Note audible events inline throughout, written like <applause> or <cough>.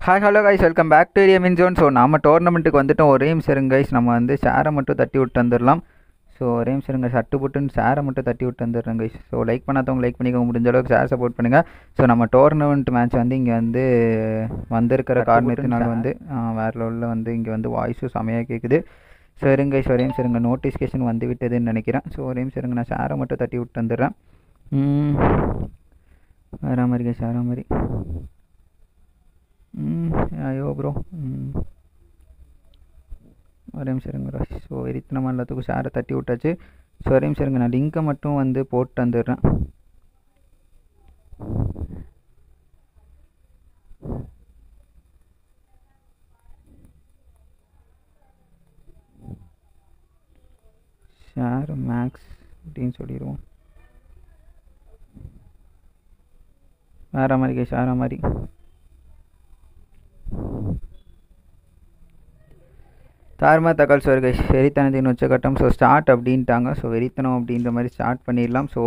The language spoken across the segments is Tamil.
Hi hello guys welcome back to Amin zone so நம்ம டோர்னமெண்ட்டுக்கு வந்துட்டோம். ஒரே நிமிஷம் கைஸ் நம்ம வந்து ஷேரை மட்டும் தட்டி விட்டு வந்துடலாம். ஸோ ஒரே நிமிஷம் கைஸ் அட்டு புட்டுன்னு ஷேரை மட்டும் தட்டி விட்டு வந்துடுறேன் கைஸ் ஸோ லைக் பண்ணாதவங்க லைக் பண்ணிக்கோங்க. முடிஞ்ச அளவுக்கு ஷேர் சப்போர்ட் பண்ணுங்கள் ஸோ நம்ம டோர்னமெண்ட் மேட்ச் வந்து இங்கே வந்து வந்திருக்கிற காரணத்தினால வந்து வேறு லெவலில் வந்து இங்கே வந்து வாய்ஸும் செமையாக கேட்குது ஸோ இருங்க கைஸ் ஒரே நிமிஷம் இருங்க. நோட்டிஃபிகேஷன் வந்து விட்டதுன்னு நினைக்கிறேன். ஸோ ஒரே நிமிஷம் இருங்க. நான் ஷேரை மட்டும் தட்டி விட்டு வந்துடுறேன். வேற மாதிரி கைஸ் வேற மாதிரி. ம், ஐயோ ப்ரோ ஒரே நிமிஷம் இருங்க ஸோ வெறித்தனமாக எல்லாத்துக்கும் ஷேரை தட்டி விட்டாச்சு. ஸோ ஒரே நிமிஷம் இருங்க நான் லிங்கை மட்டும் வந்து போட்டு வந்துடுறேன் ஷேர் மேக்ஸ் அப்படின்னு சொல்லிடுவோம். வேறு மாதிரி ஷேர மாதிரி. தார்மா தகவல் சார் வெறித்தனத்தின் உச்சகட்டம். ஸோ ஸ்டார்ட் அப்படின்ட்டாங்க. ஸோ வெறித்தனம் அப்படின்ற மாதிரி ஸ்டார்ட் பண்ணிடலாம். ஸோ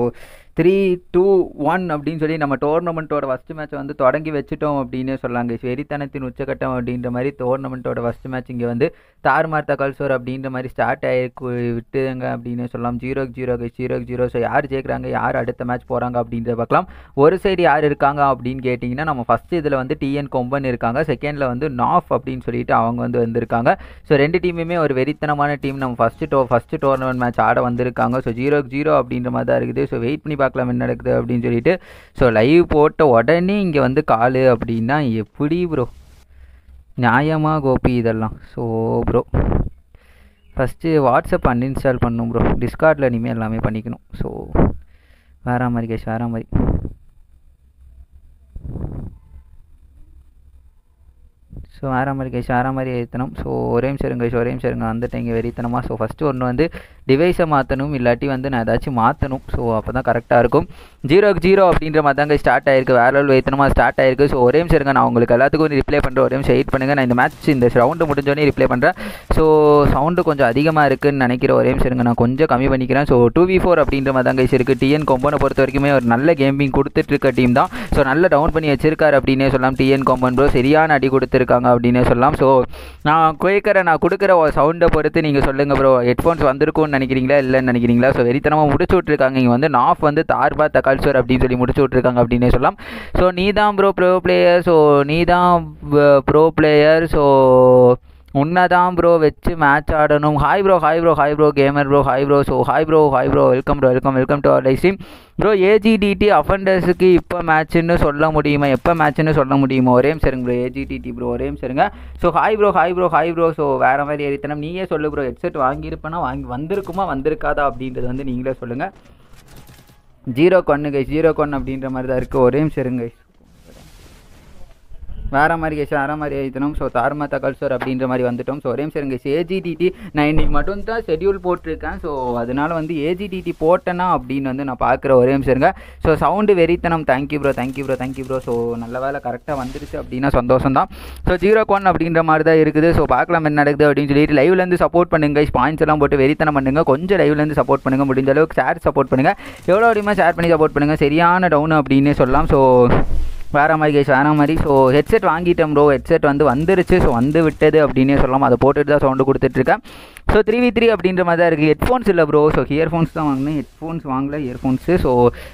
த்ரீ டூ ஒன் அப்படின்னு சொல்லி நம்ம டோர்னமெண்ட்டோட ஃபஸ்ட்டு மேட்ச் வந்து தொடங்கி வச்சுட்டோம் அப்படின்னு சொல்லாங்க. வெறித்தனத்தின் உச்சகட்டம் அப்படின்ற மாதிரி டோர்னமெண்ட்டோட ஃபஸ்ட் மேட்ச் இங்கே வந்து தார்மார் மார்த்த கல்சோர் அப்படின்ற மாதிரி ஸ்டார்ட் ஆகிருக்கு விட்டுங்க அப்படின்னு சொல்லலாம் ஜீரோக்கு ஜீரோ ஜீரோக்கு ஜீரோ ஸோ யார் ஜெயிக்கிறாங்க? யார் அடுத்த மேட்ச் போகிறாங்க அப்படின்றத பார்க்கலாம் ஒரு சைடு யார் இருக்காங்க அப்படின்னு கேட்டிங்கன்னா நம்ம ஃபஸ்ட்டு இதில் வந்து டிஎன் கொம்பன் இருக்காங்க. செகண்டில் வந்து நாஃப் அப்படின்னு சொல்லிட்டு அவங்க வந்து வந்திருக்காங்க. ஸோ ரெண்டு டீமுமே ஒரு வெறித்தனமான டீம் நம்ம ஃபஸ்ட்டு டோ ஃபஸ்ட்டு டோர்னமெண்ட் மேட்ச் ஆட வந்திருக்காங்க. ஸோ ஜீரோக்கு ஜீரோ அப்படின்ற மாதிரி தான் இருக்குது. ஸோ வெயிட் பண்ணி பார்க்கலாம் என்ன நடக்குது அப்படின்னு சொல்லிட்டு. ஸோ லைவ் போட்ட உடனே இங்கே வந்து கால் அப்படின்னா எப்படி ப்ரோ நியாயமாக கோபி இதெல்லாம். So bro first WhatsApp uninstall பண்ணும் ப்ரோ டிஸ்கார்டில் இனிமேல் எல்லாமே பண்ணிக்கணும். ஸோ வேற மாதிரி கேஷ் வேற மாதிரி. ஸோ ஆறாம் மாதிரி கேஷ் வேற மாதிரி ஏற்றணும் ஸோ ஒரே நிமிஷம் இருங்க guys, ஒரே நிமிஷம் இருங்க. வந்துட்டேன் இங்கே வெறித்தனமாக ஸோ ஃபஸ்ட்டு ஒன்று வந்து டிவைஸை மாற்றணும் இல்லாட்டி வந்து நான் ஏதாச்சும் மாற்றணும் ஸோ அப்போ தான் கரெக்டாக இருக்கும். ஜீரோக்கு ஜீரோ அப்படின்ற மாதிரி தாங்க ஸ்டார்ட் ஆயிருக்கு. வேற லெவல் வைத்தனமாக ஸ்டார்ட் ஆயிருக்கு. ஸோ ஒரே நிமிஷம் இருங்க. நான் உங்களுக்கு எல்லாத்துக்கும் ரிப்ளை பண்ணுறேன் ஒரே நிமிஷம் வெயிட் பண்ணுங்கள் நான் இந்த மேட்ச் இந்த ரவுண்டு முடிஞ்சோடனே ரிப்ளை பண்ணுறேன் ஸோ சவுண்டு கொஞ்சம் அதிகமாக இருக்குன்னு நினைக்கிற ஒரே நிமிஷம் இருங்க. நான் கொஞ்சம் கம்மி பண்ணிக்கிறேன். ஸோ டூ வி ஃபோர் அப்படின்ற மாதிரி தாங்க இருக்குது டிஎன் கொம்பனை பொறுத்த வரைக்குமே ஒரு நல்ல கேமிங் கொடுத்துட்ருக்க டீம் தான். ஸோ நல்ல டவுன் பண்ணி வச்சிருக்காரு அப்படின்னே சொல்லலாம். டிஎன் கொம்பன் ப்ரோ சரியான அடி கொடுத்துருக்காங்க அப்படின்னே சொல்லலாம். ஸோ நான் கேட்குற நான் கொடுக்குற சவுண்டை பொறுத்து நீங்கள் சொல்லுங்கள் ப்ரோ ஹெட்ஃபோன்ஸ் வந்திருக்கும்னு நினைக்கிறீங்களா? இல்லைன்னு நினைக்கிறீங்களா? ஸோ வெறித்தனமாக முடிச்சு விட்ருக்காங்க இங்கே வந்து நாஃப் வந்து தார்பா தக்கால்சோர் அப்படின்னு சொல்லி முடிச்சு விட்ருக்காங்க அப்படின்னே சொல்லலாம். ஸோ நீ தான் ப்ரோ ப்ரோ பிளேயர் ஸோ நீ தான் ப்ரோ பிளேயர் ஸோ உன்னதான் ப்ரோ வச்சு மேட்ச் ஆடணும். Hi bro hi bro hi bro gamer bro hi bro so hi bro hi bro welcome bro welcome welcome to our live stream bro AGTT அஃபண்டர்ஸுக்கு இப்போ மேட்ச்னு சொல்ல முடியுமா? எப்போ மேட்ச்சுன்னு சொல்ல முடியுமா? ஒரே சரிங்க ப்ரோ ஏஜிடிடி ப்ரோ ஒரே சரிங்க so hi bro hi bro hi bro so வேறு மாதிரி எரித்தனம் நீயே சொல்லு ப்ரோ ஹெட்செட் வாங்கியிருப்பேன்னா வாங்கி வந்திருக்குமா வந்திருக்காதா அப்படின்றது வந்து நீங்களே சொல்லுங்கள் ஜீரோ கொன்னு கைஸ் ஜீரோ கொன் அப்படின்ற மாதிரி தான் இருக்குது ஒரே நிமிஷம் இருங்க. வேறு மாதிரி கேஸ் வேறு மாதிரி எழுதணும் ஸோ தார்மா கல்சர் அப்படின்ற மாதிரி வந்துட்டோம். ஸோ ஒரே நிமிஷம் ஏஜிடிடி நான் இன்னைக்கு மட்டும் தான் போட்டிருக்கேன். ஸோ அதனால வந்து ஏஜிடிடி போட்டேனா அப்படின்னு வந்து நான் பார்க்குற ஒரே நிமிஷம் இருங்க. ஸோ சவுண்டு வெறித்தனம். Thank you bro thank you bro thank you bro so நல்ல வேலை கரெக்டாக வந்துருச்சு அப்படின்னா சந்தோஷம் தான் ஸோ ஜீரோ ஒன் அப்படின்ற மாதிரி தான் இருக்குது. ஸோ பார்க்கலாம் என்ன நடக்குது அப்படின்னு சொல்லிட்டு லைவ்லேருந்து சப்போர்ட் பண்ணுங்க பாயிண்ட்ஸ் எல்லாம் போட்டு வெறித்தனம் பண்ணுங்கள் கொஞ்சம் லைவ்லேருந்து சப்போர்ட் பண்ணுங்கள் முடிஞ்ச அளவுக்கு ஷேர் சப்போர்ட் பண்ணுங்கள் எவ்வளோ வரையுமா ஷேர் பண்ணி சப்போர்ட் பண்ணுங்கள் சரியான டவுன் அப்படின்னு சொல்லலாம். ஸோ வேற மாதிரி கேஸ் வேறு மாதிரி. ஸோ ஹெட்செட் வாங்கிட்டேன் ப்ரோ ஹெட்செட் வந்து வந்துருச்சு. ஸோ வந்து விட்டது அப்படின்னே சொல்லலாம். அதை போட்டுட்டு தான் சவுண்டு கொடுத்துட்ருக்கேன் ஸோ த்ரீ வி த்ரீ அப்படின்ற மாதிரி தான் இருக்குது ஹெட்ஃபோன்ஸ் இல்லை ப்ரோ ஸோ இயர்ஃபோன்ஸ் தான் வாங்கினேன். ஹெட்ஃபோன்ஸ் வாங்கல. Earphones so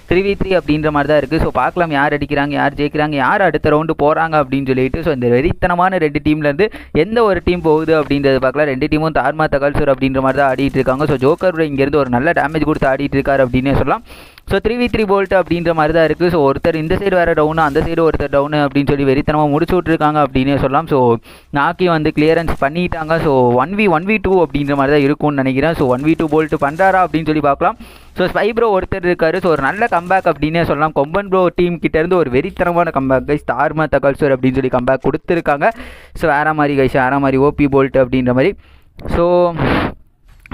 three v three அப்படின்ற மாதிரி தான் இருக்குது ஸோ பார்க்கலாம் யார் அடிக்கிறாங்க யார் ஜெயிக்கிறாங்க யார் அடுத்த ரவுண்டு போகிறாங்க அப்படின்னு சொல்லிட்டு. ஸோ இந்த வெறித்தனமான ரெண்டு டீம்லேருந்து எந்த ஒரு டீம் போகுது அப்படின்றது பார்க்கலாம் ரெண்டு டீமும் தார்மா தகல்சூர் அப்படின்ற மாதிரி தான் ஆடிட்டு இருக்காங்க. ஸோ ஜோக்கர் இங்கேருந்து ஒரு நல்ல டேமேஜ் கொடுத்து ஆடிட்டு இருக்காரு அப்படின்னே சொல்லலாம். So three v three bold அப்படின்ற மாதிரி தான் இருக்குது ஸோ ஒருத்தர் இந்த சைடு வேறு டவுனு அந்த சைடு ஒருத்தர் டவுனு அப்படின்னு சொல்லி வெறித்தனமாக முடிச்சு விட்ருக்காங்க அப்படின்னே சொல்லலாம். ஸோ நாக்கி வந்து கிளியரன்ஸ் பண்ணிட்டாங்க. So one v one v two அப்படின்ற மாதிரி தான் இருக்கும்னு நினைக்கிறேன். So one v two bold பண்ணுறாரா அப்படின்னு சொல்லி பார்க்கலாம். ஸோ ஸ்பை ப்ரோ ஒருத்தர் இருக்காரு. ஸோ ஒரு நல்ல கம்பேக் அப்படின்னே சொல்லலாம். கொம்பன் ப்ரோ டீம் கிட்டேருந்து ஒரு வெறித்தனமான கம்பேக் கைஸ் தார்மா தகல்சூர் அப்படின்னு சொல்லி கம்பேக் கொடுத்துருக்காங்க. ஸோ வேறு மாதிரி கைஸ் வேற மாதிரி ஓபி போல்ட் அப்படின்ற மாதிரி. So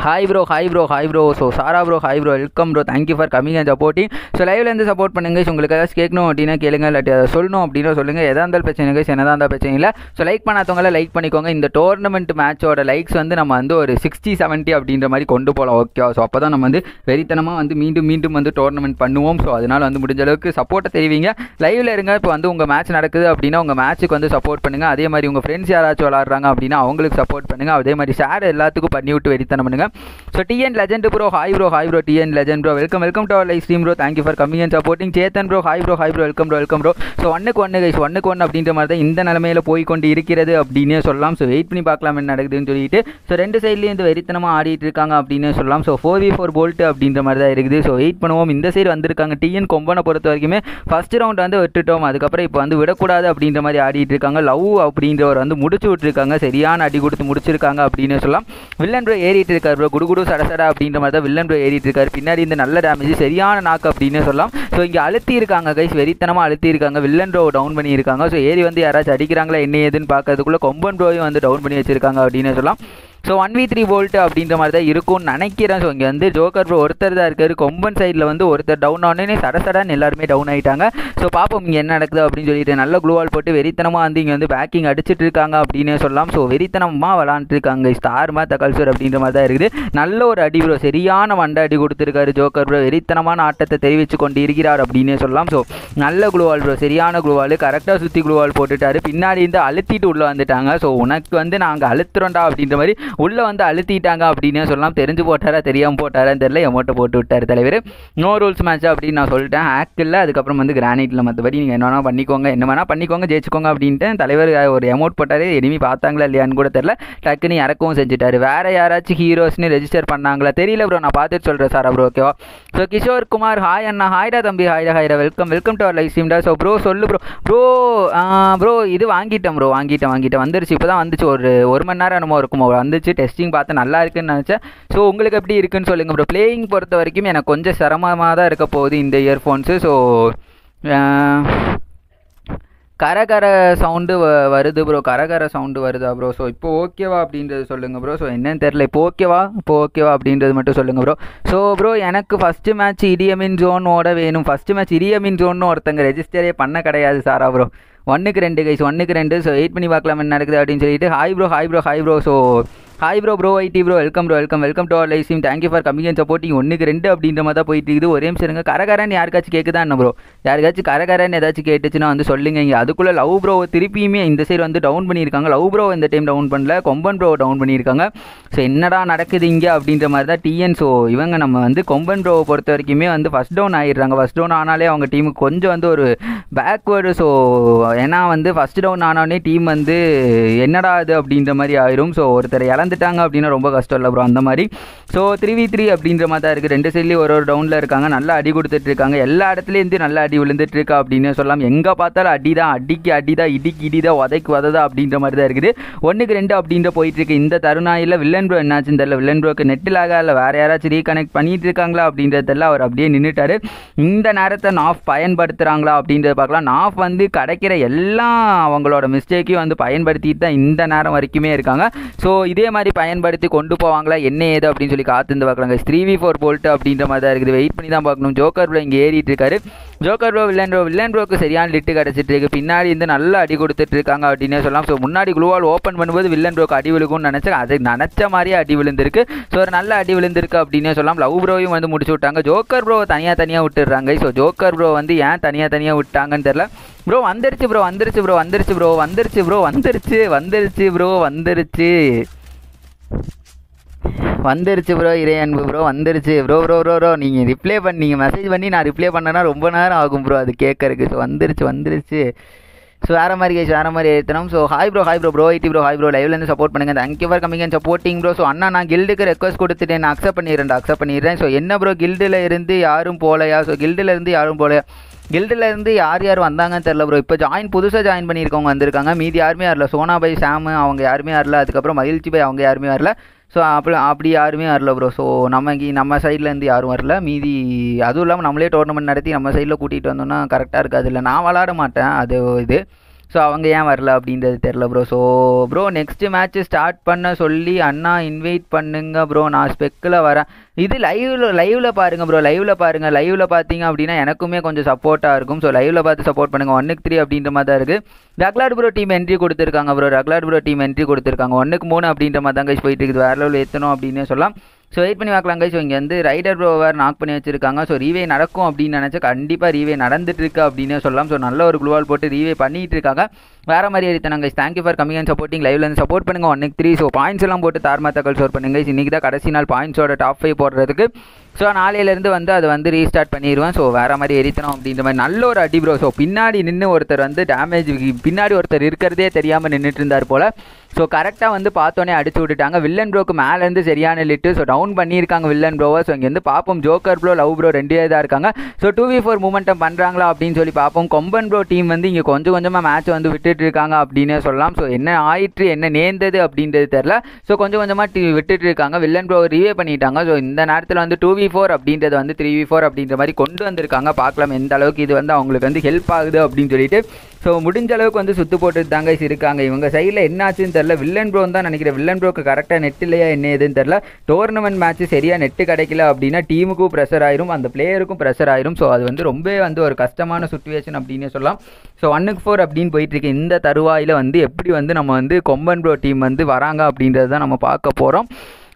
hi bro hi bro hi bro so Sara bro hi bro welcome bro thank you for coming and supporting so லைவ்லேருந்து support பண்ணுங்க. ஸோ உங்களுக்கு ஏதாச்சும் கேட்கணும் அப்படின்னா கேளுங்க. இல்லாட்டி அதை சொல்லணும் அப்படின்னா சொல்லுங்கள் எதாக இருந்தாலும் பிரச்சனை இல்லை. என்னதாக இருந்தால் பிரச்சனை இல்லை. ஸோ லைக் பண்ணாதவங்கள லைக் பண்ணிக்கோங்க. இந்த டோர்னமெண்ட் மேட்சோட லைக்ஸ் வந்து நம்ம வந்து ஒரு சிக்ஸ்டி செவன்ட்டி அப்படின்ற மாதிரி கொண்டு போகலாம் ஓகே ஸோ அப்போ தான் நம்ம வந்து வெறித்தனமாக வந்து மீண்டும் மீண்டும் வந்து டோர்னமெண்ட் பண்ணுவோம். ஸோ அதனால் வந்து முடிஞ்ச அளவுக்கு சப்போர்ட்டை தெரிவிங்க. லைவில் இருங்க. இப்போ வந்து உங்கள் மேட்ச் நடக்குது அப்படின்னா உங்கள் மேட்ச்சுக்கு வந்து சப்போர்ட் பண்ணுங்கள் அதே மாதிரி உங்கள் ஃப்ரெண்ட்ஸ் யாராச்சும் விளாட்றாங்க அப்படின்னா அவங்களுக்கு சப்போர்ட் பண்ணுங்கள் அதே மாதிரி ஷேர் எல்லாத்துக்கும் பண்ணி விட்டு வெறித்தனம் பண்ணுங்கள் so TN legend bro hi bro hi bro TN legend bro welcome welcome to our live stream bro thank you for coming and supporting Chetan bro hi bro hi bro welcome bro welcome bro so ஒன்னுக்கு ஒன்று கைஸ் ஒன்னுக்கு ஒன்று அப்படின்ற மாதிரி தான் இந்த நிலமையில போய் கொண்டு இருக்கிறது அப்படின்னே சொல்லலாம். ஸோ வெயிட் பண்ணி பார்க்கலாம் என்ன நடக்குதுன்னு சொல்லிட்டு. ஸோ ரெண்டு சைட்லேயும் இந்த வெறித்தனமாக ஆடிட்டு இருக்காங்க அப்படின்னே சொல்லலாம். So four v four bold அப்படின்ற மாதிரி தான் இருக்குது. ஸோ வெயிட் பண்ணுவோம். இந்த சைடு வந்திருக்காங்க. டிஎன் கொம்பனை பொறுத்த வரைக்குமே ஃபர்ஸ்ட் ரவுண்ட் வந்து விட்டுட்டோம். அதுக்கப்புறம் இப்போ வந்து விடக்கூடாது அப்படின்ற மாதிரி ஆடிட்டு இருக்காங்க. லவ் அப்படின்றவர் வந்து முடிச்சு விட்டுருக்காங்க. சரியான அடி கொடுத்து முடிச்சிருக்காங்க அப்படின்னு சொல்லலாம். வில்லன் ப்ரோ ஏறிட்டு இருக்காரு. ப்ரோ குடுகுடு சடசடா அப்படின்ற மாதிரி தான் வில்லன் ப்ரோ ஏறிட்டு இருக்காரு. பின்னாடி இந்த நல்ல டேமேஜ் சரியான நாக்கு அப்படின்னு சொல்லலாம். ஸோ இங்கே அழுத்தி இருக்காங்க கைஸ் வெறித்தனமாக அழுத்தி இருக்காங்க. வில்லன் ப்ரோ டவுன் பண்ணி இருக்காங்க. ஸோ ஏறி வந்து யாராச்சும் அடிக்கிறாங்களா என்ன ஏதுன்னு பார்க்கறதுக்குள்ள கொம்பன் ப்ரோவையும் வந்து டவுன் பண்ணி வச்சிருக்காங்க அப்படின்னு சொல்லலாம். So one v three volt அப்படின்ற மாதிரி தான் இருக்கும்னு நினைக்கிறேன். ஸோ இங்கே வந்து ஜோக்கர் ப்ரோ ஒருத்தர் தான் இருக்காரு. கொம்பன் சைடில் வந்து ஒருத்தர் டவுன் ஆனே சடசடான்னு எல்லாருமே டவுன் ஆகிட்டாங்க ஸோ பார்ப்போம் இங்கே என்ன நடக்குது அப்படின்னு சொல்லிட்டு. நல்ல க்ளூவால் போட்டு வெறித்தனமாக வந்து இங்கே வந்து பேக்கிங் அடிச்சிட்டு இருக்காங்க அப்படின்னே சொல்லலாம். ஸோ வெறித்தனமாக விளாண்டுருக்காங்க ஸ்டார் மா தகல்சூர் அப்படின்ற மாதிரி தான் இருக்குது. நல்ல ஒரு அடி ப்ரோ சரியான வண்ட அடி கொடுத்துருக்காரு ஜோக்கர் ப்ரோ வெறித்தனமான ஆட்டத்தை தெரிவித்து கொண்டு இருக்கிறார் அப்படின்னே சொல்லலாம். ஸோ நல்ல குளுவால் ப்ரோ சரியான குளுவால் கரெக்டாக சுற்றி குளுவால் போட்டுட்டாரு. பின்னாடி இருந்து அழுத்திட்டு உள்ளே வந்துட்டாங்க. ஸோ உனக்கு வந்து நாங்கள் அழுத்துறோம்டா அப்படின்ற மாதிரி உள்ளே வந்து அழுத்திட்டாங்க அப்படின்னு சொல்லலாம். தெரிஞ்சு போட்டாரா தெரியாமல் போட்டாரான்னு தெரியல. எமௌண்ட்டை போட்டு விட்டார் தலைவர். நோ ரூல்ஸ் மேட்ச் அப்படின்னு நான் சொல்லிட்டேன். ஹேக்கில் அதுக்கப்புறம் வந்து கிரானைட்டில் மற்றபடி நீங்கள் என்ன வேணால் பண்ணிக்கோங்க என்ன வேணால் பண்ணிக்கோங்க ஜெயிச்சுக்கோங்க அப்படின்ட்டு தலைவர் ஒரு எமோட் போட்டார். எனிமி பார்த்தாங்களா இல்லையான்னு கூட தெரில டக்குன்னு இறக்கவும் செஞ்சுட்டாரு. வேறு யாராச்சும் ஹீரோஸ்னு ரெஜிஸ்டர் பண்ணாங்களா? தெரியல ப்ரோ நான் பார்த்துட்டு சொல்கிறேன் சார் ப்ரோ ஓகேவா ஸோ கிஷோர் குமார் ஹாய் அண்ணா. ஹாய்டா தம்பி. ஹாய்டா ஹாய்டா welcome welcome to our live ஸ்ட்ரீம்டா so bro சொல்லு ப்ரோ ப்ரோ ப்ரோ இது வாங்கிட்டேன் ப்ரோ வாங்கிட்டேன் வாங்கிட்டேன். வந்துருச்சு. இப்போ தான் வந்துச்சு. ஒரு ஒரு மணி நேரம் என்னமோ இருக்குமோ வந்துச்சு டெஸ்டிங் பார்த்து நல்லா இருக்குன்னு நினச்சேன். ஸோ உங்களுக்கு எப்படி இருக்குன்னு சொல்லுங்கள் ப்ரோ பிளேயிங் பொறுத்த வரைக்கும் எனக்கு கொஞ்சம் சிரமமாக தான் இருக்க போகுது இந்த இயர்ஃபோன்ஸு ஸோ கரகர சவுண்டு வ வருது ப்ரோ கரகர சவுண்டு வருதா ப்ரோ ஸோ இப்போ ஓகேவா அப்படின்றது சொல்லுங்கள் ப்ரோ ஸோ என்னன்னு தெரில இப்போ ஓகேவா இப்போ ஓகேவா அப்படின்றது மட்டும் சொல்லுங்கள் ப்ரோ ஸோ ப்ரோ எனக்கு ஃபஸ்ட்டு மேட்ச் இடியமின் ஜோனோட வேணும். ஃபஸ்ட்டு மேட்ச் இடியமின் ஜோன்னு ஒருத்தங்க ரெஜிஸ்டரே பண்ண கிடையாது சாரா ப்ரோ ஒன்றுக்கு ரெண்டு கைஸ் ஒன்றுக்கு ரெண்டு. ஸோ வெயிட் பண்ணி பார்க்கலாம் என்ன நடக்குது அப்படின்னு சொல்லிட்டு hi bro hi bro hi bro so hi bro bro ID bro welcome bro welcome welcome to our live stream thank you for coming and supporting ஒன்றுக்கு ரெண்டு அப்படின்ற மாதிரி தான் போயிட்டு இருக்குது. ஒரே நிமிஷம் இருங்க. கரகரன்னு யாருக்காச்சும் கேட்குதா என்ன ப்ரோ யாருக்காச்சும் கரகரன்னு ஏதாச்சும் கேட்டுச்சுன்னா வந்து சொல்லுங்க. இங்கே அதுக்குள்ளே லவ் ப்ரோ திருப்பியுமே இந்த சைடு வந்து டவுன் பண்ணியிருக்காங்க. லவ் ப்ரோ இந்த டைம் டவுன் பண்ணல. கொம்பன் ப்ரோ டவுன் பண்ணியிருக்காங்க. ஸோ என்னடா நடக்குது இங்கே அப்படின்ற மாதிரி தான் டிஎன் ஸோ இவங்க நம்ம வந்து கொம்பன் ப்ரோவை பொறுத்த வரைக்குமே வந்து ஃபஸ்ட் டவுன் ஆகிடுறாங்க ஃபஸ்ட் டவுன் ஆனாலே அவங்க டீமுக்கு கொஞ்சம் வந்து ஒரு பேக்வேர்டு ஸோ ஏன்னா வந்து ஃபஸ்ட் டவுன் ஆனோடனே டீம் வந்து என்னடா இது அப்படின்ற மாதிரி ஆயிரும். ஸோ ஒருத்தர் இழந்துட்டாங்க அப்படின்னா ரொம்ப கஷ்டம் இல்லை ப்ரோ அந்த மாதிரி. ஸோ த்ரீ வி த்ரீ அப்படின்ற மாதிரி தான் இருக்குது ரெண்டு சைட்லேயும் ஒரு ஒரு டவுனில் இருக்காங்க. நல்லா அடி கொடுத்துட்டு இருக்காங்க. எல்லா இடத்துலேருந்து நல்லா அடி விழுந்துட்டு இருக்கா அப்படின்னு சொல்லலாம் எங்கே பார்த்தாலும் அடி தான் அடிக்கு அடி தான் இடிக்கு இடி தான் உதைக்கு உததா அப்படின்ற மாதிரி தான் இருக்குது. ஒன்றுக்கு ரெண்டு அப்படின்ற போயிட்டு இருக்கு. இந்த தருணாயில் வில்லன் ப்ரோ என்னாச்சுன்னு தெரியல. வில்லன் ப்ரோக்கு நெட்டில் இல்லை வேறு யாராச்சும் ரீகனெக்ட் பண்ணிட்டு இருக்காங்களா அப்படின்றதெல்லாம் அவர் அப்படியே நின்றுட்டாரு இந்த நேரத்தை நாஃப் பயன்படுத்துகிறாங்களா அப்படின்றத பார்க்கலாம். நாஃப் வந்து கிடைக்கிற எல்லா அவங்களோட மிஸ்டேக்கையும் வந்து பயன்படுத்திட்டு தான் இந்த நேரம் வரைக்குமே இருக்காங்க. ஸோ இதே மாதிரி பயன்படுத்தி கொண்டு போவாங்களா? என்ன ஏது அப்படின்னு சொல்லி காத்திருந்து பார்க்கலாங்க. த்ரீ வி ஃபோர் போல்ட்டு அப்படின்ற மாதிரி தான் இருக்குது. வெயிட் பண்ணி தான் பார்க்கணும். ஜோக்கர் ப்ரோ இங்கே ஏறிட்டு இருக்காரு. Joker bro villain bro villain ப்ரோக்கு சரியான லிட்டு கிடச்சிட்டு இருக்கு. பின்னாடி இருந்து நல்லா அடி கொடுத்துட்டு இருக்காங்க அப்படின்னே சொல்லலாம். ஸோ முன்னாடி குளுவால் ஓப்பன் பண்ணும்போது வில்லன் ப்ரோக்கு அடி விழுகும்னு நினச்சேன் அது நினச்ச மாதிரியே அடி விழுந்திருக்கு. ஸோ ஒரு நல்ல அடி விழுந்திருக்கு அப்படின்னே சொல்லலாம். லவ் ப்ரோவையும் வந்து முடிச்சு விட்டாங்க. ஜோக்கர் ப்ரோ தனியாக தனியாக விட்டுடுறாங்க. ஸோ ஜோக்கர் ப்ரோ வந்து ஏன் தனியாக தனியாக விட்டாங்கன்னு தெரில ப்ரோ வந்துருச்சு ப்ரோ வந்துருச்சு ப்ரோ வந்துருச்சு ப்ரோ வந்துருச்சு ப்ரோ வந்துருச்சு வந்துருச்சு ப்ரோ வந்துருச்சு. வந்துருச்சு ப்ரோ இறை அன்பு ப்ரோ வந்துருச்சு. ப்ரோ ப்ரோ ப்ரோ ப்ரோ நீங்கள் ரிப்ளை பண்ணி நீங்கள் மெசேஜ் பண்ணி நான் ரிப்ளை பண்ணேன்னா ரொம்ப நேரம் ஆகும் ப்ரோ அது கேட்கறதுக்கு ஸோ வந்துருச்சு வந்துருச்சு. ஸோ வேறு மாதிரி கேஸ் வேறு மாதிரி ஏற்றணும் so hi bro hi bro bro ID bro hi bro லைவ்லேருந்து support பண்ணுங்கள் thank you for coming and supporting bro so அண்ணா நான் கில்டுக்கு ரெக்வஸ்ட் கொடுத்துட்டேன். நான் அக்செப்ட் பண்ணிடுறேன் அக்செப்ட் பண்ணிடுறேன். ஸோ என்ன ப்ரோ கில்டில் இருந்து யாரும் போகலையா ஸோ கில்டில் இருந்து யாரும் போகலையா கில்டில் இருந்து யார் யார் வந்தாங்கன்னு தெரில ப்ரோ இப்போ ஜாயின் புதுசாக ஜாயின் பண்ணியிருக்கவங்க வந்திருக்காங்க. மீதி யாருமே வரல. சோனா பை சாமு அவங்க யாருமே வரல. அதுக்கப்புறம் மகிழ்ச்சி பை அவங்க யாருமே வரல. ஸோ அப்படி அப்படி யாருமே வரல ப்ரோ ஸோ நம்ம நம்ம சைட்லேருந்து யாரும் வரல. மீதி அதுவும் இல்லாமல் நம்மளே டோர்னமெண்ட் நடத்தி நம்ம சைடில் கூட்டிகிட்டு வந்தோம்னா கரெக்டாக இருக்காது இல்லை நான் விளாட மாட்டேன். அது இது. ஸோ அவங்க ஏன் வரல அப்படின்றது தெரில bro so bro next match start பண்ண சொல்லி அண்ணா இன்வைட் பண்ணுங்க ப்ரோ நான் ஸ்பெக்கில் வரேன். இது லைவ்ல லைவ்ல பாருங்க ப்ரோ லைவ்ல பாருங்க. லைவ்ல பார்த்தீங்க அப்படின்னா எனக்குமே கொஞ்சம் சப்போர்ட்டாக இருக்கும். ஸோ லைவ்ல பார்த்து சப்போர்ட் பண்ணுங்க. ஒன்னுக்கு த்ரீ அப்படின்ற மாதிரி தான் இருக்குது ரக்லாட் ப்ரோ டீம் என்ட்ரி கொடுத்துருக்காங்க ப்ரோ ரக்லாட் ப்ரோ டீம் என்ட்ரி கொடுத்துருக்காங்க. ஒன்றுக்கு மூணு அப்படின்ற மாதிரி தான் கைஸ் போயிட்டு இருக்குது. வேற லெவல் ஏற்றணும் அப்படின்னு சொல்லலாம். ஸோ வெயிட் பண்ணி பார்க்கலாம் கைஸ் இங்கே வந்து ரைடர் ப்ரோவர் நாக் பண்ணி வச்சிருக்காங்க. ஸோ ரீவே நடக்கும் அப்படின்னு நினச்சா கண்டிப்பாக ரீவே நடந்துட்டு இருக்கு அப்படின்னு சொல்லலாம். ஸோ நல்ல ஒரு குளுவால் போட்டு ரீவே பண்ணிட்டு இருக்காங்க. வேற மாதிரி எடுத்தாங்க guys thank you for coming and supporting லைவ்ல இருந்து சப்போர்ட் பண்ணுங்க. ஒன்னுக்கு த்ரீ ஸோ பாயிண்ட்ஸ் எல்லாம் போட்டு தார்மாத்தாக்கள் ஸ்டோர் பண்ணுங்க இன்னைக்கு தான் கடைசி நாள் பாயிண்ட்ஸோட டாப் ஃபைவ் போடுறதுக்கு. ஸோ நாளையிலேருந்து வந்து அதை வந்து ரீஸ்டார்ட் பண்ணிடுவேன் ஸோ வேறு மாதிரி எரித்தணும் அப்படின்ற மாதிரி. நல்ல ஒரு அடி ப்ரோ ஸோ பின்னாடி நின்று ஒருத்தர் வந்து டேமேஜ் பின்னாடி ஒருத்தர் இருக்கிறதே தெரியாமல் நின்றுட்டு இருந்தார் போல் ஸோ கரெக்டாக வந்து பார்த்தோன்னே அடிச்சு விட்டுட்டாங்க. வில்லன் ப்ரோக்கு மேலேருந்து சரியான லிட்டு ஸோ டவுன் பண்ணியிருக்காங்க வில்லன் ப்ரோவை ஸோ இங்கேருந்து பார்ப்போம். ஜோக்கர் ப்ரோ லவ் ப்ரோ ரெண்டே தான் இருக்காங்க. So two v four momentum பண்ணுறாங்களா அப்படின்னு சொல்லி பார்ப்போம். கொம்பன் ப்ரோ டீம் வந்து இங்கே கொஞ்சம் கொஞ்சமாக மேட்ச் வந்து விட்டுட்டு இருக்காங்க அப்படின்னு சொல்லலாம். ஸோ என்ன ஆயிற்று என்ன நேர்ந்தது அப்படின்றது தெரில ஸோ கொஞ்சம் கொஞ்சமாக விட்டுட்டு இருக்காங்க வில்லன் ப்ரோ ரிவே பண்ணிட்டாங்க. ஸோ இந்த நேரத்தில் வந்து டூ வி ஃபோர் அப்படின்றது வந்து த்ரீ வி ஃபோர் அப்படின்ற மாதிரி கொண்டு வந்திருக்காங்க. பார்க்கலாம் எந்த அளவுக்கு இது வந்து அவங்களுக்கு வந்து ஹெல்ப் ஆகுது அப்படின்னு சொல்லிட்டு. ஸோ முடிஞ்ச அளவுக்கு வந்து சுற்று போட்டு தாங்க இருக்காங்க. இவங்க சைடில் என்னாச்சுன்னு தெரில வில்லன் ப்ரோ தான் நினைக்கிறேன். வில்லன் ப்ரோக்கு கரெக்டாக நெட் இல்லையா என்ன ஏதுன்னு தெரில டோர்னமெண்ட் மேட்ச் சரியாக நெட்டு கிடைக்கல அப்படின்னா டீமுக்கும் ப்ரெஷர் ஆயிரும். அந்த பிளேயருக்கும் ப்ரெஷர் ஆயிரும். ஸோ அது வந்து ரொம்ப வந்து ஒரு கஷ்டமான சுச்சுவேஷன் அப்படின்னே சொல்லலாம். ஸோ ஒன்னுக்கு ஃபோர் அப்படின்னு போயிட்டு இருக்கு. இந்த தருவாயில் வந்து எப்படி வந்து நம்ம வந்து கொம்பன் ப்ரோ டீம் வந்து வராங்க அப்படின்றத தான் நம்ம பார்க்க போகிறோம்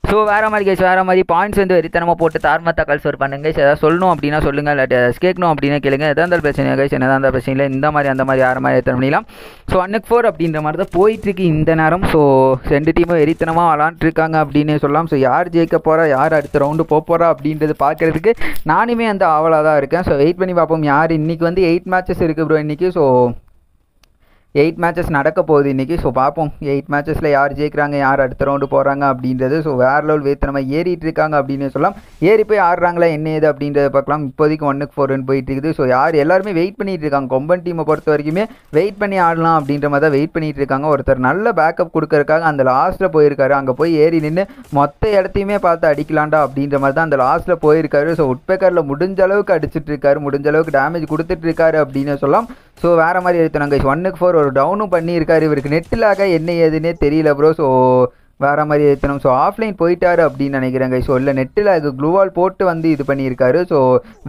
ஸோ வேறு மாதிரி கேஸ் வேறு மாதிரி பாயிண்ட்ஸ் வந்து வெறித்தனமாக போட்டு தார்மத்தா கல்சர் பண்ணுங்க. guys. ஏதாவது சொல்லணும் அப்படின்னா சொல்லுங்கள் இல்லாட்டி ஏதாவது கேட்கணும் அப்படின்னா கேளுங்க. எதாக இருந்தாலும் பிரச்சனை கேஸ் என்னதான் இருந்தால் பிரச்சனை இல்லை. இந்த மாதிரி அந்த மாதிரி யார மாதிரி எத்தனை பண்ணிக்கலாம் ஸோ அன்னுக்கு ஃபோர் அப்படின்ற மாதிரி தான் போயிட்டுருக்கு இந்த நேரம். ஸோ ரெண்டு டீமும் வெறித்தனமாக விளாண்டுருக்காங்க அப்படின்னே சொல்லலாம். ஸோ யார் ஜெயிக்க போகிறா யார் அடுத்த ரவுண்டு போக போகிறா அப்படின்றது பார்க்குறதுக்கு நானுமே அந்த ஆவலாக தான் இருக்கேன். ஸோ வெயிட் பண்ணி பார்ப்போம். யார் இன்றைக்கி வந்து எயிட் மேட்சஸ் இருக்குது ப்ரோ இன்றைக்கி ஸோ எயிட் மேட்சஸ் நடக்க போகுது இன்றைக்கி ஸோ பார்ப்போம். எயிட் மேட்சஸில் யார் ஜெயிக்கிறாங்க யார் அடுத்த ரவுண்டு போகிறாங்க அப்படின்றது. ஸோ வேறு லெவல் வேத்தனமாக ஏறிட்டு இருக்காங்க அப்படின்னு சொல்லலாம். ஏறி போய் ஆடுறாங்களா என்ன ஏது அப்படின்றத பார்க்கலாம். இப்போதைக்கு ஒன்றுக்கு ஃபோர்னு போயிட்டு இருக்குது. ஸோ யார் எல்லாருமே வெயிட் பண்ணிட்டு இருக்காங்க. கொம்பன் டீமை பொறுத்த வரைக்குமே வெயிட் பண்ணி ஆடலாம் அப்படின்ற மாதிரி தான் வெயிட் பண்ணிட்டு இருக்காங்க. ஒருத்தர் நல்ல பேக்கப் கொடுக்கறக்காக அந்த லாஸ்ட்டில் போயிருக்காரு. அங்கே போய் ஏறி நின்று மொத்த இடத்தையுமே பார்த்து அடிக்கலாம்டா அப்படின்ற மாதிரி தான் அந்த லாஸ்ட்டில் போயிருக்காரு. ஸோ உட்பேக்கரில் முடிஞ்ச அளவுக்கு அடிச்சிட்டு இருக்காரு. முடிஞ்ச அளவுக்கு டேமேஜ் கொடுத்துட்டு இருக்காரு அப்படின்னு சொல்லலாம். ஸோ வேறு மாதிரி எடுத்தோம் ஒன்னுக்கு ஃபோர் ஒரு டவுனும் பண்ணியிருக்காரு. இவருக்கு நெட்டிலாக என்ன ஏதுன்னே தெரியல ப்ரோ ஸோ வேறு மாதிரி ஏற்றணும் ஸோ ஆஃப்லைன் போயிட்டாரு அப்படின்னு நினைக்கிறேங்க ஸோ இல்லை நெட்டில் அது க்ளூவால் போட்டு வந்து இது பண்ணியிருக்காரு. ஸோ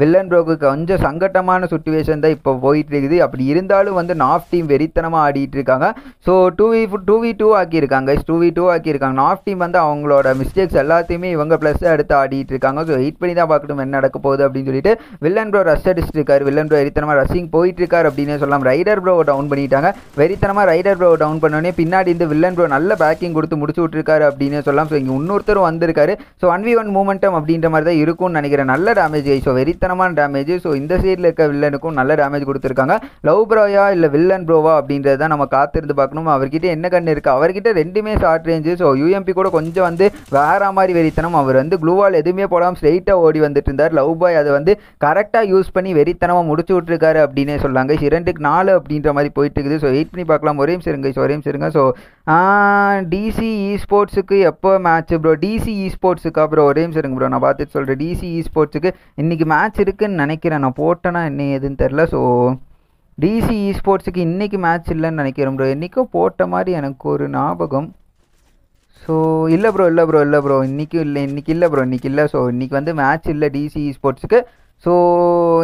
வில்லன் ப்ரோக்கு கொஞ்சம் சங்கட்டமான சுச்சுவேஷன் தான் இப்போ போயிட்டு இருக்குது அப்படி இருந்தாலும் வந்து நாஃப் டீம் வெறித்தனமாக ஆடிட்டு இருக்காங்க so two v two v two ஆக்கியிருக்காங்க two we two ஆக்கியிருக்காங்க. நாஃப் டீம் வந்து அவங்களோட மிஸ்டேக்ஸ் எல்லாத்தையுமே இவங்க ப்ளஸ் எடுத்து ஆடிட்டு இருக்காங்க ஸோ வெயிட் பண்ணி தான் பார்க்கணும் என்ன நடக்க போகுது அப்படின்னு சொல்லிட்டு வில்லன் ப்ரோ ரஷ் அடிச்சுட்டு இருக்காரு வில்லன் ப்ரோ வெறித்தனமாக ரஷிங் போயிட்டு இருக்காரு அப்படின்னு சொல்லலாம் ரைடர் ப்ரோ டவுன் பண்ணிட்டாங்க. வெறித்தனமாக ரைடர் ப்ரோ டவுன் பண்ணோடனே பின்னாடி இந்த வில்லன் ப்ரோ நல்ல பேக்கிங் கொடுத்து முடிச்சு இருக்காரு அப்படின்னு சொல்லலாம். ஸோ இங்கே இன்னொருத்தரும் வந்திருக்காரு. So one v one momentum அப்படின்ற மாதிரி தான் இருக்கும்னு நினைக்கிறேன். நல்ல டேமேஜ் ஸோ வெறித்தனமான டேமேஜ் ஸோ இந்த சைடில் இருக்க வில்லனுக்கும் நல்ல டேமேஜ் கொடுத்துருக்காங்க. லவ் ப்ரோயா இல்லை வில்லன் ப்ரோவா அப்படின்றத தான் நம்ம காத்திருந்து பார்க்கணும். அவர்கிட்ட என்ன கண்ணு இருக்குது அவர்கிட்ட ரெண்டுமே ஷார்ட் ரேஞ்சு ஸோ யூஎம்பி கூட கொஞ்சம் வந்து வேற மாதிரி வெறித்தனம். அவர் வந்து க்ளூவால் எதுவுமே போடாமல் ஸ்ட்ரெயிட்டாக ஓடி வந்துட்டு இருந்தார் லவ் பாய் அதை வந்து கரெக்டாக யூஸ் பண்ணி வெறித்தனமாக முடிச்சு விட்ருக்காரு அப்படின்னே சொல்லாங்க. இரண்டுக்கு நாலு அப்படின்ற மாதிரி போயிட்டு இருக்குது. ஸோ வெயிட் பண்ணி பார்க்கலாம். ஒரே நிமிஷம் ஸோ ஒரே நிமிஷம் ஸோ டிசி இ ஸ்போர்ட்ஸுக்கு எப்போ மேட்ச் ப்ரோ டிசி இ ஸ்போர்ட்ஸுக்கா ப்ரோ ஒரே நிமிஷம் இருங்க ப்ரோ நான் பார்த்துட்டு சொல்கிறேன் டிசி இ ஸ்போர்ட்ஸுக்கு இன்றைக்கி மேட்ச் இருக்குன்னு நினைக்கிறேன். நான் போட்டேன்னா என்ன ஏதுன்னு தெரில ஸோ டிசி இ ஸ்போர்ட்ஸுக்கு இன்றைக்கி மேட்ச் இல்லைன்னு நினைக்கிறேன் ப்ரோ என்றைக்கோ போட்ட மாதிரி எனக்கு ஒரு ஞாபகம். ஸோ இல்லை ப்ரோ இல்லை ப்ரோ இல்லை ப்ரோ இன்றைக்கும் இல்லை இன்றைக்கி இல்லை ப்ரோ இன்றைக்கி இல்லை. ஸோ இன்றைக்கி வந்து மேட்ச் இல்லை டிசி ஸ்போர்ட்ஸுக்கு ஸோ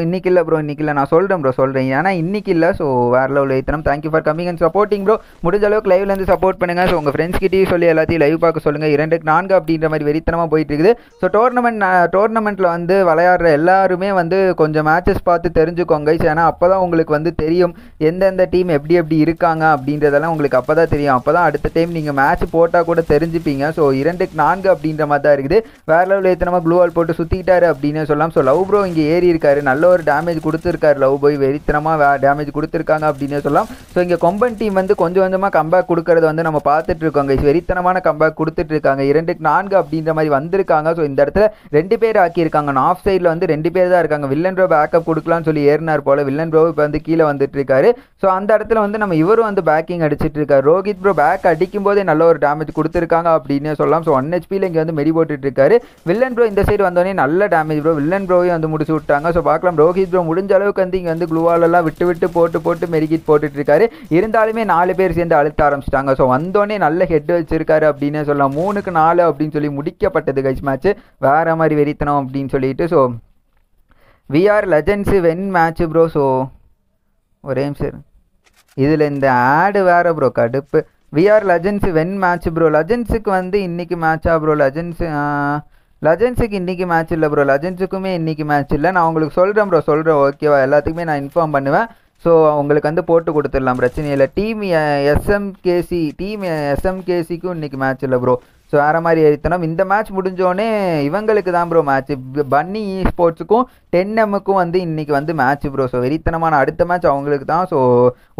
இன்றைக்கி இல்லை ப்ரோ இன்றைக்கி இல்லை. நான் சொல்கிறேன் ப்ரோ சொல்கிறேன் ஏன்னா இன்றைக்கி இல்லை. ஸோ வேறு லெவலில் ஏற்றணும் thank you for coming and supporting bro முடிஞ்ச அளவுக்கு லைவ்லேருந்து சப்போர்ட் பண்ணுங்கள் ஸோ உங்கள் ஃப்ரெண்ட்ஸ் கிட்டேயும் சொல்லி எல்லாத்தையும் லைவ் பார்க்க சொல்லுங்கள் இரண்டுக்கு நான்கு அப்படின்ற மாதிரி வெறித்தனமாக போயிட்டு இருக்குது ஸோ டோர்னமெண்ட் டோர்னமெண்ட்டில் வந்து விளையாடுற எல்லாருமே வந்து கொஞ்சம் மேட்சஸ் பார்த்து தெரிஞ்சுக்கோங்க ஏன்னா அப்போ தான் உங்களுக்கு வந்து தெரியும் எந்தெந்த டீம் எப்படி எப்படி இருக்காங்க அப்படின்றதெல்லாம் உங்களுக்கு அப்போ தான் தெரியும். அப்போ தான் அடுத்த டைம் நீங்கள் மேட்ச் போட்டால் கூட தெரிஞ்சுப்பீங்க. ஸோ இரண்டுக்கு நான்கு அப்படின்ற மாதிரி தான் இருக்குது. வேறு லெவல் ஏற்றனமாக க்ளூவால் போட்டு சுற்றிக்கிட்டாரு அப்படின்னு சொல்லலாம் ஸோ லவ் ப்ரோ இங்கே ஏறி இருக்காரு நல்ல ஒரு டேமேஜ் கொடுத்துருக்காரு. லவ் பாய் வெறித்தனமாக டேமேஜ் கொடுத்துருக்காங்க அப்படின்னு சொல்லலாம். ஸோ இங்கே கொம்பன் டீம் வந்து கொஞ்சம் கொஞ்சமாக கம்பேக் கொடுக்கறத வந்து நம்ம பார்த்துட்டு இருக்கோங்க வெறித்தனமான கம்பேக் கொடுத்துட்டு இருக்காங்க இரண்டுக்கு நான்கு அப்படின்ற மாதிரி வந்திருக்காங்க. ஸோ இந்த இடத்துல ரெண்டு பேர் ஆக்கியிருக்காங்க. ஆஃப் சைடில் வந்து ரெண்டு பேர் தான் இருக்காங்க. வில்லன் ரோ பேக்கப் கொடுக்கலாம்னு சொல்லி ஏறினார் போல. வில்லன் ப்ரோ இப்போ வந்து கீழே வந்துட்டு இருக்காரு ஸோ அந்த இடத்துல வந்து நம்ம இவரும் வந்து பேக்கிங் அடிச்சிட்டு இருக்காரு ரோஹித் ப்ரோ பேக் அடிக்கும் போதே நல்ல ஒரு டேமேஜ் கொடுத்துருக்காங்க அப்படின்னு சொல்லலாம். ஸோ ஒன் ஹெச்பியில் இங்கே வந்து மெடி போட்டுட்டு இருக்காரு வில்லன் ப்ரோ இந்த சைடு வந்தோடனே நல்ல டேமேஜ் ப்ரோ வில்லன் ப்ரோவையும் வந்து முடிச்சு விட்டாங்க ஸோ பார்க்கலாம். ரோஹித் ப்ரோ முடிஞ்ச அளவுக்கு வந்து இங்கே வந்து குளுவாலெல்லாம் விட்டு விட்டு போட்டு போட்டு மெருகிட் போட்டுட்டு இருக்காரு இருந்தாலுமே நாலு பேர் சேர்ந்து அழுத்த ஆரம்பிச்சிட்டாங்க. ஸோ வந்தோடனே நல்ல ஹெட் வச்சிருக்காரு அப்படின்னே சொல்லலாம். மூணுக்கு நாலு அப்படின்னு சொல்லி முடிக்கப்பட்டது கைஸ் மேட்ச் வேற மாதிரி வெறித்தனம் அப்படின்னு சொல்லிட்டு. ஸோ விஆர் லெஜண்ட்ஸு வென் மேட்ச் ப்ரோ ஸோ ஒரே சார் இதில் இந்த ஆடு வேற ப்ரோ கடுப்பு. விஆர் லெஜண்ட்ஸ் வென் மேட்ச் ப்ரோ லெஜண்ட்ஸுக்கு வந்து இன்னைக்கு மேட்சா ப்ரோ லெஜண்ட்ஸு லஜன்ஸுக்கு இன்னைக்கு மேட்ச் இல்லை ப்ரோ லஜன்ஸுக்குமே இன்னைக்கு மேட்ச் இல்லை. நான் உங்களுக்கு சொல்கிறேன் ப்ரோ சொல்கிறேன் ஓகேவா எல்லாத்துக்குமே நான் இன்ஃபார்ம் பண்ணுவேன். ஸோ உங்களுக்கு வந்து போட்டு கொடுத்துடலாம் பிரச்சனை இல்லை. டீம் எஸ்எம்கேசி டீம் எஸ்எம்கேசிக்கும் இன்றைக்கி மேட்ச் இல்லை ப்ரோ ஸோ வேறு மாதிரி எழுத்தனம் இந்த மேட்ச் முடிஞ்சோடனே இவங்களுக்கு தான் ப்ரோ மேட்ச் பன்னி ஸ்போர்ட்ஸுக்கும் டென் எம்முக்கும் வந்து இன்னைக்கு வந்து மேட்ச் ப்ரோ ஸோ வெறித்தனமான அடுத்த மேட்ச் அவங்களுக்கு தான். So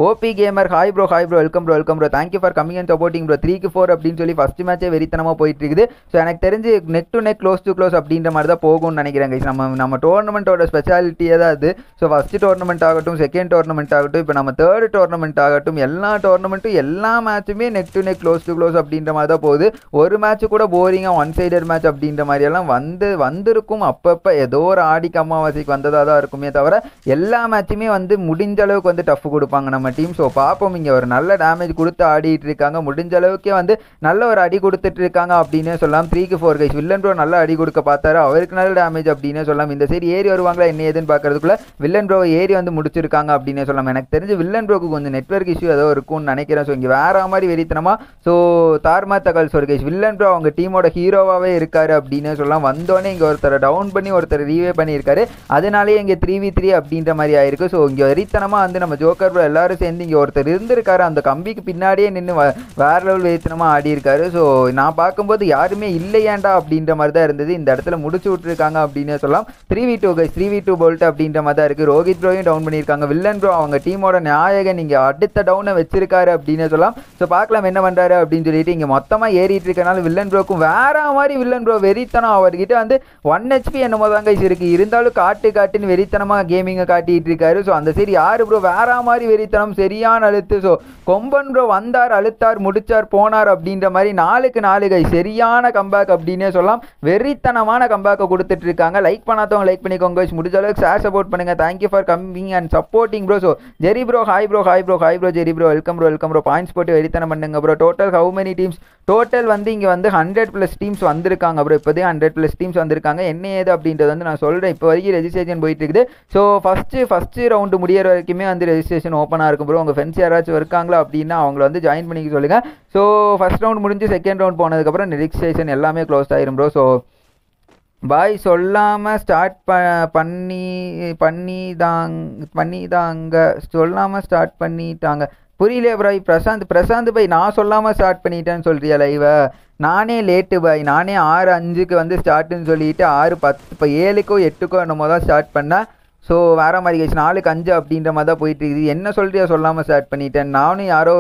OP gamer hi bro hi bro welcome bro welcome bro thank you for coming and supporting bro த்ரீக்கு ஃபோர் அப்படின்னு சொல்லி ஃபஸ்ட் மேட்சே வெறித்தனமாக போயிட்டு இருக்குது ஸோ எனக்கு தெரிஞ்சு neck to neck close to close அப்படின்ற மாதிரி தான் போகும்னு நினைக்கிறேன் guys. நம்ம நம்ம டோர்னமெண்ட்டோட ஸ்பெஷாலிட்டியே தான் அது. ஸோ ஃபஸ்ட்டு டோர்னமெண்ட் ஆகட்டும் செகண்ட் டோர்னமெண்ட் ஆகட்டும் இப்போ நம்ம தேர்ட் டோர்னமெண்ட் ஆகட்டும் எல்லா டோர்னமெண்ட்டும் எல்லா மேட்சுமே neck to neck close to close அப்படின்ற மாதிரி தான் போகுது. ஒரு மேட்ச் கூட போரிங்காக ஒன் சைடட் மேட்ச் அப்படின்ற மாதிரி எல்லாம் வந்து வந்திருக்கும் அப்பப்போ ஏதோ ஒரு ஆடிக்கு அமாவாசைக்கு வந்ததாக தான் இருக்குமே தவிர எல்லா மேட்சுமே வந்து முடிஞ்ச அளவுக்கு வந்து டஃப் கொடுப்பாங்க நம்ம டீம் ஸோ பார்ப்போம் இங்கே ஒரு நல்ல டேமேஜ் கொடுத்து ஆடிட்டு இருக்காங்க. முடிஞ்ச அளவுக்கே வந்து நல்ல ஒரு அடி கொடுத்துட்டு இருக்காங்க அப்படின்னு சொல்லலாம். த்ரீக்கு ஃபோர் கைஸ் வில்லன் ப்ரோ நல்லா அடி கொடுக்க பார்த்தாரு. அவருக்கு நல்ல டேமேஜ் அப்படின்னே சொல்லலாம். இந்த சைடு ஏறி வருவாங்களா? என்ன ஏதுன்னு பார்க்கறதுக்குள்ள வில்லன் ப்ரோ ஏறி வந்து முடிச்சிருக்காங்க அப்படின்னே சொல்லலாம். எனக்கு தெரிஞ்சு வில்லன் ப்ரோக்கு கொஞ்சம் நெட்வொர்க் இஷ்யூ ஏதோ இருக்கும்னு நினைக்கிறேன். ஸோ இங்கே வேற மாதிரி வெறித்தனமா ஸோ தார்மா தகவல் சொல் கைஸ் வில்லன் ப்ரோ அவங்க டீமோட ஹீரோவாகவே இருக்காரு அப்படின்னே சொல்லலாம். வந்தோடனே இங்கே ஒருத்தரை டவுன் பண்ணி ஒருத்தர் ரீவே பண்ணியிருக்காரு. அதனாலேயே இங்கே த்ரீ வி த்ரீ அப்படின்ற மாதிரி ஆயிருக்கு. ஸோ இங்கே வெறித்தனமாக வந்து நம்ம ஜோக்கர் ப்ரோ எல்லாரும் சேர்ந்து இங்கே ஒருத்தர் இருந்திருக்காரு. அந்த கம்பிக்கு பின்னாடியே நின்று வேற லெவல் வெறித்தனமாக ஆடி இருக்காரு. ஸோ நான் பார்க்கும்போது யாருமே இல்லையாண்டா அப்படின்ற மாதிரி தான் இருந்தது. இந்த இடத்துல முடிச்சு விட்டுருக்காங்க அப்படின்னே சொல்லலாம். Three v two guys three v two bold அப்படின்ற மாதிரி தான் இருக்குது ரோஹித் ப்ரோயும் டவுன் பண்ணியிருக்காங்க. வில்லன் ப்ரோ அவங்க டீமோட நாயகன் இங்கே அடுத்த டவுனை வச்சிருக்காரு அப்படின்னு சொல்லலாம். ஸோ பார்க்கலாம் என்ன பண்ணுறாரு அப்படின்னு சொல்லிட்டு இங்கே மொத்தமாக ஏறிட்டு இருக்கனால வில்லன் ப்ரோக்கும் வேற மாதிரி வில்லன் ப்ரோ வெறித்தனம் அவர்கிட்ட வந்து ஒன் ஹெச்பி என்னமோ தான் கைஸ் இருக்கு. இருந்தாலும் காட்டு காட்டுன்னு வெறித்தனமாக கேமிங்கை காட்டிட்டு இருக்காரு ஸோ அந்த சரி யார் ப்ரோ வேற மாதிரி வெறித்தனம் சரியான அழுத்து. ஸோ கொம்பன் ப்ரோ வந்தார் அழுத்தார் முடிச்சார் போனார் அப்படின்ற மாதிரி நாளுக்கு நாலு கை சரியான கம்பேக் அப்படின்னே சொல்லலாம். வெறித்தனமான கம்பேக்கை கொடுத்துட்டு இருக்காங்க லைக் பண்ணாதவங்க லைக் பண்ணிக்கோங்க முடிஞ்ச அளவுக்கு ஷேர் சப்போர்ட் பண்ணுங்க. Thank you for coming and supporting bro so Jerry bro hi bro hi bro hi bro Jerry bro welcome bro welcome bro points போட்டு வெறித்தனம் பண்ணுங்க bro total how many teams total வந்து இங்கே வந்து ஹண்ட்ரட் ப்ளஸ் டீம்ஸ் வந்திருக்காங்க ப்ரோ இப்போதே ஹண்ட்ரட் ப்ளஸ் டீம்ஸ் வந்திருக்காங்க. என்ன ஏது அப்படின்றது வந்து நான் சொல்கிறேன் இப்போ வரைக்கும் ரெஜிஸ்ட்ரேஷன் போயிட்டு இருக்குது ஸோ ஃபஸ்ட்டு ஃபஸ்ட்டு ரவுண்டு முடியிற வரைக்குமே வந்து ரெஜிஸ்ட்ரேஷன் ஓப்பனாக இருக்கும் ப்ரோ உங்கள் ஃப்ரெண்ட்ஸ் யாராச்சும் இருக்காங்களா அப்படின்னா அவங்கள வந்து ஜாயின் பண்ணிக்க சொல்லுங்கள் ஸோ ஃபஸ்ட் ரவுண்ட் முடிஞ்சு செகண்ட் ரவுண்ட் போனதுக்கப்புறம் ரெஜிஸ்ட்ரேஷன் எல்லாமே க்ளோஸ் ஆயிரும் ப்ரோ ஸோ பாய் சொல்லாமல் ஸ்டார்ட் ப பண்ணி பண்ணி பண்ணிதாங்க. பண்ணி தாங்க சொல்லாமல் ஸ்டார்ட் பண்ணிட்டாங்க. புரியலையே பாய் பிரசாந்த் பிரசாந்த் பாய் நான் சொல்லாமல் ஸ்டார்ட் பண்ணிட்டேன்னு சொல்கிறியா லைவை நானே லேட்டு பாய் நானே ஆறு அஞ்சுக்கு வந்து ஸ்டார்ட்டுன்னு சொல்லிட்டு ஆறு பத்து இப்போ ஏழுக்கோ எட்டுக்கோ என்னமோ தான் ஸ்டார்ட் பண்ணேன். ஸோ வேறு மாதிரி கேச்சு நாலுக்கு அஞ்சு அப்படின்ற மாதிரி தான் போயிட்டு இருக்குது. என்ன சொல்கிறியா சொல்லாமல் ஸ்டார்ட் பண்ணிட்டேன். நானும் யாரோ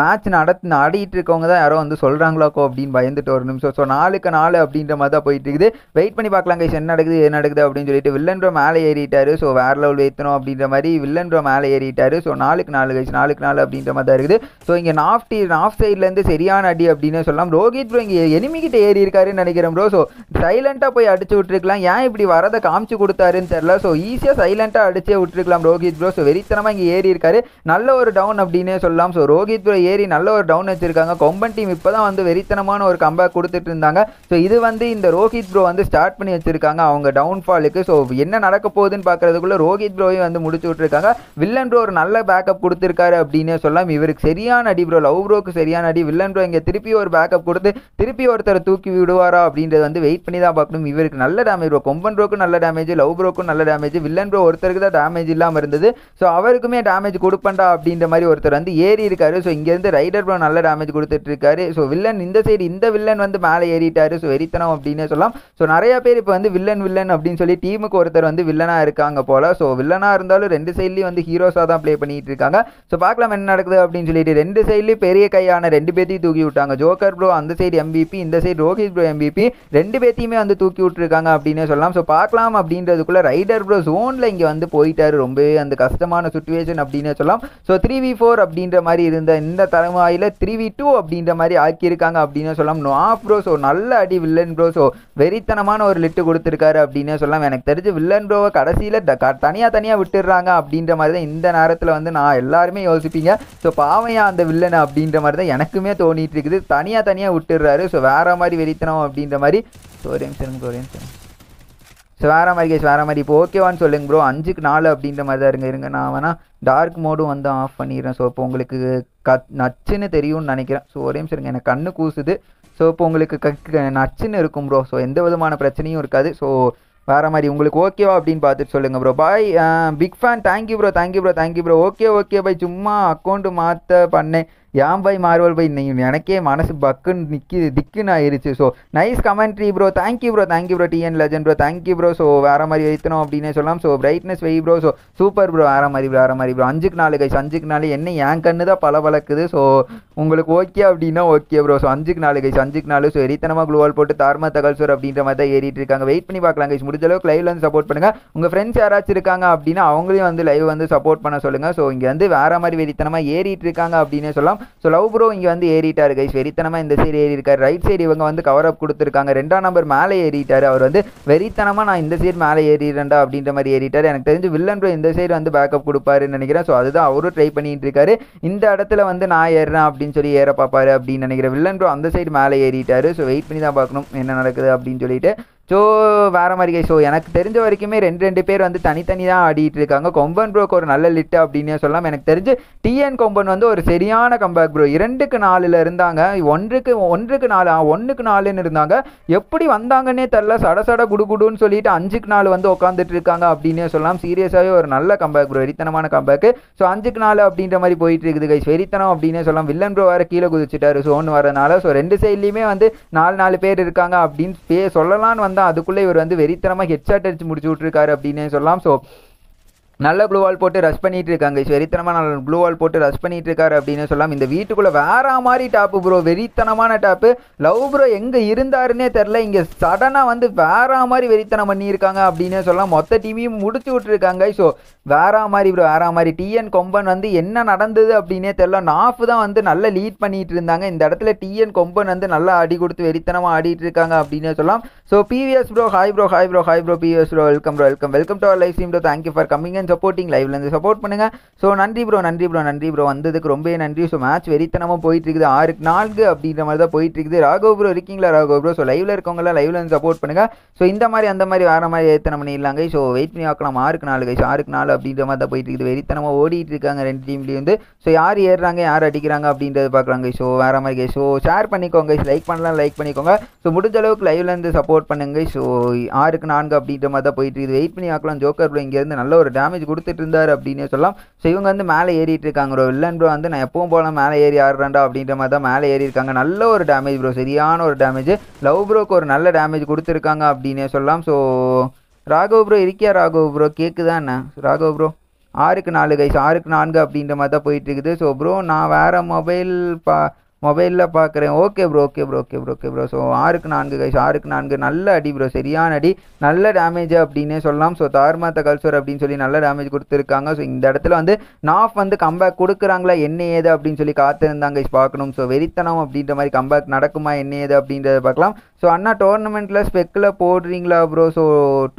மேட்ச் நடத்து ஆடிட்டு இருக்கவங்க தான் யாரோ வந்து சொல்கிறாங்களாக்கோ அப்படின்னு பயந்துட்டு ஒரு நிமிஷம். ஸோ நாலுக்கு நாலு அப்படின்ற மாதிரி தான் போயிட்டு இருக்குது. வெயிட் பண்ணி பார்க்கலாம் கைஸ் என்ன நடக்குது என்ன நடக்குது அப்படின்னு சொல்லிட்டு. வில்லன் மேலே ஏறிட்டாரு. ஸோ வேற லெவல் ஏற்றணும் அப்படின்ற மாதிரி வில்லன் மேலே ஏறிட்டாரு. ஸோ நாலுக்கு நாலு கைஸ் நாலுக்கு நாலு அப்படின்ற மாதிரி தான் இருக்குது. ஸோ இங்கே நாஃப்டி நாஃப் சைட்லேருந்து சரியான அடி அப்படின்னு சொல்லலாம். ரோஹித் ப்ரோ இங்கே எனிமிக்கிட்ட ஏறி இருக்காருன்னு நினைக்கிறேன் ப்ரோ ஸோ சைலண்ட்டாக போய் அடிச்சு விட்டுருக்கலாம். ஏன் இப்படி வரதை காமிச்சு கொடுத்தாருன்னு தெரில ஸோ ஈஸியாக சைலண்ட்டாக அடிச்சே விட்டுருக்கலாம் ரோஹித் ப்ரோ ஸோ வெறித்தனமாக இங்கே ஏறி இருக்காரு. நல்ல ஒரு டவுன் அப்படின்னே சொல்லலாம். ஸோ ரோஹித் ப்ரோ ஏறி நல்ல ஒரு டவுன் வச்சிருக்காங்க. கொம்பன் டீம் இப்போ தான் வந்து வெறித்தனமான ஒரு கம்பேக் கொடுத்துட்டு இருந்தாங்க. ஸோ இது வந்து இந்த ரோஹித் ப்ரோ வந்து ஸ்டார்ட் பண்ணி வச்சிருக்காங்க அவங்க டவுன்ஃபாலுக்கு ஸோ என்ன நடக்க போகுதுன்னு பார்க்கறதுக்குள்ள ரோஹித் ப்ரோவையும் வந்து முடிச்சு விட்டுருக்காங்க. வில்லன் ப்ரோ ஒரு நல்ல பேக்கப் கொடுத்துருக்காரு அப்படின்னே சொல்லலாம். இவருக்கு சரியான அடி ப்ரோ லவ் ப்ரோக்கு சரியான அடி. வில்லன் ப்ரோ இங்கே திருப்பி ஒரு பேக்கப் கொடுத்து திருப்பி ஒருத்தர் தூக்கி விடுவாரா அப்படின்றது வந்து வெயிட் பண்ணி தான் பார்க்கணும். இவருக்கு நல்ல டேமேஜ் ப்ரோ கொம்பன் ப்ரோக்கும் நல்ல டேமேஜ் லவ் ப்ரோக்கும் நல்ல டேமேஜ் வில்லன் ப்ரோ ஒருத்தருக்கு தான் டேமேஜ் இல்லாமல் இருந்தது. ஸோ அவருக்குமே டேமேஜ் கொடுப்பண்டா அப்படின்ற மாதிரி ஒருத்தர் வந்து ஏறி இருக்காரு. ஸோ இங்கேருந்து ரைடர் ப்ரோ நல்ல டேமேஜ் கொடுத்துட்டு இருக்காரு. ஸோ வில்லன் இந்த சைடு இந்த வில்லன் வந்து மேலே ஏறிட்டாரு. ஸோ எரித்தனம் அப்படின்னே சொல்லலாம். ஸோ நிறைய பேர் இப்போ வந்து வில்லன் வில்லன் அப்படின்னு சொல்லி டீமுக்கு ஒருத்தர் வந்து வில்லனாக இருக்காங்க போல. ஸோ வில்லனாக இருந்தாலும் ரெண்டு சைட்லேயும் வந்து ஹீரோஸாக தான் ப்ளே பண்ணிட்டு இருக்காங்க. ஸோ பார்க்கலாம் என்ன நடக்குது அப்படின்னு சொல்லிட்டு ரெண்டு சைட்லேயும் பெரிய கையான ரெண்டு பேர்த்தையும் தூக்கி விட்டாங்க. ஜோக்கர் ப்ரோ அந்த சைடு எம்பிபி இந்த சைடு ரோஹித் ப்ரோ எம்பிபி ரெண்டு பேர்த்தையுமே வந்து தூக்கி விட்டுருக்காங்க அப்படின்னே சொல்லலாம். ஸோ பார்க்கலாம் அப்படின்றதுக்குள்ள ரைடர் ப்ரோ ஜோன் டவுனில் இங்கே வந்து போயிட்டாரு. ரொம்பவே அந்த கஷ்டமான சுச்சுவேஷன் அப்படின்னு சொல்லலாம். ஸோ த்ரீ வி ஃபோர் அப்படின்ற மாதிரி இருந்த இந்த தலைமுறையில் த்ரீ வி டூ அப்படின்ற மாதிரி ஆக்கியிருக்காங்க அப்படின்னு சொல்லலாம். நோ ஆஃப் ப்ரோ ஸோ நல்ல அடி வில்லன் ப்ரோ ஸோ வெறித்தனமான ஒரு லிட்டு கொடுத்துருக்காரு அப்படின்னே சொல்லலாம். எனக்கு தெரிஞ்சு வில்லன் ப்ரோவை கடைசியில் தனியாக தனியாக விட்டுடுறாங்க அப்படின்ற மாதிரி தான் இந்த நேரத்தில் வந்து நான் எல்லாருமே யோசிப்பீங்க. ஸோ பாவையா அந்த வில்லன் அப்படின்ற மாதிரி தான் எனக்குமே தோணிட்டு இருக்குது. தனியாக தனியாக விட்டுடுறாரு. ஸோ வேற மாதிரி வெறித்தனம் அப்படின்ற மாதிரி. ஸோ ஒரு நிமிஷம் ஒரு நிமிஷம் ஸோ வேறு மாதிரி கேஸ் வேறு மாதிரி இப்போ ஓகேவான்னு சொல்லுங்க ப்ரோ அஞ்சுக்கு நாலு அப்படின்ற மாதிரி தான் இருங்க. இருங்க நான் வேணால் டார்க் மோடும் வந்து ஆஃப் பண்ணிடுறேன். ஸோ இப்போ உங்களுக்கு கத் நச்சுன்னு தெரியும்னு நினைக்கிறேன். ஸோ ஒரே நிமிஷம் இருங்க. எனக்கு கண்ணு கூசுது. ஸோ இப்போ உங்களுக்கு க நச்சுன்னு இருக்கும் ப்ரோ ஸோ எந்த விதமான பிரச்சனையும் இருக்காது. ஸோ வேறு மாதிரி உங்களுக்கு ஓகேவா அப்படின்னு பார்த்துட்டு சொல்லுங்கள் bro bye big fan thank you bro thank you bro thank you bro okay okay bye சும்மா அக்கௌண்ட்டு மாற்ற பண்ணேன். ஏன் பை மார்வல் பை நீ எனக்கே மனசு பக்குன்னு நிற்கி திக்குன்னு ஆயிடுச்சு so nice commentary bro thank you bro thank you bro TN legend bro thank you bro so வேறு மாதிரி வைத்தணும் அப்படின்னே சொல்லலாம் ஸோ பிரைட்னஸ் வெய் ப்ரோ ஸோ சூப்பர் ப்ரோ வேறு மாதிரி வேறு மாதிரி ப்ரோ அஞ்சுக்கு நாலு கைஸ் அஞ்சுக்கு நாலு. என்ன என் கண்ணு தான் பல பழக்குது ஸோ உங்களுக்கு ஓகே அப்படின்னா ஓகே ப்ரோ ஸோ அஞ்சுக்கு நாலு கைஸ் அஞ்சுக்கு நாலு. ஸோ எரித்தனமாக குளோவால் போட்டு தார்மா தகவல் சார் அப்படின்ற மாதிரி தான் ஏறிட்டு இருக்காங்க. வெயிட் பண்ணி பார்க்கலாம் கைஸ் முடிஞ்ச அளவுக்கு லைவ்ல வந்து சப்போர்ட் பண்ணுங்கள் உங்கள் ஃப்ரெண்ட்ஸ் யாராச்சும் இருக்காங்க அப்படின்னா அவங்களையும் வந்து லைவ் வந்து சப்போர்ட் பண்ண சொல்லுங்கள் ஸோ இங்கே வந்து வேறு மாதிரி வெறித்தனமாக ஏறிட்டு இருக்காங்க அப்படின்னே சொல்லலாம் ஸோ லவ் ப்ரோ இங்கே வந்து ஏறிட்டார் கைஸ் வெறித்தனமாக இந்த சைடு ஏறி இருக்கார் ரைட் சைடு இவங்க வந்து கவர் அப் கொடுத்துருக்காங்க. ரெண்டாம் நம்பர் மேலே ஏறிட்டார். அவர் வந்து வெறித்தனமாக நான் இந்த சைடு மேலே ஏறிடுறேன்டா அப்படின்ற மாதிரி ஏறிட்டாரு. எனக்கு தெரிஞ்சு வில்லன் ப்ரோ இந்த சைடு வந்து பேக்கப் கொடுப்பாருன்னு நினைக்கிறேன். ஸோ அதுதான் அவரும் ட்ரை பண்ணிட்டு இருக்காரு. இந்த இடத்துல வந்து நான் ஏறுறேன் அப்படின்னு சொல்லி ஏற பார்ப்பாரு அப்படின்னு நினைக்கிறேன். வில்லன் ப்ரோ அந்த சைடு மேலே ஏறிட்டார். ஸோ வெயிட் பண்ணி தான் பார்க்கணும் என்ன நடக்குது அப்படின்னு சொல்லிட்டு. ஸோ வேறு மாதிரி கை ஸோ எனக்கு தெரிஞ்ச வரைக்குமே ரெண்டு ரெண்டு பேர் வந்து தனித்தனி தான் ஆடிட்டு இருக்காங்க. கொம்பன் ப்ரோக்கு ஒரு நல்ல லிட்டு அப்படின்னே சொல்லலாம் எனக்கு தெரிஞ்சு டிஎன் கொம்பன் வந்து ஒரு சரியான கம்பேக் ப்ரோ இரண்டுக்கு நாலில் இருந்தாங்க. ஒன்றுக்கு ஒன்றுக்கு நாலு ஒன்றுக்கு நாலுன்னு இருந்தாங்க. எப்படி வந்தாங்கன்னே தெரில சட சட குடுகுடுன்னு சொல்லிட்டு அஞ்சுக்கு நாலு வந்து உட்காந்துட்டு இருக்காங்க அப்படின்னே சொல்லலாம் சீரியஸாகவே ஒரு நல்ல கம்பேக் ப்ரோ வெறித்தனமான கம்பேக்கு ஸோ அஞ்சுக்கு நாலு அப்படின்ற மாதிரி போயிட்டு இருக்குது கைஸ் வெறித்தனம் அப்படின்னே சொல்லலாம் வில்லன் ப்ரோ வேறு கீழே குதிச்சிட்டாரு. ஸோ ஒன்று வரனால ஸோ ரெண்டு சைட்லேயுமே வந்து நாலு நாலு பேர் இருக்காங்க அப்படின்னு பே சொல்லலான்னு வந்து தான் அதுக்குள்ளே இவர் வந்து வெறித்தனமாக ஹெட்ஷாட் அடிச்சு முடிச்சு விட்ருக்காரு அப்படின்னே சொல்லலாம் ஸோ நல்ல ப்ளூ வால் போட்டு ரஷ் பண்ணிட்டு இருக்காங்க. வெறித்தனமாக நல்ல ப்ளூ வால் போட்டு ரஷ் பண்ணிட்டு இருக்காரு அப்படின்னு சொல்லலாம் இந்த வீட்டுக்குள்ளே வேற மாதிரி டாப்பு ப்ரோ வெறித்தனமான டாப்பு லவ் ப்ரோ எங்கே இருந்தாருன்னே தெரில இங்கே சடனாக வந்து வேற மாதிரி வெறித்தனம் பண்ணியிருக்காங்க அப்படின்னே சொல்லலாம் மொத்த டீமையும் முடிச்சு விட்ருக்காங்க ஸோ வேற மாதிரி ப்ரோ வேற மாதிரி. டிஎன் கொம்பன் வந்து என்ன நடந்தது அப்படின்னே தெரில நாஃப் தான் வந்து நல்ல லீட் பண்ணிட்டு இருந்தாங்க. இந்த இடத்துல டிஎன் கொம்பன் வந்து நல்லா அடி கொடுத்து வெறித்தனமாக ஆடிட்டு இருக்காங்க அப்படின்னு சொல்லலாம் so PVS bro hi bro hi bro hi bro PVS bro welcome bro welcome welcome to our life stream bro thank you for coming and supporting லைவ்லேருந்து support பண்ணுங்க. ஸோ நன்றி ப்ரோ நன்றி ப்ரோ நன்றி ப்ரோ வந்ததுக்கு ரொம்பவே நன்றி. ஸோ மேட்ச் வெறித்தனமாக போயிட்டு இருக்குது ஆறுக்கு நான்கு அப்படின்ற மாதிரி தான் போயிட்டு இருக்குது ராகவ் ப்ரோ இருக்கீங்களா ராகவ் ப்ரோ ஸோ லைவ்ல இருக்கவங்களாம் லைவ்ல இருந்து சப்போர்ட் பண்ணுங்க. ஸோ இந்த மாதிரி அந்த மாதிரி வேற மாதிரி ஏத்தனை இல்லாங்க ஸோ வெயிட் பண்ணி பார்க்கலாம். ஆறுக்கு நாலு கைஸ் ஆறுக்கு நாலு அப்படின்ற மாதிரி தான் போயிட்டு இருக்குது வெறித்தனமாக ஓடிட்டு இருக்காங்க ரெண்டு டீம்லேயும் வந்து. ஸோ யார் ஏறுறாங்க யார் அடிக்கிறாங்க அப்படின்றத பார்க்குறாங்க ஸோ வேற மாதிரி ஸோ ஷேர் பண்ணிக்கோங்க லைக் பண்ணலாம் லைக் பண்ணிக்கோங்க. ஸோ முடிஞ்ச அளவுக்கு லைவ்ல இருந்து சப்போர்ட் பண்ணுங்க ஸோ ஆறுக்கு நான்கு அப்படின்ற மாதிரி தான் போயிட்டு இருக்குது வெயிட் பண்ணி பார்க்கலாம். ஜோக்கர் ப்ரோ இங்கேருந்து நல்ல ஒரு டேமேஜ் கொடுத்துட்டு இருந்தார் அப்படின்னே சொல்லலாம். ஸோ இவங்க வந்து மேலே ஏறிட்டு இருக்காங்க ப்ரோ வில்லன் ப்ரோ வந்து நான் எப்பவும் போல மேலே ஏறி ஆடுறேன்டா அப்படின்ற மாதிரி தான் மேலே ஏறி இருக்காங்க நல்ல ஒரு டேமேஜ் ப்ரோ சரியான ஒரு டேமேஜ் லவ் ப்ரோக்கு ஒரு நல்ல டேமேஜ் கொடுத்துருக்காங்க அப்படின்னே சொல்லலாம். ஸோ ராகவ் ப்ரோ இருக்கியா ராகவ் ப்ரோ கேட்குதா என்ன? ராகவ் ப்ரோ ஆறுக்கு நாலு கைஸ் ஆறுக்கு நான்கு அப்படின்ற மாதிரி தான் போயிட்டு இருக்குது ஸோ ப்ரோ நான் வேறு மொபைல் பா மொபைலில் பார்க்குறேன் okay bro okay bro okay bro okay bro so ஆறுக்கு நான்கு கைஸ் ஆறுக்கு நான்கு. நல்ல அடி ப்ரோ சரியான அடி. நல்ல டேமேஜ் அப்படின்னே சொல்லலாம். ஸோ தார்மாத்த கல்சர் அப்படின்னு சொல்லி நல்ல டேமேஜ் கொடுத்துருக்காங்க. ஸோ இந்த இடத்துல வந்து நாஃப் வந்து கம்பேக் கொடுக்குறாங்களா? என்ன ஏது அப்படின்னு சொல்லி காத்திருந்தாங்க கைஸ் பார்க்கணும். ஸோ வெறித்தனம் அப்படின்ற மாதிரி கம்பேக் நடக்குமா? என்ன ஏது அப்படின்றத பார்க்கலாம். ஸோ அண்ணா டோர்னமெண்ட்டில் ஸ்பெக்கில் போடுறீங்களா ப்ரோ ஸோ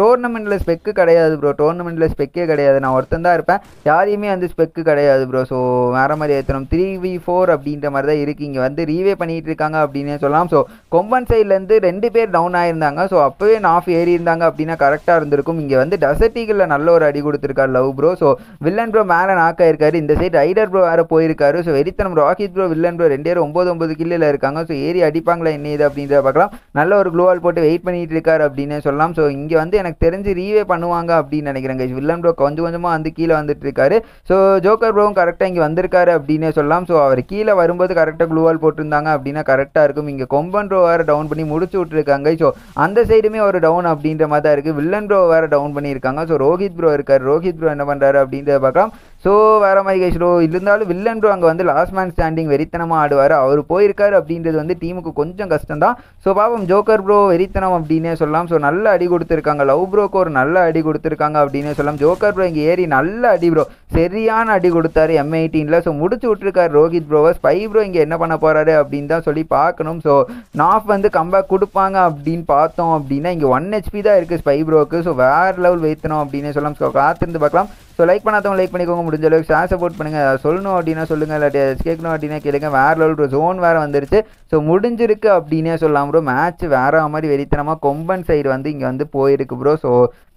டோர்னமெண்ட்டில் ஸ்பெக்கு கிடையாது ப்ரோ டோர்னமெண்ட்டில் ஸ்பெக்கே கிடையாது. நான் ஒருத்தன் தான் இருப்பேன். யாரையுமே வந்து ஸ்பெக்கு கிடையாது ப்ரோ ஸோ வேறு மாதிரி ஏற்றணும் த்ரீ வி ஃபோர் அப்படின்ற மாதிரி தான் இருக்குது இங்கே வந்து ரீவே பண்ணிகிட்டு இருக்காங்க அப்படின்னு சொல்லலாம். ஸோ கொம்பன் சைட்லேருந்து ரெண்டு பேர் டவுன் ஆயிருந்தாங்க. ஸோ அப்போவே நாஃப் ஏறி இருந்தாங்க அப்படின்னா கரெக்டாக இருந்திருக்கும். இங்கே வந்து டசர்டிகளில் நல்ல ஒரு அடி கொடுத்துருக்காரு love bro so villain bro மேலே நாக்காயிருக்காரு இந்த சைடு ரைடர் ப்ரோ வேறு போயிருக்காரு. ஸோ வெறித்தனம் ராக்கித் ப்ரோ வில்லன் ப்ரோ ரெண்டு பேரும் ஒம்பது ஒம்பது கில்லில் இருக்காங்க. ஸோ ஏறி அடிப்பாங்களா என்ன இது அப்படின்றத பார்க்கலாம். நல்ல ஒரு க்ளோவால் போட்டு வெயிட் பண்ணிட்டு இருக்காரு அப்படின்னு சொல்லலாம். ஸோ இங்கே வந்து எனக்கு தெரிஞ்சு ரீவே பண்ணுவாங்க அப்படின்னு நினைக்கிறேன் வில்லன் ப்ரோ கொஞ்சம் கொஞ்சமாக வந்து கீழே வந்துட்டு இருக்காரு ஸோ ஜோக்கர் ப்ரோவும் கரெக்டாக இங்கே வந்திருக்காரு அப்படின்னு சொல்லலாம். ஸோ அவர் கீழே வரும்போது கரெக்டாக க்ளூவால் போட்டிருந்தாங்க அப்படின்னா கரெக்டாக இருக்கும். இங்கே கொம்பன் ரோ வேறு டவுன் பண்ணி முடிச்சு விட்ருக்காங்க ஸோ அந்த சைடுமே ஒரு டவுன் அப்படின்ற மாதிரி தான் இருக்குது வில்லன் ப்ரோ வேறு டவுன் பண்ணியிருக்காங்க. ஸோ ரோஹித் ப்ரோ இருக்கார். ரோஹித் ப்ரோ என்ன பண்ணுறாரு அப்படின்றத பார்க்கலாம். ஸோ வேறு மாதிரி கைஸ் ப்ரோ இருந்தாலும் வில்லன் ப்ரோ அங்கே வந்து லாஸ்ட் மேன் ஸ்டாண்டிங் வெறித்தனமாக ஆடுவார். அவர் போயிருக்காரு அப்படின்றது வந்து டீமுக்கு கொஞ்சம் கஷ்டம் தான் ஸோ பாவம் ஜோக்கர் ப்ரோ வெறித்தனம் அப்படின்னே சொல்லலாம். ஸோ நல்ல அடி கொடுத்துருக்காங்க. லவ் ப்ரோக்கு ஒரு நல்ல அடி கொடுத்துருக்காங்க அப்படின்னே சொல்லலாம். ஜோக்கர் ப்ரோ இங்கே ஏறி நல்ல அடி ப்ரோ சரியான அடி கொடுத்தாரு எம் எயிட்டீனில் ஸோ முடிச்சு விட்ருக்காரு ரோஹித் ப்ரோவை ஸ்பை ப்ரோ இங்கே என்ன பண்ண போகிறாரு அப்படின்னு தான் சொல்லி பார்க்கணும். ஸோ நாஃப் வந்து கம்பேக் கொடுப்பாங்க அப்படின்னு பார்த்தோம் அப்படின்னா இங்கே ஒன் ஹெச்பி தான் இருக்குது ஸ்பை ப்ரோக்கு ஸோ வேறு லெவல் வைத்தணும் அப்படின்னே சொல்லலாம். ஸோ காத்திருந்து பார்க்கலாம். ஸோ லைக் பண்ணாதவங்க லைக் பண்ணிக்கோங்க. முடிஞ்ச அளவுக்கு ஷேர் சப்போர்ட் பண்ணுங்கள் சொல்லணும் அப்படின்னா சொல்லுங்கள் இல்லாட்டி கேட்கணும் அப்படின்னா கேளுங்க. வேறு லெவல் ஜோன் வேறு வந்துருச்சு. ஸோ முடிஞ்சிருக்கு அப்படின்னே சொல்லலாம் ப்ரோ மேட்ச் வேற மாதிரி வெறித்தனமாக கொம்பன் சைடு வந்து இங்கே வந்து போயிருக்கு ப்ரோ ஸோ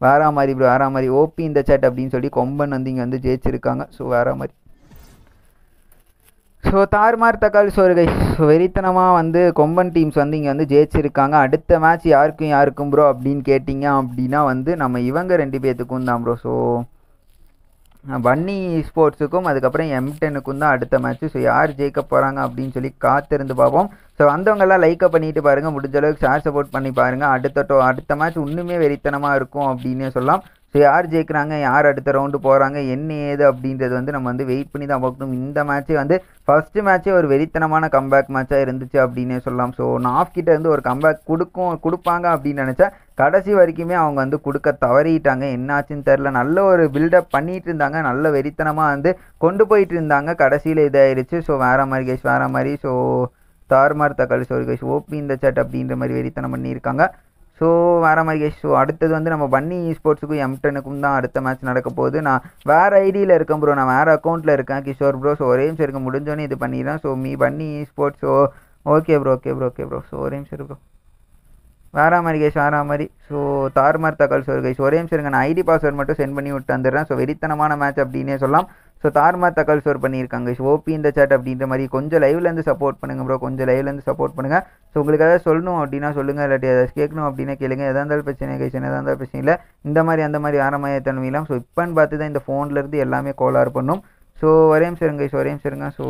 வேற மாதிரி ப்ரோ வேற மாதிரி ஓபி இந்த சேட் அப்படின்னு சொல்லி கொம்பன் வந்து இங்கே வந்து ஜெயிச்சிருக்காங்க. ஸோ வேற மாதிரி. ஸோ தார்மார் தக்காளி சோறு கை வெறித்தனமாக வந்து கொம்பன் டீம்ஸ் வந்து இங்கே வந்து ஜெயிச்சிருக்காங்க. அடுத்த மேட்ச் யாருக்கும் யாருக்கும் ப்ரோ அப்படின்னு கேட்டிங்க அப்படின்னா வந்து நம்ம இவங்க ரெண்டு பேர்த்துக்கும் தான் ப்ரோ ஸோ பன்னி ஸ்போர்ட்ஸுக்கும் அதுக்கப்புறம் எம் டென்னுக்கும் தான் அடுத்த மேட்ச்சு ஸோ யார் ஜெயிக்க போகிறாங்க அப்படின்னு சொல்லி காத்திருந்து பார்ப்போம். ஸோ வந்தவங்கெல்லாம் லைக்கை பண்ணிட்டு பாருங்கள் முடிஞ்ச அளவுக்கு ஷேர் சப்போர்ட் பண்ணி பாருங்கள் அடுத்த டோ அடுத்த மேட்ச் இன்னுமே வெறித்தனமாக இருக்கும் அப்படின்னே சொல்லலாம். ஸோ யார் ஜெயிக்கிறாங்க யார் அடுத்த ரவுண்டு போகிறாங்க என்ன ஏது அப்படின்றது வந்து நம்ம வந்து வெயிட் பண்ணி தான் பார்க்கணும். இந்த மேட்ச்சே வந்து ஃபஸ்ட்டு மேட்ச்சே ஒரு வெறித்தனமான கம்பேக் மேட்சாக இருந்துச்சு அப்படின்னே சொல்லலாம். ஸோ நாஃப் கிட்ட இருந்து ஒரு கம்பேக் கொடுக்கும் கொடுப்பாங்க அப்படின்னு நினச்சா கடைசி வரைக்குமே அவங்க வந்து கொடுக்க தவறிட்டாங்க. என்னாச்சுன்னு தெரில நல்ல ஒரு பில்டப் பண்ணிட்டு இருந்தாங்க. நல்ல வெறித்தனமாக வந்து கொண்டு போயிட்டு இருந்தாங்க. கடைசியில் இதாயிருச்சு. ஸோ வேறு மாதிரி கேஷ் வேறு மாதிரி. ஸோ தார்மார் தக்காளி சோறு கேஷ் ஓபி இந்த சட் அப்படின்ற மாதிரி வெறித்தனம் பண்ணியிருக்காங்க. ஸோ வேறு மாதிரி கேஸ் ஸோ அடுத்தது வந்து நம்ம பன்னி ஸ்போர்ட்ஸுக்கும் எம்டனுக்கும் தான் அடுத்த மேட்ச் நடக்க போகுது. நான் வேறு ஐடியில் இருக்கேன் ப்ரோ நான் வேறு அக்கௌண்ட்டில் இருக்கேன் கிஷோர் ப்ரோ ஸோ ஒரே நிமிஷம் இருக்க முடிஞ்சோன்னே இது பண்ணிடுறேன். ஸோ மீ பன்னி sports so okay bro okay bro okay bro so ஒரே நிமிஷம் ப்ரோ வேற மாதிரி கேஸ் வேற மாதிரி. ஸோ தார்மார் தகவல் சொல் கைஸ் ஒரே நிமிஷம் இருங்க. நான் ஐடி பாஸ்வேர்ட் மட்டும் சென்ட் பண்ணி விட்டு வந்துடுறேன் ஸோ வெறித்தனமான மேட்ச் அப்படின்னே சொல்லலாம். ஸோ தார்மார் தகவல் ஸ்டோர் பண்ணியிருக்காங்க. கைஸ் ஓபி இந்த சேட் அப்படின்ற மாதிரி கொஞ்சம் லைவ்லேருந்து சப்போர்ட் பண்ணுங்கள் ப்ரோ கொஞ்சம் லைவ்லேருந்து சப்போர்ட் பண்ணுங்கள் ஸோ உங்களுக்கு ஏதாவது சொல்லணும் அப்படின்னா சொல்லுங்கள் இல்லாட்டி ஏதாவது கேட்கணும் அப்படின்னா கேளுங்க. எதாக இருந்தாலும் பிரச்சனை கைஸ் எதாக இருந்தாலும் பிரச்சனை இல்லை. இந்த மாதிரி அந்த மாதிரி ஆரம்பமாக தன்மையெல்லாம். ஸோ இப்போன்னு பார்த்து தான் இந்த ஃபோன்லேருந்து எல்லாமே கோளாறு பண்ணும். ஸோ வரையும் சரிங்க இருங்க கைஸ் ஒரே ஸோ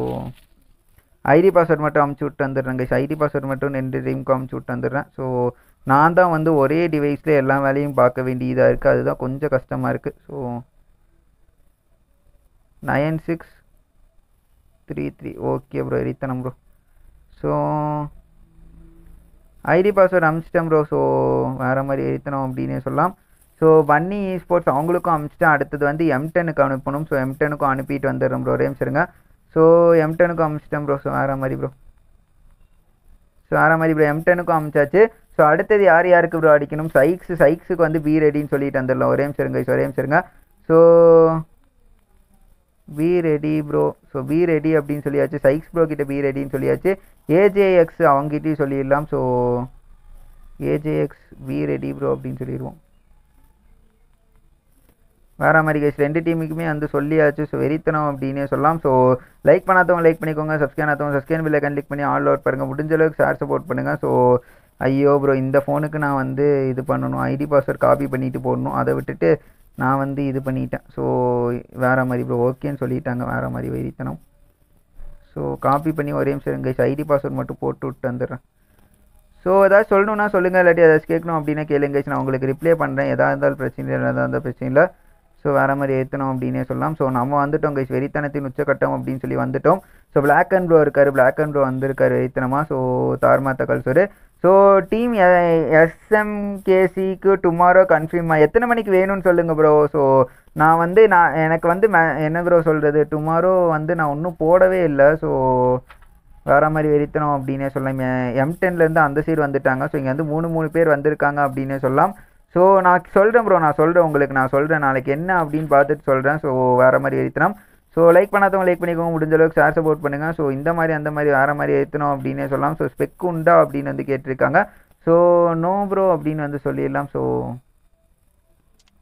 ஐடி பாஸ்வேர்ட் மட்டும் அமுச்சு விட்டு வந்துடுறேன் கைஸ் ஐடி பாஸ்வேர்ட் மட்டும் ரெண்டு டைமுக்கு அமுச்சு விட்டு வந்துடுறேன். ஸோ நான் தான் வந்து ஒரே டிவைஸில் எல்லா வேலையும் பார்க்க வேண்டியதாக இருக்குது அதுதான் கொஞ்சம் கஷ்டமாக இருக்குது so nine six three three. Okay bro எரித்தனம் bro so ID password அமிச்சிட்டேன் ப்ரோ ஸோ வேறு மாதிரி எழுத்தணும் அப்படின்னே சொல்லலாம். ஸோ பன்னி ஸ்போர்ட்ஸ் அவங்களுக்கும் அமிச்சிட்டேன். அடுத்தது வந்து எம் டெனுக்கு அனுப்பணும். ஸோ எம் டெனுக்கும் அனுப்பிட்டு வந்துடுறேன் ப்ரோ ஒரே நிமிஷம் ஸோ எம் டெனுக்கும் ப்ரோ ஸோ வேறு மாதிரி ப்ரோ ஸோ வேறு மாதிரி ப்ரோ எம் டெனுக்கும் அனுப்பிச்சாச்சு ஸோ அடுத்தது யார் யாருக்கு ப்ரோ அடிக்கணும்? சைக்ஸ் சைக்ஸுக்கு வந்து பி ரெடின்னு சொல்லிட்டு வந்துடலாம். ஒரே நிமிஷம் ஒரே நிமிஷம் so be ready bro so be ready அப்படின்னு சொல்லியாச்சு. சைக்ஸ் ப்ரோ கிட்ட பி ரெடின்னு சொல்லியாச்சு. ஏஜேஎக்ஸ் அவங்ககிட்டயும் சொல்லிடலாம். So AJX be ready bro அப்படின்னு சொல்லிடுவோம். வேற மாதிரி கேஸ் ரெண்டு டீமுக்குமே வந்து சொல்லியாச்சு. ஸோ வெறித்தனம் அப்படின்னே சொல்லலாம். ஸோ லைக் பண்ணாதவங்க லைக் பண்ணிக்கோங்க. சப்ஸ்கிரைப் பண்ணாதவங்க சப்ஸ்கிரைப் பில்லை கிளிக் பண்ணி ஆல் அவுட் பாருங்கள் முடிஞ்ச அளவுக்கு ஷேர் சப்போர்ட் பண்ணுங்கள் ஸோ ஐயோ ப்ரோ இந்த ஃபோனுக்கு நான் வந்து இது பண்ணணும். ஐடி பாஸ்வேர்ட் காப்பி பண்ணிட்டு போடணும். அதை விட்டுட்டு நான் வந்து இது பண்ணிட்டேன். ஸோ வேறு மாதிரி ப்ரோ ஓகேன்னு சொல்லிட்டாங்க. வேறு மாதிரி வெறித்தனம். ஸோ காப்பி பண்ணி ஒரே நிமிஷம் கைஸ் ஐடி பாஸ்வேர்ட் மட்டும் போட்டு விட்டு வந்துடுறேன். ஸோ ஏதாவது சொல்லணும்னா சொல்லுங்கள் இல்லாட்டி ஏதாச்சும் கேட்கணும் அப்படின்னா கேளுங்க. நான் உங்களுக்கு ரிப்ளை பண்ணுறேன் எதாக இருந்தாலும் பிரச்சனை இல்லை. எதாக இருந்தால் பிரச்சனை இல்லை. ஸோ வேறு மாதிரி ஏற்றணும் அப்படின்னே சொல்லலாம். ஸோ நம்ம வந்துட்டோம் கைஸ் வெறித்தனத்தின் உச்சக்கட்டம் அப்படின்னு சொல்லி வந்துட்டோம். ஸோ பிளாக் அண்ட் ப்ளோ இருக்கார். பிளாக் அண்ட் ப்ரோ வந்திருக்காரு. வெறித்தனமாக ஸோ தார்மாத்த கல்சரு ஸோ டீம் எஸ்எம்கேசிக்கு டுமாரோ கன்ஃபார்மா எத்தனை மணிக்கு வேணும்னு சொல்லுங்கள் ப்ரோ ஸோ நான் வந்து நான் எனக்கு வந்து மே- என்ன ப்ரோ சொல்கிறது டுமாரோ வந்து நான் ஒன்றும் போடவே இல்லை. ஸோ வேறு மாதிரி வெறித்தனம் அப்படின்னே சொல்லலாம். எம் டென்லேருந்து அந்த சைடு வந்துட்டாங்க. ஸோ இங்கே வந்து மூணு மூணு பேர் வந்திருக்காங்க அப்படின்னே சொல்லலாம். ஸோ நான் சொல்கிறேன் ப்ரோ நான் சொல்கிறேன் உங்களுக்கு. நான் சொல்கிறேன் நாளைக்கு என்ன அப்படின்னு பார்த்துட்டு சொல்கிறேன் ஸோ வேறு மாதிரி வெறித்தனம். ஸோ லைக் பண்ணாதவங்க லைக் பண்ணிக்கோங்க. முடிஞ்ச அளவுக்கு ஷேர் சப்போர்ட் பண்ணுங்கள் ஸோ இந்த மாதிரி அந்த மாதிரி வேறு மாதிரி ஏற்றணும் அப்படின்னே சொல்லலாம். ஸோ ஸ்பெக் உண்டா அப்படின்னு வந்து கேட்டிருக்காங்க. ஸோ நோ ப்ரோ அப்படின்னு வந்து சொல்லிடலாம். ஸோ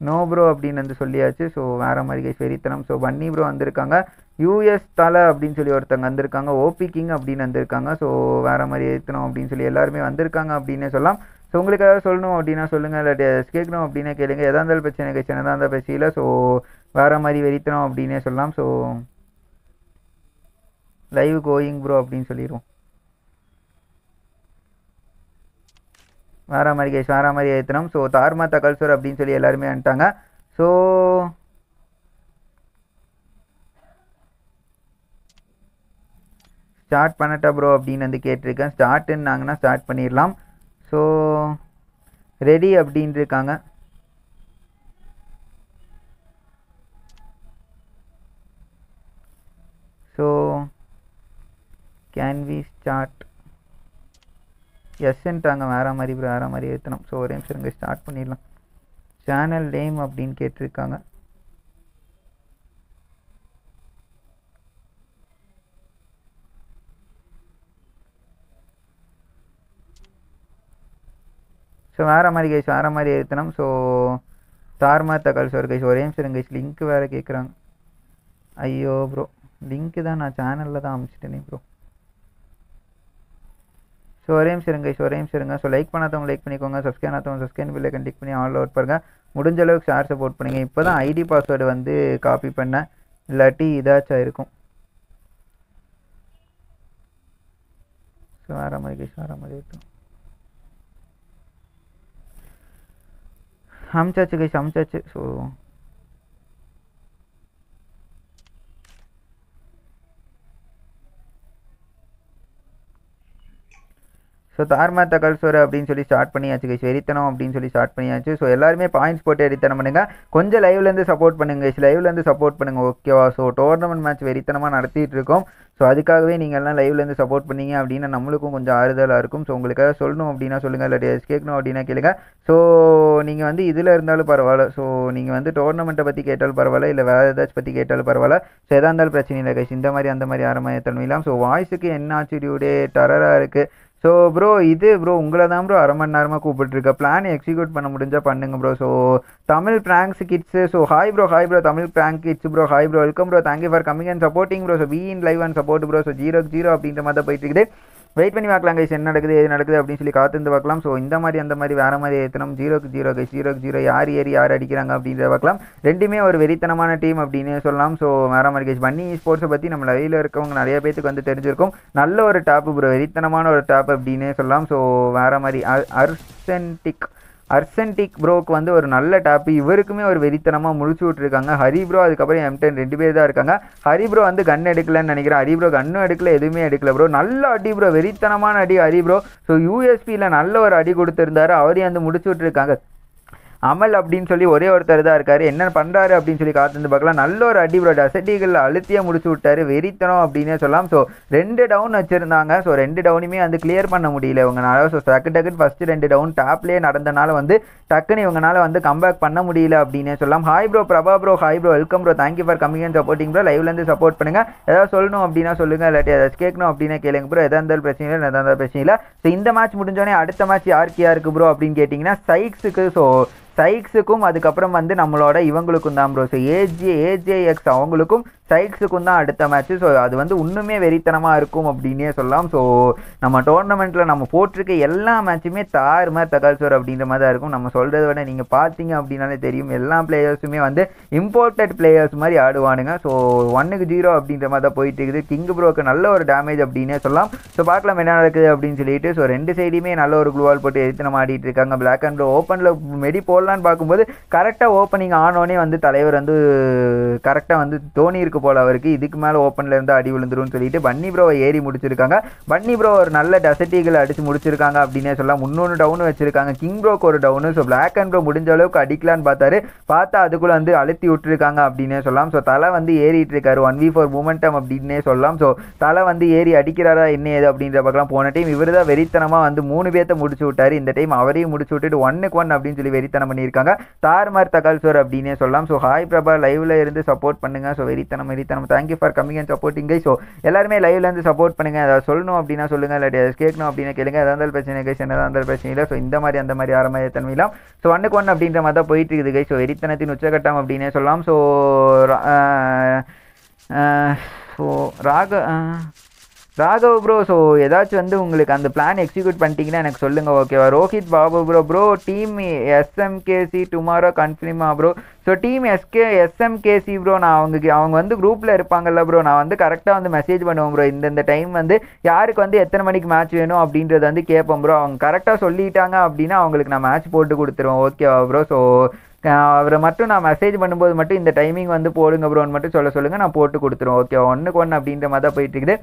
நோ ப்ரோ அப்படின்னு வந்து சொல்லியாச்சு. ஸோ வேறு மாதிரி கைஸ் வெறித்தனம் ஸோ பன்னி ப்ரோ வந்திருக்காங்க. யூஎஸ் தலை அப்படின்னு சொல்லி ஒருத்தங்க வந்திருக்காங்க. ஓபி கிங் அப்படின்னு வந்திருக்காங்க. ஸோ வேறு மாதிரி ஏற்றணும் அப்படின்னு சொல்லி எல்லாருமே வந்திருக்காங்க அப்படின்னே சொல்லலாம். ஸோ உங்களுக்கு ஏதாவது சொல்லணும் அப்படின்னா சொல்லுங்கள் இல்லாட்டி கேட்கணும் அப்படின்னா கேளுங்க. எதா இருந்தாலும் பிரச்சனை கைஸ் என்னதான் இருந்தால் ஸோ வேற மாதிரி வெறித்தனம் அப்படின்னே சொல்லலாம். ஸோ லைவ் கோயிங் ப்ரோ அப்படின்னு சொல்லிடுவோம். வேற மாதிரி கேஷ் வேற மாதிரி ஏற்றணும் ஸோ தார்மாத்தா கல்சர் அப்படின்னு சொல்லி எல்லாருமே வந்துட்டாங்க. ஸோ ஸ்டார்ட் பண்ணட்டா ப்ரோ அப்படின்னு வந்து கேட்டிருக்கேன். ஸ்டார்ட்டுன்னாங்கன்னா ஸ்டார்ட் பண்ணிடலாம். ஸோ ரெடி அப்படின்னு இருக்காங்க. ஸோ கேன் வி ஸ்டார்ட் எஸ்ன்ட்டாங்க வேறு மாதிரி வேறு மாதிரி ஏற்றணும் ஸோ ஒரே நிமிஷம் இங்கே ஸ்டார்ட் பண்ணிடலாம். சேனல் நேம் அப்படின்னு கேட்டிருக்காங்க. ஸோ வேறு மாதிரி கைஸ் வேறு மாதிரி ஏற்றணும் ஸோ தார்மா தகவல் சார் கைஸ் ஒரே நிமிஷம் கைஸ் லிங்க் வேறு கேட்குறாங்க ஐயோ ப்ரோ லிங்க்கு தான் நான் சேனலில் தான் அமிச்சிட்டேனே ப்ரோ ஸோ ஒரே நிமிஷம் ஸோ ஒரே நிமிஷம் ஸோ லைக் பண்ணாதவங்க லைக் பண்ணிக்கோங்க. சப்ஸ்கிரைப் ஆனவங்க சப்ஸ்கிரைப் பில்லை கண்டிக் பண்ணி ஆல் அவுட் பாருங்க. முடிஞ்ச அளவுக்கு ஷேர் சப்போர்ட் பண்ணுங்க. இப்போ தான் ஐடி பாஸ்வேர்டு வந்து காப்பி பண்ணேன். இல்லாட்டி இதாச்சும் இருக்கும். ஸோ வேறு மாதிரி கைஸ் வேறு மாதிரி இருக்கும். அமிச்சாச்சு கைஸ் அமிச்சாச்சு. ஸோ ஸோ தார்மா தகவல் சோறு அப்படின்னு சொல்லி ஸ்டார்ட் பண்ணியாச்சு கைஸ் வெறித்தனம் அப்படின்னு சொல்லி ஸ்டார்ட் பண்ணியாச்சு. ஸோ எல்லாருமே பாயிண்ட்ஸ் போட்டு வெறித்தனம் பண்ணுங்க. கொஞ்சம் லைவ்லேருந்து சப்போர்ட் பண்ணுங்க கைஸ் லைவ்லேருந்து சப்போர்ட் பண்ணுங்க ஓகேவா ஸோ டோர்னமெண்ட் மேட்ச் வெறித்தனமாக நடத்திட்டு இருக்கோம். ஸோ அதுக்காகவே நீங்கள் எல்லாம் லைவ்லேருந்து சப்போர்ட் பண்ணீங்க அப்படின்னா நம்மளுக்கும் கொஞ்சம் ஆறுதலாக இருக்கும். ஸோ உங்களுக்காக சொல்லணும் அப்படின்னா சொல்லுங்கள் இல்லாட்டி கேட்கணும் அப்படின்னா கேளுங்க. ஸோ நீங்கள் வந்து இதில் இருந்தாலும் பரவாயில்ல. ஸோ நீங்கள் வந்து டோர்னமெண்ட்டை பற்றி கேட்டாலும் பரவாயில்ல. இல்லை வேறு ஏதாச்சும் பற்றி கேட்டாலும் பரவாயில்ல. ஸோ எதாக இருந்தாலும் பிரச்சனை இல்லை கைஸ் இந்த மாதிரி அந்த மாதிரி ஆரம்ப இல்லாமல் ஸோ வாய்ஸுக்கு என்ன ஆச்சு டியூடே டரராக இருக்குது ஸோ ப்ரோ இது ப்ரோ உங்களை தான் ப்ரோ அரை மணி நேரமாக கூப்பிட்டுருக்க. பிளான் எக்ஸிக்யூட் பண்ண முடிஞ்சால் பண்ணுங்க bro so Tamil pranks kids so hi bro hi bro Tamil prank kids bro hi bro welcome bro thank you for coming and supporting bro so we in live and support bro so zero zero அப்படின்ற மாதிரி தான் போயிட்டு இருக்குது வெயிட் பண்ணி பார்க்கலாம் கைஸ் என்ன நடக்குது எது நடக்குது அப்படின்னு சொல்லி காத்திருந்து பார்க்கலாம். ஸோ இந்த மாதிரி அந்த மாதிரி வேறு மாதிரி ஏற்றணும் ஜீரோக்கு ஜீரோ கைஸ் ஜீரோக்கு ஜீரோ யார் ஏறி யார் அடிக்கிறாங்க அப்படின்றத பார்க்கலாம். ரெண்டுமே ஒரு வெறித்தனமான டீம் அப்படின்னு சொல்லலாம். ஸோ வேறு மாதிரி கைஸ் பன்னி ஸ்போர்ட்ஸை பற்றி நம்ம லைவில் இருக்கவங்க நிறைய பேத்துக்கு வந்து தெரிஞ்சிருக்கும். நல்ல ஒரு டாப் ப்ரோ வெறித்தனமான ஒரு டாப் அப்படின்னே சொல்லலாம். ஸோ வேறு மாதிரி அர்சென்டிக் அர்சென்டிக் ப்ரோக்கு வந்து ஒரு நல்ல டாப்பு இவருக்குமே ஒரு வெறித்தனமாக முடிச்சு விட்ருக்காங்க ஹரி ப்ரோ அதுக்கப்புறம் எம்டன் ரெண்டு பேர் தான் இருக்காங்க. ஹரி ப்ரோ வந்து கன் எடுக்கலன்னு நினைக்கிறேன். ஹரி ப்ரோ கன்னும் எடுக்கல எதுவுமே எடுக்கல ப்ரோ நல்ல அடி ப்ரோ வெறித்தனமான அடி ஹரி ப்ரோ ஸோ யூஎஸ்பியில் நல்ல ஒரு அடி கொடுத்துருந்தாரு. அவரையும் வந்து முடிச்சு விட்ருக்காங்க அமல் அப்படின்னு சொல்லி ஒரே ஒருத்தர் தான் இருக்காரு. என்ன பண்ணுறாரு அப்படின்னு சொல்லி காத்திருந்து பார்க்கலாம். நல்ல ஒரு அடி ப்ரோ டசட்டிகளில் அழுத்தியே முடிச்சு விட்டாரு. வெறித்தனம் அப்படின்னே சொல்லலாம். ஸோ ரெண்டு டவுன் வச்சுருந்தாங்க. ஸோ ரெண்டு டவுனுமே வந்து கிளியர் பண்ண முடியல இவங்கனால. ஸோ டக்கு டக்குன்னு ஃபஸ்ட்டு ரெண்டு டவுன் டாப்லேயே நடந்தனால வந்து டக்குன்னு இவங்கனால வந்து கம்பேக் பண்ண முடியல அப்படின்னே சொல்லலாம். Hi bro Prabha bro hi bro welcome bro thank you for coming and supporting bro லைவ்லேருந்து support பண்ணுங்கள் ஏதாவது சொல்லணும் அப்படின்னா சொல்லுங்கள் இல்லாட்டி ஏதாச்சும் கேட்கணும் அப்படின்னா கேளுங்க ப்ரோ எதாக இருந்தாலும் பிரச்சனை இல்லை எதாக இருந்தாலும் பிரச்சனை இல்லை. ஸோ இந்த மேட்ச் முடிஞ்சோடனே அடுத்த மேட்ச் யாருக்கு யாருக்கு ப்ரோ அப்படின்னு கேட்டிங்கன்னா சைக்ஸுக்கு ஸோ சைக்ஸுக்கும் அதுக்கப்புறம் வந்து நம்மளோட இவங்களுக்கும் தான் ப்ரோ ஸோ ஏஜே ஏஜேஎக்ஸ் அவங்களுக்கும் சைக்ஸுக்கும் தான் அடுத்த மேட்ச்சு ஸோ அது வந்து இன்னுமே வெறித்தனமாக இருக்கும் அப்படின்னே சொல்லலாம். ஸோ நம்ம டோர்னமெண்ட்டில் நம்ம போட்டிருக்க எல்லா மேட்சுமே தார் மாதிரி தகால் சோர் அப்படின்ற மாதிரி தான் இருக்கும். நம்ம சொல்கிறத விட நீங்கள் பார்த்தீங்க அப்படின்னாலே தெரியும். எல்லா பிளேயர்ஸுமே வந்து இம்போர்ட்டட் பிளேயர்ஸ் மாதிரி ஆடுவானுங்க. ஸோ ஒன்னுக்கு ஜீரோ அப்படின்ற மாதிரி தான் போயிட்டு இருக்குது. கிங் ப்ரோக்கு நல்ல ஒரு டேமேஜ் அப்படின்னே சொல்லலாம். ஸோ பார்க்கலாம் என்ன நடக்குது அப்படின்னு சொல்லிட்டு. ஸோ ரெண்டு சைடுமே நல்ல ஒரு குளுவால் போட்டு எரித்தனம் நம்ம ஆடிட்டு இருக்காங்க. பிளாக் அண்ட் ஓப்பனில் மெடி போடலான்னு பார்க்கும்போது கரெக்டாக ஓப்பனிங் ஆனோடனே வந்து தலைவர் வந்து கரெக்டாக வந்து தோனி இருக்கு போல் அவருக்கு. இதுக்கு மேலே ஓப்பனில் இருந்து அடி விழுந்துரும்னு சொல்லிட்டு பன்னி ப்ரோவை ஏறி முடிச்சிருக்காங்க. பன்னி ப்ரோ ஒரு நல்ல டசட்டிகள் அடித்து முடிச்சிருக்காங்க அப்படின்னே சொல்லலாம். முன்னொன்று டவுன் வச்சிருக்காங்க. கிங் ப்ரோக்கு ஒரு down so black and bro முடிஞ்ச அளவுக்கு அடிக்கலான்னு பார்த்தாரு. பார்த்தா அதுக்குள்ளே வந்து அழுத்தி விட்டுருக்காங்க அப்படின்னே சொல்லலாம். ஸோ தலை வந்து ஏறிட்டு இருக்காரு. ஒன் வி ஃபோர் மூமெண்டம் அப்படின்னே சொல்லலாம். ஸோ தலை வந்து ஏறி அடிக்கிறாரா என்ன ஏது அப்படின்ற பார்க்கலாம் போன டைம் இவர் தான் வெறித்தனமாக வந்து மூணு பேர்த்த முடிச்சு விட்டாரு. இந்த டைம் அவரையும் முடிச்சு விட்டுட்டு ஒன்னுக்கு ஒன் அப்படின்னு சொல்லி வெறித்தனம் பண்ணியிருக்காங்க. தார்மார் தகவல் சோர் அப்படின்னே சொல்லலாம். ஸோ ஹாய் பிரபா லைவ்ல இருந்து சப்போர்ட் பண்ணுங்க. ஸோ வெறித்தனம் வெறித்தனம். Thank you for coming and supporting guy so எல்லாருமே லைவ்ல இருந்து சப்போர்ட் பண்ணுங்க. ஏதாவது சொல்லணும் அப்படின்னா சொல்லுங்க. இல்லாட்டி அதை கேட்கணும் அப்படின்னு கேளுங்க. எதாக இருந்தாலும் பிரச்சனை கைஸ் என்னதான் இருந்தாலும் பிரச்சனை இல்லை. ஸோ இந்த மாதிரி அந்த மாதிரி ஆரம்ப தன்மையிலாம் ஸோ ஒன்னுக்கு ஒன் அப்படின்ற மாதிரி தான் போயிட்டு இருக்குது கை ஸோ வெறித்தனத்தின் உச்சகட்டம் அப்படின்னே சொல்லலாம். ஸோ ஸோ ராக ராகவ் ப்ரோ ஸோ ஏதாச்சும் வந்து உங்களுக்கு அந்த பிளான் எக்ஸிக்யூட் பண்ணிட்டீங்கன்னா எனக்கு சொல்லுங்கள் ஓகேவா Rohit Babu bro bro team SMKC tomorrow கன்ஃபார்மா bro so team SK SMKC bro நான் அவங்க அவங்க வந்து குரூப்பில் இருப்பாங்கல்ல ப்ரோ நான் வந்து கரெக்டாக வந்து மெசேஜ் பண்ணுவேன் ப்ரோ இந்தந்த டைம் வந்து யாருக்கு வந்து எத்தனை மணிக்கு மேட்ச் வேணும் அப்படின்றத வந்து கேட்போம் ப்ரோ அவங்க கரெக்டாக சொல்லிட்டாங்க அப்படின்னா அவங்களுக்கு நான் மேட்ச் போட்டு கொடுத்துருவோம் ஓகேவா ப்ரோ ஸோ அவரை மட்டும் நான் மெசேஜ் பண்ணும்போது மட்டும் இந்த டைமிங் வந்து போடுங்க ப்ரோன்னு மட்டும் சொல்ல சொல்லுங்கள் நான் போட்டு கொடுத்துருவோம் ஓகே ஒன்றுக்கு ஒன்று அப்படின்ற மாதிரி தான் போயிட்டு இருக்குது.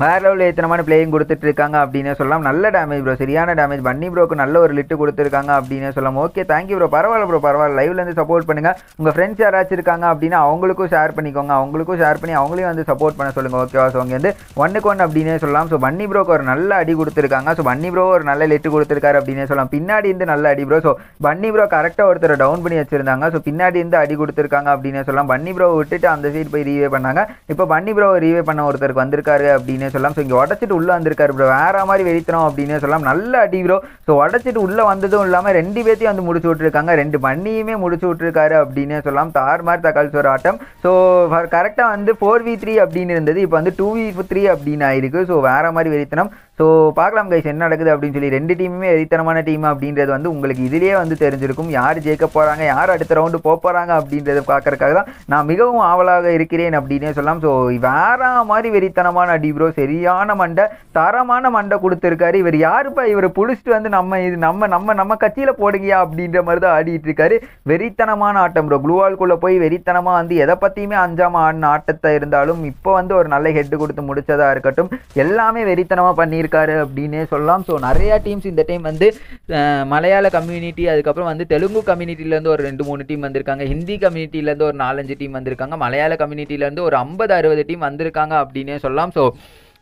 வேற லெவலில் ஏத்தனமான பிளேயிங் கொடுத்துட்டு இருக்காங்க அப்படின்னே சொல்லலாம். நல்ல டேமேஜ் ப்ரோ சரியான டேமேஜ் பன்னி ப்ரோக்கு நல்ல ஒரு லிட்டு கொடுத்துருக்காங்க அப்படின்னே சொல்லலாம். ஓகே தேங்க்யூ ப்ரோ பரவாயில்ல ப்ரோ பரவாயில்ல. லைவ்லேருந்து சப்போர்ட் பண்ணுங்க. உங்கள் ஃப்ரெண்ட்ஸ் யாராச்சும் இருக்காங்க அப்படின்னா அவங்களுக்கும் ஷேர் பண்ணிக்கோங்க. அவங்களுக்கும் ஷேர் பண்ணி அவங்களையும் வந்து சப்போர்ட் பண்ண சொல்லுங்கள் ஓகேவா ஸோ அங்கே வந்து ஒன்றுக்கு ஒன்று அப்படின்னே சொல்லலாம். ஸோ பன்னி ப்ரோக்கு ஒரு நல்ல அடி கொடுத்துருக்காங்க. ஸோ பன்னி ப்ரோ ஒரு நல்ல லிட்டு கொடுத்துருக்காரு அப்படின்னே சொல்லலாம். பின்னாடி இருந்து நல்ல அடி ப்ரோ ஸோ பன்னி ப்ரோ கரெக்டாக ஒருத்தர் டவுன் பண்ணி வச்சிருந்தாங்க. ஸோ பின்னாடி இருந்து அடி கொடுத்துருக்காங்க அப்படின்னே சொல்லலாம். பன்னி ப்ரோ விட்டுட்டு அந்த சைடு போய் ரீவே பண்ணாங்க. இப்போ பன்னி ப்ரோ ரீவே பண்ண ஒருத்தருக்கு வந்திருக்காரு அப்படின்னு சொல்லலாம். ஸோ இங்கே உடச்சிட்டு உள்ள வந்திருக்காரு ப்ரோ வேற மாதிரி வெறித்தனம் அப்படின்னே சொல்லலாம். நல்ல அடி ப்ரோ ஸோ உடச்சிட்டு உள்ள வந்ததும் இல்லாமல் ரெண்டு பேர்த்தையும் வந்து முடிச்சு விட்டுருக்காங்க. ரெண்டு பண்ணியுமே முடிச்சு விட்டுருக்காரு அப்படின்னே சொல்லலாம். தார் மாதிரி தக்கால் ஒரு ஆட்டம். ஸோ கரெக்டாக வந்து ஃபோர் வி த்ரீ அப்படின்னு இருந்தது. இப்போ வந்து டூ வி த்ரீ அப்படின்னு ஆயிருக்கு. ஸோ வேற மாதிரி வெறித்தனம். ஸோ பார்க்கலாம் கைஸ் என்ன நடக்குது அப்படின்னு சொல்லி. ரெண்டு டீமுமே வெறித்தனமான டீம் அப்படின்றது வந்து உங்களுக்கு இதுலேயே வந்து தெரிஞ்சிருக்கும். யார் ஜெயிக்க போகிறாங்க யார் அடுத்த ரவுண்டு போக போகிறாங்க அப்படின்றத பார்க்கறதுக்காக தான் நான் மிகவும் ஆவலாக இருக்கிறேன் அப்படின்னே சொல்லலாம். ஸோ வேற மாதிரி வெறித்தனமான அடி ப்ரோ சரியான மண்டை தரமான மண்டை கொடுத்துருக்காரு. இவர் யாருப்பா? இவர் பிடிச்சிட்டு வந்து நம்ம இது நம்ம நம்ம நம்ம கட்சியில் போடுங்கயா அப்படின்ற மாதிரி தான் ஆடிட்டு இருக்காரு. வெறித்தனமான ஆட்டம் ப்ரோ குளூவால்குள்ளே போய் வெறித்தனமாக வந்து எதை பற்றியுமே அஞ்சாம் ஆடின ஆட்டத்தை இருந்தாலும் இப்போ வந்து ஒரு நல்ல ஹெட் கொடுத்து முடிச்சதாக இருக்கட்டும் எல்லாமே வெறித்தனமாக பண்ணி பண்ணியிருக்காரு அப்படின்னே சொல்லலாம். ஸோ நிறையா டீம்ஸ் இந்த டைம் வந்து மலையாள கம்யூனிட்டி அதுக்கப்புறம் வந்து தெலுங்கு கம்யூனிட்டிலேருந்து ஒரு ரெண்டு மூணு டீம் வந்திருக்காங்க. ஹிந்தி கம்யூனிட்டிலேருந்து ஒரு நாலஞ்சு டீம் வந்திருக்காங்க. மலையாள கம்யூனிட்டிலேருந்து ஒரு ஐம்பது அறுபது டீம் வந்திருக்காங்க அப்படின்னே சொல்லலாம். ஸோ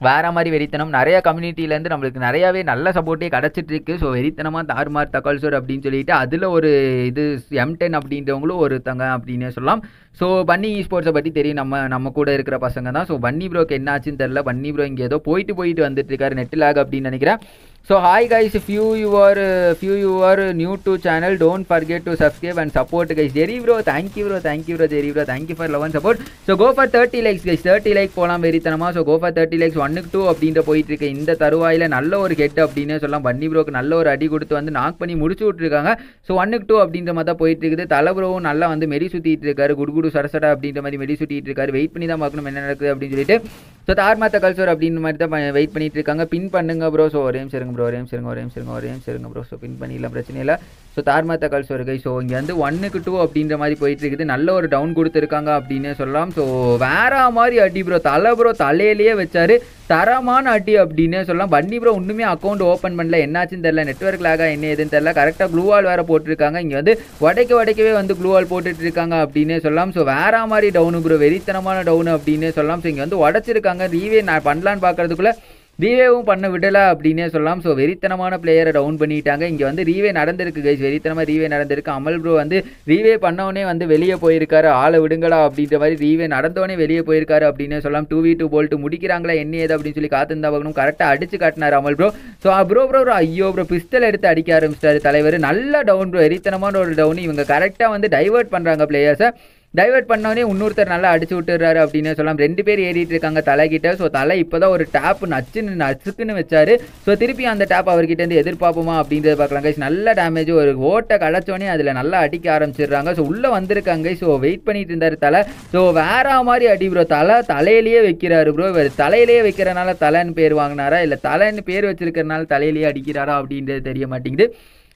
வேற மாதிரி வெறித்தனம். நிறைய கம்யூனிட்டிலேருந்து நம்மளுக்கு நிறையாவே நல்ல சப்போர்ட்டே கிடச்சிட்டு இருக்கு. ஸோ வெறித்தனமாக தார்மார் தக்கால்சோர் அப்படின்னு சொல்லிட்டு அதில் ஒரு இது எம் டென் அப்படின்றவங்களும் ஒருத்தங்க அப்படின்னே சொல்லலாம். ஸோ பன்னி ஸ்போர்ட்ஸை பற்றி தெரியும். நம்ம நம்ம கூட இருக்கிற பசங்க தான். ஸோ பன்னி ப்ரோக்கு என்னாச்சுன்னு தெரில பன்னி ப்ரோ இங்கே ஏதோ போயிட்டு போயிட்டு வந்துட்டு இருக்காரு. நெட் லேக் அப்படின்னு நினைக்கிறேன். So hi guys few your few your new to channel don't forget to subscribe and support guys Jerry bro thank you bro thank you bro Jerry bro thank you for love and support so go for thirty likes guys thirty like போகலாம் வெறித்தனமாக so go for thirty likes ஒன்னுக்கு டூ அப்படின்ற போயிட்டு இருக்க. இந்த தருவாயில் நல்ல ஒரு ஹெட் அப்படின்னு சொல்லலாம். பன்னி ப்ரோக்கு நல்ல ஒரு அடி கொடுத்து வந்து நாக் பண்ணி முடிச்சு விட்ருக்காங்க ஸோ ஒன்னுக்கு டூ அப்படின்ற மாதிரி தான் போயிட்டு இருக்குது. தலை ப்ரோவும் நல்லா வந்து மெரி சுற்றிட்டு இருக்காரு. குடு சரசடா அப்படின்ற மாதிரி வெடி சுட்டிட்டு இருக்காரு. வெயிட் பண்ணி தான் பார்க்கணும் என்ன நடக்குது அப்படின்னு சொல்லிட்டு. ஸோ தார்மாத்த கல்ச்சர் அப்படின்ற மாதிரி தான் வெயிட் பண்ணிட்டு இருக்காங்க. பின் பண்ணுங்க ப்ரோ ஸோ ஒரே நிமிஷம் இருங்க ப்ரோ ஒரே நிமிஷம் இருங்க ஒரே நிமிஷம் இருங்க ஒரே நிமிஷம் இருங்க ப்ரோ ஸோ பின் பண்ணிடலாம் பிரச்சனை இல்லை. ஸோ தார்மாத்த கல்ச்சர் கை ஸோ இங்கே வந்து ஒன்னுக்கு டூ அப்படின்ற மாதிரி போயிட்டு இருக்குது நல்ல ஒரு டவுன் கொடுத்துருக்காங்க அப்படின்னே சொல்லலாம். ஸோ வேற மாதிரி அடி ப்ரோ தலை ப்ரோ தலையிலேயே வச்சாரு. தரமான அடி அப்படின்னே சொல்லலாம். பன்னி ப்ரோ ஒன்றுமே அக்கௌண்ட் ஓப்பன் பண்ணல. என்னாச்சுன்னு தெரியல. நெட்ஒர்க் லாகா என்ன ஏதுன்னு தெரில கரெக்டாக க்ளூவால் வேற போட்டிருக்காங்க. இங்கே வந்து உடைக்க உடைக்கவே வந்து க்ளூவால் போட்டுட்டு இருக்காங்க அப்படின்னே சொல்லலாம். ஸோ வேற மாதிரி டவுனு ப்ரோ வெறித்தனமான டவுன் அப்படின்னே சொல்லலாம். ஸோ இங்கே வந்து உடச்சிருக்காங்க. ரீவே நான் பண்ணலான்னு பார்க்கறதுக்குள்ள ரீவேவும் பண்ண விடலை அப்படின்னே சொல்லலாம். ஸோ வெறித்தனமான பிளேயரை டவுன் பண்ணிட்டாங்க. இங்கே வந்து ரீவே நடந்திருக்கு கைஸ் வெறித்தனமாக ரீவே நடந்திருக்கு. அமல் ப்ரோ வந்து ரீவே பண்ணவனே வந்து வெளியே போயிருக்காரு. ஆளை விடுங்களா அப்படின்ற மாதிரி ரீவே நடந்தவொடனே வெளியே போயிருக்காரு அப்படின்னே சொல்லலாம். டூ வி டூ போல்ட்டு முடிக்கிறாங்களா என்ன ஏது அப்படின்னு சொல்லி காத்திருந்தா பார்க்கணும். கரெக்டாக அடிச்சு காட்டினார் Amal bro so bro bro bro ஐயோ ப்ரோ பிஸ்டல் எடுத்து அடிக்க ஆரம்பிச்சிட்டாரு தலைவர். நல்ல டவுன் ப்ரோ வெறித்தனமான ஒரு டவுன் இவங்க கரெக்டாக வந்து டைவர்ட் பண்ணுறாங்க பிளேயர்ஸை டைவர்ட் பண்ணோடனே இன்னொருத்தர் நல்லா அடிச்சு விட்டுறாரு அப்படின்னு சொல்லலாம் ரெண்டு பேர் ஏறிட்டு இருக்காங்க தலைகிட்ட. ஸோ தலை இப்போதான் ஒரு டேப் நச்சுன்னு நச்சுக்குன்னு வச்சாரு. ஸோ திருப்பி அந்த டேப் அவர்கிட்ட இருந்து எதிர்பார்ப்போமா அப்படின்றத பார்க்கலாம் கைஸ் நல்ல டேமேஜ் ஒரு ஓட்டை களைச்சோடனே அதில் நல்லா அடிக்க ஆரம்பிச்சிடுறாங்க. ஸோ உள்ளே வந்திருக்காங்க ஸோ வெயிட் பண்ணிட்டு இருந்தாரு தலை. ஸோ வேற மாதிரி அடி ப்ரோ தலை தலையிலேயே வைக்கிறாரு ப்ரோ இவர் தலையிலேயே வைக்கிறனால தலைன்னு பேர் வாங்கினாரா? இல்லை தலைன்னு பேர் வச்சிருக்கிறனால தலையிலேயே அடிக்கிறாரா அப்படின்றது தெரிய மாட்டேங்குது.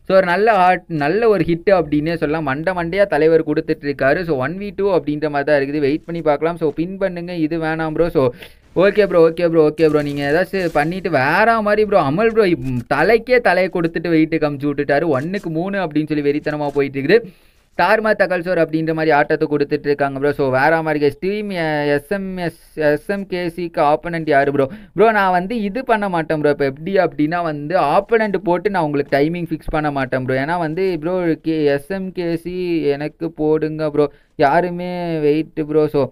ஸோ ஒரு நல்ல ஹாட் நல்ல ஒரு ஹிட் அப்படின்னே சொல்லலாம். மண்டை மண்டையாக தலைவர் கொடுத்துட்டு இருக்காரு ஸோ ஒன் வி டூ அப்படின்ற மாதிரி தான் இருக்குது. வெயிட் பண்ணி பார்க்கலாம். ஸோ பின் பண்ணுங்க. இது வேணாம் bro so okay bro okay bro okay bro நீங்கள் ஏதாச்சும் பண்ணிவிட்டு வேற மாதிரி ப்ரோ அமல் ப்ரோ தலைக்கே தலையை கொடுத்துட்டு வெயிட்டு கமிச்சு விட்டுட்டாரு. ஒன்றுக்கு மூணு அப்படின்னு சொல்லி வெறித்தனமாக போயிட்டு இருக்குது. டார்மா தகல்சோர் அப்படின்ற மாதிரி ஆட்டத்தை கொடுத்துட்டு இருக்காங்க ப்ரோ ஸோ வேற மாதிரி கேஸ் டீம் எஸ்எம்எஸ் எஸ்எம்கேசிக்கு ஆப்பனண்ட் யார் ப்ரோ ப்ரோ நான் வந்து இது பண்ண மாட்டேன் ப்ரோ இப்போ எப்படி அப்படின்னா வந்து ஆப்பனண்ட் போட்டு நான் உங்களுக்கு டைமிங் ஃபிக்ஸ் பண்ண மாட்டேன் ப்ரோ ஏன்னா வந்து ப்ரோ கே எஸ்எம்கேசி எனக்கு போடுங்க ப்ரோ யாருமே வெயிட் ப்ரோ ஸோ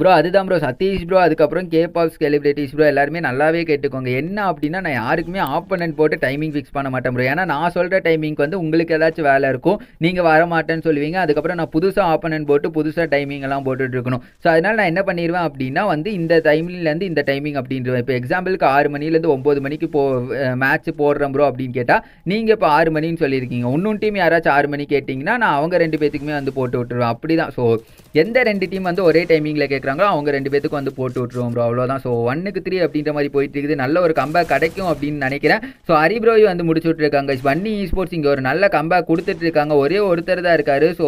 ப்ரோ அதுதான் ப்ரோ சதீஷ் ப்ரோ அதுக்கப்புறம் கே பாப் செலிபிரிட்டிஸ் ப்ரோ எல்லாருமே நல்லாவே கேட்டுக்கோங்க. என்ன அப்படின்னா நான் யாருக்குமே ஆப்பனன்ட் போட்டு டைமிங் ஃபிக்ஸ் பண்ண மாட்டேன் ப்ரோ ஏன்னா நான் சொல்கிற டைமிங்க்கு வந்து உங்களுக்கு ஏதாச்சும் வேலை இருக்கும். நீங்கள் வர மாட்டேன்னு சொல்லுவீங்க. அதுக்கப்புறம் நான் புதுசாக ஆப்பனன்ட் போட்டு புதுசாக டைமிங் எல்லாம் போட்டுட்டு இருக்கணும். ஸோ அதனால் நான் என்ன பண்ணிடுவேன் அப்படின்னா வந்து இந்த டைம்லேருந்து இந்த டைமிங் அப்படின்றது இப்போ எக்ஸாம்பிளுக்கு ஆறு மணிலேருந்து ஒம்பது மணிக்கு போ மேட்ச் போடுறேன் ப்ரோ அப்படின்னு கேட்டால் நீங்கள் இப்போ ஆறு மணின்னு சொல்லியிருக்கீங்க. இன்னும் டீம் யாராச்சும் ஆறு மணி கேட்டிங்கன்னா நான் அவங்க ரெண்டு பேத்துக்குமே வந்து போட்டு விட்டுருவேன். அப்படி தான் ஸோ எந்த ரெண்டு டீம் வந்து ஒரே டைமிங்கில் கேட்க இருக்கிறாங்களோ அவங்க ரெண்டு பேத்துக்கும் வந்து போட்டு விட்டுருவோம் ப்ரோ அவ்வளோதான் ஸோ ஒன்னுக்கு த்ரீ அப்படின்ற மாதிரி போயிட்டு இருக்குது. நல்ல ஒரு கம்பேக் கிடைக்கும் அப்படின்னு நினைக்கிறேன். ஸோ ஹரிப்ரோய் வந்து முடிச்சு விட்ருக்காங்க வன்னி ஸ்போர்ட்ஸ் e இங்கே ஒரு நல்ல கம்பேக் கொடுத்துட்டு இருக்காங்க. ஒரே ஒருத்தர் தான் இருக்காரு. ஸோ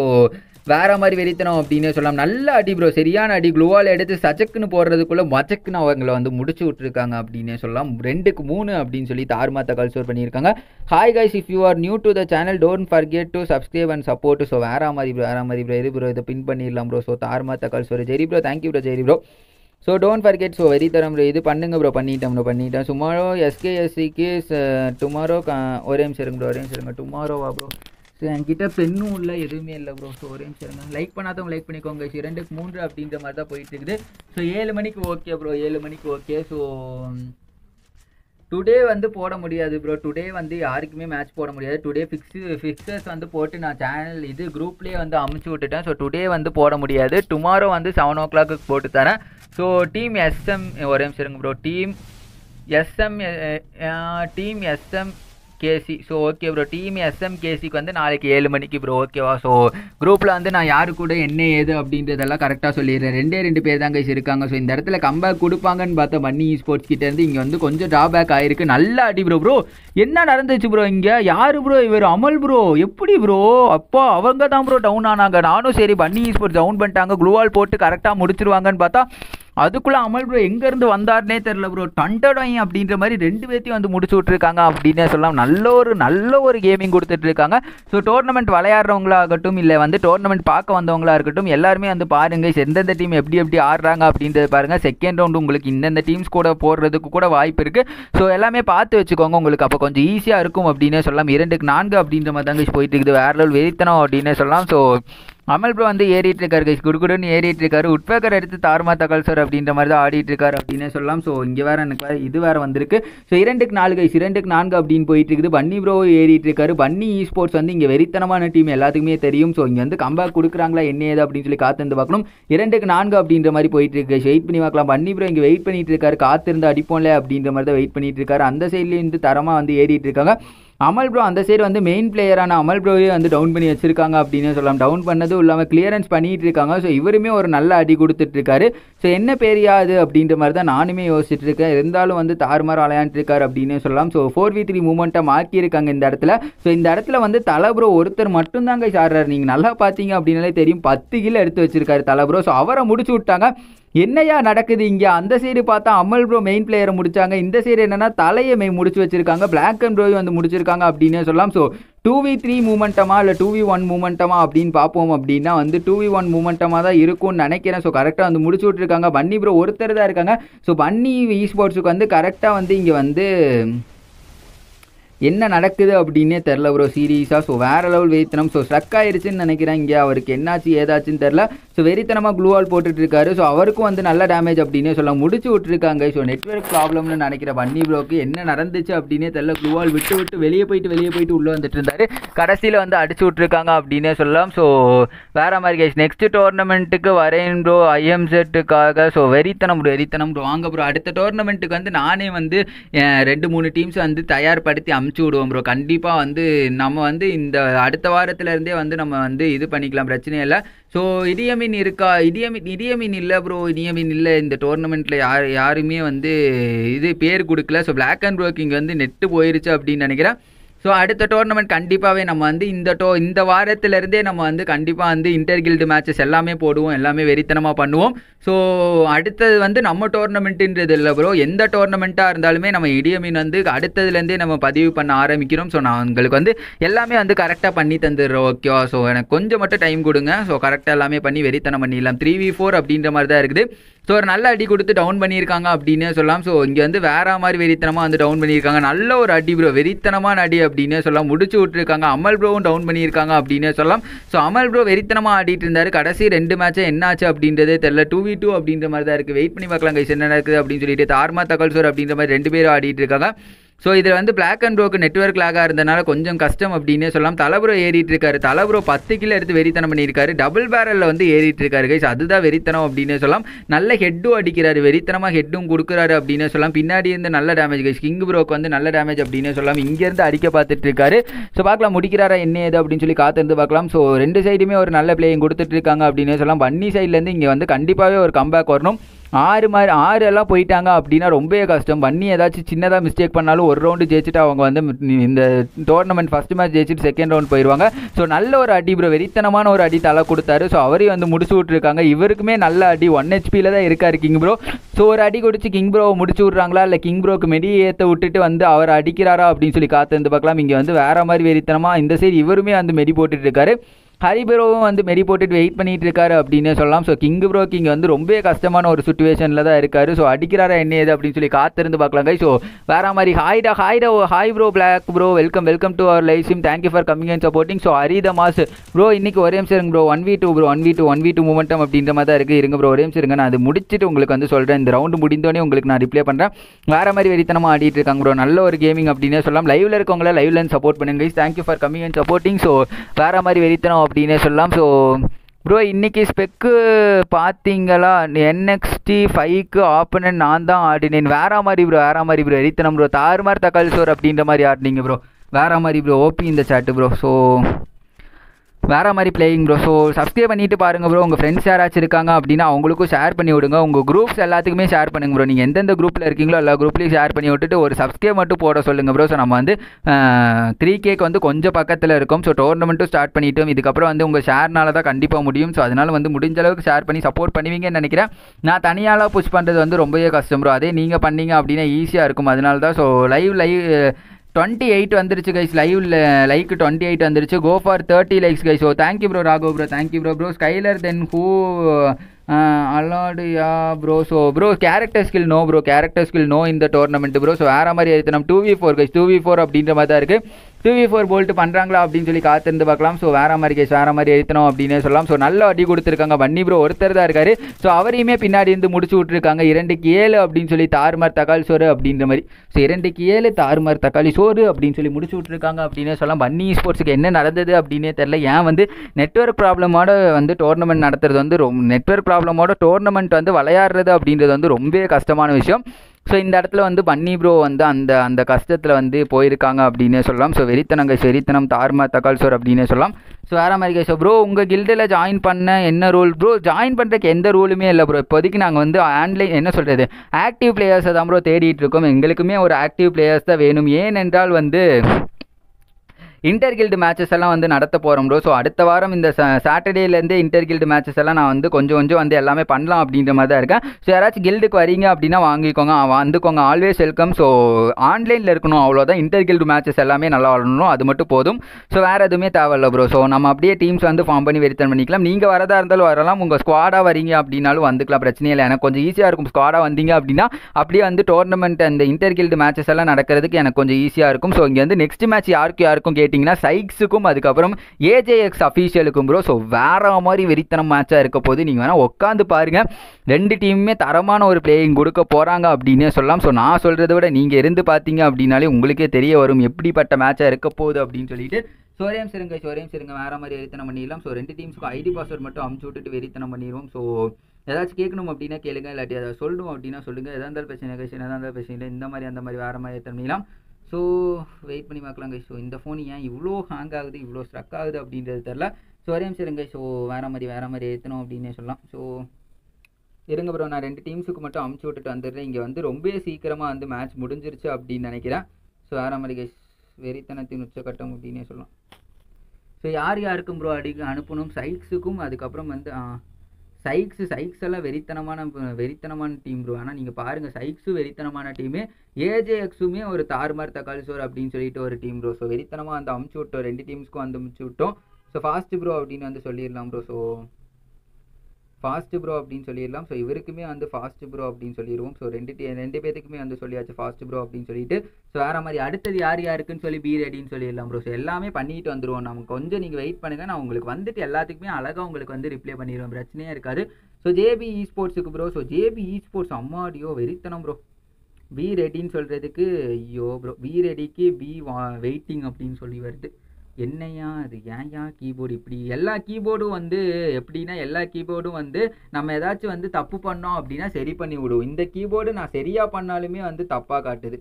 வேற மாதிரி வெறித்தனம் அப்படின்னே சொல்லலாம் நல்ல அடி ப்ரோ சரியான அடி. குளோவால் எடுத்து சச்சக்குன்னு போடுறதுக்குள்ள மச்சக்குன்னு அவங்களை வந்து முடிச்சு விட்ருக்காங்க அப்படின்னே சொல்லலாம். ரெண்டுக்கு மூணு அப்படின்னு சொல்லி தார்மாத்த கால் ஸ்டோர் பண்ணியிருக்காங்க. Hi guys if you are new to the channel don't forget to subscribe and support so வேற மாதிரி ப்ரோ வேற மாதிரி ப்ரோ எது ப்ரோ இதை பின் பண்ணிடலாம் ப்ரோ ஸோ தார்மாத்த கால் store Jerry bro thank you bro Jerry bro so don't forget so very தரம் ப்ரோ இது பண்ணுங்க ப்ரோ பண்ணிட்டேன் ப்ரோ பண்ணிட்டேன். சுமாரோ எஸ்கேஎஸ்சிக்கு டுமாரோ ஒரே நிமிஷம் இருங்க ப்ரோ ஒரே நிமிஷம் இருங்க. டுமாரோவா ப்ரோ என்கிட்ட பெண்ணும் இல்லை எதுவுமே இல்லை ப்ரோ ஸோ ஒரே நிமிஷம் லைக் பண்ணாதவங்க லைக் பண்ணிக்கோங்க. Guys. இரண்டுக்கு மூன்று அப்படின்ற மாதிரி தான் போயிட்டு இருக்குது. ஸோ ஏழு மணிக்கு ஓகே ப்ரோ ஏழு மணிக்கு ஓகே ஸோ டுடே வந்து போட முடியாது ப்ரோ டுடே வந்து யாருக்குமே மேட்ச் போட முடியாது. டுடே ஃபிக்ஸு ஃபிக்ஸர்ஸ் வந்து போட்டு நான் சேனல் இது குரூப்லேயே வந்து அமுச்சு விட்டுட்டேன். ஸோ டுடே வந்து போட முடியாது. டுமாரோ வந்து செவன் ஓ கிளாக்கு போட்டு தரேன். ஸோ டீம் எஸ்எம் ஒரே நிமிஷம் இருங்க bro team SM team SM KC so okay bro team SM கேசிக்கு வந்து நாளைக்கு ஏழு மணிக்கு ப்ரோ ஓகேவா ஸோ குரூப்பில் வந்து நான் யாரு கூட என்ன ஏது அப்படின்றதெல்லாம் கரெக்டாக சொல்லிடுறேன். ரெண்டே ரெண்டு பேர் தான் கைஸ் இருக்காங்க. ஸோ இந்த இடத்துல கம்பேக் கொடுப்பாங்கன்னு பார்த்தா மன்னி ஸ்போர்ட்ஸ் கிட்ட இருந்து இங்கே வந்து கொஞ்சம் ட்ராபேக் ஆயிருக்கு. நல்லா அடி ப்ரோ ப்ரோ என்ன நடந்துச்சு ப்ரோ இங்கே? யார் ப்ரோ இவர் அமல் ப்ரோ எப்படி ப்ரோ அப்பா அவங்க தான் ப்ரோ டவுன் ஆனாங்க. நானும் சரி பன்னி ஸ்போர்ட்ஸ் டவுன் பண்ணிட்டாங்க. குளோவால் போட்டு கரெக்டாக முடிச்சிருவாங்கன்னு பார்த்தா அதுக்குள்ளே அமல் ப்ரோ எங்கேருந்து வந்தார்னே தெரில ப்ரோ டண்டடாய் அப்படின்ற மாதிரி ரெண்டு பேர்த்தையும் வந்து முடிச்சு விட்ருக்காங்க அப்படின்னே சொல்லலாம். நல்ல ஒரு நல்ல ஒரு கேமிங் கொடுத்துட்டு இருக்காங்க ஸோ டோர்னமெண்ட் விளையாடுறவங்களாகட்டும் இல்லை வந்து டோர்னமெண்ட் பார்க்க வந்தவங்களா இருக்கட்டும் எல்லாருமே வந்து பாருங்க எந்தெந்த டீம் எப்படி எப்படி ஆடுறாங்க அப்படின்றத பாருங்க. செகண்ட் ரவுண்டு உங்களுக்கு இந்தந்த டீம்ஸ் கூட போடுறதுக்கு கூட வாய்ப்பு இருக்கு. ஸோ எல்லாமே பார்த்து வச்சுக்கோங்க. உங்களுக்கு அப்போ கொஞ்சம் ஈஸியாக இருக்கும் அப்படின்னே சொல்லலாம். இரண்டுக்கு நான்கு அப்படின்ற மாதிரி தாங்க போயிட்டு இருக்குது வேற லெவல் வெறித்தனம் அப்படின்னே சொல்லலாம். ஸோ அமல் ப்ரோ வந்து ஏறிட்டு இருக்காரு கைஸ் குடுகுடுன்னு ஏறிட்டு இருக்காரு. உட்பேக்கர் எடுத்து தார்மா தகவல் சார் அப்படின்ற மாதிரி தான் ஆடிட்டு இருக்காரு அப்படின்னு சொல்லலாம். ஸோ இங்கே வேற எனக்கு இது வேற வந்திருக்கு. ஸோ இரண்டுக்கு நாலு கைஸ் இரண்டுக்கு நான்கு அப்படின்னு போயிட்டு இருக்குது. பன்னி ப்ரோ ஏறிட்டு இருக்காரு. பன்னி இ ஸ்போர்ட்ஸ் வந்து இங்கே வெறித்தனமான டீம் எல்லாத்துக்குமே தெரியும். ஸோ இங்கே வந்து கம்பேக் கொடுக்குறாங்களா என்ன ஏது அப்படின்னு சொல்லி காத்திருந்து பார்க்கணும். இரண்டுக்கு நான்கு அப்படின்ற மாதிரி போயிட்டு இருக்கு வெயிட் பண்ணி பார்க்கலாம். பன்னி ப்ரோ இங்கே வெயிட் பண்ணிட்டு இருக்காரு. காத்திருந்து அடிப்போம்ல அப்படின்ற மாதிரி தான் வெயிட் பண்ணிட்டு இருக்காரு. அந்த சைட்லேருந்து தரமாக வந்து ஏறிட்டு இருக்காங்க. அமல் ப்ரோ அந்த சைடு வந்து மெயின் பிளேயரான அமல் ப்ரோவே வந்து டவுன் பண்ணி வச்சிருக்காங்க அப்படின்னு சொல்லலாம். டவுன் பண்ணதும் இல்லாமல் கிளியரன்ஸ் பண்ணிட்டு இருக்காங்க. ஸோ இவருமே ஒரு நல்ல அடி கொடுத்துட்டு இருக்காரு. ஸோ என்ன பேரியா அது அப்படின்ற மாதிரி தான் நானுமே யோசிச்சுட்டு இருக்கேன். இருந்தாலும் வந்து தாறுமாறு விளையாண்டுட்டு இருக்காரு அப்படின்னு சொல்லலாம். ஸோ ஃபோர் வி த்ரீ மூமெண்ட்டை மாக்கியிருக்காங்க இந்த இடத்துல. ஸோ இந்த இடத்துல வந்து தலை ப்ரோ ஒருத்தர் மட்டும்தாங்க சாடுறாரு நீங்கள் நல்லா பார்த்தீங்க அப்படின்னாலே தெரியும். பத்து கிலோ எடுத்து வச்சிருக்காரு தலை ப்ரோ ஸோ அவரை முடிச்சு விட்டாங்க. என்னையா நடக்குது இங்கே? அந்த சைடு பார்த்தா அமல் ப்ரோ மெயின் பிளேயரை முடிச்சாங்க. இந்த சைடு என்னன்னா தலையை மெய் முடிச்சு வச்சிருக்காங்க. பிளாக் அண்ட் ப்ரோவை வந்து முடிச்சிருக்காங்க அப்படின்னே சொல்லலாம். ஸோ டூ வி த்ரீ மூமெண்ட்டமா இல்லை டூ வி ஒன் மூமெண்ட்டமா அப்படின்னு பார்ப்போம் அப்படின்னா வந்து டூ வி ஒன் மூமெண்ட்டமாக தான் இருக்கும்னு நினைக்கிறேன். ஸோ கரெக்டாக வந்து முடிச்சு விட்ருக்காங்க பன்னி ப்ரோ ஒருத்தர் தான் இருக்காங்க. ஸோ பன்னி இ ஸ்போர்ட்ஸுக்கு வந்து கரெக்டாக வந்து இங்கே வந்து என்ன நடக்குது அப்படின்னே தெரில ப்ரோ சீரியஸாக ஸோ வேறு லெவல் வெறித்தனம். ஸோ ஸ்ட்ரக் ஆயிருச்சுன்னு நினைக்கிறேன் இங்கே. அவருக்கு என்னாச்சு ஏதாச்சுன்னு தெரில ஸோ வெறித்தனமாக க்ளூவால் போட்டுட்டு இருக்காரு ஸோ அவருக்கும் வந்து நல்ல டேமேஜ் அப்படின்னே சொல்ல முடிச்சு விட்டுருக்காங்க. ஸோ நெட்ஒர்க் ப்ராப்ளம்னு நினைக்கிற வன்னி ப்ரோக்கு என்ன நடந்துச்சு அப்படின்னே தெரில க்ளூவால் விட்டு விட்டு வெளியே போயிட்டு வெளியே போயிட்டு உள்ளே வந்துட்டு இருந்தாரு. கடைசியில் வந்து அடிச்சு விட்ருக்காங்க அப்படின்னே சொல்லலாம். ஸோ வேற மாதிரி கேஸ் நெக்ஸ்ட் டோர்னமெண்ட்டுக்கு வரேன் ப்ரோ ஐஎம்செட்டுக்காக ஸோ வெறித்தனம் ப்ரோ வெறித்தனம் ப்ரோ வாங்க ப்ரோ அடுத்த டோர்னமெண்ட்டுக்கு வந்து நானே வந்து ரெண்டு மூணு டீம்ஸ் வந்து தயார்படுத்தி அமுச்சு விடுவோம் ப்ரோ கண்டிப்பாக வந்து நம்ம வந்து இந்த அடுத்த வாரத்துலேருந்தே வந்து நம்ம வந்து இது பண்ணிக்கலாம். பிரச்சனையே இல்லை. ஸோ இடியமின் இருக்கா? இடியமின் இடியமின் இல்லை ப்ரோ இடியமின் இல்லை. இந்த டோர்னமெண்ட்டில் யார் யாருமே வந்து இது பேர் கொடுக்கல. ஸோ பிளாக் அண்ட் ப்ரோக்கிங் வந்து நெட்டு போயிருச்சு அப்படின்னு நினைக்கிறேன். ஸோ அடுத்த டோர்னமெண்ட் கண்டிப்பாகவே நம்ம வந்து இந்த டோ இந்த வாரத்திலேருந்தே நம்ம வந்து கண்டிப்பாக வந்து இன்டர் கில்டு மேட்சஸ் எல்லாமே போடுவோம் எல்லாமே வெறித்தனமாக பண்ணுவோம். ஸோ அடுத்தது வந்து நம்ம டோர்னமெண்ட்டுன்றது இல்லை ப்ரோ எந்த டோர்னமெண்ட்டாக இருந்தாலுமே நம்ம இடியமீன் வந்து அடுத்ததுலேருந்தே நம்ம பதிவு பண்ண ஆரம்பிக்கிறோம். ஸோ நான் உங்களுக்கு வந்து எல்லாமே வந்து கரெக்டாக பண்ணி தந்துடுறோம் ஓகேவா ஸோ எனக்கு கொஞ்சம் மட்டும் டைம் கொடுங்க. ஸோ கரெக்டாக எல்லாமே பண்ணி வெறித்தனம் பண்ணிடலாம். த்ரீ வி ஃபோர் அப்படின்ற மாதிரி தான் இருக்குது. ஸோ ஒரு நல்ல அடி கொடுத்து டவுன் பண்ணியிருக்காங்க அப்படின்னே சொல்லலாம். ஸோ இங்கே வந்து வேற மாதிரி வெறித்தனமாக வந்து டவுன் பண்ணியிருக்காங்க. நல்ல ஒரு அடி ப்ரோ வெறித்தனமான அடி அப்படின்னே சொல்லலாம். முடிச்சு விட்டுருக்காங்க. அமல் ப்ரோவும் டவுன் பண்ணியிருக்காங்க அப்படின்னே சொல்லலாம். ஸோ அமல் ப்ரோ வெறித்தனமாக ஆடிட்டு இருந்தார். கடைசி ரெண்டு மேட்சும் என்னாச்சு அப்படின்றதே தெரில டூ வி டூ அப்படின்ற மாதிரி தான் இருக்குது வெயிட் பண்ணி பார்க்கலாம் கைஸ் என்ன நடக்குது அப்படின்னு சொல்லிட்டு. தார்மா தகல்சோர் அப்படின்ற மாதிரி ரெண்டு பேரும் ஆடிட்டு இருக்காங்க. ஸோ இதில் வந்து பிளாக் அண்ட் ப்ரோக்கு நெட்ஒர்க் லாகாக இருந்தனால கொஞ்சம் கஷ்டம் அப்படின்னே சொல்லலாம். தலபுரோ ஏறிட்டு இருக்காரு. தலபுரோ பத்து கிலோ எடுத்து வெறித்தனம் பண்ணியிருக்காரு. டபுள் பேரலில் வந்து ஏறிட்டு இருக்காரு கைஸ் அதுதான் வெறித்தனம் அப்படின்னே சொல்லலாம். நல்ல ஹெட்டும் அடிக்கிறாரு. வெறித்தனமாக ஹெட்டும் கொடுக்குறாரு அப்படின்னே சொல்லலாம். பின்னாடி இருந்து நல்ல டேமேஜ் கைஸ் கிங் ப்ரோக்கு வந்து நல்ல டேமேஜ் அப்படின்னே சொல்லலாம். இங்கேருந்து அடிக்க பார்த்துட்டு இருக்காரு. ஸோ பார்க்கலாம் முடிக்கிறாரா என்ன ஏது அப்படின்னு சொல்லி காத்திருந்து பார்க்கலாம். ஸோ ரெண்டு சைடுமே ஒரு நல்ல பிளேயிங் கொடுத்துட்டு இருக்காங்க அப்படின்னே சொல்லலாம். பன்னி சைட்லேருந்து இங்கே வந்து கண்டிப்பாகவே ஒரு கம்பேக் வரணும். ஆறு மாதிரி ஆறு எல்லாம் போயிட்டாங்க அப்படின்னா ரொம்பவே கஷ்டம். பண்ணி ஏதாச்சும் சின்னதாக மிஸ்டேக் பண்ணாலும் ஒரு ரவுண்டு ஜெயிச்சுட்டு அவங்க வந்து இந்த டோர்னமெண்ட் ஃபஸ்ட் மேட்ச் ஜெயிச்சுட்டு செகண்ட் ரவுண்ட் போயிடுவாங்க ஸோ நல்ல ஒரு அடி ப்ரோ வெறித்தனமான ஒரு அடி தலை கொடுத்தாரு. ஸோ அவரையும் வந்து முடிச்சு விட்ருக்காங்க இவருக்குமே நல்ல அடி. ஒன் ஹெச்பியில் தான் இருக்காரு கிங் ப்ரோ ஸோ ஒரு அடி குடிச்சு கிங் ப்ரோவை முடிச்சு விட்றாங்களா? இல்லை கிங் ப்ரோக்கு மெடி ஏற்ற விட்டுட்டு வந்து அவர் அடிக்கிறாரா? அப்படின்னு சொல்லி காத்து வந்து பார்க்கலாம். இங்கே வந்து வேற மாதிரி வெறித்தனமாக இந்த சைடு இவருமே வந்து மெடி போட்டுட்டு இருக்காரு. ஹரி ப்ரோவும் வந்து மெரி போட்டுட்டு வெயிட் பண்ணிட்டு இருக்காரு அப்படின்னு சொல்லலாம். ஸோ கிங் ப்ரோ கிங் வந்து ரொம்ப கஷ்டமான ஒரு சுச்சுவேஷனில் தான் இருக்காரு. ஸோ அடிக்கிறாரா என்ன ஏது அப்படின்னு சொல்லி காத்திருந்து பார்க்கலாம் ஸோ வேற மாதிரி ஹாய்டா ஹாய்டா hi bro black bro welcome welcome to our life sim thank you for coming and supporting so Hari the mass bro இன்னைக்கு ஒரே நிமிஷம் bro one V two bro one V two one V two momentum அப்படின்ற மாதிரி தான் இருக்குது இருங்க ப்ரோ ஒரே நிமிஷம் இருங்க. நான் அது முடிச்சுட்டு உங்களுக்கு வந்து சொல்கிறேன் இந்த ரவுண்டு முடிந்தோடனே உங்களுக்கு நான் ரிப்ளை பண்ணுறேன் வேற மாதிரி வெறித்தனமாக ஆடிட்டு இருக்காங்க ப்ரோ நல்ல ஒரு கேமிங் அப்படின்னே சொல்லலாம். லைவ்ல இருக்கவங்கள லைவ்ல சப்போர்ட் பண்ணுங்க guys thank you for coming and supporting so வேற மாதிரி வெறித்தனம் அப்படின்னே சொல்லலாம். ஸோ ப்ரோ இன்றைக்கி ஸ்பெக்கு பார்த்தீங்களா என்எக்ஸ்டி ஃபைவ்க்கு ஆப்பனன் நான் தான் ஆடினேன். வேற மாதிரி ப்ரோ வேற மாதிரி ப்ரோ எரித்தனம் ப்ரோ தாறுமாறு தக்காளி சோறு அப்படின்ற மாதிரி ஆடினீங்க ப்ரோ வேற மாதிரி ப்ரோ ஓபி இந்த சாட்டு ப்ரோ ஸோ வேறு மாதிரி பிளேயிங் ப்ரோ ஸோ சப்ஸ்கிரைப் பண்ணிட்டு பாருங்கள் ப்ரோ உங்கள் ஃப்ரெண்ட்ஸ் யாராச்சும் இருக்காங்க அப்படின்னா அவங்களுக்கும் ஷேர் பண்ணி விடுங்க. உங்கள் குரூப்ஸ் எல்லாத்துக்குமே ஷேர் பண்ணுங்க ப்ரோ நீங்கள் எந்தெந்த குரூப்பில் இருக்கீங்களோ எல்லா குரூப்லையும் ஷேர் பண்ணி விட்டுட்டு ஒரு சப்ஸ்கிரைப் மட்டும் போட சொல்லுங்கள் ப்ரோ ஸோ நம்ம வந்து த்ரீ கேக் வந்து கொஞ்சம் பக்கத்தில் இருக்கும். ஸோ டோர்னமெண்ட்டும் ஸ்டார்ட் பண்ணிட்டோம். இதுக்கப்புறம் வந்து உங்கள் ஷேர்னால தான் கண்டிப்பாக முடியும். ஸோ அதனால வந்து முடிஞ்ச அளவுக்கு ஷேர் பண்ணி சப்போர்ட் பண்ணுவீங்கன்னு நினைக்கிறேன். நான் தனியாலாம் புஷ் பண்ணுறது வந்து ரொம்பவே கஷ்டம் ப்ரோ அதே நீங்கள் பண்ணீங்க அப்படின்னா ஈஸியாக இருக்கும். அதனால தான் so live live twenty eight வந்துருச்சு கைஸ் லைவ்ல லைக் டுவெண்ட்டி எயிட் வந்துருச்சு go for thirty likes guys so thank you bro Rago bro thank you bro bro Skyler then who allowed ya bro so bro character skill no bro character skill no இந்த டோர்னமெண்ட் ப்ரோ ஸோ வேற மாதிரி எடுத்து நம்ம two V four guys two V four அப்படின்ற மாதிரி தான் இருக்குது டூ வி ஃபோர் போல்ட்டு பண்ணுறாங்களா அப்படின்னு சொல்லி காத்திருந்து பார்க்கலாம். ஸோ வேற மாதிரி கேஸ் வேற மாதிரி எழுத்தணும் அப்படின்னு சொல்லலாம். ஸோ நல்ல அடி கொடுத்துருக்காங்க. பன்னி ப்ரோ ஒருத்தர் தான் இருக்காரு. ஸோ அவரையுமே பின்னாடி இருந்து முடிச்சு விட்ருக்காங்க இரண்டுக்கு ஏழு அப்படின்னு சொல்லி தாறுமார் தக்காளி சோறு அப்படின்ற மாதிரி. ஸோ இரண்டுக்கு ஏழு தாறுமார் தக்காளி சோறு அப்படின்னு சொல்லி முடிச்சு விட்ருக்காங்க அப்படின்னே சொல்லலாம். பன்னி ஸ்போர்ட்ஸுக்கு என்ன நடந்தது அப்படின்னே தெரில ஏன் வந்து நெட்ஒர்க் ப்ராப்ளமோட வந்து டோர்னமெண்ட் நடத்துறது வந்து ரொம்ப நெட்ஒர்க் ப்ராப்ளமோட டோர்னமெண்ட் வந்து விளையாடுறது அப்படின்றது வந்து ரொம்பவே கஷ்டமான விஷயம். ஸோ இந்த இடத்துல வந்து பன்னி ப்ரோ வந்து அந்த அந்த கஷ்டத்தில் வந்து போயிருக்காங்க அப்படின்னே சொல்லலாம். ஸோ வெறித்தனங்க வெறித்தனம் தார்மா தக்கால் சோர் அப்படின்னே சொல்லலாம். ஸோ வேறு மாதிரி ஸோ ப்ரோ உங்கள் கில்டில் ஜாயின் பண்ண என்ன ரூல் ப்ரோ ஜாயின் பண்ணுறதுக்கு எந்த ரூலுமே இல்லை ப்ரோ இப்போதைக்கு நாங்கள் வந்து ஆன்லைன் என்ன சொல்கிறது ஆக்டிவ் பிளேயர்ஸை தான் ப்ரோ தேடிட்டு இருக்கோம். எங்களுக்குமே ஒரு ஆக்டிவ் பிளேயர்ஸ் தான் வேணும். ஏனென்றால் வந்து இன்டர் கில்டு மேட்சஸ் எல்லாம் வந்து நடத்த போகிறோம் ப்ரோ ஸோ அடுத்த வாரம் இந்த சாட்டர்டேலேருந்து இன்டர் கில்டு மேட்சஸ் எல்லாம் நான் வந்து கொஞ்சம் கொஞ்சம் வந்து எல்லாமே பண்ணலாம் அப்படின்ற மாதிரி தான் இருக்கேன். ஸோ யாராச்சும் கில்டுக்கு வரீங்க அப்படின்னா வாங்கிக்கோங்க. வந்துக்கோங்க. ஆல்வேஸ் வெல்கம் ஸோ ஆன்லைனில் இருக்கணும் அவ்வளோதான் இன்டர் கில்டு மேட்சஸ் எல்லாமே நல்லா வரணும். அது மட்டும் போதும். ஸோ வேறு எதுவுமே தேவையில்ல ப்ரோ ஸோ நம்ம அப்படியே டீம்ஸ் வந்து ஃபார்ம் பண்ணி வெரித்தன் பண்ணிக்கலாம். நீங்கள் வரதாக இருந்தாலும் வரலாம். உங்கள் ஸ்குவாடாக வரீங்க அப்படின்னாலும் வந்துக்கலாம். பிரச்சனை இல்லை. எனக்கு கொஞ்சம் ஈஸியாக இருக்கும். ஸ்குவாடாக வந்தீங்க அப்படின்னா அப்படியே வந்து டோர்னமெண்ட் அந்த இன்டர் கில்டு மேட்சஸ் எல்லாம் நடக்கிறதுக்கு எனக்கு கொஞ்சம் ஈஸியாக இருக்கும். ஸோ இங்கே வந்து நெக்ஸ்ட் மேட்ச் யாருக்கு யாருக்கும் கேட்டிங்கன்னா சைக்ஸுக்கும் அதுக்கப்புறம் ஏஜேஎக்ஸ் அஃபீஷியலுக்கும் ப்ரோ ஸோ வேறு மாதிரி வெறித்தனம் மேட்சாக இருக்க போது நீங்கள் வேணால் உட்காந்து பாருங்கள் ரெண்டு டீமுமே தரமான ஒரு பிளேயிங் கொடுக்க போகிறாங்க அப்படின்னே சொல்லலாம். ஸோ நான் சொல்கிறத விட நீங்கள் இருந்து பார்த்தீங்க அப்படின்னாலே உங்களுக்கே தெரிய வரும் எப்படிப்பட்ட மேட்சாக இருக்க போகுது அப்படின்னு சொல்லிட்டு. சோரியம் சிறுங்க சோரியம் சிறுங்க வேறு மாதிரி வெறித்தனம் பண்ணிடலாம். ஸோ ரெண்டு டீம்ஸ்க்கும் ஐடி பாஸ்வேர்ட் மட்டும் அமுச்சு விட்டுட்டு வெறித்தனம் பண்ணிடுவோம். ஸோ ஏதாச்சும் கேட்கணும் அப்படின்னா கேளுங்க. இல்லாட்டி அதை சொல்லணும் அப்படின்னா சொல்லுங்கள் எதாக இருந்தாலும் பிரச்சனை கட்சி எதாக இருந்தாலும் பிரச்சனை இல்லை. இந்த மாதிரி அந்த மாதிரி வேறு மாதிரி எத்தனை பண்ணிடலாம். ஸோ வெயிட் பண்ணி பார்க்கலாம் ஸோ இந்த ஃபோன் ஏன் இவ்வளோ ஹேங் ஆகுது இவ்வளோ ஸ்ட்ரக் ஆகுது அப்படின்றது தெரில ஸோ ஒரே இருங்க ஸோ வேறு மாதிரி வேறு மாதிரி ஏற்றணும் அப்படின்னே சொல்லலாம். ஸோ இருங்க ப்ரோ நான் ரெண்டு டீம்ஸுக்கு மட்டும் அமுச்சு விட்டுட்டு வந்துடுறேன். இங்கே வந்து ரொம்ப சீக்கிரமாக வந்து மேட்ச் முடிஞ்சிருச்சு அப்படின்னு நினைக்கிறேன். ஸோ வேறு மாதிரி கைஸ் வெறித்தனத்தின் உச்சக்கட்டம் அப்படின்னே சொல்லலாம். ஸோ யார் யாருக்கும் ப்ரோ அடி அனுப்பணும்? சைக்ஸுக்கும் அதுக்கப்புறம் வந்து சைக்ஸ் சைக்ஸ் எல்லாம் வெறித்தனமான வெறித்தனமான டீம் ப்ரோ ஆனால் நீங்கள் பாருங்கள் சைக்ஸும் வெறித்தனமான டீமு ஏஜேஎக்ஸுமே ஒரு தார்மார் தக்காளி சோர் அப்படின்னு சொல்லிட்டு ஒரு டீம் ப்ரோ ஸோ வெறித்தனமாக வந்து அமுச்சு விட்டோம். ரெண்டு டீம்ஸ்க்கும் வந்து அமுச்சு விட்டோம். ஸோ ஃபாஸ்ட் ப்ரோ அப்படின்னு வந்து சொல்லிடலாம் ப்ரோ ஸோ ஃபாஸ்ட் ப்ரோ அப்படின்னு சொல்லிடலாம். ஸோ இவருக்குமே வந்து ஃபாஸ்ட் ப்ரோ அப்படின்னு சொல்லிடுவோம். ஸோ ரெண்டு ரெண்டு பேத்துக்குமே வந்து சொல்லியாச்சு ஃபாஸ்ட் ப்ரோ அப்படின்னு சொல்லிட்டு. ஸோ வேறு மாதிரி அடுத்தது யார் யாருக்குன்னு சொல்லி பி ரெடின்னு சொல்லிடலாம் ப்ரோ ஸோ எல்லாமே பண்ணிட்டு வந்துடுவோம் நம்ம கொஞ்சம் நீங்கள் வெயிட் பண்ணுங்கள் நான் உங்களுக்கு வந்துட்டு எல்லாத்துக்குமே அழகாக உங்களுக்கு வந்து ரிப்ளை பண்ணிடுவேன். பிரச்சனையே இருக்காது. ஸோ ஜேபி இ ஸ்போர்ட்ஸுக்கு bro so JP E sports அம்மாடியோ வெறித்தனம் ப்ரோ பி ரெடின்னு சொல்கிறதுக்கு ஐயோ ப்ரோ பி ரெடிக்கு பி வா வெயிட்டிங் அப்படின்னு சொல்லி வருது. என்னையா அது ஏன்யா கீபோர்டு இப்படி? எல்லா கீபோர்டும் வந்து எப்படின்னா எல்லா கீபோர்டும் வந்து நம்ம ஏதாச்சும் வந்து தப்பு பண்ணோம் அப்படின்னா சரி பண்ணி விடுவோம். இந்த கீபோர்டு நான் சரியாக பண்ணாலுமே வந்து தப்பாக காட்டுது.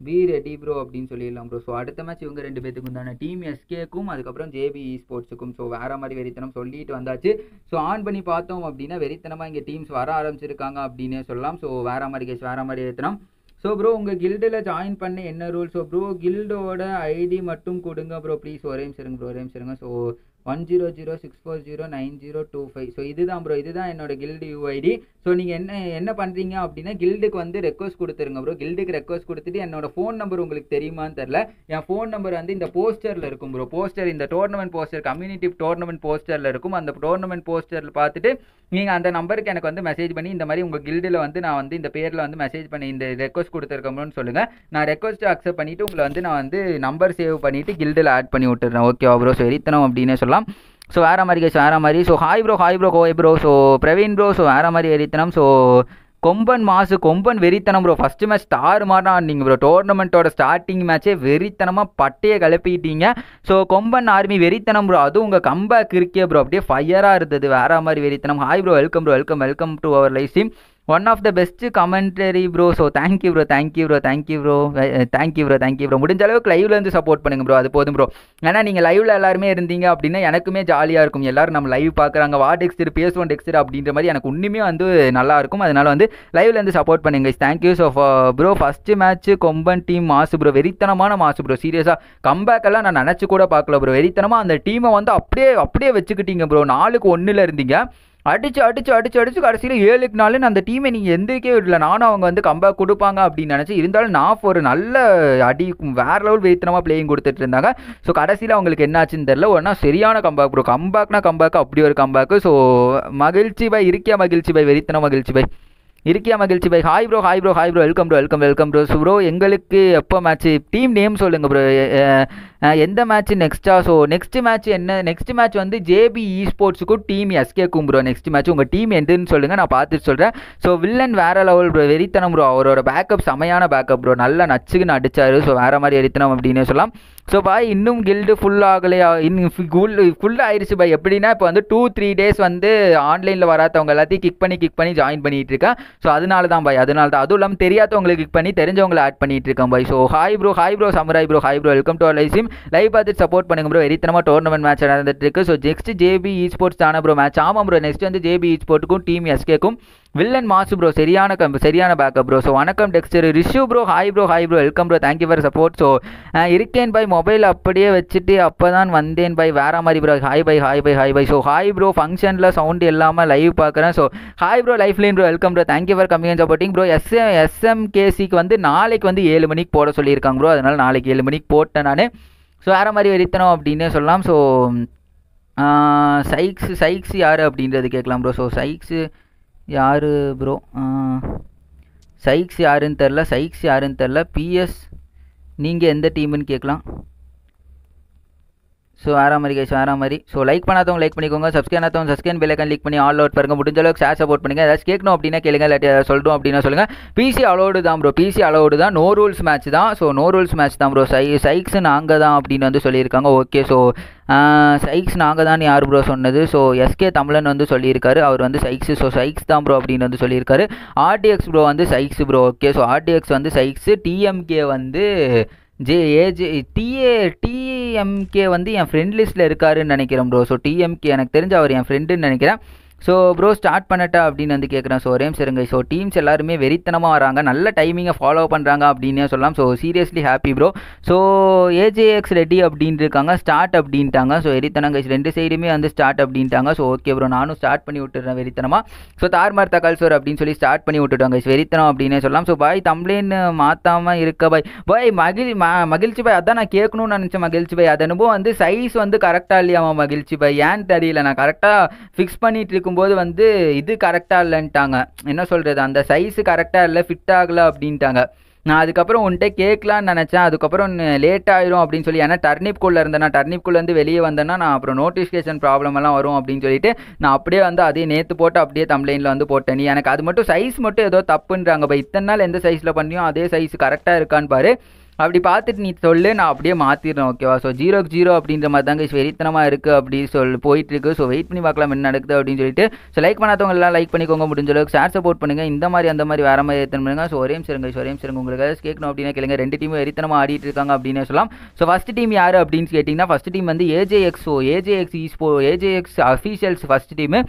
பி ரெடி ப்ரோ அப்படின்னு சொல்லிடலாம் ப்ரோ ஸோ அடுத்த மேட்ச் இவங்க ரெண்டு பேத்துக்கு உண்டான டீம் எஸ்கேக்கும் அதுக்கப்புறம் ஜேபி ஸ்போர்ட்ஸுக்கும் ஸோ வேற மாதிரி வெறித்தனம் சொல்லிட்டு வந்தாச்சு. ஸோ ஆன் பண்ணி பார்த்தோம் அப்படின்னா வெறித்தனமாக இங்கே டீம்ஸ் வர ஆரம்பிச்சிருக்காங்க அப்படின்னே சொல்லலாம். ஸோ வேறு மாதிரி கேஸ் வேறு மாதிரி வெறித்தனம். ஸோ ப்ரோ உங்கள் கில்டில் ஜாயின் பண்ண என்ன ரூல் ஸோ ப்ரோ கில்டோட ஐடி மட்டும் கொடுங்க ப்ரோ ப்ளீஸ் ஒரே நிமிஷம் ப்ரோ ஒரே நிமிஷம் so one zero zero six four zero nine zero two five so இதுதான் ப்ரோ இதுதான் என்னோட கில்டு யூஐடி ஸோ நீங்கள் என்ன என்ன பண்ணுறீங்க அப்படின்னா கில்டுக்கு வந்து ரெக்வஸ்ட் கொடுத்துருங்க ப்ரோ கில்டுக்கு ரெக்வஸ்ட் கொடுத்துட்டு என்னோட ஃபோன் நம்பர் உங்களுக்கு தெரியுமான்னு தெரில என் ஃபோன் நம்பர் வந்து இந்த போஸ்டரில் இருக்கும் ப்ரோ போஸ்டர் இந்த டோர்னமெண்ட் போஸ்டர் கம்யூனிட்டி டோர்னமெண்ட் போஸ்டரில் இருக்கும். அந்த டோர்னமெண்ட் போஸ்டரில் பார்த்துட்டு நீங்கள் அந்த நம்பருக்கு எனக்கு வந்து மெசேஜ் பண்ணி இந்த மாதிரி உங்கள் கில்டில் வந்து நான் வந்து இந்த பேரில் வந்து மெசேஜ் பண்ணி இந்த ரெக்வஸ்ட் கொடுத்துருக்கோம்னு சொல்லுங்கள் நான் ரெக்வஸ்ட் அக்செப்ட் பண்ணிவிட்டு உங்களை வந்து நான் வந்து நம்பர் சேவ் பண்ணிவிட்டு கில்டில் ஆட் பண்ணி விட்டுறேன். ஓகேவா ப்ரோ ஸோ எரித்தனம் அப்படின்னே பண்ணலாம் ஸோ வேறு மாதிரி கேஸ் வேறு மாதிரி. So hi bro hi bro ஹோய் bro so Praveen bro so வேறு மாதிரி எரித்தனம். ஸோ கொம்பன் மாசு கொம்பன் வெறித்தனம் ப்ரோ ஃபஸ்ட்டு மேட்ச் ஸ்டார் மாறினா நீங்கள் ப்ரோ டோர்னமெண்ட்டோட ஸ்டார்டிங் மேட்ச்சே வெறித்தனமாக பட்டையை கிளப்பிட்டீங்க ஸோ கொம்பன் ஆர்மி வெறித்தனம் ப்ரோ அதுவும் உங்கள் கம்பேக் இருக்கே ப்ரோ அப்படியே ஃபயராக இருந்தது. வேறு மாதிரி வெறித்தனம். Hi bro welcome bro welcome welcome to our life one of the best commentary bro so thank you bro thank you bro thank you bro thank you bro thank you bro முடிஞ்ச அளவுக்கு லைவ்ல இருந்து சப்போர்ட் பண்ணுங்க ப்ரோ அது போதும் ப்ரோ ஏன்னா நீங்கள் லைவ்ல எல்லாருமே இருந்தீங்க அப்படின்னா எனக்குமே ஜாலியாக இருக்கும். எல்லாரும் நம்ம லைவ் பார்க்குறாங்க. வா டெக்ஸ்டர் பேசுவோம் டெக்ஸ்டர் அப்படின்ற மாதிரி எனக்கு உண்மையுமே வந்து நல்லா இருக்கும். அதனால வந்து லைவ்ல இருந்து சப்போர்ட் பண்ணுங்க thank you so bro first match Komban team mass bro வெறித்தனமான மாசு ப்ரோ சீரியஸாக கம்பேக் எல்லாம் நான் நினச்சி கூட பார்க்கல ப்ரோ வெறித்தனமாக அந்த டீமை வந்து அப்படியே அப்படியே வச்சுக்கிட்டீங்க ப்ரோ நாலுக்கு ஒன்றில் இருந்தீங்க. அடிச்சு அடிச்சு அடிச்சு அடிச்சு கடைசியில் ஏழுக்கு நாலு அந்த டீமை நீங்கள் எந்திரிக்கவே விடல. நானும் அவங்க வந்து கம்பேக் கொடுப்பாங்க அப்படின்னு நினச்சி இருந்தாலும் நான் ஒரு நல்ல அடி வேற லெவல் வெயித்தனமாக பிளேயிங் கொடுத்துட்டு இருந்தாங்க. ஸோ கடைசியில் அவங்களுக்கு என்னாச்சுன்னு தெரில ஒன்றா சரியான கம்பேக் ப்ரோ கம்பேக்னா கம்பேக் அப்படி ஒரு கம்பேக்கு ஸோ மகிழ்ச்சி பை இருக்கியா மகிழ்ச்சி பை வெறித்தன மகிழ்ச்சி பை? இருக்கியா மகிழ்ச்சி by? Hi bro hi bro hi bro welcome bro welcome welcome bro so bro எங்களுக்கு எப்போ மேட்ச் டீம் நேம் சொல்லுங்கள் ப்ரோ எந்த மேட்ச் நெக்ஸ்ட்டா ஸோ நெக்ஸ்ட் மேட்ச் என்ன? நெக்ஸ்ட் மேட்ச் வந்து ஜேபி இ ஸ்போர்ட்ஸுக்கும் டீம் எஸ்கே கும்புரோ நெக்ஸ்ட் மேட்ச் உங்கள் டீம் எதுன்னு சொல்லுங்கள் நான் பார்த்துட்டு சொல்கிறேன் ஸோ வில்லன் வேற லெவல் ப்ரோ வெறித்தனம் ப்ரோ அவரோட பேக்கப் செமையான பேக்கப் ப்ரோ நல்லா நச்சுக்குன்னு அடித்தார் ஸோ வேற மாதிரி வெறித்தனம் அப்படின்னு சொல்லலாம். ஸோ பாய் இன்னும் கில்டு ஃபுல் ஆகலையா? இன்னும் ஃபுல் ஃபுல் ஆயிடுச்சு பாய் எப்படின்னா இப்போ வந்து டூ த்ரீ டேஸ் வந்து ஆன்லைனில் வராதவங்க எல்லாத்தையும் கிக் பண்ணி கிக் பண்ணி ஜாயின் பண்ணிட்டு இருக்கேன். ஸோ அதனால தான் பாய் அதனால தான். அதுவும் இல்லாமல் தெரியாதவங்களை கிக் பண்ணி தெரிஞ்சவங்களை ஆட் பண்ணிட்டு இருக்கேன் பாய் so hi bro hi bro samurai bro hi bro welcome to live sim live பார்த்துட்டு சப்போர்ட் பண்ணுங்க ப்ரோ எரித்தனமாக டோர்னமெண்ட் மேட்ச் நடந்துட்டு இருக்கு. So next JP E sports தானே ப்ரோ மேட்ச் ஆமாம் ப்ரோ நெக்ஸ்ட் வந்து ஜேபி இ ஸ்போர்ட்டுக்கும் டீம் எஸ்கேக்கும் வில்லன் மாசு ப்ரோ சரியான கம் சரியான பேக்கப் ப்ரோ ஸோ வணக்கம் Dexter Rishu bro hi bro hi bro welcome bro thank you for support so இருக்கேன் பை மொபைல் அப்படியே வச்சுட்டு அப்போ தான் வந்தேன் பை வேற மாதிரி bro hi bye hi bye hi bye so hi bro ஃபங்க்ஷனில் சவுண்ட் இல்லாமல் லைவ் பார்க்குறேன். So hi bro life line bro welcome bro thank you for coming supporting bro SM எஸ்எம்கேசிக்கு வந்து நாளைக்கு வந்து ஏழு மணிக்கு போட சொல்லியிருக்காங்க ப்ரோ அதனால் நாளைக்கு ஏழு மணிக்கு போட்டேன் நான். ஸோ வேறு மாதிரி வெறித்தனம் அப்படின்னே சொல்லலாம். ஸோ சைக்ஸ் சைக்ஸ் யார் அப்படின்றது கேட்கலாம் ப்ரோ ஸோ சைக்ஸு யார் ப்ரோ சைக்ஸ் யாருன்னு தெரில சைக்ஸ் யாருன்னு தெரில பிஎஸ் நீங்கள் எந்த டீமுன்னு கேட்கலாம். ஸோ வேறு மாதிரி கைஸ் வேறு மாதிரி ஸோ லைக் பண்ணாதவங்க லைக் பண்ணிக்கோங்க. சப்ஸ்கிரைப் பண்ணாதவங்க சப்ஸ்கிரைப் பெல்லைக்கன் லிக் பண்ணி ஆல் அவுட் பாருங்க. முடிஞ்ச அளவுக்கு ஷேர் சப்போர்ட் பண்ணுங்க. ஏதாச்சும் கேட்கணும் அப்படின்னா கேளுங்க. இல்லாட்டி ஏதாவது சொல்லணும் அப்படின்னா சொல்லுங்கள் பிசி அலோடு தான் ப்ரோ பிசி அலோடு தான். நோ ரூல்ஸ் மேட்ச் தான். ஸோ நோ ரூல்ஸ் மேட்ச் தான் ப்ரோ சை சைக்ஸ் நாங்கள் தான் அப்படின்னு வந்து சொல்லியிருக்காங்க. ஓகே ஸோ சைக்ஸ் நாங்கள் தான் யார் ப்ரோ சொன்னது? ஸோ எஸ்கே தமிழன் வந்து சொல்லியிருக்காரு. அவர் வந்து சைக்ஸ் ஸோ சைக்ஸ் தான் ப்ரோ அப்படின்னு வந்து சொல்லியிருக்காரு. ஆர்டிஎக்ஸ் ப்ரோ வந்து சைக்ஸ் ப்ரோ ஓகே ஸோ ஆர்டிஎக்ஸ் வந்து சைக்ஸ் டிஎம்கே வந்து ஜே ஏஜே டிஏ டிஎம்கே வந்து என் ஃப்ரெண்ட் லிஸ்ட்டில் இருக்காருன்னு நினைக்கிறேன் ப்ரோ ஸோ டிஎம்கே எனக்கு தெரிஞ்ச அவர் என் ஃப்ரெண்டுன்னு நினைக்கிறேன். ஸோ ப்ரோ ஸ்டார்ட் பண்ணட்டா அப்படின்னு வந்து கேட்குறேன் ஸோ ரேம் சரிங்க ஸோ டீம்ஸ் எல்லாருமே வெறித்தனமாக வராங்க. நல்ல டைமிங்கை ஃபாலோ பண்ணுறாங்க அப்படின்னே சொல்லலாம். So seriously happy bro so AJX ready அப்படின்ட்டு இருக்காங்க. ஸ்டார்ட் அப்படின்ட்டாங்க. ஸோ வெறித்தனம் ரெண்டு சைடுமே வந்து ஸ்டார்ட் அப்படின்ட்டாங்க. ஸோ ஓகே ப்ரோ நானும் ஸ்டார்ட் பண்ணி விட்டுறேன் வெறித்தனமாக ஸோ தார்மார் தக்கால் சோர் அப்படின்னு சொல்லி ஸ்டார்ட் பண்ணி விட்டுட்டாங்க. வெறித்தனம் அப்படின்னே சொல்லலாம். ஸோ பாய் தம்ப்ளேன்னு மாற்றாமல் இருக்க பாய் பாய் மகிழ் மகிழ்ச்சி பாய் அதான் நான் கேட்கணும்னு நினச்சேன் மகிழ்ச்சி பாய் அது அனுபவம் வந்து சைஸ் வந்து கரெக்டாக இல்லையாமா மகிழ்ச்சி பாய் ஏன்னு தெரியல. நான் கரெக்டாக ஃபிக்ஸ் பண்ணிட்டு இருக்கும் பார்க்கும்போது வந்து இது கரெக்டாக இல்லைன்ட்டாங்க. என்ன சொல்கிறது அந்த சைஸு கரெக்டாக இல்லை ஃபிட் ஆகலை அப்படின்ட்டாங்க. நான் அதுக்கப்புறம் உன்கிட்ட கேட்கலான்னு நினச்சேன். அதுக்கப்புறம் லேட் ஆயிரும் அப்படின்னு சொல்லி ஏன்னா டர்னிப்குள்ளே இருந்தேன் நான் டர்னிப்குள்ளேருந்து வெளியே வந்தேன்னா நான் அப்புறம் நோட்டிஃபிகேஷன் ப்ராப்ளம் எல்லாம் வரும் அப்படின்னு சொல்லிட்டு நான் அப்படியே வந்து அதே நேற்று போட்டு அப்படியே தம்ப்ளைனில் வந்து போட்டேன். நீ எனக்கு அது மட்டும் சைஸ் மட்டும் ஏதோ தப்புன்றாங்க. இப்போ இத்தனை நாள் எந்த சைஸில் பண்ணியும் அதே சைஸ் கரெக்டாக இருக்கான்னு பாரு. அப்படி பார்த்துட்டு நீ சொல்லு நான் அப்படியே மாற்றிடுறேன் ஓகேவா ஸோ ஜீரோக்கு ஜீரோ அப்படின்ற மாதிரி தாங்க வெறித்தனமாக இருக்குது அப்படி சொல்லி போயிட்டு இருக்கு ஸோ வெயிட் பண்ணி பார்க்கலாம் என்ன நடக்குது அப்படின்னு சொல்லிட்டு. ஸோ லைக் பண்ணாதவங்க எல்லாம் லைக் பண்ணிக்கோங்க முடிஞ்ச அளவுக்கு. ஷேர் சப்போர்ட் பண்ணுங்க. இந்த மாதிரி அந்த மாதிரி வேற மாதிரி எத்தனை பண்ணுங்கள் ஸோ ஒரே சிறங்க ஒரே சிறங்க உங்களுக்கு கேட்கணும் அப்படின்னா கேளுங்க. ரெண்டு டீமும் வெறித்தனமாக ஆடிட்டு இருக்காங்க அப்படின்னு சொல்லலாம். ஸோ ஃபஸ்ட் டீம் யார் அப்படின்னு கேட்டிங்கன்னா ஃபஸ்ட் டீம் வந்து AJX so AJX ஈஸ்போ AJX officials first team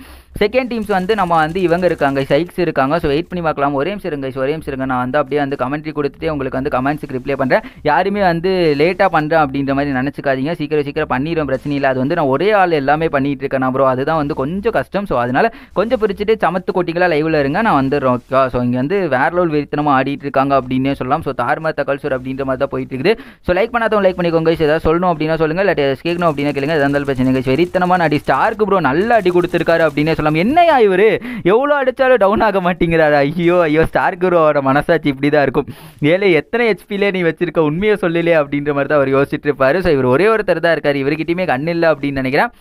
second teams வந்து நம்ம வந்து இவங்க இருக்காங்க சைக்ஸ் இருக்காங்க. ஸோ வெயிட் பண்ணி பார்க்கலாம். ஒரே நிமிஷம் இருங்க ஒரே நிமிஷம் இருங்க. நான் வந்து அப்படியே வந்து கமெண்ட்ரி கொடுத்துட்டு உங்களுக்கு வந்து கமெண்ட்ஸுக்கு ரிப்ளை பண்ணுறேன் யாருமே வந்து லேட்டாக பண்ணுறேன் அப்படின்ற மாதிரி நினச்சிக்காதீங்க. சீக்கிரம் சீக்கிரம் பண்ணிடுவேன் பிரச்சனை இல்லை. அது வந்து நான் ஒரே ஆள் எல்லாமே பண்ணிகிட்டு இருக்கேன். ப்ரோ அதுதான் வந்து கொஞ்சம் கஷ்டம். ஸோ அதனால கொஞ்சம் பிரிச்சுட்டு சமத்து கொட்டிங்களா லைவில் இருங்க. நான் வந்துடுறோம். ஓகே ஸோ இங்கே வந்து வேற லோல் வெறித்தனமாக ஆடிட்டு இருக்காங்க அப்படின்னே சொல்லலாம். ஸோ தார்மத்த கல்ச்சர் அப்படின்ற மாதிரி தான் போயிட்டு இருக்குது. ஸோ லைக் பண்ணாதவங்க லைக் பண்ணிக்கோங்க. ஏதாவது சொல்லணும் அப்படின்னா சொல்லுங்க. இல்லை கேட்கணும் அப்படின்னா கேளுங்க. எதாக இருந்தாலும் பிரச்சனை guys. வெறித்தனமான அடி. ஸ்டார்க்கு ப்ரோ நல்ல அடி கொடுத்துருக்காரு அப்படின்னே சொல்லலாம். என்னையா இவர்? எவ்வளோ அடித்தாலும் டவுன் ஆக மாட்டேங்கிறாரு. ஐயோ ஐயோ. ஸ்டார்க்கு ப்ரோவோட மனசாட்சி இப்படி தான் இருக்கும். ஏழை எத்தனை ஹெச்பிலே நீ வச்சு வச்சிருக்க உண்மையை சொல்லலையே அப்படின்ற மாதிரி தான் அவர் யோசிச்சுட்டு இருப்பாரு ஸோ இவர் ஒரே ஒருத்தர் தான் இருக்கார். இவர்கிட்டயுமே கண் இல்லை அப்படின்னு நினைக்கிறேன்.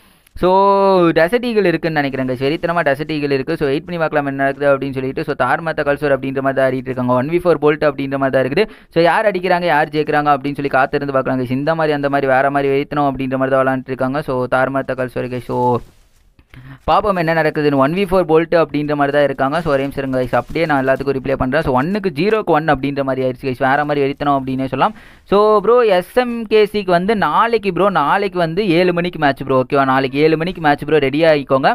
ஸோ டெசர்ட் இருக்குன்னு நினைக்கிறேங்க சரித்தனமாக டெசர்ட் இருக்குது ஸோ வெயிட் பண்ணி பார்க்கலாம் என்ன நடக்குது அப்படின்னு சொல்லிட்டு ஸோ தார்மத்த கல்சர் அப்படின்ற மாதிரி தான் ஆடிட்டு இருக்காங்க. ஒன் வி ஃபோர் போல்ட் அப்படின்ற மாதிரி தான் இருக்குது. ஸோ யார் அடிக்கிறாங்க யார் ஜெயிக்கிறாங்க அப்படின்னு சொல்லி காத்திருந்து பார்க்கலாங்க. இந்த மாதிரி அந்த மாதிரி வேறு மாதிரி வெயித்தனம் அப்படின்ற மாதிரி தான் விளாண்டுட்டு இருக்காங்க. ஸோ தார்மத்த கல்சோருக்கு ஸோ பாப்போம் என்ன நடக்குதுன்னு ஒன் வி ஃபோர் போல்ட்டு அப்படின்ற மாதிரி தான் இருக்காங்க. ஸோ ரேம் சிறங்க கைஸ் அப்படியே நான் எல்லாத்துக்கும் ரிப்ளை பண்ணுறேன் ஸோ ஒன்னுக்கு ஜீரோக்கு ஒன் அப்படின்ற மாதிரி ஆயிடுச்சு கைஸ் வேறு மாதிரி வெறித்தனம் அப்படின்னு சொல்லலாம். ஸோ ப்ரோ எஸ்எம்கேசிக்கு வந்து நாளைக்கு ப்ரோ நாளைக்கு வந்து ஏழு மணிக்கு மேட்ச் ப்ரோ ஓகேவா நாளைக்கு ஏழு மணிக்கு மேட்ச் ப்ரோ ரெடி ஆகிக்கோங்க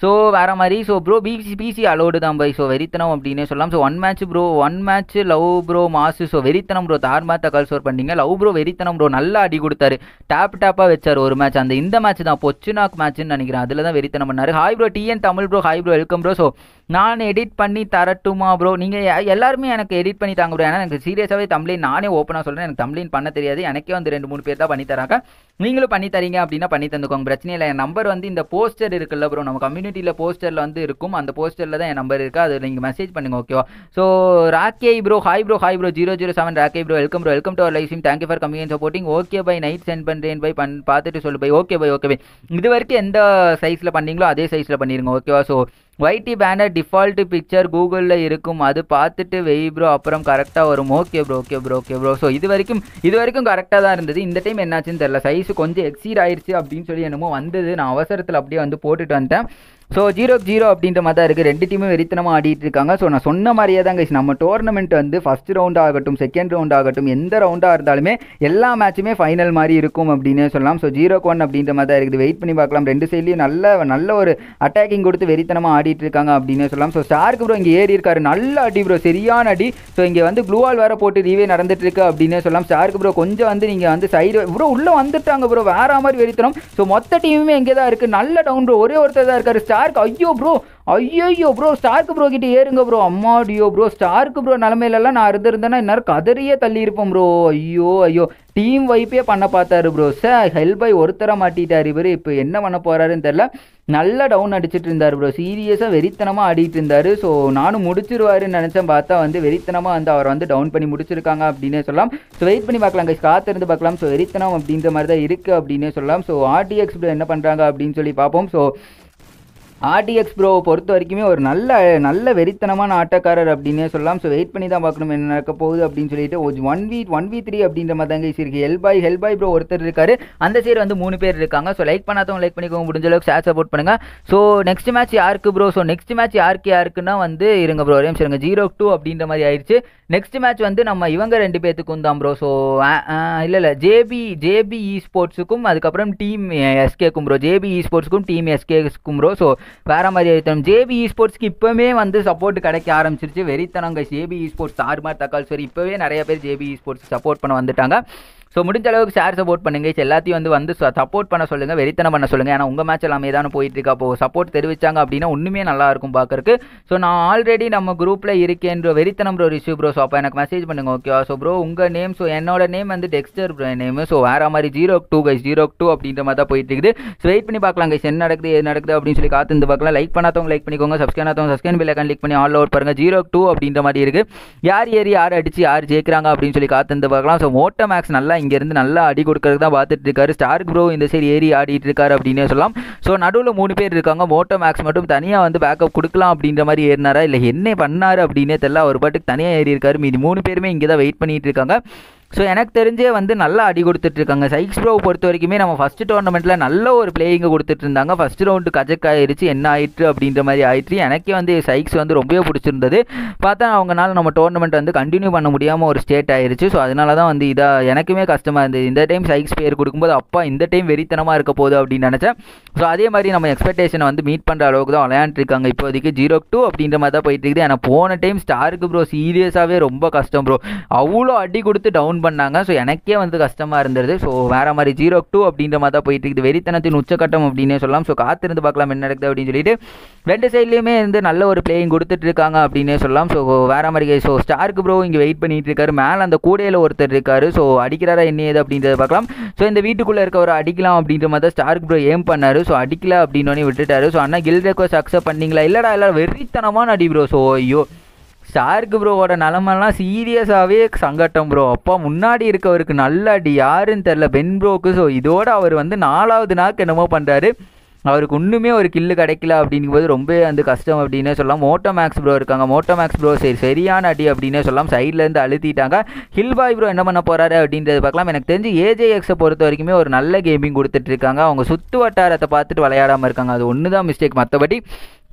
ஸோ வேறு மாதிரி so bro PC PC allowed தான் பை ஸோ வெறித்தனம் அப்படின்னே சொல்லலாம். So one match bro one match love bro மாசு. ஸோ வெறித்தனம் ப்ரோ தார்மாத்த கால் ஸ்கோர் பண்ணீங்க. லவ் ப்ரோ வெறித்தனம் ப்ரோ நல்லா அடி கொடுத்தாரு. டேப் டேப்பாக வச்சார் ஒரு மேட்ச் அந்த இந்த மேட்ச் தான். பொச்சுனாக் மேட்ச்னு நினைக்கிறேன். அதில் தான் வெறித்தனம் பண்ணார். Hi bro TN Tamil bro hi bro welcome bro so நான் எடிட் பண்ணி தரட்டுமா ப்ரோ நீங்கள் எல்லாருமே எனக்கு எடிட் பண்ணி தாங்க ப்ரோ ஏன்னா எனக்கு சீரியஸாகவே தமிழின் நானே ஓப்பனாக சொல்கிறேன் எனக்கு தமிழின் பண்ண தெரியாது. எனக்கே வந்து ரெண்டு மூணு பேர் தான் பண்ணி தராங்க. நீங்களும் பண்ணி தரீங்க அப்படின்னா பண்ணி தந்துக்கோங்க பிரச்சனை இல்லை. என் நம்பர் வந்து இந்த போஸ்டர் இருக்குல்ல ப்ரோ நம்ம கம்யூனிட்டியில் போஸ்டரில் வந்து இருக்கும். அந்த போஸ்டரில் தான் என் நம்பர் இருக்குது அது நீங்கள் மெசேஜ் பண்ணுங்க ஓகேவா so ராக்கே bro hi bro hi bro zero zero seven ராக்கே bro welcome bro welcome to our live stream thank you for coming supporting okay bye night send பண்ணுறேன் பை பண் பார்த்துட்டு சொல்லு. Bye okay bye okay bye இது வரைக்கும் எந்த சைஸில் பண்ணீங்களோ அதே சைஸில் பண்ணிடுங்க ஓகேவா so YT banner default picture கூகுளில் இருக்கும். அது பார்த்துட்டு வெய் ப்ரோ அப்புறம் கரெக்டாக வரும். Okay bro okay bro okay bro so இது வரைக்கும் இது வரைக்கும் கரெக்டாக தான் இருந்தது. இந்த டைம் என்னாச்சுன்னு தெரில சைஸ் கொஞ்சம் எக்ஸீட் ஆயிடுச்சு அப்படின்னு சொல்லி என்னமோ வந்தது. நான் அவசரத்தில் அப்படியே வந்து போட்டுட்டு வந்துட்டேன். ஸோ ஜீரோ ஜீரோ அப்படின்ற மாதிரி தான் இருக்குது ரெண்டு டீமும் வெறித்தனமாக ஆடிட்டு இருக்காங்க. ஸோ நான் சொன்ன மாதிரியே தான் கைஸ் நம்ம டோர்னமெண்ட் வந்து ஃபஸ்ட் ரவுண்ட் ஆகட்டும் செகண்ட் ரவுண்ட் ஆகட்டும் எந்த ரவுண்டாக இருந்தாலுமே எல்லா மேட்சுமே ஃபைனல் மாதிரி இருக்கும் அப்படின்னே சொல்லலாம். ஸோ ஜீரோ ஒன் அப்படின்ற மாதிரி தான் இருக்குது. வெயிட் பண்ணி பார்க்கலாம். ரெண்டு சைட்லேயும் நல்ல நல்ல ஒரு அட்டாக்கிங் கொடுத்து வெறித்தனமாக ஆடிட்டு இருக்காங்க அப்படின்னே சொல்லலாம். ஸோ ஸ்டார்க்கு ப்ரோ இங்கே ஏறி இருக்காரு. நல்ல அடி ப்ரோ சரியான அடி. ஸோ இங்கே வந்து க்ளூவால் வேற போட்டு ரீவே நடந்துட்டு இருக்கு அப்படின்னே சொல்லலாம். ஸ்டார்க்கு ப்ரோ கொஞ்சம் வந்து நீங்கள் வந்து சைடு ப்ரோ உள்ளே வந்துட்டாங்க ப்ரோ வேற மாதிரி வெறித்தனம். ஸோ மொத்த டீமுமே எங்கே தான் இருக்குது நல்ல டவுன் ப்ரோ ஒரே ஒருத்தர் தான் இருக்காரு. ஸ்டார்க் ஐயோ ப்ரோ ஐயோ ப்ரோ ஸ்டார்க்கு ப்ரோ கிட்ட ஏறுங்க ப்ரோ அம்மாடியோ ப்ரோ ஸ்டார்க்கு ப்ரோ நிலமையிலலாம் நான் இருந்திருந்தேன்னா இந்நேரம் கதறியே தள்ளியிருப்போம் ப்ரோ ஐயோ ஐயோ டீம் வைப்பே பண்ண பார்த்தாரு ப்ரோ சார் ஹெல்ப் பை ஒருத்தர மாட்டிட்டார் இவர். இப்போ என்ன பண்ண போறாருன்னு தெரில நல்லா டவுன் அடிச்சிட்டு இருந்தார் ப்ரோ சீரியஸாக வெறித்தனமாக ஆடிட்டு இருந்தார். ஸோ நானும் முடிச்சிருவாருன்னு நினச்சேன். பார்த்தா வந்து வெறித்தனமாக வந்து அவர் வந்து டவுன் பண்ணி முடிச்சிருக்காங்க அப்படின்னே சொல்லலாம். ஸோ வெயிட் பண்ணி பார்க்கலாம் கைஸ் காத்திருந்து பார்க்கலாம். ஸோ வெறித்தனம் அப்படின்ற மாதிரி தான் இருக்குது அப்படின்னே சொல்லலாம். ஸோ ஆர்டிஎக்ஸ் என்ன பண்ணுறாங்க அப்படின்னு சொல்லி பார்ப்போம். ஸோ ஆர்டிஎக்ஸ் ப்ரோவை பொறுத்த வரைக்குமே ஒரு நல்ல நல்ல வெறித்தனமான ஆட்டக்காரர் அப்படின்னே சொல்லலாம். ஸோ வெயிட் பண்ணி தான் பார்க்கணும் என்ன நடக்க போகுது அப்படின்னு சொல்லிட்டு one v one v three அப்படின்ற மாதிரி தாங்க இருக்கு. ஹெல்பாய் ஹெல்பாய் ப்ரோ ஒருத்தர் இருக்காரு. அந்த சைடு வந்து மூணு பேர் இருக்காங்க. ஸோ லைக் பண்ணாதவங்க லைக் பண்ணிக்கோங்க. முடிஞ்ச அளவுக்கு ஷேர் சப்போர்ட் பண்ணுங்க. ஸோ நெக்ஸ்ட் மேட்ச் யாருக்கு ப்ரோ ஸோ நெக்ஸ்ட் மேட்ச் யாருக்கு யாருக்குன்னா வந்து இருங்க ப்ரோ ஒரே சொல்லுங்க ஜீரோ டூ அப்படின்ற மாதிரி ஆயிடுச்சு நெக்ஸ்ட் மேட்ச் வந்து நம்ம இவங்க ரெண்டு பேத்துக்கும் தான் ப்ரோ ஸோ இல்லை இல்லை. ஜேபி ஜேபி இ ஸ்போர்ட்ஸுக்கும் அதுக்கப்புறம் டீம் எஸ்கேக்கும் ப்ரோ ஜேபி இ ஸ்போர்ட்ஸுக்கும் டீம் எஸ்கேக்கும் ப்ரோ ஸோ வேற மாதிரி ஆயிட்டோம் ஜேபி இ ஸ்போர்ட்ஸ்க்கு இப்போவே வந்து சப்போர்ட் கிடைக்க ஆரம்பிச்சிருச்சு. வெறித்தனங்க ஜேபி இ ஸ்போர்ட்ஸ் ஆர்மார் தக்கால் சரி இப்போவே நிறைய பேர் ஜேபி இ ஸ்போர்ட்ஸ் சப்போர்ட் பண்ண வந்துட்டாங்க. ஸோ முடிஞ்ச அளவுக்கு ஷேர் சப்போர்ட் பண்ணுங்க. எல்லாத்தையும் வந்து வந்து சப்போர்ட் பண்ண சொல்லுங்க வெறித்தனம் பண்ண சொல்லுங்க. ஏன்னா உங்கள் மேட்ச் எல்லாமே தான் போயிட்டு இருக்கா அப்போ சப்போர்ட் தெரிவிச்சாங்க அப்படின்னா ஒன்றுமே நல்லா இருக்கும் பார்க்கறக்கு ஸோ நான் ஆல்ரெடி நம்ம குரூப்பில் இருக்கேன்ற வெறித்தனம் ப்ரோ ரிஷ்யூ ப்ரோ ஸோ அப்போ எனக்கு மெசேஜ் பண்ணுங்க ஓகேவா ஸோ ப்ரோ உங்கள் நேம் ஸோ என்னோட நேம் வந்து டெக்ஸ்டர் ப்ரோ நேம் ஸோ வேற மாதிரி zero two guys zero two அப்படின்ற மாதிரி தான் போயிட்டு இருக்குது ஸோ வெயிட் பண்ணி பார்க்கலாம் கைஸ் என்ன நடக்குது எது நடக்குது அப்படின்னு சொல்லி காத்து பார்க்கலாம் லைக் பண்ணாதவங்க லைக் பண்ணிக்கோங்க. சப்ஸ்கிரைப் பண்ணாதவங்க சப்ஸ்கிரைப் பில் லிக் பண்ணி ஆல் அவுட் பாருங்கள் ஜீரோ டூ அப்படின்ற மாதிரி இருக்குது யார் ஏறி யார் அடிச்சு யார் ஜெயிக்கிறாங்க அப்படின்னு சொல்லி காத்து பார்க்கலாம் ஸோ மோட்டோ மேக்ஸ் நல்லா இங்கேருந்து நல்லா அடி கொடுக்கறதுக்கு தான் பார்த்துட்டு இருக்காரு ஸ்டார்க் ப்ரோ இந்த சைடு ஏறி ஆடிட்டு இருக்காரு அப்படின்னே சொல்லலாம். ஸோ நடுவில் மூணு பேர் இருக்காங்க. மோட்டோ மேக்ஸ் மட்டும் தனியாக வந்து பேக்கப் கொடுக்கலாம் அப்படின்ற மாதிரி ஏறினாரா? இல்லை என்ன பண்ணாரு அப்படின்னே தெரியல. அவர் பாட்டுக்கு தனியாக ஏறி இருக்காரு மீதி மூணு பேருமே இங்கே தான் வெயிட் பண்ணிட்டு இருக்காங்க ஸோ எனக்கு தெரிஞ்சே வந்து நல்லா அடி கொடுத்துட்டு இருக்காங்க சைக்ஸ் ப்ரோ பொறுத்த வரைக்குமே நம்ம ஃபர்ஸ்ட் டோர்னமெண்ட்டில் நல்ல ஒரு பிளேயிங்கை கொடுத்துட்டு இருந்தாங்க ஃபஸ்ட் ரவுண்டு கஜக் ஆயிடுச்சு என்ன ஆயிட்டு அப்படின்ற மாதிரி ஆயிடுச்சு எனக்கே வந்து சைக்ஸ் வந்து ரொம்பவே பிடிச்சிருந்தது. பார்த்தா அவங்கனால நம்ம டோர்னமெண்ட் வந்து கண்டினியூ பண்ண முடியாமல் ஒரு ஸ்டேட் ஆயிடுச்சு ஸோ அதனால தான் வந்து இதாக எனக்குமே கஷ்டமாக இருந்தது. இந்த டைம் சைக்ஸ் பேர் கொடுக்கும்போது அப்பா இந்த டைம் வெறித்தனமாக இருக்க போகுது அப்படின்னு நினச்சேன். ஸோ அதே மாதிரி நம்ம எக்ஸ்பெக்டேஷனை வந்து மீட் பண்ணுற அளவுக்கு தான் விளையாண்டுருக்காங்க இப்போதைக்கு. ஜீரோ டூ அப்படின்ற மாதிரி தான் போயிட்டு இருக்குது ஏன்னா போன டைம் ஸ்டாருக்கு ப்ரோ சீரியஸாகவே ரொம்ப கஷ்டம் ப்ரோ அவ்வளோ அடி கொடுத்து டவுன் பண்ணாங்க. ஸோ எனக்கே வந்து கஷ்டமாக இருந்தது. ஸோ வேறு மாதிரி ஜீரோ டூ அப்படின்ற மாதிரி தான் போயிட்டு இருக்குது. வெறித்தனத்தின் உச்சக்கட்டம் அப்படின்னே சொல்லலாம். ஸோ காத்திருந்து பார்க்கலாம் என்ன நடக்குது அப்படின்னு சொல்லிட்டு ரெண்டு சைட்லேயுமே வந்து நல்ல ஒரு பிளேயிங் கொடுத்துட்டு இருக்காங்க அப்படின்னே சொல்லலாம். ஸோ வேறு மாதிரி ஸோ ஸ்டார்க்கு ப்ரோ இங்கே வெயிட் பண்ணிட்டு இருக்காரு. மேலே அந்த கூடையில் ஒருத்தர் இருக்காரு. ஸோ அடிக்கிறாரா என்ன ஏது அப்படின்றத பார்க்கலாம். ஸோ இந்த வீட்டுக்குள்ளே இருக்கவர் அடிக்கலாம் அப்படின்ற மாதிரி தான் ஸ்டார்க் ப்ரோ ஏம் பண்ணார். ஸோ அடிக்கல அப்படின்னு விட்டுட்டாரு. ஸோ அண்ணா கில் ரெக்வஸ்ட் அக்செப்ட் பண்ணிங்களா? இல்லைடா எல்லாரும் வெறித்தனமான அடி ப்ரோ ஸோ ஐயோ. ஷாருக்கு ப்ரோவோட நிலமெல்லாம் சீரியஸாகவே சங்கட்டம் ப்ரோ அப்பா முன்னாடி இருக்கவருக்கு நல்ல அடி. யாருன்னு தெரில பென் ப்ரோக்கு ஸோ இதோட அவர் வந்து நாலாவது நாக்கு என்னமோ பண்ணுறாரு அவருக்கு ஒன்றுமே ஒரு கில்லு கிடைக்கல அப்படிங்கும்போது ரொம்ப வந்து கஷ்டம் அப்படின்னே சொல்லலாம். மோட்டோ மேக்ஸ் ப்ரோ இருக்காங்க. மோட்டோ மேக்ஸ் ப்ரோ சரி சரியான அடி அப்படின்னே சொல்லலாம். சைட்லேருந்து அழுத்திட்டாங்க. ஹில்பாய் ப்ரோ என்ன பண்ண போகிறாரு அப்படின்றத பார்க்கலாம். எனக்கு தெரிஞ்சு ஏஜே எக்ஸை பொறுத்த வரைக்குமே ஒரு நல்ல கேமிங் கொடுத்துட்டு இருக்காங்க. அவங்க சுற்று வட்டாரத்தை பார்த்துட்டு விளையாடாமல் இருக்காங்க. அது ஒன்று தான் மிஸ்டேக் மற்றபடி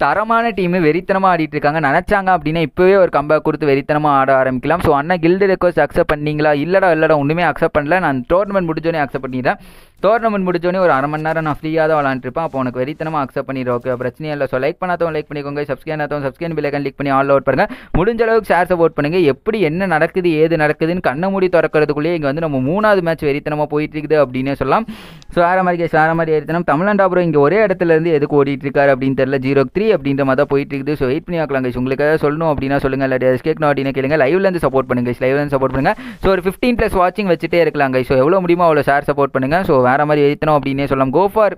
தரமான டீமு வெறித்தனமாக ஆடிட்டு இருக்காங்க. நினச்சாங்க அப்படின்னா இப்போவே ஒரு கம்பேக் கொடுத்து வெறித்தனமாக ஆட ஆரம்பிக்கலாம். ஸோ அண்ணா கில்டு ரெக்வஸ்ட் அக்செப்ட் பண்ணீங்களா? இல்லடா இல்லடா ஒன்றுமே அக்செப்ட் பண்ணல. நான் டோர்னமெண்ட் முடிஞ்சோடனே அக்செப்ட் பண்ணிடுறேன் டோர்னமெண்ட் முடிஞ்சோடனே ஒரு அரை மணி நேரம் நான் ஃப்ரீயாக தான் விளாண்டுருப்பேன் அப்போ உனக்கு வெறித்தனமாக அக்செப்ட் பண்ணிடுறேன். ஓகே பிரச்சனையே இல்லை. ஸோ லைக் பண்ணாதவங்க லைக் பண்ணிக்கோங்க. சப்ஸ்கிரைப் பண்ணாதவங்க சப்ஸ்கிரைப் பில்லைக்கன் லிக் பண்ணி ஆல் அவுட் பண்ணுங்கள் முடிஞ்ச அளவுக்கு ஷேர் சப்போர்ட் பண்ணுங்கள் எப்படி என்ன நடக்குது ஏது நடக்குதுன்னு கண்ணை மூடி திறக்கிறதுக்குள்ளேயே இங்கே வந்து நம்ம மூணாவது மேட்ச் வெறித்தனமாக போயிட்டு இருக்குது அப்படின்னே சொல்லலாம். ஸோ வேறு மாதிரி கேஸ் மாதிரி வெறித்தனம். தமிழ்நாடு அப்புறம் இங்கே ஒரே இடத்துல இருந்து எதுக்கு ஓடிட்டு இருக்காரு அப்படின்னு தெரியல. ஜீரோ த்ரீ அப்படின்ற மாதிரி தான் போயிட்டு இருக்குது. ஸோ வெயிட் பண்ணி பார்க்கலாம் கைஸ் உங்களுக்கு ஏதாவது சொல்லணும் அப்படின்னா சொல்லுங்க. இல்லாட்டி கேட்கணும் அப்படின்னு கேளுங்க லைவ்லேருந்து சப்போர்ட் பண்ணுங்க கைஸ் லைவ்லேருந்து சப்போர்ட் பண்ணுங்கள் ஸோ ஒரு ஃபிஃப்டீன் ப்ளஸ் வாட்சிங் வச்சுட்டே இருக்கலாம் ஸோ எவ்வளோ முடியுமோ அவ்வளோ ஷேர் சப்போர்ட் பண்ணுங்கள் ஸோ வேற மாதிரி எழுத்தணும் அப்படின்னே சொல்லலாம். Go for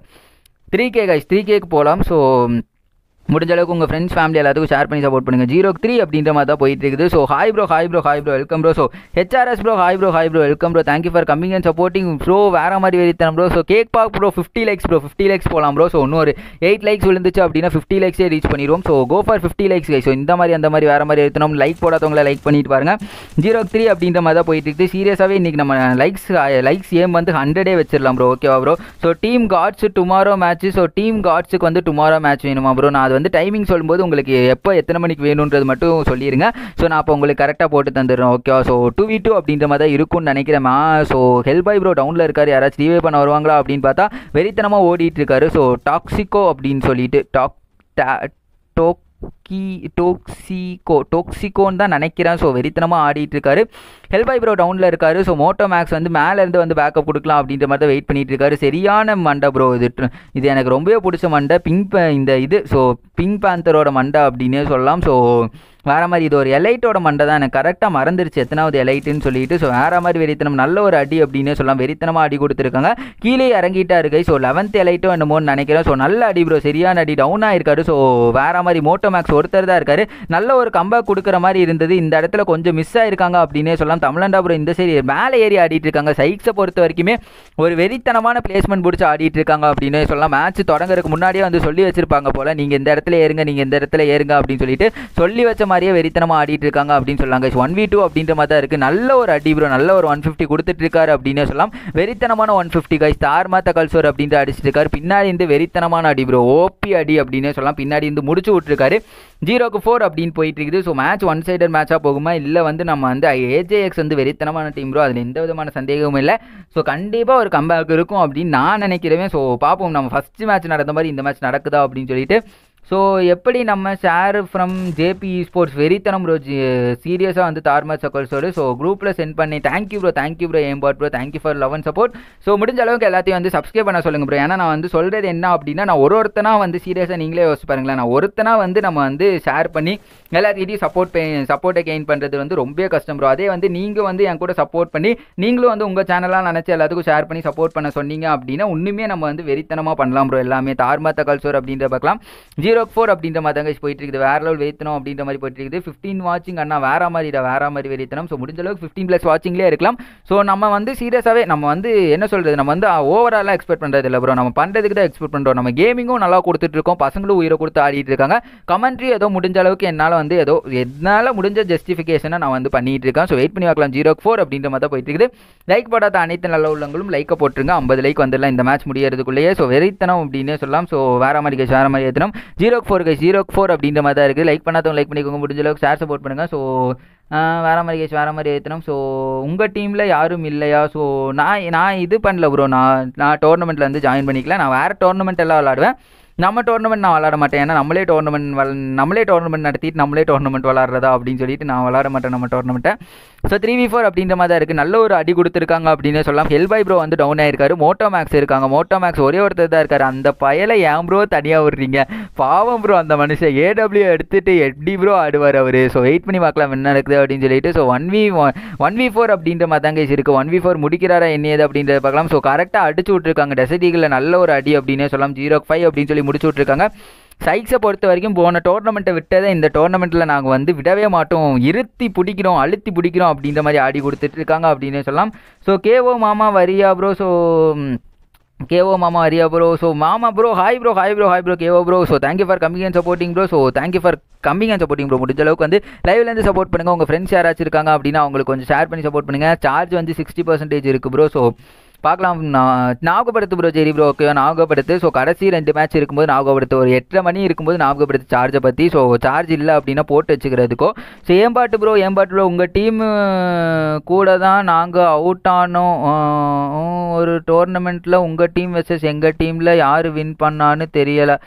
three K guys three கேக்கு போகலாம். ஸோ முடிஞ்ச அளவுக்கு உங்கள் ஃப்ரெண்ட்ஸ் ஃபேமிலி எல்லாத்துக்கும் ஷேர் பண்ணி சப்போர்ட் பண்ணுங்கள் ஜீரோ த்ரீ அப்படின்ற மாதிரி தான் போயிட்டு இருக்குது. So hi bro hi bro hi bro welcome bro so HRS bro hi bro hi bro welcome bro thank you for coming and supporting bro வேறு மாதிரி வெறித்தனம் ப்ரோ ஸோ கேக் பாக் bro fifty likes bro fifty likes போகலாம் ப்ரோ ஸோ இன்னொரு எயிட் லைக்ஸ் விழுந்துச்சு அப்படின்னா ஃபிஃப்டி லைக்ஸே ரீச் பண்ணிடுவோம் so go for fifty likes so இந்த மாதிரி அந்த மாதிரி வேறு மாதிரி வெறித்தனம் லைக் போடாதவங்கள லைக் பண்ணிட்டு பாருங்க. ஜீரோ த்ரீ அப்படின்ற மாதிரி தான் போயிட்டு இருக்குது. சீரியஸாகவே இன்றைக்கி நம்ம லைக்ஸ் லைக்ஸ் ஏம் வந்து ஹண்ட்ரடே வச்சிடலாம் ப்ரோ ஓகேவா bro so team Gods tomorrow match so team காட்ஸுக்கு வந்து டுமாரோ மேட்ச் வேணுமா ப்ரோ நான் வந்து டைமிங் சொல்லும்போது உங்களுக்கு எப்போ எத்தனை மணிக்கு வேணுன்றது மட்டும் சொல்லிடுங்க ஸோ நான் அப்போ உங்களுக்கு கரெக்டாக போட்டு தந்துடுறேன். ஓகேவா ஸோ டூ வி டூ அப்படின்ற மாதிரி தான் இருக்கும்னு நினைக்கிறேன். ஸோ ஹெல்பாய் ப்ரோ டவுனில் இருக்கார். யாராச்சும் ரீவே பண்ண வருவாங்களா அப்படின்னு பார்த்தா வெறித்தனமாக ஓடிட்டு இருக்காரு. ஸோ டாக்ஸிகோ அப்படின்னு சொல்லிட்டு டாக் டோக் டோக்கி டோக்ஸிகோ டோக்ஸிகோன்னு தான் நினைக்கிறேன். ஸோ வெறித்தனமாக ஆடிட்டு இருக்காரு ஹெல்பாய் ப்ரோ டவுனில் இருக்காரு. ஸோ மோட்டோ மேக்ஸ் வந்து மேலேருந்து வந்து பேக்கப் கொடுக்கலாம் அப்படின்ற மாதிரி தான் வெயிட் பண்ணிட்டு இருக்காரு சரியான மண்டை ப்ரோ இது. இது எனக்கு ரொம்பவே பிடிச்ச மண்டை. பிங்க் இந்த இது. ஸோ பிங்க் பேந்தரோட மண்டை அப்படின்னே சொல்லலாம். ஸோ வேறு மாதிரி இது ஒரு எலைட்டோட மண்டை தான். எனக்கு கரெக்டாக மறந்துருச்சு. எத்தனாவது எலைட்டுன்னு சொல்லிட்டு ஸோ வேறு மாதிரி வெறித்தனம் நல்ல ஒரு அடி அப்படின்னே சொல்லலாம். வெறித்தனமாக அடி கொடுத்துருக்காங்க. கீழே இறங்கிட்டா இருக்கு ஸோ லெவன்த் எலைட்டோ என்னமோன்னு நினைக்கிறேன். ஸோ நல்ல அடி ப்ரோ சரியான அடி. டவுன் ஆயிருக்காரு. ஸோ வேறு மாதிரி மோட்டோ மேக்ஸ் ஒருத்தர் தான் இருக்காரு. நல்ல ஒரு கம்பேக் கொடுக்குற மாதிரி இருந்தது. இந்த இடத்துல கொஞ்சம் மிஸ் ஆயிருக்காங்க அப்படின்னே சொல்லலாம். தமிழண்டா ப்ரோ இந்த சைடு மேலே ஏறி ஆடிட்டு இருக்காங்க. சைக்ஸை பொறுத்த வரைக்குமே ஒரு வெறித்தனமான பிளேஸ்மெண்ட் பிடிச்சி ஆடிட்டு இருக்காங்க அப்படின்னே சொல்லலாம். மேட்ச் தொடங்குறதுக்கு முன்னாடியே வந்து சொல்லி வச்சிருப்பாங்க போல. நீங்கள் இந்த இடத்துல ஏறுங்க நீங்கள் இந்த இடத்துல ஏறுங்க அப்படின்னு சொல்லிட்டு சொல்லி வச்ச மாதிரியே வெறித்தனமாக ஆடிட்டு இருக்காங்க அப்படின்னு சொல்லாங்க. ஒன் வி டூ அப்படின்ற மாதிரி தான் இருக்குது நல்ல ஒரு அடி ப்ரோ நல்ல ஒரு ஒன் ஃபிஃப்டி கொடுத்துட்டு இருக்காரு அப்படின்னே சொல்லலாம். வெறித்தனமான ஒன் ஃபிஃப்டி கைஸ் தார் மாத்த கல்சோர் அப்படின்ட்டு அடிச்சிட்டு இருக்காரு. பின்னாடி இருந்து வெறித்தனமான அடி ப்ரோ ஓபி அடி அப்படின்னே சொல்லலாம். பின்னாடி இருந்து முடிச்சு விட்டுருக்காரு. ஜீரோக்கு ஃபோர் அப்படின்னு போயிட்டு இருக்குது. ஸோ மேட்ச் ஒன் சைடர் மேட்சாக போகுமா? இல்லை வந்து நம்ம வந்து ஏஜேஎக்ஸ் வந்து வெறித்தனமான டீம் ப்ரோ அதில் எந்த விதமான சந்தேகமும் இல்லை. ஸோ கண்டிப்பாக ஒரு கம்பேக் இருக்கும் அப்படின்னு நான் நினைக்கிறேன். ஸோ பார்ப்போம். நம்ம ஃபஸ்ட் மேட்ச் நடந்த மாதிரி இந்த மேட்ச் நடக்குதா அப்படின்னு சொல்லிட்டு. ஸோ எப்படி நம்ம ஷேர் ஃப்ரம் ஜேபி ஸ்போர்ட்ஸ் வெறித்தனம் ப்ரோ சீரியஸாக வந்து தார்மா சக்கல்ஸோடு ஸோ குரூப்பில் சென்ட் பண்ணி thank you bro thank you bro aimbot bro thank you for love and support so முடிஞ்ச அளவுக்கு எல்லாத்தையும் வந்து சப்ஸ்கிரைப் பண்ண சொல்லுங்கள் ப்ரோ ஏன்னா நான் வந்து சொல்கிறது என்ன அப்படின்னா நான் ஒரு ஒருத்தனா வந்து சீரியஸாக நீங்களே யோசிச்சு பாருங்களேன். நான் ஒருத்தனா வந்து நம்ம வந்து ஷேர் பண்ணி எல்லாத்தையும் சப்போர்ட் சப்போர்ட்டை கெயின் பண்ணுறது வந்து ரொம்ப கஷ்டம் ப்ரோ அதே வந்து நீங்கள் வந்து என் கூட சப்போர்ட் பண்ணி நீங்களும் வந்து உங்கள் சேனலாக நினச்சி எல்லாத்துக்கும் ஷேர் பண்ணி சப்போர்ட் பண்ண சொன்னீங்க அப்படின்னா ஒன்றுமே நம்ம வந்து வெறித்தனமாக பண்ணலாம் ப்ரோ எல்லாமே தார்மாத்த கல்ச்சர் அப்படின்ற பார்க்கலாம். ஜீரோ ஜீரோ ஃபோர் அப்படின்ற மாதிரி தாங்க போயிட்டு இருக்குது வேற லெவல் வேத்தனம் அப்படின்ற மாதிரி போயிட்டு இருக்குது ஃபிஃப்டீன் வாட்சிங் அண்ணா வேற மாதிரிடா வேற மாதிரி வெறித்தனம். ஸோ முடிஞ்ச அளவுக்கு ஃபிஃப்டீன் ப்ளஸ் வாட்சிங்லேயே இருக்கலாம். ஸோ நம்ம வந்து சீரியஸாகவே நம்ம வந்து என்ன சொல்கிறது நம்ம வந்து ஓவராலாக எக்ஸ்பெக்ட் பண்ணுறது இல்லை ப்ரோ நம்ம பண்ணுறதுக்கு தான் எக்ஸ்பெக்ட் பண்ணுறோம் நம்ம கேமிங்கும் நல்லா கொடுத்துட்டு இருக்கோம் பசங்களும் உயிரை கொடுத்து ஆடிட்டு இருக்காங்க. கமெண்ட்ரி ஏதோ முடிஞ்ச அளவுக்கு என்னால் வந்து ஏதோ என்னால் முடிஞ்ச ஜஸ்டிஃபிகேஷனை நான் வந்து பண்ணிட்டு இருக்கேன். ஸோ வெயிட் பண்ணி பார்க்கலாம். ஜீரோ ஃபோர் அப்படின்ற மாதிரி தான் போயிட்டு இருக்குது லைக் போடாத அனைத்து நல்ல உள்ளங்களும் லைக்கை போட்டுருங்க. ஐம்பது லைக் வந்துடலாம். இந்த மேட்ச் முடியறதுக்குள்ளேயே. ஸோ வெறித்தனம் அப்படின்னே சொல்லலாம். ஸோ வேற மாதிரி கேஸ் வேற மாதிரி ஏற்றணும் ஜீரோ ஃபோர் கேஸ் ஜீரோ ஃபோர் அப்படின்ற மாதிரி தான் இருக்குது. லைக் பண்ணாதவங்க லைக் பண்ணிக்கோங்க. முடிஞ்ச அளவுக்கு ஷேர் சப்போர்ட் பண்ணுங்கள் ஸோ வேற மாதிரி கேஸ் வேற மாதிரி ஏற்றணும் ஸோ உங்கள் டீமில் யாரும் இல்லையா? ஸோ நான் நான் இது பண்ணல ப்ரோ நான் நான் டோர்னமெண்ட்டில் வந்து ஜாயின் பண்ணிக்கல. நான் வேறு டோர்னமெண்ட் எல்லாம் விளாடுவேன் நம்ம டோர்னமெண்ட் நான் விளாட மாட்டேன். ஏன்னா நம்மளே டோர்னமெண்ட் நம்மளே டோர்னமெண்ட் நடத்திட்டு நம்மளே டோர்னமெண்ட் விளாட்றதா அப்படின்னு சொல்லிட்டு நான் விளாட மாட்டேன் நம்ம டோர்னமெண்ட்டை ஸோ த்ரீ வி ஃபோர் அப்படின்ற மாதிரி தான் இருக்குது நல்ல ஒரு அடி கொடுத்துருக்காங்க அப்படின்னு சொல்லலாம். ஹெல்பாய் ப்ரோ வந்து டவுன் ஆயிருக்காரு. மோட்டோ மேக்ஸ் இருக்காங்க. மோட்டோ மேக்ஸ் ஒரே ஒருத்தர் தான் இருக்காரு. அந்த பயலை ஏன் ப்ரோ தனியாக விடுறீங்க? பாவம் ப்ரோ அந்த மனுஷன். ஏடபிள்யூ எடுத்துட்டு எப்படி ப்ரோ ஆடுவார் அவர்? ஸோ வெயிட் பண்ணி பார்க்கலாம் என்ன நடக்குது அப்படின்னு சொல்லிட்டு. So one v one v four அப்படின்ற மாதிரி தாங்க இருக்குது ஒன் வி ஃபோர் முடிக்கிறாரா என்னது அப்படின்றத பார்க்கலாம். ஸோ கரெக்டாக அடிச்சு விட்ருக்காங்க டெசர்டிகளில் நல்ல ஒரு அடி அப்படின்னே சொல்லலாம். ஜீரோ ஃபைவ் அப்படின்னு சொல்லி முடிச்சு விட்ருக்காங்க சைக்ஸை பொறுத்த வரைக்கும் போன டோர்னமெண்ட்டை விட்டதை இந்த டோர்னமெண்ட்டில் நாங்கள் வந்து விடவே மாட்டோம். இருத்தி பிடிக்கிறோம் அழுத்தி பிடிக்கிறோம் அப்படின்ற மாதிரி ஆடி கொடுத்துட்டு இருக்காங்க அப்படின்னு சொல்லலாம். ஸோ கேஓ மாமா வரியா ப்ரோ ஸோ கேஓ மாமா அரியா ப்ரோ ஸோ மாமா bro hi bro hi bro hi bro KO bro so thank you for coming and supporting bro so thank you for coming and supporting bro முடிஞ்ச அளவுக்கு வந்து லைவ்லேருந்து சப்போர்ட் பண்ணுங்கள் உங்கள் ஃப்ரெண்ட்ஸ் யாராச்சும் இருக்காங்க அப்படின்னா அவங்களுக்கு கொஞ்சம் ஷேர் பண்ணி சப்போர்ட் பண்ணுங்கள் சார்ஜ் வந்து சிக்ஸ்டி பர்சன்டேஜ் இருக்குது ப்ரோ ஸோ பார்க்கலாம். நான் ஞாபகப்படுத்து ப்ரோ சரி ப்ரோ ஓகே ஞாபகப்படுத்து ஸோ கடைசி ரெண்டு மேட்ச் இருக்கும்போது ஞாபகப்படுத்து ஒரு எட்டரை மணி இருக்கும்போது ஞாபகப்படுத்து சார்ஜை பற்றி ஸோ சார்ஜ் இல்லை அப்படின்னா போட்டு வச்சுக்கிறதுக்கோ. So aimbot bro aimbot bro உங்கள் டீம் கூட தான் நாங்கள் அவுட் ஆனோம். ஒரு டோர்னமெண்ட்டில் உங்கள் டீம் வெர்சஸ் எங்கள் டீமில் யார் வின் பண்ணான்னு தெரியலை.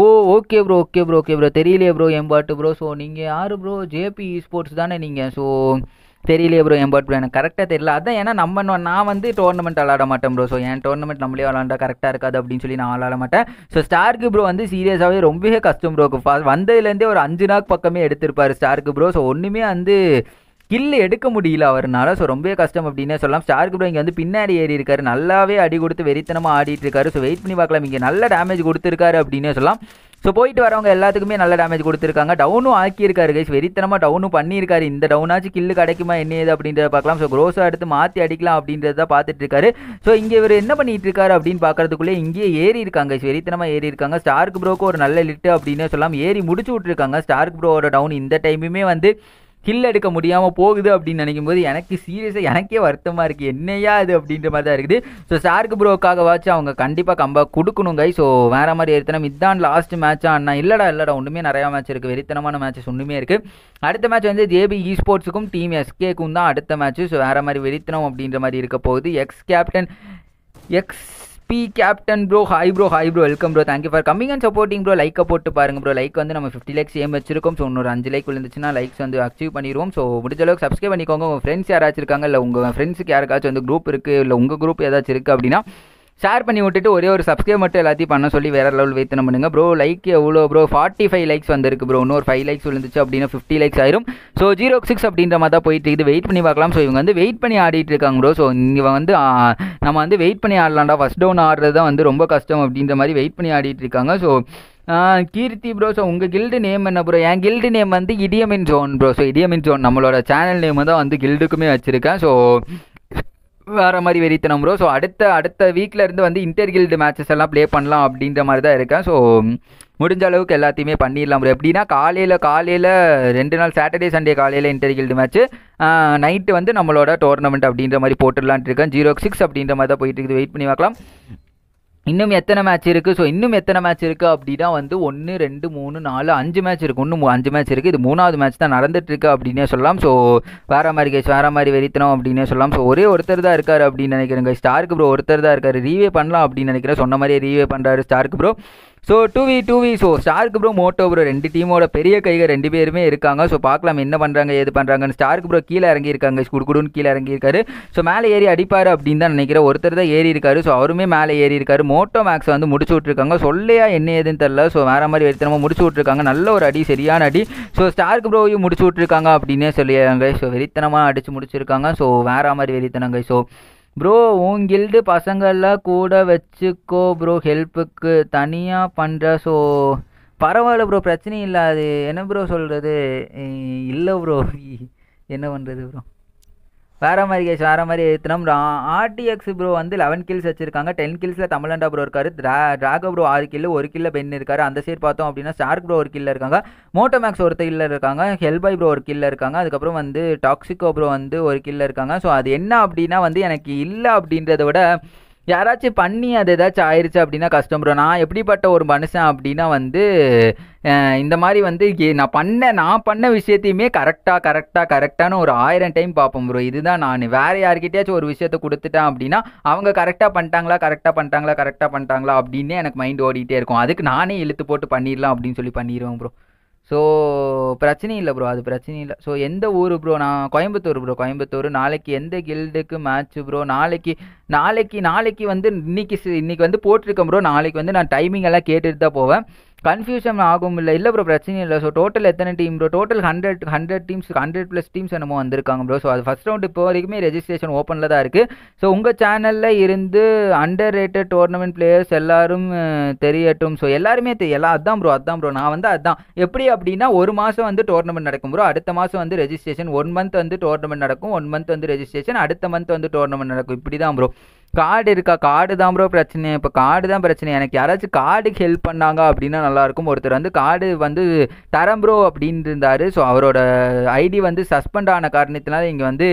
ஓ okay bro okay bro okay bro தெரியலையே ப்ரோ எம்பாட்டு ப்ரோ ஸோ நீங்கள் யார் ப்ரோ ஜேபி ஸ்போர்ட்ஸ் தானே நீங்கள் ஸோ தெரியலையே ப்ரோ எம்பாட் ப்ரோ எனக்கு கரெக்டாக தெரியல. அதான் ஏன்னா நம்ம நான் வந்து டோர்னமெண்ட் விளாட மாட்டேன் ப்ரோ ஸோ என் டோர்னமெண்ட் நம்மளே விளாண்டா கரெக்டாக இருக்காது அப்படின்னு சொல்லி நான் விளாட மாட்டேன். ஸோ ஸ்டார்க்கு ப்ரோ வந்து சீரியஸாகவே ரொம்பவே கஷ்டம் ப்ரோ வந்ததுலேருந்தே ஒரு அஞ்சு நாள் பக்கமே எடுத்திருப்பார் ஸ்டார்க்கு ப்ரோ ஸோ ஒன்றுமே வந்து கில் எடுக்க முடியல அவர்னால. ஸோ ரொம்பவே கஷ்டம் அப்படின்னே சொல்லலாம். ஸ்டார்க்கு ப்ரோ இங்கே வந்து பின்னாடி ஏறி இருக்காரு. நல்லாவே அடி கொடுத்து வெறித்தனமாக ஆடிட்டு இருக்காரு. ஸோ வெயிட் பண்ணி பார்க்கலாம். இங்கே நல்ல டேமேஜ் கொடுத்துருக்காரு அப்படின்னே சொல்லலாம். ஸோ போயிட்டு வரவங்க எல்லாத்துக்குமே நல்ல டேமேஜ் கொடுத்துருக்காங்க. டவுனும் ஆக்கியிருக்காரு கைஸ் வெறித்தனமாக டவுனும் பண்ணியிருக்காரு. இந்த டவுனாச்சும் கில்லு கிடைக்குமா என்ன ஏது அப்படின்றத பார்க்கலாம். ஸோ க்ரோஸாக எடுத்து மாற்றி அடிக்கலாம் அப்படின்றத தான் பார்த்துட்டு இருக்காரு ஸோ இங்கே இவர் என்ன பண்ணிட்டு இருக்காரு அப்படின்னு பார்க்கறதுக்குள்ளே இங்கேயே ஏறி இருக்காங்க வெறித்தனமாக ஏறி இருக்காங்க. ஸ்டார்க் ப்ரோக்கு ஒரு நல்ல லிட்டு அப்படின்னு சொல்லலாம் ஏறி முடிச்சு விட்ருக்காங்க ஸ்டார்க் ப்ரோவோட டவுன் இந்த டைமுமே வந்து கில் எடுக்க முடியாமல் போகுது அப்படின்னு நினைக்கும் போது எனக்கு சீரியஸாக எனக்கே வருத்தமாக இருக்குது என்னையா இது அப்படின்ற மாதிரி தான் இருக்குது ஸோ ஷார்க் ப்ரோக்காகவாச்சும் அவங்க கண்டிப்பாக கம்பேக் கொடுக்கணும் கை ஸோ வேறு மாதிரி வெறித்தனம் இதான் லாஸ்ட் மேட்சா அண்ணா இல்லைடா இல்லைடா ஒன்றுமே நிறையா மேட்ச் இருக்குது வெறித்தனமான மேட்சஸ் ஒன்றுமே இருக்குது அடுத்த மேட்ச் வந்து ஜேபி இ ஸ்போர்ட்ஸுக்கும் டீம் எஸ்கேக்கும் தான் அடுத்த மேட்ச் ஸோ வேறு மாதிரி வெறித்தனம் அப்படின்ற மாதிரி இருக்க போகுது. X captain X P captain bro hi bro hi bro welcome bro thank you for coming and supporting bro லைக்கை போட்டு பாருங்க ப்ரோ லைக் வந்து நம்ம ஃபிஃப்டி லைக்ஸ் ஏம் வச்சிருக்கோம்? ஸோ இன்னொரு அஞ்சு லைக் விழுந்துச்சுன்னா லைக்ஸ் வந்து அச்சீவ் பண்ணிடுவோம். ஸோ முடிஞ்ச அளவுக்கு சப்ஸ்கிரைப் பண்ணிக்கோங்க. உங்கள் ஃப்ரெண்ட்ஸ் யாராச்சும் இருக்காங்க இல்லை உங்கள் ஃப்ரெண்ட்ஸுக்கு யாருக்காச்சும் வந்து குரூப் இருக்குது இல்லை உங்கள் குரூப் ஏதாச்சும் இருக்குது அப்படின்னா ஷேர் பண்ணி விட்டுட்டு ஒரே ஒரு சப்ஸ்கிரைப் மட்டும் எல்லாத்தையும் பண்ண சொல்லி வேற லெவல் வைத்தனம் பண்ணுங்க ப்ரோ லைக் எவ்வளோ ப்ரோ ஃபார்ட்டி ஃபைவ் லைக்ஸ் வந்திருக்கு ப்ரோ இன்னொரு ஃபைவ் லைக்ஸ் விழுந்துச்சு அப்படின்னா ஃபிஃப்டி லைக்ஸ் ஆயிரும். ஸோ ஜீரோ சிக்ஸ் அப்படின்ற மாதிரி தான் போயிட்டு இருக்குது. வெயிட் பண்ணி பார்க்கலாம். ஸோ இவங்க வந்து வெயிட் பண்ணி ஆடிட்டு இருக்காங்க ப்ரோ ஸோ இங்கே வந்து நம்ம வந்து வெயிட் பண்ணி ஆடலாம்டா. ஃபஸ்ட் டவுன் ஆடுறது தான் வந்து ரொம்ப கஷ்டம் அப்படின்ற மாதிரி வெயிட் பண்ணி ஆடிட்டு இருக்காங்க. ஸோ கீர்த்தி ப்ரோ ஸோ உங்கள் கில்டு நேம் என்ன ப்ரோ என் கில்டு நேம் வந்து Idi Amin zone bro so Idi Amin zone நம்மளோட சேனல் நேம் தான் வந்து கில்டுக்குமே வச்சுருக்கேன். ஸோ வேறு மாதிரி வெறித்தனம் ப்ரோ ஸோ அடுத்த அடுத்த வீக்கில் இருந்து வந்து இன்டர்கில்டு மேட்சஸ் எல்லாம் ப்ளே பண்ணலாம் அப்படின்ற மாதிரி தான் இருக்கேன். ஸோ முடிஞ்ச அளவுக்கு எல்லாத்தையுமே பண்ணிடலாம் ப்ரோ எப்படின்னா காலையில் காலையில் ரெண்டு நாள் சாட்டர்டே சண்டே காலையில் இன்டர் கில்டு மேட்ச்சு நைட்டு வந்து நம்மளோட டோர்னமெண்ட் அப்படின்ற மாதிரி போட்டுடலான்ட்டு இருக்கேன். ஜீரோ சிக்ஸ் அப்படின்ற மாதிரி தான் போயிட்டு இருக்குது. வெயிட் பண்ணி பார்க்கலாம். இன்னும் எத்தனை மேட்ச் இருக்குது ஸோ இன்னும் எத்தனை மேட்ச் இருக்குது அப்படின்னா வந்து ஒன்று ரெண்டு மூணு நாலு அஞ்சு மேட்ச் இருக்குது ஒன்று அஞ்சு மேட்ச் இருக்குது இது மூணாவது மேட்ச் தான் நடந்துட்டுருக்கு அப்படின்னே சொல்லலாம். ஸோ வேற மாதிரி கைஸ் வேற மாதிரி வெறித்தனம் அப்படின்னே சொல்லலாம். ஸோ ஒரே ஒருத்தர் தான் இருக்கார் அப்படின்னு நினைக்கிறேன் ஸ்டார்க்கு ப்ரோ ஒருத்தர் தான் இருக்கார். ரீவே பண்ணலாம் அப்படின்னு நினைக்கிறேன். சொன்ன மாதிரியே ரீவே பண்ணுறாரு Stark bro so two v two v so Stark bro Moto bro ரெண்டு டீமோட பெரிய கைகள் ரெண்டு பேருமே இருக்காங்க. ஸோ பார்க்கலாம் என்ன பண்ணுறாங்க ஏது பண்ணுறாங்கன்னு ஸ்டார்க்கு ப்ரோ கீழே இறங்கியிருக்காங்க. குடுக்குடுன்னு கீழே இறங்கியிருக்காரு. ஸோ மேலே ஏறி அடிப்பார் அப்படின்னு தான் நினைக்கிறேன். ஒருத்தர் தான் ஏறி இருக்காரு. ஸோ அவருமே மேலே ஏறி இருக்காரு. மோட்டோ மேக்ஸ் வந்து முடிச்சு விட்ருக்காங்க சொல்லையா என்ன ஏதுன்னு தெரில ஸோ வேறு மாதிரி வெறித்தனமாக முடிச்சு விட்ருக்காங்க நல்ல ஒரு அடி சரியான அடி. ஸோ ஸ்டார்க்கு ப்ரோவையும் முடிச்சு விட்ருக்காங்க அப்படின்னே சொல்லியாங்க ஸோ வெறித்தனமாக அடிச்சு முடிச்சிருக்காங்க. ஸோ வேற மாதிரி வெறித்தனங்க ஸோ ப்ரோ உன் கில்டு பசங்கள்லாம் கூட வச்சுக்கோ ப்ரோ ஹெல்ப்புக்கு தனியாக பண்ணுற ஸோ பரவாயில்ல ப்ரோ பிரச்சனையும் இல்லை அது என்ன ப்ரோ சொல்கிறது இல்லை ப்ரோ <laughs> என்ன பண்ணுறது ப்ரோ வேற மாதிரி கேஷ் வேற மாதிரி ஏற்றினோம் ஆர்டிஎக்ஸ் ப்ரோ வந்து லெவன் கில்ஸ் வச்சிருக்காங்க. டென் கில்ஸில் தமிழண்டா ப்ரோ இருக்காரு. ட்ரா ப்ரோ ஆறு கில்லு ஒரு கில்ல பென் இருக்காரு. அந்த சைடு பார்த்தோம் அப்படின்னா ஸ்டார்க் ப்ரோ ஒரு கில்ல இருக்காங்க. மோட்டோ மேக்ஸ் ஒருத்தர் கில்ல இருக்காங்க. ஹெல்பாய் ப்ரோ ஒரு கில்ல இருக்காங்க. அதுக்கப்புறம் வந்து டாக்ஸிகோ ப்ரோ வந்து ஒரு கில்ல இருக்காங்க. ஸோ அது என்ன அப்படின்னா வந்து எனக்கு இல்லை அப்படின்றத விட யாராச்சும் பண்ணி அது ஏதாச்சும் ஆயிடுச்சு அப்படின்னா கஷ்டம் ப்ரோ நான் எப்படிப்பட்ட ஒரு மனுஷன் அப்படின்னா வந்து இந்த மாதிரி வந்து நான் பண்ண நான் பண்ண விஷயத்தையுமே கரெக்டாக கரெக்டாக கரெக்டான ஒரு ஆயிரம் டைம் பார்ப்போம் ப்ரோ இதுதான் நான். வேறு யார்கிட்டயாச்சும் ஒரு விஷயத்த கொடுத்துட்டேன் அப்படின்னா அவங்க கரெக்டாக பண்ணிட்டாங்களா கரெக்டாக பண்ணிட்டாங்களா கரெக்டாக பண்ணிட்டாங்களா அப்படின்னு எனக்கு மைண்ட் ஓடிட்டே இருக்கும். அதுக்கு நானே இழுத்து போட்டு பண்ணிடலாம் அப்படின்னு சொல்லி பண்ணிடுவேன் ப்ரோ ஸோ பிரச்சனை இல்லை ப்ரோ அது பிரச்சனை இல்லை. ஸோ எந்த ஊர் ப்ரோ நான் கோயம்புத்தூர் ப்ரோ கோயம்புத்தூர். நாளைக்கு எந்த கில்டுக்கு மேட்ச் ப்ரோ நாளைக்கு நாளைக்கு நாளைக்கு வந்து இன்னைக்கு இன்னைக்கு வந்து போட்டிருக்கேன் ப்ரோ நாளைக்கு வந்து நான் டைமிங் எல்லாம் கேட்டுட்டு தான் போவேன். கன்ஃபியூஷன் ஆகும் இல்லை. இல்லை ப்ரோ பிரச்சனை இல்லை. ஸோ டோட்டல் எத்தனை team bro total hundred hundred teams hundred plus teams என்னமோ வந்திருக்காங்க ப்ரோ ஸோ அது ஃபஸ்ட் ரவுண்ட் இப்போ வரைக்குமே ரெஜிஸ்ட்ரேஷன் ஓப்பனில் தான் இருக்குது ஸோ உங்கள் சேனலில் இருந்து அண்டர் ரேட்டட் டோர்னமெண்ட் பிளேயர்ஸ் எல்லாரும் தெரியட்டும். ஸோ எல்லாருமே எல்லாம் அதான் ப்ரோ அதான் ப்ரோ நான் வந்து அதான். எப்படி அப்படின்னா ஒரு மாதம் வந்து டோர்னமெண்ட் நடக்கும் ப்ரோ அடுத்த மாதம் வந்து ரெஜிஸ்ட்ரேஷன் ஒன் மந்த் வந்து டோர்னமெண்ட் நடக்கும் ஒன் மந்த் வந்து ரெஜிஸ்ட்ரேஷன் அடுத்த மந்த் வந்து டோர்னமெண்ட் நடக்கும். இப்படி தான் ப்ரோ கார்டு இருக்கா? கார்டு தான் ப்ரோ பிரச்சனை. இப்போ கார்டு தான் பிரச்சனை. எனக்கு யாராச்சும் கார்டுக்கு ஹெல்ப் பண்ணாங்க அப்படின்னா நல்லாயிருக்கும். ஒருத்தர் வந்து கார்டு வந்து தரம் ப்ரோ அப்படின்னு இருந்தார். ஸோ அவரோட ஐடி வந்து சஸ்பெண்ட் ஆன காரணத்தினால இங்கே வந்து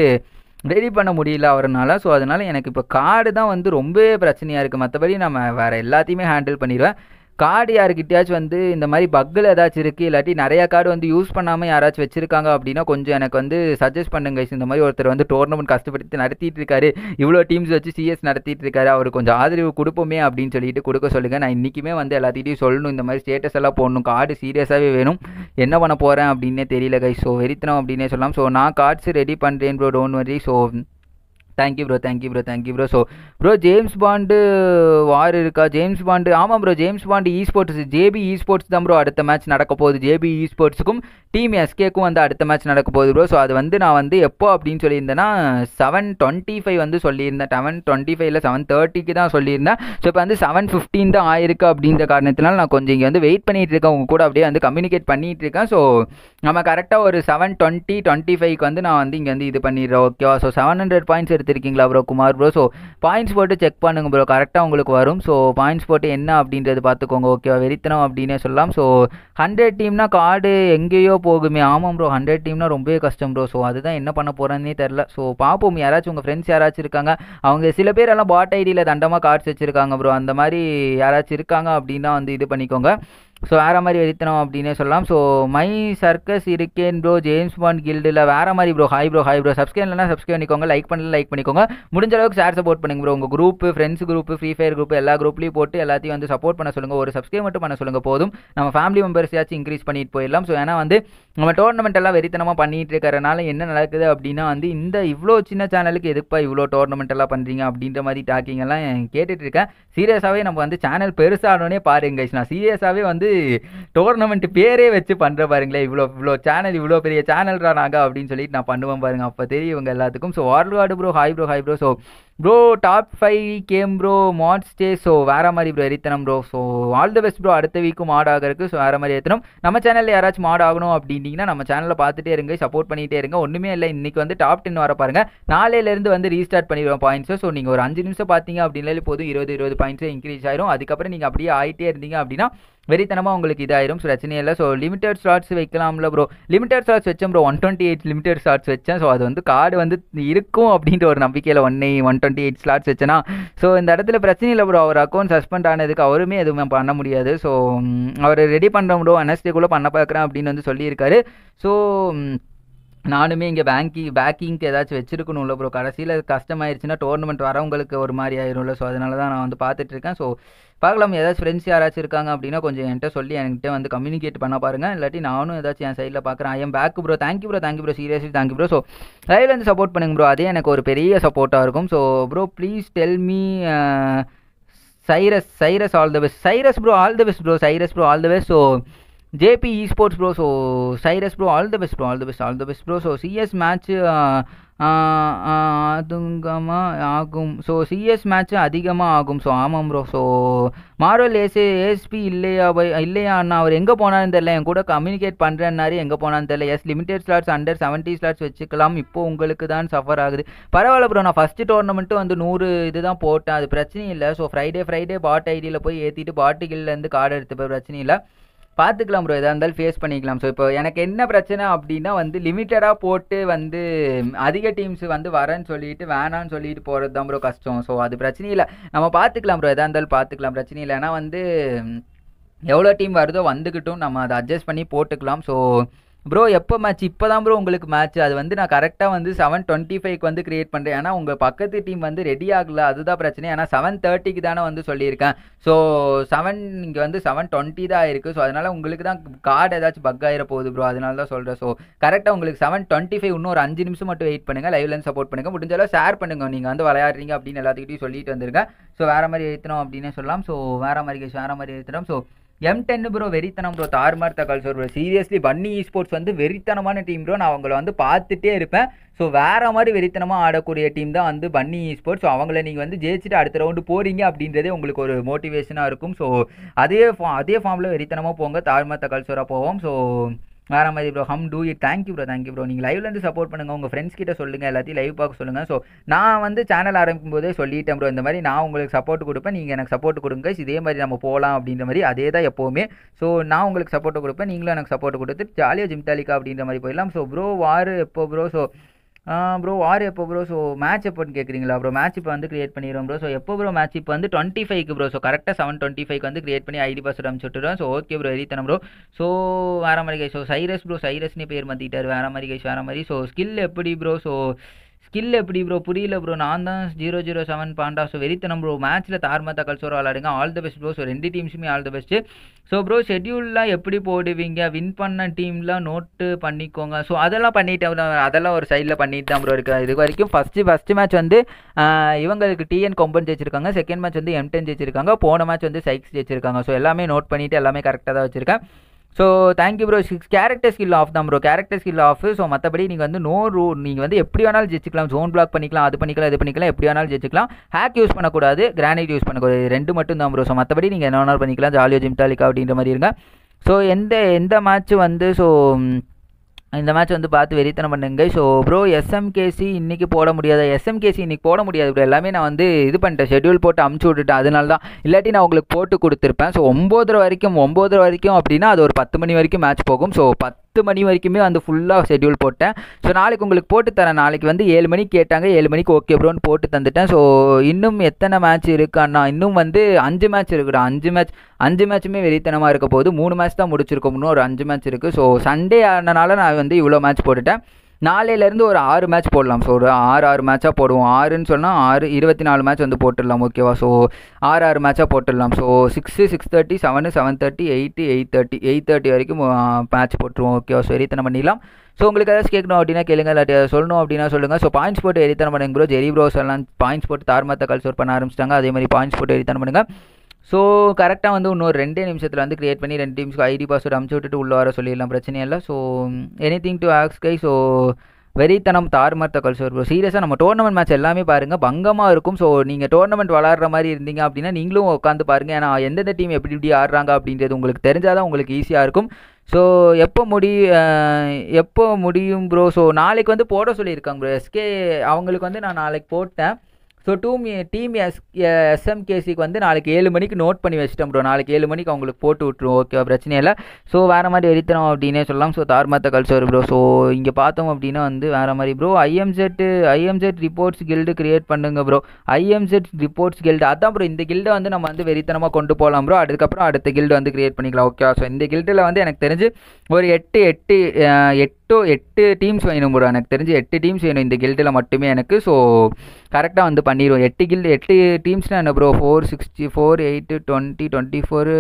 ரெடி பண்ண முடியல அவரனால. ஸோ அதனால் எனக்கு இப்போ கார்டு தான் வந்து ரொம்பவே பிரச்சனையாக இருக்குது மற்றபடி நம்ம வேறு எல்லாத்தையுமே ஹேண்டில் பண்ணிடுவேன். கார்டு யாருக்கிட்டையாச்சும் வந்து இந்த மாதிரி பக்கில் ஏதாச்சும் இருக்குது இல்லாட்டி நிறையா கார்டு வந்து யூஸ் பண்ணாமல் யாராச்சும் வச்சுருக்காங்க அப்படின்னா கொஞ்சம் எனக்கு வந்து சஜஸ்ட் பண்ணுங்க இந்த மாதிரி ஒருத்தர் வந்து டோர்னமெண்ட் கஷ்டப்படுத்தி நடத்திட்டு இருக்காரு. இவ்வளோ டீம்ஸ் வச்சு சிஎஸ் நடத்திட்டு இருக்காரு. அவருக்கு கொஞ்சம் ஆதரவு கொடுப்போமே அப்படின்னு சொல்லிட்டு கொடுக்க சொல்லுங்கள் நான் இன்றைக்குமே வந்து எல்லாத்திட்டையும் சொல்லணும். இந்த மாதிரி ஸ்டேட்டஸ் எல்லாம் போடணும். கார்டு சீரியஸாகவே வேணும். என்ன பண்ண போகிறேன் அப்படின்னே தெரியல கை ஸோ வெறித்தனம் அப்படின்னே சொல்லலாம். ஸோ நான் கார்ட்ஸ் ரெடி பண்ணுறேன் bro don't worry so thank you bro thank you bro thank you bro so bro James Bond war இருக்கா? ஜேம்ஸ் பாண்டு ஆமாம் bro James Bond E sports JP E sports தான் ப்ரோ அடுத்த மேட்ச் நடக்க போகுது. ஜேபி இ ஸ்போர்ட்ஸுக்கும் டீம் எஸ்கேக்கும் வந்து அடுத்த மேட்ச் நடக்க போகுது ப்ரோ ஸோ அது வந்து நான் வந்து எப்போ அப்படின்னு சொல்லியிருந்தேன்னா செவன் டுவெண்ட்டி ஃபைவ் வந்து சொல்லியிருந்தேன். செவன் டுவெண்ட்டி ஃபைவ்ல செவன் தேர்ட்டிக்கு தான் சொல்லியிருந்தேன். ஸோ இப்போ வந்து செவன் ஃபிஃப்டீன் தான் ஆயிருக்கு அப்படின்ற காரணத்தினால நான் கொஞ்சம் இங்கே வந்து வெயிட் பண்ணிகிட்டு இருக்கேன். உங்க கூட அப்படியே வந்து கம்யூனிகேட் பண்ணிகிட்டு இருக்கேன். ஸோ நம்ம கரெக்டாக ஒரு செவன் டுவெண்ட்டி டுவெண்ட்டி ஃபைவ்க்கு வந்து நான் வந்து இங்கே வந்து இது பண்ணிடுறேன். ஓகேவா so seven hundred points எடுத்திருக்கீங்களா bro Kumar bro so points போட்டு செக் பண்ணுங்க ப்ரோ கரெக்டாக உங்களுக்கு வரும். ஸோ பாயிண்ட்ஸ் போட்டு என்ன அப்படின்றது பார்த்துக்கோங்க. ஓகேவா வெறித்தனம் அப்படின்னே சொல்லலாம். ஸோ ஹண்ட்ரட் டீம்னா கார்டு எங்கேயோ போகுமே. ஆமாம் ப்ரோ ஹண்ட்ரட் டீம்னா ரொம்பவே கஷ்டம் ப்ரோ ஸோ அதுதான் என்ன பண்ண போகிறேன்னே தெரில ஸோ பார்ப்போம். யாராச்சும் உங்கள் ஃப்ரெண்ட்ஸ் யாராச்சும் இருக்காங்க. அவங்க சில பேர் எல்லாம் பாட் ஐடியில் தண்டமாக கார்ட்ஸ் வச்சுருக்காங்க ப்ரோ அந்த மாதிரி யாராச்சும் இருக்காங்க அப்படின்னா வந்து இது பண்ணிக்கோங்க. ஸோ வேறு மாதிரி வெறித்தனம் அப்படின்னே சொல்லலாம். ஸோ மை சர்க்கஸ் இருக்கேன் ப்ரோ ஜேம்ஸ் பாண்ட் கில்டில் வேறு மாதிரி bro hi bro hi bro subscribe இல்லைனா சப்ஸ்கிரைப் பண்ணிக்கோங்க. லைக் பண்ணல லைக் பண்ணிக்கோங்க. முடிஞ்ச அளவுக்கு ஷேர் சப்போர்ட் பண்ணுங்க ப்ரோ உங்கள் group friends group free fire group எல்லா குரூப்லையும் போட்டு எல்லாத்தையும் வந்து சப்போர்ட் பண்ண சொல்லுங்கள் ஒரு சப்ஸ்கிரைப் மட்டும் பண்ண சொல்லுங்கள் போதும். நம்ம ஃபேமிலி மெம்பர்ஸையாச்சும் இன்க்ரீஸ் பண்ணிட்டு போயிடலாம். ஸோ ஏன்னா வந்து நம்ம டோர்னமெண்ட் எல்லாம் வெறித்தனமாக பண்ணிட்டு இருக்கிறனால என்ன நடக்குது அப்படின்னா வந்து இந்த இவ்வளோ சின்ன சேனலுக்கு எதுப்பா இவ்வளோ டோர்னமெண்ட் எல்லாம் பண்ணுறீங்க அப்படின்ற மாதிரி டாக்கிங் எல்லாம் கேட்டுட்டு இருக்கேன். சீரியஸாகவே நம்ம வந்து சேனல் பெருசானோடனே பாருங்க guys. நான் சீரியஸாகவே வந்து டோர்னமெண்ட் பேரே வச்சு பண்ணுற பாருங்களேன் இவ்வளோ இவ்வளோ சேனல் இவ்வளோ பெரிய சேனல்ரா நாங்கள் அப்படின்னு சொல்லிட்டு நான் பண்ணுவேன் பாருங்க. அப்போ தெரியும் இவங்க எல்லாத்துக்கும். So ward bro hi bro hi bro so bro top five game bro மாட்ஸ்டே so வேற மாதிரி bro எரித்தனம் bro so all the best bro அடுத்த வீக்கும் மாட் ஆகிறதுக்கு ஸோ வேற மாதிரி எத்தனும் நம்ம சேனலில் யாராச்சும் மாட் ஆகணும் அப்படின்னீங்கன்னா நம்ம சேனலில் பார்த்துட்டே இருங்க சப்போர்ட் பண்ணிகிட்டே இருங்க. ஒன்றுமே இல்லை இன்றைக்கி வந்து டாப் டென் வர பாருங்க. நாளையிலேருந்து வந்து ரீஸ்டார்ட் பண்ணிடுவோம் பாயிண்ட்ஸை ஸோ நீங்கள் ஒரு அஞ்சு நிமிஷம் பார்த்தீங்க அப்படின்னாலே போதும். இருபது இருபது பாயிண்ட்ஸே இன்க்ரீஸ் ஆயிரும். அதுக்கப்புறம் நீங்கள் அப்படியே ஆகிட்டே இருந்தீங்க அப்படின்னா வெறித்தனமாக உங்களுக்கு இதாயிரும். ஸோ பிரச்சனை இல்லை. ஸோ லிமிடெட் ஸ்லாட்ஸ் வைக்கலாம்ல ப்ரோ லிமிடெட் ஸ்லாட்ஸ் வச்சேன் bro one twenty eight limited slots வச்சேன். ஸோ அது வந்து கார்டு வந்து இருக்கும் அப்படின்ற ஒரு நம்பிக்கையில் one one twenty eight slots வச்சுன்னா ஸோ இந்த இடத்துல பிரச்சனை இல்லை ப்ரோ அவர் அக்கௌண்ட் சஸ்பெண்ட் ஆனதுக்கு அவருமே எதுவுமே பண்ண முடியாது. ஸோ அவர் ரெடி பண்ணுற ப்ரோ என்எஸ்டிக்குள்ளே பண்ண பார்க்குறேன் அப்படின்னு வந்து சொல்லியிருக்காரு. ஸோ நானுமே இங்கே பேங்கி பேக்கிங்க்கு ஏதாச்சும் வச்சிருக்கணும்ல ப்ரோ கடைசியில் கஷ்டமாயிருச்சுன்னா டோர்னமெண்ட் வரவங்களுக்கு ஒரு மாதிரி ஆயிரும்ல. ஸோ அதனால தான் நான் வந்து பார்த்துட்டு இருக்கேன் ஸோ பார்க்கலாம். ஏதாச்சும் ஃப்ரெண்ட்ஸ் யாராச்சும் இருக்காங்க அப்படின்னா கொஞ்சம் என்கிட்ட சொல்லி என்கிட்ட வந்து கம்யூனிகேட் பண்ண பாருங்க. இல்லாட்டி நானும் ஏதாச்சும் என் சைடில் பார்க்குறேன். I am back bro thank you bro thank you bro seriously thank you bro so லைவ்ல வந்து சப்போர்ட் பண்ணுங்க ப்ரோ அதே எனக்கு ஒரு பெரிய சப்போர்ட்டாக இருக்கும். So bro please tell me Cyrus Cyrus all the best Cyrus bro all the best bro Cyrus bro all the best so JP E sports bro so Cyrus bro all the best bro all the best all the best bro so CS match அதுங்கமாக ஆகும். ஸோ சிஎஸ் மேட்ச் அதிகமாக ஆகும். ஸோ ஆமாம் bro so Marvel AC ASP இல்லையா போய் இல்லையா அண்ணா? அவர் எங்கே போனான்னு தெரியல. என் கூட கம்யூனிகேட் பண்ணுறேன்னாரு எங்கே போனான்னு தெரியல. Yes limited slots under seventy slots வச்சுக்கலாம். இப்போ உங்களுக்கு தான் சஃபர் ஆகுது. பரவாயில்ல ப்ரோ நான் ஃபஸ்ட்டு டோர்னமெண்ட்டு வந்து நூறு இதுதான் போட்டேன். அது பிரச்சனை இல்லை. ஸோ ஃப்ரைடே ஃப்ரைடே பாட் ஐடியில் போய் ஏற்றிட்டு பாட்டுகள்லேருந்து கார்டு எடுத்துப்பேன். பிரச்சனை இல்லை. பார்த்துக்கலாம் ப்ரோ எதாக இருந்தாலும் ஃபேஸ் பண்ணிக்கலாம். ஸோ இப்போ எனக்கு என்ன பிரச்சனை அப்படின்னா வந்து லிமிட்டடாக போட்டு வந்து அதிக டீம்ஸ் வந்து வரேன்னு சொல்லிட்டு வேணான்னு சொல்லிட்டு போகிறது தான் ப்ரோ கஷ்டம். ஸோ அது பிரச்சனை இல்லை. நம்ம பார்த்துக்கலாம் ப்ரோ எதாக இருந்தாலும் பார்த்துக்கலாம். பிரச்சனை இல்லை. ஏன்னா வந்து எவ்வளோ டீம் வருதோ வந்துக்கிட்டும் நம்ம அதை அட்ஜஸ்ட் பண்ணி போட்டுக்கலாம். ஸோ ப்ரோ எப்போ மேட்ச் இப்போ தான் ப்ரோ உங்களுக்கு மேட்ச் அது வந்து நான் கரெக்டாக வந்து செவன் டுவெண்ட்டி ஃபைவ்க்கு வந்து கிரியேட் பண்ணுறேன் ஏன்னா உங்கள் பக்கத்து டீம் வந்து ரெடி ஆகல. அதுதான் பிரச்சனை. ஏன்னா செவன் தேர்ட்டிக்கு தானே வந்து சொல்லியிருக்கேன். ஸோ செவன் இங்கே வந்து செவன் டுவெண்ட்டி தான் இருக்குது ஸோ அதனால் உங்களுக்கு தான் கார்டு ஏதாச்சும் பக் ஆகிற போகுது ப்ரோ அதனால தான் சொல்கிறேன் ஸோ கரெக்டாக உங்களுக்கு செவன் டுவெண்ட்டி ஃபைவ் இன்னும் ஒரு அஞ்சு நிமிஷம் மட்டும் வெயிட் பண்ணுங்கள் லைவ்லேருந்து சப்போர்ட் பண்ணுங்கள் முடிஞ்சாலும் ஷேர் பண்ணுங்கள் நீங்கள் வந்து விளையாடுறீங்க அப்படின்னு எல்லாத்துக்கிட்டையும் சொல்லிட்டு வந்துருங்க. ஸோ வேறு மாதிரி எழுத்தணும் அப்படின்னு சொல்லலாம். ஸோ வேறு மாதிரி வேறு மாதிரி எழுத்தணும் ஸோ எம் டென் ப்ரோ வெறித்தனம் ப்ரோ தார்மார் தகவல் ப்ரோ சீரியஸ்லி பன்னி ஸ்போர்ட்ஸ் வந்து வெறித்தனமான டீம் ப்ரோ நான் அவங்கள வந்து பார்த்துட்டே இருப்பேன். ஸோ வேறு மாதிரி வெறித்தனமாக ஆடக்கூடிய டீம் தான் வந்து பன்னி ஸ்போர்ட்ஸ் ஸோ அவங்கள நீங்கள் வந்து ஜெயிச்சுட்டு அடுத்த ரவுண்டு போகிறீங்க அப்படின்றதே உங்களுக்கு ஒரு மோட்டிவேஷனாக இருக்கும். ஸோ அதே ஃபா அதே ஃபார்மில் வெறித்தனமாக போங்க. தார்மார் தகவல் சொல்ல போவோம். ஸோ வேறு மாதிரி bro hmm do it thank you bro thank you bro நீங்கள் லைவ்லேருந்து சப்போர்ட் பண்ணுங்கள் உங்கள் ஃப்ரெண்ட்ஸ் கிட்ட சொல்லுங்கள் எல்லாத்தையும் லைவ் பார்க்க சொல்லுங்கள் ஸோ நான் வந்து சேனல் ஆரம்பிக்கும் போதே சொல்லிட்டேன் ப்ரோ இந்த மாதிரி நான் உங்களுக்கு சப்போர்ட் கொடுப்பேன். நீங்கள் எனக்கு சப்போர்ட் கொடுங்க. இதே மாதிரி நம்ம போகலாம் அப்படின்ற மாதிரி அதே தான் எப்போவுமே. ஸோ நான் உங்களுக்கு சப்போர்ட் கொடுப்பேன். நீங்களும் எனக்கு சப்போர்ட் கொடுத்து ஜாலியாக ஜிம் தாலிக்கா அப்படின்ற மாதிரி போயிடலாம். ஸோ ப்ரோ வார் எப்போ ப்ரோ ஸோ ப்ரோ வார் எப்போ ப்ரோ ஸோ மேட்ச் எப்போன்னு கேட்குறீங்களா ப்ரோ மேட்ச் இப்போ வந்து கிரியேட் பண்ணிடுவோம் ப்ரோ ஸோ எப்போ ப்ரோ மேட்ச் இப்போ வந்து டுவெண்ட்டி ஃபைவ்க்கு ப்ரோ ஸோ கரெக்டாக செவன் டுவெண்ட்டி ஃபைவ் வந்து கிரியேட் பண்ணி ஐடி பாஸ்வேர்ட் அனுப்பிச்சு விட்டுருவோம் ஸோ ஓகே ப்ரோ எரித்தனம் ப்ரோ ஸோ வேறு மாதிரி ஸோ சைரஸ் ப்ரோ சைரஸ்னே பேர் மாற்றிட்டார் வேறு மாதிரி கைஸ் வேறு மாதிரி. ஸோ ஸ்கில் எப்படி ப்ரோ ஸோ ஸ்கில் எப்படி ப்ரோ புரியல ப்ரோ நான் தான் ஜீரோ ஜீரோ செவன் பாண்டா. ஸோ வெறித்தனம் ப்ரோ மேட்ச்சில் தார்மத்தா கல்சோரோ விளாடுங்க all the best bro so ரெண்டு டீம்ஸுமே all the best so bro ஷெட்யூல்லாம் எப்படி போடுவீங்க? வின் பண்ண டீம்லாம் நோட்டு பண்ணிக்கோங்க. ஸோ அதெல்லாம் பண்ணிட்டேன் அதெல்லாம் ஒரு சைடில் பண்ணிட்டு தான் ப்ரோ இருக்கு இது வரைக்கும் ஃபஸ்ட்டு ஃபஸ்ட்டு மேட்ச் வந்து இவங்களுக்கு டிஎன் கொம்பன் ஜெயிச்சிருக்காங்க. செகண்ட் மேட்ச் வந்து எம் டென் ஜெயிச்சிருக்காங்க. போன மேட்ச் வந்து சைக்ஸ் ஜெயிச்சிருக்காங்க. ஸோ எல்லாமே நோட் பண்ணிவிட்டு எல்லாமே கரெக்டாக தான் வச்சுருக்கேன். So thank you bro six character skill off தான் bro character skill off so மற்றபடி நீங்கள் வந்து நோ ரூ நீங்கள் வந்து எப்படி வேணாலும் ஜெயிச்சிக்கலாம். ஜோன் பிளாக் பண்ணிக்கலாம் அது பண்ணிக்கலாம் இது பண்ணிக்கலாம் எப்படி வேணாலும் ஜெயிச்சிக்கலாம். ஹேக் யூஸ் பண்ணக்கூடாது கிரானைட் யூஸ் பண்ணக்கூடாது. ரெண்டு மட்டும் தான் ப்ரோ ஸோ மற்றபடி நீங்கள் என்ன வேணாலும் பண்ணிக்கலாம். ஜாலியோ ஜிம்டாலிக்கா அப்படின்ற மாதிரி இருங்க. ஸோ எந்த எந்த மேட்ச் வந்து ஸோ இந்த மேட்ச் வந்து பார்த்து வெறித்தனம் பண்ணுங்க. ஸோ ப்ரோ எஸ்எம்கேசி இன்றைக்கி போட முடியாது. எஸ்எம்கேசி இன்றைக்கி போட முடியாது ப்ரோ எல்லாமே நான் வந்து இது பண்ணிட்டேன். ஷெட்யூல் போட்டு அமுச்சு விட்டுட்டேன். அதனால தான் இல்லாட்டி நான் உங்களுக்கு போட்டு கொடுத்துருப்பேன். ஸோ ஒம்போதரை வரைக்கும் ஒம்போதரை வரைக்கும் அப்படின்னா அது ஒரு பத்து மணி வரைக்கும் மேட்ச் போகும். ஸோ பத்து மணி வரைக்குமே வந்து ஃபுல்லாக ஷெட்யூல் போட்டேன். ஸோ நாளைக்கு உங்களுக்கு போட்டு தரேன். நாளைக்கு வந்து ஏழு மணிக்கு கேட்டாங்க. ஏழு மணிக்கு ஓகே ப்ரோன்னு போட்டு தந்துட்டேன். ஸோ இன்னும் எத்தனை மேட்ச் இருக்காண்ணா இன்னும் வந்து அஞ்சு மேட்ச் இருக்குடா. அஞ்சு மேட்ச் அஞ்சு மேட்ச்சுமே வெறித்தனமாக இருக்க போது மூணு மேட்ச் தான் முடிச்சிருக்கோம்னு ஒரு அஞ்சு மேட்ச் இருக்குது ஸோ சண்டே ஆனனால நான் வந்து இவ்வளோ மேட்ச் போட்டுட்டேன். நாளையிலேருந்து ஒரு ஆறு மேட்ச் போடலாம் ஸோ ஒரு ஆறு ஆறு மேட்சாக போடுவோம். ஆறுன்னு சொன்னால் ஆறு இருபத்தி நாலு மேட்ச் வந்து போட்டுடலாம் ஓகேவா ஸோ ஆறு ஆறு மேட்சாக போட்டுடலாம். So six six thirty seven seven thirty eight eight thirty eight thirty வரைக்கும் uh, மேட்ச் போட்டுருவோம் ஓகேவா ஸோ எரித்தனம் பண்ணிடலாம். ஸோ உங்களுக்கு ஏதாச்சும் கேட்கணும் அப்படின்னா கேளுங்க. இல்லாட்டி சொல்லணும் அப்படின்னா சொல்லுங்கள் ஸோ பாயிண்ட்ஸ் போட்டு எரித்தனை பண்ணுங்க ப்ரோ ஜெரி ப்ரோஸ் எல்லாம் பாயிண்ட்ஸ் போட்டு தார்மத்தை கல்சோர் பண்ண ஆரம்பிச்சிட்டாங்க. அதே மாதிரி பாயிண்ட்ஸ் போட்டு எரித்தனம் பண்ணுங்கள் ஸோ கரெக்டாக வந்து இன்னொரு ரெண்டே நிமிஷத்தில் வந்து க்ரியேட் பண்ணி ரெண்டு டீம்ஸ்க்கு ஐடி பாஸ்வேர்டு அமுச்சு விட்டுட்டு உள்ளே வர சொல்லிடலாம் பிரச்சனை இல்லை. ஸோ எனி திங் டு ஆக்ஸ் கை ஸோ வெறித்தனம் தாறுமாத்த கல்ச்சர் ப்ரோ சீரியஸாக நம்ம டோர்னமெண்ட் மேட்ச் எல்லாமே பாருங்கள் பங்கமாக இருக்கும். ஸோ நீங்கள் டோர்னமெண்ட் விளாட்ற மாதிரி இருந்தீங்க அப்படின்னா நீங்களும் உட்காந்து பாருங்கள் ஏன்னா எந்தெந்த டீம் எப்படி எப்படி ஆடுறாங்க அப்படின்றது உங்களுக்கு தெரிஞ்சால் தான் உங்களுக்கு ஈஸியாக இருக்கும். ஸோ எப்போ முடி எப்போ முடியும் ப்ரோ ஸோ நாளைக்கு வந்து போட சொல்லியிருக்காங்க ப்ரோ எஸ்கே அவங்களுக்கு வந்து நான் நாளைக்கு போட்டேன். ஸோ டூம் டீம் எஸ் எஸ்எம்கேசிக்கு வந்து நாளைக்கு ஏழு மணிக்கு நோட் பண்ணி வச்சுட்டோம் ப்ரோ நாளைக்கு ஏழு மணிக்கு அவங்களுக்கு போட்டு விட்ருவோம் ஓகே பிரச்சனை இல்லை. ஸோ வேறு மாதிரி வெறித்தனம் அப்படின்னே சொல்லலாம். ஸோ தார்மத்த கல்ச்சர் ப்ரோ ஸோ இங்கே பார்த்தோம் அப்படின்னா வந்து வேறு மாதிரி bro IMSET IMSET reports guild create பண்ணுங்க ப்ரோ ஐஎம்செட் ரிப்போர்ட்ஸ் கில்டு அதான் ப்ரோ இந்த கில்டை வந்து நம்ம வந்து வெறித்தனமாக கொண்டு போகலாம் ப்ரோ அதுக்கப்புறம் அடுத்த கில்டு வந்து கிரியேட் பண்ணிக்கலாம். ஓகே ஸோ இந்த கில்டில் வந்து எனக்கு தெரிஞ்சு ஒரு எட்டு எட்டு eh, எட்டு எட்டு டீம்ஸ் வேணும் ப்ரோ எனக்கு தெரிஞ்சு எட்டு டீம்ஸ் வேணும் இந்த கில்டில் மட்டுமே எனக்கு. ஸோ கரெக்டாக வந்து பண்ணிடுவோம் எட்டு கில்டு எட்டு டீம்ஸ்னால் என்ன bro four sixty four eight twenty twenty four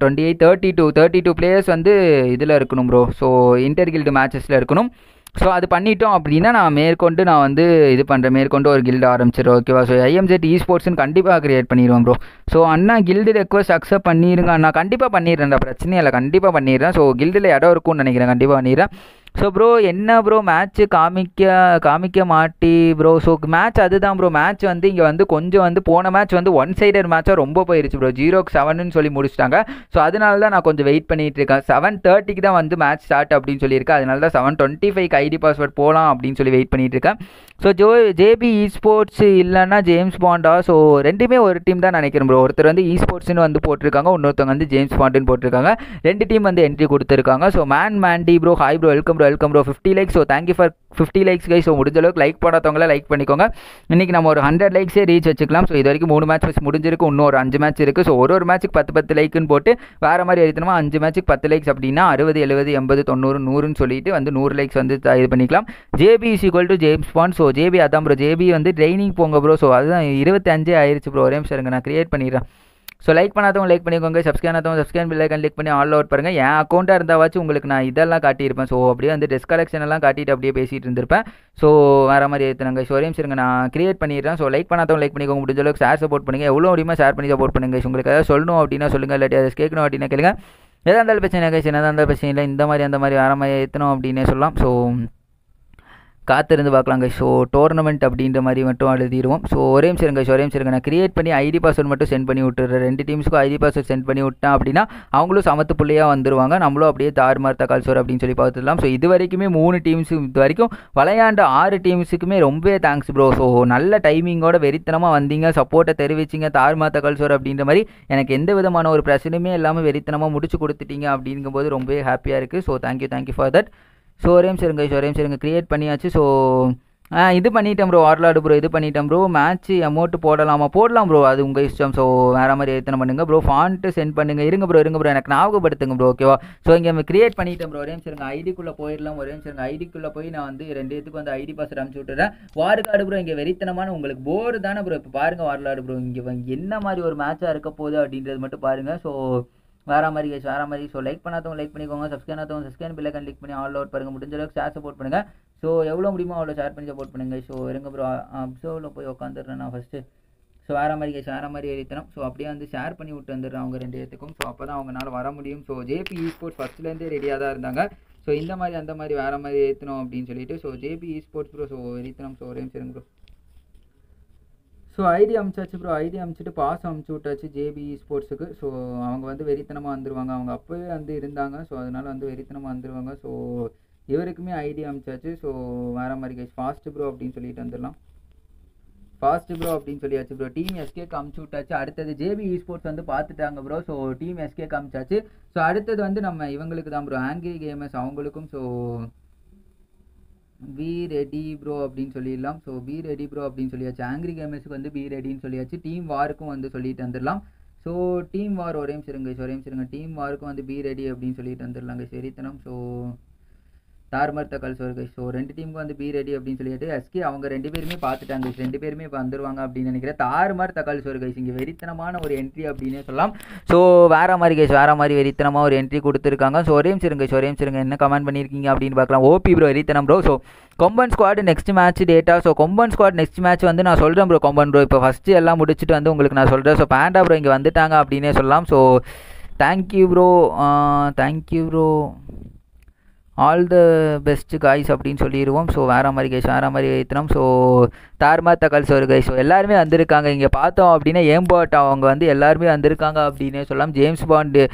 twenty eight thirty two thirty two players வந்து இதில் இருக்கணும் ப்ரோ ஸோ இன்டர் கில்டு மேட்சஸில் இருக்கணும். ஸோ அது பண்ணிட்டோம் அப்படின்னா நான் மேற்கொண்டு நான் வந்து இது பண்ணுறேன் மேற்கொண்டு ஒரு கில்டு ஆரம்பிச்சிடும் ஓகேவா ஸோ ஐஎம்ஜெட் இ ஸ்போர்ட்ஸ்னு கண்டிப்பாக கிரியேட் பண்ணிடுவோம் ப்ரோ ஸோ அண்ணா கில்டு ரெக்வஸ்ட் அக்செப்ட் பண்ணிடுங்க அண்ணா. கண்டிப்பாக பண்ணிடுறேன் பிரச்சனை இல்லை. கண்டிப்பாக பண்ணிடுறேன். ஸோ கில்டில் இடம் இருக்கும்னு நினைக்கிறேன். கண்டிப்பாக பண்ணிடுறேன். ஸோ ப்ரோ என்ன ப்ரோ மேட்ச்சு காமிக்க காமிக்க மாட்டி ப்ரோ ஸோ மேட்ச் அதுதான் ப்ரோ மேட்ச் வந்து இங்கே வந்து கொஞ்சம் வந்து போன மேட்ச் வந்து ஒன் சைடர் மேட்சாக ரொம்ப போயிருச்சு ப்ரோ ஜீரோக்கு செவன்னு சொல்லி முடிச்சிட்டாங்க. ஸோ அதனால தான் நான் கொஞ்சம் வெயிட் பண்ணிட்டு இருக்கேன். செவன் தேர்ட்டிக்கு தான் வந்து மேட்ச் ஸ்டார்ட் அப்படின்னு சொல்லியிருக்கேன். அதனால தான் seven twenty five ID password போகலாம் அப்படின்னு சொல்லி வெயிட் பண்ணிட்டு இருக்கேன். ஸோ ஜோ ஜேபி இ ஸ்போர்ட்ஸ் இல்லைன்னா ஜேம்ஸ் பாண்டா ஸோ ரெண்டுமே ஒரு டீம் தான் நினைக்கிறேன் ப்ரோ ஒருத்தர் வந்து இ ஸ்போர்ட்ஸ்னு வந்து போட்டிருக்காங்க. இன்னொருத்தவங்க வந்து ஜேம்ஸ் பாண்டுன்னு போட்டிருக்காங்க. ரெண்டு டீம் வந்து என்ட்ரி கொடுத்துருக்காங்க. So man Mandy bro hi bro welcome bro welcome bro fifty likes so thank you for fifty likes guy so முடிஞ்ச அளவுக்கு லைக் பண்ணாதவங்கள லைக் பண்ணிக்கோங்க. இன்றைக்கி நம்ம ஒரு ஹண்ட்ரட் லைக்ஸே ரீச் வச்சுக்கலாம். ஸோ இது வரைக்கும் மூணு மேட்ச் முடிஞ்சிருக்கு. இன்னும் ஒரு அஞ்சு மேட்ச் இருக்குது ஸோ ஒரு ஒரு மேட்ச்சுக்கு பத்து பத்து லைக்குன்னு போட்டு வேறு மாதிரி எழுத்தணுமா அஞ்சு மேட்ச்சுக்கு பத்து லைக்ஸ் அப்படின்னா அறுபது எழுபது எண்பது தொண்ணூறு நூறுன்னு சொல்லிட்டு வந்து நூறு லைக்ஸ் வந்து இது பண்ணிக்கலாம். JB is equal to James Bond so JB அதான் ப்ரோ ஜேபி வந்து ட்ரைனிங் போங்க ப்ரோ ஸோ அதுதான் இருபத்தஞ்சே ஆயிடுச்சு ப்ரோ ஒரே நிமிஷம் இருங்க. நான் க்ரியேட் பண்ணிடுறேன். ஸோ லைக் பண்ணாதவங்க லைக் பண்ணிக்கோங்க. சப்ஸ்கிரைப் பண்ணாதவங்க சப்ஸ்கிரைப் பில் ஐக்கன் கிளிக் பண்ணி ஆல் அவுட் பாருங்கள் என் அக்கௌண்ட்டாக இருந்தாவாச்சும் உங்களுக்கு நான் இதெல்லாம் காட்டியிருப்பேன். ஸோ அப்படியே வந்து டெஸ்க் கலெக்ஷன் எல்லாம் காட்டிட்டு அப்படியே பேசிகிட்டு இருந்திருப்பேன். ஸோ வேறு மாதிரி ஏற்றுனாங்க ஸோ ஒரே நான் கிரியேட் பண்ணிடுறேன். ஸோ லைக் பண்ணாதவங்க லைக் பண்ணிக்கோங்க. முடிஞ்ச அளவுக்கு ஷேர் சப்போர்ட் பண்ணுங்கள் எவ்வளோ முடியுமா ஷேர் பண்ணி சப்போர்ட் பண்ணுங்கள் உங்களுக்கு ஏதாவது சொல்லணும் அப்படின்னா சொல்லுங்கள் இல்லாட்டி அதை கேட்கணும் அப்படின்னா கேளுங்க. எதாக இருந்தாலும் பிரச்சனை கைஸ் என்ன இருந்தாலும் பிரச்சனை இல்லை. இந்த மாதிரி அந்த மாதிரி வேறு மாதிரி ஏற்றணும் அப்படின்னே சொல்லலாம். ஸோ காத்திருந்து பார்க்கலாங்க. ஸோ டோர்னமெண்ட் அப்படின்ற மாதிரி மட்டும் எழுதிடுவோம். ஸோ ஒரே நிமிஷம் இருங்க ஒரே நிமிஷம் இருங்க. நான் கிரியேட் பண்ணி ஐடி பாஸ்வேர்டு மட்டும் சென்ட் பண்ணி விட்டுறேன். ரெண்டு டீம்ஸுக்கும் ஐடி பாஸ்வேர்ட் சென்ட் பண்ணி விட்டேன் அப்படின்னா அவங்களும் சமத்து புள்ளியாக வந்துருவாங்க. நம்மளும் அப்படியே தாறுமாறு தக்கால் சோறு அப்படின்னு சொல்லி பார்த்துடலாம். ஸோ இது வரைக்குமே மூணு டீம்ஸு இது வரைக்கும் விளையாண்ட ஆறு டீம்ஸுக்குமே ரொம்பவே தேங்க்ஸ் ப்ரோ ஸோ நல்ல டைமிங்கோட வெறித்தனமாக வந்தீங்க. சப்போர்ட்டை தெரிவிச்சிங்க. தாறுமாறு தக்கால் சோர் அப்படின்ற மாதிரி எனக்கு எந்த விதமான ஒரு பிரச்சனையுமே இல்லாமல் வெறித்தனமாக முடிச்சு கொடுத்துட்டீங்க அப்படிங்கும்போது ரொம்பவே ஹாப்பியாக இருக்குது so thank you thank you for that so ஒரே நிமிஷம் இருங்க ஒரே நிமிஷம் இருங்க க்ரியேட் பண்ணியாச்சு. ஸோ ஆ இது பண்ணிட்டேன் ப்ரோ ஆர்லாடு ப்ரோ இது பண்ணிட்டேன் ப்ரோ மேட்ச் அமௌண்ட் போடலாமா? போடலாம் ப்ரோ அது உங்கள் இஷ்டம். ஸோ வேறு மாதிரி எத்தனை பண்ணுங்கள் ப்ரோ ஃபாண்ட்டு சென்ட் பண்ணுங்கள் இருங்க ப்ரோ இருங்க ப்ரோ எனக்கு ஞாபகப்படுத்துங்க ப்ரோ ஓகேவா ஸோ இங்கே நம்ம கிரியேட் பண்ணிட்டேன் ப்ரோ ஒரே நிமிஷம் ஐடிக்குள்ளே போயிடலாம் ஒரே நிமிஷம் ஐடிக்குள்ளே போய் நான் வந்து ரெண்டு இதுக்கு வந்து ஐடி பாஸ் அனுப்பிச்சு விட்டுறேன். வார்கார்டு ப்ரோ இங்கே வெறித்தனமான உங்களுக்கு போர் தானே ப்ரோ இப்போ பாருங்கள் வார்லாடு ப்ரோ இங்கே என்ன மாதிரி ஒரு மேட்சாக இருக்க போகுது அப்படின்றது மட்டும் பாருங்கள் ஸோ வேற மாதிரி guys, வேற மாதிரி. ஸோ லைக் பண்ணாதவங்க லைக் பண்ணிக்கோங்க. சப்ஸ்கிரைப் பண்ணாதவங்க சப்ஸ்கிரைப் பில்லை கிளிக் பண்ணி ஆல் அவுட் பாருங்க. முடிஞ்ச அளவுக்கு ஷேர் சப்போர்ட் பண்ணுங்க. ஸோ எவ்வளோ முடியுமோ அவ்வளோ ஷேர் பண்ணி சப்போர்ட் பண்ணுங்க ஸோ இருங்க ப்ரோ அப்சோவில் போய் உட்காந்துடுறேன் நான் ஃபஸ்ட்டு ஸோ வேறு மாதிரி guys, வேறு மாதிரி எழுத்தணும். ஸோ அப்படியே வந்து ஷேர் பண்ணி விட்டு வந்துடுறேன் அவங்க ரெண்டு இடத்துக்கும் ஸோ அப்போ தான் அவங்களால வர முடியும். ஸோ ஜேபி ஸ்போர்ட்ஸ் ஃபஸ்ட்லேருந்தே ரெடியாக தான் இருந்தாங்க. ஸோ இந்த மாதிரி அந்த மாதிரி வேறு மாதிரி ஏற்றணும் அப்படின்னு சொல்லிட்டு. So JB sports bro so ஏற்றணும் ஸோ ஒரே நிமிஷம் ப்ரோ ஸோ ஐடி அமிச்சாச்சு ப்ரோ ஐடி அமிச்சிட்டு பாஸ் அமுச்சு விட்டாச்சு ஜேபி ஸ்போர்ட்ஸுக்கு ஸோ அவங்க வந்து வெறித்தனமாக வந்துருவாங்க. அவங்க அப்போவே வந்து இருந்தாங்க. ஸோ அதனால வந்து வெறித்தனமாக வந்துருவாங்க. ஸோ இவருக்குமே ஐடி அமிச்சாச்சு. ஸோ வேற மாதிரி கைஸ் ஃபாஸ்ட் ப்ரோ அப்படின்னு சொல்லிட்டு வந்துடலாம். ஃபாஸ்ட் ப்ரோ அப்படின்னு சொல்லியாச்சு ப்ரோ டீம் எஸ்கேக்கு அமுச்சு விட்டாச்சு. அடுத்தது ஜேபி ஸ்போர்ட்ஸ் வந்து பார்த்துட்டாங்க ப்ரோ ஸோ டீம் எஸ்கேக்கு அமிச்சாச்சு. ஸோ அடுத்தது வந்து நம்ம இவங்களுக்கு தான் ப்ரோ ஆங்கிரி கேமர்ஸ் அவங்களுக்கும். ஸோ பி ரெடி ப்ரோ அப்படின்னு சொல்லிடலாம். ஸோ பி ரெடி ப்ரோ அப்படின்னு சொல்லியாச்சு. ஆங்கிரி கேமர்ஸுக்கு வந்து பி ரெடின்னு சொல்லியாச்சு. டீம் வாருக்கும் வந்து சொல்லிட்டு வந்துடலாம் ஸோ டீம் வார் ஒரே நிமிஷம் இருங்க ஒரே நிமிஷம் இருங்க. டீம் வாருக்கும் வந்து பி ரெடி அப்படின்னு சொல்லிட்டு வந்துடலாங்க சரித்தனம். ஸோ தார்மர்த்த தக்கால் சோறு ஸோ ரெண்டு டீமுக்கு வந்து பி ரெடி அப்படின்னு சொல்லிட்டு எஸ்கே அவங்க ரெண்டு பேருமே பார்த்துட்டாங்க. ரெண்டு பேருமே இப்போ வந்துருவாங்க அப்படின்னு நினைக்கிறேன் தாறுமாறு தக்காளி சோறு இங்கே வெறித்தனமான ஒரு என்ட்ரி அப்படின்னே சொல்லலாம். ஸோ வேற மாதிரி கைஸ் வேற மாதிரி வெறித்தனமாக ஒரு என்ட்ரி கொடுத்துருக்காங்க. ஸோ ஒரே சிறுங்க ஒரே சிறுங்க என்ன கமெண்ட் பண்ணியிருக்கீங்க அப்படின்னு பார்க்கலாம். ஓபி ப்ரோ வெறித்தனம் bro so Komban squad next match data so Komban squad next match வந்து நான் சொல்கிறேன் ப்ரோ கொம்பன் ப்ரோ இப்போ ஃபஸ்ட்டு எல்லாம் முடிச்சுட்டு வந்து உங்களுக்கு நான் சொல்கிறேன் ஸோ பேண்டா ப்ரோ இங்கே வந்துட்டாங்க அப்படின்னே சொல்லலாம். So thank you bro thank you bro all the best guys அப்படின்னு சொல்லிடுவோம் ஸோ வேறு மாதிரி கைஸ் வேறு மாதிரி ஏற்றினோம் ஸோ தார்மா தக்கால் சோறு கைஸ் ஸோ எல்லாருமே வந்திருக்காங்க. இங்கே பார்த்தோம் அப்படின்னா ஏம்பாட் அவங்க வந்து எல்லாருமே வந்திருக்காங்க அப்படின்னே சொல்லலாம். ஜேம்ஸ் பாண்டு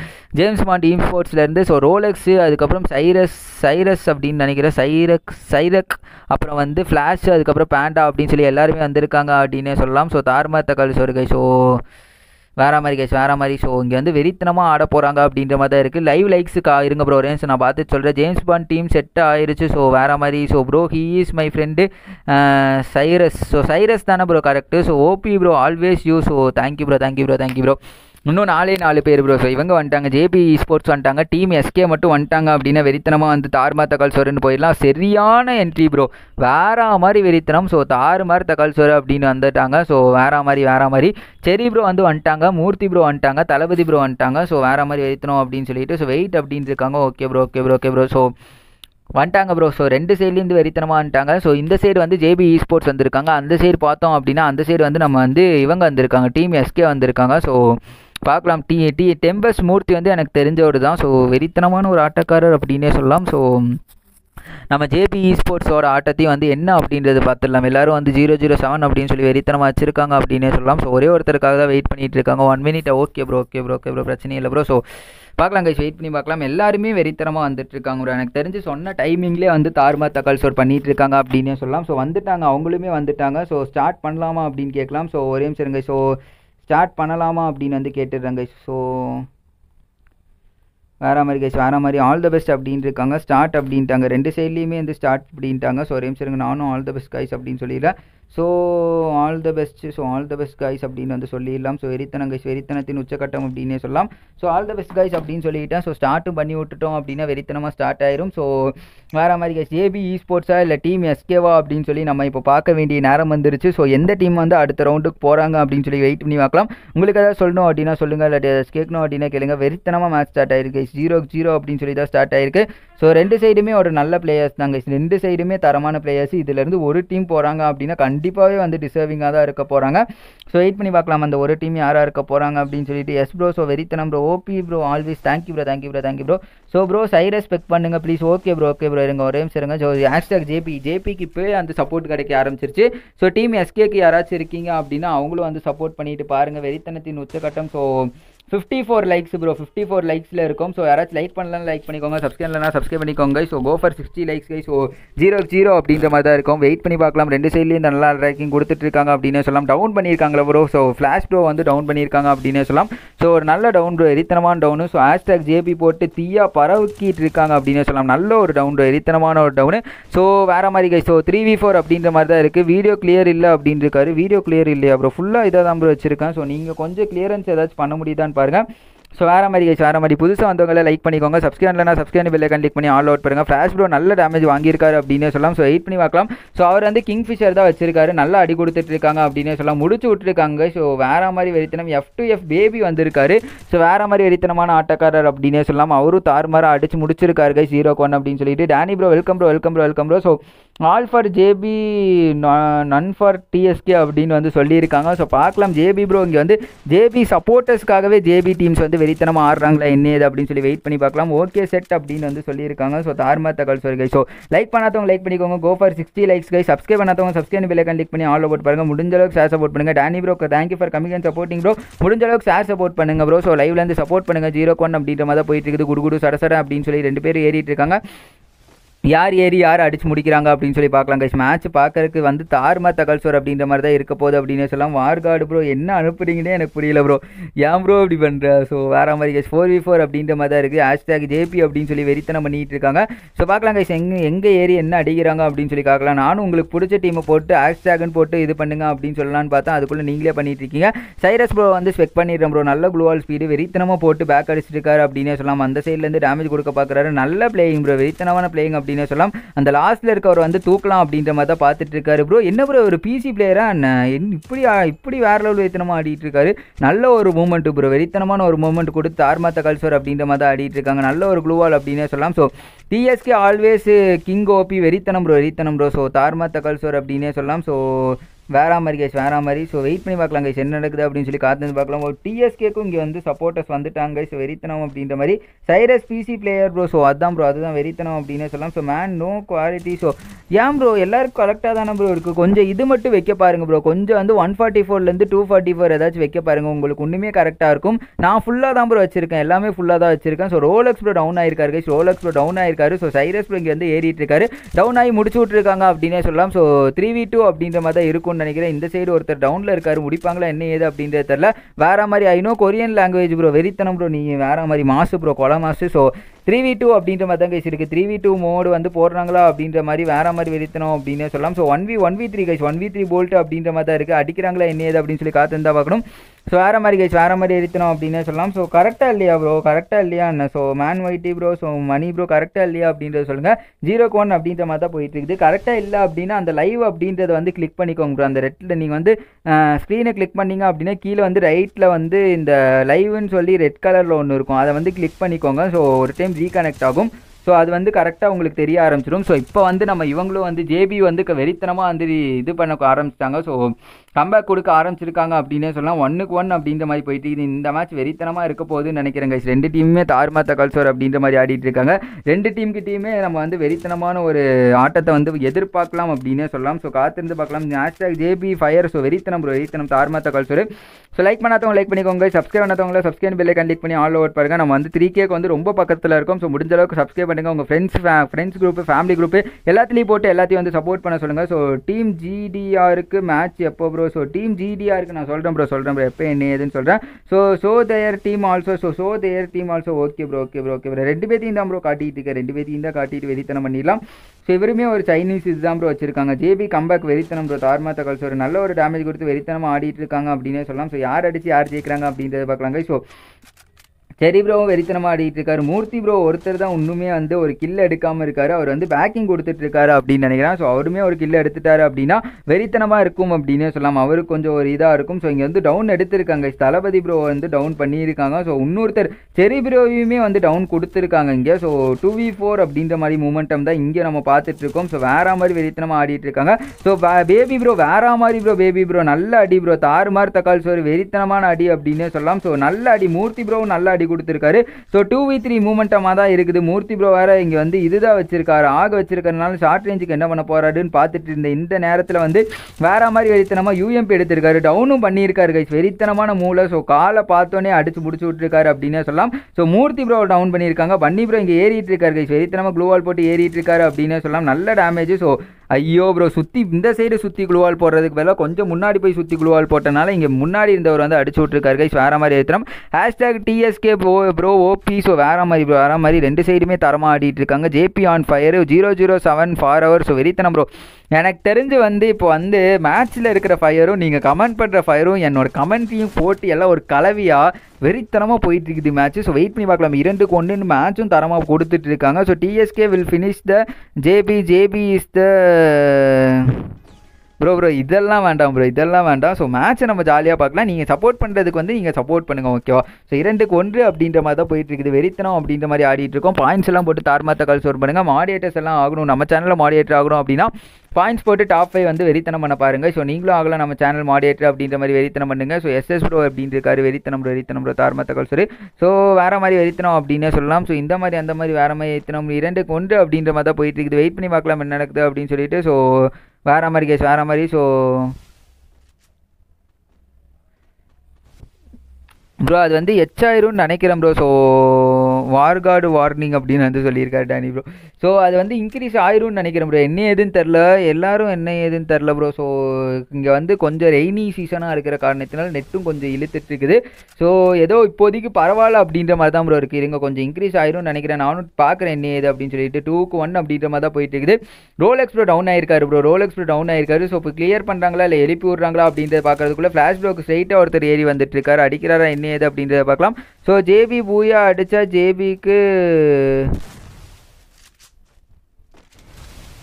ஜேம்ஸ் பாண்ட் இம்போர்ட்ஸ்லேருந்து ஸ்போர்ட்ஸ்லேருந்து ஸோ ரோலெக்ஸு அதுக்கப்புறம் சைரஸ் சைரஸ் அப்படின்னு நினைக்கிறேன் சைரக் சைரக் அப்புறம் வந்து ஃப்ளாஷ் அதுக்கப்புறம் பேண்டா அப்படின்னு சொல்லி எல்லாருமே வந்திருக்காங்க அப்படின்னே சொல்லலாம். ஸோ தார்மா தக்கால் சோறு கைஸ் ஸோ வேற மாதிரி கேஸ் வேற மாதிரி ஸோ இங்கே வந்து வெறித்தனமாக ஆட போகிறாங்க அப்படின்ற மாதிரி தான் இருக்குது லைவ் லைக்ஸுக்கு இருங்க ப்ரோ ரேன்ஸ் நான் பார்த்து சொல்கிறேன் ஜேம்ஸ் பாண்ட் டீம் செட் ஆயிருச்சு. ஸோ வேற மாதிரி so bro he is my friend Cyrus so Cyrus தானே bro correct so OP bro always you so thank you bro thank you bro thank you bro இன்னும் நாலே நாலு பேர் ப்ரோ ஸோ இவங்க வந்துட்டாங்க. ஜேபி ஸ்போர்ட்ஸ் வந்துட்டாங்க. டீம் எஸ்கே மட்டும் வந்துட்டாங்க அப்படின்னா வெறித்தனமாக வந்து தாறுமாறு தக்கால் சோறுன்னு போயிடலாம். சரியான என்ட்ரி ப்ரோ வேற மாதிரி வெறித்தனம். ஸோ தாறுமாறு தக்கால் சோறு அப்படின்னு வந்துட்டாங்க. ஸோ வேற மாதிரி வேற மாதிரி. செரி ப்ரோ வந்து வந்துட்டாங்க. மூர்த்தி ப்ரோ வந்துட்டாங்க. தளபதி ப்ரோ வந்துட்டாங்க. ஸோ வேற மாதிரி வெறித்தனம் அப்படின்னு சொல்லிட்டு. ஸோ வெயிட் அப்படின்னு இருக்காங்க. Okay bro okay bro okay bro so வந்துட்டாங்க ப்ரோ ஸோ ரெண்டு சைட்லேருந்து வெறித்தனமாக வந்துட்டாங்க. ஸோ இந்த சைடு வந்து ஜேபி ஸ்போர்ட்ஸ் வந்திருக்காங்க. அந்த சைடு பார்த்தோம் அப்படின்னா அந்த சைடு வந்து நம்ம வந்து இவங்க வந்திருக்காங்க. டீம் எஸ்கே வந்திருக்காங்க. ஸோ பார்க்கலாம். டி டி டெம்பஸ் மூர்த்தி வந்து எனக்கு தெரிஞ்சவர் தான். ஸோ வெறித்தனமான ஒரு ஆட்டக்காரர் அப்படின்னே சொல்லலாம். ஸோ நம்ம ஜேபி ஸ்போர்ட்ஸோட ஆட்டத்தையும் வந்து என்ன அப்படின்றது பார்த்துடலாம். எல்லாரும் வந்து ஜீரோ ஜீரோ செவன் அப்படின்னு சொல்லி வெறித்தனமாக வச்சிருக்காங்க அப்படின்னே சொல்லலாம். ஸோ ஒரே ஒருத்தருக்காக தான் வெயிட் பண்ணிட்டு இருக்காங்க. One minute okay bro okay bro okay bro பிரச்சனை இல்லை ப்ரோ ஸோ பார்க்கலாம் கைஸ் வெயிட் பண்ணி பார்க்கலாம். எல்லாருமே வெறித்தனமாக வந்துட்டு இருக்காங்க bro. எனக்கு தெரிஞ்சு சொன்ன டைமிங்லேயே வந்து தார்மா தக்கால் சோர் பண்ணிட்டு இருக்காங்க அப்படின்னே சொல்லலாம். ஸோ வந்துட்டாங்க. அவங்களுமே வந்துட்டாங்க. ஸோ ஸ்டார்ட் பண்ணலாமா அப்படின்னு கேட்கலாம். ஸோ ஒரே நிமிஷம் இருங்க. ஸோ ஸ்டார்ட் பண்ணலாமா அப்படின்னு வந்து கேட்டுடுறாங்க ஸோ வேற மாதிரி கைஸ் வேற மாதிரி. ஆல் த பெஸ்ட் அப்படின்னு இருக்காங்க. ஸ்டார்ட் அப்படின்ட்டாங்க. ரெண்டு சைட்லேயுமே வந்து ஸ்டார்ட் அப்படின்ட்டாங்க. ஸோ ரேம் நிமிஷம் இருங்க நானும் ஆல் த பெஸ்ட் கைஸ் அப்படின்னு சொல்லிடுறேன். So all the best so all the best guys அப்படின்னு வந்து சொல்லிடலாம். ஸோ வெறித்தனம் கைஸ் வெறித்தனத்தின் உச்சக்கட்டம் அப்படின்னே சொல்லலாம். So all the best guys அப்படின்னு சொல்லிட்டேன். ஸோ ஸ்டார்ட்டும் பண்ணி விட்டுட்டோம் அப்படின்னா வெறித்தனமாக ஸ்டார்ட் ஆயிரும். ஸோ வேறு மாதிரி கைஸ் ஏபி இ ஸ்போர்ட்ஸா இல்லை டீம் எஸ்கேவா அப்படின்னு சொல்லி நம்ம இப்போ பார்க்க வேண்டிய நேரம் வந்துருச்சு. ஸோ எந்த டீம் வந்து அடுத்த ரவுண்டுக்கு போகிறாங்க அப்படின்னு சொல்லி வெயிட் பண்ணி பார்க்கலாம். உங்களுக்கு ஏதாவது சொல்லணும் அப்படின்னா சொல்லுங்கள் இல்லை கேட்கணும் அப்படின்னா கேளுங்க. வெறித்தனமாக மேட்ச் ஸ்டார்ட் ஆயிருக்கு ஜீரோ ஜீரோ அப்படின்னு சொல்லி தான் ஸ்டார்ட் ஆயிருக்கு. ஸோ ரெண்டு சைடுமே ஒரு நல்ல பிளேயர்ஸ் தாங்க ரெண்டு சைடுமே தரமான பிளேயர்ஸ் இதுலேருந்து ஒரு டீம் போகிறாங்க அப்படின்னா கண்டிப்பாக கண்டிப்பாகவே வந்து டிசர்விங்காக தான் இருக்க போகிறாங்க ஸோ வெயிட் பண்ணி பார்க்கலாம். அந்த ஒரு டீம் யாராக இருக்க போகிறாங்க அப்படின்னு சொல்லிட்டு எஸ் ப்ரோ ஸோ வெறித்தனம் bro OP bro always thank you bro thank you bro thank you bro so bro psi respect பண்ணுங்க please okay bro okay bro இருங்க. ஒரே நிமிஷம் இருங்க. ஸோ ஹேஷ்டாக் ஜேபி ஜேபிக்கு இப்போயே அந்த சப்போர்ட் கிடைக்க ஆரம்பிச்சிருச்சு. ஸோ டீம் எஸ்கேக்கு யாராச்சும் இருக்கீங்க அப்படின்னா அவங்களும் வந்து சப்போர்ட் பண்ணிட்டு பாருங்கள் வெறித்தனத்தின் உச்சக்கட்டம் so fifty four likes bro fifty four லைக்ஸில் இருக்கும். ஸோ யாராச்சும் லைக் பண்ணலாம் லைக் பண்ணிக்கோங்க. சப்ஸ்கிரைப் பண்ணலாம் சப்ஸ்கிரைப் பண்ணிக்கோங்க. So go for sixty likes guy so zero zero அப்படின்ற மாதிரி தான் இருக்கும். வெயிட் பண்ணி பார்க்கலாம். ரெண்டு சைட்லேயும் நல்லா ரேக்கிங் கொடுத்துட்டு இருக்காங்க அப்படின்னு சொல்லலாம். டவுன் பண்ணியிருக்காங்களா ப்ரோ ஸோ ஃப்ளாஷ் ப்ரோ வந்து டவுன் பண்ணியிருக்காங்க அப்படின்னே சொல்லலாம். ஸோ ஒரு நல்ல டவுன் ப்ரோ எரித்தனமான டவுனு ஸோ ஹேஷ்டாக் ஜேபி போட்டு தீயாக பரவுக்கிட்டு இருக்காங்க அப்படின்னே சொல்லலாம். நல்ல ஒரு டவுன் ப்ரோ எரித்தனமான ஒரு டவுனு ஸோ வேறு மாதிரி guy so three v four அப்படின்ற மாதிரி தான் இருக்குது வீடியோ கிளியர் இல்லை அப்படின்னு இருக்காரு வீடியோ கிளியர் இல்லையா ப்ரோ ஃபுல்லாக இதாக தான் ப்ரோ வச்சிருக்கேன். ஸோ நீங்கள் கொஞ்சம் கிளியரன்ஸ் ஏதாச்சும் பண்ண முடியுதான்னு பாருங்கள் ஸோ வேறு மாதிரி guys, வேறு மாதிரி புதுசாக வந்தவங்களை லைக் பண்ணிக்கோங்க. சப்ஸ்கிரைப் இல்லைனா சப்ஸ்கிரைப் பெல்லை கிளிக் பண்ணி ஆல் அவுட் பண்ணுங்கள் ஃப்ளாஷ் ப்ரோ நல்ல டேமேஜ் வாங்கியிருக்காரு அப்படின்னு சொல்லலாம். ஸோ வெயிட் பண்ணி பார்க்கலாம். ஸோ அவர் வந்து கிங் ஃபிஷர் தான் வச்சிருக்காரு. நல்லா அடி கொடுத்துட்டு இருக்காங்க அப்படின்னே சொல்லலாம். முடிச்சு விட்டுருக்காங்க ஸோ வேறு மாதிரி வெறித்தனம் எஃப் டு எஃப் பேபி வந்திருக்காரு. ஸோ வேறு மாதிரி வெறித்தனமான ஆட்டக்காரர் அப்படின்னே சொல்லலாம். அவரும் தார்மாராக அடிச்சு முடிச்சிருக்காரு கை ஜீரோ ஒன் அப்படின்னு சொல்லிட்டு. Danny bro welcome bro welcome bro welcome bro so all for JB none for DSK அப்படின்னு வந்து சொல்லியிருக்காங்க. ஸோ பார்க்கலாம் ஜேபி ப்ரோ இங்கே வந்து ஜேபி சப்போர்ட்டர்ஸ்க்காகவே ஜேபி டீம்ஸ் வந்து வெறித்தனமாக ஆடுறாங்களா என்ன இது அப்படின்னு சொல்லி வெயிட் பண்ணி பார்க்கலாம். ஓகே செட் அப்படின்னு வந்து சொல்லியிருக்காங்க. ஸோ தார்மா தகவல் சொல்லி ஸோ லைக் பண்ணாதவங்க லைக் பண்ணிக்கோங்க. Go for sixty likes guy subscribe பண்ணாதவங்க சப்ஸ்கிரைப் பில்லை கிளிக் பண்ணி ஆல் போட் பாருங்க. முடிஞ்ச அளவுக்கு ஷேர் சப்போர்ட் பண்ணுங்க. Danny bro thank you for coming and supporting bro முடிஞ்ச அளவுக்கு ஷேர் சப்போர்ட் பண்ணுங்க ப்ரோ ஸோ லைவ்லேருந்து சப்போர்ட் பண்ணுங்க. ஜீரோ ஒன் அப்படின்ற மாதிரி தான் போயிட்டு இருக்குது. குடு குடு சட சட அப்படின்னு சொல்லி ரெண்டு பேரும் ஏறிட்டு இருக்காங்க. யார் ஏறி யார் அடிச்சு முடிக்கிறாங்க அப்படின்னு சொல்லி பார்க்கலாம் கைஸ் மேட்ச் பார்க்கறதுக்கு வந்து தார்மா தகவல் சோர் அப்படின்ற மாதிரி தான் இருக்க போகுது அப்படின்னு சொல்லலாம். வார்கார்டு ப்ரோ என்ன அனுப்புறீங்கன்னே எனக்கு புரியல ப்ரோ ஏன் ப்ரோ அப்படி பண்ணுற ஸோ வேற மாதிரி கைஸ் ஃபோர் வி ஃபோர் அப்படின்ற மாதிரி தான் இருக்குது ஹேஷ்டேக் ஜேபி அப்படின்னு சொல்லி வெறித்தனம் பண்ணிட்டு இருக்காங்க. ஸோ பார்க்கலாம் கைஸ் எங்கே எங்கே ஏறி என்ன அடிக்கிறாங்க அப்படின்னு சொல்லி பார்க்கலாம். நானும் உங்களுக்கு பிடிச்ச டீமை போட்டு ஹேஷ்டேக்னு போட்டு இது பண்ணுங்க அப்படின்னு சொல்லலாம்னு பார்த்தா அதுக்குள்ளே நீங்களே பண்ணிட்டு இருக்கீங்க. சைரஸ் ப்ரோ வந்து ஸ்பெக் பண்ணிடுறேன் ப்ரோ நல்ல குளோவால் ஸ்பீடு வெறித்தனமாக போட்டு பேக் அடிச்சிட்டு இருக்காரு அப்படின்னே சொல்லலாம். அந்த சைட்லேருந்து டேமேஜ் கொடுக்க பார்க்குறாரு. நல்ல பிளேயிங் ப்ரோ வெறித்தனமான பிளேயிங் அப்படி அப்படின்னே சொல்லலாம். அந்த லாஸ்ட்டில் இருக்கவர் வந்து தூக்கலாம் அப்படின்ற மாதிரி தான் பார்த்துட்டு இருக்காரு ப்ரோ என்ன ப்ரோ ஒரு பிசி பிளேயரா இப்படி இப்படி வேற லெவல் வெறித்தனமாக ஆடிட்டு இருக்காரு நல்ல ஒரு மூமெண்ட் ப்ரோ வெறித்தனமான ஒரு மூமெண்ட் கொடுத்து ஆர்மாத்த கல்சர் அப்படின்ற மாதிரி தான் ஆடிட்டு இருக்காங்க நல்ல ஒரு குளூவால் அப்படின்னே சொல்லலாம். So DSK always king OP வெறித்தனம் ப்ரோ வெறித்தனம் ப்ரோ ஸோ தார்மாத்த கல்சர் அப்படின்னே சொல்லலாம். ஸோ வேற மாதிரி கேஸ் வேற மாதிரி. ஸோ வெயிட் பண்ணி பார்க்கலாம் கைஸ் என்ன நடக்குது அப்படின்னு சொல்லி காத்து பார்க்கலாம். Oh, ஒரு டிஎஸ்கேக்கும் இங்கே வந்து சப்போர்ட்டர்ஸ் வந்துட்டாங்க ஸோ வெறித்தனம் அப்படின்ற மாதிரி. Cyrus PC player bro so அதுதான் ப்ரோ அதுதான் வெறித்தனம் அப்படின்னு சொல்லலாம். So man no quality so ஏன் ப்ரோ எல்லாருக்கும் கரெக்டாக தானே ப்ரோ இருக்குது கொஞ்சம் இது மட்டும் வைக்க பாருங்க ப்ரோ கொஞ்சம் வந்து ஒன் ஃபார்ட்டி ஃபோர்லேருந்து டூ ஃபார்ட்டி ஃபோர் ஏதாச்சும் வைக்க பாருங்க. உங்களுக்கு ஒன்றுமே கரெக்டாக இருக்கும். நான் ஃபுல்லாக தான் ப்ரோ வச்சிருக்கேன். எல்லாமே ஃபுல்லாக தான் வச்சிருக்கேன். ஸோ ரோலக்ஸ் ப்ரோ டவுன் ஆயிருக்காரு கைஸ் ரோலக்ஸ் ப்ரோ டவுன் ஆயிருக்காரு. ஸோ சைரஸ் ப்ரோ இங்கே வந்து ஏறிட்டு இருக்காரு. டவுன் ஆகி முடிச்சு விட்ருக்காங்க அப்படின்னே சொல்லலாம். ஸோ த்ரீ வி டூ அப்படின்ற மாதிரி தான் இருக்கும். இருக்கும்னு நினைக்கிறேன். இந்த சைடு ஒருத்தர் டவுனில் இருக்காரு முடிப்பாங்களா என்ன ஏது அப்படின்றது தெரில வேற மாதிரி I know Korean language bro வெறித்தனம் ப்ரோ நீ வேற மாதிரி மாசு ப்ரோ கொலை மாசு. ஸோ த்ரீ வி டூ அப்படின்ற மாதிரி தான் கைஸ் இருக்குது த்ரீ வி டூ மோடு வந்து போடுறாங்களா அப்படின்ற மாதிரி வேற மாதிரி வெறித்தனம் அப்படின்னு சொல்லலாம். So one v one v three guys one v three bolt அப்படின்ற மாதிரி தான் இருக்குது அடிக்கிறாங்களா என்ன ஏது அப்படின்னு சொல்லி காத்து இருந்தால் பார்க்கணும். ஸோ வேறு மாதிரி கைஸ் வேறு மாதிரி எரித்தணும் அப்படின்னே சொல்லலாம். ஸோ கரெக்டாக இல்லையா ப்ரோ கரெக்டாக இல்லையா என்ன? ஸோ மேன் ஒயிட்டி ப்ரோ ஸோ மணி ப்ரோ கரெக்டாக இல்லையா அப்படின்றத சொல்லுங்கள் ஜீரோ ஒன் அப்படின்ற மாதிரி தான் போயிட்டு இருக்குது. கரெக்டாக இல்லை அப்படின்னா அந்த லைவ் அப்படின்றத வந்து கிளிக் பண்ணிக்கோங்க ப்ரோ அந்த ரெட்டில் நீங்கள் வந்து ஸ்க்ரீனை கிளிக் பண்ணீங்க அப்படின்னா கீழே வந்து ரைட்டில் வந்து இந்த லைவ்னு சொல்லி ரெட் கலரில் ஒன்று இருக்கும். அதை வந்து கிளிக் பண்ணிக்கோங்க. ஸோ ஒரு டைம் ரீகனெக்ட் ஆகும். ஸோ அது வந்து கரெக்டாக உங்களுக்கு தெரிய ஆரம்பிச்சிடும். ஸோ இப்போ வந்து நம்ம இவங்களும் வந்து ஜேபி வந்து வெறித்தனமாக வந்து இது பண்ண ஆரம்பிச்சிட்டாங்க. ஸோ கம்பேக் கொடுக்க ஆரம்பிச்சிருக்காங்க அப்படின்னே சொல்லலாம். ஒன்னுக்கு ஒன் அப்படின்ற மாதிரி போயிட்டு இது இந்த மேட்ச் வெறித்தனமாக இருக்க போகுதுன்னு நினைக்கிறேன் கைஸ் ரெண்டு டீமுமே தார்மாத்த கல்சோர் அப்படின்ற மாதிரி ஆடிட்டு இருக்காங்க. ரெண்டு டீமுக்கிட்டையுமே நம்ம வந்து வெறித்தனமான ஒரு ஆட்டத்தை வந்து எதிர்பார்க்கலாம் அப்படின்னே சொல்லலாம். ஸோ காத்திருந்து பார்க்கலாம். ஹேஷ்டாக் ஜேபி ஃபயர் ஸோ வெறித்தனம் ப்ரோ வெறித்தனம் தார்மாத்த கல்சோர். ஸோ லைக் பண்ணாதவங்க லைக் பண்ணிக்கோங்க. சப்ஸ்கிரைப் பண்ணாதவங்கள சப்ஸ்கிரைப் பில்லை கண்டிக் பண்ணி ஆல் ஓவர் பாருங்க. நம்ம வந்து த்ரீ கேக்கு வந்து ரொம்ப பக்கத்தில் இருக்கும். ஸோ முடிஞ்ச அளவுக்கு சப்ஸ்கிரைப் பண்ணுங்க. உங்கள் friends friends group family group எல்லாத்துலேயும் போட்டு எல்லாத்தையும் வந்து சப்போர்ட் பண்ண சொல்லுங்கள் ஸோ டீம் ஜிடிஆருக்கு மேட்ச் எப்போ ப்ரோ ஸோ டீம் ஜிடிஆருக்கு நான் சொல்கிறேன் ப்ரோ சொல்கிறேன் ப்ரோ எப்போ என்ன ஏதுன்னு சொல்கிறேன் so so their team also so so their team also okay bro okay bro okay bro ரெண்டு பேர்த்தையும் தான் ப்ரோ காட்டிட்டு இருக்கேன். ரெண்டு பேர்த்தையும் தான் காட்டிட்டு வெறித்தனம் பண்ணிடலாம். ஸோ இவருமே ஒரு சைனீஸ் இதுதான் ப்ரோ வச்சிருக்காங்க. ஜேபி கம்பேக் வெறித்தனம் ப்ரோ தார்மா கல்ஸ் ஒரு நல்ல ஒரு டேமேஜ் கொடுத்து வெறித்தனமாக ஆடிட்டு இருக்காங்க அப்படின்னே சொல்லலாம். ஸோ யார் அடிச்சு யார் ஜெயிக்கிறாங்க அப்படின்றத பார்க்கலாங்க ஸோ செரி ப்ரோவும் வெறித்தனமாக ஆடிட்டு இருக்காரு. மூர்த்தி ப்ரோ ஒருத்தர் தான் இன்னுமே வந்து ஒரு கில் எடுக்காமல் இருக்காரு. அவர் வந்து பேக்கிங் கொடுத்துட்டு இருக்காரு அப்படின்னு நினைக்கிறேன். ஸோ அவருமே ஒரு கில் எடுத்துட்டாரு அப்படின்னா வெறித்தனமாக இருக்கும் அப்படின்னே சொல்லலாம். அவருக்கு கொஞ்சம் ஒரு இதாக இருக்கும். ஸோ இங்கே வந்து டவுன் எடுத்திருக்காங்க. தளபதி ப்ரோ வந்து டவுன் பண்ணியிருக்காங்க. ஸோ இன்னொருத்தர் செரி ப்ரோவையுமே வந்து டவுன் கொடுத்துருக்காங்க இங்கே. ஸோ டூ வி ஃபோர் அப்படின்ற மாதிரி மூமெண்டம் தான் இங்கே நம்ம பார்த்துட்டு இருக்கோம். ஸோ வேற மாதிரி வெறித்தனமாக ஆடிட்டு இருக்காங்க. ஸோ பேபி ப்ரோ வேற மாதிரி ப்ரோ பேபி ப்ரோ நல்ல அடி ப்ரோ தாறுமாறு தக்காளி சோறு. வெறித்தனமான அடி அப்படின்னே சொல்லலாம். ஸோ நல்ல அடி. மூர்த்தி ப்ரோ நல்ல அடி கொடுத்துருக்காரு. ஸோ டூ வி த்ரீ மூமெண்ட்டமாக தான் இருக்குது. மூர்த்தி ப்ரோ வேற இங்கே வந்து இதுதான் வச்சிருக்காரு. ஆக வச்சிருக்கறனால ஷார்ட் ரேஞ்சுக்கு என்ன பண்ண போறாருன்னு பார்த்துட்டு இருந்த இந்த நேரத்தில் வந்து வேற மாதிரி வெறித்தனமாக யூஎம்பி எடுத்திருக்காரு. டவுனும் பண்ணியிருக்காரு கைஸ் வெறித்தனமான மூளை. ஸோ காலை பார்த்தோன்னே அடிச்சு முடிச்சு விட்டுருக்காரு அப்படின்னே சொல்லலாம். ஸோ மூர்த்தி ப்ரோ டவுன் பண்ணியிருக்காங்க. பன்னி ப்ரோ இங்கே ஏறிட்டு இருக்காரு கைஸ் வெறித்தனமாக க்ளூவால் போட்டு ஏறிட்டு இருக்காரு அப்படின்னு சொல்லலாம். நல்ல டேமேஜ் ஸோ ஐயோ ப்ரோ சுற்றி இந்த சைடு சுற்றி குழுவால் போடுறதுக்கு பதிலாக கொஞ்சம் முன்னாடி போய் சுற்றி குழுவால் போட்டனால இங்கே முன்னாடி இருந்தவர் வந்து அடிச்சு விட்ருக்காரு கைஸ் வேறு மாதிரி ஏற்றுறோம் hashtag DSK bro bro OP so வேறு மாதிரி ப்ரோ வேறு மாதிரி ரெண்டு சைடுமே தரமாக ஆடிட்டு இருக்காங்க. JB on fire zero zero seven for hour so வெறித்தனம் ப்ரோ எனக்கு தெரிஞ்சு வந்து இப்போ வந்து மேட்ச்சில் இருக்கிற ஃபயரும் நீங்கள் கமெண்ட் பண்ணுற ஃபயரும் என்னோட கமெண்ட்டையும் போட்டு எல்லாம் ஒரு கலவையாக வெறித்தனமாக போயிட்டு இருக்குது மேட்ச் ஸோ வெயிட் பண்ணி பார்க்கலாம். இரண்டு கொண்டு மேட்சும் தரமாக கொடுத்துட்டு இருக்காங்க. So DSK will finish the JB JB is the bro bro இதெல்லாம் வேண்டாம் ப்ரோ இதெல்லாம் வேண்டாம். ஸோ மேட்ச்சை நம்ம ஜாலியாக பார்க்கலாம். நீங்கள் சப்போர்ட் பண்ணுறதுக்கு வந்து நீங்கள் சப்போர்ட் பண்ணுங்கள் ஓகேவா ஸோ இரண்டுக்கு ஒன்று அப்படின்ற மாதிரி தான் போயிட்டு இருக்குது. வெறித்தனம் அப்படின்ற மாதிரி ஆடிட்டு இருக்கோம். பாயிண்ட்ஸ் எல்லாம் போட்டு தார்மாத்த கால் ஸ்டோர் பண்ணுங்கள் மாடியேட்டர்ஸ் எல்லாம் ஆகணும். நம்ம சேனலில் மாடியேட்டர் ஆகணும் அப்படின்னா பாயிண்ட்ஸ் போட்டு டாப் ஃபைவ் வந்து வெறித்தனம் பண்ண பாருங்கள் ஸோ நீங்களும் ஆகலாம். நம்ம சேனல் மாடியேட்டர் அப்படின்ற மாதிரி வெறித்தனம் பண்ணுங்கள் ஸோ எஸ்எஸ் ப்ரோ அப்படின்னு இருக்காரு. வெறித்தனம் ப்ரோ வெறித்தனம் ப்ரோ தார்மத்த கால் ஸோ வேற மாதிரி வெறித்தனம் அப்படின்னே சொல்லலாம். ஸோ இந்த மாதிரி அந்த மாதிரி வேறு மாதிரி வெறித்தனம். இரண்டுக்கு ஒன்று அப்படின்ற மாதிரி தான் போயிட்டு இருக்குது. வெயிட் பண்ணி பார்க்கலாம் என்ன நடக்குது அப்படின்னு சொல்லிட்டு. ஸோ வேற மாதிரி கேஸ் வேற மாதிரி ஸோ ப்ரோ அது வந்து எச்சாயிரும்னு நினைக்கிறேன் ப்ரோ ஸோ வார்கார்டு வார்னிங் அப்படின்னு வந்து சொல்லியிருக்காரு டேனி ப்ரோ ஸோ அது வந்து இன்க்ரீஸ் ஆயிரும்னு நினைக்கிறேன் ப்ரோ என்ன ஏதுன்னு தெரில எல்லாரும் என்ன ஏதுன்னு தெரில ப்ரோ ஸோ இங்கே வந்து கொஞ்சம் ரெய்னி சீசனாக இருக்கிற காரணத்தினால நெட்டும் கொஞ்சம் இழுத்துட்டு இருக்குது. ஸோ ஏதோ இப்போதைக்கு பரவாயில்ல அப்படின்ற மாதிரி தான் ப்ரோ இருக்குது இருங்க கொஞ்சம் இன்க்ரீஸ் ஆயிரும்னு நினைக்கிறேன். நானும் பார்க்குறேன் என்ன ஏது அப்படின்னு சொல்லிட்டு. டூக்கு ஒன் அப்படின்ற மாதிரி தான் போயிட்டு இருக்குது. ரோலெக்ஸ் ப்ரோ டவுன் ஆயிருக்காரு ப்ரோ ரோலெக்ஸ் ப்ரோ டவுன் ஆயிருக்காரு. ஸோ இப்போ கிளியர் பண்ணுறாங்களா இல்லை எழுப்பி விட்றாங்களா அப்படின்றத பார்க்கறதுக்குள்ள ஃப்ளாஷ் ப்ரோக்கு ஸ்ட்ரெயிட்டாக ஒருத்தர் ஏறி வந்துட்டு இருக்காரு. அடிக்கிறாரா என்ன ஏது அப்படின்றத பார்க்கலாம். ஸோ ஜேபி பூயா அடித்தா ஜேபிக்கு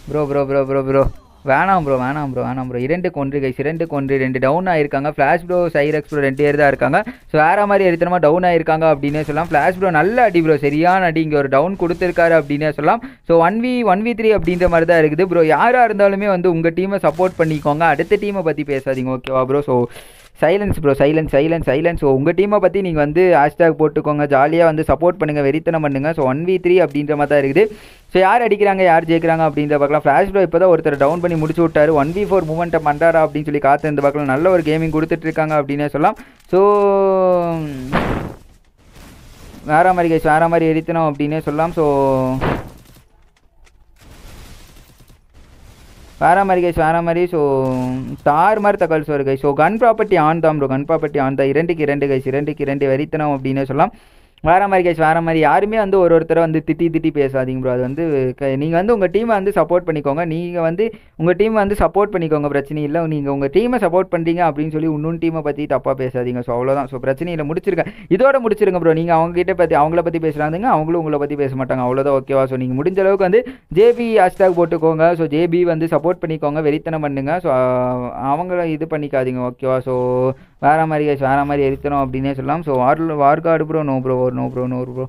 bro bro bro bro bro வேணாம் ப்ரோ வேணாம் ப்ரோ வேணாம் ப்ரோ இரண்டு கொன்று கைஸ் இரண்டு கொன்று ரெண்டு டவுன் ஆயிருக்காங்க. ஃப்ளாஷ் ப்ரோ சைரக்ஸ் ப்ரோ ரெண்டு பேர் தான் இருக்காங்க. ஸோ வேற மாதிரி எடுத்தனமா டவுன் ஆயிருக்காங்க அப்படின்னே சொல்லலாம். ஃப்ளாஷ் ப்ரோ நல்ல அடி ப்ரோ சரியான அடி. இங்கே ஒரு டவுன் கொடுத்துருக்காரு அப்படின்னே சொல்லலாம். So one v one v three அப்படின்ற மாதிரி தான் இருக்குது ப்ரோ யாராக இருந்தாலுமே வந்து உங்கள் டீமை சப்போர்ட் பண்ணிக்கோங்க. அடுத்த டீமை பற்றி பேசாதீங்க. ஓகேவா bro so silence bro silence silence silence so உங்கள் டீமை பற்றி நீங்கள் வந்து ஹேஷ்டேக் போட்டுக்கோங்க. ஜாலியாக வந்து சப்போர்ட் பண்ணுங்கள் வெறித்தனம் பண்ணுங்கள் ஸோ ஒன் வி த்ரீ அப்படின்ற மாதிரி தான் இருக்குது. ஸோ யார் அடிக்கிறாங்க? யார் ஜெயிக்கிறாங்க அப்படின்ற பார்க்கலாம். ஃப்ளாஷ் ப்ரோ இப்போ தான் ஒருத்தர் டவுன் பண்ணி முடிச்சு விட்டாரு. ஒன் வி ஃபோர் மூமெண்ட்டை பண்ணுறாரா அப்படின்னு சொல்லி காத்திருந்து பார்க்கலாம். நல்ல ஒரு கேமிங் கொடுத்துட்ருக்காங்க அப்படின்னே சொல்லலாம். ஸோ வேற மாதிரி கைஸ் வேற மாதிரி எரித்தனம் அப்படின்னே சொல்லலாம். ஸோ வேற மாதிரி கைஸ் வேற மாதிரி. ஸோ தார் மாதிரி தகவல் சொல்று guys so gun property on தான் ப்ரோ கன் ப்ராப்பர்ட்டி ஆன் தான். இரண்டுக்கு இரண்டு கைஸ் இரண்டுக்கு இரண்டு வரித்தனம் அப்படின்னு சொல்லலாம். வேறு மாதிரி கைஸ் வேறு மாதிரி. யாருமே வந்து ஒரு ஒருத்தரை வந்து திட்டி திட்டி பேசாதீங்க ப்ரோ அது வந்து நீங்கள் வந்து உங்கள் டீமை வந்து சப்போர்ட் பண்ணிக்கோங்க. நீங்கள் வந்து உங்கள் டீமை வந்து சப்போர்ட் பண்ணிக்கோங்க. பிரச்சனை இல்லை. நீங்கள் உங்கள் டீமை சப்போர்ட் பண்ணுறீங்க அப்படின்னு சொல்லி இன்னொன்று டீமை பற்றி தப்பாக பேசாதீங்க. ஸோ அவ்வளோதான் ஸோ பிரச்சனையில் முடிச்சிருக்கேன் இதோட முடிச்சிருங்க ப்ரோ நீங்கள் அவங்ககிட்ட பற்றி அவங்கள பற்றி பேசுகிறாங்க அவங்களும் உங்களை பற்றி பேச மாட்டாங்க. அவ்வளோதான் ஓகேவா ஸோ நீங்கள் முடிஞ்ச அளவுக்கு வந்து ஜேபி ஹேஷ்டாக் போட்டுக்கோங்க. ஸோ ஜேபி வந்து சப்போர்ட் பண்ணிக்கோங்க. வெறித்தனம் பண்ணுங்க. ஸோ அவங்கள இது பண்ணிக்காதீங்க. ஓகேவா ஸோ வேறு மாதிரி வேறு மாதிரி எரித்தனம் அப்படின்னே சொல்லலாம் so war war card bro no bro no bro no bro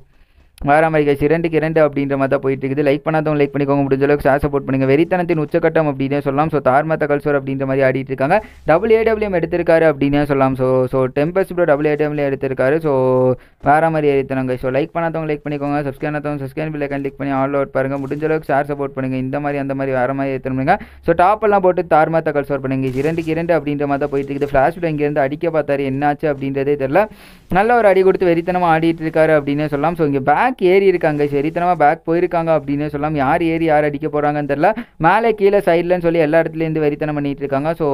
வேற மாதிரி கைஸ் இரண்டுக்கு இரண்டு அப்படின்ற மாதிரி தான் போயிட்டு இருக்குது லைக் பண்ணாதவங்க லைக் பண்ணிக்கோங்க. முடிஞ்ச அளவுக்கு ஷேர் சப்போர்ட் பண்ணுங்க. வெறித்தனத்தின் உச்சக்கட்டம் அப்படின்னே சொல்லலாம். ஸோ தார்மத்த கல்சோர் அப்படின்ற மாதிரி ஆடிட்டு இருக்காங்க டபுள் ஏடபிள்யூஎம் எடுத்திருக்காரு அப்படின்னே சொல்லலாம். So so Tempus bro double AW எடுத்திருக்காரு. ஸோ வேற மாதிரி ஏறித்தனங்க ஸோ லைக் பண்ணாதவங்க லைக் பண்ணிக்கோங்க. சப்ஸ்கிரைப் பண்ணாதவங்க சப்ஸ்கிரைப் பில்லை கிளிக் பண்ணி ஆல் அவுட் பாருங்க. முடிஞ்ச அளவுக்கு ஷேர் சப்போர்ட் பண்ணுங்க. இந்த மாதிரி அந்த மாதிரி வேற மாதிரி ஏற்றணுங்க ஸோ டாப் எல்லாம் போட்டு தார்மத்த கல்சோர் பண்ணுங்க. இரண்டுக்கு இரண்டு அப்படின்ற மாதிரி தான் போயிட்டு இருக்குது ஃப்ளாஷ் இங்கேருந்து அடிக்க பார்த்தாரு. என்னாச்சு அப்படின்றதே தெரியல. நல்ல ஒரு அடி கொடுத்து வெறித்தனமாக ஆடிட்டு இருக்காரு அப்படின்னே சொல்லலாம். ஸோ இங்கே பேக் ஏறி இருக்காங்க. சரித்தனமாக பேக் போயிருக்காங்க அப்படின்னு சொல்லலாம் யார் ஏறி யார் அடிக்க போகிறாங்கன்னு தெரியல. மேலே கீழே சைட்லன்னு சொல்லி எல்லா இடத்துலேருந்து வரித்தனம் பண்ணிட்டு இருக்காங்க. ஸோ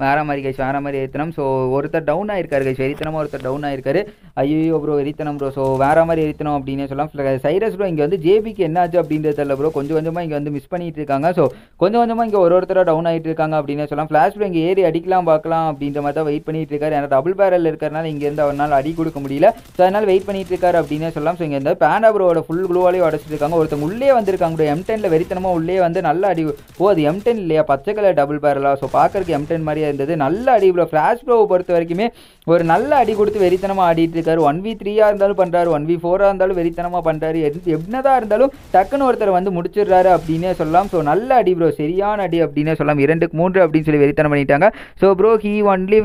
வேற மாதிரி கைஸ் வேற மாதிரி எரித்தனம். ஸோ ஒருத்தர் டவுன் ஆயிருக்காரு கைஸ் வெறித்தனமாக ஒருத்தர் டவுன் ஆயிருக்காரு. ஐயோ ப்ரோ எரித்தனம் ப்ரோ ஸோ வேற மாதிரி எரித்தனம் அப்படின்னே சொல்லலாம். சைரஸ் ப்ரோ இங்கே வந்து ஜேபிக்கு என்ன ஆச்சு அப்படின்றது தெரியல ப்ரோ கொஞ்சம் கொஞ்சமாக இங்கே வந்து மிஸ் பண்ணிட்டு இருக்காங்க. ஸோ கொஞ்சம் கொஞ்சமாக இங்கே ஒரு ஒருத்தராக டவுன் ஆகிட்டு இருக்காங்க அப்படின்னே சொல்லலாம். ஃப்ளாஷ் ப்ரோ இங்கே ஏறி அடிக்கலாம் பார்க்கலாம் அப்படின்ற மாதிரி தான் வெயிட் பண்ணிட்டு இருக்காரு. ஏன்னா டபுள் பேரல் இருக்கிறனால இங்கேருந்து அவனால் அடி கொடுக்க முடியல. ஸோ அதனால் வெயிட் பண்ணிட்டு இருக்காரு அப்படின்னு சொல்லலாம். ஸோ இங்கே இந்த பேண்டா ப்ரோட ஃபுல் குளுவாலையும் உடச்சிட்டு இருக்காங்க. ஒருத்தவங்க உள்ளே வந்திருக்காங்க ப்ரோ எம் டெனில் வெறித்தனமாக உள்ளே வந்து நல்லா அடி. ஓ அது எம் டென் இல்லையா? பச்சை கலர் டபுள் பேரலா ஸோ பார்க்கறதுக்கு எம் டென் மாதிரியே இருந்தது நல்ல அடி ப்ரோ ஃப்ளாஷ் ப்ரோவை பொறுத்த வரைக்குமே ஒரு நல்ல அடி கொடுத்து வெறித்தனமாக ஆடிட்டு இருக்காரு. ஒன் வி த்ரீயாக இருந்தாலும் பண்ணுறாரு ஒன் வி ஃபோராக இருந்தாலும் வெறித்தனமாக பண்ணுறாரு என்னதான் இருந்தாலும் டக்குன்னு ஒருத்தர் வந்து முடிச்சிடுறாரு அப்படின்னே சொல்லலாம். ஸோ நல்ல அடி ப்ரோ சரியான அடி அப்படின்னே சொல்லலாம். இரண்டுக்கு மூன்று அப்படின்னு சொல்லி வெறித்தனம் பண்ணிட்டாங்க. So bro he only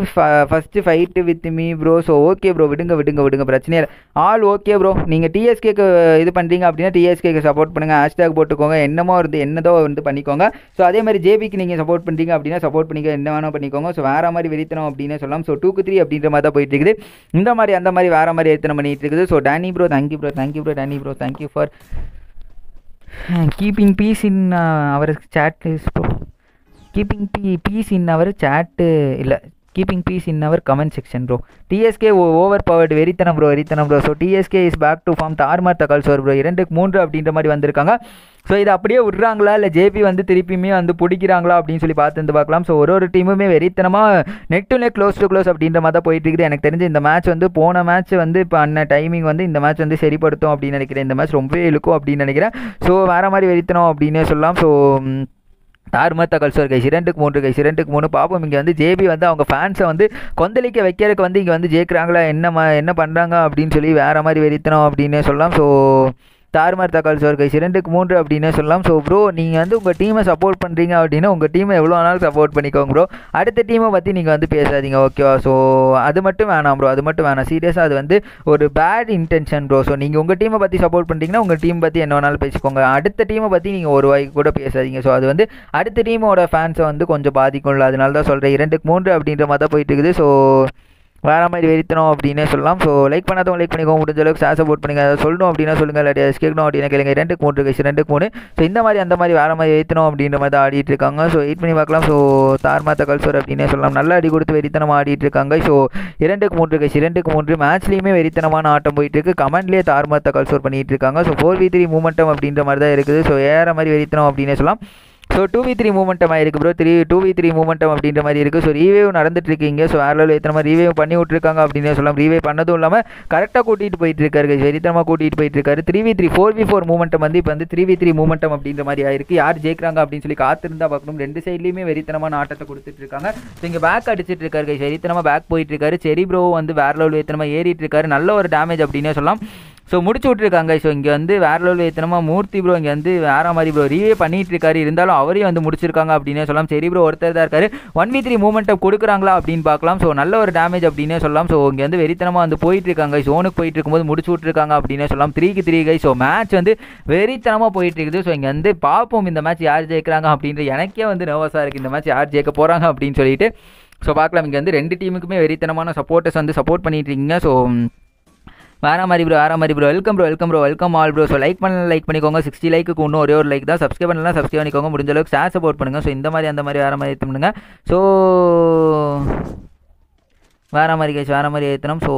first fight with me bro so okay bro விடுங்க விடுங்க விடுங்க. பிரச்சனையே இல்லை. ஆல் ஓகே ப்ரோ நீங்கள் டிஎஸ்கேக்கு இது பண்ணுறீங்க அப்படின்னா டிஎஸ்கேக்கு சப்போர்ட் பண்ணுங்கள் ஹேஷ்டேக் போட்டுக்கோங்க. என்னமோ இருந்து என்னதோ வந்து பண்ணிக்கோங்க. ஸோ அதே மாதிரி ஜேபிக்கு நீங்கள் சப்போர்ட் பண்ணுறீங்க அப்படின்னா சப்போர்ட் பண்ணிக்க என்ன வேணால் பண்ணிக்கோங்க. ஸோ வேறு மாதிரி வெறித்தனம் அப்படின்னே சொல்லலாம். ஸோ டூக்கு த்ரீ அப்படின்ற மாதிரி தான் போயிட்டு இருக்குது. இந்த மாதிரி அந்த மாதிரி வேறு மாதிரி எத்தனை பண்ணிட்டு இருக்குது? So Danny bro thank you bro thank you bro Danny bro thank you for keeping peace in our chat bro keeping p peace in our chat இல்லை keeping peace in our comment section bro TSK overpowered வெறித்தனம் ப்ரோ வெறித்தனம் bro so TSK is back to form தார்மார் தக்கால் சோர் ப்ரோ இரண்டுக்கு மூன்று அப்படின்ற மாதிரி வந்திருக்காங்க. ஸோ இதை அப்படியே விட்றாங்களா? இல்லை ஜேபி வந்து திருப்பியுமே வந்து பிடிக்கிறாங்களா? அப்படின்னு சொல்லி பார்த்து வந்து பார்க்கலாம். ஸோ ஒரு ஒரு டீமுமே வெறித்தனமாக neck to neck close to close அப்படின்ற மாதிரி தான் போயிட்டு இருக்குது எனக்கு தெரிஞ்சு இந்த மேட்ச் வந்து போன மேட்ச் வந்து இப்போ அண்ண டைமிங் வந்து இந்த மேட்ச் வந்து சரிப்படுத்தும் அப்படின்னு நினைக்கிறேன். இந்த மேட்ச் ரொம்பவே இழுக்கும் அப்படின்னு நினைக்கிறேன். ஸோ வேறு மாதிரி வெறித்தனம் அப்படின்னே சொல்லலாம். ஸோ தார்மத்த கல்சோர் கைஸ் இரண்டுக்கு மூன்று கைஸ் இரண்டுக்கு மூணு. பார்ப்போம் இங்கே வந்து ஜேபி வந்து அவங்க ஃபேன்ஸை வந்து கொந்தளிக்க வைக்கிறதுக்கு வந்து இங்கே வந்து ஜெயிக்கிறாங்களா? என்ன ம என்ன பண்ணுறாங்க அப்படின்னு சொல்லி வேறு மாதிரி வெறித்தனம் அப்படின்னே சொல்லலாம். ஸோ தாறுமார் தக்கால் சோர்கை கைஸ் இரண்டுக்கு மூன்று அப்படின்னே சொல்லலாம். ஸோ ப்ரோ நீங்கள் வந்து உங்கள் டீமை சப்போர்ட் பண்ணுறீங்க அப்படின்னா உங்கள் டீமை எவ்வளோ வேணாலும் சப்போர்ட் பண்ணிக்கோங்க ப்ரோ அடுத்த டீமை பற்றி நீங்கள் வந்து பேசாதீங்க ஓகேவா ஸோ அது மட்டும் வேணாம் ப்ரோ அது மட்டும் வேணாம். சீரியஸாக அது வந்து ஒரு பேட் இன்டென்ஷன் ப்ரோ ஸோ நீங்கள் உங்கள் டீமை பற்றி சப்போர்ட் பண்ணுறீங்கன்னா உங்கள் டீம் பற்றி என்ன வேணாலும் பேசிக்கோங்க. அடுத்த டீமை பற்றி நீங்கள் ஒரு வாய்க்கு கூட பேசாதீங்க. ஸோ அது வந்து அடுத்த டீமோட ஃபேன்ஸை வந்து கொஞ்சம் பாதிக்கும்ல. அதனால தான் சொல்கிறேன் இரண்டுக்கு மூன்று அப்படின்ற மாதிரி தான் போயிட்டு இருக்குது. ஸோ வேறு மாதிரி வெறித்தணும் அப்படின்னே சொல்லலாம். ஸோ லைக் பண்ணாதவங்க லைக் பண்ணிக்கோ முடிஞ்ச அளவுக்கு ஷேர் சப்போர்ட் பண்ணுங்க. அதை சொல்லணும் அப்படின்னா சொல்லுங்கள் இல்லாட்டி கேட்கணும் அப்படின்னா கேளுங்க. ரெண்டுக்கு மூணு கைஸ் ரெண்டுக்கு மூணு. ஸோ இந்த மாதிரி அந்த மாதிரி வேறு மாதிரி வெறித்தனோம் அப்படின்ற மாதிரி தான் ஆடிட்டு இருக்காங்க. ஸோ வெயிட் பண்ணி பார்க்கலாம். ஸோ தார்மாத்த கல்சோர் அப்படின்னே சொல்லலாம். நல்ல அடி கொடுத்து வெறித்தனம் ஆடிட்டு இருக்காங்க. ஸோ இரண்டுக்கு மூன்று கைஸ் இரண்டுக்கு மூன்று மேட்ச்லேயுமே வெறித்தனமான ஆட்டம் போயிட்டு இருக்கு. கமெண்ட்லேயே தார்மாத்த கல்சோர் பண்ணிட்டு இருக்காங்க. So four v three momentum அப்படின்ற மாதிரி தான் இருக்குது. ஸோ ஏற மாதிரி வெறித்தனம் அப்படின்னே சொல்லலாம். So two v three momentum ஆயிருக்கு bro three two v three momentum அப்படின்ற மாதிரி இருக்குது ஸோ ரீவேவ் நடந்துட்டு இருக்கீங்க ஸோ வேறு லெவலில் எத்தனை மாதிரி ரீவேவ் பண்ணி விட்ருக்காங்க அப்படின்னு சொல்லலாம். ரீவே பண்ணதும் இல்லாமல் கரெக்டாக கூட்டிகிட்டு போயிட்டு இருக்காரு. சரித்தனமாக கூட்டிகிட்டு போயிட்டு இருக்காரு. Three v three four v four momentum வந்து இப்போ வந்து த்ரீ வி த்ரீ மூமெண்டம் அப்படின்ற மாதிரி ஆயிருக்கு. யார் ஜெயிக்கிறாங்க அப்படின்னு சொல்லி காத்திருந்தா பார்க்கணும். ரெண்டு சைட்லேயுமே வெறித்தனமான ஆட்டத்தை கொடுத்துட்டு இருக்காங்க. ஸோ இங்கே பேக் அடிச்சிட்டு இருக்காரு. சரித்தனமாக பேக் போயிட்டு இருக்காரு. செரி ப்ரோ வந்து வேற லெவல் வெறித்தனமாக ஏறிட்டு இருக்காரு. நல்ல ஒரு டேமேஜ் அப்படின்னே சொல்லலாம். ஸோ முடிச்சு விட்ருக்காங்க ஸோ இங்கே வந்து வேற லெவல் ஏற்றனமா மூர்த்தி ப்ரோ இங்கே வந்து வேற மாதிரி ப்ரோ ரீவே பண்ணிட்டு இருக்காரு. இருந்தாலும் அவரையும் வந்து முடிச்சிருக்காங்க அப்படின்னே சொல்லலாம். சரி ப்ரோ ஒருத்தர் தான் இருக்காரு. ஒன் வி த்ரீ மூமெண்ட்டை கொடுக்குறாங்களா அப்படின்னு பார்க்கலாம். ஸோ நல்ல ஒரு டேமேஜ் அப்படின்னே சொல்லலாம். ஸோ இங்கே வந்து வெறித்தனமாக வந்து போயிட்டு இருக்காங்க. ஜோனுக்கு போயிட்டு இருக்கும்போது முடிச்சு விட்ருக்காங்க அப்படின்னே சொல்லலாம். த்ரீக்கு த்ரீ கை ஸோ மேட்ச் வந்து வெறித்தனமாக போயிட்டு இருக்குது. ஸோ இங்கே வந்து பார்ப்போம் இந்த மேட்ச் யார் ஜெயிக்கிறாங்க அப்படின்ற. எனக்கே வந்து நர்வஸாக இருக்குது இந்த மேட்ச் யார் ஜெயிக்க போகிறாங்க அப்படின்னு சொல்லிட்டு. ஸோ பார்க்கலாம். இங்கே வந்து ரெண்டு டீமுக்குமே வெறித்தனமான சப்போர்ட்டர்ஸ் வந்து சப்போர்ட் பண்ணிட்டு இருக்கீங்க. ஸோ வேற மாதிரி ப்ரோ வேற மாதிரி bro welcome bro welcome bro welcome all bro so like பண்ணலாம் லைக் பண்ணிக்கோங்க. சிக்ஸ்டி லைக்கு இன்னும் ஒரே ஒரு லைக் தான். சப்ஸ்கிரைப் பண்ணலாம் சப்ஸ்கிரைப் பண்ணிக்கோங்க. முடிஞ்ச அளவுக்கு ஷேர் சப்போர்ட் பண்ணுங்கள் ஸோ இந்த மாதிரி அந்த மாதிரி வேற மாதிரி ஏற்ற ஸோ வேற மாதிரி கேஸ் வேற மாதிரி ஏற்றணும் ஸோ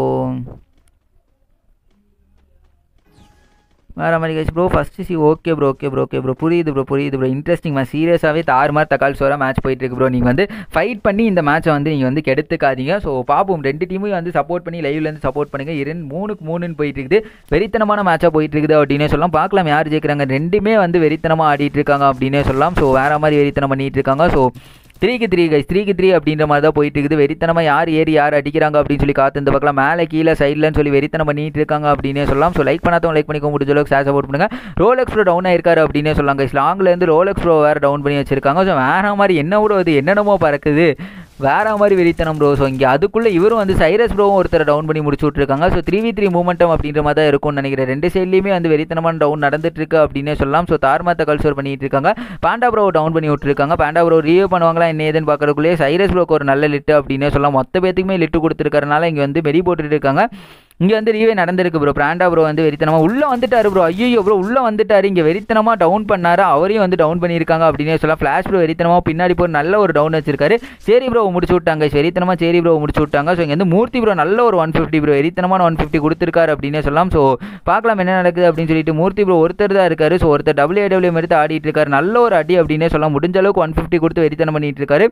வேறு மாதிரி guys bro first see okay bro okay bro okay bro புரியுது ப்ரோ புரியுது ப்ரோ இன்ட்ரெஸ்டிங் மேம் சீரியஸாகவே தாறு மாதிரி தக்காளி சோற மேட்ச் போயிட்டு இருக்கு ப்ரோ நீங்கள் வந்து ஃபைட் பண்ணி இந்த மேட்சை வந்து நீங்கள் வந்து கெடுத்துக்காதீங்க. ஸோ பார்ப்போம் ரெண்டு டீமும் வந்து சப்போர்ட் பண்ணி லைவ்லேருந்து சப்போர்ட் பண்ணுங்கள் இரண்டு மூணுக்கு மூணுன்னு போயிட்டு இருக்குது வெறித்தனமான மேட்சாக போயிட்டு இருக்குது அப்படின்னே சொல்லலாம். பார்க்கலாம் யார் ஜெயிக்கிறாங்க. ரெண்டுமே வந்து வெறித்தனமாக ஆடிட்டு இருக்காங்க அப்படின்னே சொல்லலாம். ஸோ வேறு மாதிரி வெறித்தனம் பண்ணிகிட்டு இருக்காங்க ஸோ த்ரீக்கு த்ரீ கைஸ் த்ரீக்கு த்ரீ அப்படின்ற மாதிரி தான் போயிட்டு இருக்குது. வெறித்தனமாக யார் ஏறி யார் அடிக்கிறாங்க அப்படின்னு சொல்லி காத்து இந்த பக்கம் மேலே கீழே சைட்லன்னு சொல்லி வெறித்தனம் பண்ணிட்டு இருக்காங்க அப்படின்னே சொல்லலாம். ஸோ லைக் பண்ணாதவங்க லைக் பண்ணிக்க முடிஞ்ச அளவுக்கு ஷேர் சப்போர்ட் பண்ணுங்க. ரோலெக்ஸ் ப்ரோ டவுன் ஆயிருக்காரு அப்படின்னே சொல்லலாம் கைஸ் லாங்லேருந்து ரோலெக்ஸ் ப்ரோ வேறு டவுன் பண்ணி வச்சிருக்காங்க. ஸோ வேற மாதிரி என்ன ப்ரோ அது என்னென்னமோ பறக்குது. வேற மாதிரி வெறித்தனம் ப்ரோ ஸோ இங்கே அதுக்குள்ளே இவரும் வந்து சைரஸ் ப்ரோவும் ஒருத்தர் டவுன் பண்ணி முடிச்சு விட்ருக்காங்க so three v three momentum அப்படின்ற மாதிரி தான் இருக்கும்னு நினைக்கிறேன். ரெண்டு சைட்லேயுமே வந்து வெறித்தனமான டவுன் நடந்துட்டு இருக்கு அப்படின்னே சொல்லலாம். ஸோ தார்மாத்த கல்சர் பண்ணிட்டு இருக்காங்க. பாண்டா ப்ரோ டவுன் பண்ணி விட்டுருக்காங்க. பாண்டா ப்ரோ ரிவ்யூ பண்ணுவாங்களா என்ன ஏதுன்னு பார்க்கறதுக்குள்ளேயே சைரஸ் ப்ரோக்கு ஒரு நல்ல லிட்டு அப்படின்னே சொல்லலாம். மொத்த பேத்துக்குமே லிட்டு கொடுத்துருக்கறனால இங்கே வந்து மெரி போட்டுட்டு இருக்காங்க. இங்கே வந்து ரீவே நடந்திருக்கு ப்ரோ பிராண்டா ப்ரோ வந்து வெறித்தனமாக உள்ளே வந்துட்டாரு ப்ரோ ஐயோ ப்ரோ உள்ளே வந்துட்டாரு. இங்கே வெறித்தனமாக டவுன் பண்ணாரு. அவரையும் வந்து டவுன் பண்ணியிருக்காங்க அப்படின்னே சொல்லலாம். ஃப்ளாஷ் ப்ரோ வெறித்தனமாக பின்னாடி போய் நல்ல ஒரு டவுன் வச்சிருக்காரு. சரி ப்ரோ முடிச்சு விட்டாங்க. வெறித்தனமாக சரி ப்ரோ முடிச்சு விட்டாங்க. ஸோ இங்கே வந்து மூர்த்தி ப்ரோ நல்ல ஒரு ஒன் ஃபிஃப்டி ப்ரோ வெறித்தனமான ஒன் ஃபிஃப்டி கொடுத்துருக்காரு அப்படின்னே சொல்லலாம். ஸோ பார்க்கலாம் என்ன நடக்குது அப்படின்னு சொல்லிட்டு மூர்த்தி ப்ரோ ஒருத்தர் தான் இருக்காரு. ஸோ ஒருத்தர் டபிள்யூ எடுத்து ஆடிட்டு இருக்காரு. நல்ல ஒரு அடி அப்படின்னே சொல்லலாம். முடிஞ்ச அளவுக்கு ஒன் ஃபிஃப்டி கொடுத்து வெறித்தனம் பண்ணிட்டு இருக்காரு.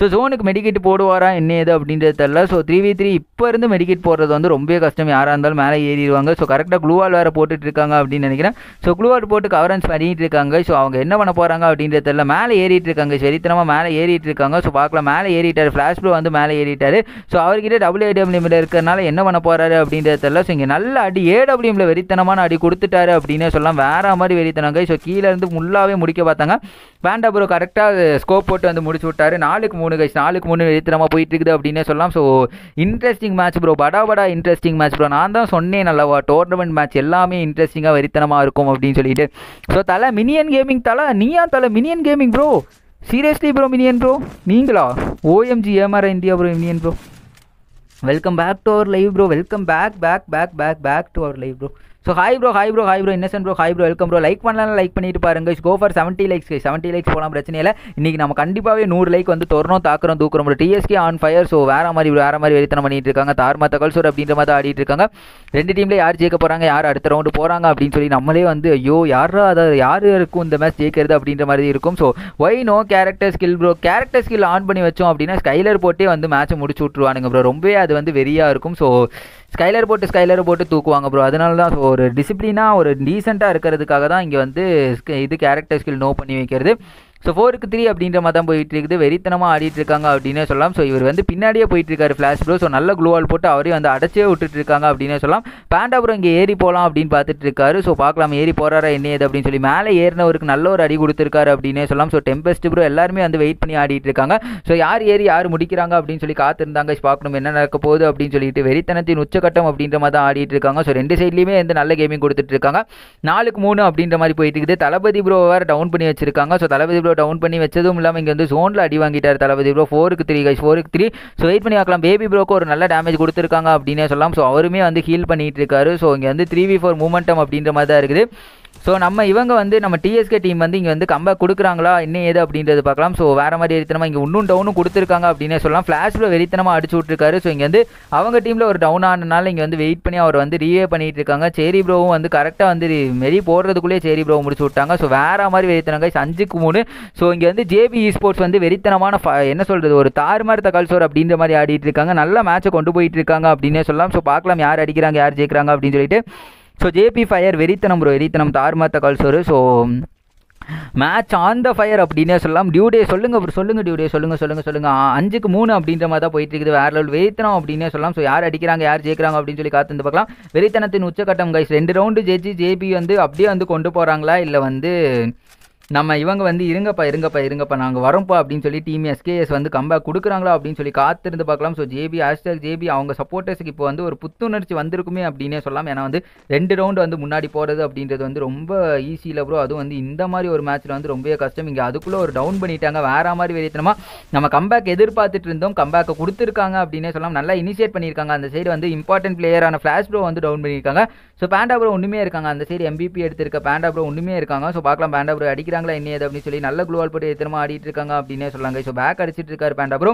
ஸோ ஜோனுக்கு மெடிக்கெட் போடுவாரா என்ன ஏது அப்படின்றது தெரியல. ஸோ த்ரீ வி த்ரீ இப்போ இருந்து மெடிக்கெட் போடுறது வந்து ரொம்ப கஷ்டம். யாராக இருந்தாலும் மேலே ஏறிடுவாங்க. ஸோ கரெக்டாக க்ளூவால் வேறு போட்டுட்டு இருக்காங்க அப்படின்னு நினைக்கிறேன். ஸோ க்ளூவால் போட்டு கவரன்ஸ் பண்ணிட்டு இருக்காங்க. ஸோ அவங்க என்ன பண்ண போகிறாங்க அப்படின்றது தெரியல. மேலே ஏறிட்டு இருக்காங்க. சரித்தனமாக மேலே ஏறிட்டு இருக்காங்க. ஸோ பார்க்கலாம். மேலே ஏறிட்டார். ஃப்ளாஷ் ப்ளூ வந்து மேலே ஏறிட்டார். ஸோ அவர்கிட்ட டபுள் ஏடபிள்யூமில் இருக்கிறனால என்ன பண்ண போகிறாரு அப்படின்றது தெரியல. ஸோ இங்கே நல்ல அடி. ஏடபிள்யூமில் வெறித்தனமான அடி கொடுத்துட்டாரு அப்படின்னே சொல்லலாம். வேற மாதிரி வெறித்தனங்க ஸோ கீழே இருந்து முள்ளாவே முடிக்க பார்த்தாங்க. வேண்டா ப்ரோ கரெக்டாக ஸ்கோப் போட்டு வந்து முடிச்சு விட்டாரு. நாலுக்கு மூணு கைஸ் நாலுக்கு மூணு வெறித்தனமாக போயிட்டு இருக்குது அப்படின்னே சொல்லலாம். ஸோ இன்ட்ரெஸ்டிங் மேட்ச் ப்ரோ படா படா இன்ட்ரெஸ்டிங் மேட்ச் ப்ரோ நான் தான் சொன்னேன் நல்லவா டோர்னமெண்ட் மேட்ச் எல்லாமே இன்ட்ரெஸ்டிங்காக வெறித்தனமாக இருக்கும் அப்படின்னு சொல்லிட்டு. ஸோ தலை மினியன் கேமிங் தலை நீயா தலை? Minion gaming bro seriously bro Minion bro நீங்களா? ஓஎம்ஜி ஏமாற India bro Minion bro welcome back to our live bro welcome back back back back back to our live bro so hi bro hi bro hi bro innocent bro hi bro welcome bro like பண்ணலாம் லைக் பண்ணிட்டு பாருங்க. Go for seventy likes seventy likes போகலாம் பிரச்சனை இல்லை. இன்றைக்கி நம்ம கண்டிப்பாகவே நூறு லைக் வந்து தொடரும் தாக்குறோம் தூக்குறோம் bro TSK on fire so வேற மாதிரி வேறு மாதிரி வெறித்தனம் பண்ணிட்டு இருக்காங்க. தார்மா தகல்சூர் அப்படின்ற மாதிரி ஆடிட்டு இருக்காங்க. ரெண்டு டீமில் யார் ஜெயிக்க போகிறாங்க யார் அடுத்த ரவுண்டு போகிறாங்க அப்படின்னு சொல்லி நம்மளே வந்து ஐயோ யாரா அதை யார் இருக்கும் இந்த மேட்ச் ஜெயிக்கிறது அப்படின்ற மாதிரி இருக்கும். So why no character skill bro character skill on பண்ணி வச்சோம் அப்படின்னா ஸ்கைலர் போட்டே வந்து மேட்ச்சை முடிச்சு விட்ருவானுங்க ப்ரோ ரொம்பவே அது வந்து வெறியாக இருக்கும். ஸோ ஸ்கைலர் போட்டு ஸ்கைலர் போட்டு தூக்குவாங்க ப்ரோ அதனால தான் ஸோ ஒரு டிசிப்ளினாக ஒரு டீசெண்டாக இருக்கிறதுக்காக தான் இங்கே வந்து இது கேரக்டர் ஸ்கில் நோ பண்ணி வைக்கிறது. ஸோ ஃபோருக்கு த்ரீ அப்படின்ற மாதிரி தான் போயிட்டு இருக்குது. வெறித்தனமாக ஆடிட்டு இருக்காங்க அப்படின்னே சொல்லலாம். ஸோ இவர் வந்து பின்னாடியே போயிட்டு இருக்காரு ஃப்ளாஷ் ப்ரோ ஸோ நல்ல குளோவால் போட்டு அவரையும் வந்து அடைச்சே விட்டுட்டு இருக்காங்க அப்படின்னே சொல்லலாம். பேண்டா ப்ரோ இங்கே ஏறி போகலாம் அப்படின்னு பார்த்துட்டு இருக்காரு. ஸோ பார்க்கலாம் ஏறி போகிறாரா என்ன ஏது அப்படின்னு சொல்லி. மேலே ஏறினவருக்கு நல்ல ஒரு அடி கொடுத்துருக்காரு அப்படின்னே சொல்லலாம். ஸோ டெம்பஸ்ட் ப்ரோ எல்லாருமே வந்து வெயிட் பண்ணி ஆடிட்டு இருக்காங்க. ஸோ யார் ஏறி யார் முடிக்கிறாங்க அப்படின்னு சொல்லி காத்திருந்தாங்க. பார்க்கணும் என்ன நடக்க போகுது அப்படின்னு சொல்லிட்டு வெறித்தனத்தின் உச்சக்கட்டம் அப்படின்ற மாதிரி தான் ஆடிட்டு இருக்காங்க. ஸோ ரெண்டு சைட்லேயுமே வந்து நல்ல கேமிங் கொடுத்துட்டு இருக்காங்க. நாலுக்கு மூணு அப்படின்ற மாதிரி போயிட்டு இருக்குது. தளபதி ப்ரோ வேறு டவுன் பண்ணி வச்சிருக்காங்க. ஸோ தளபதி ப்ரோ டவுன் பண்ணி வச்சதும் இல்லாமல் இங்கே வந்து ஜோனில் அடி வாங்கிட்டார் தளபதி ப்ரோ ஃபோருக்கு த்ரீ கைஸ் ஃபோருக்கு த்ரீ ஸோ வெயிட் பண்ணி பார்க்கலாம். பேபி ப்ரோக்கு ஒரு நல்ல டேமேஜ் கொடுத்துருக்காங்க அப்படின்னே சொல்லலாம். ஸோ அவருமே வந்து ஹீல் பண்ணிட்டு இருக்காரு. ஸோ இங்கே வந்து த்ரீ வி ஃபோர் மூமெண்டம் அப்படின்ற மாதிரி தான் இருக்குது. ஸோ நம்ம இவங்க வந்து நம்ம டிஎஸ்கே டீம் வந்து இங்கே வந்து கம்பேக் கொடுக்குறாங்களா? என்ன ஏது அப்படின்றது பார்க்கலாம். ஸோ வேறு மாதிரி வெறித்தனமாக இங்கே இன்னும் டவுனும் கொடுத்துருக்காங்க அப்படின்னே சொல்லலாம். ஃப்ளாஷில் வெறித்தனமாக அடிச்சு விட்ருக்காரு ஸோ இங்கே வந்து அவங்க டீமில் ஒரு டவுன் ஆனனால இங்கே வந்து வெயிட் பண்ணி அவர் வந்து ரீவே பண்ணிட்டு இருக்காங்க. சேரி ப்ரோவும் வந்து கரெக்டாக வந்து மெரி போடுறதுக்குள்ளேயே சேரி ப்ரோ முடிச்சு விட்டாங்க. ஸோ வேறு மாதிரி வெறித்தனங்க அஞ்சுக்கு மூணு. ஸோ இங்கே வந்து ஜேபி ஸ்போர்ட்ஸ் வந்து வெறித்தனமான என்ன சொல்கிறது ஒரு தாறுமாறு தகல்சோர் அப்படின்ற மாதிரி ஆடிட்டு இருக்காங்க. நல்ல மேட்சை கொண்டு போயிட்டு இருக்காங்க அப்படின்னே சொல்லலாம். ஸோ பார்க்கலாம் யார் அடிக்கிறாங்க யார் ஜெயிக்கிறாங்க அப்படின்னு சொல்லிட்டு. ஸோ ஜேபி ஃபயர் வெறித்தனம் ப்ரோ வெறித்தனம். தார்மாத்த கல்சோறு so match on the fire அப்படின்னே சொல்லலாம். டியூ டே சொல்லுங்க அப்புறம் சொல்லுங்கள் டியூ டே சொல்லுங்கள் சொல்லுங்கள் சொல்லுங்கள் அஞ்சுக்கு மூணு அப்படின்ற மாதிரி தான் போயிட்டு இருக்குது வேற லெவல் வெறித்தனம் அப்படின்னே சொல்லலாம். ஸோ யார் அடிக்கிறாங்க யார் ஜெயிக்கிறாங்க அப்படின்னு சொல்லி காத்து வந்து பார்க்கலாம். வெறித்தனத்தின் உச்சக்கட்டம் கைஸ் ரெண்டு ரவுண்டு ஜெயிச்சு ஜேபி வந்து அப்படியே வந்து கொண்டு போகிறாங்களா இல்லை வந்து நம்ம இவங்க வந்து இருங்கப்பா இருங்கப்பா இருங்கப்பா நாங்கள் வரோம்ப்பா அப்படின்னு சொல்லி டீம் எஸ்கேஎஸ் வந்து கம்பேக் கொடுக்குறாங்களா அப்படின்னு சொல்லி காத்திருந்து பார்க்கலாம். ஸோ ஜேபி ஹேஷ்டாக் ஜேபி அவங்க சப்போர்ட்டர்ஸுக்கு இப்போ வந்து ஒரு புத்துணர்ச்சி வந்திருக்குமே அப்படின்னே சொல்லலாம் ஏன்னா வந்து ரெண்டு ரவுண்டு வந்து முன்னாடி போகிறது அப்படின்றது வந்து ரொம்ப ஈஸியில் ப்ரோ அதுவும் வந்து இந்த மாதிரி ஒரு மேட்ச்சில் வந்து ரொம்பவே கஷ்டம். இங்கே அதுக்குள்ளே ஒரு டவுன் பண்ணிட்டாங்க. வேற மாதிரி வெறித்தனமா நம்ம கம்பேக் எதிர்பார்த்துட்டு இருந்தோம். கம்பேக்கை கொடுத்துருக்காங்க அப்படின்னே சொல்லலாம் நல்லா இனிஷியேட் பண்ணியிருக்காங்க. அந்த சைடு வந்து இம்பார்ட்டன்ட் பிளேயரான ஃப்ளாஷ் ப்ரோ வந்து டவுன் பண்ணியிருக்காங்க. ஸோ பேண்டா ப்ரோ ஒன்றுமே இருக்காங்க. அந்த சைடு எம்பிபி எடுத்திருக்க பேண்டா ப்ரோ ஒன்றுமே இருக்காங்க. ஸோ பார்க்கலாம். பேண்டா ப்ரோ அடிக்கிறாங்களா என்ன ஏது அப்படின்னு சொல்லி நல்ல குளோவால் போட்டு திரும்ப ஆடிட்டு இருக்காங்க அப்படின்னே சொல்லாங்க. ஸோ பேக் அடிச்சிட்டு இருக்காரு பேண்டா ப்ரோ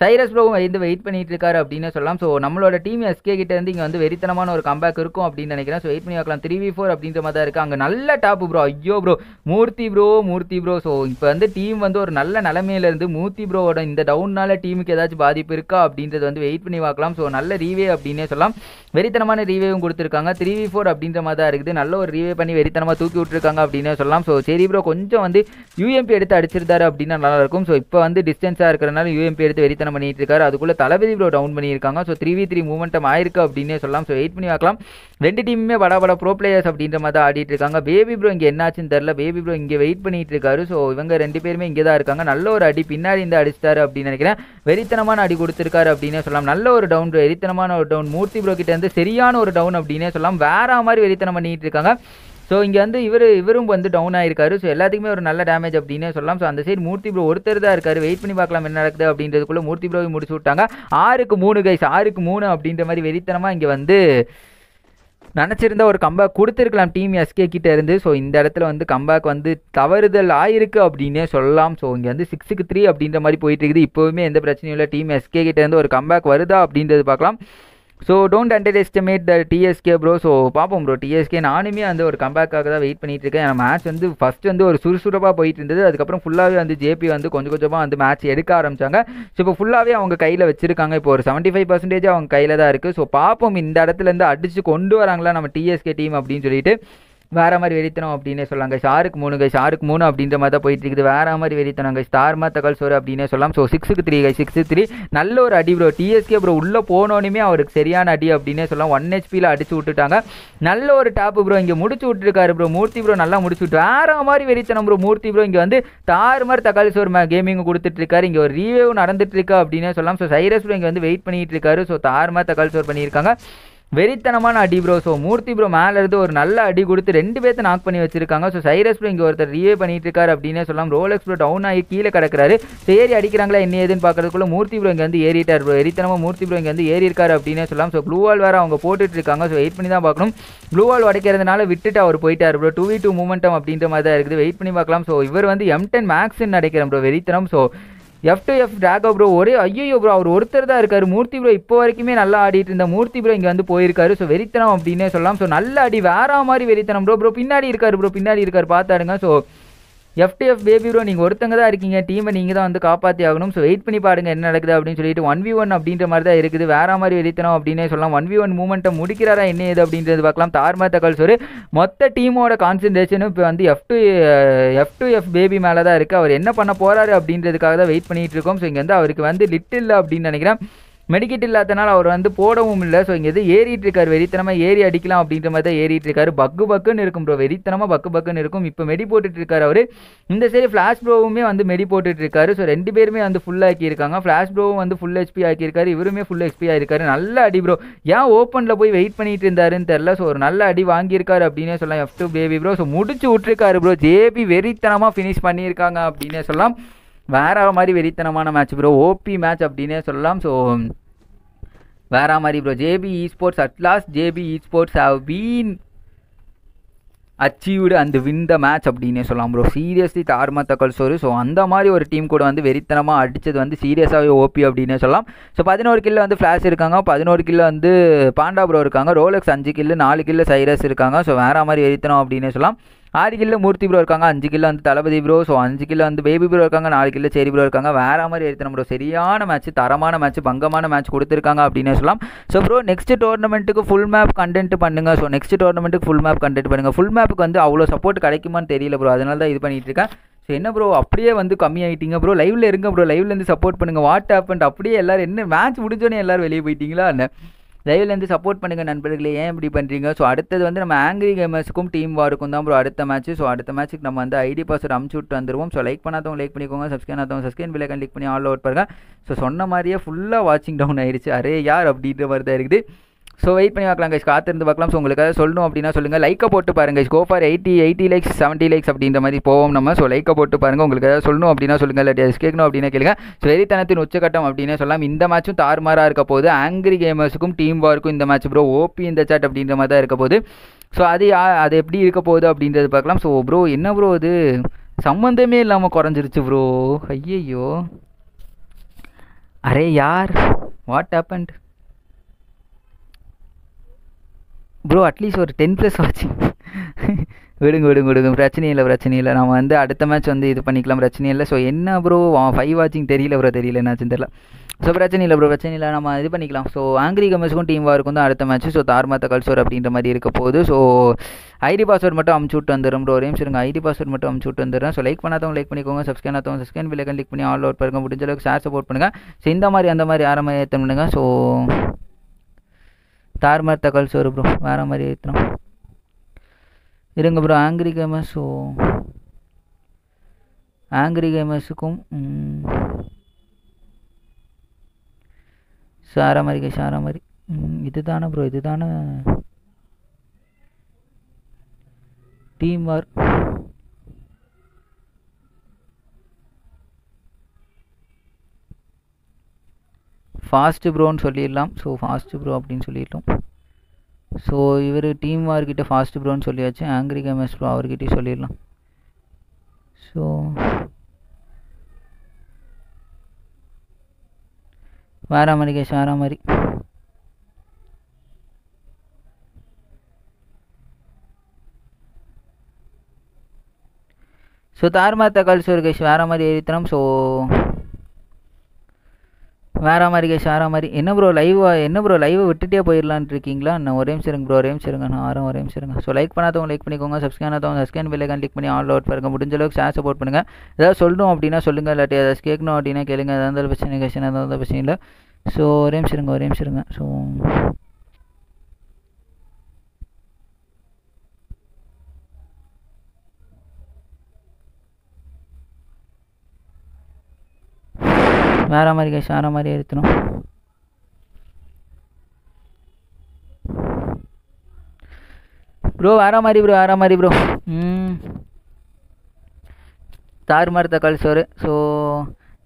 சைரஸ் ப்ரோவும் வந்து வெயிட் பண்ணிட்டு இருக்காரு அப்படின்னு சொல்லலாம். ஸோ நம்மளோட டீம் எஸ்கே கிட்ட இருந்து இங்கே வந்து வெறித்தனமான ஒரு கம்பேக் இருக்கும் அப்படின்னு நினைக்கிறேன். ஸோ வெயிட் பண்ணி பார்க்கலாம். த்ரீ வி ஃபோர் அப்படின்ற மாதிரி தான் அங்கே நல்ல டாப் ப்ரோ ஐயோ bro Murthy bro Murthy bro so இப்போ வந்து டீம் வந்து ஒரு நல்ல நிலமையில இருந்து மூர்த்தி ப்ரோவோட இந்த டவுன்னால டீமுக்கு ஏதாச்சும் பாதிப்பு இருக்கா அப்படின்றது வந்து வெயிட் பண்ணி பார்க்கலாம். ஸோ நல்ல ரீவே அப்படின்னே சொல்லலாம். வெறித்தனமான ரீவேவும் கொடுத்துருக்காங்க. த்ரீ வி ஃபோர் அப்படின்ற மாதிரி தான் இருக்குது. நல்ல ஒரு ரீவே பண்ணி வெறித்தனமாக தூக்கி விட்டுருக்காங்க அப்படின்னே சொல்லலாம். ஸோ சரி ப்ரோ கொஞ்சம் வந்து யூஎம்பி எடுத்து அடிச்சிருந்தாரு அப்படின்னா நல்லாயிருக்கும் ஸோ இப்போ வந்து டிஸ்டன்ஸாக இருக்கிறனால யூஎம்பி எடுத்து வெறித்தனம் பண்ணிட்டு இருக்காரு அதுக்குள்ள தளபதி ப்ரோ டவுன் பண்ணியிருக்காங்க. So three v three momentum ஆயிருக்கு அப்படின்னே சொல்லலாம். ஸோ வெயிட் பண்ணி பார்க்கலாம். ரெண்டு டீமுமே பட பட ப்ரோ பிளேயர்ஸ் அப்படின்ற மாதிரி தான் ஆடிட்டு இருக்காங்க பேபி ப்ரோ இங்கே என்னாச்சுன்னு தெரில பேபி ப்ரோ இங்கே வெயிட் பண்ணிட்டு இருக்காரு ஸோ இவங்க ரெண்டு பேருமே இங்கே தான் இருக்காங்க. நல்ல ஒரு அடி பின்னாடி இருந்து அடிச்சிட்டாரு அப்படின்னு நினைக்கிறேன். வெறித்தனமான அடி கொடுத்துருக்காரு அப்படின்னே சொல்லலாம். நல்ல ஒரு டவுன் வெறித்தனமான ஒரு டவுன் மூர்த்தி ப்ரோ கிட்ட இருந்து சரியான ஒரு டவுன் அப்படின்னே சொல்லலாம். வேற மாதிரி வெறித்தனம் பண்ணிட்டு இருக்காங்க ஸோ இங்கே வந்து இவர் இவரும் வந்து டவுன் ஆயிருக்காரு. ஸோ எல்லாத்துக்குமே ஒரு நல்ல டேமேஜ் அப்படின்னே சொல்லலாம். ஸோ அந்த சைடு மூர்த்தி ப்ரோ ஒருத்தர் தான் இருக்காரு. வெயிட் பண்ணி பார்க்கலாம் என்ன நடக்குது அப்படின்றதுக்குள்ள மூர்த்தி ப்ரோவை முடிச்சு விட்டாங்க. ஆறுக்கு மூணு கைஸ் ஆறுக்கு மூணு அப்படின்ற மாதிரி வெறித்தனமாக இங்கே வந்து நினச்சிருந்த ஒரு கம்பேக் கொடுத்துருக்கலாம் டீம் எஸ்கே கிட்ட இருந்து. ஸோ இந்த இடத்துல வந்து கம்பேக் வந்து தவறுதல் ஆயிருக்கு அப்படின்னே சொல்லலாம். ஸோ இங்கே வந்து சிக்ஸுக்கு த்ரீ அப்படின்ற மாதிரி போயிட்டு இருக்குது. இப்போவுமே எந்த பிரச்சனையும் இல்லை. டீம் எஸ்கே கிட்ட இருந்து ஒரு கம்பேக் வருதா அப்படின்றது பார்க்கலாம். So don't underestimate the TSK bro so பார்ப்போம் ப்ரோ டிஎஸ்கே நானுமே வந்து ஒரு கம்பேக்காக தான் வெயிட் பண்ணிட்டு இருக்கேன். மேட்ச் வந்து ஃபர்ஸ்ட் வந்து ஒரு சுறுசுறுப்பாக போயிட்டு இருந்தது. அதுக்கப்புறம் ஃபுல்லாகவே வந்து ஜேபி வந்து கொஞ்சம் கொஞ்சமாக வந்து மேட்ச் எடுக்க ஆரம்பிச்சாங்க. ஸோ இப்போ ஃபுல்லாகவே அவங்க கையில் வச்சிருக்காங்க. இப்போ ஒரு செவன்ட்டி ஃபைவ் பர்சன்டேஜ் அவங்க கையில் தான் இருக்குது ஸோ பார்ப்போம் இந்த இடத்துல இருந்து கொண்டு வராங்களா நம்ம டிஎஸ்கே டீம் அப்படின்னு சொல்லிட்டு. வேற மாதிரி வெறித்தனம் அப்படின்னே சொல்லாங்க ஷாருக்கு மூணு கைஸ் ஷாருக்கு மூணு அப்படின்ற மாதிரி தான் போயிட்டு இருக்குது வேற மாதிரி வெறித்தனம் கைஸ் தார்மா தகவல் சோறு அப்படின்னே சொல்லலாம். ஸோ சிக்ஸுக்கு த்ரீ கை சிக்ஸு த்ரீ நல்ல ஒரு அடி ப்ரோ டிஎஸ்கே ப்ரோ உள்ளே போனோனுமே அவருக்கு சரியான அடி அப்படின்னே சொல்லலாம். ஒன் ஹெச்பியில் அடிச்சு விட்டுட்டாங்க. நல்ல ஒரு டாப்பு ப்ரோ இங்கே முடிச்சு விட்டுருக்காரு ப்ரோ மூர்த்தி ப்ரோ நல்லா முடிச்சு விட்டு. வேற மாதிரி வெறித்தனம் ப்ரோ மூர்த்தி ப்ரோ இங்கே வந்து தாறு மாதிரி தக்காளி சோறு கேமிங் கொடுத்துட்டு இருக்காரு. இங்கே ஒரு ரீவியூ நடந்துட்டு இருக்கா அப்படின்னே சொல்லலாம். ஸோ சைரஸ் ப்ரோ இங்கே வந்து வெயிட் பண்ணிட்டு இருக்காரு. ஸோ தாறு மாதிரி தக்காளி சோறு பண்ணியிருக்காங்க. வெறித்தனமான அடி ப்ரோ ஸோ மூர்த்தி ப்ரோ மேலே இருந்து ஒரு நல்ல அடி கொடுத்து ரெண்டு பேர்த்த நாக் பண்ணி வச்சிருக்காங்க. ஸோ சைரஸ் ப்ரோ இங்கே ஒருத்தர் ரீவே பண்ணிட்டு இருக்காரு அப்படின்னே சொல்லலாம். ரோலக்ஸ் ப்ரோ டவுன் ஆகி கீழே கிடக்குறாரு. ஏறி அடிக்கிறாங்களா என்ன ஏதுன்னு பார்க்கறதுக்குள்ள மூர்த்தி ப்ரோ இங்கே வந்து ஏறிட்டார் ப்ரோ வெறித்தனமாக மூர்த்தி ப்ரோ இங்கே வந்து ஏறி இருக்காரு அப்படின்னே சொல்லலாம். ஸோ ப்ளூ வால் வேறு அவங்க போட்டுட்டு இருக்காங்க ஸோ வெயிட் பண்ணி தான் பார்க்கணும். ப்ளூ வால் உடைக்கிறதுனால விட்டுட்டு அவர் போயிட்டார் bro two v two momentum அப்படின்ற மாதிரி தான் இருக்குது. வெயிட் பண்ணி பார்க்கலாம். ஸோ இவர் வந்து எம் டென் மேக்ஸ்ன்னு நினைக்கிறேன் ப்ரோ வெறித்தனம். So F to F Raghav bro ஒரே ஐயோ ப்ரோ அவர் ஒருத்தர் தான் இருக்காரு. மூர்த்தி ப்ரோ இப்போ வரைக்குமே நல்லா ஆடிட்டு இருந்த மூர்த்தி ப்ரோ இங்கே வந்து போயிருக்காரு. ஸோ வெறித்தனம் அப்படின்னே சொல்லலாம். ஸோ நல்ல அடி வேற மாதிரி வெறித்தனம் ப்ரோ ப்ரோ பின்னாடி இருக்காரு ப்ரோ பின்னாடி இருக்காரு பார்த்தாடுங்க ஸோ எஃப்டிஎஃப் பேபி ப்ரோ நீங்கள் ஒருத்தங்க தான் இருக்கீங்க. டீமை நீங்கள் தான் வந்து காப்பாற்றி ஆகணும். ஸோ வெயிட் பண்ணி பாருங்க என்ன நடக்குது அப்படின்னு சொல்லிட்டு ஒன் வி ஒன் அப்படின்ற மாதிரி தான் இருக்குது. வேற மாதிரி வெளித்தனம் அப்படின்னே சொல்லலாம். ஒன் வி ஒன் மூமெண்ட்டை முடிக்கிறாரா என்ன ஏது அப்படின்றது பார்க்கலாம். தார்மா தகவல் சொல்லி மொத்த டீமோட கான்சன்ட்ரேஷனும் இப்போ வந்து F to F to F baby மேலே தான் இருக்குது அவர் என்ன பண்ண போகிறாரு அப்படின்றதுக்காக தான் வெயிட் பண்ணிகிட்டு இருக்கோம். ஸோ இங்கே வந்து அவருக்கு வந்து லிட்டில் அப்படின்னு நினைக்கிறேன். மெடிக்கெட் இல்லாதனால அவர் வந்து போடவும் இல்லை. ஸோ இங்கே எது ஏறிட்டு இருக்காரு வெறித்தனமாக ஏறி அடிக்கலாம் அப்படின்ற மாதிரி தான் ஏறிட்டு இருக்காரு பக்கு பக்குன்னு இருக்கும் ப்ரோ வெறித்தனமாக பக்கு பக்குன்னு இருக்கும். இப்போ மெடி போட்டுட்டு இருக்காரு அவர். இந்த சைடு ஃப்ளாஷ் ப்ரோவுமே வந்து மெடி போட்டுட்டு இருக்காரு ஸோ ரெண்டு பேருமே வந்து ஃபுல் ஆக்கியிருக்காங்க. ஃப்ளாஷ் ப்ரோவும் வந்து ஃபுல் ஹெச்பி ஆக்கியிருக்காரு. இவருமே ஃபுல் ஹெச்பி ஆயிருக்காரு. நல்ல அடி ப்ரோ ஏன் ஓப்பனில் போய் வெயிட் பண்ணிட்டு இருந்தாருன்னு தெரில ஸோ ஒரு நல்ல அடி வாங்கியிருக்காரு அப்படின்னே சொல்லலாம். F to baby bro so முடிச்சு விட்டுருக்காரு ப்ரோ ஜேபி வெறித்தனமாக ஃபினிஷ் பண்ணியிருக்காங்க அப்படின்னே சொல்லலாம். வேற மாதிரி வெறித்தனமான மேட்ச் ப்ரோ ஓபி மேட்ச் அப்படின்னே சொல்லலாம். ஸோ வேற மாதிரி bro JP esports at last JP esports have been achieved அந்த வின் த மேட்ச் அப்படின்னே சொல்லலாம் ப்ரோ சீரியஸ்லி தார்மா தக்கல் சோறு. ஸோ அந்த மாதிரி ஒரு டீம் கூட வந்து வெறித்தனமாக அடித்தது வந்து சீரியஸாகவே ஓபி அப்படின்னே சொல்லலாம். ஸோ பதினோரு கில்ல வந்து ஃப்ளாஷ் இருக்காங்க. பதினோரு கில்ல வந்து பாண்டா ப்ரோ இருக்காங்க. ரோலக்ஸ் அஞ்சு கில்லு நாலு கில்லு சைரஸ் இருக்காங்க. ஸோ வேற மாதிரி வெறித்தனம் அப்படின்னே சொல்லலாம். ஆறு கிலோ மூர்த்தி ப்ரோ இருக்காங்க. அஞ்சு கிலோ வந்து தளபதி ப்ரோ ஸோ அஞ்சு கிலோ வந்து பேபி ப்ரோ இருக்காங்க. நாலு கிலோ சேரி ப்ரோ இருக்காங்க. வேற மாதிரி எடுத்து ப்ரோ சரியான மேட்ச் தரமான மேட்ச் பங்கமான மேட்ச் கொடுத்துருக்காங்க அப்படின்னு சொல்லலாம். ஸோ ப்ரோ நெக்ஸ்ட் டோர்னமெண்ட்டுக்கு ஃபுல் மேப் கண்டென்ட் பண்ணுங்க. ஸோ நெக்ஸ்ட் டோர்னமெண்ட்டுக்கு ஃபுல் மேப் கண்டென்ட் பண்ணுங்க. ஃபுல் மேப்புக்கு வந்து அவ்வளோ சப்போர்ட் கிடைக்குமான்னு தெரியல ப்ரோ அதனால தான் இது பண்ணிட்டு இருக்கேன். ஸோ என்ன ப்ரோ அப்படியே வந்து கம்மியாயிட்டீங்க ப்ரோ லைவ்ல இருங்க ப்ரோ லைவ்ல இருந்து சப்போர்ட் பண்ணுங்க. வாட் ஆப் அப்படியே எல்லாரும் என்ன மேட்ச் முடிஞ்சோடனே எல்லாரும் வெளியே போயிட்டீங்களா? என்ன? தயவுலேருந்து சப்போர்ட் பண்ணுங்கள் நண்பர்களே. ஏன் இப்படி பண்ணுறீங்க ஸோ அடுத்தது வந்து நம்ம ஆங்கிரி கேமர்ஸுக்கும் டீம் வாருக்கும் தான் ப்ரோ அடுத்த மேட்ச் ஸோ அடுத்த மேட்ச்சுக்கு நம்ம வந்து ஐடி பாஸ்வேர்ட் அமுச்சு விட்டு வந்துருவோம். ஸோ லைக் பண்ணாதவங்க லைக் பண்ணிக்கோங்க. சப்ஸ்கிரைப் பண்ணாதவங்க சப்ஸ்கிரைப் பில்லை கிளிக் பண்ணி ஆல் அவுட் பாருங்கள் ஸோ சொன்ன மாதிரியே ஃபுல்லாக வாட்சிங் டவுன் ஆயிடுச்சு அரே யார் அப்படின்ற மாதிரி தான் இருக்குது. ஸோ வெயிட் பண்ணி பார்க்கலாம் கைஸ் காத்திருந்து பார்க்கலாம். ஸோ உங்களுக்கு அதை சொல்லணும் அப்படின்னா சொல்லுங்கள் லைக்கை போட்டு பாருங்க go for eighty eighty likes seventy likes அப்படின்ற மாதிரி போவோம் நம்ம. ஸோ லைக்கை போட்டு பாருங்க. உங்களுக்கு ஏதாவது சொல்லணும் அப்படின்னா சொல்லுங்கள் இல்லை கேட்கணும் அப்படின்னா கேளுங்க. ஸோ வெறித்தனத்தின் உச்சக்கட்டம் அப்படின்னே சொல்லலாம். இந்த மேட்சும் தாறுமாறாக இருக்க போது ஆங்கிரி கேமர்ஸுக்கும் டீம் வார்க்கும் இந்த மேட்ச் ப்ரோ ஓபி இந்த சாட் அப்படின்ற மாதிரி தான் இருக்க போது ஸோ அது யா- அது எப்படி இருக்க போகுது அப்படின்றது பார்க்கலாம். ஸோ ப்ரோ என்ன ப்ரோ இது சம்மந்தமே இல்லாமல் குறைஞ்சிருச்சு ப்ரோ ஐயையோ. அரே யார்? What happened bro at least ஒரு டென் ப்ளஸ் வாட்சிங் விடுங்க விடுங்க விடுங்க. பிரச்சனை இல்லை பிரச்சனை இல்லை. நம்ம வந்து அடுத்த மேட்ச் வந்து இது பண்ணிக்கலாம். பிரச்சனை இல்லை. ஸோ என்ன ப்ரோ ஃபைவ் வாட்சிங் தெரியல ப்ரோ தெரியல. என்னாச்சுன்னு தெரியல. ஸோ பிரச்சனை இல்லை ப்ரோ பிரச்சனை இல்லை. நம்ம இது பண்ணிக்கலாம். ஸோ ஆங்கிரி கமர்ஸுக்கும் டீம் வாருக்கும் தான் அடுத்த மேட்ச் ஸோ தார்மாத்த கல்சோர் அப்படின்ற மாதிரி இருக்க போகுது. ஸோ ஐடி பாஸ்வேர்ட் மட்டும் அமுச்சு விட்டு வந்துடும் ப்ரோ ஒரே நிமிஷம் ஐடி பாஸ்வேர்ட் மட்டும் அமுச்சு விட்டு வந்துடுறேன். ஸோ லைக் பண்ணாதவங்க லைக் பண்ணிக்கோங்க. சப்ஸ்கிரைப் பண்ணாதவங்க சப்ஸ்கிரைப் பில்லை கிளிக் பண்ணி ஆல் அவுட் பாருங்க. முடிஞ்ச அளவுக்கு ஷேர் சப்போர்ட் பண்ணுங்கள் ஸோ இந்த மாதிரி அந்த மாதிரி ஆரம்பம் ஏற்ற பண்ணுங்கள் ஸோ தார்மார் தகவல் சோறு ப்ரோ வேறு மாதிரி ஏற்றணும் இருங்க ப்ரோ ஆங்கிரி கேமர்ஸ் ஆங்கிரி கேமர்ஸுக்கும் சாரா மாதிரி சாரா மாதிரி. இது தானே ப்ரோ இது தானே டீம் ஒர்க் ஃபாஸ்ட்டு ப்ரோன்னு சொல்லிடலாம். ஸோ ஃபாஸ்ட்டு ப்ரோ அப்படின்னு சொல்லிடலாம். ஸோ இவர் டீம் வார்கிட்ட ஃபாஸ்ட்டு ப்ரோன்னு சொல்லியாச்சு. ஆங்கிரி கேமர்ஸ் ப்ரோ அவர்கிட்டயும் சொல்லிடலாம். ஸோ வேற மாதிரி கேஷ் வேற மாதிரி. ஸோ தார்மார் தக்காளி சோறு கேஷ் வேற மாதிரி ஏறித்தனம் ஸோ வேற மாதிரி கேஷ் வேற மாதிரி. என்ன ப்ரோ லைவா என்ன ப்ரோ லைவை விட்டுட்டே போயிடலான்னு இருக்கீங்களா? நான் ஒரே நிமிஷம் ப்ரோ ஒரே நிமிஷம் நான் ஆரம் ஒரே நிமிஷம் ஸோ லைக் பண்ணாதவங்க லைக் பண்ணிக்கோங்க. சப்ஸ்கிரைப் பண்ணாதவங்க சப்ஸ்கிரைப் பில்லைக்கான் கிளிக் பண்ணி ஆல் அவுட் பாருங்க. முடிஞ்ச அளவுக்கு ஷேர் சப்போர்ட் பண்ணுங்க. ஏதாவது சொல்லணும் அப்படின்னா சொல்லுங்க. இல்லாட்டி ஏதாவது கேட்கணும் அப்படின்னா கேளுங்க. எதாவது பிரச்சனை கேஷன் எதாவது பிரச்சனை இல்லை. ஸோ ஒரே நிமிஷம் இருங்க ஒரே நிமிஷம் இருங்க. ஸோ வேறு மாதிரி கேஷ் வேறு மாதிரி எடுத்துடும் ப்ரோ வேறு மாதிரி ப்ரோ வேறு மாதிரி ப்ரோ ம். தாறுமாறு தக்காளி சோறு. ஸோ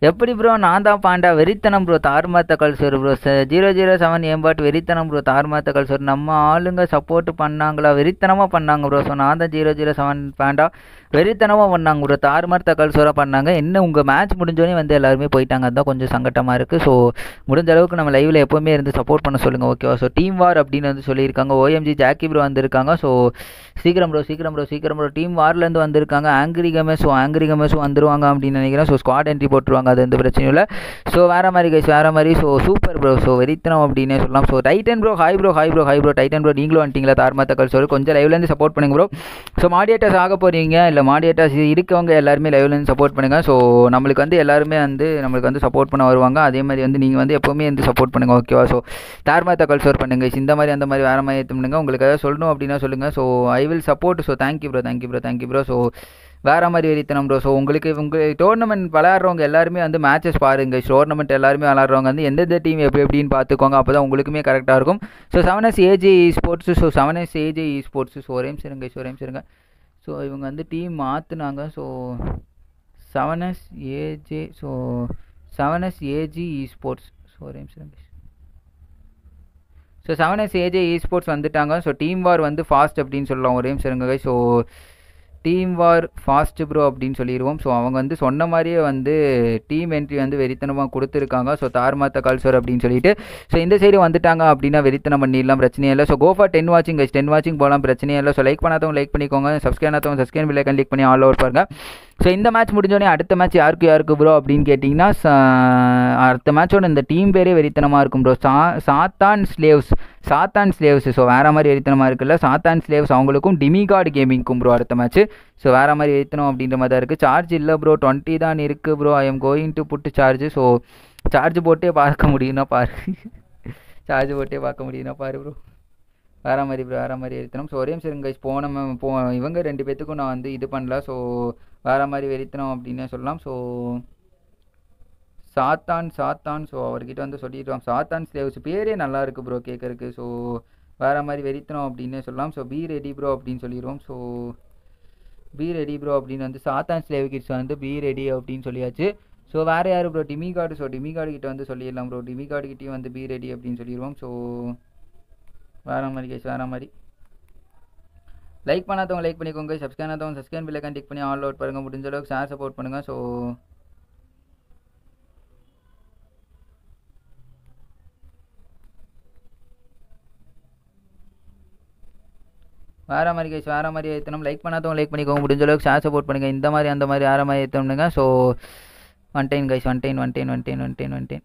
எப்படி ப்ரோ நான் தான் பாண்டா வெறித்தனம் ப்ரோ தாறுமாறு தக்காளி சோறு ப்ரோ ஜீரோ ஜீரோ செவன் ஏம்பாட்டு வெறித்தனம் ப்ரோ தாறுமாறு தக்காளி சோறு. நம்ம ஆளுங்க சப்போர்ட் பண்ணாங்களா? வெறித்தனமாக பண்ணாங்க ப்ரோ ஸோ நான் தான் ஜீரோ ஜீரோ செவன் பாண்டா வெறித்தனமாக பண்ணாங்க. ஒரு தார்மார் தக்காளி சோறாக பண்ணாங்க. என்ன உங்கள் மேட்ச் முடிஞ்சோடனே வந்து எல்லாருமே போயிட்டாங்க. அதுதான் கொஞ்சம் சங்கட்டமாக இருக்குது ஸோ முடிஞ்ச அளவுக்கு நம்ம லைவில் எப்போவுமே இருந்து சப்போர்ட் பண்ண சொல்லுங்கள் ஓகேவா ஸோ டீம் வார் அப்படின்னு வந்து சொல்லியிருக்காங்க. ஓஎம்ஜி ஜாக்கி ப்ரோ வந்திருக்காங்க. ஸோ சீக்கிரம் ப்ரோ சீக்கிரம் ப்ரோ சீக்கிரம் ப்ரோ டீம் வார்லேருந்து வந்திருக்காங்க. ஆங்கிரி கமேஸ் ஸோ ஆங்கிரி கமேஸும் வந்துருவாங்க அப்படின்னு நினைக்கிறேன். ஸோ ஸ்குவாட் என்ட்ரி போட்டுருவாங்க. அது எந்த பிரச்சனையும் இல்லை. ஸோ வேறு மாதிரி கைஸ் வேறு மாதிரி. ஸோ சூப்பர் ப்ரோ ஸோ வெறித்தனம் அப்படின்னே சொல்லலாம். So Titan bro hi bro hi bro hi bro Titan bro நீங்களும் வந்துட்டீங்களா? தார்மா தக்கல் சோறு. கொஞ்சம் லைவ்லேருந்து சப்போர்ட் பண்ணுங்க ப்ரோ ஸோ மாடியேட்டர்ஸ் ஆக போகிறீங்க இல்லை மாடியேட்டர்ஸ் இருக்கவங்க எல்லாருமே லைவ்லேருந்து சப்போர்ட் பண்ணுங்கள் ஸோ நம்மளுக்கு வந்து எல்லாருமே வந்து நம்மளுக்கு வந்து சப்போர்ட் பண்ண வருவாங்க. அதே மாதிரி வந்து நீங்கள் வந்து எப்போவுமே வந்து சப்போர்ட் பண்ணுங்கள் ஓகேவா ஸோ தார்மா தக்காளி சோர் பண்ணுங்க. இந்த மாதிரி அந்த மாதிரி வேறு மாதிரி பண்ணுங்க. உங்களுக்கு ஏதாவது சொல்லணும் அப்படின்னா சொல்லுங்கள் so I will support so thank you bro thank you bro thank you bro so வேறு மாதிரி வெறித்தனம் ப்ரோ ஸோ உங்களுக்கு உங்கள் டோர்னமெண்ட் விளையாடுறவங்க எல்லாருமே வந்து மேட்சஸ் பாருங்க. டோர்னமெண்ட் எல்லாருமே விளாட்றவங்க வந்து எந்தெந்த டீம் எப்படி எப்படின்னு பார்த்துக்கோங்க. அப்போ தான் உங்களுக்குமே கரெக்டாக இருக்கும். So seven S AG sports so seven S AG sports so ஒரே நிமிஷம் இருங்க ஸோ ஒரே நிமிஷம் இருங்க. ஸோ இவங்க வந்து team மாற்றினாங்க so seven S AJ so seven S AG sports so ஒரே நிமிஷம் so seven S AJ sports வந்துட்டாங்க. ஸோ டீம் வார் வந்து ஃபாஸ்ட் அப்படின்னு சொல்லலாம். ஒரே நிமிஷம் இருங்க so team war fast bro அப்படின்னு சொல்லிடுவோம் ஸோ அவங்க வந்து சொன்ன மாதிரியே வந்து டீம் என்ட்ரி வந்து வெறித்தனமாக கொடுத்துருக்காங்க. ஸோ தார்மாத்த கால்சர் அப்படின்னு சொல்லிட்டு. ஸோ இந்த சைடு வந்துட்டாங்க அப்படின்னா வெறித்தனம் பண்ணிடலாம் பிரச்சனையே இல்லை. ஸோ கோஃபா டென் வாட்சிங் கைஸ் டென் வாட்சிங் போகலாம் பிரச்சனையே இல்லை. ஸோ லைக் பண்ணாதவங்க லைக் பண்ணிக்கோங்க. சப்ஸ்கிரைப் பண்ணாதவங்க சப்ஸ்கிரைப் பில்லைக்கன் கிளிக் பண்ணி ஆல் ஓவர் பாருங்க. ஸோ இந்த மேட்ச் முடிஞ்சோடனே அடுத்த மேட்ச் யாருக்கு யாருக்கு ப்ரோ அப்படின்னு கேட்டிங்கன்னா அடுத்த மேட்சோட இந்த டீம் பேரே வெறித்தனமாக இருக்கும் ப்ரோ சா சாத்தான் ஸ்லேவ்ஸ் சாத்தான் ஸ்லேவ்ஸ் ஸோ வேறு மாதிரி வெறித்தனமாக இருக்குல்ல? சாத்தான் ஸ்லேவ்ஸ் அவங்களுக்கும் டிமிகார்டு கேமிங்க்கும் ப்ரோ அடுத்த மேட்ச் ஸோ வேறு மாதிரி வெறித்தனம் அப்படின்ற மாதிரி தான் இருக்குது சார்ஜ் இல்லை ப்ரோ டுவெண்ட்டி தான் இருக்குது bro I am going to put charge so charge போட்டே பார்க்க முடியும்னா பாரு. <laughs> சார்ஜ் போட்டே பார்க்க முடியும்னா பாரு ப்ரோ வேறு மாதிரி ப்ரோ வேறு மாதிரி வெறித்தனம் ஸோ ஒரே நிமிஷம் கைஸ் போன போ இவங்க ரெண்டு பேத்துக்கும் நான் வந்து இது பண்ணல. ஸோ வேறு மாதிரி வெறித்தனம் அப்படின்னே சொல்லலாம். ஸோ சாத்தான் சாத்தான். ஸோ அவர்கிட்ட வந்து சொல்லிடுவோம் சாத்தான் ஸ்லேவ்ஸ் பேரே நல்லா இருக்குது ப்ரோ கேட்கறக்கு ஸோ வேறு மாதிரி வெறித்தனம் அப்படின்னே சொல்லலாம். ஸோ பி ரெடி ப்ரோ அப்படின்னு சொல்லிடுவோம். ஸோ பி ரெடி ப்ரோ அப்படின்னு வந்து சாத்தான் ஸ்லேவ் கிட்ஸ் வந்து பி ரெடி அப்படின்னு சொல்லியாச்சு. ஸோ வேறு யார் ப்ரோ டிமி கார்டு ஸோ டிமி கார்டு கிட்ட வந்து சொல்லிடலாம் ப்ரோ டிமி கார்டு கிட்டேயும் வந்து பி ரெடி அப்படின்னு சொல்லிடுவோம். ஸோ வேறு மாதிரி கேஸ் வேறு மாதிரி. லைக் பண்ணாதவங்க லைக் பண்ணிக்கோங்க. சப்ஸ்கிரைப் பண்ணாதவங்க சப்ஸ்கிரைப் பில்லைக்கான் டிக் பண்ணி ஆல் அவுட் பாருங்கள் முடிஞ்ச அளவுக்கு ஷேர் சப்போர்ட் பண்ணுங்கள் ஸோ வேறு மாதிரி கேஸ் வேறு மாதிரி ஏற்றணும் லைக் பண்ணாதவங்க லைக் பண்ணிக்கோங்க. முடிஞ்ச அளவுக்கு ஷேர் சப்போர்ட் பண்ணுங்கள் இந்த மாதிரி அந்த மாதிரி வேறு மாதிரி ஏற்றணுங்க ஸோ ஒன் டைன் கைஸ் ஒன் டைன் ஒன் டைன் ஒன் டைன் ஒன் டைன் one time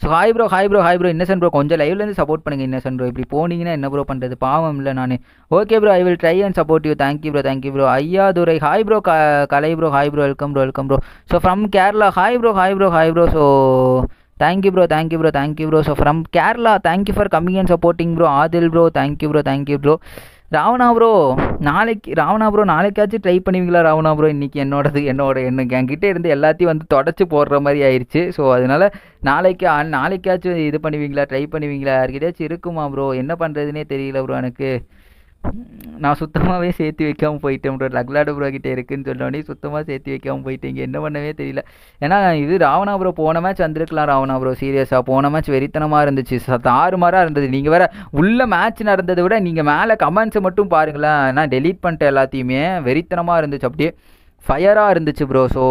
so hi bro hi bro hi bro innocent bro கொஞ்சம் லைவ்லேருந்து சப்போர்ட் பண்ணுங்க இன்னசென்ட் ப்ரோ இப்படி போனீங்கன்னா என்ன ப்ரோ பண்ணுறது பாவம் இல்லை நான். Okay bro I will try and support you thank you bro thank you bro Ayyadurai hi bro க Kalai bro hi bro welcome bro welcome bro so from Kerala hi bro hi bro hi bro so thank you bro thank you bro thank you bro so from Kerala thank you for coming and supporting bro Adil bro thank you bro thank you bro Ravana bro நாளைக்கு ராவணா ப்ரோ நாளைக்காச்சும் ட்ரை பண்ணுவீங்களா ராவணா ப்ரோ இன்றைக்கி என்னோடது என்னோட என்ன என்கிட்ட இருந்து எல்லாத்தையும் வந்து தொடச்சி போடுற மாதிரி ஆயிடுச்சு ஸோ அதனால் நாளைக்கு நாளைக்காச்சும் இது பண்ணுவீங்களா ட்ரை பண்ணுவீங்களா? யார்கிட்டயாச்சும் இருக்குமா ப்ரோ என்ன பண்ணுறதுனே தெரியல ப்ரோ எனக்கு. நான் சுத்தமாகவே சேர்த்து வைக்காமல் போயிட்டேன் ப்ரோ லக்லாடு ப்ரோ கிட்டே இருக்குன்னு சொன்னோடனே சுத்தமாக சேர்த்து வைக்காமல் போயிட்டீங்க என்ன பண்ணவே தெரியல. ஏன்னா இது ராவணா ப்ரோ போன மேட்ச் வந்திருக்கலாம் ராவணா ப்ரோ சீரியஸாக போன மேட்ச் வெறித்தனமாக இருந்துச்சு. ஆறு தாறுமாறாக இருந்தது. நீங்கள் வேற உள்ள மேட்ச் நடந்ததை விட நீங்கள் மேலே கமெண்ட்ஸை மட்டும் பாருங்களேன். நான் டெலீட் பண்ணிட்டேன் எல்லாத்தையுமே. வெறித்தனமாக இருந்துச்சு. அப்படியே ஃபயராக இருந்துச்சு ப்ரோ ஸோ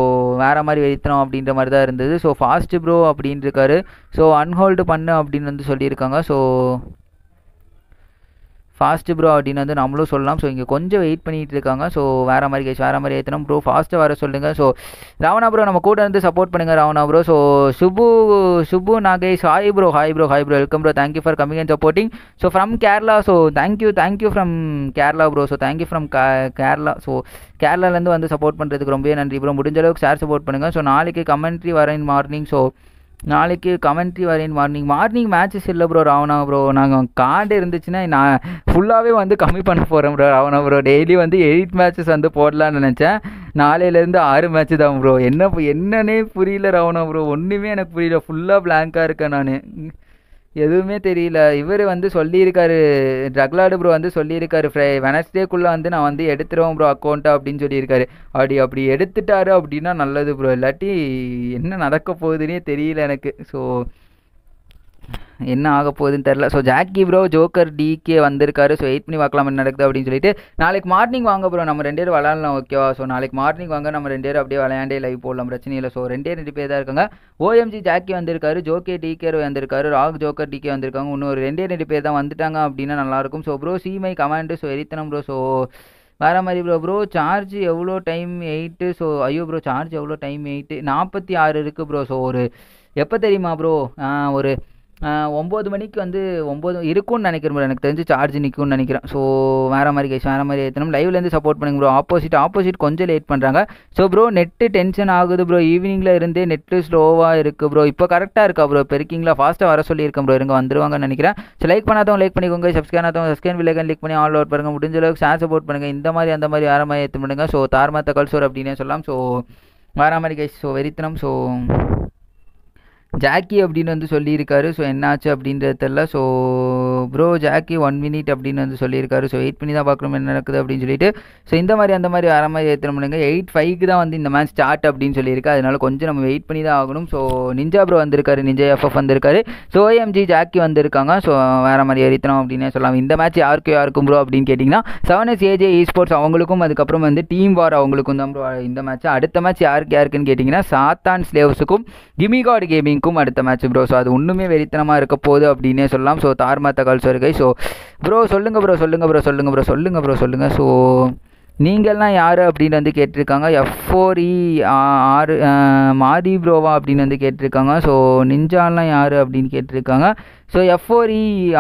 வேறு மாதிரி வெறித்தனம் அப்படின்ற மாதிரி தான் இருந்தது. ஸோ ஃபாஸ்ட்டு ப்ரோ அப்படின்னு இருக்காரு ஸோ அன்ஹோல்டு பண்ணு அப்படின்னு வந்து சொல்லியிருக்காங்க. ஸோ ஃபாஸ்ட்டு ப்ரோ அப்படின்னு வந்து நம்மளும் சொல்லலாம். ஸோ இங்கே கொஞ்சம் வெயிட் பண்ணிகிட்டு இருக்காங்க. ஸோ வேறு மாதிரி கேஸ் வேறு மாதிரி ஏற்றணும் ப்ரோ ஃபாஸ்ட்டாக வர சொல்லுங்கள் ஸோ ராவணா ப்ரோ நம்ம கூட இருந்து சப்போர்ட் பண்ணுங்கள் Ravana bro so Subu Subu Nagesh hi bro hi bro hi bro welcome bro thank you for coming and supporting so from Kerala so thank you thank you from Kerala bro so thank you from Kerala so கேரளாலேருந்து வந்து சப்போர்ட் பண்ணுறதுக்கு ரொம்பவே நன்றி ப்ரோ முடிஞ்ச அளவுக்கு ஷேர் சப்போர்ட் பண்ணுங்கள் ஸோ நாளைக்கு கமெண்ட்ரி வரேன் மார்னிங் ஸோ நாளைக்கு கமெண்ட்ரி வரேன் மார்னிங் மார்னிங் மேட்சஸ் இல்லை ப்ரோ ராவணா ப்ரோ நாங்கள் கார்டு இருந்துச்சுன்னா நான் ஃபுல்லாகவே வந்து கம்மி பண்ண போகிறேன் ப்ரோ ராவணா ப்ரோ டெய்லி வந்து எயிட் மேட்சஸ் வந்து போடலான்னு நினச்சேன். நாளையிலேருந்து ஆறு மேட்ச் தான் ப்ரோ என்ன என்னன்னே புரியல ராவணா ப்ரோ ஒன்றுமே எனக்கு புரியல. ஃபுல்லாக பிளாங்காக இருக்கேன் நான். எதுவுமே தெரியல. இவர் வந்து சொல்லியிருக்காரு ட்ரக்லாடு ப்ரோ வந்து சொல்லியிருக்காரு ஃப்ரை வெனஸ்டேக்குள்ளே வந்து நான் வந்து எடுத்துருவேன் ப்ரோ அக்கௌண்ட்டை அப்படின்னு சொல்லியிருக்காரு. அப்படி அப்படி எடுத்துட்டாரு அப்படின்னா நல்லது ப்ரோ இல்லாட்டி என்ன நடக்க போகுதுன்னே தெரியல எனக்கு. ஸோ என்ன ஆக போகுதுன்னு தெரில so Jackie bro joker DK வந்திருக்காரு. ஸோ வெயிட் பண்ணி பார்க்கலாம் என்ன நடக்குது அப்படின்னு சொல்லிட்டு. நாளைக்கு மார்னிங் வாங்க ப்ரோ நம்ம ரெண்டு பேரும் விளாட்லாம் ஓகேவா ஸோ நாளைக்கு மார்னிங் வாங்க. நம்ம ரெண்டு பேரும் அப்படியே விளையாண்டே லைவ் போடலாம். பிரச்சனை இல்லை. ஸோ ரெண்டே ரெண்டு பேர் தான் இருக்காங்க. ஓஎம்ஜி ஜாக்கி வந்திருக்காரு. ஜோகே டிகே வந்திருக்காரு. ராக் ஜோக்கர் டிகே வந்திருக்காங்க. இன்னும் ஒரு ரெண்டே ரெண்டு பேர் தான் வந்துட்டாங்க அப்படின்னா நல்லாயிருக்கும் ஸோ ப்ரோ சிமை கமாண்டு ஸோ எரித்தனம் ப்ரோ ஸோ வேறு மாதிரி ப்ரோ ப்ரோ சார்ஜ் எவ்வளோ டைம் எயிட்டு ஸோ ஐயோ ப்ரோ சார்ஜ் எவ்வளோ டைம் எயிட்டு நாற்பத்தி ஆறு இருக்குது ப்ரோ ஸோ ஒரு எப்போ தெரியுமா ப்ரோ ஒரு ஒம்பது மணிக்கு வந்து ஒம்பது இருக்கும்னு நினைக்கிறேன் ப்ரோ எனக்கு தெரிஞ்சு சார்ஜ் நிற்கும்னு நினைக்கிறேன். ஸோ வேறு மாதிரி கேஸ் வேறு மாதிரி ஏற்றணும் லைவ்லேருந்து சப்போர்ட் பண்ணுங்க ப்ரோ ஆப்போசிட் ஆப்போசிட் கொஞ்சம் லேட் பண்ணுறாங்க ஸோ ப்ரோ நெட்டு டென்ஷன் ஆகுது ப்ரோ ஈவினிங்கில் இருந்தே நெட்டு ஸ்லோவாக இருக்குது ப்ரோ இப்போ கரெக்டாக இருக்கா ப்ரோ பெருக்கிங்களா ஃபாஸ்ட்டாக வர சொல்லியிருக்கேன் ப்ரோ இருங்க வந்துருவாங்கன்னு நினைக்கிறேன். ஸோ லைக் பண்ணாதவங்க லைக் பண்ணிக்கோங்க. சப்ஸ்கிரைப் பண்ணாதவங்க சப்ஸ்கிரைப் வில்லைக்கன் லிக் பண்ணி ஆல் அவுட் பண்ணுங்கள் முடிஞ்ச அளவுக்கு ஷேர் சப்போர்ட் பண்ணுங்கள் இந்த மாதிரி அந்த மாதிரி வேறு மாதிரி ஏற்ற பண்ணுங்கள் ஸோ தார்மா தகவல் அப்படின்னே சொல்லலாம். ஸோ வேறு மாதிரி கைஸ் ஸோ வெறித்தனம். ஸோ ஜாக்கி அப்படின்னு வந்து சொல்லியிருக்காரு. ஸோ என்னாச்சு அப்படின்றது தெரில so bro Jackie one minute அப்படின்னு வந்து சொல்லியிருக்காரு. ஸோ வெயிட் பண்ணி தான் பார்க்கணும் என்ன நடக்குது அப்படின்னு சொல்லிட்டு. ஸோ இந்த மாதிரி அந்த மாதிரி வர மாதிரி ஏற்ற முடியுங்க எயிட் ஃபைவ்க்கு தான் வந்து இந்த மேட்ச் ஸ்டார்ட் அப்படின்னு சொல்லியிருக்கு. அதனால கொஞ்சம் நம்ம வெயிட் பண்ணி தான் ஆகணும். ஸோ நிஞ்சா ப்ரோ வந்திருக்காரு. நிஞ்சா எஃப்எஃப் வந்திருக்காரு. ஸோ ஓஎம்ஜி ஜாக்கி வந்திருக்காங்க. ஸோ வேறு மாதிரி ஏறித்தனம் அப்படின்னே சொல்லலாம். இந்த மேட்ச் யாருக்கு யாருக்கும் ப்ரோ அப்படின்னு கேட்டிங்கன்னா செவன் எஸ் ஏஜே இ ஸ்போர்ட்ஸ் அவங்களுக்கும் அதுக்கப்புறம் வந்து டீம் வார் அவங்களுக்கும் தான் ப்ரோ இந்த மேட்ச் அடுத்த மேட்ச் யாருக்கு யாருக்குன்னு கேட்டிங்கன்னா சாத்தான் ஸ்லேவ்ஸுக்கும் கிமிகாட் கேமிங்க்கும் அடுத்த மேட்ச் ப்ரோ ஸோ அது ஒன்றுமே வெறித்தனமாக இருக்க போகுது அப்படின்னே சொல்லலாம். ஸோ தார்மா தகவல் வருகை ஸோ ப்ரோ சொல்லுங்கள் ப்ரோ சொல்லுங்கள் ப்ரோ சொல்லுங்கள் ப்ரோ சொல்லுங்கள் ப்ரோ சொல்லுங்கள் ஸோ நீங்கள்லாம் யார் அப்படின்னு வந்து கேட்டிருக்காங்க. எஃப் இ ஆறு மாரி ப்ரோவா அப்படின்னு வந்து கேட்டிருக்காங்க. ஸோ நிஞ்சாலாம் யார் அப்படின்னு கேட்டிருக்காங்க. ஸோ எஃப்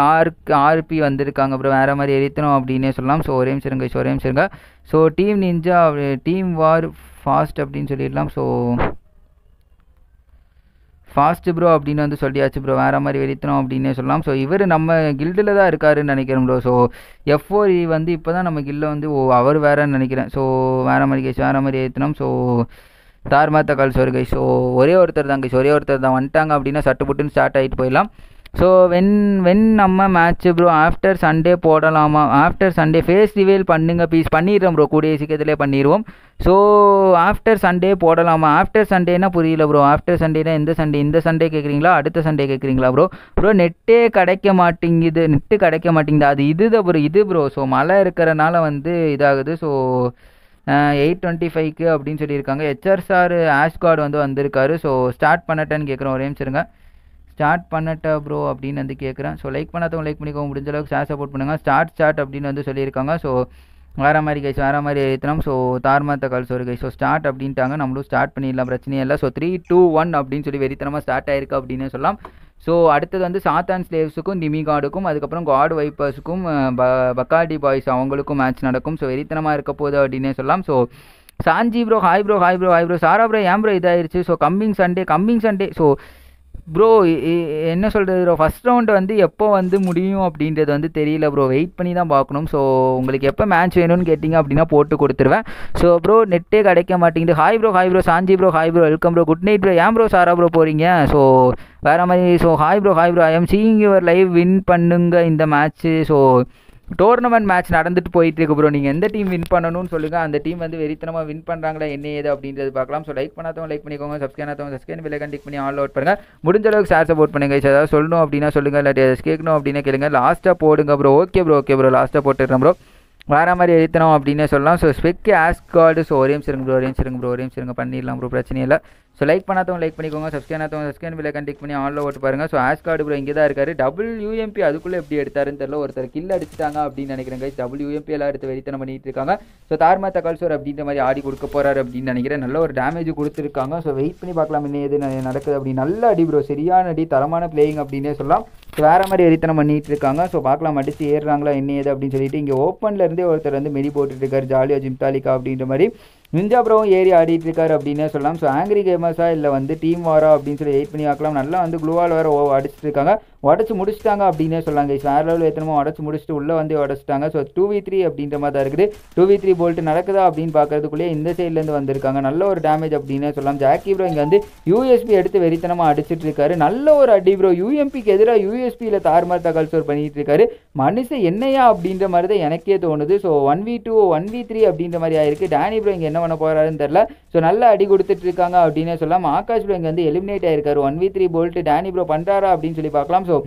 ஆர் ஆர்பி வந்திருக்காங்க அப்புறம் வேறு மாதிரி எரித்தணும் அப்படின்னே சொல்லலாம். ஸோ ஒரே நிமிஷம் ஸோ ஒரே நிமிஷம் so team ninja team war fast அப்படின்னு சொல்லிடலாம். ஸோ ஃபாஸ்ட் ப்ரோ அப்படின்னு வந்து சொல்லியாச்சு ப்ரோ வேறு மாதிரி வெறித்தணும் அப்படின்னே சொல்லலாம். ஸோ இவர் நம்ம கில்டில் தான் இருக்காருன்னு நினைக்கிறேன் ப்ரோ ஸோ எஃப் வந்து இப்போ தான் நம்ம கில்ல வந்து ஓ அவர் வேறன்னு நினைக்கிறேன். ஸோ வேறு மாதிரி கேஸ் வேறு மாதிரி ஏற்றினோம் ஸோ தார்மாத்த கால்ஸ் வருகை ஸோ ஒரே ஒருத்தர் தான் கைஸ் ஒரே ஒருத்தர் தான். வந்துட்டாங்க அப்படின்னா சட்டு புட்டுன்னு ஸ்டார்ட் ஆகிட்டு போயிடலாம். ஸோ வென் வென் நம்ம மேட்ச்சு ப்ரோ ஆஃப்டர் சண்டே போடலாமா? ஆஃப்டர் சண்டே ஃபேஸ் ரிவீல் பண்ணுங்க ப்ளீஸ் பண்ணிடுறோம் ப்ரோ கூடிய சீக்கிரத்திலே பண்ணிடுவோம். ஸோ ஆஃப்டர் சண்டே போடலாமா? ஆஃப்டர் சண்டேனா புரியல ப்ரோ ஆஃப்டர் சண்டேனா எந்த சண்டே இந்த சண்டே கேட்குறீங்களா அடுத்த சண்டே கேட்குறீங்களா ப்ரோ ப்ரோ நெட்டே கிடைக்க மாட்டேங்குது. நெட்டு கிடைக்க மாட்டேங்குது. அது இது தான் ப்ரோ இது ப்ரோ ஸோ மழை இருக்கிறனால வந்து இதாகுது. ஸோ எயிட் டுவெண்ட்டி ஃபைவ்க்கு அப்படின்னு சொல்லியிருக்காங்க. ஹெச்ஆர் சார் ஆஷ்கார்டு வந்து வந்திருக்காரு. ஸோ ஸ்டார்ட் பண்ணட்டேன்னு கேட்குறோம் ஒரே நிமிஷம் ஸ்டார்ட் பண்ணட்டா ப்ரோ அப்படின்னு வந்து கேட்குறேன் ஸோ லைக் பண்ணாதவங்க லைக் பண்ணிக்கோங்க. முடிஞ்ச அளவுக்கு ஷேர் சப்போர்ட் பண்ணுங்கள் ஸ்டார்ட் ஸ்டார்ட் அப்படின்னு வந்து சொல்லியிருக்காங்க. ஸோ வேறு மாதிரி கைஸ் வேறு மாதிரி ஏற்றினோம் ஸோ தார்மாத்த கால்ஸ் ஒரு கைஸ் ஸோ ஸ்டார்ட் அப்படின்ட்டாங்க. நம்மளும் ஸ்டார்ட் பண்ணிடலாம். பிரச்சனையே இல்லை. ஸோ த்ரீ டூ ஒன் அப்படின்னு சொல்லி வெறித்தனமாக ஸ்டார்ட் ஆயிருக்கு அப்படின்னு சொல்லலாம். ஸோ அடுத்தது வந்து சாத்தான் ஸ்லேவ்ஸுக்கும் திமி கார்டுக்கும் அதுக்கப்புறம் காட் வைப்பர்ஸுக்கும் பக்காடி பாய்ஸ் அவங்களுக்கும் மேட்ச் நடக்கும். ஸோ வெறித்தனமாக இருக்க போகுது அப்படின்னே சொல்லலாம். ஸோ சாஞ்சி bro hi bro hi bro hi bro சாரா ப்ரோ ஏன் bro இதாயிருச்சு? So coming Sunday coming Sunday so bro என்ன சொல்கிறது ப்ரோ ஃபஸ்ட் ரவுண்டு வந்து எப்போ வந்து முடியும் அப்படின்றது வந்து தெரியல ப்ரோ வெயிட் பண்ணி தான் பார்க்கணும். ஸோ உங்களுக்கு எப்போ மேட்ச் வேணும்னு கேட்டிங்க அப்படின்னா போட்டு கொடுத்துருவேன். ஸோ ப்ரோ நெட்டே கிடைக்க மாட்டேங்குது. ஹாய் ப்ரோ ஹாய் ப்ரோ சாஞ்சி bro hi bro welcome bro good night bro ஏன் ப்ரோ சாரா ப்ரோ போகிறீங்க ஸோ வேறு மாதிரி so hi bro hi bro I am seeing your live win பண்ணுங்க இந்த மேட்ச்சு ஸோ டோர்னமெண்ட் மேட்ச் நடந்துட்டு போயிட்டு இருக்கு ப்ரோ நீங்கள் எந்த டீம் வின் பண்ணணும்னு சொல்லுங்கள் அந்த டீம் வந்து வெறித்தனமாக வின் பண்ணுறாங்களா என்ன ஏது அப்படின்றது பார்க்கலாம். ஸோ லைக் பண்ணாதவங்க லைக் பண்ணிக்கோங்க. சப்ஸ்கிரைப் பண்ணாதவங்க சப்ஸ்கிரைப் பில்லை கண்டிக் பண்ணி ஆல் அவுட் பண்ணுங்கள் முடிஞ்ச அளவுக்கு ஷேர் சப்போர்ட் பண்ணுங்க. ஏதாவது சொல்லணும் அப்படின்னா சொல்லுங்கள் இல்லாட்டி கேட்கணும் அப்படின்னா கேளுங்க. லாஸ்ட்டாக போடுங்க bro okay bro okay bro லாஸ்ட்டாக போட்டுடுறேன் ப்ரோ வேறு மாதிரி எழுத்தணும் அப்படின்னே சொல்லலாம். ஸோ ஸ்பெக் ஆஸ்கார்டு ஸோ ஒரே நிமிஷம் ப்ரோ ஒரே நிமிஷம் ப்ரோ ஒரே நிமிஷம் பண்ணிடலாம் ப்ரோ பிரச்சனை இல்லை. ஸோ லைக் பண்ணாதவங்க லைக் பண்ணிக்கோங்க. சப்ஸ்கிரைப் பண்ணாதவங்க சப்ஸ்கிரைப் பில்லை கண்டிக் பண்ணி ஆன்ல ஓட்டு பாருங்கள் ஸோ ஆஸ்கார்டு ப்ரோ இங்கே தான் இருக்காரு. டபுள் யூஎம்பி அதுக்குள்ளே எப்படி எடுத்தாருன்னு தெரியல. ஒருத்தர் கில் அடிச்சிட்டாங்க அப்படின்னு நினைக்கிறேன் கைஸ் டபுள் யூஎம்பி எல்லாம் எடுத்து வெறித்தனம் பண்ணிட்டு இருக்காங்க. ஸோ தார்மா தக்கால்சோர் அப்படின்ற மாதிரி ஆடி கொடுக்க போறாரு அப்படின்னு நினைக்கிறேன். நல்ல ஒரு டேமேஜ் கொடுத்துருக்காங்க. ஸோ வெயிட் பண்ணி பார்க்கலாம் என்ன எது நடக்குது அப்படி. நல்ல அடி ப்ரோ சரியான அடி தரமான பிளேயிங் அப்படின்னே சொல்லலாம். ஸோ வேறு மாதிரி எரித்தனம் பண்ணிட்டு இருக்காங்க. ஸோ பார்க்கலாம். அடிச்சு ஏறுறாங்களா என்ன ஏது அப்படின்னு சொல்லிட்டு இங்கே ஓப்பன்லேருந்தே ஒருத்தர் வந்து மெடி போட்டுட்டு இருக்காரு. ஜாலியாக ஜிம்டாலிக்கா அப்படின்ற மாதிரி. நிஞ்சா ப்ரோவும் ஏறி ஆடிட்டு இருக்காரு அப்படின்னே சொல்லலாம். ஸோ ஆங்கிரி கேமர்ஸா இல்லை வந்து டீம் வாரா அப்படின்னு சொல்லி வெயிட் பண்ணி பார்க்கலாம். நல்லா வந்து குளுவால் வேறு அடிச்சிட்டு இருக்காங்க. உடச்சி முடிச்சிட்டாங்க அப்படின்னே சொல்லாங்க. வேறு லெவலில் எத்தனமோ உடச்சி முடிச்சுட்டு உள்ளே வந்து உடச்சிட்டாங்க. ஸோ டூ வி த்ரீ அப்படின்ற மாதிரி தான் இருக்குது. டூ வி த்ரீ போல்ட் நடக்குதா அப்படின்னு பார்க்கறதுக்குள்ளேயே இந்த சைட்லேருந்து வந்திருக்காங்க. நல்ல ஒரு டேமேஜ் அப்படின்னே சொல்லலாம். ஜாக்கி ப்ரோ இங்கே வந்து யூஎஸ்பி எடுத்து வெறித்தனமாக அடிச்சிட்டு இருக்காரு. நல்ல ஒரு அடி ப்ரோ யூஎம்பிக்கு எதிராக யூஎஸ்பியில் தார்மார் தகவல் ஸ்டோர் பண்ணிட்டு இருக்காரு. மனுஷன் என்னையா அப்படின்ற மாதிரி தான் எனக்கே தோணுது. So one v two one v three அப்படின்ற மாதிரி ஆயிருக்கு. டேனி ப்ரோ இங்கே என்ன பண்ண போறாருன்னு தெரில ஸோ நல்ல அடி கொடுத்துட்டு இருக்காங்க அப்படின்னே சொல்லலாம். ஆகாஷ் ப்ரோ இங்கே வந்து எலிமினேட் ஆயிருக்காரு. One v three bold Danny bro பண்ணுறாரா அப்படின்னு சொல்லி பார்க்கலாம். ஸோ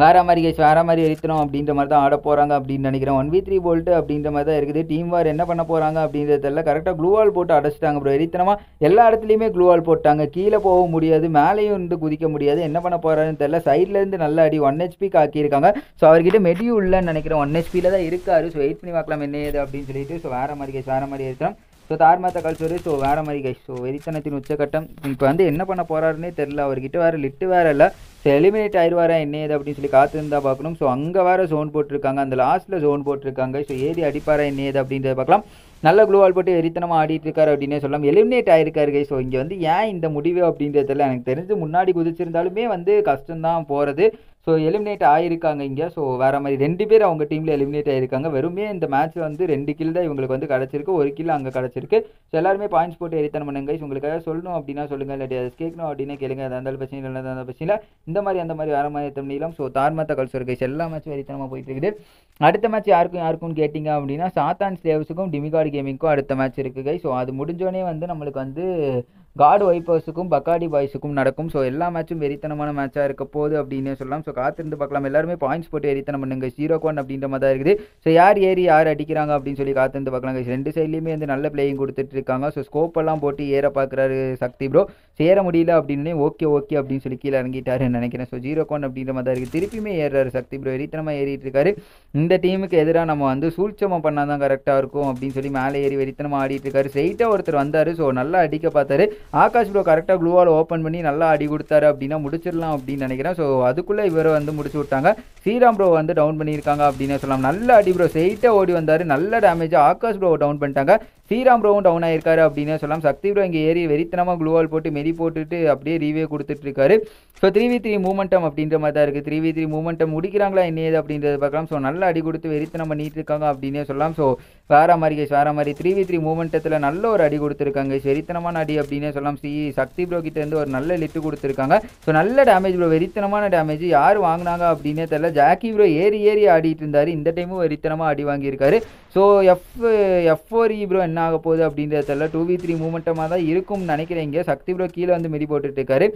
வேற மாதிரி கேஸ் வேற மாதிரி எரித்தணும் அப்படின்ற மாதிரி தான் ஆட போகிறாங்க அப்படின்னு நினைக்கிறேன். ஒன் வி த்ரீ போல்ட்டு அப்படின்ற மாதிரி தான் இருக்குது. டீம் வார் என்ன பண்ண போகிறாங்க அப்படின்றது தெரியல. கரெக்டாக க்ளூவால் போட்டு அடைச்சிட்டாங்க ப்ரோ எரித்தனமாக எல்லா இடத்துலையுமே க்ளூவால் போட்டாங்க. கீழே போக முடியாது மேலேயும் இருந்து குதிக்க முடியாது. என்ன பண்ண போகிறாருன்னு தெரியல. சைட்லேருந்து நல்ல அடி ஒன் ஹெச்பிக்கு ஆக்கியிருக்காங்க ஸோ அவர்கிட்ட மெடியூ இல்லைன்னு நினைக்கிறேன். ஒன் ஹெச்பியில் தான் இருக்காரு. ஸோ வெயிட் பண்ணி பார்க்கலாம் என்ன ஏது அப்படின்னு சொல்லிட்டு. ஸோ வேற மாதிரி கேஸ் வேற மாதிரி எரித்தனம். ஸோ தார்மாத்த கல்ச்சர் ஸோ வேற மாதிரி கைஸ் ஸோ வெறித்தனத்தின் உச்சக்கட்டம் இப்போ வந்து என்ன பண்ண போறாருன்னே தெரில அவர்கிட்ட வேறு லிட்டு வேற இல்லை. ஸோ எலிமினேட் ஆயிடுவாரா என்ன ஏது அப்படின்னு சொல்லி காத்திருந்தா பார்க்கணும். ஸோ அங்கே வேற ஜோன் போட்டிருக்காங்க. அந்த லாஸ்ட்டில் ஜோன் போட்டிருக்காங்க. ஸோ ஏறி அடிப்பாரா என்ன ஏது அப்படின்றத பார்க்கலாம். நல்ல குளோவால் போட்டு வெறித்தனமாக ஆடிட்டு இருக்காரு அப்படின்னே சொல்லலாம். எலிமினேட் ஆயிருக்காரு கை ஸோ இங்கே வந்து ஏன் இந்த முடிவு அப்படின்றதுல எனக்கு தெரிஞ்சு முன்னாடி குதிச்சிருந்தாலுமே வந்து கஷ்டம்தான் போகிறது ஸோ எலிமினேட் ஆயிருக்காங்க இங்கே. ஸோ வேற மாதிரி ரெண்டு பேர் அவங்க டீமில் எலிமினேட் ஆகியிருக்காங்க வெறுமே இந்த மேட்ச் வந்து ரெண்டு கில் தான் இவங்களுக்கு வந்து கிடச்சிருக்கு. ஒரு கில் அங்கே கிடச்சிருக்கு. ஸோ எல்லாருமே பாயிண்ட்ஸ் போட்டு எரித்தனம் பண்ணுங்க உங்களுக்கு ஏதாவது சொல்லணும் அப்படின்னா சொல்லுங்க. இல்லாட்டி அதை கேட்கணும் அப்படின்னா கேளுங்க. அது அந்த பிரச்சனை இல்லை அந்த பிரச்சனை இல்லை. இந்த மாதிரி அந்த மாதிரி வேற மாதிரி எத்தனை நீளம். ஸோ தார்மத்த கல்சர் கைஸ் எல்லா மேட்சும் எரித்தனமாக போயிட்டு இருக்குது. அடுத்த மேட்ச் யாருக்கும் யாருக்கும் கேட்டிங்க அப்படின்னா சாத்தான் ஸ்லேவ்ஸுக்கும் டிமிகார்டு கேமிங்க்கும் அடுத்த மேட்ச் இருக்குது ஸோ அது முடிஞ்சோடனே வந்து நம்மளுக்கு வந்து கார்டு வைப்பர்ஸுக்கும் பக்காடி பாய்ஸுக்கும் நடக்கும். ஸோ எல்லா மேட்சும் வெறித்தனமான மேட்சாக இருக்க போகுது அப்படின்னே சொல்லலாம். ஸோ காத்திருந்து பார்க்கலாம். எல்லாருமே பாயிண்ட்ஸ் போட்டு வெறித்தனம் பண்ணுங்க. ஜீரோ ஒன் அப்படின்ற மாதிரி தான் இருக்குது. ஸோ யார் ஏறி யார் அடிக்கிறாங்க அப்படின்னு சொல்லி காத்திருந்து பார்க்கலாம் ரெண்டு சைட்லேயுமே வந்து நல்ல பிளேயிங் கொடுத்துட்டு இருக்காங்க. ஸோ ஸ்கோப் எல்லாம் போட்டு ஏற பார்க்குறாரு சக்தி ப்ரோ சேர முடியல அப்படின்னு ஓகே ஓகே அப்படின்னு சொல்லி கீழே இறங்கிட்டாருன்னு நினைக்கிறேன். ஸோ ஜீரோ ஒன் அப்படின்ற மாதிரி தான் இருக்குது. திருப்பியுமே ஏறுறாரு சக்தி ப்ரோ வெறித்தனமாக ஏறிட்டு இருக்காரு. இந்த டீமுக்கு எதிராக நம்ம வந்து சூழ்ச்சமம் பண்ணால் தான் கரெக்டாக இருக்கும் அப்படின்னு சொல்லி மேலே ஏறி வெறித்தனமாக ஆடிட்டு இருக்காரு. ஸ்ட்ரைட்டாக ஒருத்தர் வந்தார். ஸோ நல்லா அடிக்க பார்த்தாரு. ஆகாஷ் ப்ரோ கரெக்டாக க்ளூவால் ஓப்பன் பண்ணி நல்லா அடி கொடுத்தாரு அப்படின்னா முடிச்சிடலாம் அப்படின்னு நினைக்கிறேன். ஸோ அதுக்குள்ளே இவரை வந்து முடிச்சு விட்டாங்க. ஸ்ரீராம் ப்ரோ வந்து டவுன் பண்ணியிருக்காங்க அப்படின்னு சொல்லலாம். நல்ல அடி ப்ரோ ஸ்ட்ரைட்டாக ஓடி வந்தார். நல்ல டேமேஜ் ஆகாஷ் ப்ரோ டவுன் பண்ணிட்டாங்க. ஸ்ரீராம் ப்ரோவும் டவுன் ஆயிருக்காரு அப்படின்னு சொல்லலாம். சக்தி ப்ரோ இங்கே ஏறி வெறித்தனமாக க்ளூவால் போட்டு மெரி போட்டுட்டு அப்படியே ரீவே கொடுத்துட்டு இருக்காரு. So three v three momentum அப்படின்ற மாதிரி தான் இருக்குது த்ரீ வி த்ரீ மூமெண்டம் முடிக்கிறாங்களா என்ன ஏது அப்படின்றத பார்க்கலாம். ஸோ நல்ல அடி கொடுத்து வெறித்தனம் பண்ணிட்டு இருக்காங்க அப்படின்னே சொல்லலாம். ஸோ வேற மாதிரி கேஸ் வேற மாதிரி த்ரீ வி த்ரீ மூமெண்டத்தில் நல்ல ஒரு அடி கொடுத்துருக்காங்க. வெறித்தனமான அடி அப்படின்னே சொல்லலாம். சி சக்தி ப்ரோ கிட்டேருந்து ஒரு நல்ல லிட்டு கொடுத்துருக்காங்க. ஸோ நல்ல டேமேஜ் ப்ரோ வெறித்தனமான டேமேஜ் யார் வாங்கினாங்க அப்படின்னே தெரியல. ஜாக்கி ப்ரோ ஏறி ஏறி ஆடிட்டு இருந்தார். இந்த டைமும் வெறித்தனமாக அடி வாங்கியிருக்காரு. So F F four E bro என்ன ஆக போகுது அப்படின்றது தெரியல. டூ வி த்ரீ மூமெண்ட்டமாக தான் இருக்கும்னு நினைக்கிறேன் இங்கே. சக்தி ப்ரோ கீழே வந்து மெடி போட்டுட்ருக்காரு.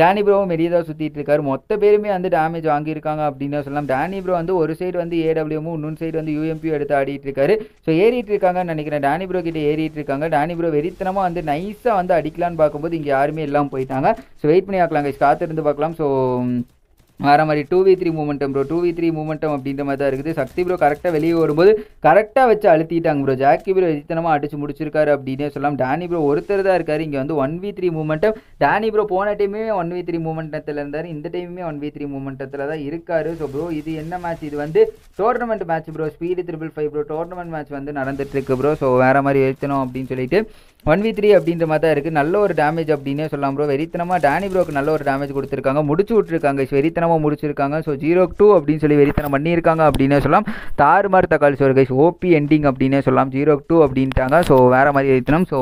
டேனி ப்ரோவும் மெடியை தான் சுற்றிட்டு இருக்காரு மொத்த பேருமே வந்து டேமேஜ் வாங்கியிருக்காங்க அப்படின்னு சொல்லலாம். டேனி ப்ரோ வந்து ஒரு சைடு வந்து ஏடபிள்யூமும் இன்னொரு சைடு வந்து யூஎம்பியும் எடுத்து ஆடிட்டு இருக்காரு ஸோ ஏறிட்டு இருக்காங்கன்னு நினைக்கிறேன். டேனி ப்ரோ கிட்ட ஏறிட்டு இருக்காங்க. டேனி ப்ரோ வெறித்தனமாக வந்து நைஸாக வந்து அடிக்கலான்னு பார்க்கும்போது இங்கே யாருமே இல்லாமல் போயிட்டாங்க. ஸோ வெயிட் பண்ணி பார்க்கலாம் காத்திருந்து பார்க்கலாம். ஸோ வேறு மாதிரி two v three momentum bro two v three momentum அப்படின்ற மாதிரி தான் இருக்குது. சக்தி ப்ரோ கரெக்டாக வெளியே வரும்போது கரெக்டாக வச்சு அழுத்திட்டாங்க ப்ரோ ஜாக்கி ப்ரோ எதித்தனமாக அடிச்சு முடிச்சிருக்காரு அப்படின்னே சொல்லலாம். டேனி ப்ரோ ஒருத்தர் தான் இருக்காரு. இங்கே வந்து one v three momentum Danny bro போன டைமே ஒன் வி த்ரீ மூமெண்டத்தில் இருந்தார். இந்த டைமுமே ஒன் வி த்ரீ மூமெண்டத்தில் தான் இருக்காரு. ஸோ ப்ரோ இது என்ன மேட்ச் இது வந்து tournament match bro speed triple five bro tournament match வந்து நடந்துட்டுருக்கு ப்ரோ ஸோ வேற மாதிரி எழுத்தணும் அப்படின்னு சொல்லிட்டு ஒன் வி த்ரீ அப்படின்ற மாதிரி தான் இருக்குது நல்ல ஒரு டேமேஜ் அப்படின்னே சொல்லலாம் ப்ரோ வெறித்தனமாக டேனி ப்ரோக்கு நல்ல ஒரு டேமேஜ் கொடுத்துருக்காங்க. முடிச்சு விட்ருக்காங்க வெறித்தனமாக முடிச்சிருக்காங்க. ஸோ ஜீரோ டூ அப்படின்னு சொல்லி வெறித்தனம் பண்ணியிருக்காங்க அப்படின்னே சொல்லலாம். தாறுமாறு தக்காளி சோறு கைஸ் ஓபி எண்டிங் அப்படின்னே சொல்லலாம். ஜீரோ டூ அப்படின்ட்டாங்க. ஸோ வேறு மாதிரி வெறித்தனம். ஸோ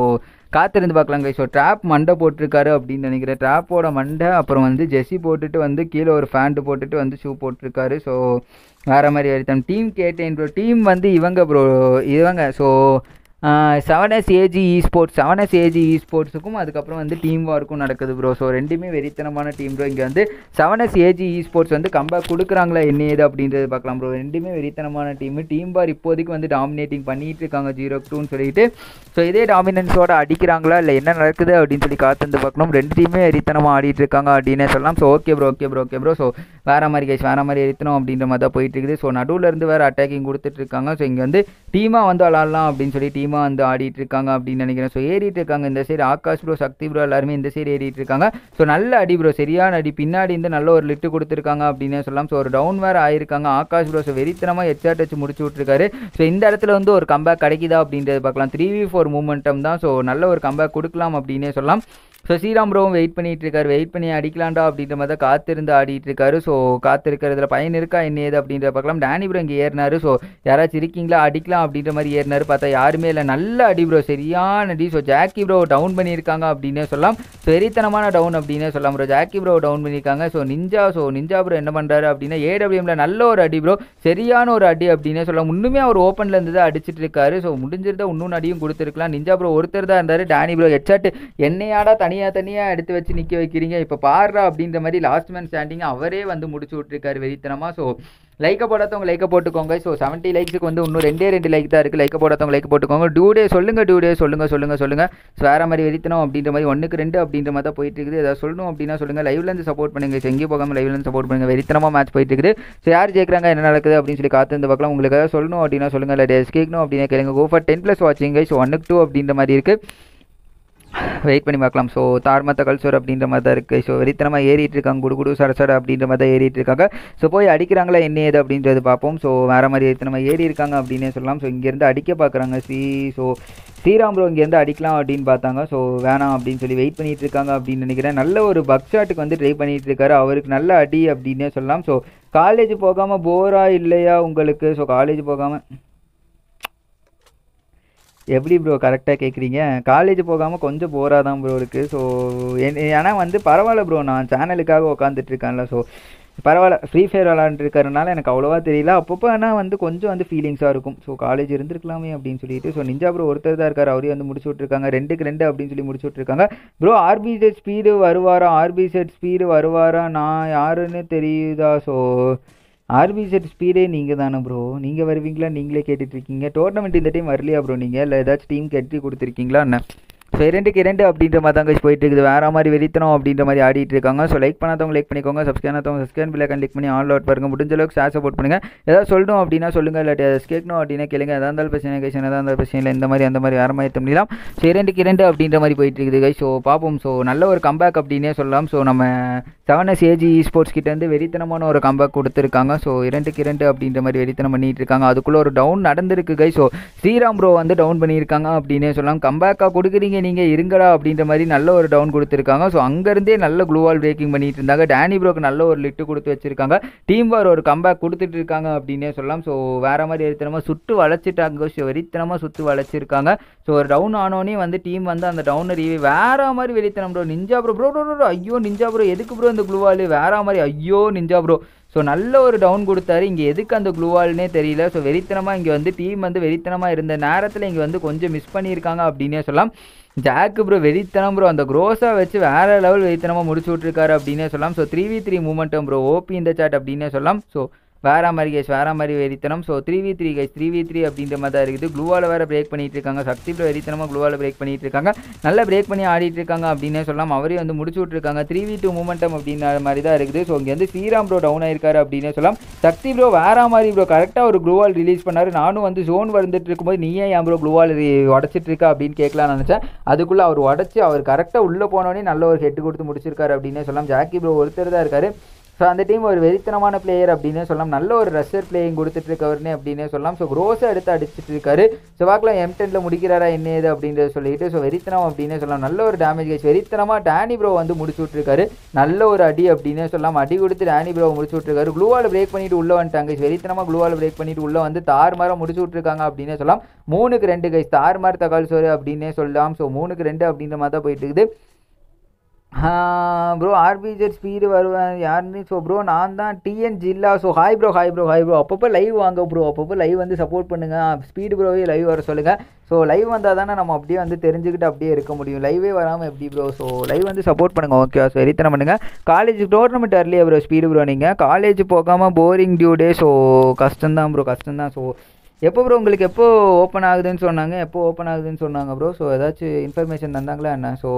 காத்திருந்து பார்க்கலாம் கைஸ் ஸோ ட்ராப் மண்டை போட்டிருக்காரு அப்படின்னு நினைக்கிறேன். ட்ராப்போட மண்டை அப்புறம் வந்து ஜெஸ்ஸி போட்டுட்டு வந்து கீழே ஒரு ஃபேண்ட்டு போட்டுட்டு வந்து ஷூ போட்டிருக்காரு. ஸோ வேறு மாதிரி வெறித்தனம். டீம் கேட்டேன் ப்ரோ டீம் வந்து இவங்க ப்ரோ இவங்க. So seven S AG esports seven S AG இ ஸ்போர்ட்ஸுக்கும் அதுக்கப்புறம் வந்து டீம் வார்க்கும் நடக்குது ப்ரோ ஸோ ரெண்டுமே வெறித்தனமான டீம் ப்ரோ இங்கே வந்து செவன் எஸ் ஏஜி இ ஸ்போர்ட்ஸ் வந்து கம்பேக் கொடுக்குறாங்களா என்ன ஏது அப்படின்றது பார்க்கலாம் ப்ரோ ரெண்டுமே வெறித்தனமான டீம் டீம் பார் இப்போதைக்கு வந்து டாமினேட்டிங் பண்ணிட்டு இருக்காங்க ஜீரோ டூன்னு சொல்லிட்டு. ஸோ இதே டாமினன்ஸோட அடிக்கிறாங்களா இல்லை என்ன நடக்குது அப்படின்னு சொல்லி காத்திருந்து பார்க்கணும். ரெண்டு டீமே வெறித்தனமாக ஆடிட்டு இருக்காங்க அப்படின்னே சொல்லலாம். So okay bro okay bro okay bro so வேறு மாதிரி கேஸ் வேறு மாதிரி எரித்தனம் அப்படின்ற மாதிரி தான் போயிட்டு இருக்குது. ஸோ நடுவில் இருந்து வேறு அட்டாக்கிங் கொடுத்துட்டு இருக்காங்க. ஸோ இங்கே வந்து டீமாக வந்து விளாட்லாம் அப்படின்னு சொல்லி டீமாக வந்து ஆடிட்டு இருக்காங்க அப்படின்னு நினைக்கிறேன். ஸோ ஏறிட்டு இருக்காங்க இந்த side Akash bro Shakti bro எல்லாருமே இந்த சைடு ஏறிட்டு இருக்காங்க. ஸோ நல்ல அடி ப்ரோ சரியான அடி. பின்னாடி இருந்து நல்ல ஒரு லிட்டு கொடுத்துருக்காங்க அப்படின்னு சொல்லலாம். ஸோ ஒரு டவுன் வேறு ஆயிருக்காங்க. ஆகாஷ் ப்ரோ ஸோ வெறித்தனமாக ஹெச்ஆர் வச்சு முடிச்சு விட்ருக்காரு ஸோ இந்த இடத்துல வந்து ஒரு கம்பேக் கிடைக்குதா அப்படின்றது பார்க்கலாம். த்ரீ வி ஃபோர் மூமெண்டம் தான். ஸோ நல்ல ஒரு கம்பேக் கொடுக்கலாம் அப்படின்னே சொல்லலாம். ஸோ ஸ்ரீராம் ப்ரோவும் வெயிட் பண்ணிட்டு இருக்காரு வெயிட் பண்ணி அடிக்கலாம்டா அப்படின்ற மாதிரி தான் காத்திருந்து ஆடிட்டு இருக்காரு ஸோ காத்திருக்கிறதுல பயன் இருக்கா என்ன ஏது அப்படின்ற பார்க்கலாம். டேனி ப்ரோ இங்கே ஏறினாரு. ஸோ யாராச்சும் இருக்கீங்களா? அடிக்கலாம் அப்படின்ற மாதிரி ஏறினாரு. பார்த்தா யாருமே இல்லை. நல்ல அடி ப்ரோ சரியான அடி. ஸோ ஜாக்கி ப்ரோ டவுன் பண்ணியிருக்காங்க அப்படின்னே சொல்லலாம். ஸோ வெறித்தனமான டவுன் அப்படின்னே சொல்லலாம் ப்ரோ ஜாக்கி ப்ரோ டவுன் பண்ணியிருக்காங்க. So ninja so ninja bro என்ன பண்ணுறாரு அப்படின்னா ஏடபிள்யூஎம்ல நல்ல ஒரு அடி ப்ரோ சரியான ஒரு அடி அப்படின்னே சொல்லலாம். இன்னுமே அவர் ஓப்பனில் இருந்து தான் அடிச்சிட்டு இருக்காரு ஸோ முடிஞ்சிருந்தா இன்னொன்று அடியும் கொடுத்துருக்கலாம். நிஞ்சா ப்ரோ ஒருத்தர் தான் இருந்தார். டேனி ப்ரோ ஹெட்ஷாட் என்னையாடா தனி தனியாக தனியாக எடுத்து வச்சு நிற்க வைக்கிறீங்க. இப்போ பாடுறா அப்படின்ற மாதிரி லாஸ்ட் மேன் ஸ்டாண்டிங் அவரே வந்து முடிச்சு விட்ருக்காரு வெறித்தனமாக ஸோ லைக்கை போடாதவங்க லைக்கை போட்டுக்கோங்க. ஸோ செவன்ட்டி லைக்ஸுக்கு வந்து இன்னும் ரெண்டே ரெண்டு லைக் தான் இருக்குது லைக்கை போடாதவங்க லைக் போட்டுக்கோங்க. டூ டே சொல்லுங்கள் டூ டே சொல்லுங்கள் சொல்லுங்கள் சொல்லுங்கள் ஸோ வேறு மாதிரி வெறித்தனம் அப்படின்ற மாதிரி ஒன்றுக்கு ரெண்டு அப்படின்ற மாதிரி தான் போயிட்டு இருக்குது ஏதாவது சொல்லணும் அப்படின்னா சொல்லுங்கள் லைவ்லேருந்து சப்போர்ட் பண்ணுங்க. ஸோ எங்கேயும் போகாமல் லைவ்லேருந்து சப்போர்ட் பண்ணுங்கள் வெறித்தனமாக மேட்ச் போயிட்டு இருக்குது ஸோ யார் ஜெயிக்கிறாங்க என்ன நடக்குது அப்படின்னு சொல்லி காத்து இந்த பக்கம் உங்களுக்கு ஏதாவது சொல்லணும் அப்படின்னா சொல்லுங்கள் இல்லை டேஸ் கேட்கணும் அப்படின்னா கேளுங்க. கோ ஃபார் டென் ப்ளஸ் வாட்சிங் ஸோ ஒன்னுக்கு டூ அப்படின்ற மாதிரி இருக்குது வெயிட் பண்ணி பார்க்கலாம். ஸோ தார்மத்த கல்ச்சர் அப்படின்ற மாதிரி தான் இருக்குது ஸோ வெறித்தனமாக ஏறிட்டு இருக்காங்க குடு குடு அப்படின்ற மாதிரி தான் ஏறிட்டு இருக்காங்க ஸோ போய் அடிக்கிறாங்களா? என்ன ஏது அப்படின்றது பார்ப்போம். ஸோ வேறு மாதிரி வெறித்தனமாக ஏறி இருக்காங்க அப்படின்னே சொல்லலாம். ஸோ இங்கேருந்து அடிக்க பார்க்குறாங்க. ஸ்ரீ ஸோ ஸ்ரீராம் ப்ரோ இங்கேருந்து அடிக்கலாம் அப்படின்னு பார்த்தாங்க. ஸோ வேணாம் அப்படின்னு சொல்லி வெயிட் பண்ணிட்டு இருக்காங்க அப்படின்னு நினைக்கிறேன். நல்ல ஒரு பக் ஷாட்டுக்கு வந்து ட்ரை பண்ணிட்டு இருக்காரு அவருக்கு நல்ல அடி அப்படின்னே சொல்லலாம். ஸோ காலேஜ் போகாமல் போரா இல்லையா உங்களுக்கு? ஸோ காலேஜ் போகாமல் எப்படி ப்ரோ கரெக்டாக கேட்குறீங்க காலேஜ் போகாமல் கொஞ்சம் போராக தான் ப்ரோ இருக்குது ஸோ ஏன்னா வந்து பரவாயில்ல ப்ரோ நான் சேனலுக்காக உட்காந்துட்ருக்கேன்ல ஸோ பரவாயில்ல. ஃப்ரீ ஃபயர் விளாண்டுருக்கறனால எனக்கு அவ்வளோவா தெரியல. அப்பப்போ ஆனால் வந்து கொஞ்சம் வந்து ஃபீலிங்ஸாக இருக்கும். ஸோ காலேஜ் இருந்திருக்கலாமே அப்படின்னு சொல்லிட்டு. ஸோ நிஞ்சா ப்ரோ ஒருத்தர் தான் இருக்கார். அவரையும் வந்து முடிச்சு விட்ருக்காங்க ரெண்டுக்கு ரெண்டு அப்படின்னு சொல்லி முடிச்சு விட்ருக்காங்க ப்ரோ ஆர்பி செட் ஸ்பீடு வருவாரா? ஆர்பி செட் ஸ்பீடு வருவாரா? நான் யாருன்னு தெரியுதா? ஸோ ஆர்பி செட் ஸ்பீடே நீங்கள் தானே ப்ரோ நீங்கள் வருவீங்களா? நீங்களே கேட்டுட்ருக்கீங்க டோர்னமெண்ட் இந்த டைம் வரலையா ப்ரோ நீங்கள் இல்லை ஏதாச்சும் டீம் கட்டி கொடுத்துருக்கீங்களா என்ன ஸோ இரண்டுக்கு இரண்டு அப்படின்ற மாதிரி தான் போயிட்டு இருக்குது வேறு மாதிரி வெளித்தனம் அப்படின்ற மாதிரி ஆடிட்டு இருக்காங்க. ஸோ லைக் பண்ணாதவங்க லைக் பண்ணிக்கோங்க. சப்ஸ்கிரைப் பண்ணாதவங்க சப்ஸ்கிரைப் பில்லை கிளிக் பண்ணி ஆல் அவுட் பாருங்க. முடிஞ்ச அளவுக்கு ஷேர் சப்போர்ட் பண்ணுங்கள் ஏதாவது சொல்லணும் அப்படின்னா சொல்லுங்கள் இல்லாட்டி அதை கேட்கணும் அப்படின்னா கேளுங்க. எதாக இருந்தாலும் பிரச்சனை கைஸ் எதாக இருந்தாலும் பிரச்சனை இல்லை. இந்த மாதிரி அந்த மாதிரி வேறு மாதிரி பண்ணிடலாம் ஸோ இரண்டுக்கு இரண்டு அப்படின்ற மாதிரி போயிட்டு இருக்குது ஸோ பார்ப்போம் ஸோ நல்ல ஒரு கம்பேக் அப்படின்னே சொல்லலாம். ஸோ நம்ம செவன் எஸ் ஏஜி ஸ்போர்ட்ஸ் கிட்டேருந்து வெறித்தனமான ஒரு கம்பேக் கொடுத்துருக்காங்க. ஸோ இரண்டுக்கு இரண்டு அப்படின்ற மாதிரி வெறித்தனம் பண்ணிட்டு இருக்காங்க. அதுக்குள்ளே ஒரு டவுன் நடந்திருக்கு கை ஸோ ஸ்ரீராம் ப்ரோ வந்து டவுன் பண்ணியிருக்காங்க அப்படின்னே சொல்லலாம். கம்பேக்காக கொடுக்குறீங்க நீங்கள் இருங்கடா அப்படின்ற மாதிரி நல்ல ஒரு டவுன் கொடுத்துருக்காங்க. ஸோ அங்கேருந்தே நல்ல குளூவால் பிரேக்கிங் பண்ணிட்டு இருந்தாங்க டேனி ப்ரோக்கு நல்ல ஒரு லிட்டு கொடுத்து வச்சுருக்காங்க. டீம் வார் ஒரு கம்பேக் கொடுத்துட்டு இருக்காங்க அப்படின்னே சொல்லலாம். ஸோ வேறு மாதிரி எரித்தனமாக சுட்டு வளைச்சிட்டாங்க. ஸோ வெறித்தனமாக சுட்டு வளைச்சிருக்காங்க. ஸோ ஒரு டவுன் ஆனோடனே வந்து டீம் வந்து அந்த டவுன் ரீவே வேறு மாதிரி வெறித்தனம் bro ninja bro bro bro ஐயோ நிஞ்சா ப்ரோ எதுக்கு ப்ரோ இந்த குளுவால் வேறு மாதிரி ஐயோ நிஞ்சா ப்ரோ ஸோ நல்ல ஒரு டவுன் கொடுத்தாரு. இங்கே எதுக்கு அந்த க்ளூவால்னே தெரியல. ஸோ வெறித்தனமாக இங்கே வந்து டீம் வந்து வெறித்தனமாக இருந்த நேரத்தில் இங்கே வந்து கொஞ்சம் மிஸ் பண்ணியிருக்காங்க அப்படின்னே சொல்லலாம். ஜாக்கு ப்ரோ வெறித்தனம் ப்ரோ அந்த க்ரோஸாக வச்சு வேற லெவல் வெறித்தனமாக முடிச்சு விட்ருக்காரு அப்படின்னே சொல்லலாம். So three v three momentum bro OP இந்த சாட் அப்படின்னே சொல்லலாம். ஸோ வேற மாதிரி கேஸ் வேற மாதிரி வெறித்தனம். So three v three gas three v three அப்படின்ற மாதிரி தான் இருக்குது. க்ளூவால் வேறு பிரேக் பண்ணிட்டு இருக்காங்க. சக்தி ப்ரோ வெறித்தனமாக க்ளூவால் பிரேக் பண்ணிட்டு இருக்காங்க. நல்லா பிரேக் பண்ணி ஆடிட்டு இருக்காங்க அப்படின்னே சொல்லலாம். அவரே வந்து முடிச்சு விட்ருக்காங்க த்ரீ வி டூ மூமெண்டம் அப்படின்ற மாதிரி தான் இருக்குது. ஸோ இங்கே வந்து ஸ்ரீராம் ப்ரோ டவுன் ஆயிருக்காரு அப்படின்னே சொல்லலாம். சக்தி ப்ரோ வேற மாதிரி ப்ரோ கரெக்டாக ஒரு க்ளூவால் ரிலீஸ் பண்ணார். நானும் வந்து ஜோன் வந்துட்டு இருக்கும்போது நீயே ஏன் ப்ரோ க்ளூவால் உடச்சிட்டு இருக்கா அப்படின்னு கேட்கலாம்னு நினச்சேன். அதுக்குள்ளே அவர் உடச்சி அவர் கரெக்டாக உள்ளே போனோடனே நல்ல ஒரு ஹெட் கொடுத்து முடிச்சிருக்காரு அப்படின்னே சொல்லலாம். ஜாக்கி ப்ரோ ஒருத்தர் தான் இருக்காரு. ஸோ அந்த டீம் ஒரு வெறித்தனமான பிளேயர் அப்படின்னே சொல்லலாம். நல்ல ஒரு ரஷர் பிளேயிங் கொடுத்துட்டு இருக்கவர்னே அப்படின்னே சொல்லலாம். ஸோ க்ரோஸை எடுத்து அடிச்சிட்டு இருக்காரு. ஸோ பார்க்கலாம் எம் டென்ல முடிக்கிறாரா என்ன ஏது அப்படின்றத சொல்லிட்டு ஸோ வெறித்தனம் அப்படின்னே சொல்லலாம். நல்ல ஒரு டேமேஜ் கேஸ் வெறித்தனமாக டேனி ப்ரோ வந்து முடிச்சு விட்ருக்காரு நல்ல ஒரு அடி அப்படின்னே சொல்லலாம். அடி கொடுத்து டேனி ப்ரோ முடிச்சு விட்ருக்காரு க்ளூவால் பிரேக் பண்ணிட்டு உள்ளே வந்துட்டாங்க வெறித்தனமாக க்ளூவால் பிரேக் பண்ணிட்டு உள்ளே வந்து தார் முடிச்சு விட்ருக்காங்க அப்படின்னே சொல்லலாம். மூணுக்கு ரெண்டு கைஸ் தார் மார் தகவல் சோறு அப்படின்னே சொல்லலாம். ஸோ மூணுக்கு ரெண்டு அப்படின்ற மாதிரி தான் போயிட்டு இருக்குது. ப்ரோ ஆர்பிஜர் ஸ்பீடு வருவேன். யாருன்னு ஸோ ப்ரோ நான் தான் டிஎன் ஜில்லா so hi bro hi bro hi bro அப்பப்போ லைவ் வாங்க ப்ரோ அப்பப்போ லைவ் வந்து சப்போர்ட் பண்ணுங்கள் ஸ்பீடு ப்ரோவே லைவ் வர சொல்லுங்கள் ஸோ லைவ் வந்தால் தானே நம்ம அப்படியே வந்து தெரிஞ்சுக்கிட்டு அப்படியே இருக்க முடியும். லைவே வராமல் எப்படி ப்ரோ ஸோ லைவ் வந்து சப்போர்ட் பண்ணுங்கள் ஓகேவா ஸோ வெறித்தனம் பண்ணுங்கள் காலேஜ் டோர்னமெண்ட் வரலையே ப்ரோ ஸ்பீடு ப்ரோ நீங்கள் காலேஜ் போகாமல் போரிங் டியூ டே ஸோ கஷ்டம்தான் ப்ரோ கஷ்டம்தான். ஸோ எப்போ ப்ரோ உங்களுக்கு எப்போ ஓப்பன் ஆகுதுன்னு சொன்னாங்க? எப்போ ஓப்பன் ஆகுதுன்னு சொன்னாங்க ப்ரோ ஸோ ஏதாச்சும் இன்ஃபர்மேஷன் தந்தாங்களா என்ன? ஸோ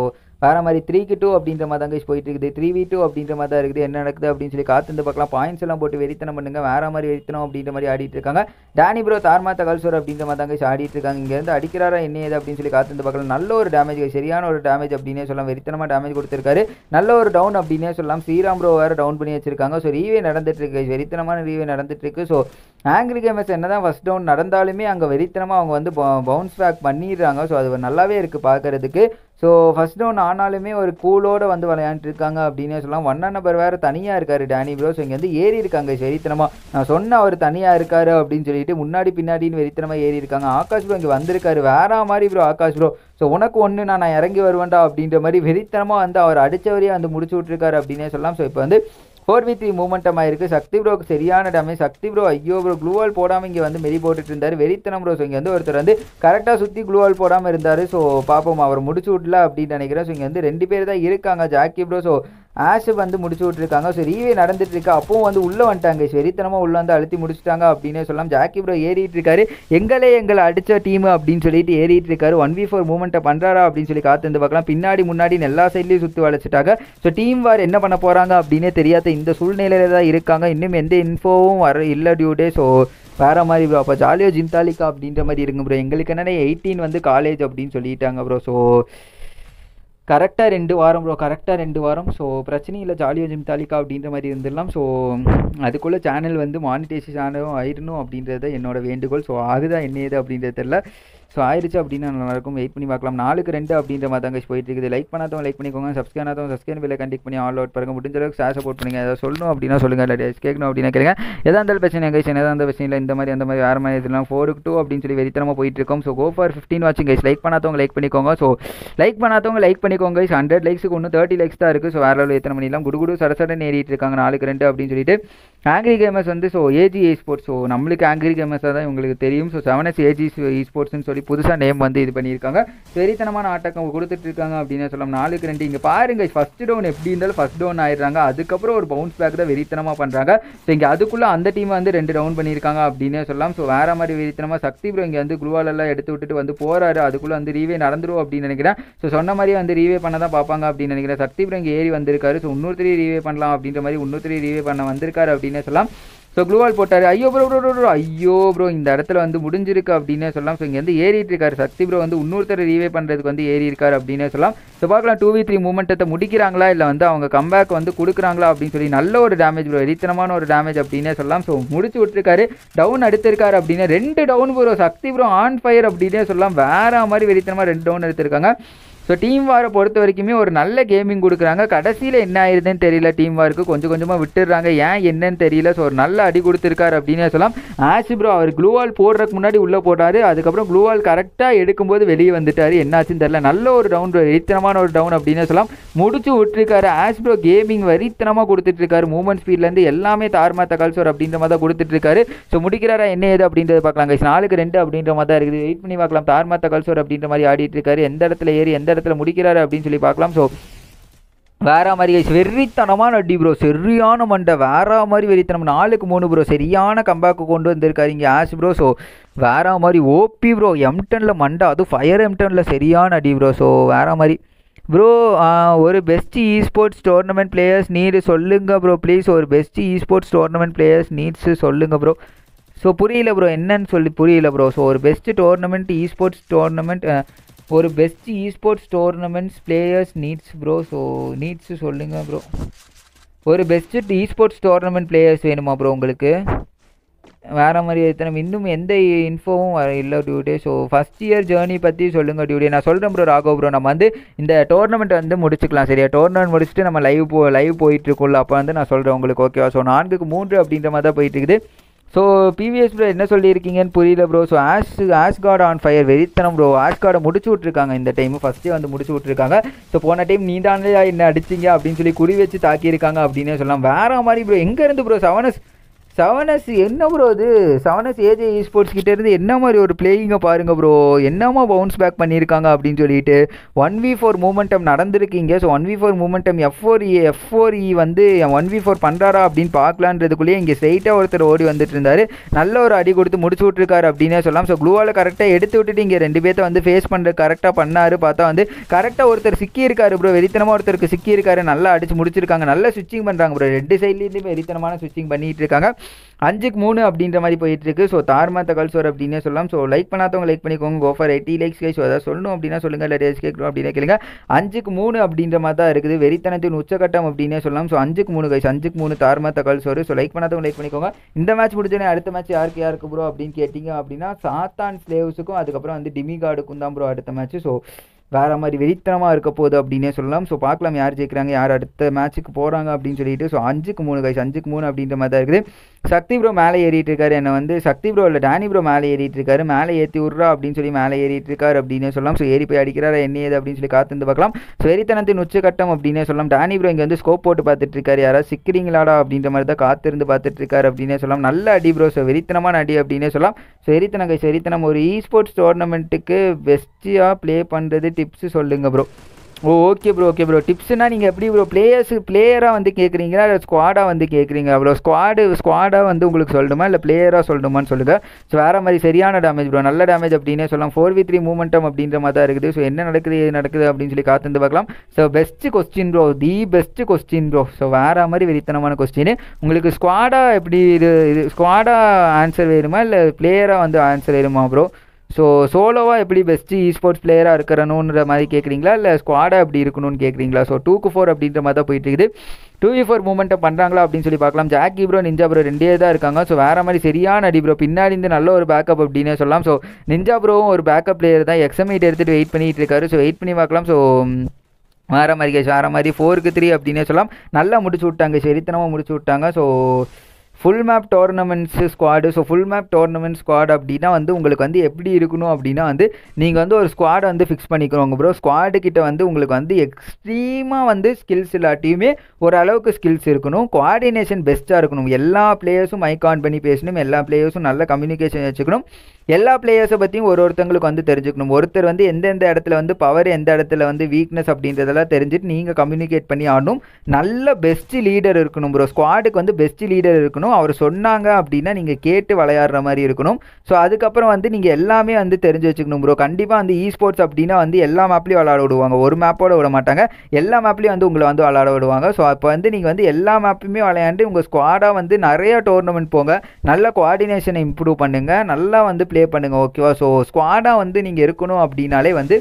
வேறு மாதிரி த்ரீக்கு டூ அப்படின்ற மாதிரி தான் போயிட்டு இருக்குது த்ரீ வி டூ அப்படின்ற மாதிரி தான் இருக்குது. என்ன நடக்குது அப்படின்னு சொல்லி காத்திருந்து பார்க்கலாம். பாயிண்ட்ஸ் எல்லாம் போட்டு வெறித்தனம் பண்ணுங்க. வேற மாதிரி வெறித்தனம் அப்படின்ற மாதிரி ஆடிட்டு இருக்காங்க. டேனி ப்ரோ தார்மா தகல்சோர் அப்படின்ற மாதிரி தான் ஆடிட்டு இருக்காங்க. இங்கேருந்து அடிக்கிறாரா என்ன ஏது அப்படின்னு சொல்லி காத்திருந்து பார்க்கலாம். நல்ல ஒரு டேமேஜ் சரியான ஒரு டேமேஜ் அப்படின்னே சொல்லலாம். வெறித்தனமாக டேமேஜ் கொடுத்துருக்காரு. நல்ல ஒரு டவுன் அப்படின்னே சொல்லலாம். ஸ்ரீராம் ப்ரோ வேறு டவுன் பண்ணி வச்சிருக்காங்க. ஸோ ரீவே நடந்துட்டு இருக்கு வெறித்தனமான ரீவே நடந்துட்டு இருக்கு. ஸோ ஆங்கிரி கேமர்ஸ் என்ன தான் ஃபஸ்ட் டவுன் நடந்தாலுமே அங்கே வெறித்தனமாக அவங்க வந்து பவுன்ஸ் பேக் பண்ணிடுறாங்க. ஸோ அது நல்லாவே இருக்குது பார்க்கறதுக்கு ஸோ ஃபஸ்ட் டவுன் ஆனாலுமே ஒரு கூலோடு வந்து விளையாண்டுட்டு இருக்காங்க அப்படின்னே சொல்லலாம். ஒன் நம்பர் வேறு தனியாக இருக்கார் டேனி ப்ரோ ஸோ இங்கே வந்து ஏறி இருக்காங்க வெறித்தனமாக நான் சொன்ன அவர் தனியாக இருக்காரு அப்படின்னு சொல்லிட்டு முன்னாடி பின்னாடின்னு வெறித்தனமாக ஏறி இருக்காங்க. ஆகாஷ் ப்ரோ இங்கே வந்திருக்காரு. வேற மாதிரி ப்ரோ ஆகாஷ் ப்ரோ ஸோ உனக்கு ஒன்று நான் நான் இறங்கி வருவேன்டா அப்படின்ற மாதிரி வெறித்தனமாக வந்து அவர் அடித்தவரையே வந்து முடிச்சு விட்ருக்காரு அப்படின்னே சொல்லலாம். ஸோ இப்போ வந்து ஃபோர் வி த்ரீ மூமெண்டம் இருக்குது சக்தி ப்ரோக்கு சரியான டேமேஜ் சக்தி ப்ரோ ஐயோ ப்ரோ க்ளூவால் போடாமல் இங்கே வந்து மெரி போட்டுட்டு இருந்தார் வெறித்தனம் ப்ரோஸ் இங்கே வந்து ஒருத்தர் வந்து கரெக்டாக சுற்றி க்ளூவால் போடாமல் இருந்தார். ஸோ பார்ப்போம் அவர் முடிச்சு விடல அப்படின்னு நினைக்கிறேன். ஸோ இங்கே வந்து ரெண்டு பேர் தான் இருக்காங்க. ஜாக்கி ப்ரோ ஸோ ஆஷ் வந்து முடிச்சு விட்ருக்காங்க ஸோ ரீவே நடந்துட்டு இருக்கு. அப்பவும் வந்து உள்ளே வந்துட்டாங்க. வெறித்தனமாக உள்ளே வந்து அழுத்தி முடிச்சிட்டாங்க அப்படின்னே சொல்லலாம். ஜாக்கி ப்ரோ ஏறிட்டு இருக்காரு. எங்களே எங்களை அடித்த டீம் அப்படின்னு சொல்லிட்டு ஏறிட்டு இருக்காரு. ஒன் வி ஃபோர் மூமெண்ட்டை பண்ணுறாரா அப்படின்னு சொல்லி காத்து வந்து பார்க்கலாம். பின்னாடி முன்னாடி எல்லா சைட்லேயும் சுற்றி வளைச்சிட்டாங்க. ஸோ டீம் வார் என்ன பண்ண போகிறாங்க அப்படின்னே தெரியாத இந்த சூழ்நிலையில தான் இருக்காங்க. இன்னும் எந்த இன்ஃபோவும் வர இல்லை டியூடே ஸோ வேற மாதிரி ப்ரோ அப்போ ஜாலியோ ஜிந்தாலிக்கா அப்படின்ற மாதிரி இருங்க ப்ரோ எங்களுக்கு என்னென்ன எயிட்டீன் வந்து காலேஜ் அப்படின்னு சொல்லிட்டாங்க ப்ரோ ஸோ கரெக்டாக ரெண்டு வாரம் ப்ரோ கரெக்டாக ரெண்டு வாரம். ஸோ பிரச்சனை இல்லை ஜாலியோ ஜிமித்தாலிகா அப்படின்ற மாதிரி இருந்துடலாம். ஸோ அதுக்குள்ளே சேனல் வந்து மானிட்டேஷன் சேனலும் ஆயிடணும் அப்படின்றது என்னோட வேண்டுகோள். ஸோ ஆகுதா என்ன ஏது அப்படின்றது தெரில ஸோ ஆயிடுச்சு அப்படின்னா நல்லாயிருக்கும் வெயிட் பண்ணி பார்க்கலாம். நாலுக்கு ரெண்டு அப்படின்ற மாதிரி தங்கச்சி போயிட்டு இருக்குது. லைக் பண்ணாதவங்க லைக் பண்ணிக்கோங்க. சப்ஸ்கிரைப் பண்ணாதவங்க சப்ஸ்கிரைப் பில்லை கண்டிக் பண்ணி ஆல் அவுட் பாருங்க. முடிஞ்ச அளவுக்கு ஷேர் சப்போர்ட் பண்ணுங்க. ஏதாவது சொல்லணும் அப்படின்னா சொல்லுங்க. இல்லை கேட்கணும் அப்படின்னா கேளுங்க. எதா இருந்தாலும் பிரச்சனை கைஸ் எதாக இருந்தாலும் பிரச்சனை இல்லை. இந்த மாதிரி அந்த மாதிரி வேறு மாதிரி இதெல்லாம் ஃபோருக்கு டூ அப்படின்னு சொல்லி வெறித்தனமாக போயிட்டு இருக்கோம். ஸோ கோ ஃபார் ஃபிஃப்டின் வாட்சிங் கைஸ் லைக் பண்ணாதவங்க லைக் பண்ணிக்கோங்க. ஸோ லைக் பண்ணாதவங்க லைக் பண்ணிக்கோங்க கைஸ் ஹண்ட்ரட் லைக்ஸுக்கு ஒன்று தேர்ட்டி லைக்ஸ் தான் இருக்குது ஸோ வேறு லெவலில் எத்தனை மணிலாம்? குடு குடு சடசடன் ஏறிட்டு இருக்காங்க. நாலுக்கு ரெண்டு அப்படின்னு சொல்லிட்டு. ஆங்கிரி கேமர்ஸ் வந்து so AG esports so நம்மளுக்கு ஆங்கிரி கேமர்ஸாக தான் உங்களுக்கு தெரியும். ஸோ செவன் எஸ் ஏஜி இ ஸ்போர்ட்ஸ்னு சொல்லி புதுசாக நேம் வந்து இது பண்ணியிருக்காங்க. வெறித்தனமான ஆட்டக்கம் கொடுத்துட்டு இருக்காங்க அப்படின்னு சொல்லலாம் நாலுக்கு ரெண்டு. இங்கே பாருங்க ஃபர்ஸ்ட் டவுன் எப்படி இருந்தாலும் ஃபர்ஸ்ட் டவுன் ஆயிடுறாங்க. அதுக்கப்புறம் ஒரு பவுன்ஸ் பேக் தான் வெறித்தனமாக பண்ணுறாங்க ஸோ இங்கே அதுக்குள்ளே அந்த டீம் வந்து ரெண்டு டவுன் பண்ணியிருக்காங்க அப்படின்னே சொல்லலாம். ஸோ வேற மாதிரி வெறித்தனமாக சக்தி ப்ரோ இங்கே வந்து குருவாலெல்லாம் எடுத்து விட்டுட்டு வந்து போறாரு. அதுக்குள்ளே வந்து ரீவே நடந்துரும் அப்படின்னு நினைக்கிறேன். ஸோ சொன்ன மாதிரி வந்து ரீவே பண்ண தான் பார்ப்பாங்க அப்படின்னு நினைக்கிறேன். சக்தி ப்ரோ இங்கே ஏறி வந்திருக்காரு. ஸோ இன்னொருத்தரையும் ரீவே பண்ணலாம் அப்படின்ற மாதிரி இன்னொருத்தரையும் ரீவே பண்ண வந்திருக்காரு அப்படின்னே சொல்லலாம். ஸோ க்ளூவால் போட்டார். ஐயோ ப்ரோ ப்ரோ ப்ரோ ஐயோ ப்ரோ இந்த இடத்துல வந்து முடிஞ்சிருக்கு அப்படின்னே சொல்லலாம் ஸோ இங்கே வந்து ஏறிட்டு இருக்காரு. சக்தி ப்ரோ வந்து இன்னொருத்தர் ரீவே பண்ணுறதுக்கு வந்து ஏறி இருக்காரு அப்படின்னே சொல்லலாம் ஸோ பார்க்கலாம் டூ வி த்ரீ மூமெண்ட்டத்தை முடிக்கிறாங்களா? இல்லை வந்து அவங்க கம்பேக் வந்து கொடுக்குறாங்களா? அப்படின்னு சொல்லி நல்ல ஒரு டேமேஜ் ப்ரோ எரித்தனமான ஒரு டேமேஜ் அப்படின்னே சொல்லலாம் ஸோ முடிச்சு விட்டுருக்காரு. டவுன் எடுத்திருக்காரு அப்படின்னு. ரெண்டு down bro Shakti bro on fire அப்படின்னே சொல்லலாம் வேற மாதிரி வெறித்தனமாக ரெண்டு டவுன் எடுத்திருக்காங்க. ஸோ டீம் வாரை பொறுத்த வரைக்குமே ஒரு நல்ல கேமிங் கொடுக்குறாங்க. கடைசியில் என்ன ஆயிருதுன்னு தெரியல. டீம் வாருக்கு கொஞ்சம் கொஞ்சமாக விட்டுடுறாங்க. ஏன் என்னன்னு தெரியல. ஸோ ஒரு நல்ல அடி கொடுத்துருக்காரு அப்படின்னே சொல்லலாம். ஆஷ் ப்ரோ அவர் க்ளூவால் போடுறதுக்கு முன்னாடி உள்ளே போட்டார். அதுக்கப்புறம் க்ளூவால் கரெக்டாக எடுக்கும்போது வெளியே வந்துட்டார். என்னாச்சுன்னு தெரியல. நல்ல ஒரு டவுன் வெறித்தனமான ஒரு டவுன் அப்படின்னு சொல்லலாம். முடிச்சு விட்டுருக்காரு. ஆஷ் ப்ரோ கேமிங் வெறித்தனமாக கொடுத்துட்ருக்காரு மூமெண்ட் ஸ்பீட்லேருந்து எல்லாமே தார்மா தகால்சோர் அப்படின்ற மாதிரி தான் கொடுத்துட்ருக்காரு ஸோ முடிக்கிறாரா? என்ன ஏது அப்படின்றத பார்க்கலாம் நாளுக்கு ரெண்டு அப்படின்ற மாதிரி தான் இருக்குது. வெயிட் பண்ணி பார்க்கலாம். தார்மா தகால்சோர் அப்படின்ற மாதிரி ஆடிட்டு இருக்காரு எந்த இடத்துல ஏறி எந்த இடத்துல முடிக்கிறாரு அப்படின்னு சொல்லி பார்க்கலாம். ஸோ வேற மாதிரி வெறித்தனமான அடி ப்ரோ சரியான மண்டை வேற மாதிரி வெறித்தனம். நாலுக்கு மூணு ப்ரோ சரியான கம்பேக்கு கொண்டு வந்திருக்காரு இங்கே ஆஷ் ப்ரோ ஸோ வேற மாதிரி ஓபி ப்ரோ எம்டனில் மண்டை அதுவும் ஃபயர் எம்டனில் சரியான அடி ப்ரோ ஸோ வேற மாதிரி. ப்ரோ ஒரு best esports tournament players need சொல்லுங்க ப்ரோ ப்ளீஸ் ஒரு best esports tournament players needs சொல்லுங்க ப்ரோ ஸோ புரியல ப்ரோ என்னன்னு சொல்லி புரியல ப்ரோ ஸோ ஒரு best tournament esports tournament ஒரு best esports tournaments players needs bro so needs சொல்லுங்கள் ப்ரோ ஒரு பெஸ்ட் ஈஸ்போர்ட்ஸ் டோர்னமெண்ட் பிளேயர்ஸ் வேணுமா ப்ரோ உங்களுக்கு? வேறு மாதிரி எத்தனை இன்னும் எந்த இன்ஃபோவும் வர இல்லை dude so first year journey பற்றி சொல்லுங்கள் டியூடே நான் சொல்கிறேன் ப்ரோ ராகோ ப்ரோ நம்ம வந்து இந்த டோர்னமெண்ட் வந்து முடிச்சுக்கலாம் சரியா? டோர்னமெண்ட் முடிச்சுட்டு நம்ம லைவ் போ லைவ் போயிட்டுருக்கோம்ல அப்போ வந்து நான் சொல்கிறேன் உங்களுக்கு ஓகேவா ஸோ நான்குக்கு மூன்று அப்படின்ற மாதிரி தான் போயிட்டு இருக்குது. ஸோ பிவிஎஸ் ப்ரோ என்ன சொல்லியிருக்கீங்கன்னு புரியல bro so Ash Ash card on fire வெறித்தனம் ப்ரோ ஆஷ் கார்டை முடிச்சு விட்ருக்காங்க இந்த டைம் ஃபஸ்ட்டே வந்து முடிச்சு விட்ருக்காங்க ஸோ போன டைம் நீ தானே என்ன அடிச்சிங்க அப்படின்னு சொல்லி குறி வச்சு தாக்கியிருக்காங்க அப்படின்னே சொல்லலாம். வேற மாதிரி ப்ரோ எங்கேருந்து ப்ரோ செவனஸ் செவனஸ் என்ன ப்ரோ இது? செவனஸ் ஏஜே ஸ்போர்ட்ஸ் கிட்ட இருந்து என்ன மாதிரி ஒரு பிளேயிங்கை பாருங்க ப்ரோ என்னமா பவுன்ஸ் பேக் பண்ணியிருக்காங்க அப்படின்னு சொல்லிட்டு one v four momentum நடந்திருக்கீங்க. So one v four momentum F four E F four E வந்து ஒன் வி ஃபோர் பண்ணுறாரா அப்படின்னு பார்க்கலான்றதுக்குள்ளேயே இங்கே ஸ்ட்ரெயிட்டாக ஒருத்தர் ஓடி வந்துட்டு இருந்தார். நல்ல ஒரு அடி கொடுத்து முடிச்சு விட்ருக்காரு அப்படின்னே சொல்லலாம். ஸோ க்ளூவால் கரெக்டாக எடுத்து விட்டுட்டு இங்கே ரெண்டு பேர்த்த வந்து ஃபேஸ் பண்ணுற கரெக்டாக பண்ணார். பார்த்தா வந்து கரெக்டாக ஒருத்தர் சிக்கியிருக்காரு ப்ரோ வெறித்தனமாக ஒருத்தருக்கு சிக்கியிருக்காரு. நல்லா அடிச்சு முடிச்சிருக்காங்க. நல்லா சுவிச்சிங் பண்ணுறாங்க ப்ரோ ரெண்டு சைட்லேருந்து வெறித்தனமான சுவிச்சிங் பண்ணிகிட்டு இருக்காங்க. அஞ்சுக்கு மூணு அப்படின்ற மாதிரி போயிட்டு இருக்கு ஸோ தார்மா தகவல் சோர் அப்படின்னே சொல்லலாம். ஸோ லைக் பண்ணாதவங்க லைக் பண்ணிக்கோங்க. Go for eighty likes guy so அதை சொல்லணும் அப்படின்னா சொல்லுங்க. இல்லை ரேஸ் கேட்கணும் அப்படின்னு கேளுங்க. அஞ்சுக்கு மூணு அப்படின்ற மாதிரி தான் இருக்குது. வெறித்தனத்தின் உச்சகட்டம் அப்படின்னே சொல்லலாம். ஸோ அஞ்சுக்கு மூணு கைஸ் அஞ்சுக்கு மூணு தார்மா தகவல் சோறு. ஸோ லைக் பண்ணாதவங்க லைக் பண்ணிக்கோங்க. இந்த மேட்ச் முடிஞ்சோடனே அடுத்த மேட்ச் யாருக்கு யாருக்கு ப்ரோ அப்படின்னு கேட்டிங்க அப்படின்னா சாத்தான் ஸ்லேவ்ஸுக்கும் அதுக்கப்புறம் வந்து டிமிகார்டுக்கும் தான் ப்ரோ அடுத்த மேட்ச் ஸோ வேற மாதிரி வெறித்தனமாக இருக்க போகுது அப்படின்னே சொல்லலாம். ஸோ பார்க்கலாம் யார் ஜெயிக்கிறாங்க யார் அடுத்த மேட்ச்சுக்கு போகிறாங்க அப்படின்னு சொல்லிட்டு. ஸோ அஞ்சுக்கு மூணு கைஸ் அஞ்சுக்கு மூணு அப்படின்ற மாதிரி தான் இருக்குது. சக்தி ப்ரோ மேலே ஏறிட்டு இருக்காரு என்ன வந்து சக்தி ப்ரோ இல்லை டேனி ப்ரோ மேலே ஏறிட்டு இருக்காரு மேலே ஏற்றி விட்றா அப்படின்னு சொல்லி மேலே ஏறிட்டு இருக்காரு அப்படின்னு சொல்லலாம் ஸோ ஏறி போய் அடிக்கிறாரு என்ன ஏது அப்படின்னு சொல்லி காத்திருந்து பார்க்கலாம். ஸோ எரித்தனத்தின் உச்சக்கட்டம் அப்படின்னே சொல்லலாம் டேனி ப்ரோ இங்கே வந்து ஸ்கோப் போட்டு பார்த்துட்டு இருக்காரு யாராவது சிக்கிறீங்களாடா? அப்படின்ற மாதிரி தான் காத்திருந்து பார்த்துட்டு இருக்காரு அப்படின்னே சொல்லலாம் நல்ல அடி ப்ரோ ஸோ வெறித்தனமான அடி அப்படின்னே சொல்லலாம் ஸோ எரித்தனங்க கைஸ் ஒரு இ ஸ்போர்ட்ஸ் டோர்னமெண்ட்டுக்கு பெஸ்ட்டாக ப்ளே பண்ணுறது டிப்ஸ் சொல்லுங்கள் bro oh okay bro okay bro டிப்ஸ்னால் நீங்கள் எப்படி ப்ரோ பிளேயர்ஸ் பிளேயராக வந்து கேட்குறீங்களா இல்லை ஸ்குவாடாக வந்து கேட்குறீங்க ப்ரோ ஸ்குவாடு ஸ்குவாடாக வந்து உங்களுக்கு சொல்லணுமா? இல்லை பிளேயராக சொல்லணுமான்னு சொல்லுங்கள் ஸோ வேறு மாதிரி சரியான டேமேஜ் ப்ரோ நல்ல டேமேஜ் அப்படின்னே சொல்லலாம். ஃபோர் வி த்ரீ மூமெண்டம் அப்படின்ற மாதிரி தான் இருக்குது. ஸோ என்ன நடக்குது எது நடக்குது அப்படின்னு சொல்லி காத்துந்து பார்க்கலாம். So best question bro the best question bro so வேறு மாதிரி வெறித்தனமான கொஸ்டின் உங்களுக்கு ஸ்குவாடாக எப்படி இது இது ஸ்குவாடாக ஆன்சர் வேணுமா? இல்லை பிளேயராக வந்து ஆன்சர் வேணுமா ப்ரோ ஸோ சோலோவாக எப்படி பெஸ்ட்டு இ ஸ்போர்ட்ஸ் பிளேயராக இருக்கணுன்ற மாதிரி கேட்குறீங்களா இல்லை ஸ்குவாடாக எப்படி இருக்கணும்னு கேட்குறீங்களா ஸோ டூக்கு ஃபோர் அப்படின்ற மாதிரி தான் போயிட்டு இருக்குது டூ வி ஃபோர் மூமெண்ட்டை பண்ணுறாங்களா அப்படின்னு சொல்லி பார்க்கலாம். ஜாக்கி ப்ரோ நிஞ்சா ப்ரோ ரெண்டே தான் இருக்காங்க. ஸோ வேறு மாதிரி சரியான அடி ப்ரோ பின்னாடி இருந்து நல்ல ஒரு பேக்கப் அப்படின்னே சொல்லலாம். ஸோ நிஞ்சா ப்ரோவும் ஒரு பேக்கப் பிளேயர் தான். எக்ஸமீட் எடுத்துகிட்டு வெயிட் பண்ணிட்டு இருக்காரு. ஸோ வெயிட் பண்ணி பார்க்கலாம். ஸோ வேறு மாதிரி கேஷ் வேறு மாதிரி ஃபோருக்கு த்ரீ அப்படின்னே சொல்லலாம். நல்லா முடிச்சு விட்டாங்க. சரித்தனமாக முடிச்சு விட்டாங்க. So full map tournaments squad so full map tournament squad அப்படின்னா வந்து உங்களுக்கு வந்து எப்படி இருக்கணும் அப்படின்னா வந்து நீங்கள் வந்து ஒரு ஸ்குவாடை வந்து ஃபிக்ஸ் பண்ணிக்கிறோங்க ப்ரோ ஸ்குவாடு கிட்ட வந்து உங்களுக்கு வந்து எக்ஸ்ட்ரீமாக வந்து ஸ்கில்ஸ் இல்லாட்டியுமே ஓரளவுக்கு ஸ்கில்ஸ் இருக்கணும். கோஆர்டினேஷன் பெஸ்ட்டாக இருக்கணும். எல்லா பிளேயர்ஸும் மைக் ஆன் பண்ணி பேசணும். எல்லா பிளேயர்ஸும் நல்ல கம்யூனிகேஷன் வச்சுக்கணும். எல்லா பிளேயர்ஸை பற்றியும் ஒரு ஒருத்தங்களுக்கு வந்து தெரிஞ்சுக்கணும். ஒருத்தர் வந்து எந்தெந்த இடத்துல வந்து பவர் எந்த இடத்துல வந்து வீக்னஸ் அப்படின்றதெல்லாம் தெரிஞ்சுட்டு நீங்கள் கம்யூனிகேட் பண்ணி ஆடணும். நல்ல பெஸ்ட் லீடர் இருக்கணும் ப்ரோ ஸ்குவாடுக்கு வந்து பெஸ்ட் லீடர் இருக்கணும். அவர் சொன்னாங்க அப்படின்னா நீங்கள் கேட்டு விளையாடுற மாதிரி இருக்கணும். ஸோ அதுக்கப்புறம் வந்து நீங்கள் எல்லாமே வந்து தெரிஞ்சு வச்சுக்கணும் ப்ரோ கண்டிப்பாக வந்து இ ஸ்போர்ட்ஸ் அப்படின்னா வந்து எல்லா மேப்லேயும் விளாட விடுவாங்க. ஒரு மேப்போட விட மாட்டாங்க. எல்லா மேப்லேயும் வந்து உங்களை வந்து விளாட விடுவாங்க. ஸோ அப்போ வந்து நீங்கள் வந்து எல்லா மேப்புமே விளையாண்டு உங்கள் ஸ்குவாடாக வந்து நிறைய டோர்னமெண்ட் போங்க. நல்ல கோஆர்டினேஷனை இம்ப்ரூவ் பண்ணுங்கள் நல்லா வந்து ப்ளே பண்ணுங்கள் ஓகேவா ஸோ ஸ்குவாடாக வந்து நீங்கள் இருக்கணும் அப்படின்னாலே வந்து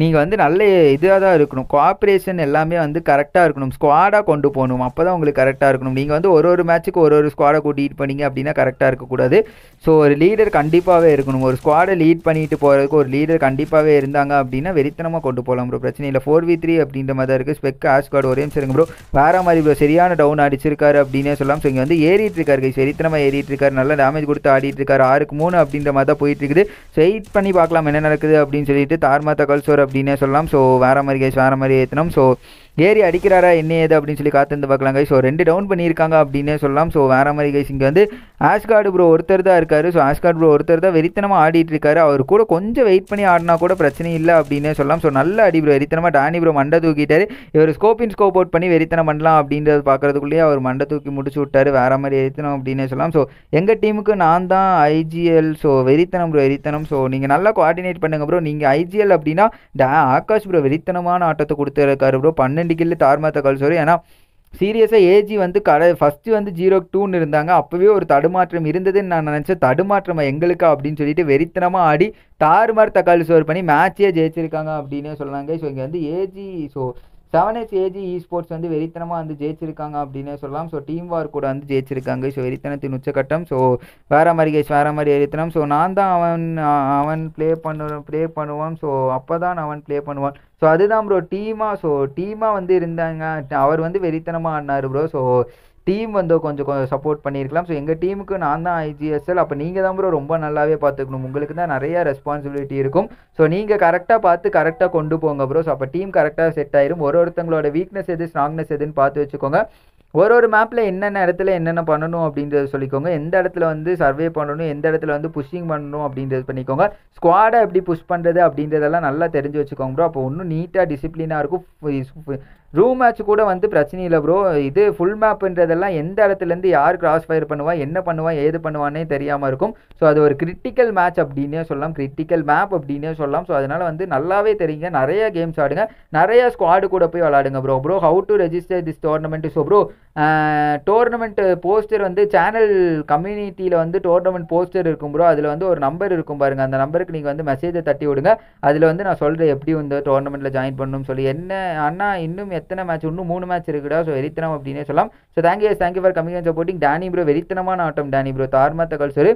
நீங்கள் வந்து நல்ல இதாக தான் இருக்கணும். கோஆப்ரேஷன் எல்லாமே வந்து கரெக்டாக இருக்கணும். ஸ்குவாடாக கொண்டு போகணும். அப்போ தான் உங்களுக்கு கரெக்டாக இருக்கணும். நீங்கள் வந்து ஒரு ஒரு மேட்ச்சுக்கு ஒரு ஒரு ஸ்குவாடை கூட்டிகிட்டு போனீங்க அப்படின்னா கரெக்டாக இருக்கக்கூடாது. ஸோ ஒரு லீடர் கண்டிப்பாகவே இருக்கணும். ஒரு ஸ்குவாடை லீட் பண்ணிட்டு போகிறதுக்கு ஒரு லீடர் கண்டிப்பாகவே இருந்தாங்க அப்படின்னா வெறித்தனமாக கொண்டு போகலாம் ப்ரோ பிரச்சனை இல்லை. ஃபோர் வி த்ரீ அப்படின்ற மாதிரி தான் இருக்குது ஸ்பெக் ஆஸ்கார்டு ஒரே சரிங்க ப்ரோ வேறு மாதிரி ப்ரோ சரியான டவுன் அடிச்சிருக்காரு அப்படின்னே சொல்லலாம். ஸோ இங்கே வந்து ஏறிட்டு இருக்காரு கைஸ் வெறித்தனமாக ஏறிட்டு இருக்காரு. நல்லா டேமேஜ் கொடுத்து ஆடிட்டு இருக்காரு. ஆறுக்கு மூணு அப்படின்ற மாதிரி தான் போயிட்டு இருக்குது. ஸோ வெயிட் பண்ணி பார்க்கலாம் என்ன நடக்குது அப்படின்னு சொல்லிட்டு தார்மாத்தா கல்சோர் அப்படின்னே சொல்லலாம். ஸோ வேறு மாதிரி கேஸ் வேறு மாதிரி ஏற்றினோம் ஸோ ஏறி அடிக்கிறாரா என்ன ஏது அப்படின்னு சொல்லி காத்திருந்து பார்க்கலாம் கைஸ் ஸோ ரெண்டு டவுன் பண்ணியிருக்காங்க அப்படின்னே சொல்லலாம். ஸோ வேறு மாதிரி கைஸ் இங்கே வந்து ஆஸ்கார்டு ப்ரோ ஒருத்தர் தான் இருக்காரு. ஸோ ஆஸ்கார்டு ப்ரோ ஒருத்தர் தான் வெறித்தனமாக ஆடிட்டு இருக்காரு. அவர் கூட கொஞ்சம் வெயிட் பண்ணி ஆடினா கூட பிரச்சனை இல்லை அப்படின்னே சொல்லலாம். ஸோ நல்ல அடி ப்ரோ வெறித்தனமாக டானி ப்ரோ மண்டை தூக்கிட்டாரு. இவர் ஸ்கோப்பின் ஸ்கோப் அவுட் பண்ணி வெறித்தனம் பண்ணலாம் அப்படின்றது பார்க்குறதுக்குள்ளேயே அவர் மண்டை தூக்கி முடிச்சு விட்டாரு. வேறு மாதிரி வெறித்தனம் அப்படின்னே சொல்லலாம். ஸோ எங்கள் டீமுக்கு நான் தான் ஐஜிஎல் ஸோ வெறித்தனம் ப்ரோ வெறித்தனம். ஸோ நீங்கள் நல்லா கோஆர்டினேட் பண்ணுங்க ப்ரோ நீங்கள் ஐஜிஎல் அப்படின்னா டா ஆகாஷ் ப்ரோ வெறித்தனமான ஆட்டத்தை கொடுத்துருக்காரு ப்ரோ பன்னெண்டு கில்லு தார்மாத்த கல்சோரி ஏன்னா சீரியஸாக ஏஜி வந்து கடை ஃபஸ்ட்டு வந்து ஜீரோ டூன்னு இருந்தாங்க. அப்போவே ஒரு தடுமாற்றம் இருந்ததுன்னு நான் நினச்சேன். தடுமாற்றம் எங்களுக்கா அப்படின்னு சொல்லிட்டு வெறித்தனமாக ஆடி தாறுமாறு தக்காளி சோறு பண்ணி மேட்சே ஜெயிச்சிருக்காங்க அப்படின்னே சொன்னாங்க. ஸோ இங்கே வந்து AG so seven H AG esports வந்து வெறித்தனமாக வந்து ஜெயிச்சிருக்காங்க அப்படின்னே சொல்லலாம். ஸோ டீம் வார் கூட வந்து ஜெயிச்சிருக்காங்க. ஸோ வெறித்தனத்தின் உச்சக்கட்டம். ஸோ வேற மாதிரி கேஸ் வேறு மாதிரி வெறித்தனம். ஸோ நான் தான் அவன் அவன் ப்ளே பண்ண ப்ளே பண்ணுவான். ஸோ அப்போ தான் அவன் ப்ளே பண்ணுவான். ஸோ அதுதான் ப்ரோ டீமாக ஸோ டீமாக வந்து இருந்தாங்க. அவர் வந்து வெறித்தனமாக ஆடினார் ப்ரோ ஸோ டீம் வந்து கொஞ்சம் கொஞ்சம் சப்போர்ட் பண்ணியிருக்கலாம். ஸோ எங்கள் டீமுக்கு நான் தான் ஐஜிஎஸ்எல் அப்போ நீங்கள் தான் ப்ரோ ரொம்ப நல்லாவே பார்த்துக்கணும். உங்களுக்கு தான் நிறைய ரெஸ்பான்சிபிலிட்டி இருக்கும். ஸோ நீங்கள் கரெக்டாக பார்த்து கரெக்டாக கொண்டு போங்க ப்ரோ ஸோ அப்போ டீம் கரெக்டாக செட் ஆயிரும். ஒரு ஒருத்தங்களோட வீக்னஸ் எது ஸ்ட்ராங்னஸ் எதுன்னு பார்த்து வச்சுக்கோங்க. ஒரு ஒரு மேப்பில் என்னென்ன இடத்துல என்னென்ன பண்ணணும் அப்படின்றத சொல்லிக்கோங்க. எந்த இடத்துல வந்து சர்வே பண்ணணும் எந்த இடத்துல வந்து புஷ்ஷிங் பண்ணணும் அப்படின்றது பண்ணிக்கோங்க. ஸ்குவாடை எப்படி புஷ் பண்ணுறது அப்படின்றதெல்லாம் நல்லா தெரிஞ்சு வச்சுக்கோங்க ப்ரோ அப்போ இன்னும் நீட்டாக டிசிப்ளினாக இருக்கும். ரூம் மேட்ச் கூட வந்து பிரச்சனை இல்லை ப்ரோ இது ஃபுல் மேப்புன்றதெல்லாம் எந்த இடத்துலேருந்து யார் கிராஸ் ஃபயர் பண்ணுவா என்ன பண்ணுவா ஏது பண்ணுவானே தெரியாமல் இருக்கும். ஸோ அது ஒரு கிரிட்டிக்கல் மேட்ச் அப்படின்னே சொல்லலாம். கிரிட்டிக்கல் மேப் அப்படின்னே சொல்லலாம். ஸோ அதனால் வந்து நல்லாவே தெரியுங்க. நிறைய கேம்ஸ் ஆடுங்க. நிறைய ஸ்குவாடு கூட போய் விளாடுங்க bro bro how to register this tournament so bro tournament poster வந்து சேனல் கம்யூனிட்டியில் வந்து டோர்னமெண்ட் போஸ்டர் இருக்கும் ப்ரோ அதில் வந்து ஒரு நம்பர் இருக்கும் பாருங்கள் அந்த நம்பருக்கு நீங்கள் வந்து மெசேஜை தட்டி விடுங்க. அதில் வந்து நான் சொல்கிறேன் எப்படி வந்து டோர்னமெண்ட்டில் ஜாயின் பண்ணணும்னு சொல்லி. என்ன அண்ணா இன்னும் எத்தனை மேட்ச் இன்னும் மூணு மேட்ச் இருக்குடா. ஸோ வெறித்தனம் அப்படின்னே சொல்லலாம். So thank you thank you for coming and supporting Danny bro வெறித்தனமான ஆட்டம் டேனி ப்ரோ தார்மாத்த கல்சரு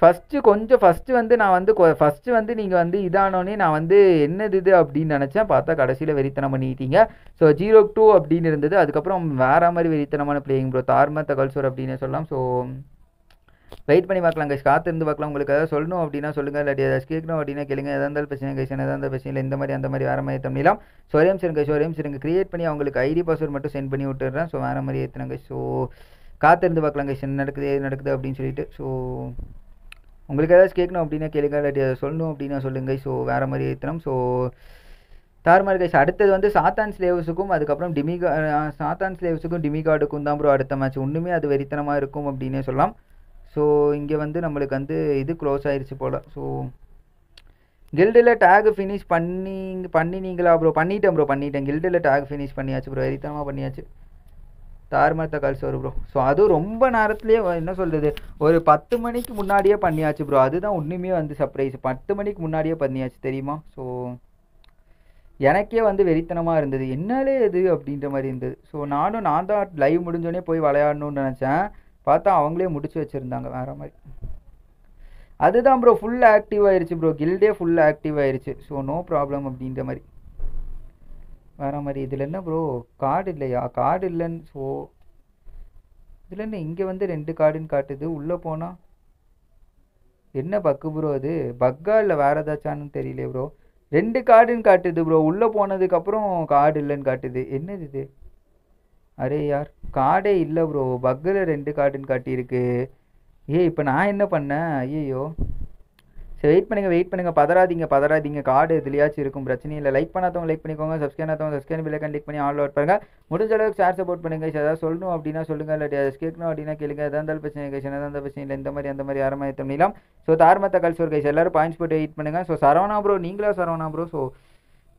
ஃபஸ்ட்டு கொஞ்சம் ஃபஸ்ட்டு வந்து நான் வந்து ஃபஸ்ட்டு வந்து நீங்கள் வந்து இதானோடனே நான் வந்து என்னது இது அப்படின்னு நினச்சேன். பார்த்தா கடைசியில் வெறித்தனம் பண்ணிட்டீங்க. ஸோ ஜீரோ டூ அப்படின்னு இருந்தது. அதுக்கப்புறம் வேற மாதிரி வெறித்தனமான பிளேயிங் ப்ரோ தார்மத்த கல்சர் அப்படின்னு சொல்லலாம். ஸோ வெயிட் பண்ணி பார்க்கலாம் கைஸ் காத்திருந்து பார்க்கலாம். உங்களுக்கு ஏதாவது சொல்லணும் அப்படின்னா சொல்லுங்கள் இல்லாட்டி ஏதாச்சும் கேட்கணும் அப்படின்னா கேளுங்க. எதாக இருந்தாலும் பிரச்சனை கைஸ் எதாக இருந்தாலும் பிரச்சனை இல்லை. இந்த மாதிரி அந்த மாதிரி வேறு மாதிரி தமிழலாம் ஸோ ஒரே நிமிஷம் கைஸ் கிரியேட் பண்ணி அவங்களுக்கு ஐடி பாஸ்வேர்ட் மட்டும் சென்ட் பண்ணி விட்டுறேன். ஸோ வேறு மாதிரி ஏற்றுனாங்க ஸோ காத்திருந்து பார்க்கலாம் கைஸ் என்ன நடக்குது எது நடக்குது அப்படின்னு சொல்லிட்டு. ஸோ உங்களுக்கு ஏதாச்சும் கேட்கணும் அப்படின்னா கேளுங்க. இல்லாட்டி அதை சொல்லணும் அப்படின்னா சொல்லுங்க ஸோ வேறு மாதிரி ஏற்றணும் ஸோ தார்மார் கைஸ் அடுத்தது வந்து சாத்தான் ஸ்லேவ்ஸுக்கும் அதுக்கப்புறம் டிமிகா சாத்தான் ஸ்லேவ்ஸுக்கும் டிமிகார்டுக்கும் தான் ப்ரோ அடுத்த மேட்ச் ஒன்றுமே அது வெறித்தனமாக இருக்கும் அப்படின்னே சொல்லலாம். ஸோ இங்கே வந்து நம்மளுக்கு வந்து இது க்ளோஸ் ஆயிடுச்சு போல். ஸோ கில்டில் டேக் ஃபினிஷ் பண்ணி பண்ணினீங்களா ப்ரோ பண்ணிட்டேன் ப்ரோ பண்ணிட்டேன். கில்டில் டேக் ஃபினிஷ் பண்ணியாச்சு ப்ரோ எரித்தனமாக பண்ணியாச்சு. தார்மாத்த கால்ஸ் வரும் ப்ரோ ஸோ அதுவும் ரொம்ப நேரத்துலேயே என்ன சொல்கிறது ஒரு பத்து மணிக்கு முன்னாடியே பண்ணியாச்சு ப்ரோ அதுதான் ஒன்றுமே வந்து சர்ப்ரைஸ் பத்து மணிக்கு முன்னாடியே பண்ணியாச்சு தெரியுமா? ஸோ எனக்கே வந்து வெறித்தனமாக இருந்தது. என்னாலே இது அப்படின்ற மாதிரி இருந்தது. ஸோ நானும் நான் தான் லைவ் முடிஞ்சோடனே போய் விளையாடணும்னு நினச்சேன். பார்த்தா அவங்களே முடிச்சு வச்சுருந்தாங்க வேறு மாதிரி. அதுதான் ப்ரோ ஃபுல் ஆக்டிவ் ஆயிடுச்சு ப்ரோ கில்டே ஃபுல் ஆக்டிவ் ஆயிடுச்சு ஸோ நோ ப்ராப்ளம் அப்படின்ற மாதிரி. வேறு மாதிரி. இதில் என்ன ப்ரோ கார்டு இல்லையா? கார்டு இல்லைன்னு ஸோ இதில் என்ன? இங்கே வந்து ரெண்டு கார்டுன்னு காட்டுது. உள்ளே போனால் என்ன பக்கு ப்ரோ அது? பக்கா இல்லை வேறு ஏதாச்சான்னு தெரியல ப்ரோ ரெண்டு கார்டுன்னு காட்டுது ப்ரோ உள்ளே போனதுக்கப்புறம் கார்டு இல்லைன்னு காட்டுது. என்னது இது? அரே யார்? கார்டே இல்லை ப்ரோ பக்கில் ரெண்டு கார்டுன்னு காட்டியிருக்கு. ஏய் இப்போ நான் என்ன பண்ணேன் ஐயோ சரி வெயிட் பண்ணுங்கள் வெயிட் பண்ணுங்கள் பதறாதீங்க பதறாதீங்க. கார்டு எதுலையாச்சும் இருக்கும். பிரச்சனை இல்லை. லைக் பண்ணாதவங்க லைக் பண்ணிக்கோங்க. சப்ஸ்கிரைப் பண்ணாதவங்க சப்ஸ்கிரைப் பில்லை கிளிக் பண்ணி ஆல் அவுட் பாருங்கள் முடிஞ்ச அளவுக்கு ஷேர் சப்போர்ட் பண்ணுங்க. ஏதாவது சொல்லணும் அப்படின்னா சொல்லுங்கள் இல்லை கேட்கணும் அப்படின்னா கேளுங்க. எதாக இருந்தாலும் பிரச்சனை கைஸ் எதாக இருந்தாலும் பிரச்சனை இல்லை. இந்த மாதிரி அந்த மாதிரி யாரும் ஏற்ற பண்ணிடலாம் ஸோ தார்மத்த கல்சோர் கைஸ் எல்லாரும் பாயிண்ட்ஸ் போட்டு வெயிட் பண்ணுங்கள் ஸோ சரவணா ப்ரோ நீங்களா சரவணா ப்ரோ ஸோ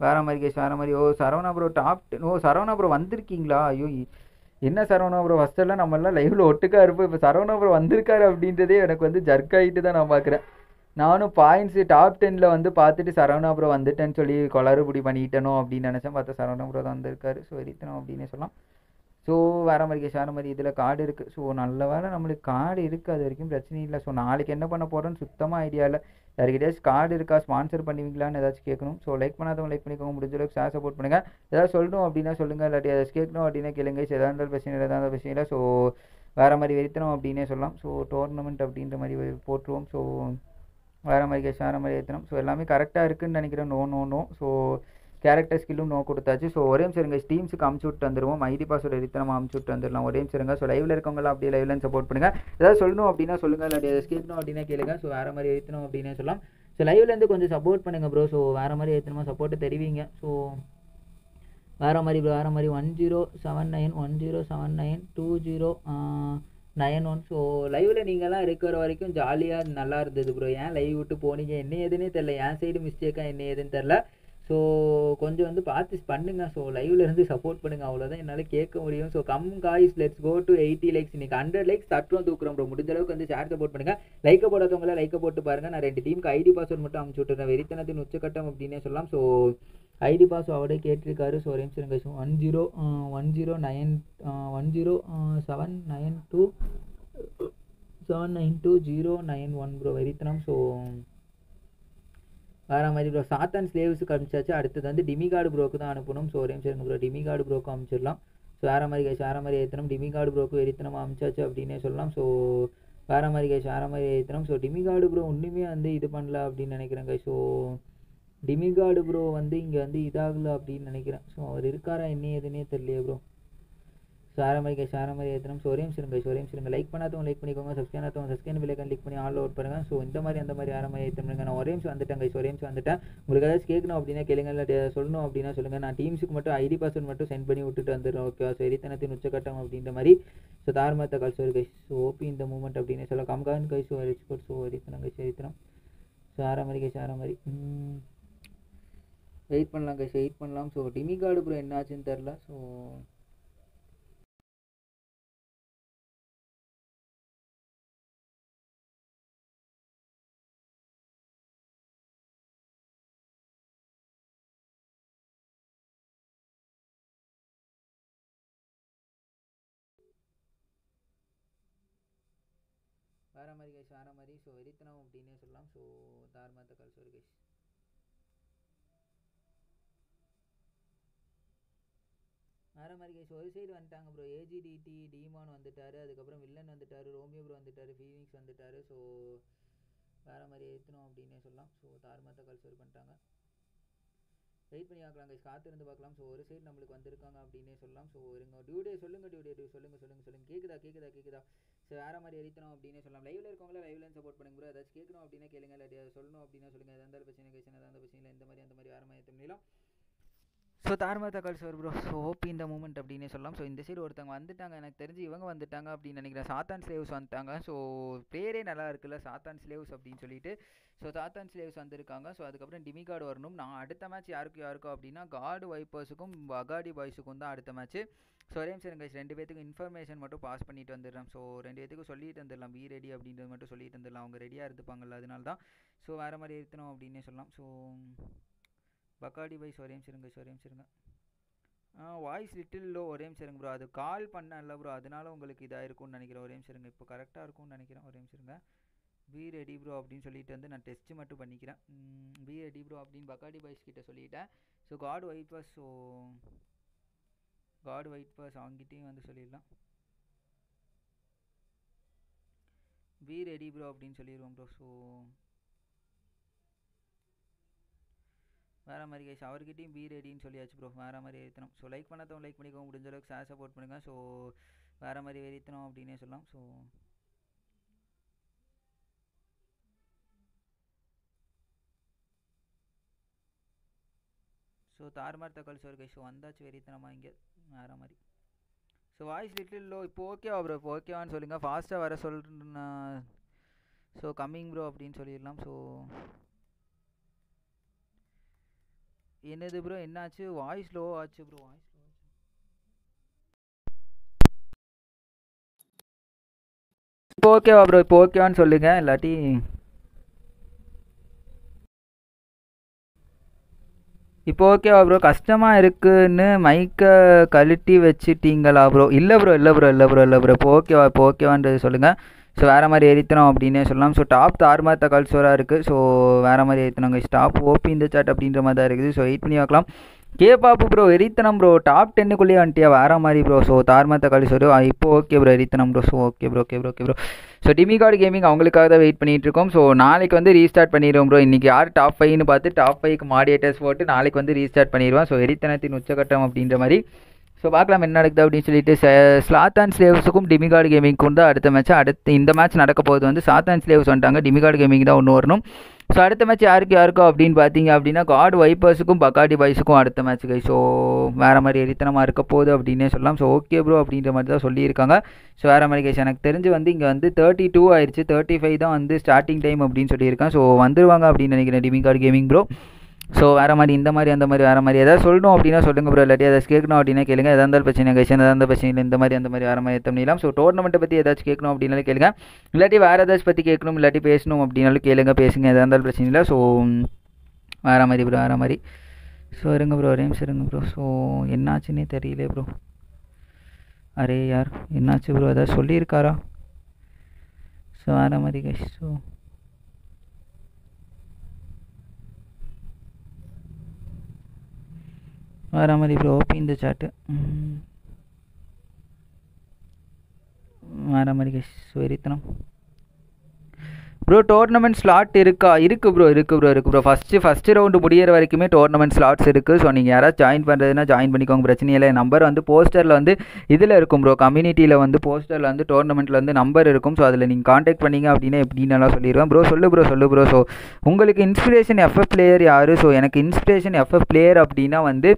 வேற மாதிரி கேஷ் வேற மாதிரி. ஓ சரவணா ப்ரோ டாப் ஓ சரவணா ப்ரோ வந்திருக்கீங்களா? ஐயோ என்ன சரவணா ப்ரோ ஃபஸ்ட்டெல்லாம் நம்மளாம் லைவில் ஒட்டுக்கா இருப்போம். இப்போ சரவணா ப்ரோ வந்திருக்காரு அப்படின்றதே எனக்கு வந்து ஜர்க் ஆகிட்டு தான் நான் பார்க்குறேன் நானும் பாயிண்ட்ஸு டாப் டென்னில் வந்து பார்த்துட்டு சரவணா ப்ரோ வந்துட்டேன்னு சொல்லி கொளறுபடி பண்ணிட்டனோ அப்படின்னு நினச்சேன். பார்த்தா சரவணா ப்ரோ தான் வந்திருக்காரு. ஸோ வெறித்தனம் அப்படின்னு சொல்லலாம். ஸோ வேறு மாதிரி கேஷ் வேறு மாதிரி இதில் கார்டு இருக்குது ஸோ நல்ல வேலை நம்மளுக்கு கார்டு இருக்குது அது வரைக்கும் பிரச்சனை இல்லை. ஸோ நாளைக்கு என்ன பண்ண போகிறோன்னு சுத்தமாக ஐடியா இல்லை. யாருக்கிட்டேயாச்சும் கார்டு இருக்கா? ஸ்பான்சர் பண்ணுவீங்களான்னு ஏதாச்சும் கேட்கணும். ஸோ லைக் பண்ணாதவங்க லைக் பண்ணிக்கோங்க. முடிஞ்ச அளவுக்கு ஷேர் சப்போர்ட் பண்ணுங்கள் ஏதாவது சொல்லணும் அப்படின்னா சொல்லுங்கள் இல்லாட்டி ஏதாவது கேட்கணும் அப்படின்னா கேளுங்க. எதாக இருந்தாலும் பிரச்சனை எதாவது எதாக இருந்தாலும் பிரச்சனை இல்லை. ஸோ வேறு மாதிரி வெறித்தனம் அப்படின்னே சொல்லலாம். ஸோ டோர்னமெண்ட் அப்படின்ற மாதிரி போட்டுருவோம். ஸோ வேறு மாதிரி கேஷ் வேறு மாதிரி ஏற்றணும் ஸோ எல்லாமே கரெக்டாக இருக்குன்னு நினைக்கிறேன். No no no so character ஸ்கில்லும் no கொடுத்தாச்சு. ஸோ ஒரே நிமிஷம் இருங்க. டீம்ஸுக்கு அமுச்சு விட்டு வந்துருவோம் ஐடி பாஸ்வேர்டு எடுத்து நம்ம அமுச்சு விட்டு வந்துடலாம் ஒரே நிமிஷம் ஸோ லைவில் இருக்கவங்களாம் அப்படியே லைவ்ல சப்போர்ட் பண்ணுங்க. ஏதாவது சொல்லணும் அப்படின்னா சொல்லுங்க. இல்லை ஸ்கிப்னும் அப்படின்னா கேளுங்க. ஸோ வேறு மாதிரி ஏற்றணும் அப்படின்னே சொல்லலாம். ஸோ லைவ்லேருந்து கொஞ்சம் சப்போர்ட் பண்ணுங்க ப்ரோ ஸோ வேறு மாதிரி ஏற்றணுமா சப்போர்ட் தெரிவிங்க. ஸோ வேறு மாதிரி வேறு மாதிரி one zero seven nine one zero seven nine two zero nine one so லைவில் நீங்கள்லாம் இருக்கிற வரைக்கும் ஜாலியாக நல்லா இருந்தது ப்ரோ ஏன் லைவ் விட்டு போனீங்க? என்ன எதுன்னே தெரில என் சைடு மிஸ்டேக்காக என்ன ஏதுன்னு தெரில ஸோ கொஞ்சம் வந்து பார்த்து பண்ணுங்க. ஸோ லைவ்ல இருந்து சப்போர்ட் பண்ணுங்க. அவ்வளோதான் என்னால் கேட்க முடியும். So come guys let's go to eighty likes இன்னைக்கு ஹண்ட்ரட் லைக்ஸ் தட்டுறோம் தூக்குறோம் ப்ரோ முடிஞ்ச அளவுக்கு வந்து ஷேர் சப்போர்ட் பண்ணுங்க. லைக்கை போடாதவங்கள லைக்கை போட்டு பாருங்க. நான் ரெண்டு டீமுக்கு ஐடி பாஸ்வேர்ட் மட்டும் அமுச்சு விட்டுறேன். வெறித்தனத்தின் உச்சக்கட்டம் அப்படின்னே சொல்லலாம். ஸோ ஐடி பாஸ் அவரே கேட்டிருக்காரு. ஸோ ஒரு நிமிஷம் one zero one zero nine one zero seven nine two seven nine two zero nine one bro வெறித்தனம். ஸோ வேறு மாதிரி ப்ரோ சாத்தான் ஸ்லேவ்ஸுக்கு அனுப்பிச்சாச்சு. அடுத்தது வந்து டிமிகார்டு ப்ரோக்கு தான் அனுப்பணும். ஸோ ஒரே நிமிஷம் ப்ரோ டிமிகார்டு ப்ரோக்கு அனுப்பிச்சிடலாம் ஸோ வேறு மாதிரி கேஷ் வேறு மாதிரி ஏற்றணும் டிமிகார்டு ப்ரோக்கு எரித்தனமாக அனுப்பிச்சாச்சு அப்படின்னே சொல்லலாம். ஸோ வேறு மாதிரி கேஷ் வேறு மாதிரி ஏற்றணும் ஸோ டிமிகார்டு ப்ரோ ஒன்றுமே வந்து இது பண்ணல அப்படின்னு நினைக்கிறேன் கைஸ் ஸோ டிமிகார்டு ப்ரோ வந்து இங்கே வந்து இதாகல அப்படின்னு நினைக்கிறேன். ஸோ அவர் இருக்காரா என்ன ஏதுன்னே தெரியலையே ப்ரோ ஸோ ஆற மாதிரி கைஸ் ஆற மாதிரி ஏற்றணும் ஸோ ஒரே நிமிஷம் கைஸ் ஒரே நிமிஷம் லைக் பண்ணாதவங்க லைக் பண்ணிக்கோங்க. சப்ஸ்கிரைப் பண்ணாதவங்க சப்ஸ்கிரைப் பிள்ளைக்கான் லிக் பண்ணி ஆல் அவுட் பண்ணுங்க. ஸோ இந்த மாதிரி அந்த மாதிரி ஆற மாதிரி ஏற்றணுங்க நான் ஒரே நிமிஷம் வந்துட்டேன் கைஸ் ஒரே நிமிஷம் வந்துட்டேன். உங்களுக்கு ஏதாச்சும் கேட்கணும் அப்படின்னா கேளுங்க. இல்லை சொல்லணும் அப்படின்னா சொல்லுங்கள் நான் டீம்ஸுக்கு மட்டும் ஐடி பாஸ்வேர்ட் மட்டும் சென்ட் பண்ணி விட்டுட்டு வந்துடுறேன். ஓகேவா ஸோ எரித்தனத்தின் உச்சக்கட்டம் அப்படின்ற மாதிரி. ஸோ தார்மத்த கால் ஒரு கை ஸோ ஓபி இந்த மூமெண்ட் அப்படின்னு சொல்ல கம்கான் கை ஸோ எரிச்சுக்கோட் ஸோ எரித்தனம் கைஸ் எரித்தனம். ஸோ ஆற மாதிரி கைஸ் ஆற மாதிரி வெயிட் பண்ணலாம் கைஸ் வெயிட் பண்ணலாம். ஸோ டிமிகார்டு ப்ரோ என்ன ஆச்சுன்னு தெரில ஸோ மாதிரி கைஸ் வேறு மாதிரி. ஸோ வெறித்தனம் அப்படின்னே சொல்லலாம். ஸோ தார்மாத்த கால் சோறு கைஸ் வேறு மாதிரி கைஸ் ஒரு சைடு வந்துட்டாங்க ப்ரோ ஏஜிடிடி டிமான் வந்துட்டாரு. அதுக்கப்புறம் வில்லன் வந்துட்டாரு. ரோமியோ ப்ரோ வந்துட்டார். ஃபீனிக்ஸ் வந்துட்டாரு. ஸோ வேறு மாதிரி ஏற்றணும் அப்படின்னே சொல்லலாம். ஸோ தார்மாத்த கால் சோறு பண்ணிட்டாங்க. வெயிட் பண்ணி பார்க்கலாம் கைஸ் காத்திருந்து பார்க்கலாம். ஸோ ஒரு சைடு நம்மளுக்கு வந்திருக்காங்க அப்படின்னே சொல்லலாம். ஸோ இருங்க. டியூடே சொல்லுங்க டியூடே டியூ சொல்லுங்க சொல்லுங்க சொல்லுங்கள் கேக்குதா கேட்குதா கேட்குதா ஸோ வேறு மாதிரி எரித்தணும் அப்படின்னு சொல்லலாம். லைவ்ல இருக்கவங்கள லைவ்ல சப்போர்ட் பண்ணுங்க ப்ரோ ஏதாச்சும் கேட்கணும் அப்படின்னா கேளுங்க. இல்லாட்டி அதை சொல்லணும் அப்படின்னா சொல்லுங்கள் எதாக இருந்தாலும் பிரச்சனை கேஸ் எதாக இருந்தால் பிரச்சனை இல்லை. இந்த மாதிரி அந்த மாதிரி வேறு மாதிரி எத்தனைலாம் so தார்மாதா call sir bro so hope இந்த மூமெண்ட் அப்படின்னே சொல்லலாம். ஸோ இந்த சைடு ஒருத்தவங்க வந்துட்டாங்க. எனக்கு தெரிஞ்சு இவங்க வந்துட்டாங்க அப்படின்னு நினைக்கிறேன். சாத்தான் ஸ்லேவ்ஸ் வந்துட்டாங்க. ஸோ பேரே நல்லா இருக்குல்ல சாத்தான் ஸ்லேவ்ஸ் அப்படின்னு சொல்லிட்டு. ஸோ சாத்தான் ஸ்லேவ்ஸ் வந்திருக்காங்க. ஸோ அதுக்கப்புறம் டிமி கார்டு வரணும். நான் அடுத்த மேட்ச் யாருக்கு யாருக்கும் அப்படின்னா கார்டு வைப்பர்ஸுக்கும் அகாடி பாய்ஸுக்கும் தான் அடுத்த மேட்ச் ஸோ ஒரே நிமிஷம் கைஸ் ரெண்டு பேத்துக்கும் இன்ஃபர்மேஷன் மட்டும் பாஸ் பண்ணிட்டு வந்துடுறோம் ஸோ ரெண்டு பேத்துக்கும் சொல்லிட்டு வந்துடலாம். பி ரெடி அப்படின்றது மட்டும் சொல்லிட்டு வந்துடலாம். அவங்க ரெடியாக இருந்துப்பாங்கல்ல அதனால தான் ஸோ வேறு மாதிரி இருத்தணும் அப்படின்னே சொல்லலாம். ஸோ பக்காடி பைஸ் ஒரே நிமிஷம் இருங்க ஒரே நிமிஷம் இருங்க. வாய்ஸ் லிட்டில் லோ ஒரே நிமிஷம் இருங்க ப்ரோ அது கால் பண்ணல ப்ரோ அதனால உங்களுக்கு இதாக இருக்கும்னு நினைக்கிறேன். ஒரே நிமிஷம் இருங்க. இப்போ கரெக்டாக இருக்கும்னு நினைக்கிறேன். ஒரே நிமிஷம் இருங்க. பி ரெடி ப்ரோ அப்படின்னு சொல்லிட்டு வந்து நான் டெஸ்ட்டு மட்டும் பண்ணிக்கிறேன். பி ரெடி ப்ரோ அப்படின்னு பக்காடி பாய்ஸ் கிட்ட சொல்லிட்டேன். So god white boss so god white boss அவங்ககிட்டையும் வந்து சொல்லிடலாம். பி ரெடி ப்ரோ அப்படின்னு சொல்லிடுவோம் ப்ரோ ஸோ வேறு மாதிரி கைஸ் அவர்கிட்டையும் பி ரெடின்னு சொல்லியாச்சு ப்ரோ வேறு மாதிரி ஏற்றணும் ஸோ லைக் பண்ணாதவங்க லைக் பண்ணிக்கோங்க. முடிஞ்ச அளவுக்கு ஷேர் சப்போர்ட் பண்ணுங்கள் ஸோ வேறு மாதிரி வெறித்தணும் அப்படின்னே சொல்லலாம். ஸோ ஸோ தார்மார் தக்காளி சோறு கைஸ் ஸோ வந்தாச்சு வெறித்தனமாக இங்கே. வேறு மாதிரி. ஸோ வாய்ஸ் லிட்டில் லோ இப்போ ஓகேவா ப்ரோ இப்போ ஓகேவான்னு சொல்லுங்கள் ஃபாஸ்ட்டாக வர சொல்கிறேன் ஸோ கம்மிங் ப்ரோ அப்படின்னு சொல்லிடலாம். ஸோ என்னது ப்ரோ என்னாச்சு? வாய்ஸ் லோ ஆச்சு ப்ரோ வாய்ஸ் லோ இப்போ ஓகேவா ப்ரோ இப்போ ஓகேவான்னு சொல்லுங்க இல்லாட்டி இப்போ ஓகேவா ப்ரோ கஷ்டமாக இருக்குன்னு மைக்கை கழட்டி வச்சுட்டீங்களா ப்ரோ இல்லை ப்ரோ இல்லை ப்ரோ இல்லை ப்ரோ இல்லை ப்ரோ இப்போ ஓகேவா இப்போ ஓகேவான்றது சொல்லுங்கள் ஸோ வேறு மாதிரி எரித்தனம் அப்படின்னே சொல்லலாம். ஸோ டாப் தார்மா தக்கால் சோராக இருக்குது ஸோ வேறு மாதிரி எரித்தனங்க ஸ்டாப் ஓபி இந்த சாட் அப்படின்ற மாதிரி தான் இருக்குது. ஸோ வெயிட் பண்ணி பார்க்கலாம். கே பாப்பு ப்ரோ எரித்தனம் ப்ரோ டாப் டென்னுக்குள்ளேயே வந்துட்டியா? வேறு மாதிரி ப்ரோ ஸோ தார்மா தக்காளி சோறு. இப்போ okay bro எரித்தனம் bro so okay bro okay bro okay bro so டிமிகார்டு gaming அவங்களுக்காக தான் வெயிட் பண்ணிகிட்டு இருக்கோம். ஸோ நாளைக்கு வந்து ரீஸ்டார்ட் பண்ணிடுவோம் ப்ரோ இன்றைக்கி யார் டாப் ஃபைவ்னு பார்த்து டாப் ஃபைவ்க்கு மாடியேட்டர்ஸ் போட்டு நாளைக்கு வந்து ரீஸ்டார்ட் பண்ணிடுவோம் ஸோ எரித்தனத்தின் உச்சகட்டம் அப்படின்ற மாதிரி ஸோ பார்க்கலாம் என்ன நடக்குது அப்படின்னு சொல்லிட்டு. ஸ்லாத்தான் ஸ்லேவ்ஸுக்கும் டிமிகார்டு கேமிங்க்கும் தான் அடுத்த மேட்ச் அடுத்து இந்த மேட்ச் நடக்க போகுது வந்து சாத்தான் ஸ்லேவ்ஸ் வந்துட்டாங்க. டிமிகார்டு கேமிங் தான் ஒன்று வரணும். ஸோ அடுத்த மேட்ச் யாருக்கு யாருக்கும் அப்படின்னு பார்த்தீங்க அப்படின்னா காட் வைப்பர்ஸுக்கும் பக்காடி பாய்ஸுக்கும் அடுத்த மேட்ச் கை ஸோ வேறு மாதிரி எரித்தனமாக இருக்க போகுது அப்படின்னே சொல்லலாம். ஸோ ஓகே ப்ரோ அப்படின்ற மாதிரி தான் சொல்லியிருக்காங்க. ஸோ வேறு மாதிரி கைஸ் எனக்கு தெரிஞ்சு வந்து இங்கே வந்து தேர்ட்டி டூ ஆயிடுச்சு தேர்ட்டி ஃபைவ் தான் வந்து ஸ்டார்டிங் டைம் அப்படின்னு சொல்லியிருக்கேன் ஸோ வந்துருவாங்க அப்படின்னு நினைக்கிறேன் டிமிகார்டு கேமிங் ப்ரோ ஸோ வேறு மாதிரி இந்த மாதிரி அந்த மாதிரி வேறு மாதிரி. எதாவது சொல்லணும் அப்படின்னா சொல்லுங்க ப்ரோ இல்லாட்டி ஏதாச்சும் கேட்கணும் அப்படின்னா கேளுங்க. எதாக இருந்தாலும் பிரச்சனை கைஸ் எதாக இருந்தால் பிரச்சனை இல்லை. இந்த மாதிரி அந்த மாதிரி வேறு மாதிரி எத்தனை ஸோ டோர்னமெண்ட்டை பற்றி ஏதாச்சும் கேட்கணும் அப்படின்னாலும் கேளுங்க. இல்லாட்டி வேறு ஏதாச்சும் பற்றி கேட்கணும் இல்லாட்டி பேசணும் அப்படின்னாலும் கேளுங்க பேசுங்க. எதாக இருந்தாலும் பிரச்சனை இல்லை. ஸோ வேறு மாதிரி ப்ரோ வேறு மாதிரி. ஸோ இருங்க ப்ரோ ஒரே நிமிஷம் இருங்க ப்ரோ ஸோ என்னாச்சுன்னே தெரியல ப்ரோ அரே யார்? என்னாச்சு ப்ரோ ஏதாவது சொல்லியிருக்காரா? ஸோ வேறு மாதிரி கைஸ் ஸோ வேறு மாதிரி ப்ரோ ஓபி இந்த சாட்டு வேறு மாதிரி வெறித்தனம். ப்ரோ டோர்னமெண்ட் ஸ்லாட் இருக்கா? இருக்குது ப்ரோ இருக்குது ப்ரோ இருக்குது ப்ரோ ஃபஸ்ட்டு ஃபஸ்ட்டு ரவுண்டு முடியிற வரைக்குமே டோர்னமெண்ட் ஸ்லாட்ஸ் இருக்குது ஸோ நீங்கள் யாராவது ஜாயின் பண்ணுறதுனா ஜாயின் பண்ணிக்கோங்க பிரச்சனை இல்லை. நம்பர் வந்து போஸ்டரில் வந்து இதில் இருக்கும் ப்ரோ கம்யூனிட்டியில் வந்து போஸ்டரில் வந்து டோர்னமெண்ட்டில் வந்து நம்பர் இருக்கும். ஸோ அதில் நீங்கள் காண்டாக்ட் பண்ணிங்க அப்படின்னா எப்படின்னு சொல்லிடுவேன். ப்ரோ சொல்லு ப்ரோ சொல்லு ப்ரோ ஸோ உங்களுக்கு இன்ஸ்பிரேஷன் எஃப்எஃப் பிளேயர் யார்? ஸோ எனக்கு இன்ஸ்பிரேஷன் எஃப்எஃப் பிளேயர் அப்படின்னா வந்து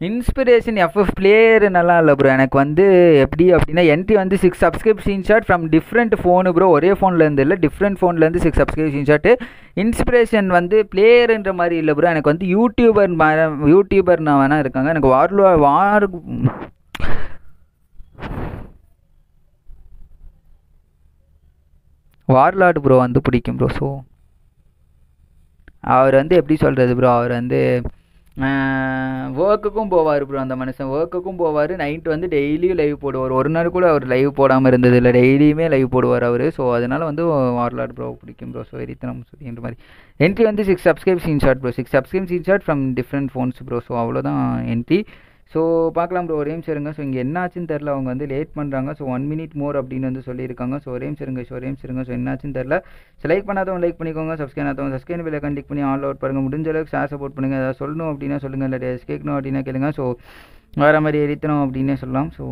இன்ஸ்பிரேஷன் எஃப்எஃப் பிளேயர் நல்லா இல்லை ப்ரோ எனக்கு வந்து எப்படி அப்படின்னா என்ட்ரி வந்து six subscribe screenshot from different phone bro ஒரே ஃபோன்லேருந்து இல்லை டிஃப்ரெண்ட் ஃபோன்லேருந்து சிக்ஸ் சப்ஸ்கிரைப் ஸ்க்ரீன்ஷாட்டு இன்ஸ்பிரேஷன் வந்து பிளேயருன்ற மாதிரி இல்லை ப்ரோ எனக்கு வந்து யூடியூபர் யூடியூபர் நான் வேணால் இருக்காங்க. எனக்கு வார்லோ வார் வார்லாட் ப்ரோ வந்து பிடிக்கும் ப்ரோ ஸோ அவர் வந்து எப்படி சொல்கிறது ப்ரோ அவர் வந்து ஒர்க்குக்கும் போவார் ப்ரோ அந்த மனுஷன். ஒர்க்குக்கும் போவார். நைட்டு வந்து டெய்லியும் லைவ் போடுவார். ஒரு நாள் கூட அவர் லைவ் போடாமல் இருந்தது இல்லை டெய்லியுமே லைவ் போடுவார் அவர். ஸோ அதனால் வந்து வார்லாட் ப்ரோ பிடிக்கும் ப்ரோ ஸோ எரித்தனம் சொல்லின்ற மாதிரி. என்ட்ரி வந்து six subscribe short bro six subscribe screenshot from different phones bro so அவ்வளோதான் என்ட்ரி ஸோ பார்க்கலாம் ப்ரோ ஒரே நிமிஷம் இருங்க. ஸோ இங்கே என்னாச்சுன்னு தெரில அவங்க வந்து லேட் பண்ணுறாங்க ஸோ ஒன் மினிட் மோர் அப்படின்னு வந்து சொல்லியிருக்காங்க. ஸோ ஒரே நிமிஷம் இருங்க. ஸோ ஒரே நிமிஷம் இருங்க. ஸோ என்னாச்சுன்னு தெரில ஸோ லைக் பண்ணாதவங்க லைக் பண்ணிக்கோங்க. சப்ஸ்கிரைப் பண்ணாதவங்க சப்ஸ்கிரைப் பில்லை கண்டிக் பண்ணி ஆல் அவுட் பாருங்கள் முடிஞ்ச அளவுக்கு ஷேர் சப்போர்ட் பண்ணுங்கள் ஏதாவது சொல்லணும் அப்படின்னா சொல்லுங்கள் இல்லை கேட்கணும் அப்படின்னா கேளுங்க. ஸோ வேறு மாதிரி எரித்தணும் அப்படின்னே சொல்லலாம். ஸோ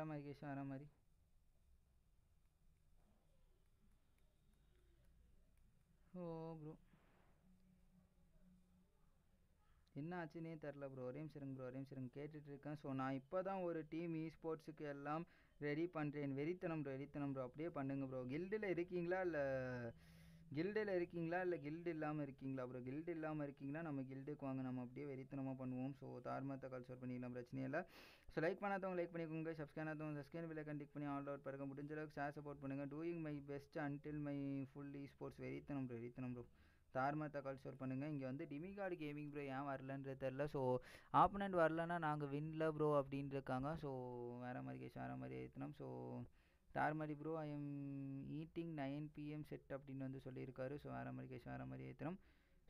வர மாதிரி கேஷ் வர மாதிரி? ஓ ப்ரோ என்ன ஆச்சுன்னே தெரில ப்ரோ ஒரே நிமிஷம் ப்ரோ ஒரே நிமிஷம் கேட்டுட்டு இருக்கேன். ஸோ நான் இப்போ தான் ஒரு டீம் இ ஸ்போர்ட்ஸுக்கு எல்லாம் ரெடி பண்ணுறேன் வெறித்தனம் ப்ரோ வெறித்தனம் ப்ரோ அப்படியே பண்ணுங்க ப்ரோ கில்டில் இருக்கீங்களா? இல்லை கில்டில் இருக்கீங்களா? இல்லை கில்டு இல்லாமல் இருக்கீங்களா? ப்ரோ கில்டு இல்லாமல் இருக்கீங்கன்னா நம்ம கில்டுக்கு வாங்க. நம்ம அப்படியே வெறித்தனமாக பண்ணுவோம். ஸோ தார்மத்தை கல்சர் பண்ணிக்கலாம் பிரச்சனையே இல்லை. ஸோ லைக் பண்ணாதவங்க லைக் பண்ணிக்கோங்க. சப்ஸ்கிரைப் பண்ணாதவங்க சப்ஸ்கிரைப் விலை கண்டிக் பண்ணி ஆல் அவுட் பாருங்க முடிஞ்ச அளவுக்கு ஷேர் சப்போர்ட் பண்ணுங்கள் doing my best until my fully sports வெறித்தனம் ப்ரோ வெறித்தனம் ப்ரோ தார்மத்தை கல்ச்சர் பண்ணுங்கள் இங்கே வந்து டிமிகார்டு கேமிங் ப்ரோ ஏன் வரலன்றது தெரில ஸோ ஆப்பனண்ட் வரலன்னா நாங்கள் வின்ல ப்ரோ அப்படின்னு இருக்காங்க. ஸோ வேறு மாதிரி கேஸ் வேறு மாதிரி ஏற்றணும் so தார்மதி bro I am eating nine PM set அப்படின்னு வந்து சொல்லியிருக்காரு. ஸோ வேறு மாதிரி கேஸ் வேறு மாதிரி ஏற்றணும்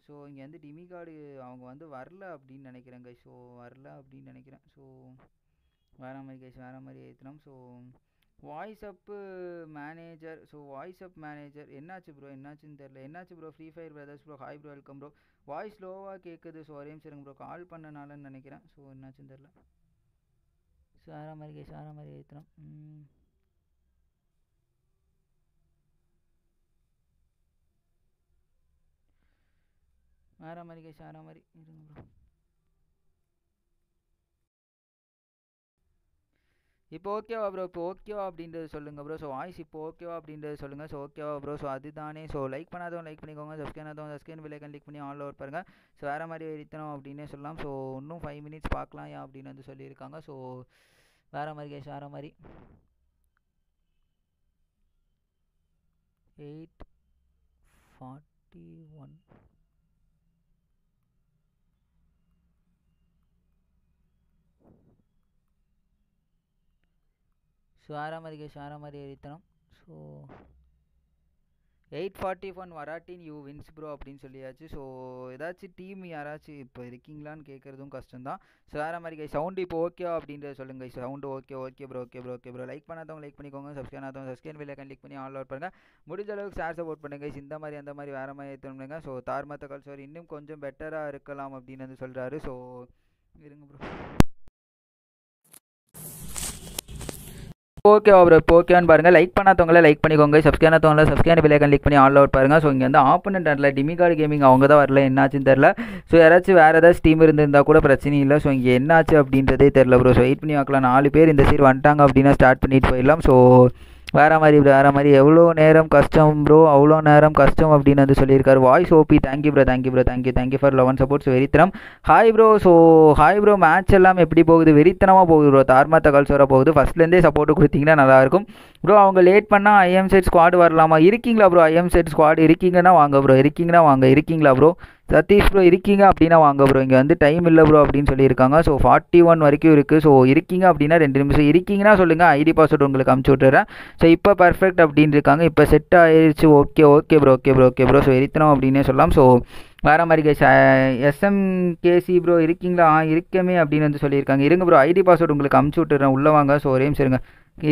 ஸோ இங்கே வந்து டிமிகார்டு அவங்க வந்து வரல அப்படின்னு நினைக்கிறேன் கைஸ் ஸோ வரல அப்படின்னு நினைக்கிறேன். ஸோ வேறு மாதிரி கேஸ் வேறு மாதிரி ஏற்றணும் so voice up manager so voice up manager என்னாச்சு ப்ரோ என்னாச்சுன்னு தெரில என்னாச்சு bro free fire brothers bro hi bro welcome bro voice லோவாக கேட்குது ஸோ ஒரே நிமிஷம் ப்ரோ கால் பண்ணனாலன்னு நினைக்கிறேன். ஸோ என்னாச்சுன்னு தெரில ஸோ வேறு மாதிரி கேஸ் வேறு மாதிரி ஏற்றுறோம் வேறு மாதிரி கேஷ் வேறு மாதிரி. இருங்க ப்ரோ இப்போ ஓகேவா ப்ரோ இப்போ ஓகேவா அப்படின்றது சொல்லுங்கள் ப்ரோ ஸோ வாய்ஸ் இப்போ ஓகேவா அப்படின்றது சொல்லுங்கள் ஸோ ஓகேவா ப்ரோ ஸோ அதுதானே. ஸோ லைக் பண்ணாதவங்க லைக் பண்ணிக்கோங்க. சப்ஸ்கிரைப் பண்ணாதவங்க சப்ஸ்கிரைப் விலைக்கன் கிளிக் பண்ணி ஆல் ஓவர் பாருங்கள் ஸோ வேறு மாதிரி எரித்தணும் அப்படின்னே சொல்லலாம். ஸோ இன்னும் ஃபைவ் மினிட்ஸ் பார்க்கலாம் ஏன் அப்படின்னு வந்து சொல்லியிருக்காங்க. ஸோ வேறு மாதிரி கேஷ் வேறு மாதிரி. எயிட் ஃபார்ட்டி ஒன் ஸோ ஆறாம் மாதிரி எரித்தனம் ஸோ எயிட் ஃபார்ட்டி ஒன் வராட்டின் யூ வின்ஸ் ப்ரோ அப்படின்னு சொல்லியாச்சு. ஸோ ஏதாச்சும் டீம் யாராச்சும் இப்போ இருக்கீங்களான்னு கேட்குறதும் கஷ்டம் தான் ஸோ வேறு மாதிரி கை சவுண்டு இப்போ ஓகேவா அப்படின்றத சொல்லுங்கள் sound okay okay bro okay bro okay bro like பண்ணாதவங்க லைக் பண்ணிக்கோங்க. சப்ஸ்கிரைப் பண்ணாதவங்க சப்ஸ்கிரைப் இல்லை கிளிக் பண்ணி ஆல் அவுட் பண்ணுங்கள் முடிஞ்ச அளவுக்கு ஷேர் சப்போர்ட் பண்ணுங்க. இந்த மாதிரி அந்த மாதிரி வேறு மாதிரி எடுத்துணுங்க ஸோ தார்மத்த கல்ச்சர் இன்னும் கொஞ்சம் பெட்டராக இருக்கலாம் அப்படின்னு வந்து சொல்கிறாரு ஸோ இருங்க ப்ரோ ஓகே ப்ரோ ஓகேன்னு பாருங்கள் லைக் பண்ணாதவங்கள லைக் பண்ணிக்கோங்க. சப்ஸ்கிரைப் பண்ணாதவங்கள சப்ஸ்கிரைப் விலைக்கன் லிக் பண்ணி ஆல் அவுட் பாருங்கள் ஸோ இங்கே வந்து ஆப்போனண்ட் வரல டிமிகார்டு கேமிங் அவங்க தான் வரல. என்னாச்சுன்னு தெரில ஸோ யாராச்சும் வேறு ஏதாச்சும் டீம் இருந்திருந்தால் கூட பிரச்சனை இல்லை. ஸோ இங்கே என்னாச்சு அப்படின்றதே தெரில ப்ரோ ஸோ வெயிட் பண்ணி பார்க்கலாம். நாலு பேர் இந்த சைடு வந்துட்டாங்க அப்படின்னா ஸ்டார்ட் பண்ணிட்டு போயிடலாம். ஸோ வேறு மாதிரி வேறு மாதிரி. எவ்வளோ நேரம் கஷ்டம் ப்ரோ அவ்வளோ நேரம் கஷ்டம் அப்படின்னு வந்து சொல்லியிருக்காரு. Voice OP thank you bro thank you bro thank you thank you for eleven supports வெறித்தனம். Hi bro so hi bro match எல்லாம் எப்படி போகுது? வெறித்தனமாக போகுது ப்ரோ தார்மா கல்சோரா போகுது. ஃபஸ்ட்லேருந்தே சப்போர்ட் கொடுத்தீங்கன்னா நல்லாயிருக்கும் ப்ரோ அவங்க லேட் பண்ணால் ஐஎம் செட் ஸ்குவாட் வரலாமா? இருக்கீங்களா ப்ரோ ஐஎம் செட் ஸ்குவாட் இருக்கீங்கன்னா வாங்க ப்ரோ இருக்கீங்கன்னா வாங்க இருக்கீங்களா ப்ரோ சதீஷ் ப்ரோ இருக்கீங்க அப்படின்னா வாங்க ப்ரோ இங்கே வந்து டைம் இல்லை ப்ரோ அப்படின்னு சொல்லியிருக்காங்க. ஸோ ஃபார்ட்டி ஒன் வரைக்கும் இருக்குது ஸோ இருக்கீங்க அப்படின்னா ரெண்டு நிமிஷம். இருக்கீங்கன்னா சொல்லுங்கள் ஐடி பாஸ்வேர்டு உங்களுக்கு அமுச்சு விட்டுறேன். ஸோ இப்போ பர்ஃபெக்ட் அப்படின்னு இருக்காங்க. இப்போ செட் ஆயிடுச்சு okay okay bro okay bro okay bro so எரித்தனம் அப்படின்னே சொல்லலாம். ஸோ வேறு மாதிரி கேஸ் எஸ்எம்கேசி ப்ரோ இருக்கீங்களா? ஆ இருக்கமே அப்படின்னு வந்து சொல்லியிருக்காங்க. இருங்க ப்ரோ ஐடி பாஸ்வேர்டு உங்களுக்கு அமுச்சு விட்டுறேன். உள்ளே வாங்க. ஸோ ஒரே நிமிஷம் இருங்க.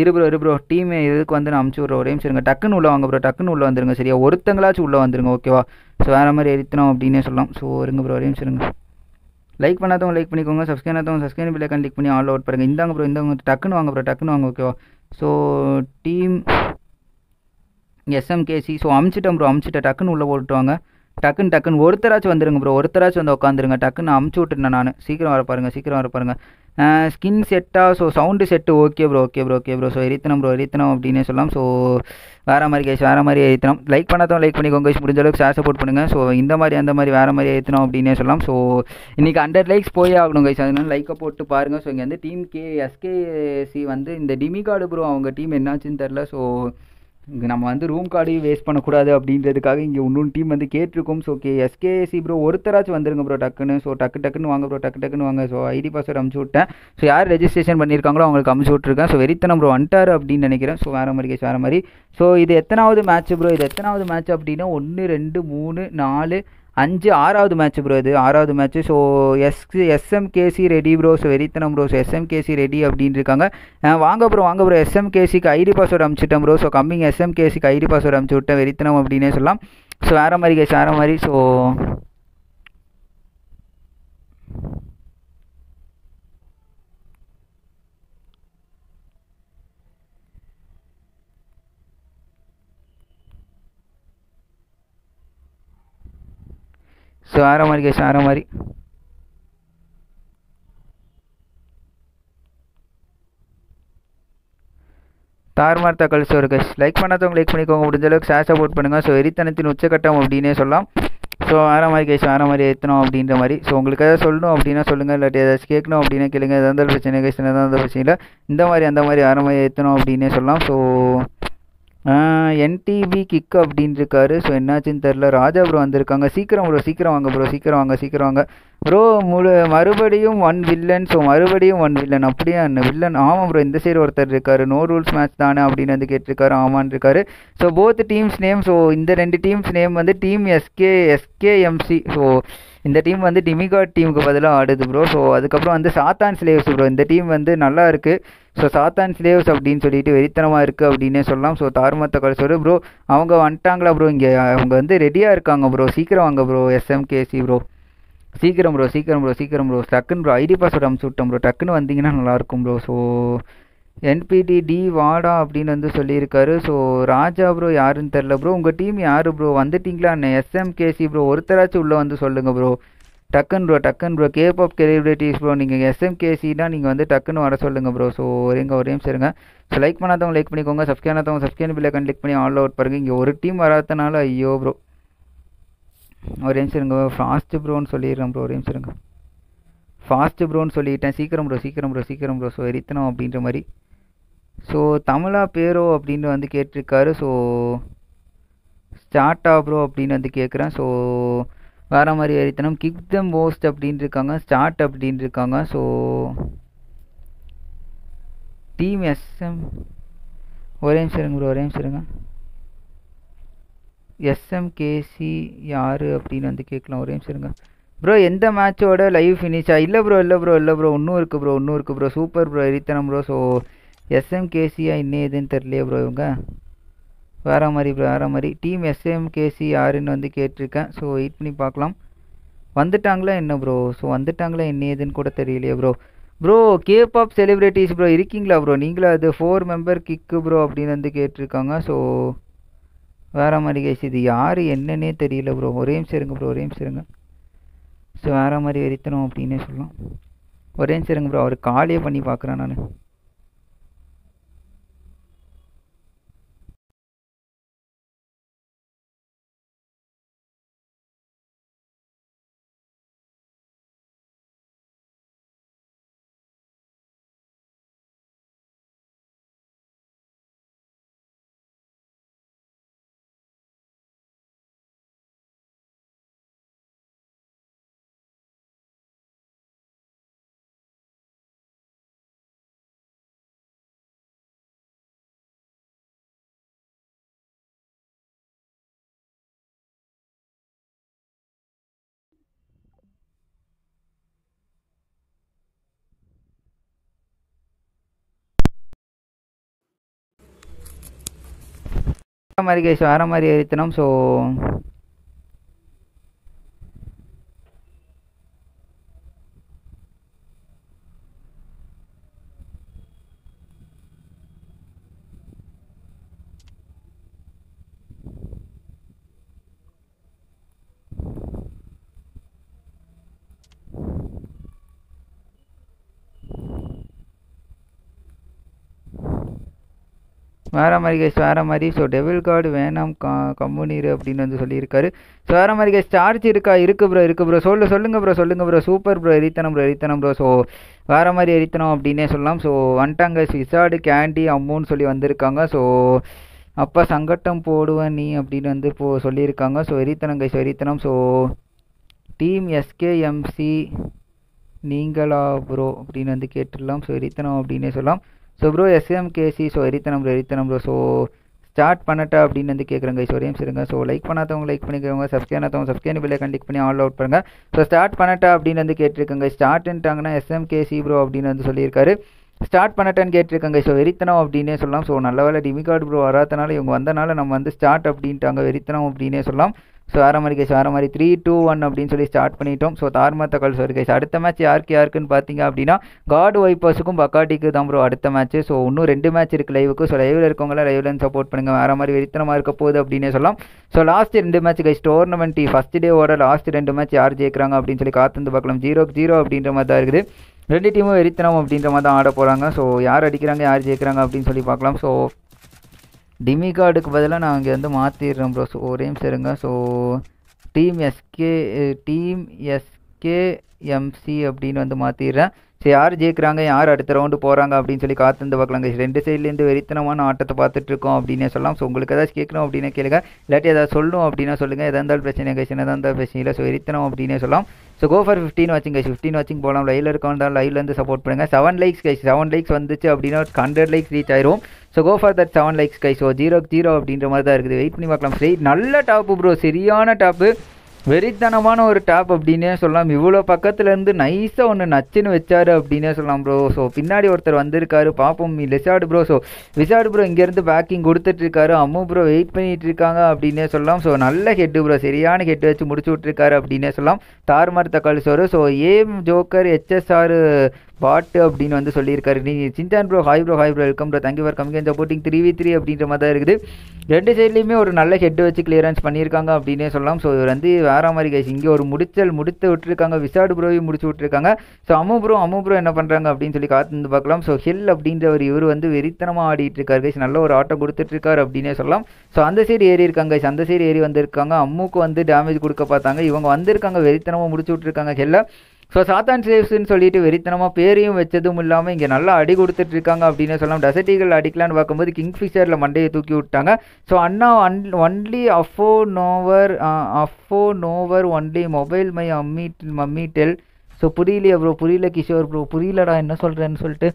இரு ப்ரோ இரு ப்ரோ டீம் இதுக்கு வந்து நான் அமுச்சு விட்றேன். ஒரே நிமிஷம் இருங்க. டக்குன்னு உள்ளே வாங்க ப்ரோ டக்குன்னு உள்ளே வந்துருங்க சரியா? ஒருத்தங்களாச்சும் உள்ளே வந்துருங்க ஓகேவா ஸோ வேறு மாதிரி எரித்தணும் அப்படின்னே சொல்லலாம். ஸோ இருங்க ப்ரோ ஒரே நிமிஷம் இருங்க. லைக் பண்ணாதவங்க லைக் பண்ணிக்கோங்க. சப்ஸ்கிரைப் பண்ணாதவங்க சப்ஸ்கிரைப் பில்லை கிளிக் பண்ணி ஆல் அவுட் பாருங்கள் இந்தாங்க ப்ரோ இந்தாங்க டக்குன்னு வாங்க ப்ரோ டக்குன்னு வாங்க ஓகேவா ஸோ டீம் எஸ்எம்கேசி ஸோ அமுச்சிட்டேன் ப்ரோ அமுச்சிட்டேன். டக்குன்னு உள்ளே போட்டுவாங்க டக்குன்னு டக்குன்னு ஒருத்தராச்சும் வந்துருங்க ப்ரோ ஒருத்தராச்சும் வந்து உட்காந்துருங்க டக்குன்னு அமுச்சு விட்டுருந்தேன் நான். சீக்கிரம் வர பாருங்கள் சீக்கிரம் வர பாருங்கள் ஸ்கின் செட்டாக so sound set okay bro okay bro okay bro so எரித்தனம் bro எரித்தனம் அப்படின்னே சொல்லலாம். ஸோ வேறு மாதிரி கேஸ் வேறு மாதிரி எரித்தனம். லைக் பண்ணாதான் லைக் பண்ணிக்கோங்க guys. முடிஞ்ச அளவுக்கு ஷேர் சப்போர்ட் பண்ணுங்கள் ஸோ இந்த மாதிரி அந்த மாதிரி வேறு மாதிரி ஏற்றணும் அப்படின்னே சொல்லலாம். ஸோ இன்றைக்கி ஹண்ட்ரட் லைக்ஸ் போய் ஆகணும் கைஸ் அதனால லைக்கை போட்டு பாருங்கள் ஸோ இங்கே வந்து டீம் கே எஸ்கேசி வந்து இந்த டிமிகார்டு ப்ரோ அவங்க டீம் என்னாச்சுன்னு தெரில ஸோ நம்ம வந்து ரூம் கார்டையும் வேஸ்ட் பண்ணக்கூடாது அப்படின்றதுக்காக இங்கே இன்னொன்று டீம் வந்து கேட்டிருக்கோம். ஸோ ஓகே எஸ்கேசி ப்ரோ ஒருத்தராச்சும் வந்துருங்க ப்ரோ டக்குன்னு. ஸோ டக்கு டக்குன்னு வாங்க ப்ரோ டக்கு டக்குன்னு வாங்க. ஸோ ஐடி பாஸ்வேர்டு அமுச்சு விட்டேன். ஸோ யார் ரெஜிஸ்ட்ரேஷன் பண்ணியிருக்காங்களோ அவங்களுக்கு அமுச்சு விட்ருக்கேன் ஸோ வெறித்தனம் ப்ரோ வந்துட்டார் அப்படின்னு நினைக்கிறேன். ஸோ வேறு மாதிரி கேஸ் வேறு மாதிரி. ஸோ இது எத்தனாவது மேட்ச் ப்ரோ இது எத்தனாவது மேட்ச் அப்படின்னா ஒன்று ரெண்டு மூணு நாலு அஞ்சு ஆறாவது மேட்ச் ப்ரோ இது. ஆறாவது match so S SMKC ready bro so வெறித்தனம் ப்ரோஸ் எஸ்எம்கேசி ரெடி அப்படின்னு இருக்காங்க. வாங்க ப்ரோ வாங்க ப்ரோ எஸ்எம்கேசிக்கு ஐடி பாஸ்வேர்டு அனுப்பிச்சிட்டேன் ப்ரோ ஸோ கம்மிங் எஸ்எம்கேசிக்கு ஐடி பாஸ்வேர்டு அமுச்சு விட்டேன். வெறித்தனம் அப்படின்னே சொல்லலாம். ஸோ வேறு மாதிரி கேஸ் வேறு மாதிரி. ஸோ ஸோ வேறு மாதிரி கேஸ் வேறு மாதிரி. தார்மார் தக்கல் ஸோ கேஸ் லைக் பண்ணாதவங்க லைக் பண்ணிக்கோங்க. முடிஞ்ச அளவுக்கு ஷேர் சப்போர்ட் பண்ணுங்கள் ஸோ எரித்தனத்தின் உச்சக்கட்டம் அப்படின்னே சொல்லலாம். ஸோ வேறு மாதிரி கேஸ் வேறு மாதிரி ஏற்றணும் அப்படின்ற மாதிரி. ஸோ உங்களுக்கு எதாவது சொல்லணும் அப்படின்னா சொல்லுங்கள் இல்லாட்டி ஏதாச்சும் கேட்கணும் அப்படின்னா கேளுங்க. எதாவது பிரச்சனை கேஸ் எதாவது பிரச்சனை இல்லை. இந்த மாதிரி அந்த மாதிரி வேறு மாதிரி ஏற்றணும் அப்படின்னே சொல்லலாம். ஸோ என்டிவி கிக் அப்படின்னு இருக்காரு ஸோ என்னாச்சுன்னு தெரில ராஜா ப்ரோ வந்திருக்காங்க. சீக்கிரம் ப்ரோ சீக்கிரம் வாங்க ப்ரோ சீக்கிரம் வாங்க சீக்கிரம் வாங்க. ப்ரோ முழு மறுபடியும் ஒன் வில்லன் ஸோ மறுபடியும் ஒன் வில்லன் அப்படியே வில்லன் ஆமாம் ப்ரோ இந்த சைடு ஒருத்தர் இருக்காரு. நோ ரூல்ஸ் மேட்ச் தானே அப்படின்னு வந்து கேட்டிருக்காரு. ஆமான்னு இருக்காரு so both teams name so இந்த ரெண்டு டீம்ஸ் நேம் வந்து டீம் எஸ்கே எஸ்கேஎம்சி ஸோ இந்த டீம் வந்து டிமிகாட் டீமுக்கு பதிலாக ஆடுது ப்ரோ ஸோ அதுக்கப்புறம் வந்து சாத்தான் ஸ்லேவ்ஸ் ப்ரோ இந்த டீம் வந்து நல்லா இருக்குது ஸோ சாத்தான் ஸ்லேவ்ஸ் அப்படின்னு சொல்லிட்டு வெறித்தனமாக இருக்குது அப்படின்னே சொல்லலாம். ஸோ தார்மத்த கடைசோடு ப்ரோ அவங்க வந்துட்டாங்களா ப்ரோ இங்கே அவங்க வந்து ரெடியாக இருக்காங்க ப்ரோ சீக்கிரம் வாங்க ப்ரோ எஸ்எம்கேசி ப்ரோ சீக்கிரம் ப்ரோ சீக்கிரம் ப்ரோ சீக்கிரம் ப்ரோ டக்குன்னு ப்ரோ ஐடி பாஸ்வேர்டு அமுச்சு விட்டோம் ப்ரோ டக்குன்னு வந்தீங்கன்னா நல்லாயிருக்கும் ப்ரோ ஸோ என்பிடி டி வாடா அப்படின்னு வந்து சொல்லியிருக்காரு. ஸோ ராஜா ப்ரோ யாருன்னு தெரில ப்ரோ உங்கள் டீம் யார் ப்ரோ வந்துட்டீங்களா? என்ன எஸ்எம்கேசி ப்ரோ ஒருத்தராச்சும் உள்ளே வந்து சொல்லுங்கள் ப்ரோ டக்குன் ப்ரோ டக்குன்னு ப்ரோ கேபாப் செலிபிரிட்டிஸ் ப்ரோ நீங்கள் எஸ்எம்கேசினா நீங்கள் வந்து டக்குன்னு வர சொல்லுங்கள் ப்ரோ ஸோ ஒரேங்க ஒரே நிமிஷம் இருங்க. ஸோ லைக் பண்ணாதவங்க லைக் பண்ணிக்கோங்க. சப்ஸ்கிரைப் பண்ணாதவங்க சப்ஸ்கிரைப் பில்லை கிளிக் பண்ணி ஆல் அவுட் பாருங்க. இங்கே ஒரு டீம் வராதனால ஐயோ ப்ரோ ஒரே சொல்லுங்க ப்ரோ ஃபாஸ்ட் ப்ரோன்னு சொல்லிடுறேன் ப்ரோ ஒரே நிமிஷம் ஃபாஸ்ட் ப்ரோன்னு சொல்லிட்டேன். சீக்கிரம் ப்ரோ சீக்கிரம் ப்ரோ சீக்கிரம் ப்ரோ ஸோ எரித்தனம் அப்படின்ற மாதிரி. ஸோ தமிழா பேரோ அப்படின்னு வந்து கேட்டிருக்காரு. ஸோ ஸ்டார்ட்டா ப்ரோ அப்படின்னு வந்து கேட்குறேன் ஸோ வேறு மாதிரி ஏறித்தனம் கிக் த மோஸ்ட் அப்படின்னு இருக்காங்க. ஸ்டார்ட் அப்படின்னு இருக்காங்க. ஸோ டீம் எஸ்எம் ஒரே நிமிஷம் இருங்க ப்ரோ ஒரே நிமிஷம் இருங்க. எஸ்எம்கேசி யார் அப்படின்னு வந்து கேட்கலாம். ஒரே நிமிஷம் இருங்க. ப்ரோ எந்த மேட்சோட லைவ் ஃபினிஷா இல்லை ப்ரோ இல்லை ப்ரோ இல்லை ப்ரோ இன்னும் இருக்குது ப்ரோ இன்னும் இருக்குது ப்ரோ சூப்பர் ப்ரோ எரித்தனம் ப்ரோ ஸோ எஸ்எம்கேசியா இன்னும் எதுன்னு தெரியலையே ப்ரோ இவங்க. வேறு மாதிரி ப்ரோ வேறு மாதிரி. டீம் எஸ்எம்கேசி யாருன்னு வந்து கேட்டிருக்கேன். ஸோ வெயிட் பண்ணி பார்க்கலாம். வந்துட்டாங்களா என்ன ப்ரோ ஸோ வந்துட்டாங்களா என்ன ஏதுன்னு கூட தெரியலையே ப்ரோ ப்ரோ கேபாப் செலிப்ரிட்டிஸ் ப்ரோ இருக்கீங்களா ப்ரோ நீங்களும் அது ஃபோர் மெம்பர் கிக்கு ப்ரோ அப்படின்னு வந்து கேட்டிருக்காங்க. ஸோ வேறு மாதிரி கேஸ் இது யார் என்னன்னே தெரியல ப்ரோ ஒரே நிமிஷம் இருங்க ப்ரோ ஒரே நிமிஷம் இருங்க. ஸோ வேறு மாதிரி வெறித்தணும் அப்படின்னே சொல்லலாம். ஒரே நிமிஷம் இருங்க ப்ரோ அவர் காலியே பண்ணி பார்க்குறேன் நான். மாதிரி கேஸ் வேறு மாதிரி எரித்தனம் ஸோ வேற மாதிரி கேஸ் வேறு மாதிரி ஸோ டெவில் கார்டு வேணாம் க கம்முனீர் அப்படின்னு வந்து சொல்லியிருக்காரு. ஸோ வேற மாதிரி கேஸ் சார்ஜ் இருக்கா இருக்குது ப்ரோ இருக்குது ப்ரோ சொல்லு சொல்லுங்கள் ப்ரோ சொல்லுங்கள் ப்ரோ சூப்பர் ப்ரோ எரித்தனம் ப்ரோ எரித்தனம் ப்ரோ ஸோ வேறு மாதிரி எரித்தனம் அப்படின்னே சொல்லலாம். ஸோ வந்துட்டாங்க சிசாடு கேண்டி அம்முன்னு சொல்லி வந்திருக்காங்க. ஸோ அப்போ சங்கட்டம் போடுவேன் நீ அப்படின்னு வந்து இப்போ சொல்லியிருக்காங்க. ஸோ எரித்தனம் கைஸ் எரித்தனம். ஸோ டீம் எஸ்கேஎம்சி நீங்களா ப்ரோ அப்படின்னு வந்து கேட்டுடலாம். ஸோ எரித்தனம் அப்படின்னே சொல்லலாம். ஸோ ப்ரோ எஸ்எம்கேசி ஸோ எரித்தனம் ப்ரோ எரித்தனம் ப்ரோ ஸோ ஸ்டார்ட் பண்ணட்டா அப்படின்னு வந்து கேட்குறேங்க ஸோ ஒரே இருங்க. ஸோ லைக் பண்ணாதவங்க லைக் பண்ணிக்கிறவங்க சப்ஸ்கிரைப் பண்ணாதவங்க சப்ஸ்கிரைப் பில்லை கண்டிக் பண்ணி ஆல் அவுட் பண்ணுங்கள் ஸோ ஸ்டார்ட் பண்ணட்டா அப்படின்னு வந்து கேட்டிருக்கங்க. ஸ்டார்ட்ன்ட்டாங்கன்னா எஸ்எம்கேசி ப்ரோ அப்படின்னு வந்து சொல்லியிருக்காரு. ஸ்டார்ட் பண்ணட்டான்னு கேட்டிருக்காங்க. ஸோ வெறித்தனம் அப்படின்னே சொல்லலாம். ஸோ நல்ல வேலை டிமிகார்டு ப்ரோ வராதனால இவங்க வந்தனால நம்ம வந்து ஸ்டார்ட் அப்படின்ட்டாங்க. வெறித்தனம் அப்படின்னே சொல்லலாம். ஸோ வேறு மாதிரி கேஸ் வேறு மாதிரி த்ரீ டூ ஒன் அப்படின்னு சொல்லி ஸ்டார்ட் பண்ணிட்டோம். ஸோ தார்மாத்த கால் சார் கேஸ் அடுத்த மேட்ச் யாருக்கு யாருக்குன்னு பார்த்தீங்க அப்படின்னா காடு ஒய்பர்ஸுக்கும் பக்காட்டிக்கு தான் ப்ரோ அடுத்த மேட்ச் ஸோ இன்னும் ரெண்டு மேட்ச் இருக்குது லைவுக்கு ஸோ லைவில் இருக்கவங்களாம் லைவ்லேருந்து சப்போர்ட் பண்ணுங்கள் வேறு மாதிரி வெறித்தனமாக இருக்க போகுது அப்படின்னே சொல்லலாம். ஸோ லாஸ்ட் ரெண்டு மேட்ச் கைஸ் டோர்னமெண்ட் ஃபஸ்ட் டேவோட லாஸ்ட் ரெண்டு மேட்ச் யார் ஜெயிக்கிறாங்க அப்படின்னு சொல்லி காத்திருந்து பார்க்கலாம். ஜீரோக்கு ஜீரோ அப்படின்ற மாதிரி தான் இருக்குது. ரெண்டு டீமும் வெறித்தனம் அப்படின்ற மாதிரி தான் ஆட போகிறாங்க ஸோ யார் அடிக்கிறாங்க யார் ஜெயிக்கிறாங்க அப்படின்னு சொல்லி பார்க்கலாம். ஸோ டிமி கார்டுக்கு பதிலாக நான் இங்கே வந்து மாற்றிடுறேன் ப்ரோ ஸோ ஒரே நிமிஷம் இருங்க. So team SK team SKMC அப்படின்னு வந்து மாற்றிடுறேன் ஸோ யார் ஜெயிக்கிறாங்க? யார் அடுத்த ரவுண்டு போகிறாங்க அப்படின்னு சொல்லி காத்திருந்து பார்க்கலாங்க ரெண்டு சைட்லேருந்து வெறித்தனமான ஆட்டத்தை பார்த்துட்டு இருக்கோம் அப்படின்னே சொல்லலாம். ஸோ உங்களுக்கு ஏதாச்சும் கேட்கணும் அப்படின்னா கேளுங்க. இல்லாட்டி ஏதாவது சொல்லணும் அப்படின்னா சொல்லுங்கள் எதாக இருந்தாலும் பிரச்சனை கைஸ் எதாக இருந்தாலும் பிரச்சனை இல்லை. ஸோ வெறித்தனம் அப்படின்னே சொல்லலாம். ஸோ கோ ஃபார் ஃபிஃப்டின் வாட்சிங் கைஸ் ஃபிஃப்டின் வாட்சிங் போகலாம் லைவில் இருக்கவங்க தான் லைவ்லேருந்து சப்போர்ட் பண்ணுங்கள் seven likes guys seven likes வந்துச்சு அப்படின்னா ஹண்ட்ரட் லைக்ஸ் ரீச் ஆயிரும். So go for that seven likes guy so zero zero அப்படின்ற மாதிரி தான் இருக்குது. வெயிட் பண்ணி பார்க்கலாம் சரி நல்ல டாப்பு ப்ரோ சரியான டாப்பு வெறித்தனமான ஒரு டாப் அப்படின்னே சொல்லலாம். இவ்வளோ பக்கத்துலேருந்து நைஸாக ஒன்று நச்சுன்னு வச்சாரு அப்படின்னே சொல்லலாம் ப்ரோ ஸோ பின்னாடி ஒருத்தர் வந்திருக்காரு. பார்ப்போம் lizard bro so lizard bro இங்கேருந்து பேக்கிங் கொடுத்துட்ருக்காரு. அம்மு ப்ரோ வெயிட் பண்ணிகிட்டு இருக்காங்க அப்படின்னே சொல்லலாம். ஸோ நல்ல ஹெட்டு ப்ரோ சரியான ஹெட் வச்சு முடிச்சு விட்ருக்காரு அப்படின்னே சொல்லலாம். தார்மார் தக்காளி சோறு ஸோ ஏம் ஜோக்கர் ஹெச்எஸ்ஆர் பாட்டு அப்படின்னு வந்து சொல்லியிருக்காரு. நீங்கள் Shinchan bro hi bro hi bro welcome bro thank you for coming இந்த சப்போர்ட்டிங் த்ரீ வி த்ரீ அப்படின்ற மாதிரி தான் இருக்குது. ரெண்டு சைட்லேயுமே ஒரு நல்ல ஹெட் வச்சு கிளியரன்ஸ் பண்ணியிருக்காங்க அப்படின்னே சொல்லலாம். ஸோ இவர் வந்து வேற மாதிரி கைஸ் இங்கே ஒரு முடிச்சல் முடித்து விட்டுருக்காங்க. விசாடு ப்ரோவையும் முடிச்சு விட்டுருக்காங்க. So Ammu bro Ammu bro என்ன பண்ணுறாங்க அப்படின்னு சொல்லி காத்து பார்க்கலாம். ஸோ ஹில் அப்படின்றவர் இவர் வந்து வெறித்தனமாக ஆடிட்டு இருக்காரு கைஸ் நல்ல ஒரு ஆட்டம் கொடுத்துட்ருக்காரு அப்படின்னே சொல்லலாம். ஸோ அந்த சைடு ஏறி இருக்காங்க கைஸ் அந்த சைடு ஏறி வந்திருக்காங்க. அம்முக்கு வந்து டேமேஜ் கொடுக்க பார்த்தாங்க. இவங்க வந்திருக்காங்க வெறித்தனமாக முடிச்சு விட்ருக்காங்க ஹெல்லை ஸோ சாத்தான் சேவ்ஸ்ன்னு சொல்லிட்டு வெறித்தனமாக பேரையும் வச்சதும் இல்லாமல் இங்கே நல்லா அடி கொடுத்துட்டு இருக்காங்க அப்படின்னு சொல்லலாம் டசட்டிகள் அடிக்கலான்னு பார்க்கும்போது கிங் ஃபிஷரில் மண்டையை தூக்கி விட்டாங்க. ஸோ அண்ணா அன் ஒன்லி அஃபோ நோவர் அஃபோ நோவர் ஒன்லி மொபைல் மை அம்மி மம்மி டெல் ஸோ புரியலையே ப்ரோ புரியல கிஷோர் ப்ரோ புரியலடா என்ன சொல்கிறேன்னு சொல்லிட்டு.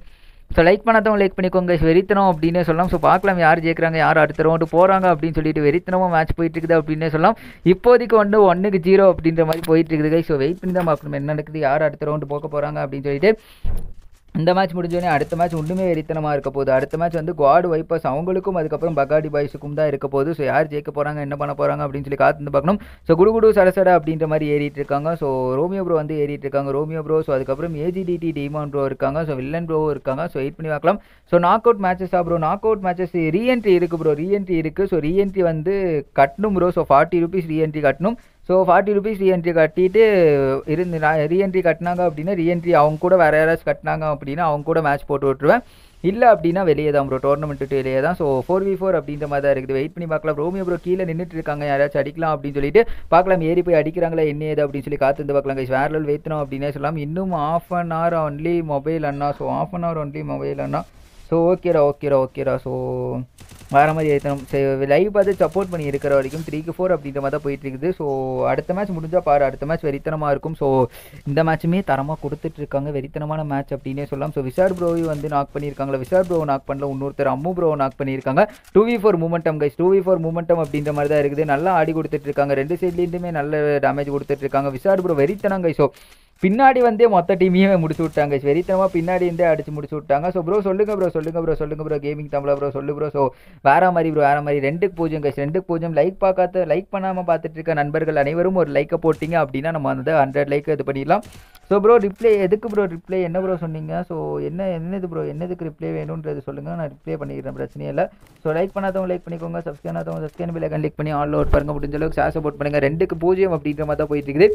ஸோ லைக் பண்ணாதவங்க லைக் பண்ணிக்கோங்க. வெறித்தனம் அப்படின்னு சொல்லலாம். ஸோ பார்க்கலாம் யார் ஜெயிக்கிறாங்க யார் அடுத்த ரவுண்டு போகிறாங்க அப்படின்னு சொல்லிட்டு வெறித்தனமும் மேட்ச் போயிட்டு இருக்குது அப்படின்னு சொல்லலாம். இப்போதைக்கு வந்து ஒன்றுக்கு ஜீரோ அப்படின்ற மாதிரி போயிட்டு இருக்குது ஸோ வெயிட் பண்ணி தான் பார்க்கணும். என்ன நடக்குது யார் அடுத்த ரவுண்டு போக போகிறாங்க அப்படின்னு சொல்லிட்டு. இந்த மேட்ச் முடிஞ்சோடனே அடுத்த மேட்ச் ஒன்றுமே வெறித்தனமாக இருக்க போகுது. அடுத்த மேட்ச் வந்து குவாடு வைப்பர்ஸ் அவங்களுக்கும் அதுக்கப்புறம் பகாடி பாய்ஸுக்கும் தான் இருக்க போகுது. ஸோ யார் ஜெயிக்க போகிறாங்க என்ன பண்ண போகிறாங்க அப்படின்னு சொல்லி காத்து பார்க்கணும். ஸோ குடுகுடு சடசட அப்படின்ற மாதிரி ஏறிட்டு இருக்காங்க. ஸோ ரோமியோ ப்ரோ வந்து ஏறிட்டு இருக்காங்க. ரோமியோ ப்ரோ ஸோ அதுக்கப்புறம் ஏஜிடிடி டீமான் ப்ரோ இருக்காங்க. ஸோ வில்லன் ப்ரோ இருக்காங்க. ஸோ வெயிட் பண்ணி பார்க்கலாம். So knock out மேட்சஸா bro knock out matches reentry இருக்குது ப்ரோ ரீஎன்ட்ரி இருக்குது ஸோ ரீஎன்ட்ரி வந்து கட்டணும் bro so forty rupees reentry கட்டணும். ஸோ ஃபார்ட்டி ருபீஸ் ரீஎன்ட்ரி கட்டிட்டு இருந்து நான் ரீஎன்ட்ரி கட்டினாங்க அப்படின்னா ரீஎன்ட்ரி அவங்க கூட வேறு யாராச்சும் கட்டினாங்க அப்படின்னா அவங்க கூட மேட்ச் போட்டு விட்ருவேன் இல்லை அப்படின்னா வெளியே தான் ப்ரோ டோர்னமெண்ட் விட்டு வெளியே தான். ஸோ ஃபோர் வி ஃபோர் அப்படின்ற மாதிரி தான் இருக்குது. வெயிட் பண்ணி பார்க்கலாம் ரோமியோ ப்ரோ கீழே நின்றுட்டு இருக்காங்க. யாராச்சும் அடிக்கலாம் அப்படின்னு சொல்லிட்டு பார்க்கலாம் ஏறி போய் அடிக்கிறாங்களா என்ன ஏது அப்படின்னு சொல்லி காத்து வந்து பார்க்கலாம் கைஸ் வேற லெவல் வைத்தணும் அப்படின்னே சொல்லலாம். இன்னும் half an hour only mobile Anna. So half an hour only mobile Anna. So ஓகேடா ஓகேடா ஓகேடா ஸோ வேறு மாதிரி ஏற்றணும் லைவ் பார்த்து சப்போர்ட் பண்ணி இருக்கிற வரைக்கும் த்ரீக்கு ஃபோர் அப்படின்ற மாதிரி தான் போயிட்டு இருக்குது. ஸோ அடுத்த மேட்ச் முடிஞ்சால் பாரு அடுத்த மேட்ச் வெறித்தனமாக இருக்கும். ஸோ இந்த மேட்ச்சுமே தரமாக கொடுத்துட்ருக்காங்க வெறித்தனமான மேட்ச் அப்படின்னே சொல்லலாம். ஸோ விசார் ப்ரோவி வந்து நாக் பண்ணியிருக்காங்களா? விசார் ப்ரோ நாக் பண்ணல. இன்னொருத்தர் அம்மு ப்ரோ நாக் பண்ணியிருக்காங்க. Two v four momentum guys two v four momentum அப்படின்ற மாதிரி தான் இருக்குது. நல்லா ஆடி கொடுத்துட்ருக்காங்க ரெண்டு சைட்லேருந்துமே நல்ல டேமேஜ் கொடுத்துட்ருக்காங்க விசார் ப்ரோ வெறித்தனம் கைஸ் ஸோ பின்னாடி வந்தே மொத்த டீமையுமே முடிச்சு விட்டாங்க வெறித்தனமாக பின்னாடி இருந்தே அடிச்சு முடிச்சு விட்டாங்க. ஸோ ப்ரோ சொல்லுங்க ப்ரோ சொல்லுங்க ப்ரோ சொல்லுங்க ப்ரோ கேமிங் தமிழா ப்ரோ சொல்லு ப்ரோ ஸோ வேற மாதிரி ப்ரோ வேற மாதிரி. ரெண்டுக்கு பூஜ்ஜியம் கைஸ் ரெண்டுக்கு பூஜ்ஜியம். லைக் பார்க்காத லைக் பண்ணாமல் பார்த்துட்டு இருக்க நண்பர்கள் அனைவரும் ஒரு லைக்கை போட்டிங்க அப்படின்னா நம்ம வந்து ஹண்ட்ரட் லைக் இது பண்ணிடலாம். ஸோ ப்ரோ ரிப்ளை எதுக்கு ப்ரோ ரிப்ளை என்ன ப்ரோ சொன்னீங்க? ஸோ என்ன என்னது ப்ரோ என்னதுக்கு ரிப்ளை வேணுன்றது சொல்லுங்கள் நான் ரிப்ளை பண்ணிக்கிறேன் பிரச்சனையே இல்லை. ஸோ லைக் பண்ணாதவங்க லைக் பண்ணிக்கோங்க. சப்ஸ்கிரைப் பண்ணாதவங்க சப்ஸ்கிரைப் பில்லை கிளிக் பண்ணி ஆல் அவுட் பாருங்க. முடிஞ்ச அளவுக்கு ஷேர் சப்போர்ட் பண்ணுங்கள் ரெண்டுக்கு பூஜ்ஜியம் அப்படின்ற மாதிரி தான் போயிட்டு இருக்குது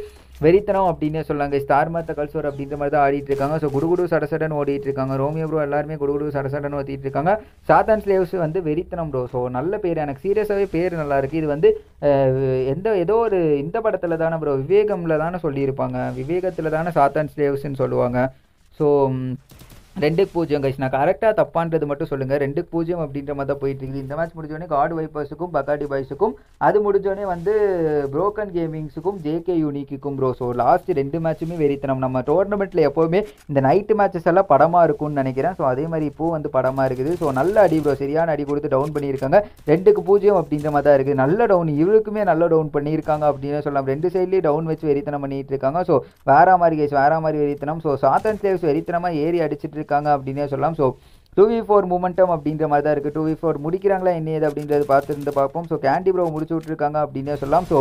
வெறித்தனம் அப்படின்னே சொல்லாங்க ஸ்டார் மாத்த கல்சோர் அப்படின்ற மாதிரி தான் ஆடிட்டு இருக்காங்க. ஸோ குடுகுடு சடசடன் ஓடிட்டு இருக்காங்க. ரோமியோ ப்ரோ எல்லாருமே குடுகுடு சடசடன் ஓட்டிட்டு இருக்காங்க. சாத்தான் ஸ்லேவ்ஸ் வந்து வெறித்தனம் ப்ரோ ஸோ நல்ல பேர். எனக்கு சீரியஸாகவே பேர் நல்லா இருக்குது இது வந்து எந்த ஏதோ ஒரு இந்த படத்தில் தானே ப்ரோ விவேகமில் தானே சொல்லியிருப்பாங்க. விவேகத்தில் தானே சாத்தான் ஸ்லேவ்ஸ்ன்னு சொல்லுவாங்க. ஸோ ரெண்டுக்கு பூஜ்ஜியம் கைஸ் நான் கரெக்டாக தப்பான்றது மட்டும் சொல்லுங்கள் ரெண்டுக்கு பூஜ்ஜியம் அப்படின்ற மாதிரி தான் போயிட்டு இருக்குது. இந்த மேட்ச் முடிஞ்சோடனே காட் வைப்பர்ஸுக்கும் பக்காடி பாய்ஸுக்கும் அது முடிஞ்சோடனே வந்து ப்ரோக்கன் கேமிங்ஸுக்கும் ஜேகே யூனிக்குக்கும் ப்ரோ ஸோ லாஸ்ட் ரெண்டு மேட்சுமே வெறித்தனம். நம்ம டோர்னமெண்ட்டில் எப்போவுமே இந்த நைட்டு மேட்சஸ் எல்லாம் படமாக இருக்கும்னு நினைக்கிறேன். ஸோ அதே மாதிரி இப்போ வந்து படமாக இருக்குது. ஸோ நல்ல அடி ப்ரோ சரியான அடி கொடுத்து டவுன் பண்ணியிருக்காங்க. ரெண்டுக்கு பூஜ்ஜியம் அப்படின்ற மாதிரி தான் இருக்குது. நல்ல டவுன் இவருக்குமே நல்ல டவுன் பண்ணியிருக்காங்க அப்படின்னு சொல்லலாம். ரெண்டு சைட்லேயும் டவுன் வச்சு வெறித்தனம் பண்ணிட்டு இருக்காங்க. ஸோ வேற மாதிரி கேஸ் வேற மாதிரி வெறித்தனம். ஸோ சாத்தன் ஸ்லேவ்ஸ் வெறித்தனமாக ஏறி அடிச்சிட்டு இருக்காங்க அப்படின்னே சொல்லலாம். So two v four momentum அப்படின்ற மாதிரி தான் இருக்குது டூ வி ஃபோர் முடிக்கிறாங்களா என்ன ஏது அப்படின்றது பார்த்துருந்து பார்ப்போம். ஸோ கேண்டி ப்ரோ முடிச்சு விட்ருக்காங்க அப்படின்னே சொல்லலாம். ஸோ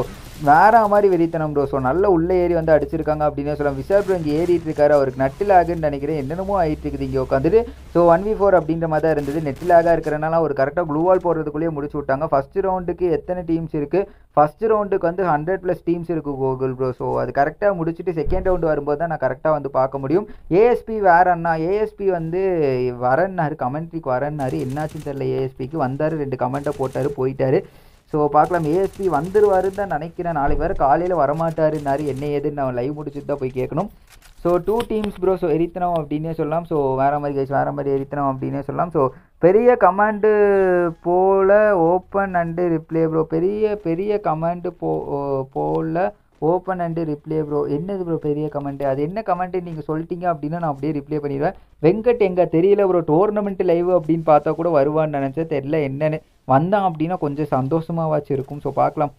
வேற மாதிரி வெறித்தனம் ப்ரோ ஸோ நல்ல உள்ளே ஏறி வந்து அடிச்சிருக்காங்க அப்படின்னே சொல்லலாம். விசால் ப்ரோ இங்கே ஏறிட்டு இருக்காரு. அவருக்கு நட்டில் ஆகுன்னு நினைக்கிறேன். என்னென்னமோ ஆகிட்டு இருக்குது இங்கே உட்காந்துட்டு ஸோ ஒன் வி ஃபோர் அப்படின்ற மாதிரி தான் இருந்தது. நெட்டில் ஆக இருக்கிறனால ஒரு கரெக்டாக க்ளூவால் போடுறதுக்குள்ளேயே முடிச்சு விட்டாங்க. ஃபர்ஸ்ட் ரவுண்டுக்கு எத்தனை டீம்ஸ் இருக்குது ஃபர்ஸ்ட் ரவுண்டுக்கு வந்து ஹண்ட்ரட் ப்ளஸ் டீம்ஸ் இருக்குது கூகுள் ப்ரோ ஸோ அது கரெக்டாக முடிச்சுட்டு செகண்ட் ரவுண்டு வரும்போது தான் நான் கரெக்டாக வந்து பார்க்க முடியும். ஏஎஸ்பி வேற அண்ணா. ஏஎஸ்பி வந்து வரன்னாரு கமெண்ட்ரிக்கு வரேன்னாரு. என்னாச்சுன்னு தெரியல ஏஎஸ்பிக்கு வந்தார் ரெண்டு கமெண்ட்டை போட்டார் போயிட்டாரு. ஸோ பார்க்கலாம். ஏஎஸ்பி வந்துருவாருன்னு தான் நினைக்கிறேன். நாளைக்கு வேறு காலையில் வரமாட்டாருன்னாரு. என்ன ஏதுன்னு நான் லைவ் முடிச்சுட்டு தான் போய் கேட்கணும். So two teams bro so எரித்தனம் அப்படின்னே சொல்லலாம். ஸோ வேறு மாதிரி கைஸ் வேறு மாதிரி எரித்தனம் அப்படின்னே சொல்லலாம். ஸோ பெரிய கமாண்டு போல் ஓப்பன் அண்டு ரிப்ளே ப்ரோ பெரிய பெரிய கமாண்டு போ போல் ஓப்பன் அண்டு ரிப்ளே ப்ரோ என்னது ப்ரோ பெரிய கமெண்ட் அது என்ன கமெண்ட் நீங்கள் சொல்லிட்டீங்க அப்படின்னா நான் அப்படியே ரிப்ளை பண்ணிடுவேன். வெங்கட் எங்க? தெரியல ப்ரோ டோர்னமெண்ட் லைவ் அப்படின்னு பார்த்தா கூட வருவான்னு நினச்சேன். தெரியல என்னன்னு. வந்தான் அப்படின்னா கொஞ்சம் சந்தோஷமாவாச்சும் இருக்கும். ஸோ பார்க்கலாம்.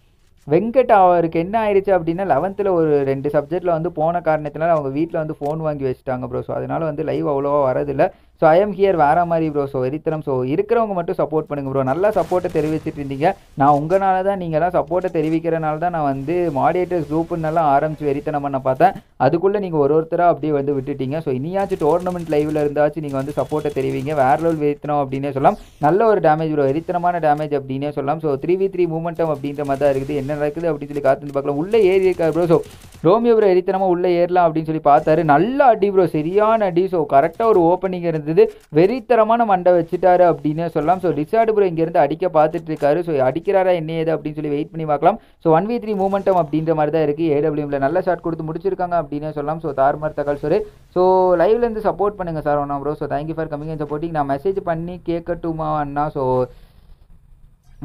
வெங்கட் அவருக்கு என்ன ஆயிடுச்சு அப்படின்னா லெவன்த்தில் ஒரு ரெண்டு சப்ஜெக்ட்டில் வந்து போன காரணத்தினால அவங்க வீட்டில் வந்து ஃபோன் வாங்கி வச்சுட்டாங்க ப்ரோ ஸோ அதனால் வந்து லைவ் அவ்வளோவா வரதில்லை ஸோ ஐஎம் ஹியர் வேற மாதிரி ப்ரோ ஸோ எரித்திரம் ஸோ இருக்கிறவங்க மட்டும் சப்போர்ட் பண்ணுங்க ப்ரோ நல்லா சப்போர்ட்டை தெரிவிச்சிட்டு இருந்தீங்க. நான் உங்களால தான் நீங்களாம் சப்போர்ட்டை தெரிவிக்கிறனால தான் நான் வந்து மாடியேட்டர்ஸ் குரூப்புன்னெல்லாம் ஆரம்பிச்சு வெறித்தனம் பண்ண பார்த்தேன். அதுக்குள்ளே நீங்கள் ஒரு ஒருத்தராக அப்படியே வந்து விட்டுட்டீங்க. ஸோ இனியாச்சும் டோர்னமெண்ட் லைவில் இருந்தாச்சும் நீங்கள் வந்து சப்போர்ட்டை தெரிவிங்க. வேற லெவல் வெறித்தனம் அப்படின்னே சொல்லலாம். நல்ல ஒரு டேமேஜ் ப்ரோ எரித்தனமான டேமேஜ் அப்படின்னே சொல்லலாம். So three v three momentum அப்படின்ற மாதிரி தான் இருக்குது. என்ன நடக்குது அப்படின்னு சொல்லி காத்து பார்க்கலாம். உள்ளே ஏறி இருக்காரு ப்ரோ ஸோ ரோமியோ ப்ரோ எரித்தனமாக உள்ளே ஏறலாம் அப்படின்னு சொல்லி பார்த்தாரு. நல்ல அடி ப்ரோ சரியான அடி. ஸோ கரெக்டாக ஒரு ஓப்பனிங் இருந்தது வெறித்தரமான மண்டை வச்சுட்டாரு அப்படின்னே சொல்லலாம். ஸோ ரிசார்டு ப்ரோ இங்கேருந்து அடிக்க பார்த்துட்டு இருக்காரு. ஸோ அடிக்கிறாரா என்ன ஏது அப்படின்னு சொல்லி வெயிட் பண்ணி பார்க்கலாம். So one v three momentum அப்படின்ற மாதிரி தான் இருக்குது ஏடபிள்யூமில் நல்ல ஷாட் கொடுத்து முடிச்சிருக்காங்க அப்படின்னே சொல்லலாம். ஸோ தார்மார் தகவல் சொல்லி ஸோ லைவ்லேருந்து சப்போர்ட் பண்ணுங்கள் சார் ஒன்றா bro so thank you for coming and supporting நான் மெசேஜ் பண்ணி கேட்கட்டுமா அண்ணா? ஸோ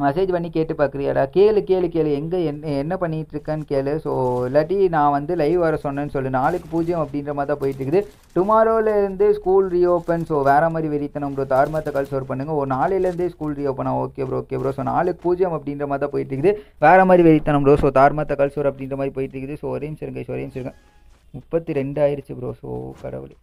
மெசேஜ் பண்ணி கேட்டு பார்க்குறியாடா கேளு கேளு கேளு. எங்கே என்ன என்ன பண்ணிகிட்டு இருக்கேன்னு கேளு. ஸோ இல்லாட்டி நான் வந்து லைவ் வர சொன்னேன்னு சொல்லு. நாளைக்கு பூஜ்ஜியம் அப்படின்ற மாதிரி தான் போயிட்டு இருக்குது டுமாரோலேருந்து ஸ்கூல் ரீஓப்பன் ஸோ வேறு மாதிரி வெறித்தனம் ப்ரோ தார்மத்தை கால் ஸ்டோர் பண்ணுங்கள் ஒரு நாளையிலேருந்தே school ரீஓப்பனா okay bro okay bro so நாளைக்கு பூஜ்ஜியம் அப்படின்ற மாதிரி தான் போயிட்டுருக்குது. வேறு மாதிரி வெறித்தனம் ப்ரோ ஸோ தார்மத்தை கால் ஸ்டோர் அப்படின்ற மாதிரி போயிட்டுருக்குது. ஸோ ஒரே நிமிஷம் இருங்க ஒரே நிமிஷம் இருங்க. முப்பத்தி ரெண்டு ஆயிடுச்சு ப்ரோ ஸோ கடவுளே.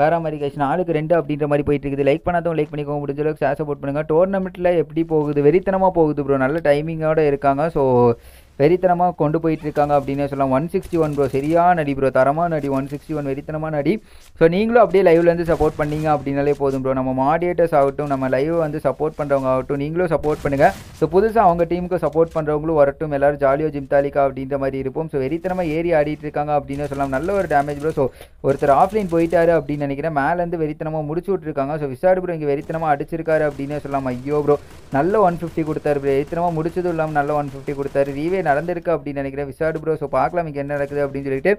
வேற மாதிரி கைஸ் நாளுக்கு ரெண்டு அப்படின்ற மாதிரி போயிட்டு இருக்குது லைக் பண்ணாதவங்க லைக் பண்ணிக்கோங்க. முடிஞ்ச அளவுக்கு ஷேர் சப்போர்ட் பண்ணுங்க டோர்னமெண்ட்டில் எப்படி போகுது? வெறித்தனமாக போகுது ப்ரோ நல்ல டைமிங்கோட இருக்காங்க. ஸோ வெறித்தனமாக கொண்டு போயிட்டு இருக்காங்க அப்படின்னே சொல்லலாம். ஒன் சிக்ஸ்டி ஒன் ப்ரோ சரியான நடி ப்ரோ தரமான நடி ஒன் சிக்ஸ்டி ஒன் வெறித்தனமான நடி. ஸோ நீங்களும் அப்படியே லைவ்லேருந்து சப்போர்ட் பண்ணீங்க அப்படின்னாலே போதும் ப்ரோ நம்ம மாடியேட்டர்ஸ் ஆகட்டும் நம்ம லைவ் வந்து சப்போர்ட் பண்ணுறவங்க ஆகட்டும் நீங்களும் சப்போர்ட் பண்ணுங்கள் ஸோ புதுசாக அவங்க டீமுக்கு சப்போர்ட் பண்ணுறவங்களும் வரட்டும். எல்லாரும் ஜாலியோ ஜிம்தாலிக்கா அப்படின்ற மாதிரி இருப்போம். ஸோ வெறித்தனமாக ஏறி ஆடிட்டு இருக்காங்க அப்படின்னு சொல்லலாம். நல்ல ஒரு டேமேஜ் ப்ரோ ஸோ ஒருத்தர் ஆஃப்லைன் போயிட்டாரு அப்படின்னு நினைக்கிறேன். மேலேருந்து வெறித்தனமாக முடிச்சு விட்ருக்காங்க ஸோ விசாடு ப்ரோ இங்கே வெறித்தனமாக அடிச்சிருக்காரு அப்படின்னு சொல்லலாம். ஐயோ ப்ரோ நல்ல ஒன் ஃபிஃப்டி கொடுத்தாரு ப்ரோ வெறித்தனமாக முடிச்சதும் இல்லாமல் நல்ல ஒன் ஃபிஃப்டி கொடுத்தாரு. ரீவே நடந்திருக்கு அப்படின்னு நினைக்கிறேன். விசாடு ப்ரோ ஸோ பார்க்கலாம் இங்கே என்ன நடக்குது அப்படின்னு சொல்லிட்டு.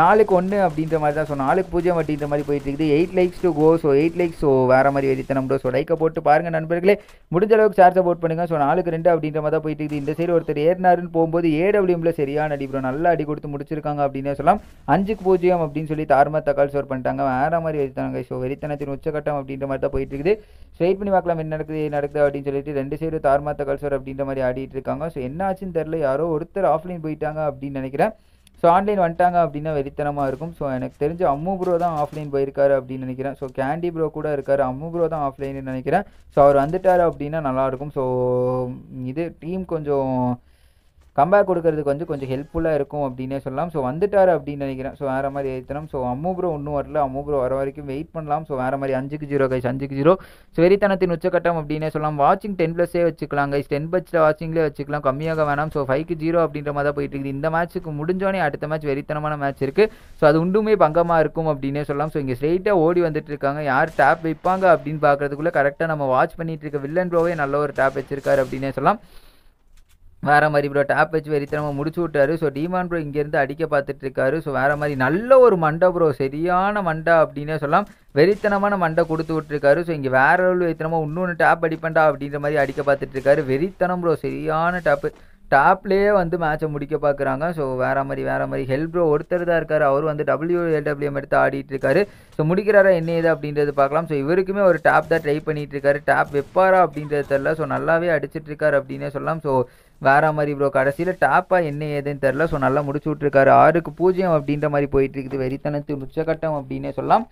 நாளுக்கு ஒன்று அப்படின்ற மாதிரி தான் ஸோ நாளுக்கு பூஜ்ஜியம் அப்படின்ற மாதிரி போயிட்டு இருக்குது. Eight likes to go so eight likes so வேறு மாதிரி வெறித்தனம் ப்ரோ ஸோ லைக்கை போட்டு பாருங்கள் நண்பர்களே. முடிஞ்ச அளவுக்கு சார்ஜை சப்போர்ட் பண்ணுங்கள் ஸோ நாளுக்கு ரெண்டு அப்படின்ற மாதிரி தான் போயிட்டு இருக்குது. இந்த சைடு ஒருத்தர் ஏறினாருன்னு போகும்போது ஏடபிள்யூமில் சரியான அடி ப்ரோ நல்லா அடி கொடுத்து முடிச்சிருக்காங்க அப்படின்னு சொல்லலாம். அஞ்சுக்கு பூஜ்ஜியம் அப்படின்னு சொல்லி தார்மா தக்கால் ஸ்டோர் பண்ணிட்டாங்க. வேற மாதிரி வெறித்தனாங்க ஸோ வெறித்தனத்தின் உச்சகட்டம் அப்படின்ற மாதிரி தான் போயிட்டு இருக்குது. ஸோ வெயிட் பண்ணி பார்க்கலாம் என்ன நடக்குது நடக்குது அப்படின்னு சொல்லிட்டு. ரெண்டு சைடு தார்மா தக்கால் ஸ்டோர் அப்படின்ற மாதிரி ஆடிட்டு இருக்காங்க. ஸோ என்ன ஆச்சுன்னு தெரில யாரோ ஒருத்தர் ஆஃப்லைன் போயிட்டாங்க அப்படின்னு நினைக்கிறேன். ஸோ ஆன்லைன் வந்துட்டாங்க அப்படின்னா வெறித்தனமாக இருக்கும். ஸோ எனக்கு தெரிஞ்ச அம்மு ப்ரோ தான் ஆஃப்லைன் போயிருக்காரு அப்படின்னு நினைக்கிறேன். ஸோ கேண்டி ப்ரோ கூட இருக்காரு. அம்மு ப்ரோ தான் ஆஃப்லைன்னு நினைக்கிறேன். ஸோ அவர் வந்துட்டார் அப்படின்னா நல்லாயிருக்கும் ஸோ இது டீம் கொஞ்சம் கம்பேக் கொடுக்கறதுக்கு வந்து கொஞ்சம் ஹெல்ப்ஃபுல்லாக இருக்கும் அப்படின்னே சொல்லலாம். ஸோ வந்துட்டார் அப்படின்னு நினைக்கிறேன். ஸோ வேறு மாதிரி ஏற்றணும் ஸோ அம்மு ப்ரோ இன்னும் வரல. அம்மு ப்ரோ வர வரைக்கும் வெயிட் பண்ணலாம். ஸோ வேறு மாதிரி அஞ்சுக்கு ஜீரோ கைஸ் அஞ்சுக்கு ஜீரோ ஸோ வெறித்தனத்தின் உச்சக்கட்டம் அப்படின்னே சொல்லலாம். வாட்சிங் டென் ப்ளஸ்ஸே வச்சுக்கலாம் கைஸ் டென் பட்ஸில் வாட்சிங்லேயே வச்சுக்கலாம். கம்மியாக வேணாம். ஸோ ஃபைவ்க்கு ஜீரோ அப்படின்ற மாதிரி தான் போயிட்டு இருக்குது. இந்த மேட்ச்சுக்கு முடிஞ்சோடனே அடுத்த மேட்ச் வெறித்தனமான மேட்ச் இருக்குது ஸோ அது உண்டுமே பங்கமாக இருக்கும் அப்படின்னே சொல்லலாம். ஸோ இங்கே ஸ்ட்ரெயிட்டாக ஓடி வந்துட்டு இருக்காங்க. யார் டேப் வைப்பாங்க அப்படின்னு பார்க்குறதுக்குள்ளே கரெக்டாக நம்ம வாட்ச் பண்ணிட்டு இருக்க வில்லன் ப்ரோவே நல்ல ஒரு டேப் வச்சிருக்காரு அப்படின்னே சொல்லலாம். வேற மாதிரி ப்ரோ டேப் வச்சு வெறித்தனமாக முடிச்சு விட்டாரு. ஸோ டிமான் ப்ரோ இங்கேருந்து அடிக்க பார்த்துட்டு இருக்காரு ஸோ வேற மாதிரி நல்ல ஒரு மண்டை ப்ரோ சரியான மண்டை அப்படின்னே சொல்லலாம். வெறித்தனமான மண்டை கொடுத்து விட்டுருக்காரு. ஸோ இங்கே வேற ஒரு வெறித்தனமாக இன்னொன்று டேப் அடிப்பண்டா அப்படின்ற மாதிரி அடிக்க பார்த்துட்டு இருக்காரு வெறித்தனம் ப்ரோ சரியான டேப்பு டாப்லேயே வந்து மேட்சை முடிக்க பார்க்குறாங்க. ஸோ வேற மாதிரி வேற மாதிரி ஹெல்ப் ப்ரோ ஒருத்தர் தான் இருக்கார். அவர் வந்து டபிள்யூ எல்டபிள்யூஎம் எடுத்து ஆடிட்டு இருக்காரு. ஸோ முடிக்கிறாரா என்ன ஏது அப்படின்றது பார்க்கலாம். ஸோ இவருக்குமே ஒரு டாப் தான் ட்ரை பண்ணிட்டு இருக்காரு. டாப் வைப்பாரா அப்படின்றது தெரில ஸோ நல்லாவே அடிச்சிட்டு இருக்காரு அப்படின்னே சொல்லலாம். ஸோ வேற மாதிரி ப்ரோ கடைசியில் டாப்பாக என்ன ஏதுன்னு தெரில ஸோ நல்லா முடிச்சு விட்ருக்காரு ஆறுக்கு பூஜ்ஜியம் அப்படின்ற மாதிரி போயிட்டு இருக்குது. வெறித்தனத்து உச்சகட்டம் அப்படின்னே சொல்லலாம்.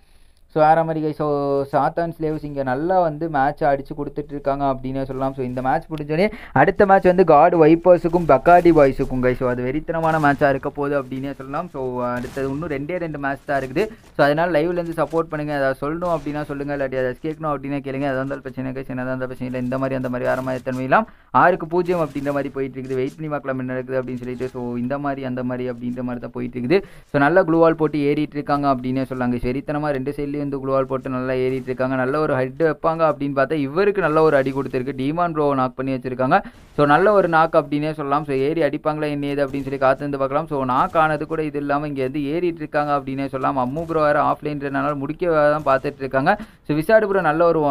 ஸோ வேறு மாதிரி கை ஸோ சாத்தான் ஸ்லேவ்ஸ் இங்கே நல்லா வந்து மேட்ச் அடித்து கொடுத்துட்டு இருக்காங்க அப்படின்னு சொல்லலாம். ஸோ இந்த மேட்ச் முடிஞ்சோடனே அடுத்த மேட்ச் வந்து காட் வைப்பர்ஸுக்கும் பக்காடி பாய்ஸுக்கும் கை ஸோ அது வெறித்தனமான மேட்சாக இருக்க போகுது அப்படின்னே சொல்லலாம். ஸோ அடுத்தது இன்னும் ரெண்டே ரெண்டு மேட்ச் தான் இருக்குது. ஸோ அதனால் லைவ்லேருந்து சப்போர்ட் பண்ணுங்கள் அதை சொல்லணும் அப்படின்னா சொல்லுங்கள் இல்லாட்டி அதை கேட்கணும் அப்படின்னா கேளுங்க. எதாக இருந்தாலும் பிரச்சனை கை சின்னதாக இருந்தால் பிரச்சனை இல்லை. இந்த மாதிரி அந்த மாதிரி வேறு மாதிரி தன்மையெல்லாம் ஆறுக்கு பூஜ்ஜியம் அப்படின்ற மாதிரி போயிட்டு இருக்குது. வெயிட் பண்ணி பார்க்கலாம் என்ன நடக்குது அப்படின்னு சொல்லிட்டு. ஸோ இந்த மாதிரி அந்த மாதிரி அப்படின்ற மாதிரி தான் போயிட்டு இருக்குது. ஸோ நல்லா குளூவால் போட்டு ஏறிட்டு இருக்காங்க அப்படின்னே சொல்லாங்க வெறித்தனமாக ரெண்டு சைட்லேயும் வந்து குழுவால் போட்டு நல்லா ஏறிட்டு இருக்காங்க. நல்ல ஒரு ஹெட் வைப்பாங்க அப்படின்னு பார்த்தா இவருக்கு நல்ல ஒரு அடி கொடுத்துருக்கு. டிமான் ப்ரோவை நாக் பண்ணி வச்சிருக்காங்க. ஸோ நல்ல ஒரு நாக் அப்படின்னே சொல்லலாம். ஸோ ஏறி அடிப்பாங்களா என்ன ஏது அப்படின்னு சொல்லி காத்திருந்து பார்க்கலாம். ஸோ நாக் ஆனது கூட இது இல்லாமல் இங்கே வந்து ஏறிட்டு இருக்காங்க அப்படின்னே சொல்லலாம். அம்மு ப்ரோ வேறு ஆஃப்லைன்றனால முடிக்க தான் பார்த்துட்டு இருக்காங்க. ஸோ விசாடு ப்ரோ நல்ல ஒரு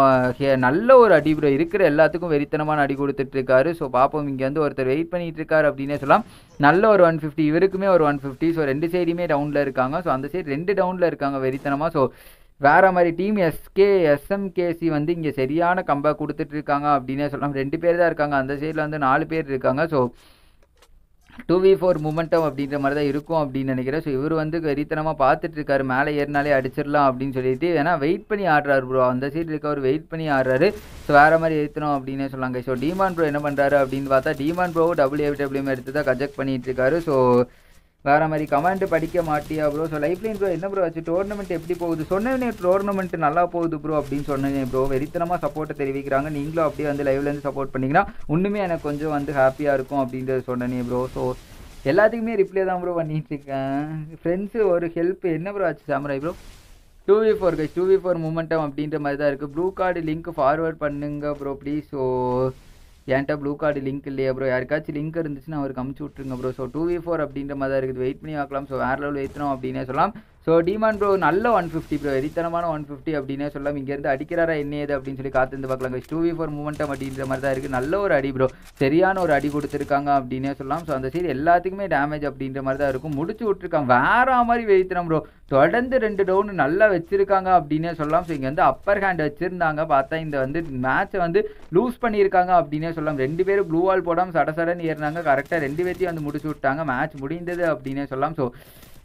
நல்ல ஒரு அடி ப்ரோ இருக்கிற எல்லாத்துக்கும் வெறித்தனமான அடி கொடுத்துட்டு இருக்காரு. ஸோ பார்ப்போம் இங்கே வந்து ஒருத்தர் வெயிட் பண்ணிட்டு இருக்காரு அப்படின்னே சொல்லலாம். நல்ல ஒரு ஒன் ஃபிஃப்டி இவருக்குமே ஒரு ஒன் ஃபிஃப்டி ஸோ ரெண்டு சைடுமே டவுனில் இருக்காங்க. ஸோ அந்த சைடு ரெண்டு டவுனில் இருக்காங்க வெறித்தனமாக ஸோ வேற மாதிரி டீம் எஸ்கே எஸ்எம்கேசி வந்து இங்கே சரியான கம்பேக் கொடுத்துட்டு இருக்காங்க அப்படின்னே சொல்லலாம். ரெண்டு பேர் தான் இருக்காங்க. அந்த சைடில் வந்து நாலு பேர் இருக்காங்க. So two v four momentum அப்படின்ற மாதிரி தான் இருக்கும் அப்படின்னு நினைக்கிறேன். ஸோ இவர் வந்து வெறித்தனமாக பார்த்துட்டு இருக்காரு. மேலே ஏறினாலே அடிச்சிடலாம் அப்படின்னு சொல்லிட்டு. ஏன்னா வெயிட் பண்ணி ஆடுறாரு ப்ரோ அந்த சைடு இருக்கவர் வெயிட் பண்ணி ஆடுறாரு. ஸோ வேறு மாதிரி ஏற்றணும் அப்படின்னே சொல்லாங்க ஸோ டிமான் ப்ரோ என்ன பண்ணுறாரு அப்படின்னு பார்த்தா டிமான் ப்ரோ டபிள்யூ டபிள்யூஎம் எடுத்து தான் கஜெக்ட் பண்ணிட்டு இருக்காரு. ஸோ வேற மாதிரி கமெண்ட் படிக்க மாட்டியா bro so life line bro என்ன ப்ரோ ஆச்சு? டோர்னமெண்ட் எப்படி போகுது? சொன்னேனே டோர்னமெண்ட் நல்லா போகுது ப்ரோ அப்படின்னு சொன்னேனே ப்ரோ வெறித்தனமாக சப்போர்ட்டை தெரிவிக்கிறாங்க. நீங்களும் அப்படியே வந்து லைவ்லேருந்து சப்போர்ட் பண்ணிங்கன்னா இன்னுமே எனக்கு கொஞ்சம் வந்து ஹாப்பியாக இருக்கும் அப்படின்றத சொன்னேனே ப்ரோ ஸோ எல்லாத்துக்குமே ரிப்ளை தான் ப்ரோ பண்ணிட்டு இருக்கேன். ஃப்ரெண்ட்ஸு ஒரு ஹெல்ப் என்ன ப்ரோ ஆச்சு samurai bro two v four guys two v four momentum அப்படின்ற மாதிரி தான் இருக்குது ப்ளூ கார்டு லிங்க் ஃபார்வர்ட் பண்ணுங்க ப்ரோ ப்ளீஸ் ஸோ என்கிட்ட ப்ளூ கார்டு லிங்க் இல்லையா ப்ரோ யாருக்காச்சும் லிங்க் இருந்துச்சுன்னா அவருக்கு அமுச்சு விட்ருங்க bro so two v four அப்படின்ற மாதிரி தான் இருக்குது. வெயிட் பண்ணி பார்க்கலாம். ஸோ வேறு லெவல் ஏற்றணும் அப்படின்னே சொல்லலாம். ஸோ டிமான் ப்ரோ நல்ல ஒன் ஃபிஃப்டி ப்ரோ எரித்தனமான ஒன் ஃபிஃப்டி அப்படின்னே சொல்லலாம். இங்கேருந்து அடிக்கிறாரா என்ன ஏது அப்படின்னு சொல்லி காத்திருந்து பார்க்கலாம் guys two v four momentum அப்படின்ற மாதிரி தான் இருக்குது நல்ல ஒரு அடி ப்ரோ சரியான ஒரு அடி கொடுத்துருக்காங்க அப்படின்னே சொல்லலாம். ஸோ அந்த சைடு எல்லாத்துக்குமே டேமேஜ் அப்படின்ற மாதிரி தான் இருக்கும். முடிச்சு விட்ருக்காங்க வேற மாதிரி வெயித்தனம் ப்ரோ தொடர்ந்து ரெண்டு டவுன் நல்லா வச்சிருக்காங்க அப்படின்னே சொல்லலாம். ஸோ இங்கே வந்து அப்பர் ஹேண்ட் வச்சுருந்தாங்க. பார்த்தா இந்த வந்து மேட்சை வந்து லூஸ் பண்ணியிருக்காங்க அப்படின்னே சொல்லலாம். ரெண்டு பேரும் ப்ளூ வால் போடாமல் சட சடன்னு ஏறினாங்க. கரெக்டாக ரெண்டு பேர்த்தையும் வந்து முடிச்சு விட்டாங்க. மேட்ச் முடிந்தது அப்படின்னே சொல்லலாம். ஸோ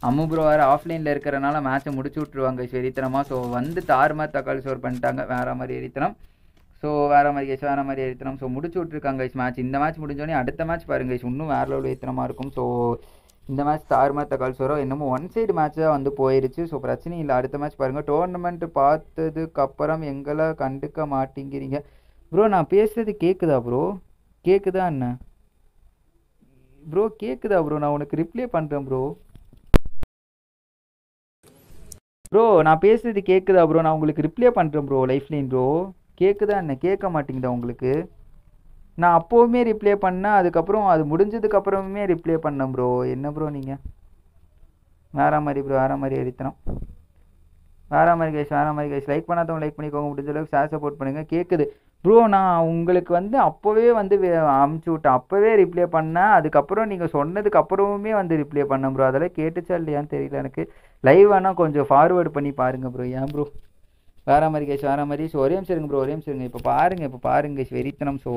அம்மு ப்ரோ வேறு ஆஃப்லைனில் இருக்கிறனால மேட்ச்சை முடிச்சு விட்ருவாங்க வெறித்தனமாக ஸோ வந்து தாறுமாறு தக்காளி ஸ்டோர் பண்ணிட்டாங்க. வேறு மாதிரி எரித்தனம். ஸோ வேறு மாதிரி கைஸ் வேறு மாதிரி எரித்தனம். ஸோ முடிச்சு விட்ருக்காங்க கைஸ் மேட்ச் இந்த மேட்ச் முடிஞ்சோடனே அடுத்த மேட்ச் பாருங்க கைஸ் இன்னும் வேறு லெவல் எரித்தனமாக இருக்கும். ஸோ இந்த மேட்ச் தாறுமாறு தக்காளி சோரோ என்னமோ ஒன் சைடு மேட்சாக வந்து போயிடுச்சு ஸோ பிரச்சனை இல்லை. அடுத்த மேட்ச் பாருங்கள் டோர்னமெண்ட் பார்த்ததுக்கப்புறம் எங்களை கண்டுக்க மாட்டேங்கிறீங்க. ப்ரோ நான் பேசுறது கேட்குதா ப்ரோ கேட்குதா என்ன? ப்ரோ கேட்குதா ப்ரோ நான் உனக்கு ரிப்ளை பண்ணுறேன் ப்ரோ ப்ரோ நான் பேசுறது கேட்குதா ப்ரோ நான் உங்களுக்கு ரிப்ளை பண்ணுறேன் ப்ரோ லைஃப்லைன் ப்ரோ கேட்குதா என்ன? கேட்க மாட்டேங்குதா உங்களுக்கு? நான் அப்போவுமே ரிப்ளை பண்ணேன் அதுக்கப்புறம் அது முடிஞ்சதுக்கப்புறமே ரிப்ளை பண்ணேன் ப்ரோ என்ன ப்ரோ நீங்கள் வேற மாதிரி ப்ரோ வேற மாதிரி அடித்தனம். வேற மாதிரி கைஸ் வேற மாதிரி கைஸ் லைக் பண்ணாதவங்க லைக் பண்ணிக்கோங்க. முடிஞ்ச அளவுக்கு ஷேர் சப்போர்ட் பண்ணுங்கள் கேட்குது ப்ரோ நான் உங்களுக்கு வந்து அப்போவே வந்து அமுச்சு விட்டேன். அப்போவே ரிப்ளை பண்ணேன். அதுக்கப்புறம் நீங்கள் சொன்னதுக்கு அப்புறமுமே வந்து ரிப்ளை பண்ணேன் ப்ரோ அதெல்லாம் கேட்டுச்சா இல்லையான்னு தெரியல எனக்கு. லைவ் வேணால் கொஞ்சம் ஃபார்வேர்டு பண்ணி பாருங்கள் ப்ரோ ஏன் ப்ரோ வேற மாதிரி கேஷ் வேற மாதிரி. ஸோ ஒரே நிமிஷம் இருங்க ப்ரோ ஒரே நிமிஷம் இருங்க. இப்போ பாருங்கள் இப்போ பாருங்க guys, வெறித்தனம். ஸோ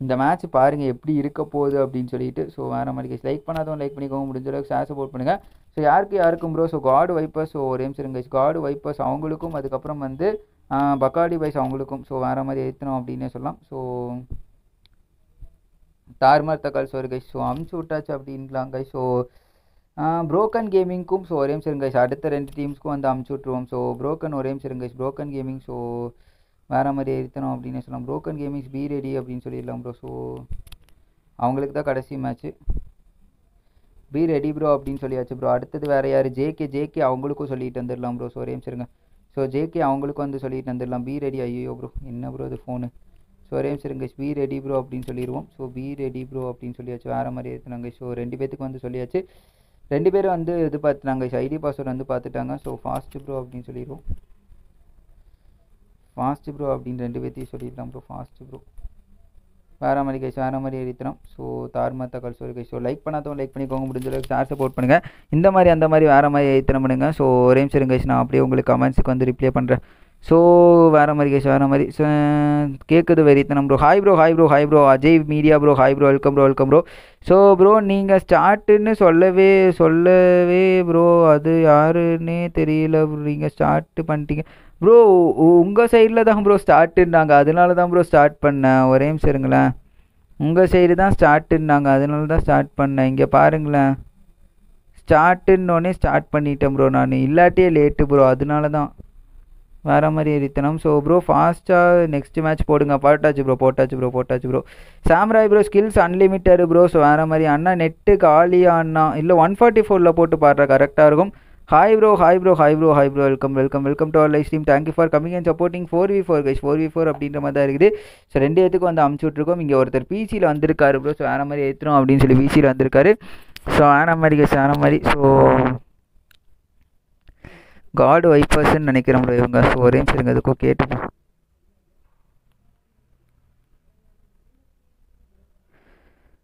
இந்த மேட்ச் பாருங்கள் எப்படி இருக்க போகுது அப்படின்னு சொல்லிட்டு. ஸோ வேற மாதிரி கேஷ் லைக் பண்ணாதவங்க லைக் பண்ணிக்கோங்க. முடிஞ்ச அளவுக்கு ஷேர் சப்போர்ட் பண்ணுங்கள் ஸோ யாருக்கு யாருக்கும் bro so God Vipers so ஒரே நிமிஷம் இருங்க காடு வைப்பர்ஸ் அவங்களுக்கும் அதுக்கப்புறம் வந்து பக்காடி பைஸ் அவங்களுக்கும். ஸோ வேற மாதிரி ஏற்றணும் அப்படின்னே சொல்லலாம். ஸோ தார்மார் தக்கால் சோறு கைஸ் ஸோ அமுச்சு விட்டாச்சு அப்படின்லாம் கை ஸோ ப்ரோக்கன் கேமிங்க்கும் ஸோ ஒரே நிமிஷம் கைஸ் அடுத்த ரெண்டு டீம்ஸ்க்கும் வந்து அமுச்சு விட்ருவோம் ஸோ ப்ரோக்கன் ஒரே நிமிஷம் கைஸ் ப்ரோக்கன் கேமிங் ஸோ வேறு மாதிரி இருக்கணும் அப்படின்னு சொல்லலாம் ப்ரோக்கன் கேமிங்ஸ் பி ரெடி அப்படின்னு சொல்லிடலாம் ப்ரோ ஸோ அவங்களுக்கு தான் கடைசி மேட்ச்சு பி ரெடி ப்ரோ அப்படின்னு சொல்லியாச்சு ப்ரோ அடுத்தது வேறு யார் ஜேகே ஜேகே அவங்களுக்கும் சொல்லிட்டு வந்துடலாம் ப்ரோ ஸோ ஒரே நிமிஷம் ஸோ ஜேகே அவங்களுக்கும் வந்து சொல்லிட்டு வந்துடலாம் பி ரெடி ஐயோ ப்ரோ என்ன ப்ரோ இது ஃபோனு ஸோ ஒரே நிமிஷம் கைஸ் பி ரெடி ப்ரோ அப்படின்னு சொல்லிடுவோம் ஸோ பி ரெடி ப்ரோ அப்படின்னு சொல்லியாச்சு வேறு மாதிரி எடுத்துனாங்க ஸோ ரெண்டு பேத்துக்கு வந்து சொல்லியாச்சு ரெண்டு பேரும் வந்து இது பார்த்துட்டாங்க ஐடி பாஸ்வேர்டு வந்து பார்த்துட்டாங்க ஸோ ஃபாஸ்ட் ப்ரோ அப்படின்னு சொல்லிடுவோம் ஃபாஸ்ட் ப்ரோ அப்படின்னு ரெண்டு பேர்த்தையும் சொல்லிடலாம் ப்ரோ ஃபாஸ்ட் ப்ரோ வேறு மாதிரி கைஸ் வேறு மாதிரி எரித்திரம் ஸோ தார்மா தக்கால் சொல்லி கைஸ் ஸோ லைக் பண்ணாதவங்க லைக் பண்ணிக்கோங்க முடிஞ்ச அளவுக்கு ஷேர் சப்போர்ட் பண்ணுங்கள் இந்த மாதிரி அந்த மாதிரி வேறு மாதிரி எரித்திரம் பண்ணுங்கள் ஸோ ஒரே நிமிஷம் கைஸ் நான் அப்படியே உங்களுக்கு கமெண்ட்ஸுக்கு வந்து ரிப்ளை பண்ணுறேன் ஸோ வேறு மாதிரி கேஸ் வேறு மாதிரி. ஸோ கேட்குது வெறித்தனம் bro hi bro hi bro hi bro Ajay media bro hi bro welcome bro welcome bro so bro நீங்கள் ஸ்டார்ட்டுன்னு சொல்லவே சொல்லவே ப்ரோ அது யாருன்னே தெரியல நீங்கள் ஸ்டார்ட் பண்ணிட்டீங்க. ப்ரோ உங்கள் சைடில் தான் ப்ரோ ஸ்டார்ட்டுன்னாங்க அதனால தான் ப்ரோ ஸ்டார்ட் பண்ணேன். ஒரே நிமிஷம் இருங்களேன். உங்கள் சைடு தான் ஸ்டார்ட்டுன்னாங்க அதனால தான் ஸ்டார்ட் பண்ணேன். இங்கே பாருங்களேன். ஸ்டார்ட்டுன்னொடனே ஸ்டார்ட் பண்ணிட்டேன் ப்ரோ நான். இல்லாட்டியே லேட்டு ப்ரோ அதனால தான். வேறு மாதிரி எரித்தனம் ஸோ ப்ரோ ஃபாஸ்ட்டாக நெக்ஸ்ட் மேட்ச் போடுங்க. போட்டாச்சு ப்ரோ போட்டாச்சு ப்ரோ போட்டாச்சு bro samurai bro skills unlimited bro so வேறு மாதிரி. அண்ணா நெட்டு காலியா அண்ணா. இல்லை ஒன் ஃபார்ட்டி ஃபோரில் போட்டு பாடுற கரெக்டாக இருக்கும். Hi bro hi bro hi bro hi bro welcome welcome welcome to our life stream thank you for coming and supporting four v four guys four v four அப்படின்ற மாதிரி தான் இருக்குது. ஸோ ரெண்டு இடத்துக்கு வந்து அமுச்சு விட்ருக்கோம் இங்கே ஒருத்தர் பிசியில் வந்திருக்காரு ப்ரோ ஸோ வேறு மாதிரி ஏற்றுறோம் அப்படின்னு சொல்லி பிசியில் வந்திருக்காரு. ஸோ வேற மாதிரி கைஸ் வேறு மாதிரி. ஸோ காட் வைப்பர்ஸ்ன்னு நினைக்கிறேன் ப்ரோ இவங்க ஸோ ஒரே நிமிஷம் இருங்க அதுக்கும் கேட்டுப்போம்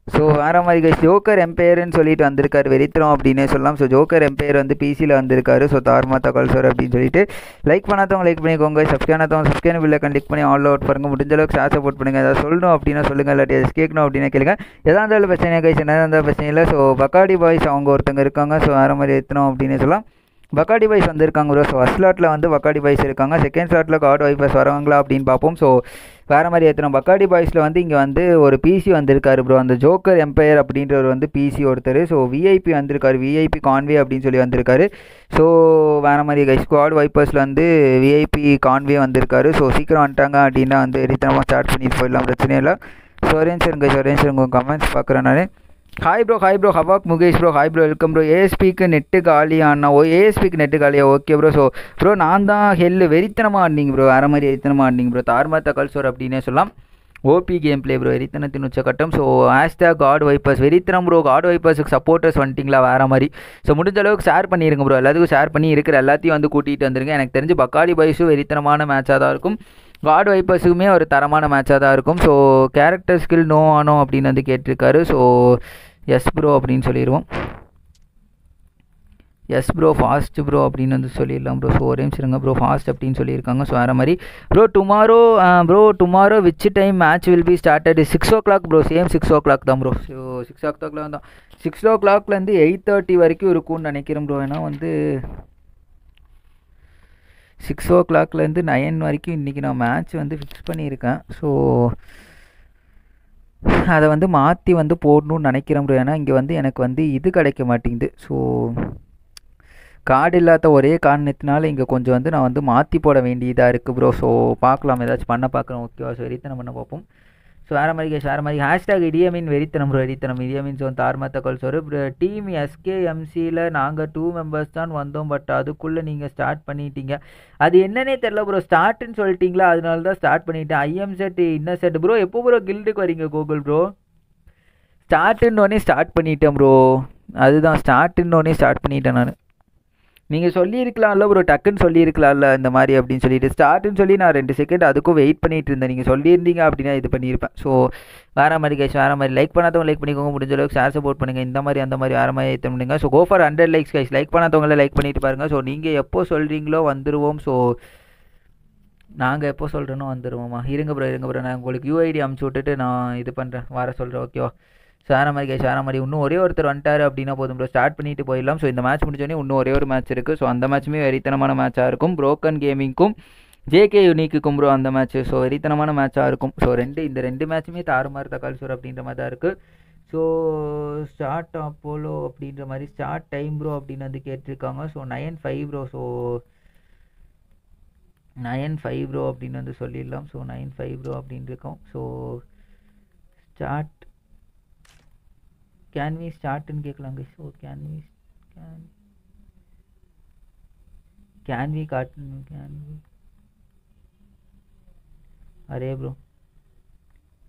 ஸோ வேறு மாதிரி கைஸ் ஜோக்கர் எம்பையர்னு சொல்லிட்டு வந்திருக்காரு வெறித்திரம் அப்படின்னே சொல்லலாம். ஸோ ஜோக்கர் எம்பையர் வந்து பிசியில் வந்திருக்காரு. ஸோ தார்மா தகவல் சார் அப்படின்னு சொல்லிட்டு லைக் பண்ணாதவங்க லைக் பண்ணிக்கோங்க. சப்ஸ்கிரைப் பண்ணாதவங்க சப்ஸ்கிரைப் பில்லை கண்டிக் பண்ணி ஆல் அவுட் பாருங்க. முடிஞ்ச அளவுக்கு ஷேர் சப்போர்ட் பண்ணுங்க. ஏதாவது சொல்லணும் அப்படின்னா சொல்லுங்க. இல்லாட்டி எதாவது கேட்கணும் அப்படின்னா கேளுங்க. எதாக இருந்தாலும் பிரச்சனை கைஸ் என்ன இருந்தாலும் பிரச்சனை இல்லை. ஸோ பக்காடி பாய்ஸ் அவங்க ஒருத்தங்க இருக்காங்க. ஸோ வேறு மாதிரி எத்தணும் அப்படின்னு சொல்லலாம். வக்காடி வைஸ் வந்திருக்காங்க ப்ரோ ஸோ ஃபஸ்ட் ஸ்லாட்டில் வந்து வக்காடி பாய்ஸ் இருக்காங்க. செகண்ட் ஸ்லாட்டில் காட் வைஃபர்ஸ் வரவங்களா அப்படின்னு பார்ப்போம். ஸோ வேறு மாதிரி ஏற்றணும் பக்காடி பாய்ஸில் வந்து இங்கே வந்து ஒரு பிசி வந்திருக்காரு ப்ரோ அந்த ஜோக்கர் எம்பையர் அப்படின்றவர் வந்து பிசி ஒருத்தர். ஸோ விஐபி வந்திருக்காரு. விஐபி கான்வே அப்படின்னு சொல்லி வந்திருக்காரு. ஸோ வேறு மாதிரி கை ஸ்குவாட் வைப்பர்ஸில் வந்து விஐபி கான்வே வந்திருக்காரு. ஸோ சீக்கிரம் வந்துட்டாங்க அப்படின்னா வந்து எரித்தனமாக ஸ்டார்ட் பண்ணிட்டு போயிடலாம். பிரச்சனை இல்லை. ஸோ அரேஞ்ச் இருங்க ஸோ அரேஞ்ச் சார் உங்கள் கமெண்ட்ஸ் பார்க்குறேன் நான். Hi bro hi bro havoc Mukesh bro hi bro welcome bro ஏஎஸ்பிக்கு net காலி ஓ ஏஎஸ்பிக்கு நெட்டு காலியா? ஓகே ப்ரோ ஸோ ப்ரோ நான் தான் ஹெல்லு வெறித்தனமாக ஆடினீங்க ப்ரோ வேறு மாதிரி வெறித்தனமாக ஆடினீங்க ப்ரோ தார்மா தக்கால் சோர் அப்படின்னே சொல்லலாம். ஓபி கேம் பிளே ப்ரோ வெறித்தனத்தின் உச்சக்கட்டம் ஸோ ஹேஷ்டாக் காட் வைப்பர்ஸ் வெறித்தனம் ப்ரோ காட் வைப்பர்ஸுக்கு சப்போர்ட்டர்ஸ் வந்துட்டிங்களா? வேறு மாதிரி. ஸோ முடிஞ்ச அளவுக்கு ஷேர் பண்ணிடுங்க ப்ரோ எல்லாத்துக்கும் ஷேர் பண்ணி இருக்கிற எல்லாத்தையும் வந்து கூட்டிகிட்டு வந்துருங்க. எனக்கு தெரிஞ்சு பக்காடி பாய்ஸும் வெறித்தனமான மேட்சாக தான் இருக்கும். காட் வைப்பர்ஸுக்குமே ஒரு தரமான மேட்சாக தான் இருக்கும். ஸோ கேரக்டர் ஸ்கில் நோ ஆனோ அப்படின்னு வந்து கேட்டிருக்காரு. ஸோ எஸ் ப்ரோ அப்படின்னு சொல்லிடுவோம் எஸ் ப்ரோ ஃபாஸ்ட் ப்ரோ அப்படின்னு வந்து சொல்லிடலாம் ப்ரோ ஸோ ஒரே இருங்க ப்ரோ ஃபாஸ்ட் அப்படின்னு சொல்லியிருக்காங்க. ஸோ வேறு மாதிரி. Bro tomorrow bro tomorrow which time match will be started six o'clock bro same six o'clock தான் bro so six o'clock தான் சிக்ஸ் ஓ கிளாக்லேருந்து எயிட் தேர்ட்டி வரைக்கும் இருக்கும்னு நினைக்கிறேன் ப்ரோ ஏன்னா வந்து சிக்ஸ் ஓ கிளாக்லேருந்து நைன் வரைக்கும் இன்றைக்கி நான் மேட்ச் வந்து ஃபிக்ஸ் பண்ணியிருக்கேன். ஸோ அதை வந்து மாற்றி வந்து போடணும்னு நினைக்கிறேன் ப்ரோ ஏன்னா இங்கே வந்து எனக்கு வந்து இது கிடைக்க மாட்டேங்குது. ஸோ கார்டு இல்லாத ஒரே காரணத்தினால இங்கே கொஞ்சம் வந்து நான் வந்து மாற்றி போட வேண்டியதாக இருக்குது ப்ரோ ஸோ பார்க்கலாம். ஏதாச்சும் பண்ண பார்க்குறோம் ஓகேவா ஸோ ரீத்தனை பண்ண பார்ப்போம். ஸோ வேறு மாதிரி ஹேஷ்டாக் இடியமின் வெறித்தனம் ப்ரோ வெறித்தனம். இடியமின் சோன் தார்மத்த தகவல் சார் டீம் எஸ்கேஎம்சியில் நாங்கள் டூ மெம்பர்ஸ் தான் வந்தோம். பட் அதுக்குள்ளே நீங்கள் ஸ்டார்ட் பண்ணிட்டீங்க. அது என்னன்னே தெரில ப்ரோ ஸ்டார்ட்னு சொல்லிட்டீங்களா? அதனால தான் ஸ்டார்ட் பண்ணிட்டேன். ஐஎம் செட் இன்ன செட் ப்ரோ எப்போ ப்ரோ கில்டுக்கு வரீங்க கூகுள் ப்ரோ ஸ்டார்ட்டுன்னொடனே ஸ்டார்ட் பண்ணிட்டேன் ப்ரோ அதுதான் ஸ்டார்ட்டுன்னொடனே ஸ்டார்ட் பண்ணிட்டேன் நான். நீங்கள் சொல்லியிருக்கலாம்ல ப்ரோ டக்குன்னு சொல்லியிருக்கலாம்ல இந்த மாதிரி அப்படின்னு சொல்லிட்டு ஸ்டார்ட்னு சொல்லி நான் ரெண்டு செகண்ட் அதுக்கும் வெயிட் பண்ணிட்டு இருந்தேன். நீங்கள் சொல்லியிருந்தீங்க அப்படின்னா இது பண்ணியிருப்பேன். ஸோ வேறு மாதிரி கைஸ் வேறு மாதிரி லைக் பண்ணாதவங்க லைக் பண்ணிக்கோங்க. முடிஞ்ச அளவுக்கு ஷேர் சப்போர்ட் பண்ணுங்கள் இந்த மாதிரி அந்த மாதிரி வேறு மாதிரி ஏற்ற முடியுங்க so go for hundred likes guys like பண்ணாதவங்களே like பண்ணிட்டு பாருங்கள் ஸோ நீங்கள் எப்போ சொல்கிறீங்களோ வந்துடுவோம் ஸோ நாங்கள் எப்போ சொல்கிறேனோ வந்துடுவோமா இருங்க ப்ரோ இருங்க ப்ரோ நான் உங்களுக்கு யூஐடி அமுச்சு விட்டுட்டு நான் இது பண்ணுறேன் வர சொல்கிறேன் ஓகேவா சார கை கே இன்னும் ஒரே ஒருத்தர் வந்துட்டார் அப்படின்னா போதும் ப்ரோ ஸ்டார்ட் பண்ணிட்டு போயிடலாம். ஸோ இந்த மேட்ச் முடிச்சோடனே இன்னும் ஒரே ஒரு மேட்ச் இருக்குது ஸோ அந்த மேட்ச்சுமே வெறித்தனமான மேட்சாக இருக்கும். ப்ரோக்கன் கேமிங்க்கும் ஜேகே யூனிக்குக்கும் ப்ரோ அந்த மேட்ச் ஸோ வெறித்தனமான மேட்சாக இருக்கும். ஸோ ரெண்டு இந்த ரெண்டு மேட்ச்சுமே தாறுமாறு தக்காளி சோறு அப்படின்ற மாதிரி தான் இருக்குது ஸோ ஸ்டார்ட் அப்போலோ அப்படின்ற மாதிரி ஸ்டார்ட் டைம் ப்ரோ அப்படின்னு வந்து கேட்டிருக்காங்க. So nine five bro so nine five bro அப்படின்னு வந்து சொல்லிடலாம். ஸோ நைன் ஃபைவ் ப்ரோ அப்படின்னு இருக்கோம். ஸோ ஸ்டார்ட் கேன் வி ஸ்டார்ட்னு கேட்கலாங்க ஓ can we can can we காட்டு கேன் வி அரே ப்ரோ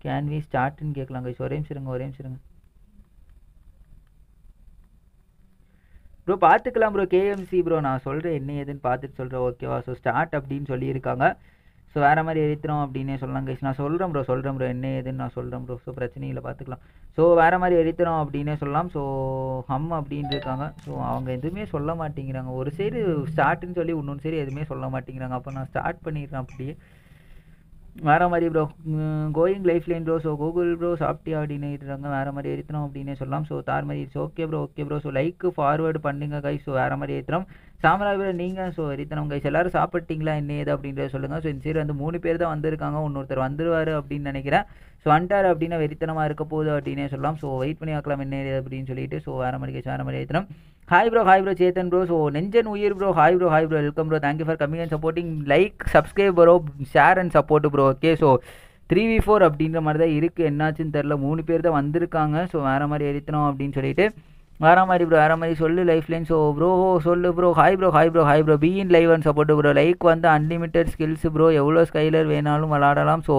கேன் வி ஸ்டார்ட்னு கேட்கலாங்க ஒரே நிமிஷம் ஒரே நிமிஷம் ப்ரோ பார்த்துக்கலாம் ப்ரோ கேஎம்சி ப்ரோ நான் சொல்கிறேன் என்ன ஏதுன்னு பார்த்துட்டு சொல்கிறேன் ஓகேவா ஸோ ஸ்டார்ட் அப்படின்னு சொல்லியிருக்காங்க. ஸோ வேறு மாதிரி எரித்துறோம் அப்படின்னே சொல்லலாம் கைஸ் நான் சொல்கிறேன் ப்ரோ சொல்கிறேன் ப்ரோ என்ன ஏதுன்னு நான் சொல்கிறேன் ப்ரோ ஸோ பிரச்சனை இல்லை பார்த்துக்கலாம் ஸோ வேறு மாதிரி எரித்துறோம் அப்படின்னே சொல்லலாம். ஸோ ஹம் அப்படின்னு இருக்காங்க. ஸோ அவங்க எதுவுமே சொல்ல மாட்டேங்கிறாங்க. ஒரு சைடு ஸ்டார்ட்னு சொல்லி இன்னொன்று சைடு எதுவுமே சொல்ல மாட்டேங்கிறாங்க. அப்போ நான் ஸ்டார்ட் பண்ணிடுறேன் அப்படியே. வேறு மாதிரி bro going lifeline bro so Google bro சாப்பிட்டியா அப்படின்னு இருக்காங்க வேறு மாதிரி ஏற்றணும் அப்படின்னே சொல்லலாம். ஸோ தார் மாதிரி it's okay bro okay bro so like forward பண்ணுங்க கை ஸோ வேறு மாதிரி ஏற்றுறோம் ப்ரோ நீங்கள் ஸோ ஏற்றினோம் கைஸ் எல்லாரும் சாப்பிட்டீங்களா? என்ன ஏது அப்படின்றத சொல்லுங்கள் ஸோ இந்த சைடு வந்து மூணு பேர் தான் வந்திருக்காங்க. இன்னொருத்தர் வந்துருவார் அப்படின்னு நினைக்கிறேன். ஸோ வந்துட்டார் அப்படின்னா வெறித்தனமாக இருக்க போகுது அப்படின்னே சொல்லலாம். ஸோ வெயிட் பண்ணி பார்க்கலாம் என்ன ஏது அப்படின்னு சொல்லிட்டு. ஸோ வேறு மாதிரி கேஸ் வேறு மாதிரி ஏற்றினோம் hi bro hi bro Chetan bro so நெஞ்சன் உயிர் bro hi bro hi bro welcome bro thank you for coming and supporting like subscribe bro share and support bro okay so three v four அப்படின்ற மாதிரி தான் இருக்குது என்னாச்சுன்னு தெரில மூணு பேர் தான் வந்திருக்காங்க. ஸோ வேறு மாதிரி எரித்தணும் அப்படின்னு சொல்லிட்டு. வேறு மாதிரி ப்ரோ வேறு மாதிரி சொல்லு லைஃப் லைன் ஸோ ப்ரோ சொல்லு bro hi bro hi bro hi bro be in live and support bro like வந்து அன்லிமிட்டெட் ஸ்கில்ஸ் ப்ரோ எவ்வளோ ஸ்கைலர் வேணாலும் விளாடலாம் ஸோ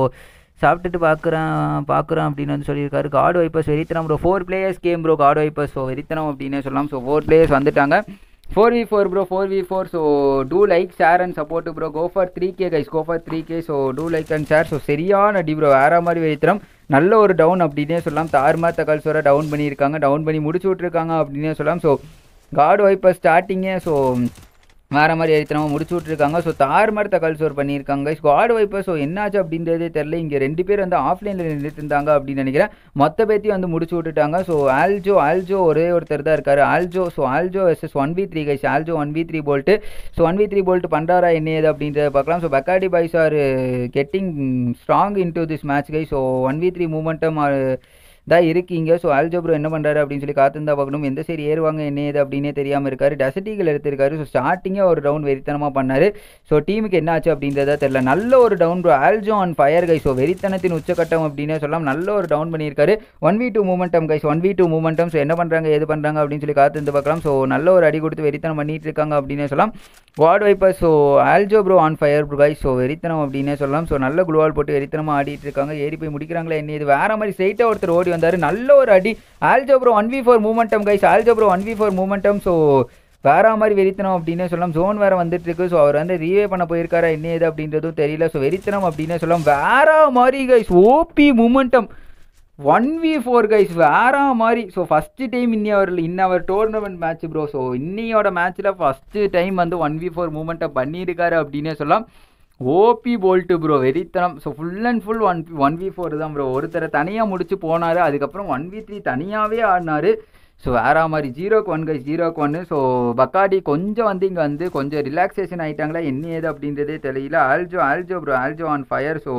சாப்பிட்டுட்டு பார்க்குறேன் பார்க்குறேன் அப்படின்னு வந்து சொல்லியிருக்காரு. கார்டு வைப்பர்ஸ் வெறித்தனம் bro four players game bro guard vipers so வெறித்தனம் அப்படின்னே சொல்லலாம். ஸோ ஃபோர் பிளேயர்ஸ் வந்துட்டாங்க. Four v four bro four v four so to like share and support bro go for three K guys go for three K so do like and share so சரியான டி ப்ரோ வேறு மாதிரி வெறித்தனம். நல்ல ஒரு டவுன் அப்படின்னே சொல்லலாம். தார்மா தகல்சோரை டவுன் பண்ணியிருக்காங்க. டவுன் பண்ணி முடிச்சு விட்ருக்காங்க அப்படின்னே சொல்லலாம். ஸோ காடு வைப்பர் ஸ்டார்டிங்கே ஸோ வேறு மாதிரி எரித்தனமாக முடிச்சு விட்ருக்காங்க ஸோ தாறுமாறு தகவல் சோர் பண்ணியிருக்காங்க ஸ்குவாட் வைப்பர் ஸோ என்னாச்சு அப்படின்றதே தெரில இங்கே ரெண்டு பேர் வந்து ஆஃப்லைனில் நின்றுட்டு இருந்தாங்க அப்படின்னு நினைக்கிறேன். மொத்த பேத்தையும் வந்து முடிச்சு விட்டுட்டாங்க. ஸோ ஆல்ஜோ ஆல்ஜோ ஒரே ஒருத்தர் தான் இருக்காரு. Aljo so Aljo SS one v three guys Aljo one v three bold so one v three bold பண்ணுறாரா என்ன ஏது அப்படின்றத பார்க்கலாம். So பக்காடி boys are getting strong in to this match guy so one v three மூமெண்ட்டும் தான் இருக்கீங்க. ஸோ அல்ஜப்ரோ என்ன பண்ணுறாரு அப்படின்னு சொல்லி காத்திருந்தா பார்க்கணும். எந்த சைடு ஏறுவாங்க என்ன ஏது அப்படின்னே தெரியாமல் இருக்காரு. டசட்டிகள் எடுத்திருக்காரு. ஸோ ஸ்டார்டிங்கே ஒரு டவுன் வெறித்தனமாக பண்ணார். ஸோ டீமுக்கு என்ன ஆச்சு அப்படின்றத தெரியல. நல்ல ஒரு down bro Aljo on fire guy so வெறித்தனத்தின் உச்சக்கட்டம் அப்படின்னே சொல்லலாம் நல்ல ஒரு டவுன் பண்ணியிருக்காரு. One v two momentum guys one v two momentum so என்ன பண்ணுறாங்க எது பண்ணுறாங்க அப்படின்னு சொல்லி காத்திருந்து பார்க்கலாம். ஸோ நல்ல ஒரு அடி கொடுத்து வெறித்தனம் பண்ணிட்டு இருக்காங்க அப்படின்னே சொல்லலாம் ward viper so Aljo bro on fire bro guys so வெறித்தனம் அப்படின்னே சொல்லலாம் ஸோ நல்ல குளுவால் போட்டு வெறித்தனமாக ஆடிட்டு இருக்காங்க. ஏறி போய் முடிக்கிறாங்களே என்ன இது வேற மாதிரி ஸ்ட்ரைட்டாக ஒருத்தர் ஓடி வந்தார். நல்ல ஒரு அடி. Aljo bro one v four momentum guys Aljo bro one v four momentum so வேற மாதிரி வெறித்தனம் அப்படின்னே சொல்லலாம். ஜோன் வேற வந்துட்டு இருக்கு ஸோ அவர் வந்து ரீவே பண்ண போயிருக்காரா? என்ன இது அப்படின்றதும் தெரியல. ஸோ வெறித்தனம் அப்படின்னே சொல்லலாம். வேற மாதிரி guys OP momentum one v four guys வேற மாதிரி. ஸோ ஃபஸ்ட்டு டைம் இன்னி அவர் இன்ன அவர் டோர்னமெண்ட் மேட்ச் ப்ரோ ஸோ இன்னியோட மேட்ச்சில் ஃபஸ்ட்டு டைம் வந்து ஒன் வி ஃபோர் மூமெண்ட்டை பண்ணியிருக்காரு அப்படின்னே சொல்லலாம். ஓபி போல்ட்டு ப்ரோ வெறித்தனம். So full and full one one v four தான் ப்ரோ ஒருத்தரை தனியாக முடிச்சு போனார். அதுக்கப்புறம் ஒன் வி த்ரீ தனியாகவே ஆடினார். ஸோ வேற மாதிரி ஜீரோக்கு ஒன் கை ஜீரோக்கு ஒன்று ஸோ பக்காடி கொஞ்சம் வந்து இங்கே வந்து கொஞ்சம் ரிலாக்ஸேஷன் ஆகிட்டாங்களா என்ன ஏது அப்படின்றதே தெரியல. ஆல்ஜோ ஆல்ஜோ ப்ரோ ஆல்ஜோ ஆன் ஃபயர் ஸோ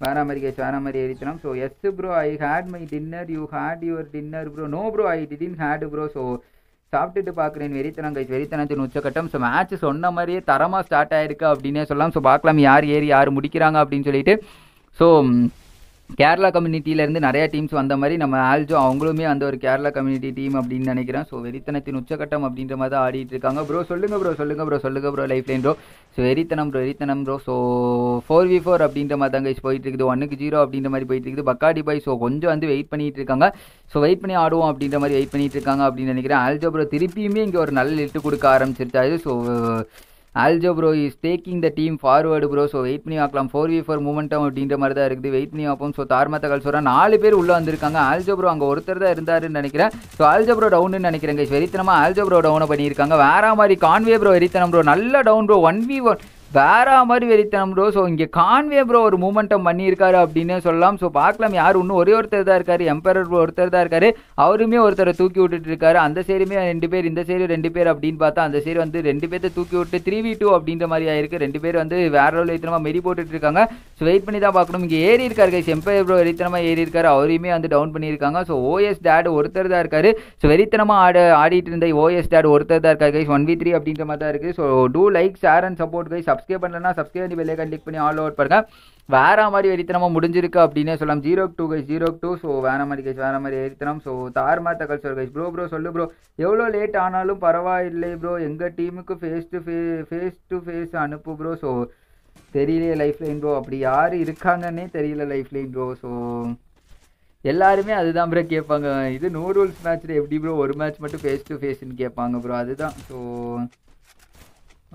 வேற மாதிரி கேஸ் வேற மாதிரி எரித்தனம் so yes bro I had my dinner you had your dinner bro no bro I didn't had bro so சாப்பிட்டுட்டு பார்க்குறேன் வெறித்தனம் கைஸ் வெறித்தனத்தின் உச்சக்கட்டம் ஸோ மேட்ச் சொன்ன மாதிரியே தரமாக ஸ்டார்ட் ஆயிருக்கு அப்படின்னே சொல்லலாம். ஸோ பார்க்கலாம். யார் ஏறி யார் முடிக்கிறாங்க அப்படின்னு சொல்லிட்டு. ஸோ கேரளா கம்யூனிட்டியிலேருந்து நிறைய டீம்ஸ் வந்த மாதிரி நம்ம ஆல்ஜோ அவங்களுமே அந்த ஒரு கேரளா கம்யூனிட்டி டீம் அப்படின்னு நினைக்கிறேன். ஸோ வெறித்தனத்தின் உச்சகட்டம் அப்படின்ற மாதிரி தான் ஆடிட்டு இருக்காங்க. ப்ரோ சொல்லுங்க ப்ரோ சொல்லுங்க ப்ரோ சொல்லுங்க bro life line bro so வெறித்தனம் ப்ரோ வெறித்தனம் bro so four v four அப்படின்ற மாதிரி தான் போயிட்டு இருக்குது. ஒன்னுக்கு ஜீரோ அப்படின்ற மாதிரி போயிட்டு இருக்குது. பக்காடி பாய் ஸோ கொஞ்சம் வந்து வெயிட் பண்ணிட்டு இருக்காங்க. ஸோ வெயிட் பண்ணி ஆடுவோம் அப்படின்ற மாதிரி வெயிட் பண்ணிட்டு இருக்காங்க அப்படின்னு நினைக்கிறேன். ஆல்ஜோ ப்ரோ திருப்பியுமே இங்கே ஒரு நல்ல லிட்டு கொடுக்க ஆரம்பிச்சிருச்சாது so Aljo bro is taking the team forward bro so wait பண்ணி பார்க்கலாம். ஃபோர் வி ஃபோர் மூமெண்டம் அப்படின்ற மாதிரி தான் இருக்குது. வெயிட் பண்ணி பார்ப்போம். ஸோ தார்மத்தகள் சொல்கிறேன் நாலு பேர் உள்ளே வந்திருக்காங்க. ஆல்ஜோ ப்ரோ அங்கே ஒருத்தர் தான் இருந்தாருன்னு நினைக்கிறேன். ஸோ ஆல்ஜோ ப்ரோ டவுன்னு நினைக்கிறேன் வெறித்தனமாக ஆல்ஜோ ப்ரோ டவுனை பண்ணியிருக்காங்க. வேற மாதிரி கான்வே ப்ரோ வெறித்தனம் ப்ரோ நல்ல down bro one v one வேற மாதிரி வெறித்தனம் ப்ரோ ஸோ இங்கே கான்வே ப்ரோ ஒரு மூமெண்டம் பண்ணியிருக்காரு அப்படின்னு சொல்லலாம். ஸோ பார்க்கலாம். யார் இன்னும் ஒரே ஒருத்தர் தான் இருக்காரு. எம்பரர் ப்ரோ ஒருத்தர் தான் இருக்காரு. அவருமே ஒருத்தரை தூக்கி விட்டுட்டு இருக்காரு. அந்த சைடுமே ரெண்டு பேர் இந்த சைடு ரெண்டு பேர் அப்படின்னு பார்த்தா அந்த சைடு வந்து ரெண்டு பேர்த்த தூக்கி விட்டு த்ரீ வி டூ அப்படின்ற மாதிரி ஆயிருக்கு. ரெண்டு பேர் வந்து வேற ஒரு வெறித்தனமாக மெரி போட்டுட்டு இருக்காங்க. ஸோ வெயிட் பண்ணி தான் பார்க்கணும். இங்கே ஏறி இருக்காரு கைஸ் எம்பரர் ப்ரோ வெறித்தனமாக ஏறி இருக்காரு. அவரையுமே வந்து டவுன் பண்ணியிருக்காங்க. ஸோ ஓஎஸ் டேட் ஒருத்தர் தான் இருக்காரு. ஸோ வெறித்தனமாக ஆட ஆடிட்டு இருந்த ஓஎஸ் டேட் ஒருத்தர் தான் இருக்காரு கைஸ் ஒன் வி த்ரீ அப்படின்ற மாதிரி தான் இருக்குது so do like share and support guys subscribe பண்ணலன்னா சப்ஸ்கிரைப் பண்ணி பெல்லைக்கன் கிளிக் பண்ணி ஆல் அவுட் பாருங்கள் வேற மாதிரி வெறித்தனமாக முடிஞ்சிருக்கு அப்படின்னே சொல்லலாம். Zero two guys zero two so வேற மாதிரி கைஸ் வேற மாதிரி வெறித்தனம் ஸோ தார்மா தகவல் சொல் கைஸ் ப்ரோ ப்ரோ சொல்லு ப்ரோ எவ்வளோ லேட் ஆனாலும் பரவாயில்லை ப்ரோ எங்கள் டீமுக்கு ஃபேஸ் டு ஃபே ஃபேஸ் டு ஃபேஸ் அனுப்பு ப்ரோ ஸோ தெரியலையே லைஃப் லைன் ப்ரோ அப்படி யார் இருக்காங்கன்னே தெரியல லைஃப் லைன் ப்ரோ ஸோ எல்லாருமே அதுதான் ப்ரோ கேட்பாங்க. இது நோ ரூல்ஸ் மேட்ச்சில் எப்படி ப்ரோ ஒரு மேட்ச் மட்டும் ஃபேஸ் டு ஃபேஸ்ன்னு கேட்பாங்க ப்ரோ அதுதான். ஸோ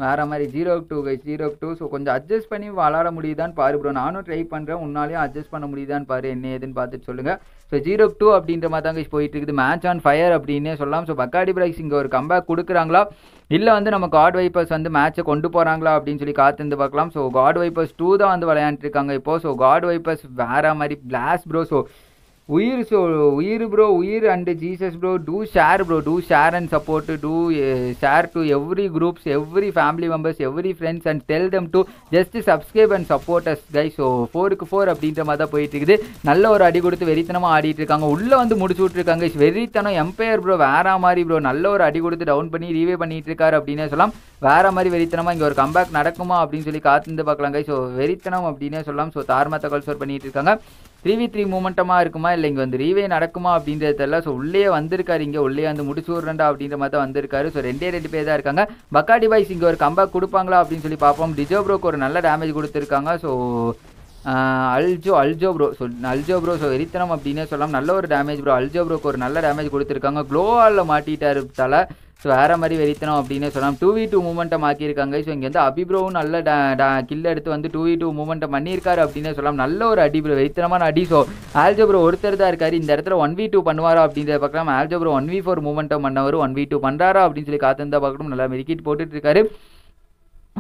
வேறு மாதிரி zero two guy zero two so கொஞ்சம் அட்ஜஸ்ட் பண்ணி விளாட முடியுதான்னு பாரு ப்ரோ நானும் ட்ரை பண்ணுறேன் உன்னாலையும் அட்ஜஸ்ட் பண்ண முடியுதான்னு பாரு என்ன ஏதுன்னு பார்த்துட்டு சொல்லுங்கள் ஸோ ஜீரோ டூ அப்படின்ற மாதிரி தாங்க போயிட்டு இருக்குது. மேட்ச் ஆன் ஃபயர் அப்படின்னே சொல்லலாம். ஸோ பக்காடி பிரைஸ் இங்கே ஒரு கம்பேக் கொடுக்குறாங்களா? இல்லை வந்து நம்ம காட் வைப்பர்ஸ் வந்து மேட்ச்சை கொண்டு போகிறாங்களா அப்படின்னு சொல்லி காத்திருந்து பார்க்கலாம். ஸோ காட் வைப்பர்ஸ் டூ தான் வந்து விளையாண்டுருக்காங்க இப்போது ஸோ காட் வைப்பர்ஸ் வேறு மாதிரி பிளாஸ் ப்ரோ ஸோ உயிர் ஸோ உயிர் ப்ரோ உயிர் and Jesus bro do share bro do share and support do share to every groups every family members every friends and tell them to just subscribe and support us guy so ஃபோருக்கு ஃபோர் அப்படின்ற மாதிரி தான் போயிட்டு இருக்குது. நல்ல ஒரு அடி கொடுத்து வெறித்தனமாக ஆடிட்டு இருக்காங்க. உள்ளே வந்து முடிச்சு விட்ருக்காங்க வெறித்தனம் எம்பையர் ப்ரோ வேற மாதிரி ப்ரோ நல்ல ஒரு அடி கொடுத்து டவுன் பண்ணி ரீவே பண்ணிட்டு இருக்காரு அப்படின்னே சொல்லலாம். வேற மாதிரி வெறித்தனமாக இங்கே ஒரு கம்பேக் நடக்குமா அப்படின்னு சொல்லி காத்திருந்து பார்க்கலாம் கை ஸோ வெறித்தனம் அப்படின்னே சொல்லலாம். ஸோ தார்மா தகவல் பண்ணிட்டு இருக்காங்க. த்ரீ வி த்ரீ மூமெண்ட்டமாக இருக்குமா? இல்லை இங்கே வந்து ரீவே நடக்குமா அப்படின்றது தெரியல. ஸோ உள்ளே வந்திருக்காரு. இங்கே உள்ளே வந்து முடிச்சு விட்றண்டா அப்படின்ற மாதிரி தான் வந்திருக்காரு. ஸோ ரெண்டே ரெண்டு பேர் தான் இருக்காங்க. பக்காடி பாய்ஸ் இங்கே ஒரு கம்பேக் கொடுப்பாங்களா அப்படின்னு சொல்லி பார்ப்போம். டிஜோப்ரோக்கு ஒரு நல்ல டேமேஜ் கொடுத்துருக்காங்க. So Aljo Aljo bro so Aljo bro so எரித்தனம் அப்படின்னே சொல்லலாம். நல்ல ஒரு டேமேஜ் ப்ரோ அல்ஜோ ப்ரோக்கு ஒரு நல்ல டேமேஜ் கொடுத்துருக்காங்க. க்ளோவாலில் மாட்டிட்டாரு தலை. ஸோ வேறு மாதிரி வெறித்தனம் அப்படின்னு சொல்லலாம். டூ வி டூ மூமெண்டம் ஆக்கியிருக்காங்க ஸோ இங்கே வந்து அபிப்ரோவும் நல்ல கில் எடுத்து வந்து டூ வி டூ மூமெண்ட்டை பண்ணியிருக்காரு அப்படின்னு சொல்லலாம். நல்ல ஒரு அடி ப்ரோ வெறித்தனமான அடி. ஸோ ஆல்ஜோப்ரோ ஒருத்தர் தான் இருக்காரு. இந்த இடத்துல ஒன் வி டூ பண்ணுவாரா அப்படின்றத பார்க்கலாம். Aljo bro one v four momentum பண்ணவர் ஒன் வி டூ பண்ணுறாரா அப்படின்னு சொல்லி காத்திருந்தா பார்க்கணும். நல்லா மெரிக்கிட் போட்டுட்டு இருக்காரு.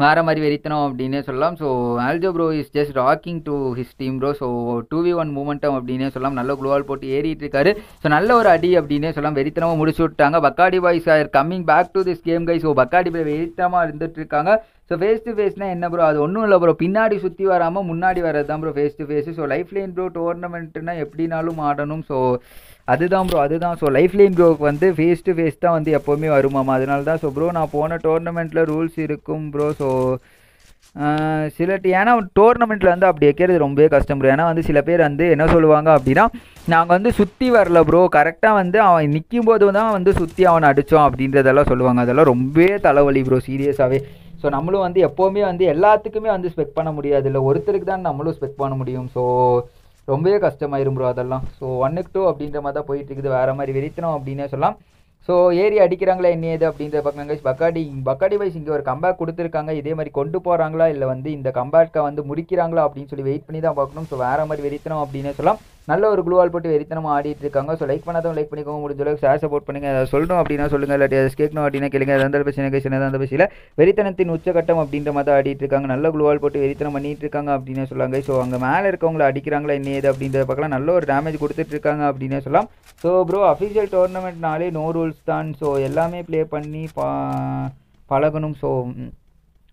வேறு மாதிரி வெறித்தனம் அப்படின்னே சொல்லலாம். So Aljo bro is just rocking to his team bro so two v one momentum அப்படின்னே சொல்லலாம். நல்ல குளோவால் போட்டு ஏறிட்டு இருக்காரு ஸோ நல்ல ஒரு அடி அப்படின்னே சொல்லலாம். வெறித்தனமாக முடிச்சு விட்டாங்க. பக்காடி boys are coming back to this game guy so பக்காடி boy வெறித்தனமாக இருந்துட்டு இருக்காங்க ஸோ ஃபேஸ் டு ஃபேஸ்னால் என்ன ப்ரோ அது ஒன்றும் இல்லை ப்ரோ பின்னாடி சுற்றி வராமல் முன்னாடி வரது தான் bro face to face so life line bro டோர்னமெண்ட்னா எப்படினாலும் ஆடணும். ஸோ அதுதான் ப்ரோ அதுதான். ஸோ லைஃப் லைன் ப்ரோக்கு வந்து ஃபேஸ் டு ஃபேஸ் தான் வந்து எப்போவுமே வருமாம் அதனால தான் ஸோ ப்ரோ நான் போன டோர்னமெண்ட்டில் ரூல்ஸ் இருக்கும் ப்ரோ ஸோ சில ஏன்னா டோர்னமெண்ட்டில் வந்து அப்படி வைக்கிறது ரொம்பவே கஷ்டம் ப்ரோ ஏன்னா வந்து சில பேர் வந்து என்ன சொல்லுவாங்க அப்படின்னா நாங்கள் வந்து சுற்றி வரல ப்ரோ கரெக்டாக வந்து அவன் நிற்கும் போது தான் வந்து சுற்றி அவனை அடித்தோம் அப்படின்றதெல்லாம் சொல்லுவாங்க. அதெல்லாம் ரொம்பவே தலைவலி ப்ரோ சீரியஸாகவே ஸோ நம்மளும் வந்து எப்போவுமே வந்து எல்லாத்துக்குமே வந்து ஸ்பெக்ட் பண்ண முடியாது இல்லை ஒருத்தருக்கு தான் நம்மளும் ஸ்பெக்ட் பண்ண முடியும். ஸோ ரொம்பவே கஷ்டமாயிரும் ப்ரோ அதெல்லாம். ஸோ ஒன்னுக்கு டூ அப்படின்ற மாதிரி தான் போயிட்டு இருக்குது வேறு மாதிரி வெறித்தனம் அப்படின்னே சொல்லலாம். ஸோ ஏறி அடிக்கிறாங்களா என்ன ஏது அப்படின்ற கைஸ் பக்காடி பக்காடி வைஸ் இங்கே ஒரு கம்பேக் கொடுத்துருக்காங்க. இதே மாதிரி கொண்டு போகிறாங்களா இல்லை வந்து இந்த கம்பேக்கை வந்து முடிக்கிறாங்களா அப்படின்னு சொல்லி வெயிட் பண்ணி தான் பார்க்கணும். ஸோ வேறு மாதிரி வெறித்தனம் அப்படின்னே சொல்லலாம். நல்ல ஒரு குளுவால் போட்டு வெறித்தனமாக ஆடிட்டு இருக்காங்க. ஸோ லைக் பண்ணாதவங்க லைக் பண்ணிக்கோங்க. முடிஞ்ச அளவுக்கு ஷேர் சப்போர்ட் பண்ணுங்க. அதை சொல்லணும் அப்படின்னா சொல்லுங்கள் இல்லாட்டி அதை கேட்கணும் அப்படின்னா கேளுங்க. அந்த பிரச்சனை கேஸ் அந்த பிரச்சனை வெறித்தனத்தின் உச்சகட்டம் அப்படின்ற மாதிரி தான் ஆடிட்டு இருக்காங்க. நல்ல குளூவால் போட்டு வெறித்தனம் பண்ணிட்டு இருக்காங்க அப்படின்னு சொல்லுவாங்க ஸோ அங்கே மேலே இருக்கவங்களை அடிக்கிறாங்களா என்ன ஏது அப்படின்றத பார்க்கலாம். நல்ல ஒரு டேமேஜ் கொடுத்துட்டு இருக்காங்க அப்படின்னே சொல்லலாம். ஸோ ப்ரோ அஃபிஷியல் டோர்னமெண்ட்னாலே நோ ரூல்ஸ் தான். ஸோ எல்லாமே ப்ளே பண்ணி பா பழகணும். ஸோ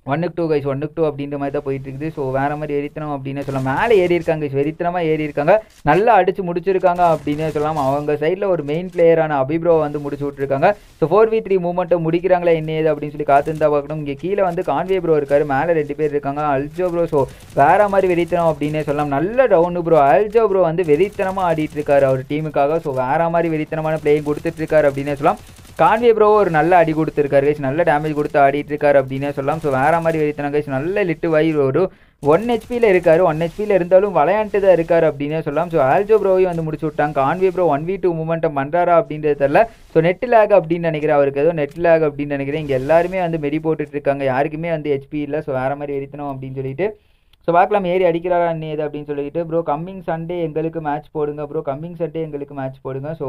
ஒன்னுக்கு டூ கைஸ் ஒன்னுக்கு டூ அப்படின்ற மாதிரி தான் போயிட்டு இருக்குது ஸோ வேற மாதிரி எரித்தனம் அப்படின்னு சொல்லலாம் மேலே ஏறி இருக்காங்க வெறித்தனமாக ஏறி இருக்காங்க. நல்லா அடிச்சு முடிச்சிருக்காங்க அப்படின்னே சொல்லலாம் அவங்க சைடில் ஒரு மெயின் பிளேயரான அபிப்ரோ வந்து முடிச்சு விட்டுருக்காங்க. ஸோ ஃபோர் வி த்ரீ மூமெண்ட்டை முடிக்கிறாங்களா என்ன ஏது அப்படின்னு சொல்லி காத்திருந்தா பார்க்கணும். இங்கே கீழே வந்து கான்வே ப்ரோ இருக்காரு மேலே ரெண்டு பேர் இருக்காங்க அல்ஜோ ப்ரோ ஸோ வேற மாதிரி வெறித்தனம் அப்படின்னே சொல்லலாம் நல்ல டவுனு ப்ரோ அல்ஜோ ப்ரோ வந்து வெறித்தனமாக ஆடிட்டு இருக்காரு அவர் டீமுக்காக ஸோ வேற மாதிரி வெறித்தனமான பிளேயிங் கொடுத்துட்டு இருக்காரு அப்படின்னே சொல்லலாம் கான்வே ப்ரோ ஒரு நல்ல அடி கொடுத்துருக்காரு. கைஸ் நல்ல டேமேஜ் கொடுத்து ஆடிட்டு இருக்காரு அப்படின்னே சொல்லலாம். ஸோ வேற மாதிரி வெறித்தனம் கைஸ் நல்ல லிட்டு வாய் ஒரு ஒன் ஹெச்பியில் இருக்காரு. ஒன் ஹெச்பியில் இருந்தாலும் விளையாண்டு தான் இருக்காரு அப்படின்னே சொல்லலாம். ஸோ ஆல்ஜோ ப்ரோவையும் வந்து முடிச்சு விட்டாங்க. Conway bro one v two மூமெண்ட்டை பண்ணுறாரா அப்படின்றது தெரியல. ஸோ நெட் லேக் அப்படின்னு நினைக்கிறேன். அவருக்கு ஏதோ நெட் லேக் அப்படின்னு நினைக்கிறேன். இங்கே எல்லாருமே வந்து மெடி போட்டுட்டு இருக்காங்க. யாருக்குமே வந்து ஹெச்பி இல்லை. ஸோ வேற மாதிரி வெறித்தனம் அப்படின்னு சொல்லிட்டு. ஸோ பார்க்கலாம். ஏறி அடிக்கிறாரா என்ன அப்படின்னு சொல்லிட்டு. ப்ரோ கம்மிங் சண்டே எங்களுக்கு மேட்ச் போடுங்க. ப்ரோ கம்மிங் சண்டே எங்களுக்கு மேட்ச் போடுங்க. ஸோ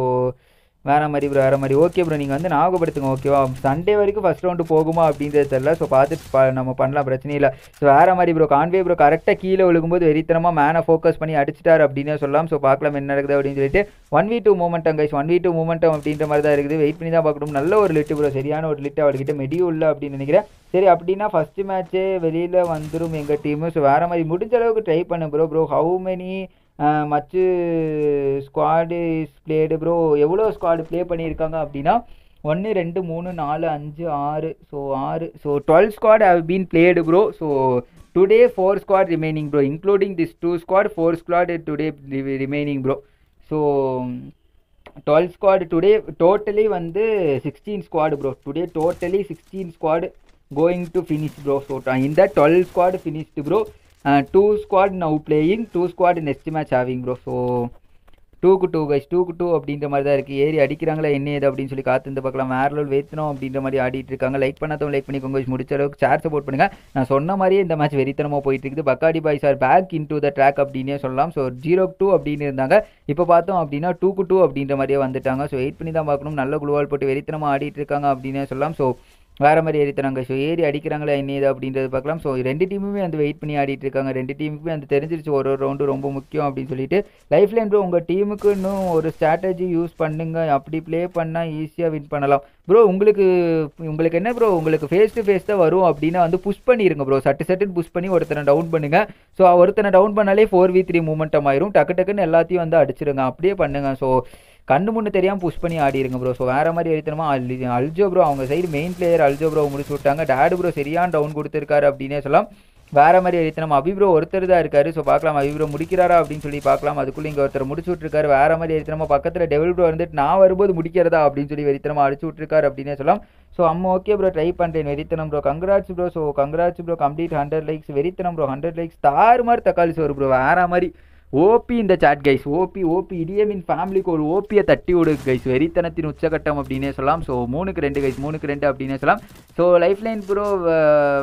வேற மாதிரி ப்ரோ வேற மாதிரி. ஓகே ப்ரோ நீங்கள் வந்து ஞாபகப்படுத்துங்க ஓகேவா சண்டே வரைக்கும் ஃபஸ்ட் ரவுண்டு போகுமா அப்படின்றது தெரியல. ஸோ பார்த்துட்டு நம்ம பண்ணலாம் பிரச்சனை இல்லை. ஸோ வேற மாதிரி ப்ரோ கான்வே ப்ரோ கரெக்டாக கீழே விழுகும்போது வெறித்தனமாக மேனை ஃபோக்கஸ் பண்ணி அடிச்சிட்டார் அப்படின்னே சொல்லலாம். ஸோ பார்க்கலாம் என்ன நடக்குது அப்படின்னு சொல்லிட்டு. One v two momentum guys one v two momentum அப்படின்ற மாதிரி தான் இருக்குது. வெயிட் பண்ணி தான் பார்க்கணும். நல்ல ஒரு லிட்டு ப்ரோ சரியான ஒரு லிட்டு அவர்கிட்ட மெடியும் இல்லை அப்படின்னு நினைக்கிறேன். சரி அப்படின்னா ஃபஸ்ட்டு மேட்ச்சே வெளியில் வந்துடும் எங்கள் டீமு ஸோ வேற மாதிரி முடிஞ்ச அளவுக்கு ட்ரை பண்ணு bro bro how many much squad is played bro எவ்வளோ ஸ்குவாடு ப்ளே பண்ணியிருக்காங்க அப்படின்னா ஒன்று ரெண்டு மூணு நாலு அஞ்சு ஆறு ஸோ ஆறு so twelve squad have been played bro so today four squad remaining bro including this two squad four squad today remaining bro so twelve squad today totally வந்து sixteen squad bro today totally sixteen squad going to finish bro so இந்த twelve squad finished bro two squad now playing two squad next match having bro so டூக்கு டூ கைஸ் டூக்கு டூ அப்படின்ற மாதிரி தான் இருக்குது ஏறி அடிக்கிறாங்களா என்ன ஏது அப்படின்னு சொல்லி காத்திருந்து பார்க்கலாம். வேற லெவல் வேத்தணும் அப்படின்ற மாதிரி ஆடிட்டு இருக்காங்க. லைக் பண்ணாதவங்க லைக் பண்ணிக்கோங்க கொஞ்சம் முடிச்ச அளவுக்கு ஷேர் சப்போர்ட் பண்ணுங்கள் நான் சொன்ன மாதிரியே இந்த மேட்ச் வெறித்தனமாக போயிட்டு இருக்குது. பக்காடி boys are back in to the track அப்படின்னே சொல்லலாம். ஸோ ஜீரோ டூ அப்படின்னு இருந்தாங்க. இப்போ பார்த்தோம் அப்படின்னா டூக்கு டூ அப்படின்ற மாதிரியே வந்துட்டாங்க. ஸோ வெயிட் பண்ணி தான் பார்க்கணும். நல்ல குழுவால் போட்டு வெறித்தனமாக ஆடிட்டு இருக்காங்க அப்படின்னே சொல்லலாம். ஸோ வேறு மாதிரி ஏறித்தனாங்க ஸோ ஏறி அடிக்கிறாங்களா என்ன இது அப்படின்றது பார்க்கலாம். ஸோ ரெண்டு டீமுமே வந்து வெயிட் பண்ணி ஆடிட்டு இருக்காங்க. ரெண்டு டீமுக்குமே வந்து தெரிஞ்சிருச்சு ஒரு ஒரு ரவுண்டு ரொம்ப முக்கியம் அப்படின்னு சொல்லிட்டு. லைஃப் லைன் ப்ரோ உங்கள் டீமுக்கு இன்னும் ஒரு ஸ்ட்ராட்டஜி யூஸ் பண்ணுங்க. அப்படி ப்ளே பண்ணால் ஈஸியாக வின் பண்ணலாம். ப்ரோ உங்களுக்கு உங்களுக்கு என்ன ப்ரோ உங்களுக்கு ஃபேஸ் டு ஃபேஸ் தான் வரும் அப்படின்னா வந்து புஷ் பண்ணிடுங்க ப்ரோ சட்டு சட்டுன்னு புஷ் பண்ணி ஒருத்தனை டவுன் பண்ணுங்க. ஸோ ஒருத்தனை டவுன் பண்ணாலே ஃபோர் வி த்ரீ மூமெண்டம் ஆயிரும் டக்கு டக்குன்னு எல்லாத்தையும் வந்து அடிச்சிருங்க. அப்படியே பண்ணுங்க. ஸோ கண்ணு முன்னு தெரியாமல் புஷ் பண்ணி ஆடிருங்க ப்ரோ ஸோ வேறு மாதிரி எடுத்தணுமா அல் அல்ஜோ ப்ரோ அவங்க side main player Aljo bro முடிச்சு விட்டாங்க. டேடு ப்ரோ சரியான டவுன் கொடுத்துருக்காரு அப்படின்னே சொல்லலாம். வேற மாதிரி எரித்தனம் அபி ஒருத்தர் தான் இருக்காரு. ஸோ பார்க்கலாம். அபி ப்ரோ முடிக்கிறாரா அப்படின்னு சொல்லி பார்க்கலாம். அதுக்குள்ளே இங்கே ஒருத்தர் முடிச்சு விட்டுருக்காரு. வேற மாதிரி எரித்தனமா பக்கத்தில் டெவல் ப்ரோ வந்துட்டு நான் வரும்போது முடிக்கிறதா? அப்படின்னு சொல்லி வெறித்தனமா அடிச்சு விட்டுருக்காரு அப்படின்னே சொல்லலாம். ஸோ அம்மா ஓகே ப்ரோ ட்ரை பண்ணுறேன் வெறித்தனம் bro congrats bro so congrats bro complete hundred likes வெறித்தனம் ப்ரோ ஹண்ட்ரட் லைக்ஸ் தாறு மாதிரி தக்காளி சோறு ப்ரோ வேற மாதிரி ஓபி இந்த சாட் கைஸ் ஓபி ஓபி இடியமின் ஃபேமிலிக்கு ஒரு ஓபியை தட்டி விடு கைஸ் வெறித்தனத்தின் உச்சகட்டம் அப்படின்னே சொல்லலாம். ஸோ மூணுக்கு ரெண்டு கைஸ் மூணுக்கு ரெண்டு அப்படின்னே சொல்லலாம். ஸோ லைஃப் லைன் ப்ரோ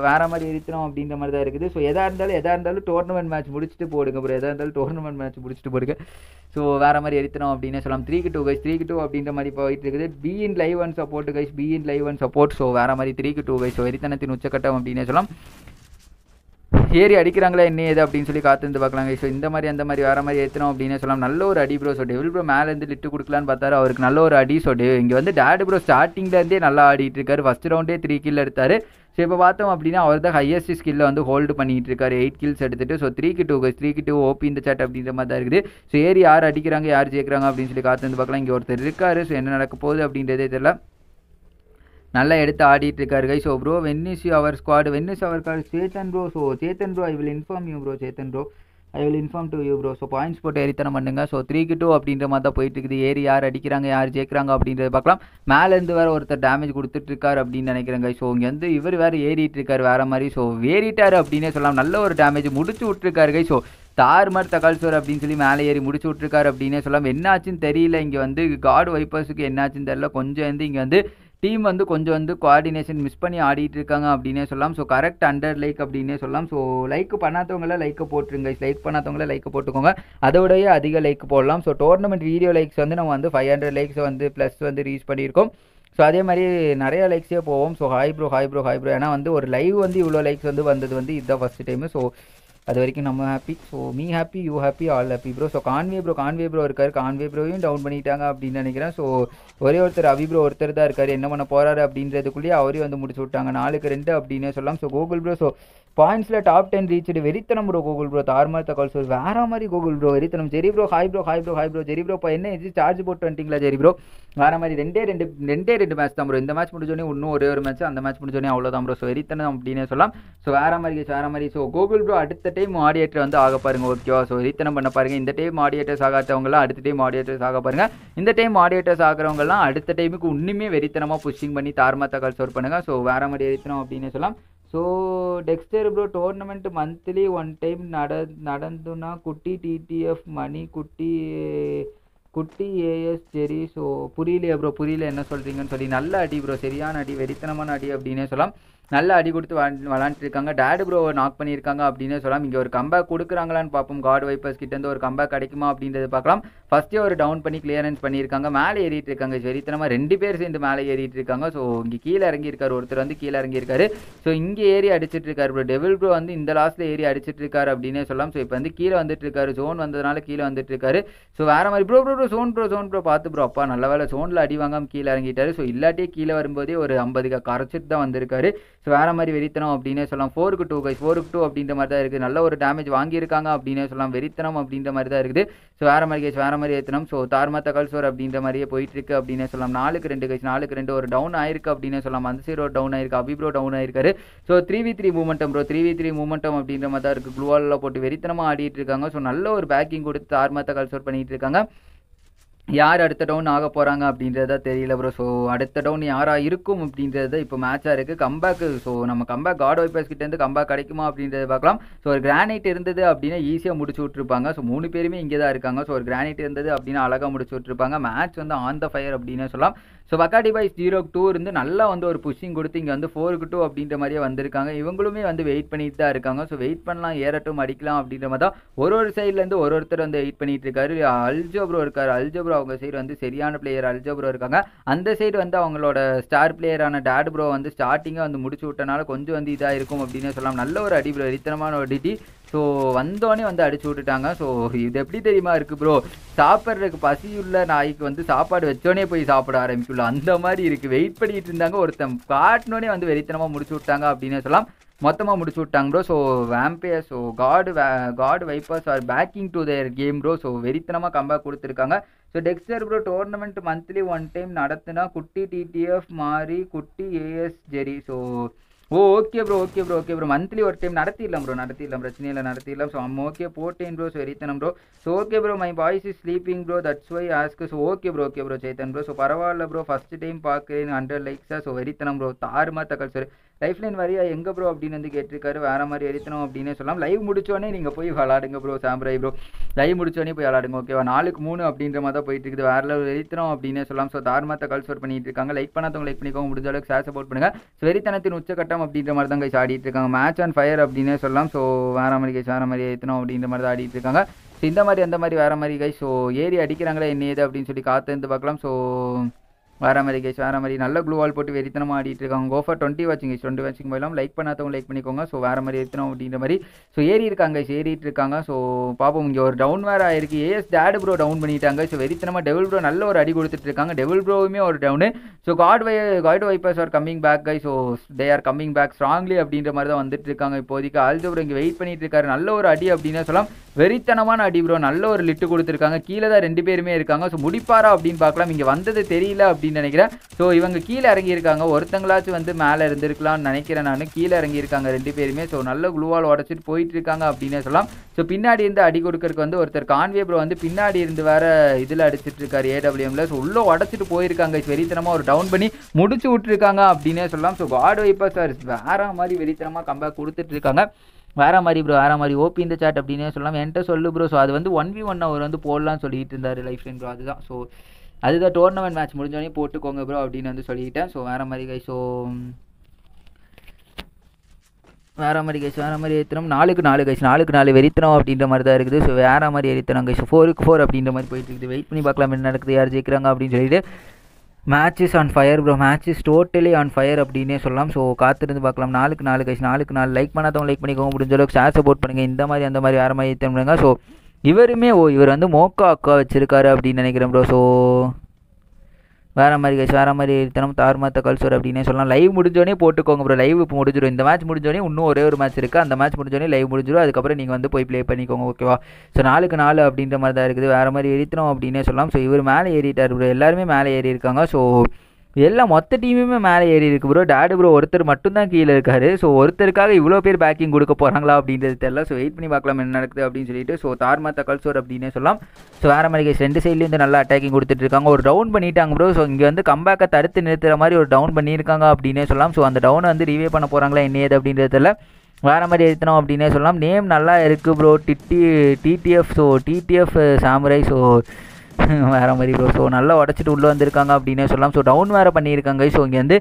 வேற மாதிரி எரித்தனம் அப்படின்ற மாதிரி தான் இருக்குது. ஸோ எதாக இருந்தாலும் எதாக இருந்தாலும் டோர்னமெண்ட் மேட்ச் முடிச்சுட்டு போடுங்க ப்ரோ எதாக இருந்தாலும் டோர்னமெண்ட் மேட்ச் முடிச்சுட்டு போடுங்க. ஸோ வேற மாதிரி எரித்தனம் அப்படின்னே சொல்லலாம். த்ரீக்கு டூ கைஸ் த்ரீக்கு டூ அப்படின்ற மாதிரி போயிட்டு இருக்குது. Be in live and support guys be in live and support so வேற மாதிரி த்ரீக்கு டூ கைஸ் வெறித்தனத்தின் உச்சக்கட்டம் அப்படின்னே சொல்லலாம். ஏறி அடிக்கிறாங்களா என்ன ஏது அப்படின்னு சொல்லி காத்திருந்து பார்க்கலாங்க. ஸோ இந்த மாதிரி அந்த மாதிரி வேறு மாதிரி ஏற்றணும் அப்படின்னு சொல்லலாம். நல்ல ஒரு அடி ப்ரோ ஸோ டெவில் ப்ரோ மேலேருந்து லிட்டு கொடுக்கலான்னு பார்த்தாரு. அவருக்கு நல்ல ஒரு அடி. ஸோ டே இங்கே வந்து டேடு ப்ரோ ஸ்டார்டிங்லேருந்தே நல்லா ஆடிட்டு இருக்காரு. ஃபர்ஸ்ட் ரவுண்டே த்ரீ கில் எடுத்தார். ஸோ இப்போ பார்த்தோம் அப்படின்னா அவர் தான் ஹையஸ்ட் ஸ்கில்ல வந்து ஹோல்டு பண்ணிட்டு இருக்காரு. எயிட் கில்ஸ் எடுத்துட்டு so three two three two OP இந்த சாட் அப்படின்ற மாதிரி தான் இருக்குது. ஸோ ஏறி யார் அடிக்கிறாங்க யார் ஜெயிக்கிறாங்க அப்படின்னு சொல்லி காத்திருந்து பார்க்கலாம். இங்கே ஒருத்தர் இருக்காரு. ஸோ என்ன நடக்க போகுது அப்படின்றதே தெரியல. நல்லா எடுத்து ஆடிட்டு இருக்காரு கை ஸோ ப்ரோ வென்னிஸ் அவர் ஸ்குவாட் வென்னிஸ் அவர் squad Chetan bro so Chetan bro I will inform you bro Chetan bro I will inform to you bro so points போட்டு எரித்தனம் பண்ணுங்க. ஸோ த்ரீக்கு டூ அப்படின்ற மாதிரி தான் போயிட்டு இருக்குது. ஏறி யார் அடிக்கிறாங்க யார் ஜெயிக்கிறாங்க அப்படின்றத பார்க்கலாம். மேலேருந்து வேற ஒருத்தர் டேமேஜ் கொடுத்துட்டு இருக்காரு அப்படின்னு நினைக்கிறேங்க ஸோ இங்கே வந்து இவர் வேறு ஏறிட்டு இருக்காரு வேற மாதிரி. ஸோ ஏறிட்டாரு அப்படின்னே சொல்லலாம். நல்ல ஒரு டேமேஜ் முடிச்சு விட்டுருக்காரு கை ஸோ தார் மாதிரி தக்காளி சோறு அப்படின்னு சொல்லி மேலே ஏறி முடிச்சு விட்ருக்காரு அப்படின்னே சொல்லலாம். என்னாச்சுன்னு தெரியல. இங்கே வந்து காடு வைப்பர்ஸுக்கு என்னாச்சுன்னு தெரியல. கொஞ்சம் வந்து இங்கே வந்து டீம் வந்து கொஞ்சம் வந்து கோஆர்டினேஷன் மிஸ் பண்ணி ஆடிட்டு இருக்காங்க அப்படின்னே சொல்லலாம். ஸோ கரெக்ட் அண்டர் லைக் அப்படின்னே சொல்லலாம். ஸோ லைக் பண்ணாதவங்கள லைக் போட்டுருங்க லைக் பண்ணாதவங்கள லைக் போட்டுக்கோங்க. அதோடய அதிக லைக் போடலாம். ஸோ டோர்னமெண்ட் வீடியோ லைக்ஸ் வந்து நம்ம வந்து ஃபைவ் ஹண்ட்ரட் லைக்ஸ் வந்து ப்ளஸ் வந்து ரீச் பண்ணியிருக்கோம். ஸோ அதே மாதிரி நிறைய லைக்ஸே போவோம். So hi bro hi bro hi bro ஏன்னா வந்து ஒரு லைவ் வந்து இவ்வளோ லைக்ஸ் வந்து வந்தது வந்து இதுதான் ஃபஸ்ட் டைமு ஸோ அது வரைக்கும் நம்ம happy so me happy you happy all happy bro so Conway bro Conway bro இருக்காரு. கான்வே ப்ரோவையும் டவுன் பண்ணிட்டாங்க அப்படின்னு நினைக்கிறேன். ஸோ ஒரே ஒருத்தர் அவி ப்ரோ ஒருத்தர் தான் இருக்காரு. என்ன பண்ண போகிறாரு அப்படின்றதுக்குள்ளேயே அவரையும் வந்து முடிச்சு விட்டாங்க. நாலுக்கு ரெண்டு அப்படின்னே சொல்லலாம். ஸோ கூகுள் ப்ரோ ஸோ பாயிண்ட்ஸில் டாப் டென் ரீச்சு வெறித்தனம் ப்ரோ கூகுள் ப்ரோ தார்மார் தகவல் சொல் வேற மாதிரி கூகுள் ப்ரோ வெறித்தனம். Jerry bro hi bro hi bro hi bro Jerry bro இப்போ என்ன இது? சார்ஜ் போட்டு வந்துட்டீங்களா? ஜெரி ப்ரோ வேற மாதிரி ரெண்டே ரெண்டு ரெண்டே ரெண்டு மேட்ச் தான் ப்ரோ இந்த மேட்ச் முடிஞ்சோடனே இன்னும் ஒரே ஒரு மேட்ச் அந்த மேட்ச் முடிஞ்சோடனே அவ்வளோதான் ப்ரோ ஸோ வெறித்தனம் அப்படின்னே சொல்லலாம். ஸோ வேற மாதிரி வேற மாதிரி. ஸோ கூகுள் ப்ரோ அடுத்த டைம் ஆடியேட்டர் வந்து ஆக பாருங்க. ஓகேவா ஸோ வெறித்தனம் பண்ண பாருங்க. இந்த டைம் ஆடியேட்டர்ஸ் ஆகாதவங்களாம் அடுத்த டைம் ஆடியேட்டர்ஸ் ஆக பாருங்க. இந்த டைம் ஆடியேட்டர்ஸ் ஆகிறவங்கலாம் அடுத்த டைமுக்கு இன்னுமே வெறித்தனமாக புஷிங் பண்ணி தார்மா தகவல் சோர் பண்ணுங்க. ஸோ வேற மாதிரி வெறித்தனம் அப்படின்னு சொல்லலாம். So Dexter bro tournament monthly one time நட நடந்துன்னா குட்டி டிடிஎஃப் மணி குட்டி குட்டி ஏஎஸ் சரி ஸோ புரியலையே ப்ரோ புரியல என்ன சொல்கிறீங்கன்னு சொல்லி. நல்ல அடி ப்ரோ சரியான அடி வெறித்தனமான அடி அப்படின்னே சொல்லலாம். நல்ல அடி கொடுத்து விளாண்டுட்டு இருக்காங்க டேடு ப்ரோ நாக் பண்ணியிருக்காங்க அப்படின்னே சொல்லலாம் இங்கே ஒரு கம்பேக் கொடுக்குறாங்களான்னு பார்ப்போம். காட் வைப்பர்ஸ் கிட்டேருந்து ஒரு கம்பேக் கிடைக்குமா அப்படின்றத பார்க்கலாம். ஃபஸ்ட்டே ஒரு டவுன் பண்ணி கிளியரன்ஸ் பண்ணியிருக்காங்க. மேலே ஏறிட்டு இருக்காங்க வெறித்தனமாக ரெண்டு பேர் சேர்ந்து மேலே ஏறிட்டு இருக்காங்க ஸோ இங்கே கீழே இறங்கியிருக்காரு. ஒருத்தர் வந்து கீழே இறங்கியிருக்காரு. ஸோ இங்கே ஏறி அடிச்சிட்டு இருக்காரு ப்ரோ டெவில் ப்ரோ வந்து இந்த லாஸ்ட்டில் ஏறி அடிச்சிட்டு இருக்காரு அப்படின்னே சொல்லலாம் ஸோ இப்போ வந்து கீழே வந்துட்டு இருக்காரு ஜோன் வந்ததுனால கீழே வந்துட்டு இருக்காரு ஸோ வேற மாதிரி ப்ரோ ப்ரோ ப்ரோ சோன் ப்ரோ சோன் ப்ரோ பார்த்து ப்ரோ அப்பா நல்ல வேலை சோனில் அடி வாங்காமல் கீழே இறங்கிட்டாரு. ஸோ இல்லாட்டியே கீழே வரும்போதே ஒரு ஐம்பதுக்கு கரைச்சிட்டு தான் வந்திருக்காரு. ஸோ வேறு மாதிரி வெறித்தனம் அப்படின்னே சொல்லலாம். ஃபோருக்கு டூ கைஸ் ஃபோருக்கு டூ அப்படின்ற மாதிரி தான் இருக்குது. நல்ல ஒரு டேமேஜ் வாங்கியிருக்காங்க அப்படின்னே சொல்லலாம். வெறித்தனம் அப்படின்ற மாதிரி தான் இருக்குது. ஸோ வேறு மாதிரி கைஸ் வேறு மாதிரி ஏற்றணும் ஸோ தார்மா தகவல் சோர் அப்படின்ற மாதிரியே போயிட்டு இருக்கு அப்படின்னே சொல்லலாம். நாலுக்கு ரெண்டு கைஸ் நாலுக்கு ரெண்டு ஒரு டவுன் ஆயிருக்கு அப்படின்னே சொல்லலாம். அந்த சைடு ஒரு டவுன் ஆயிருக்கு. அபிப்ரோ டவுன் ஆயிருக்காரு. So three v three momentum bro three v three momentum அப்படின்ற மாதிரி தான் இருக்குது க்ளூவாலில் போட்டு வெறித்தனமாக ஆடிட்டு இருக்காங்க. ஸோ நல்ல ஒரு பேக்கிங் கொடுத்து தார்மா தகவல் சோர் பண்ணிகிட்டு இருக்காங்க. யார் அடுத்த டவுன் ஆக போகிறாங்க அப்படின்றத தெரியல ப்ரோ ஸோ அடுத்த டவுன் யாராக இருக்கும் அப்படின்றது இப்போ மேட்சாக இருக்குது கம்பேக்கு ஸோ நம்ம கம்பேக் காட் வைப்பர்ஸ் கிட்டேருந்து கம்பேக் கிடைக்குமா அப்படின்றத பார்க்கலாம். ஸோ ஒரு கிரானைட் இருந்தது அப்படின்னா ஈஸியாக முடிச்சு விட்ருப்பாங்க ஸோ மூணு பேருமே இங்கே தான் இருக்காங்க. ஸோ ஒரு கிரானைட் இருந்தது அப்படின்னா அழகாக முடிச்சு விட்ருப்பாங்க மேட்ச் வந்து ஆன் த ஃபயர் அப்படின்னு சொல்லலாம். ஸோ பக்காடி பாய்ஸ் ஜீரோ டூ இருந்து நல்லா வந்து ஒரு புஷிங் கொடுத்து இங்கே வந்து ஃபோருக்கு டூ அப்படின்ற மாதிரியே வந்திருக்காங்க. இவங்களுமே வந்து வெயிட் பண்ணிட்டு தான் இருக்காங்க. ஸோ வெயிட் பண்ணலாம் ஏறட்டும் அடிக்கலாம் அப்படின்ற மாதிரி தான் ஒரு ஒரு சைட்லேருந்து ஒரு ஒருத்தர் வந்து வெயிட் பண்ணிட்டு இருக்காரு. அல்ஜோப்ரோ இருக்கார். அல்ஜோப்ரோ அவங்க சைடு வந்து சரியான பிளேயர் அல்ஜோப்ரோ இருக்காங்க. அந்த சைடு வந்து அவங்களோட ஸ்டார் பிளேயரான டேட் ப்ரோ வந்து ஸ்டார்டிங்காக வந்து முடிச்சு விட்டனால கொஞ்சம் வந்து இதாக இருக்கும் அப்படின்னு சொல்லலாம் நல்ல ஒரு அடி ப்ரோ எரித்தனமான ஒரு டிடி ஸோ வந்தோடனே வந்து அடிச்சு விட்டுட்டாங்க. ஸோ இது எப்படி தெரியுமா இருக்குது ப்ரோ சாப்பிட்றதுக்கு பசியுள்ள நாய்க்கு வந்து சாப்பாடு வச்சோடனே போய் சாப்பிட ஆரம்பிக்குள்ள அந்த மாதிரி இருக்குது வெயிட் பண்ணிட்டு இருந்தாங்க. ஒருத்தன் காட்டினோடனே வந்து வெறித்தனமாக முடிச்சு விட்டாங்க அப்படின்னு சொல்லலாம். மொத்தமாக முடிச்சு விட்டாங்க bro so vampire so God God vipers are backing to their game bro so வெறித்தனமாக கம்பேக் கொடுத்துருக்காங்க. So Dexter bro tournament monthly one time நடத்துனா குட்டி டிடிஎஃப் மாறி குட்டி AS Jerry so oh okay bro okay bro okay bro monthly ஒரு டைம் நடத்திடலாம் ப்ரோ நடத்திடலாம். பிரச்சனை இல்லை நடத்திடலாம். ஸோ அம்மா ஓகே போட்டேன் bro so எரித்தனம் bro so okay bro my boys is sleeping bro that's why ask so okay bro okay bro Chetan bro so பரவாயில்ல ப்ரோ ஃபஸ்ட் டைம் பார்க்குறேன். ஹண்ட்ரட் லைக்ஸாக ஸோ எரித்தனம் ப்ரோ தாறுமா தக்கல் சார் லைஃப் லைன் வரையா? எங்கே ப்ரோ அப்படின்னு வந்து கேட்டிருக்காரு. வேற மாதிரி எரித்தனம் அப்படின்னு சொல்லலாம் லைவ் முடிச்சோடனே நீங்கள் போய் விளாடுங்க ப்ரோ சாம்ராய் ப்ரோ லைவ் முடிச்சோடனே போய் விளாடுங்க ஓகேவா நாலுக்கு மூணு அப்படின்ற மாதிரி தான் போயிட்டு இருக்குது வேற லெவல் வெறித்தனம் அப்படின்னு சொல்லலாம் ஸோ தார்மத்தை கல்சோர் பண்ணிட்டு இருக்காங்க. லைக் பண்ணாதவங்க லைக் பண்ணிக்கோங்க. முடிஞ்ச அளவுக்கு ஷேர் சப்போர்ட் பண்ணுங்க. ஸோ வெறித்தனத்தின் உச்சக்கட்டம் அப்படின்ற மாதிரி தான் கைஸ் ஆடிட்டு இருக்காங்க. மேட்ச் ஆன் ஃபயர் அப்படின்னே சொல்லலாம். ஸோ வேற மாதிரி கைஸ் வேற மாதிரி ஏற்றணும் அப்படின்ற மாதிரி தான் ஆடிட்டு இருக்காங்க. ஸோ இந்த மாதிரி அந்த மாதிரி வேற மாதிரி கைஸ் ஸோ ஏறி அடிக்கிறாங்களே என்ன ஏது அப்படின்னு சொல்லி காத்து இருந்து பார்க்கலாம். ஸோ வேற மாதிரி கேஸ் வேற மாதிரி. நல்ல க்ளூ வால் போட்டு வெறித்தனமாக ஆடிட்டு இருக்காங்க. கோஃபர் டுவெண்ட்டி வாட்சிங் கேஸ் டுவெண்ட்டி வாட்சிங் போயிடலாம் லைக் பண்ணாதவங்க லைக் பண்ணிக்கோங்க. ஸோ வேற மாதிரி எத்தனும் அப்படின்ற மாதிரி. ஸோ ஏறி இருக்காங்க ஏறிட்டு இருக்காங்க. ஸோ பாப்போம். இங்கே ஒரு டவுன் வேற ஆயிருக்கு. ஏஎஸ் டேடு ப்ரோ டவுன் பண்ணிட்டாங்க. ஸோ வெறித்தனமாக டெவில் ப்ரோ நல்ல ஒரு அடி கொடுத்துட்டு இருக்காங்க. டெவில் ப்ரோவுமே ஒரு down so God why God vipers are coming back guy so they are coming back strongly அப்படின்ற மாதிரி தான் வந்துட்டு இருக்காங்க இப்போதைக்கு. ஆல்சோ ப்ரோ இங்கே வெயிட் பண்ணிட்டு இருக்காரு. நல்ல ஒரு அடி அப்படின்னு சொல்லலாம். வெறித்தனமான அடி ப்ரோ நல்ல ஒரு லிட்டு கொடுத்துருக்காங்க. கீழே தான் ரெண்டு பேருமே இருக்காங்க. ஸோ முடிப்பாரா அப்படின்னு பார்க்கலாம். இங்கே வந்தது தெரியல அப்படின்னு அப்படின்னு நினைக்கிறேன். ஸோ இவங்க கீழே இறங்கியிருக்காங்க. ஒருத்தங்களாச்சும் வந்து மேலே இருந்திருக்கலாம்னு நினைக்கிறேன் நான். கீழே இறங்கியிருக்காங்க ரெண்டு பேருமே. ஸோ நல்ல குழுவால் உடச்சிட்டு போயிட்டு இருக்காங்க அப்படின்னே சொல்லலாம். ஸோ பின்னாடி இருந்து அடி கொடுக்கறதுக்கு வந்து ஒருத்தர் கான்வே ப்ரோ வந்து பின்னாடி இருந்து வேற இதில் அடிச்சிட்டு இருக்காரு ஏடபிள்யூஎம்ல ஸோ உள்ள உடச்சிட்டு போயிருக்காங்க. வெறித்தனமாக ஒரு டவுன் பண்ணி முடிச்சு விட்டுருக்காங்க அப்படின்னே சொல்லலாம். ஸோ காட் வைப்பா சார் வேற மாதிரி வெறித்தனமாக கம்பேக் கொடுத்துட்டு இருக்காங்க வேற மாதிரி ப்ரோ வேற மாதிரி ஓபி இந்த சாட் அப்படின்னே சொல்லலாம். என்கிட்ட சொல்லு ப்ரோ ஸோ அது வந்து ஒன் வி ஒன் அவர் வந்து போடலாம்னு சொல்லிட்டு இருந்தார் லைஃப் டைம் ப்ரோ அதுதான். ஸோ அதுதான் டோர்னமெண்ட் மேட்ச் முடிஞ்சோடனே போட்டுக்கோங்க ப்ரோ அப்படின்னு வந்து சொல்லிக்கிட்டேன் ஸோ வேறு மாதிரி கை ஸோ வேறு மாதிரி கைஸ் வேறு மாதிரி எரித்தனம் நாலுக்கு நாலு கைஸ் நாலுக்கு நாலு வெறித்தனம் அப்படின்ற மாதிரி தான் இருக்குது. ஸோ வேறு மாதிரி எரித்தனம் கைஸ் ஃபோருக்கு ஃபோர் அப்படின்ற மாதிரி போயிட்டு இருக்குது. வெயிட் பண்ணி பார்க்கலாம் என்ன நடக்குது யார் ஜெயிக்கிறாங்க அப்படின்னு சொல்லிட்டு. Matches on fire bro matches totally on fire அப்படின்னே சொல்லலாம். ஸோ காத்திருந்து பார்க்கலாம். நாலுக்கு நாலு கைஸ் நாலுக்கு நாலு. லைக் பண்ணாதவங்க லைக் பண்ணிக்கோங்க. முடிஞ்ச அளவுக்கு ஷேர் சப்போர்ட் பண்ணுங்கள் இந்த மாதிரி அந்த மாதிரி வேறு மாதிரி ஏற்ற ஸோ இவருமே ஓ இவர் வந்து மோக்கா அக்கா வச்சுருக்காரு அப்படின்னு நினைக்கிறேன் ப்ரோ ஸோ வேறு மாதிரி கைஸ் வேறு மாதிரி தினம் தார்மாத்த கல்சர் அப்படின்னே சொல்லலாம். லைவ் முடிஞ்சோடனே போட்டுக்கோங்க ப்ரோ லைவ் இப்போ முடிஞ்சிடும் இந்த மேட்ச் முடிஞ்சோடனே இன்னும் ஒரே ஒரு மேட்ச் இருக்குது அந்த மேட்ச் முடிஞ்சோடனே லைவ் முடிஞ்சிடும் அதுக்கப்புறம் நீங்கள் வந்து போய் ப்ளே பண்ணிக்கோங்க ஓகேவா ஸோ நாலுக்கு நாலு அப்படின்ற மாதிரி தான் இருக்குது. வேறு மாதிரி எரித்தனோம் அப்படின்னே சொல்லலாம். ஸோ இவர் மேலே ஏறிட்டார் ப்ரோ எல்லாருமே மேலே ஏறி இருக்காங்க ஸோ எல்லாம் மொத்த டீமுமே மேலே ஏறி இருக்கு ப்ரோ டேடு ப்ரோ ஒருத்தர் மட்டும்தான் கீழே இருக்காரு. ஸோ ஒருத்தருக்காக இவ்வளோ பேர் பேக்கிங் கொடுக்க போகிறாங்களா அப்படின்றது தெரியல. ஸோ வெயிட் பண்ணி பார்க்கலாம் என்ன நடக்குது அப்படின்னு சொல்லிட்டு. ஸோ தார்மா தக்கால் சோர் அப்படின்னே சொல்லலாம். ஸோ வேற மாதிரி ரெண்டு சைட்லேயும் வந்து நல்லா அட்டாக்கிங் கொடுத்துட்டு இருக்காங்க. ஒரு டவுன் பண்ணிட்டாங்க ப்ரோ ஸோ இங்கே வந்து கம்பேக்கை தடுத்து நிறுத்துற மாதிரி ஒரு டவுன் பண்ணியிருக்காங்க அப்படின்னே சொல்லலாம். ஸோ அந்த டவுனை வந்து ரிவே பண்ண போகிறாங்களா என்ன ஏது அப்படின்றது தெரியல. வேற மாதிரி எடுத்தணும் அப்படின்னே சொல்லலாம். நேம் நல்லா இருக்குது bro TT TTF so TTF samurai so <laughs> வேறு மாதிரி ப்ரோ ஸோ நல்லா உடச்சிட்டு உள்ளே வந்திருக்காங்க அப்படின்னே சொல்லலாம். ஸோ டவுன் வேறு பண்ணியிருக்காங்க. ஸோ இங்கே வந்து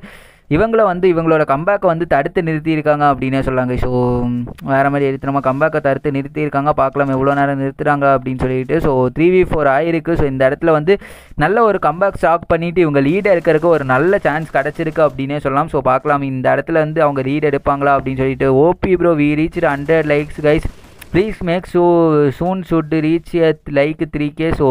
இவங்கள வந்து இவங்களோட கம்பேக்கை வந்து தடுத்து நிறுத்தியிருக்காங்க அப்படின்னே சொல்லாங்க. ஸோ வேறு மாதிரி எடுத்துனமா கம்பேக்கை தடுத்து நிறுத்தியிருக்காங்க. பார்க்கலாம் எவ்வளோ நேரம் நிறுத்துறாங்க அப்படின்னு சொல்லிட்டு. ஸோ த்ரீ வி ஃபோர் ஆயிருக்கு. ஸோ இந்த இடத்துல வந்து நல்ல ஒரு கம்பேக் ஸ்டாக் பண்ணிவிட்டு இவங்க லீட் எடுக்கிறதுக்கு ஒரு நல்ல சான்ஸ் கிடச்சிருக்கு அப்படின்னே சொல்லலாம். ஸோ பார்க்கலாம். இந்த இடத்துல வந்து அவங்க லீட் எடுப்பாங்களா அப்படின்னு சொல்லிட்டு. OP bro we reach hundred likes guys please make sure soon should reach எத் லைக் த்ரீ கே ஸோ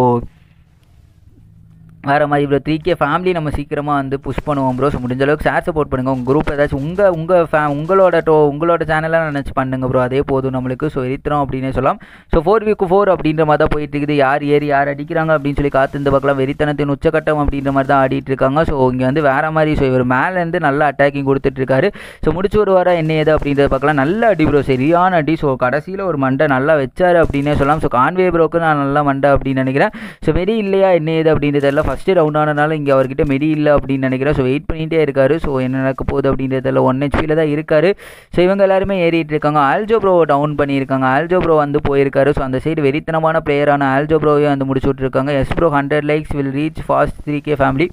வேறு மாதிரி ப்ரோ த்ரீ கே ஃபேமிலி நம்ம சீக்கிரமாக வந்து புஷ் பண்ணுவோம் ப்ரோ ஸோ முடிஞ்ச அளவுக்கு ஷேர் சப்போர்ட் பண்ணுங்கள் உங்கள் குரூப் ஏதாச்சும் உங்கள் உங்கள் ஃபே உங்களோட டோ உங்களோட சேனலாக நினச்சி பண்ணுங்க ப்ரோ அதே போதும் நம்மளுக்கு. ஸோ எரித்திரம் அப்படின்னே சொல்லலாம். ஸோ ஃபோர் வீக்கு ஃபோர் அப்படின்ற மாதிரி தான் போயிட்டு இருக்குது. யார் ஏறி யார் அடிக்கிறாங்க அப்படின்னு சொல்லி காத்திருந்து பார்க்கலாம் வெறித்தனத்தின் உச்சக்கட்டம் அப்படின்ற மாதிரி தான் ஆடிட்டு இருக்காங்க. ஸோ இங்கே வந்து வேறு மாதிரி ஸோ இவர் மேலேருந்து நல்லா அட்டாக்கிங் கொடுத்துட்ருக்காரு ஸோ முடிச்சு ஒரு வாரம் என்ன ஏது அப்படின்றத பார்க்கலாம். நல்ல அடி ப்ரோ சரியான அடி. ஸோ கடைசியில் ஒரு மண்டை நல்லா வச்சார் அப்படின்னே சொல்லலாம். ஸோ கான்வே ப்ரோக்கு நான் நல்லா மண்டை அப்படின்னு நினைக்கிறேன். ஸோ வெறி இல்லையா என்ன ஏது அப்படின்றதெல்லாம் ஃபஸ்ட்டு ரவுண்ட் ஆனனால இங்கே அவர்கிட்ட மெடி இல்லை அப்படின்னு நினைக்கிறேன். ஸோ வெயிட் பண்ணிகிட்டே இருக்காரு. ஸோ என்ன நடக்க போகுது அப்படின்றதில் ஒன் ஹெச்பியில் தான் இருக்கார். ஸோ இவங்க எல்லாருமே ஏறிட்டு இருக்காங்க. ஆல்ஜோ ப்ரோ டவுன் பண்ணியிருக்காங்க. ஆல்ஜோ ப்ரோ வந்து போயிருக்காரு. ஸோ அந்த சைடு வெறித்தனமான பிளேயரான ஆல்ஜோ ப்ரோவையும் வந்து முடிச்சு விட்ருக்காங்க yes bro hundred likes will reach fast three K family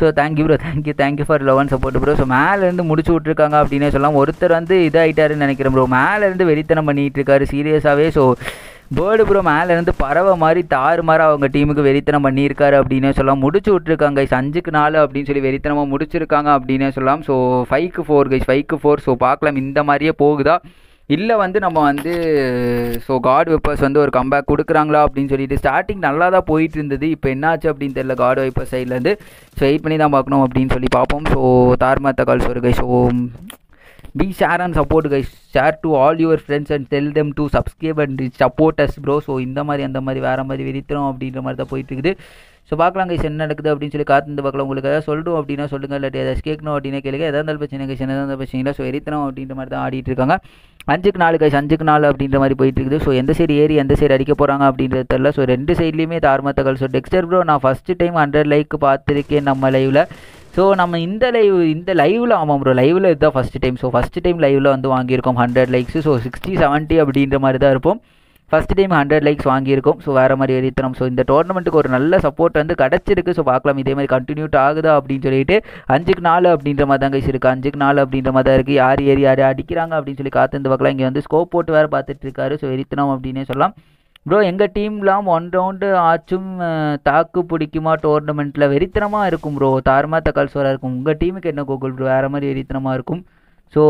so thank you bro thank you thank you for love and support bro so மேலேருந்து முடிச்சு விட்ருக்காங்க அப்படின்னே சொல்லலாம். ஒருத்தர் வந்து இதாகிட்டாருன்னு நினைக்கிறேன் ப்ரோ மேலேருந்து வெறித்தனம் பண்ணிகிட்டு இருக்காரு. சீரியஸாகவே ஸோ பேர்டு ப்ரோ மேலேருந்து பறவை மாதிரி தாறுமாறு அவங்க டீமுக்கு வெறித்தனம் பண்ணியிருக்காரு அப்படின்னே சொல்லலாம். முடிச்சு விட்ருக்காங்க கைஸ் அஞ்சுக்கு நாலு அப்படின்னு சொல்லி வெறித்தனமாக முடிச்சிருக்காங்க அப்படின்னே சொல்லலாம். ஸோ ஃபைவ்க்கு ஃபோர் கைஸ் ஃபைவ்க்கு ஃபோர் ஸோ பார்க்கலாம். இந்த மாதிரியே போகுதா? இல்லை வந்து நம்ம வந்து ஸோ காட் வைப்பர்ஸ் வந்து ஒரு கம்பேக் கொடுக்குறாங்களா அப்படின்னு சொல்லிட்டு ஸ்டார்டிங் நல்லா தான் போயிட்டு இருந்தது இப்போ என்னாச்சு அப்படின்னு தெரியல. காட் வைப்பர் சைட்லேருந்து ஸோ வெயிட் பண்ணி தான் பார்க்கணும் அப்படின்னு சொல்லி பார்ப்போம். ஸோ தார்மாத்த கால்ஸ் ஒரு guy so be share and support guys share to all your friends and tell them to subscribe and support us bro so இந்த மாதிரி அந்த மாதிரி வேறு மாதிரி விரித்திரம் அப்படின்ற மாதிரி தான் போயிட்டு இருக்குது ஸோ பார்க்கலாம் கைஸ் என்ன நடக்குது அப்படின்னு சொல்லி காத்து பார்க்கலாம். உங்களுக்கு ஏதாவது சொல்லணும் அப்படின்னா சொல்லுங்கள் இல்லாட்டி ஏதாச்சும் கேட்கணும் அப்படின்னா கேளுங்க. எதாவது இருந்தாலும் பிரச்சனை கைஸ் என்ன இருந்தாலும் பிரச்சனை ஸோ எரித்தனம் அப்படின்ற மாதிரி தான் ஆடிட்டு இருக்காங்க. அஞ்சுக்கு நாலு கைஸ் அஞ்சுக்கு நாலு அப்படின்ற மாதிரி போயிட்டு இருக்குது ஸோ எந்த சைடு ஏறி எந்த சைடு அடிக்க போகிறாங்க அப்படின்றது தெரில ஸோ ரெண்டு சைட்லேயுமே தார்மத்தகள் ஸோ டெக்ஸ்டர் ப்ரோ நான் ஃபஸ்ட்டு டைம் ஹண்ட்ரட் லைக் பார்த்துருக்கேன் நம்ம லைவில் ஸோ நம்ம இந்த லைவ் இந்த லைவில் ஆமாம் ப்ரோ லைவில் இதுதான் first time so first time லைவில் வந்து வாங்கியிருக்கோம் hundred likes so sixty seventy அப்படின்ற மாதிரி தான் இருப்போம். ஃபஸ்ட் டைம் ஹண்ட்ரட் லைக்ஸ் வாங்கியிருக்கோம். ஸோ வேறு மாதிரி எரித்தனம் ஸோ இந்த டோர்னமெண்ட்டுக்கு ஒரு நல்ல சப்போர்ட் வந்து கிடச்சிருக்கு. ஸோ பார்க்கலாம். இதே மாதிரி கண்டினியூட் ஆகுதா அப்படின்னு சொல்லிட்டு அஞ்சுக்கு நாலு அப்படின்ற மாதிரி தான் கைஸ் இருக்குது அஞ்சுக்கு நாலு அப்படின்ற மாதிரி தான் இருக்குது யார் ஏறி யார் அடிக்கிறாங்க அப்படின்னு சொல்லி காத்து பார்க்கலாம். இங்கே வந்து ஸ்கோப் போட்டு வேறு பார்த்துட்டு இருக்காரு. ஸோ எரித்தனம் அப்படின்னே சொல்லலாம். ப்ரோ எங்கள் டீம்லாம் ஒன் ரவுண்டு ஆச்சும் தாக்கு பிடிக்குமா டோர்னமெண்ட்டில் வெறித்தனமாக இருக்கும் ப்ரோ தாரமாக தக்கால் சோறாக இருக்கும். உங்கள் டீமுக்கு என்ன கோகுல் ப்ரோ வேறு மாதிரி வெறித்தனமாக இருக்கும். ஸோ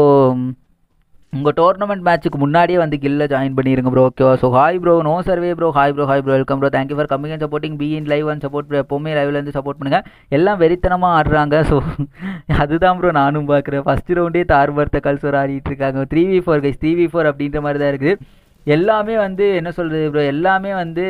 உங்கள் டோர்னமெண்ட் மேட்ச்சுக்கு முன்னாடியே வந்து கில்ல ஜாயின் பண்ணிடுங்க ப்ரோ ஓகேவா so hi bro no survey bro hi bro hi bro welcome bro thank you for coming and supporting be in live and support எப்போவுமே லைவ்லேருந்து சப்போர்ட் பண்ணுங்கள் எல்லாம் வெறித்தனமாக ஆடுறாங்க. ஸோ <laughs> அதுதான் ப்ரோ நானும் பார்க்குறேன் ஃபஸ்ட் ரவுண்டே தார்பர்த்த கல்சோர் ஆடிட்டு இருக்காங்க. Three v four guys three v four அப்படின்ற மாதிரி தான் இருக்குது. எல்லாமே வந்து என்ன சொல்கிறது ப்ரோ எல்லாமே வந்து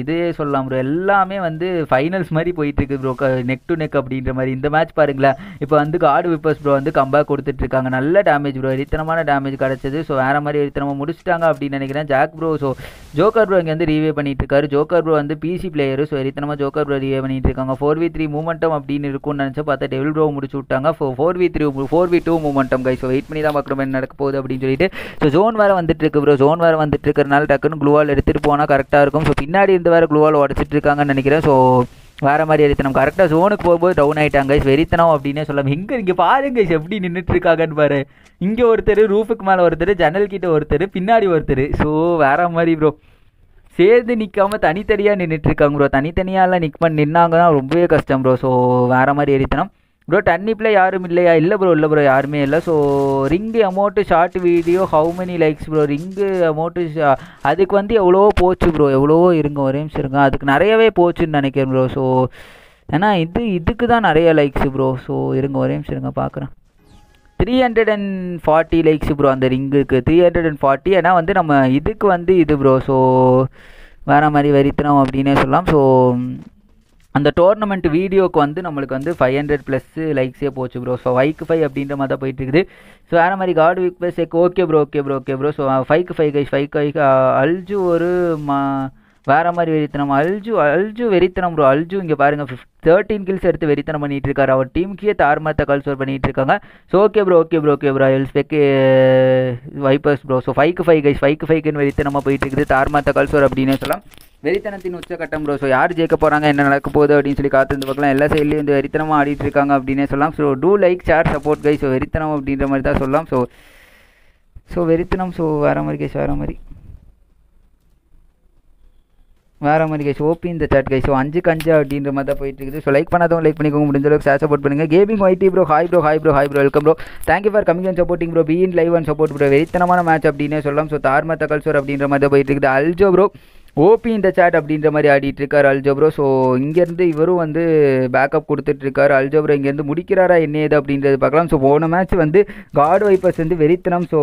இதே சொல்லலாம் ப்ரோ எல்லாமே வந்து ஃபைனல்ஸ் மாதிரி போயிட்டுருக்கு ப்ரோ நெக் டு நெக் அப்படின்ற மாதிரி. இந்த மேட்ச் பாருங்களேன். இப்போ வந்து கார்டு விப்பர்ஸ் ப்ரோ வந்து கம்பேக் கொடுத்துட்ருக்காங்க நல்ல டேமேஜ் ப்ரோ எரித்தனமான டேமேஜ் கிடச்சது. ஸோ வேறு மாதிரி எரித்தனமாக முடிச்சிட்டாங்க அப்படின்னு நினைக்கிறேன். Jack bro so Joker bro இங்கே வந்து ரீவே பண்ணிட்டு இருக்காரு ஜோக்கர் ப்ரோ வந்து பிசி பிளேயர் ஸோ எரித்தனமாக ஜோக்கர் ப்ரோ ரீவே பண்ணிட்டு இருக்காங்க ஃபோர் வி த்ரீ மூமெண்டம் அப்படின்னு இருக்கும்னு நினச்சா பார்த்தா டெவில் ப்ரோ முடிச்சு விட்டாங்க. Four four v three four v two momentum guy so wait பண்ணி தான் பார்க்குறோம் என்ன நடக்க போகுது அப்படின்னு சொல்லிட்டு. ஸோ ஜோன் வேறு வந்துட்டு இருக்கு ப்ரோ ஜோன் வேறு வந்துட்டு இருக்கிறனால டக்குன்னு க்ளூவால் எடுத்துகிட்டு போனால் கரெக்டாக இருக்கும். ஸோ பின்னாடி இருந்து வேறு க்ளூவால் உடச்சிட்டு இருக்காங்கன்னு நினைக்கிறேன். ஸோ வேறு மாதிரி எரித்தனம். கரெக்டாக ஜோனுக்கு போகும்போது டவுன் ஆகிட்டாங்க கைஸ் வெறித்தனம் அப்படின்னே சொல்லலாம். இங்கே இங்கே பாருங்க கைஸ் எப்படி நின்றுட்டு இருக்காங்கன்னு பாரு. இங்கே ஒருத்தர் ரூஃபுக்கு மேலே ஒருத்தர் ஜன்னல் கிட்ட ஒருத்தர் பின்னாடி ஒருத்தர். ஸோ வேறு மாதிரி ப்ரோ சேர்ந்து நிற்காம தனித்தனியாக நின்றுட்டு இருக்காங்க ப்ரோ தனித்தனியாலாம் நிற்க நின்னாங்கன்னா ரொம்பவே கஷ்டம் ப்ரோ ஸோ வேறு மாதிரி எரித்தனம். ப்ரோ டன்னிப்பில் யாரும் இல்லையா? இல்லை ப்ரோ இல்லை ப்ரோ யாருமே இல்லை. So ring amount short video how many likes bro ring amount அதுக்கு வந்து எவ்வளோ போச்சு ப்ரோ எவ்வளவோ இருங்க ஒரே நிமிஷம் இருங்க. அதுக்கு நிறையவே போச்சுன்னு நினைக்கிறேன் ப்ரோ ஸோ ஏன்னா இது இதுக்கு தான் நிறைய லைக்ஸ் ப்ரோ ஸோ இருங்க ஒரே நிமிஷம் இருங்க பார்க்குறேன் three hundred and forty likes bro அந்த ரிங்குக்கு த்ரீ ஹண்ட்ரட் அண்ட் ஃபார்ட்டி ஏன்னா வந்து நம்ம இதுக்கு வந்து இது ப்ரோ ஸோ வேறு மாதிரி வரித்தனம் அப்படின்னே சொல்லலாம். ஸோ அந்த டோர்னமெண்ட் வீடியோக்கு வந்து நம்மளுக்கு வந்து ஃபைவ் ஹண்ட்ரட் ப்ளஸ்ஸு லைக்ஸே போச்சு ப்ரோ ஸோ ஃபைவ்க்கு ஃபைவ் அப்படின்ற மாதிரி தான் போயிட்டு இருக்குது ஸோ வேறு மாதிரி God weak plus okay bro okay bro okay bro so ஃபைவ்க்கு ஃபைவ் கைஸ் ஃபைவ் கை அல்ஜு ஒரு மா வேறு மாதிரி வெறித்தனம். அல்ஜு அல்ஜு வெறித்தனம் ப்ரோ அல்ஜு இங்கே பாருங்கள் ஃபிஃப்ட் தேர்ட்டீன் கில்ஸ் எடுத்து வெறித்தனம் பண்ணிட்டு இருக்காரு அவர் டீமுக்கே கால் சோர் பண்ணிட்டு இருக்காங்க so okay bro okay bro okay bro L ஸ்பெக் வைப்பர்ஸ் uh, ப்ரோ ஸோ ஃபைக்கு ஃபைவ் கைஸ் ஃபைக்கு ஃபைக்குன்னு வெறித்தனமாக போயிட்டு இருக்குது தார்மத்தை கால் ஸ்கோர் அப்படின்னு சொல்லலாம். வெறித்தனத்தின் உச்சக்கட்டம் ப்ரோ ஸோ யார் ஜெயிக்க போகிறாங்க என்ன நடக்க போகுது அப்படின்னு சொல்லி காத்து பார்க்கலாம். எல்லா சைட்லேயும் வந்து வெறித்தனமாக ஆடிட்டு இருக்காங்க அப்படின்னே சொல்லலாம். So do like share support guy so வெறித்தனம் அப்படின்ற மாதிரி தான் சொல்லலாம். ஸோ ஸோ வெறித்தனம் ஸோ வேறு மாதிரி கைஸ் வேறு மாதிரி. வேறு மாதிரி கைஸ் ஓபி இந்த சாட் கைஸ் ஸோ அஞ்சுக்கு அஞ்சு அப்படின்ற மாதிரி தான் போயிட்டு இருக்குது. ஸோ லைக் பண்ணாதவங்க லைக் பண்ணிக்கோங்க. முடிஞ்ச அளவுக்கு ஷேர் சப்போர்ட் பண்ணுங்கள் gaming YT bro hi bro hi bro hi bro welcome bro thank you for coming and supporting bro be in live and support bro வெறித்தனமான மேட்ச் அப்படின்னே சொல்லலாம். ஸோ தார்மத்த கல்சோர் அப்படின்ற மாதிரி தான் போயிட்டு இருக்குது. அல்ஜோ ப்ரோ ஓபி இந்த சேட் அப்படின்ற மாதிரி ஆடிட்டு இருக்காரு அல்ஜோப்ரோ ஸோ இங்கேருந்து இவரும் வந்து பேக்கப் கொடுத்துட்டு இருக்காரு. அல்ஜப்ரோ இங்கேருந்து முடிக்கிறாரா என்ன ஏது அப்படின்றது பார்க்கலாம். ஸோ போன மேட்ச் வந்து காட் வைப்பர்ஸ் வந்து வெறித்தனம். ஸோ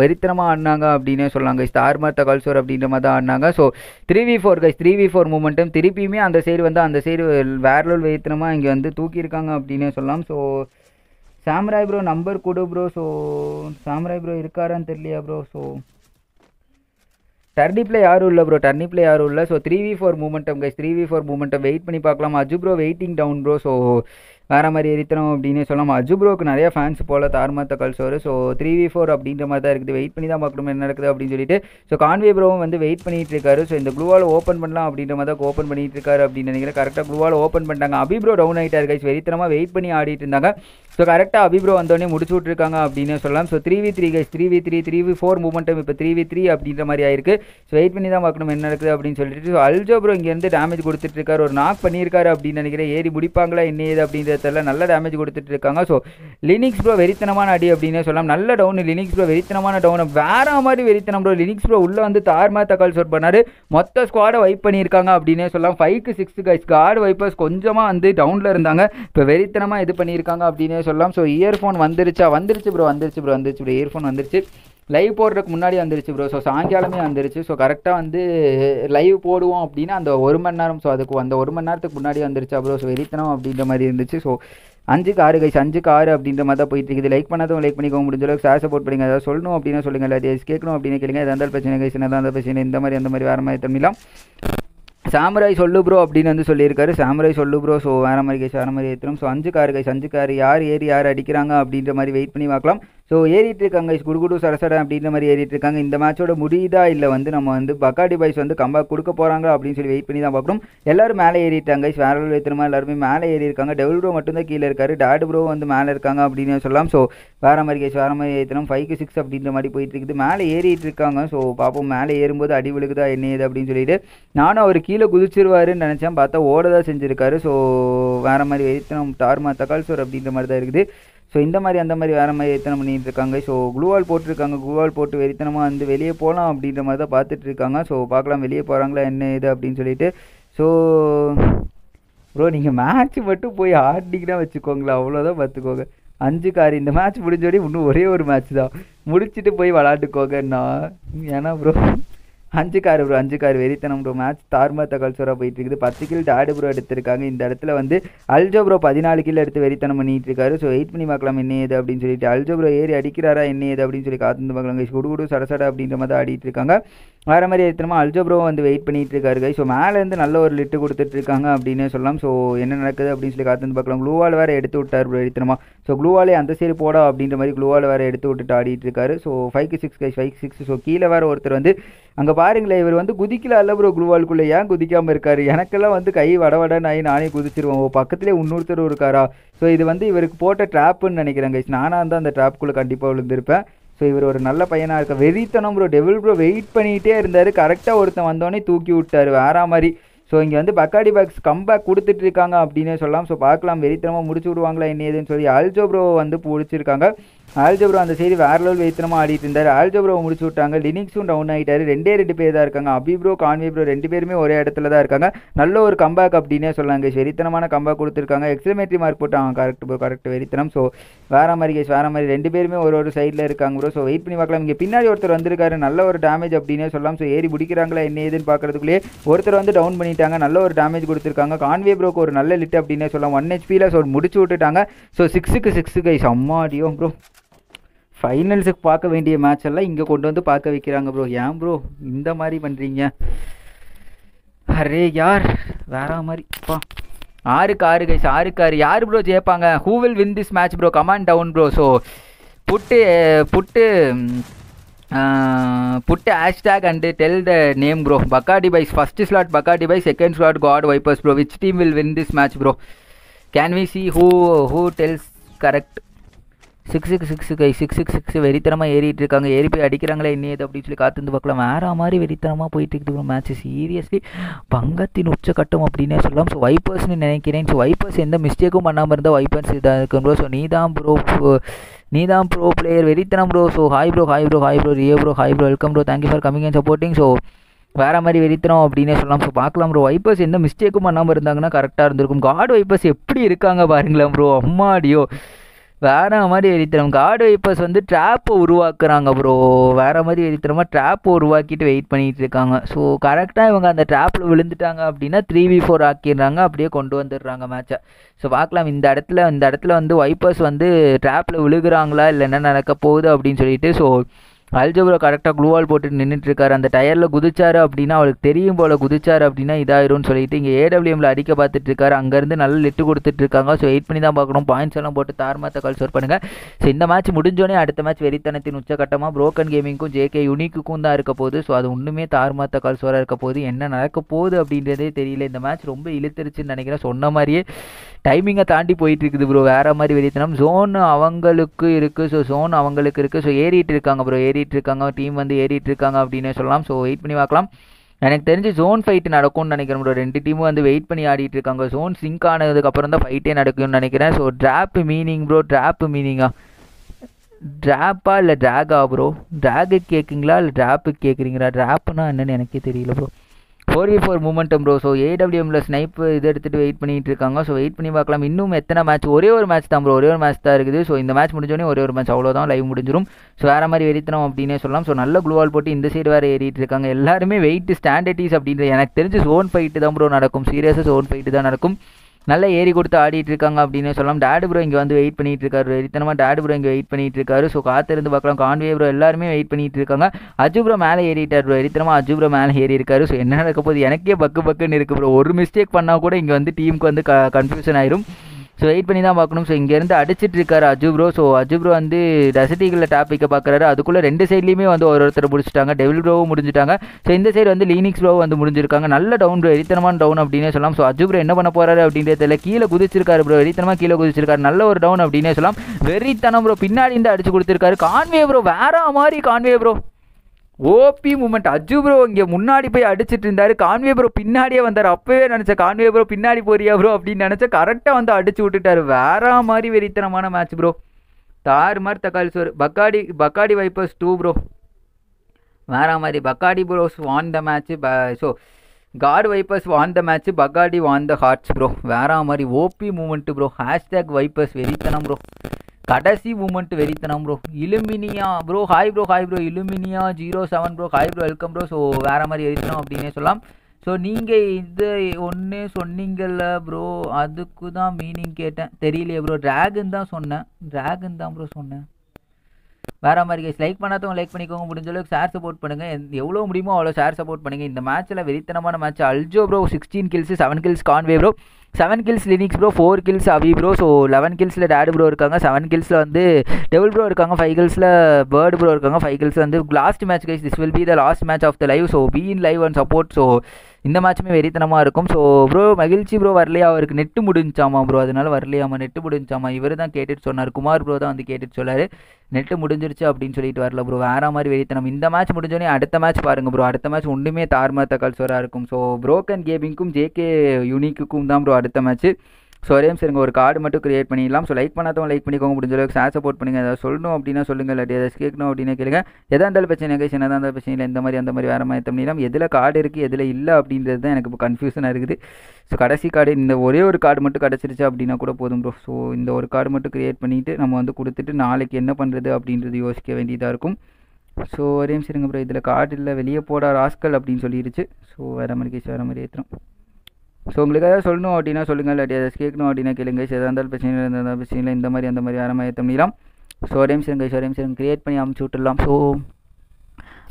வெறித்தனமாக ஆடினாங்க அப்படின்னே சொல்லாங்க ஸ்டார் மார்த்த கல்சோர் அப்படின்ற மாதிரி தான் ஆடினாங்க. So three v four guys three v four momentum திருப்பியுமே அந்த சைடு வந்து அந்த சைடு வேற லெவல் வெறித்தனமாக இங்கே வந்து தூக்கியிருக்காங்க அப்படின்னே சொல்லலாம். ஸோ சாம்ராய் ப்ரோ நம்பர் கொடு ப்ரோ ஸோ சாம்ராய் ப்ரோ இருக்காரான்னு தெரியலையா ப்ரோ ஸோ டர்னிப்பில் யாரும் இல்லை ப்ரோ டர்னிப்பில் யாரும் இல்லை. So three v four momentum guys three v four momentum wait பண்ணி பார்க்கலாம். Aju bro waiting down bro so வேறு மாதிரி எரித்தனம் அப்படின்னே சொல்லலாம். அஜு ப்ரோக்கு நிறைய ஃபேன்ஸ் போல் தார்மாத்த கல்சோர் ஸோ த்ரீ வி ஃபோர் அப்படின்ற மாதிரி தான் இருக்குது. வெயிட் பண்ணி தான் பார்க்கணும் என்ன நடக்குது அப்படின்னு சொல்லிட்டு. ஸோ கான்வே ப்ரோவும் வந்து வெயிட் பண்ணிட்டு இருக்காரு. ஸோ இந்த க்ளூவால் ஓப்பன் பண்ணலாம் அப்படின்ற மாதிரி தான் ஓப்பன் பண்ணிட்டு இருக்காரு அப்படின்னு நினைக்கிறேன். கரெக்டாக க்ளூவால் ஓப்பன் பண்ணிட்டாங்க. அபி ப்ரோ டவுன் ஆகிட்டார் கைஸ் வெறித்தனமாக வெயிட் பண்ணி ஆடிட்டு இருந்தாங்க. ஸோ கரெக்டாக அபிப்ரோ வந்தோடனே முடிச்சு விட்ருக்காங்க அப்படின்னு சொல்லலாம். So three v three guys three v three three v four momentum இப்போ த்ரீ வி த்ரீ அப்படின்ற மாதிரி ஆயிருக்கு. ஸோ வெயிட் பண்ணி தான் பார்க்கணும் என்ன நடக்குது அப்படின்னு சொல்லிட்டு. ஸோ அல்ஜோ ப்ரோ இங்கேருந்து டேமேஜ் கொடுத்துட்ருக்காரு. ஒரு நாக் பண்ணியிருக்காரு அப்படின்னு நினைக்கிறேன். ஏறி முடிப்பாங்களா என்ன ஏது அப்படின்றது தெரியல. நல்ல டேமேஜ் கொடுத்துட்டு இருக்காங்க ஸோ லினிக்ஸ் ப்ரோ வெறித்தனமான அடி அப்படின்னு சொல்லலாம். நல்ல டவுன் லினிக்ஸ் ப்ரோ வெறித்தனமான டவுன் வேற மாதிரி வெறித்தனம் ப்ரோ லினிக்ஸ் ப்ரோ உள்ளே வந்து தார்மா தக்கால் சொட் பண்ணார். மொத்த ஸ்குவாடை வைப் பண்ணியிருக்காங்க அப்படின்னே சொல்லலாம். ஃபைவ்க்கு சிக்ஸ் கைஸ் கார்டு வைப்பர்ஸ் கொஞ்சமாக வந்து டவுனில் இருந்தாங்க. இப்போ வெறித்தனமாக இது பண்ணியிருக்காங்க அப்படின்னே சொல்லலாம் ஸோ இயர்ஃபோன் வந்துருச்சா? வந்துருச்சு ப்ரோ வந்துருச்சு ப்ரோ வந்துருச்சு ப்ரோ இயர்ஃபோன் வந்துருச்சு. லைவ் போடுறதுக்கு முன்னாடி வந்துருச்சு ப்ரோ ஸோ சாயங்காலமே வந்துருச்சு. ஸோ கரெக்டாக வந்து லைவ் போடுவோம் அப்படின்னா அந்த ஒரு மணி நேரம். ஸோ அதுக்கு அந்த ஒரு மணி நேரத்துக்கு முன்னாடி வந்துருச்சா ப்ரோ ஸோ வெறித்தனம் அப்படின்ற மாதிரி இருந்துச்சு. ஸோ அஞ்சுக்கு ஆறு கைஸ் அஞ்சுக்கு ஆறு அப்படின்ற மாதிரி தான் போயிட்டு இருக்குது. லைக் பண்ணாதவங்க லைக் பண்ணிக்கோங்க. முடிஞ்ச அளவுக்கு ஷேர் சப்போர்ட் பண்ணுங்க. ஏதாவது சொல்லணும் அப்படின்னா சொல்லுங்கள் இல்லாட்டி கேட்கணும் அப்படின்னு கேளுங்க. எதாவது இருந்தாலும் பிரச்சனை கைஸ் என்ன அந்த பிரச்சனை இந்த மாதிரி அந்த மாதிரி வேறு மாதிரி தமிழலாம் சாமுராய் சொல்லு ப்ரோ அப்படின்னு வந்து சொல்லியிருக்காரு. சாமுராய் சொல்லு ப்ரோ ஸோ வேறு மாதிரி கைஸ் வேறு மாதிரி ஏற்றுறோம் ஸோ அஞ்சு காரு கைஸ் அஞ்சு கார் யார் ஏறி யார் அடிக்கிறாங்க அப்படின்ற மாதிரி வெயிட் பண்ணி பார்க்கலாம். ஸோ ஏறிட்டு இருக்காங்க கைஸ் குடுகுடு சரசட அப்படின்ற மாதிரி ஏறிட்டு இருக்காங்க இந்த மேட்சோட முடியுதா இல்லை வந்து நம்ம வந்து பக்காடி பாய்ஸ் வந்து கம்பா கொடுக்க போகிறாங்க அப்படின்னு சொல்லி வெயிட் பண்ணி தான் பார்க்கணும். எல்லாரும் மேலே ஏறிட்டாங்க. கைஸ் வேற லெவல் ஏற்றுமா எல்லாருமே மேலே ஏறி இருக்காங்க டெவல் ப்ரோ மட்டும்தான் கீழே இருக்காரு. டேட் ப்ரோ வந்து மேலே இருக்காங்க அப்படின்னு சொல்லலாம். ஸோ வேற மாதிரி கைஸ் வேறு மாதிரி ஏற்றணும் ஃபைவ்க்கு சிக்ஸ் அப்படின்ற மாதிரி போயிட்டு இருக்குது. மேலே ஏறிட்டு இருக்காங்க ஸோ பார்ப்போம் மேலே ஏறும்போது அடி விழுகுதா என்ன ஏது அப்படின்னு சொல்லிட்டு. நானும் அவர் கீழே குதிச்சிருவாருன்னு நினச்சேன். பார்த்தா ஓட தான் செஞ்சுருக்காரு. ஸோ வேற மாதிரி வெறித்தனம் தார்மா தக்கால் சோர் அப்படின்ற மாதிரி தான் இருக்குது. ஸோ இந்த மாதிரி அந்த மாதிரி வேறு மாதிரி எத்தனை பண்ணிகிட்டு இருக்காங்க ஸோ குளுவால் போட்டிருக்காங்க. குளுவால் போட்டு வெறித்தனமாக வந்து வெளியே போகலாம் அப்படின்ற மாதிரி தான் பார்த்துட்டு இருக்காங்க ஸோ பார்க்கலாம் வெளியே போகிறாங்களா என்ன இது அப்படின்னு சொல்லிட்டு. ஸோ ப்ரோ நீங்கள் மேட்ச் மட்டும் போய் ஆடினீங்கன்னா வச்சுக்கோங்களேன். அவ்வளோதான் பார்த்துக்கோங்க. அஞ்சு காரி இந்த மேட்ச் முடிஞ்சோடய இன்னும் ஒரே ஒரு மேட்ச் தான். முடிச்சுட்டு போய் விளாண்டுக்கோங்கண்ணா ஏன்னா ப்ரோ அஞ்சு கார் ப்ரோ அஞ்சு கார் வெறித்தனம் ப்ரோ மேட்ச் தார்மா தகவல் சோரா போயிட்டு இருக்குது. பத்து கில் டாடு ப்ரோ எடுத்திருக்காங்க. இந்த இடத்துல வந்து அல்ஜோ ப்ரோ பதினாலு கில் எடுத்து வெறித்தனம் பண்ணிட்டு இருக்காரு. ஸோ வெயிட் பண்ணி பார்க்கலாம் என்ன ஏது அப்படின்னு சொல்லிட்டு. அல்ஜோ ப்ரோ ஏறி அடிக்கிறாரா என்ன ஏது அப்படின்னு சொல்லி காத்து பார்க்கலாம் கைஸ் குடு குடு சடசட அப்படின்ற மாதிரி தான் ஆடிட்டு இருக்காங்க. வேறு மாதிரி எடுத்தனமா அல்ஜோ ப்ரோ வந்து வெயிட் பண்ணிட்டு இருக்காரு கை ஸோ மேலேருந்து நல்ல ஒரு லிட்டு கொடுத்துட்டு இருக்காங்க அப்படின்னு சொல்லலாம். ஸோ என்ன நடக்குது அப்படின்னு சொல்லி காத்து பார்க்கலாம். க்ளூவால் வேறு எடுத்து விட்டார் ப்ரோ எடுத்தனமா ஸோ க்ளூவாலே அந்த சைடு போடா அப்படின்ற மாதிரி க்ளூவால் வேறு எடுத்து விட்டுட்டு ஆடிட்டு இருக்காரு. ஸோ ஃபைவ்க்கு six guy five six so கீழே வேறு ஒருத்தர் வந்து அங்கே பாருங்களேன் இவர் வந்து குதிக்கல அல்ல ப்ரோ குளுவாலுக்குள்ளே ஏன் குதிக்காமல் இருக்காரு? எனக்கெல்லாம் வந்து கை வட ஆகி நானே குதிச்சிருவோம் ஓ பக்கத்துலேயே இன்னொருத்தர் இருக்காரா? ஸோ இது வந்து இவருக்கு போட்ட ட்ராப்புன்னு நினைக்கிறேன் கைஸ் நானாக இருந்தால் அந்த ட்ராப்புக்குள்ளே கண்டிப்பாக விழுந்திருப்பேன். ஸோ இவர் ஒரு நல்ல பையனாக இருக்க வெறித்தனம் ப்ரோ டெவில் ப்ரோ வெயிட் பண்ணிகிட்டே இருந்தார். கரெக்டாக ஒருத்தன் வந்தோடனே தூக்கி விட்டார் வேற மாதிரி. ஸோ இங்கே வந்து பக்காடி பாக்ஸ் கம்பேக் கொடுத்துட்டு இருக்காங்க அப்படின்னே சொல்லலாம். ஸோ பார்க்கலாம் வெறித்தனமாக முடிச்சு விடுவாங்களா என்ன ஏதுன்னு சொல்லி. ஆல்ஜோ ப்ரோ வந்து பிடிச்சிருக்காங்க. ஆல்ஜோ ப்ரோ அந்த சைடு வேற லெவல் வைத்தனமாக ஆடிட்டு இருந்தார். ஆல்ஜோ ப்ரோ முடிச்சு விட்டாங்க. லினிக்ஸும் டவுன் ஆகிட்டாரு ரெண்டே ரெண்டு பேர் தான் இருக்காங்க. அபி ப்ரோ கான்வி ப்ரோ ரெண்டு பேருமே ஒரே இடத்துல தான் இருக்காங்க. நல்ல ஒரு கம்பேக் அப்படின்னே சொல்லாங்க. வெறித்தனமான கம்பேக் கொடுத்துருக்காங்க. எக்ஸ்பிளமேட்ரி மார்க் போட்டாங்க கரெக்ட் ப்ரோ கரெக்ட் வெறித்தனம். ஸோ வேற மாதிரி கேஸ் வேற மாதிரி ரெண்டு பேருமே ஒரு ஒரு சைடில் இருக்காங்க ப்ரோ ஸோ வெயிட் பண்ணி பார்க்கலாம். இங்கே பின்னாடி ஒருத்தர் வந்திருக்காரு. நல்ல ஒரு டேமேஜ் அப்படின்னே சொல்லலாம். ஸோ ஏறி பிடிக்கிறாங்களா என்ன ஏதுன்னு பார்க்குறதுக்குள்ளே ஒருத்தர் வந்து டவுன் பண்ணிட்டாங்க. நல்ல ஒரு டேமேஜ் கொடுத்துருக்காங்க. கான்வே ப்ரோக்கு ஒரு நல்ல லிட் அப்படின்னே சொல்லலாம். ஒன் ஹெச்பியில் ஸோ முடிச்சு விட்டுட்டாங்க. ஸோ சிக்ஸுக்கு சிக்ஸு கைஸ் அம்மாடியோ ப்ரோ ஃபைனல்ஸுக்கு பார்க்க வேண்டிய மேட்ச் எல்லாம் இங்கே கொண்டு வந்து பார்க்க வைக்கிறாங்க ப்ரோ ஏன் ப்ரோ இந்த மாதிரி பண்ணுறீங்க அரே யார்? வேற மாதிரி. பா. ஆறுக்கு ஆறு கைஸ் ஆறுக்கு ஆறு. யார் ப்ரோ ஜெயிப்பாங்க? Who will win this match bro comment down bro so put put put hashtag and tell the name bro பக்காடி boys first slot பக்காடி boy second slot God Vipers bro which team will win this match bro can we see who who tells correct சிக்ஸுக்கு six guy six six six வெறித்தனமாக ஏறிட்டு இருக்காங்க. ஏறி போய் அடிக்கிறாங்களே என்ன ஏது அப்படின்னு சொல்லி காத்துந்து பார்க்கலாம். வேற மாதிரி வெறித்தனமாக போயிட்டு இருக்குது மேட்ச் சீரியஸ்லி பங்கத்தின் உச்சக்கட்டம் அப்படின்னே சொல்லலாம். ஸோ வைப்பர்ஸ்னு நினைக்கிறேன். ஸோ வைப்பர்ஸ் எந்த மிஸ்டேக்கும் பண்ணாமல் இருந்தால் வைப்பர்ஸ் இதாக இருக்கும் ப்ரோ ஸோ நீ தான் ப்ரோ நீ தான் ப்ரோ பிளேயர் வெறித்தனம் bro so hi bro hi bro hi bro Rio bro hi bro welcome bro thank you for coming and supporting so வேற மாதிரி வெறித்தனம் அப்படின்னே சொல்லலாம். ஸோ பார்க்கலாம் ப்ரோ வைப்பர்ஸ் எந்த மிஸ்டேக்கும் பண்ணாமல் இருந்தாங்கன்னா கரெக்டாக இருந்திருக்கும். காட் வைப்பர்ஸ் எப்படி இருக்காங்க பாருங்களேன் ப்ரோ அம்மாடியோ. வேற மாதிரி வெறித்தனம் காடு வைப்பர்ஸ் வந்து ட்ராப்பை உருவாக்குறாங்க ப்ரோ வேற மாதிரி வெறித்தனமாக ட்ராப்பை உருவாக்கிட்டு வெயிட் பண்ணிட்டு இருக்காங்க. ஸோ கரெக்டாக இவங்க அந்த ட்ராப்பில் விழுந்துட்டாங்க அப்படின்னா த்ரீ வி ஃபோர் ஆக்கிடுறாங்க. அப்படியே கொண்டு வந்துடுறாங்க மேட்சை ஸோ பார்க்கலாம். இந்த இடத்துல இந்த இடத்துல வந்து வைப்பர்ஸ் வந்து ட்ராப்பில் விழுகிறாங்களா இல்லை என்ன நடக்க போகுது அப்படின்னு சொல்லிட்டு ஸோ அல்ஜபுரா கரெக்டாக க்ளூவால் போட்டு நின்றுட்டு இருக்காரு அந்த டயரில் குதிச்சாரு அப்படின்னா அவளுக்கு தெரியும் போல் குதிச்சாரு அப்படின்னா இதாயிரும்னு சொல்லிட்டு இங்கே ஏடபிள்யூஎம்ல அடிக்க பார்த்துட்டு இருக்காரு அங்கேருந்து நல்ல லிட்டு கொடுத்துட்டு இருக்காங்க ஸோ வெயிட் பண்ணி தான் பார்க்கணும். பாயிண்ட்ஸ் எல்லாம் போட்டு தார்மாத்த கல்சோர் பண்ணுங்க. ஸோ இந்த மேட்ச் முடிஞ்சோடனே அடுத்த மேட்ச் வெறித்தனத்தின் உச்சக்கட்டமாக ப்ரோக்கன் கேமிங்க்கும் ஜேகே யூனிக்குக்கும் தான் இருக்க போகுது. ஸோ அது ஒன்றுமே தார்மாத்த கல்சோராக இருக்க போகுது. என்ன நடக்க போகுது அப்படின்றதே தெரியல. இந்த மேட்ச் ரொம்ப இழுத்துருச்சுன்னு நினைக்கிறேன். சொன்ன மாதிரியே டைமிங்கை தாண்டி போயிட்டு இருக்குது ப்ரோ வேற மாதிரி வெறித்தனம் ஜோன் அவங்களுக்கு இருக்குது ஸோ ஜோன் அவங்களுக்கு இருக்குது ஸோ ஏறிட்டு இருக்காங்க ப்ரோ ஏறிட்டு இருக்காங்க. டீம் வந்து ஏறிட்டு இருக்காங்க அப்படின்னு சொல்லலாம். ஸோ வெயிட் பண்ணி பார்க்கலாம். எனக்கு தெரிஞ்சு ஜோன் ஃபைட் நடக்கும்னு நினைக்கிறேன் ப்ரோ ரெண்டு டீமும் வந்து வெயிட் பண்ணி ஆடிட்டு இருக்காங்க. ஜோன் சிங்க் ஆனதுக்கப்புறம் தான் ஃபைட்டே நடக்கும்னு நினைக்கிறேன். So drop meaning bro drop மீனிங்கா ட்ராப்பா இல்லை ட்ராகா ப்ரோ ட்ராகு கேட்குங்களா இல்லை ட்ராப்பு கேட்குறீங்களா ட்ராப்புனா என்னன்னு எனக்கே தெரியல bro four v four momentum bro so ஏடபிள்யூஎம்ல snipe இது எடுத்துகிட்டு வெயிட் பண்ணிகிட்டு இருக்காங்க ஸோ வெயிட் பண்ணி பார்க்கலாம். இன்னும் எத்தனை மேட்ச் ஒரே ஒரு மேட்ச் தான் ப்ரோ ஒரே ஒரு மேட்ச் தான் இருக்குது. ஸோ இந்த மேட்ச் முடிஞ்சோடனே ஒரே ஒரு மேட்ச் அவ்வளோதான் லைவ் முடிஞ்சிடும் ஸோ வேறு மாதிரி வெறித்தனம் அப்படின்னே சொல்லலாம். ஸோ நல்ல குளுவால் போட்டு இந்த சைடு வேறு ஏறிட்டு இருக்காங்க எல்லாருமே வெயிட் ஸ்டாண்டர்டிஸ் அப்படின்றது எனக்கு தெரிஞ்சு சோன் ஃபைட்டு தான் ப்ரோ நடக்கும். சீரியஸாக சோன் ஃபைட்டு தான் நடக்கும். நல்ல ஏறி கொடுத்து ஆடிட்டு இருக்காங்க அப்படின்னு சொல்லலாம். டேடு ப்ரோ இங்கே வந்து வெயிட் பண்ணிட்டு இருக்காரு. வெறித்தனமாக டேடு ப்ரோ இங்கே வெயிட் பண்ணிட்டு இருக்காரு. ஸோ காத்திருந்து பார்க்கலாம். கான்வே ப்ரோ எல்லாருமே வெயிட் பண்ணிட்டு இருக்காங்க. அஜு ப்ரோ மேலே ஏறிட்டார் ப்ரோ வெறித்தனமாக அஜு ப்ரோ மேலே ஏறி இருக்காரு. ஸோ என்ன நடக்க போகுது? எனக்கே பக்கு பக்குன்னு இருக்கு ப்ரோ ஒரு மிஸ்டேக் பண்ணால் கூட இங்கே வந்து டீமுக்கு வந்து க கன்ஃபியூஷன் ஆயிரும். ஸோ வெயிட் பண்ணி தான் பார்க்கணும். ஸோ இங்கேருந்து அடிச்சிட்டு இருக்காரு Aju bro so Aju bro வந்து டசட்டிகளில் டாப் வைக்க பார்க்குறாரு. அதுக்குள்ளே ரெண்டு சைட்லேயுமே வந்து ஒரு ஒருத்தர் முடிச்சிட்டாங்க. டெவில் ப்ரோவும் முடிஞ்சிட்டாங்க. ஸோ இந்த சைடு வந்து லீனிக்ஸ் ப்ரோ வந்து முடிஞ்சிருக்காங்க. நல்ல டவுன் ப்ரோ எரித்தனமான டவுன் அப்படின்னே சொல்லலாம். ஸோ அஜு ப்ரோ என்ன பண்ண போறாரு அப்படின்றது தெரியல. கீழே குதிச்சிருக்காரு ப்ரோ எரித்தனமாக கீழே குதிச்சிருக்காரு. நல்ல ஒரு டவுன் அப்படின்னே சொல்லலாம். வெறித்தனம் ப்ரோ பின்னாடி இருந்து அடிச்சு கொடுத்துருக்காரு. கான்வே ப்ரோ வேற மாதிரி Conway bro OP moment Aju bro இங்கே முன்னாடி போய் அடிச்சிட்டு இருந்தார். கான்வே ப்ரோ பின்னாடியே வந்தார். அப்பவே நினச்சேன் கான்வே ப்ரோ பின்னாடி போறியா ப்ரோ அப்படின்னு நினச்சேன். கரெக்டாக வந்து அடிச்சு விட்டுட்டாரு. வேற மாதிரி வெறித்தனமான மேட்ச் ப்ரோ தார் மாதிரி தக்காளி சோறு. பக்காடி பக்காடி வைப்பர்ஸ் டூ ப்ரோ வேற மாதிரி. பக்காடி bros won the match so God Vipers won the match பக்காடி won the hearts bro வேற மாதிரி. OP moment bro hashtag Vipers வெறித்தனம் ப்ரோ கடைசி மூமெண்ட் வெறித்தனம் bro இலுமினியா bro hi bro hi bro இலுமினியா zero seven bro hi bro welcome bro so வேறு மாதிரி வெறித்தனம் அப்படின்னே சொல்லலாம். ஸோ நீங்கள் இது ஒன்று சொன்னீங்கல்ல ப்ரோ அதுக்கு தான் மீனிங் கேட்டேன். தெரியலையே ப்ரோ ட்ராகன் தான் சொன்னேன். ட்ராகன் தான் ப்ரோ சொன்னேன். வேறு மாதிரி கைஸ் லைக் பண்ணாதவங்க லைக் பண்ணிக்கோங்க. முடிஞ்ச அளவுக்கு ஷேர் சப்போர்ட் பண்ணுங்கள் எவ்வளோ முடியுமோ அவ்வளோ ஷேர் சப்போர்ட் பண்ணுங்கள் இந்த மேட்ச்சில் வெறித்தனமான match Aljo bro sixteen kills seven kills Conway bro seven kills லினிக்ஸ் bro four kills Avi bro so eleven கில்ஸில் dad bro இருக்காங்க. செவன் கில்ஸில் வந்து டெவல் ப்ரோ இருக்காங்க. ஃபைவ் கில்ஸில் பேர்டு ப்ரோ இருக்காங்க. ஃபைவ் கில்ஸ் வந்து last match guys this will be the last match of the live so be in live and support so இந்த மேட்ச்சுமே வெறித்தனமாக இருக்கும். ஸோ ப்ரோ மகிழ்ச்சி ப்ரோ வரலையா? அவருக்கு நெட்டு முடிஞ்சாமா ப்ரோ அதனால வரலையாமா? நெட்டு முடிஞ்சாமா இவர் தான் கேட்டுட்டு சொன்னார். குமார் ப்ரோ தான் வந்து கேட்டுட்டு சொன்னார் நெட்டு முடிஞ்சிருச்சு அப்படின்னு சொல்லிட்டு வரல ப்ரோ வேற மாதிரி வெறித்தனம். இந்த மேட்ச் முடிஞ்சோடனே அடுத்த மேட்ச் பாருங்கள் ப்ரோ அடுத்த மேட்ச் ஒன்றுமே தார்மா கல்சோராக இருக்கும். ஸோ ப்ரோக்கன் கேமிங்க்கும் ஜேகே யூனிக்குக்கும் தான் ப்ரோ அடுத்த மேட்ச்சு ஸோ ஒரே சரிங்க ஒரு கார்டு மட்டும் கிரியேட் பண்ணிடலாம். ஸோ லைக் பண்ணாதவங்க லைக் பண்ணிக்கோங்க. முடிஞ்ச அளவுக்கு ஷேர் சப்போர்ட் பண்ணுங்க. ஏதாவது சொல்லணும் அப்படின்னா சொல்லுங்க. இல்லாட்டி ஏதாவது கேட்கணும் அப்படின்னா கேளுங்க. எதா இருந்தாலும் பிரச்சனை கேஸ் என்னதான் இருந்தாலும் பிரச்சனை இல்லை. இந்த மாதிரி அந்த மாதிரி வேறு மாதிரி பண்ணிடலாம் எதில் கார்டு இருக்குது எதில் இல்லை அப்படின்றது தான் எனக்கு இப்போ கன்ஃபியூஷனாக இருக்குது. ஸோ கடைசி கார்டு இந்த ஒரே ஒரு கார்டு மட்டும் கிடச்சிருச்சு அப்படின்னா கூட போதும் ப்ரோ ஸோ இந்த ஒரு கார்டு மட்டும் கிரியேட் பண்ணிவிட்டு நம்ம வந்து கொடுத்துட்டு நாளைக்கு என்ன பண்ணுறது அப்படின்றது யோசிக்க வேண்டியதாக இருக்கும். ஸோ ஒரே நிமிஷம் இருங்க ப்ரோ இதில் கார்டு இல்லை. வெளியே போட ராஸ்கல் அப்படின்னு சொல்லிடுச்சு ஸோ வேறு மாதிரி கேஸ் வேறு மாதிரி ஏற்றுறோம் ஸோ உங்களுக்கு ஏதாவது சொல்லணும் அப்படின்னா சொல்லுங்கள். இல்லாட்டி ஏதாச்சும் கேட்கணும் அப்படின்னா கேளுங்க எதாக இருந்தாலும் பிரச்சனை இல்லை இருந்தாலும் பிரச்சனை இல்லை இந்த மாதிரி அந்த மாதிரி வேறு மாதிரி ஏற்ற முடியலாம் ஸோ ஒரே நிமிஷம் ஸோ ஒரே நிமிஷம் கிரியேட் பண்ணி அமுச்சு விட்டுடலாம். So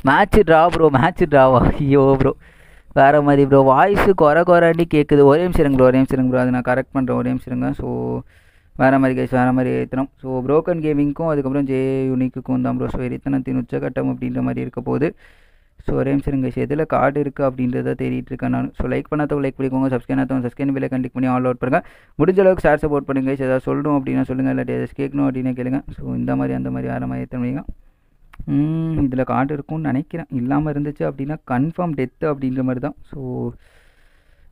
match draw bro match ட்ராவா ஐயோ ப்ரோ வேறு மாதிரி ப்ரோ வாய்ஸு குறை குறாண்டி கேட்குது ஒரே நிமிஷம் இருங்க ப்ரோ ஒரே நிமிஷம் இருங்க ப்ரோ அதை நான் கரெக்ட் பண்ணுறேன் ஒரே நிமிஷம் இருங்க. ஸோ வேறு மாதிரி கேஸ் வேறு மாதிரி ஏற்றணும் ஸோ ப்ரோக்கன் கேமிங்க்கும் அதுக்கப்புறம் ஜே யூனிக்குக்கும் தான் ப்ரோ ஸோ எரித்தனத்தின் உச்சகட்டம் அப்படின்ற மாதிரி இருக்க போகுது. ஸோ ஒரே நிமிஷம் இருங்க. எதில் கார்டு இருக்குது அப்படின்றத தேடிட்டு இருக்கேன் நான். ஸோ லைக் பண்ணாதவங்க லைக் பண்ணிக்கோங்க. சப்ஸ்கிரைப் பண்ணாதவங்க சப்ஸ்கிரைப் பில்லை கண்டிக் பண்ணி ஆல் அவுட் பண்ணுங்கள் முடிஞ்ச அளவுக்கு ஷேர் சப்போர்ட் பண்ணுங்க. Guys. ஏதாவது சொல்லணும் அப்படின்னா சொல்லுங்கள் இல்லாட்டி ஏதாச்சும் கேட்கணும் அப்படின்னு கேளுங்க. ஸோ இந்த மாதிரி அந்த மாதிரி வேறு மாதிரி ஏற்ற முடியுங்க இதில் கார்டு இருக்கும்னு நினைக்கிறேன். இல்லாமல் இருந்துச்சு அப்படின்னா கன்ஃபார்ம் டெத்து அப்படின்ற மாதிரி தான். ஸோ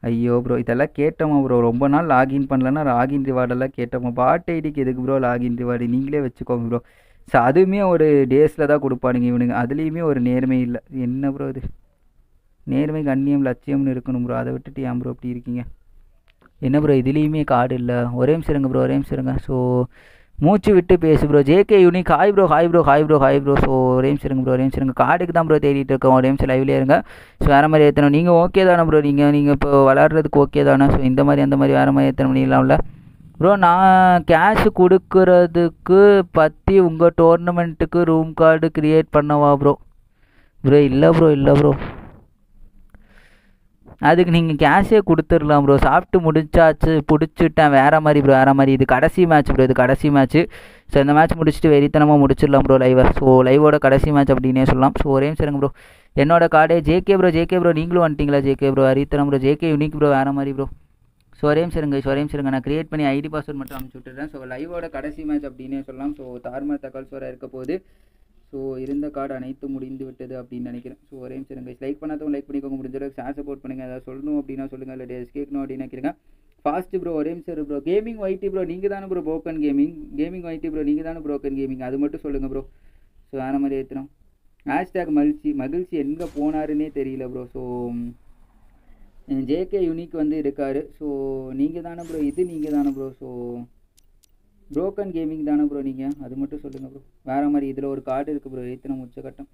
ஐயோ ப்ரோ இதெல்லாம் கேட்டோமா ப்ரோ ரொம்ப நாள் லாகின் பண்ணலன்னா லாகின் ரிவார்டெல்லாம் கேட்டோமா? பாட் ஐடிக்கு எதுக்கு ப்ரோ லாகின் ரிவார்டு நீங்களே வச்சுக்கோங்க ப்ரோ ஸோ அதுவுமே ஒரு டேஸில் தான் கொடுப்பானுங்க இவனுங்க. அதுலேயுமே ஒரு நேர்மை இல்லை. என்ன ப்ரோ இது? நேர்மை கண்ணியம் லட்சியம்னு இருக்கணும் ப்ரோ அதை விட்டுட்டு ஏன் ப்ரோ அப்படி இருக்கீங்க? என்ன ப்ரோ இதுலேயுமே கார்டு இல்லை. ஒரே நிமிஷம் இருங்க ப்ரோ ஒரே நிமிஷம் இருங்க. ஸோ மூச்சு விட்டு பேசு bro JK unique hi bro hi bro hi bro hi bro so ஒரே நிமிஷம் இருங்க ப்ரோ ஒரே நிமிஷம் இருங்க. கார்டுக்கு தான் ப்ரோ தேடிட்டு இருக்கோம். ஒரே நிமிஷம் லைவ்லேயே இருங்க. ஸோ வேறு மாதிரி ஏற்றணும் நீங்கள் ஓகே தானே ப்ரோ நீங்கள் நீங்கள் இப்போ விளாட்றதுக்கு ஓகே தானே? ஸோ இந்த மாதிரி அந்த மாதிரி வேறு மாதிரி ஏற்றணும் நீங்களாம்ல ப்ரோ நான் கேஷ் கொடுக்கறதுக்கு பற்றி உங்கள் டோர்னமெண்ட்டுக்கு ரூம் கார்டு க்ரியேட் பண்ணவா ப்ரோ ப்ரோ இல்லை ப்ரோ இல்லை ப்ரோ அதுக்கு நீங்கள் கேஷே கொடுத்துடலாம் ப்ரோ சாப்பிட்டு முடிச்சாச்சு பிடிச்சிட்டேன். வேறு மாதிரி ப்ரோ வேறு மாதிரி. இது கடைசி மேட்ச் ப்ரோ இது கடைசி மேட்ச்சு ஸோ இந்த மேட்ச் முடிச்சுட்டு வெறித்தனமாக முடிச்சிடலாம் ப்ரோ லைவை ஸோ லைவோட கடைசி மேட்ச் அப்படின்னே சொல்லலாம். ஸோ ஒரே நிமிஷம் ப்ரோ என்னோட கார்டே ஜேகே ப்ரோ ஜேகே ப்ரோ நீங்களும் வந்துட்டீங்களா ஜேகே ப்ரோ அரித்தனம் ப்ரோ ஜேகே யூனிக் ப்ரோ வேறு மாதிரி ப்ரோ ஸோ ஒரே நிமிஷம் இருங்க ஸோ ஒரே நிமிஷம் நான் கிரியேட் பண்ணி ஐடி பாஸ்வேர்ட் மட்டும் அனுப்பிச்சு விட்டுறேன் ஸோ லைவோட கடைசி மேட்ச் அப்படின்னே சொல்லலாம். ஸோ தார்மர் தகவல் சோரா இருக்க போது ஸோ இருந்த கார்டு அனைத்தும் முடிந்து விட்டது அப்படின்னு நினைக்கிறேன். ஸோ ஒரே நிமிஷம் லைக் பண்ணாதவங்க லைக் பண்ணிக்கோங்க. முடிஞ்ச அளவுக்கு ஷேர் சப்போர்ட் பண்ணுங்க. ஏதாவது சொல்லணும் அப்படின்னா சொல்லுங்க. இல்லை டேஸ் கேட்கணும் அப்படின்னு நினைக்கிறேன் ஃபாஸ்ட் ப்ரோ ஒரே நிமிஷம் ப்ரோ கேமிங் ஒயிட்டி ப்ரோ நீங்கள் தானே bro broken gaming gaming YT bro நீங்கள் தானே ப்ரோக்கன் கேமிங் அது மட்டும் சொல்லுங்கள் ப்ரோ ஸோ வேறு மாதிரி ஏற்றுனோம் ஹேஷ்டேக் மகிழ்ச்சி. மகிழ்ச்சி எங்கே போனாருன்னே தெரியல ப்ரோ ஸோ ஜேகே யூனிக் வந்து இருக்கார். ஸோ நீங்கள் தானே ப்ரோ இது நீங்கள் தானே ப்ரோ ஸோ ப்ரோக்கன் கேமிங் தானே ப்ரோ நீங்கள் அது மட்டும் சொல்லுங்கள் ப்ரோ வேறு மாதிரி இதில் ஒரு கார்டு இருக்குது ப்ரோ ஏற்றின உச்சக்கட்டம்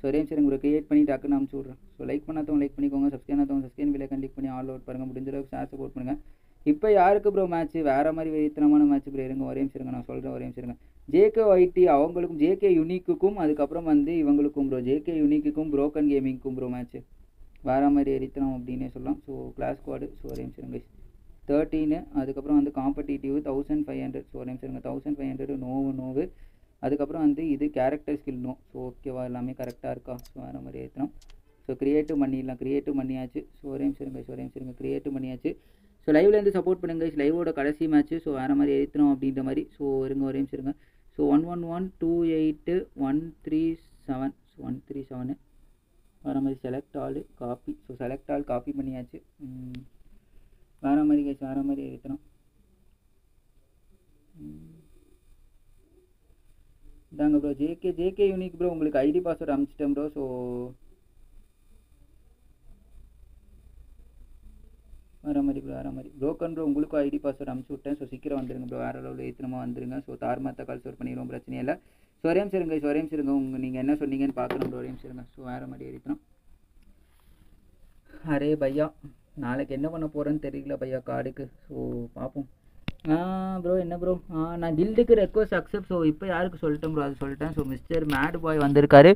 ஸோ ரேம் சரிங்க ப்ரோ கிரியேட் பண்ணி டக்குன்னு அனுப்பிச்சி விட்றேன். ஸோ லைக் பண்ணாதவங்க லைக் பண்ணிக்கோங்க. சப்ஸ்கிரைப் பண்ணாதவங்க சப்ஸ்கிரைப் விலை கிளிக் பண்ணி ஆல் அவுட் பாருங்கள் முடிஞ்ச அளவுக்கு ஷேர் சப்போர்ட் பண்ணுங்கள் இப்போ யாருக்கு ப்ரோ மேட்ச் வேறு மாதிரி வெறித்தனமான மேட்ச் ப்ரோ இருங்க ஒரே நிமிஷம் நான் சொல்கிறேன் ஒரே நிமிஷம் ஜேகே ஒய்டி அவங்களுக்கும் ஜேகே யூனிக்குக்கும் அதுக்கப்புறம் வந்து இவங்களுக்கும் ப்ரோ ஜேகே யூனிக்குக்கும் ப்ரோக்கன் கேமிங்க்கும் ப்ரோ மேட்ச் வேறு மாதிரி எரித்தனம் அப்படின்னே சொல்லலாம். ஸோ கிளாஸ் ஸ்குவாடு ஸோ ஒரே நிமிஷம் தேர்ட்டீனு அதுக்கப்புறம் வந்து competitive thousand five hundred so ஒரு நிமிஷம் இருங்க தௌசண்ட் ஃபைவ் ஹண்ட்ரட் நோவு நோவு அதுக்கப்புறம் வந்து இது கேரக்டர் ஸ்கில் நோ ஸோ ஓகேவா எல்லாமே கரெக்டாக இருக்கா? ஸோ வேறு மாதிரி ஏற்றணும் ஸோ க்ரியேட்டிவ் பண்ணிடலாம். க்ரியேட்டிவ் பண்ணியாச்சு. ஸோ ஒரே நிமிஷம் இருங்க ஒரே நிமிஷம் இருங்க க்ரியேட்டிவ் பண்ணியாச்சு ஸோ லைவ்லேருந்து சப்போர்ட் பண்ணுங்க லைவோட கடைசி மேட்ச்சு ஸோ வேறு மாதிரி ஏற்றணும் அப்படின்ற மாதிரி. ஸோ இருங்க ஒரே நிமிஷம் இருங்க. So one one one two eight one three seven so one three seven வேறு மாதிரி select all copy so select all copy பண்ணியாச்சு வேறு மாதிரி கேஸ் வேறு மாதிரி ஏற்றணும் இதாங்க bro JK JK unique bro உங்களுக்கு ஐடி பாஸ்வேர்டு அனுப்பிச்சிட்டேன் ப்ரோ ஸோ வேறு மாதிரி ப்ரோ வேறு மாதிரி ப்ரோக்கன் ப்ரோ உங்களுக்கும் ஐடி பாஸ்வேர்டு அனுப்பிச்சி விட்டேன். ஸோ சீக்கிரம் வந்துடுங்க ப்ரோ வேறு லெவலில் ஏற்றனமா வந்துடுங்க ஸோ தார்மாத்த கால் ஸ்டோர் பண்ணிடுவோம் பிரச்சனை இல்லை. ஸோ ஒரே நிமிஷம் சிருங்க ஒரே உங்கள் நீங்கள் என்ன சொன்னீங்கன்னு பார்க்கணும் ப்ரோ ஒரே ஸோ வேறு மாதிரி ஏறித்தணும் அரே பையா நாளைக்கு என்ன பண்ண போகிறேன்னு தெரியல பையா கார்டுக்கு. ஸோ பார்ப்போம். ஆ ப்ரோ என்ன ப்ரோ ஆ நான் கில்டுக்கு ரெக்வஸ்ட் அக்செப்ட் ஸோ இப்போ யாருக்கு சொல்லிட்டேன் ப்ரோ அது சொல்லிட்டேன். ஸோ மிஸ்டர் மேட் பாய் வந்திருக்காரு.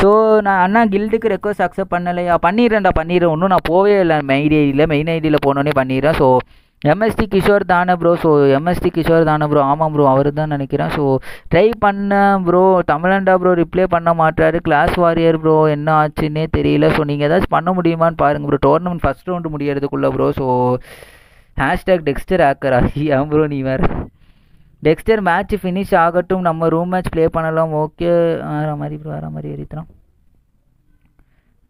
ஸோ நான் அண்ணா கில்டுக்கு ரெக்வஸ்ட் அக்செப்ட் பண்ணலையா? பண்ணிடுறேன்டா பண்ணிடுறேன். ஒன்றும் நான் போவே இல்லை. மெயின் ஐடியில் மெயின் ஐடியில் போனோன்னே பண்ணிடுறேன். ஸோ எம்எஸ்டி கிஷோர் தானே ப்ரோ ஸோ எம்எஸ்டி கிஷோர் தானே ப்ரோ ஆமாம் ப்ரோ அவர் தான் நினைக்கிறேன். ஸோ ட்ரை பண்ணேன் ப்ரோ தமிழண்டா ப்ரோ ரிப்ளை பண்ண மாட்டாரு. கிளாஸ் வாரியர் ப்ரோ என்ன ஆச்சுன்னே தெரியல. ஸோ நீங்கள் ஏதாச்சும் பண்ண முடியுமான்னு பாருங்கள் ப்ரோ டோர்னமெண்ட் ஃபஸ்ட் ரவுண்டு முடியறதுக்குள்ளே ப்ரோ ஸோ ஹேஷ்டேக் டெக்ஸ்டர் ஆக்கரா ஏன் ப்ரோ நீ வேறு? டெக்ஸ்டர் மேட்ச் ஃபினிஷ் ஆகட்டும். நம்ம ரூம் மேட்ச் ப்ளே பண்ணலாம். ஓகே வேறு மாதிரி ப்ரோ வேறு மாதிரி வெறித்தனம்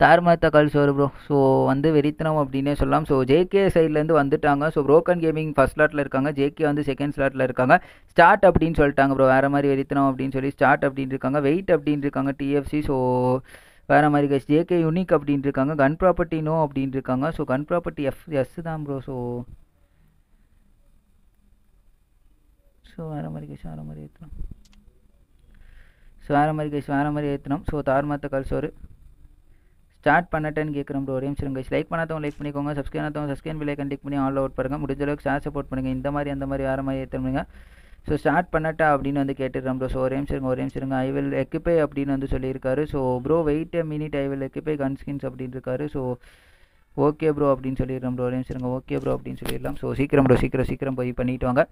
தார்மாத்தா கால் சோறு ப்ரோ ஸோ வந்து வெறித்தனம் அப்படின்னே சொல்லலாம். ஸோ ஜேகே சைட்லேருந்து வந்துட்டாங்க. ஸோ ப்ரோக்கன் கேமிங் ஃபஸ்ட் ஸ்லாட்டில் இருக்காங்க. ஜேகே வந்து செகண்ட் ஸ்லாட்டில் இருக்காங்க. ஸ்டார்ட் அப்படின்னு சொல்லிட்டாங்க ப்ரோ வேறு மாதிரி வெறித்தனம் அப்படின்னு சொல்லி ஸ்டார்ட் அப்படின்னு இருக்காங்க. வெயிட் அப்படின்னு இருக்காங்க. டிஎஃப்சி ஸோ வேறு மாதிரி கைஸ் ஜேகே யூனிக் அப்படின்னு இருக்காங்க. கன் ப்ராப்பர்ட்டி நோ அப்படின்னு இருக்காங்க. So gun property F S தான் ப்ரோ ஸோ ஸோ வேறு மாதிரி கைஸ் வேறு மாதிரி ஏற்றணும் ஸோ வேறு மாதிரி கைஸ் வேறு மாதிரி ஏற்றணும் ஸோ தார்மாத்த கல்சோறு ஸ்டார்ட் பண்ணட்டேன்னு கேட்குற ப்ரோ ஒரே நிமிஷம் கைஸ் லைக் பண்ணாதவங்க லைக் பண்ணிக்கோங்க. சப்ஸ்கிரைப் பண்ணாதவங்க சப்ஸ்கிரைப் பில்லை கண்டிக் பண்ணி ஆல் அவுட் பாருங்கள் முடிஞ்ச அளவுக்கு ஷேர் சப்போர்ட் பண்ணுங்கள் இந்த மாதிரி அந்த மாதிரி வேறு மாதிரி ஏற்றுறீங்க ஸோ ஸ்டார்ட் பண்ணட்டா அப்படின்னு வந்து கேட்டுடுறேன் ப்ரோ ஸோ ஒரே நிமிஷம் ஒரே நிமிஷம் இருங்க. ஐ வில் எக்கிப்பை அப்படின்னு வந்து சொல்லியிருக்காரு. So bro wait a minute I will equip gun skins அப்படின்னு இருக்காரு. ஸோ ஓகே ப்ரோ அப்படின்னு சொல்லிடுறோம் ப்ரோ ஒரே நிமிஷம் இருங்க. ஓகே ப்ரோ அப்படின்னு சொல்லிடலாம். ஸோ சீக்கிரம் ப்ரோ சீக்கிரம் சீக்கிரம் போய் பண்ணிட்டு வாங்க.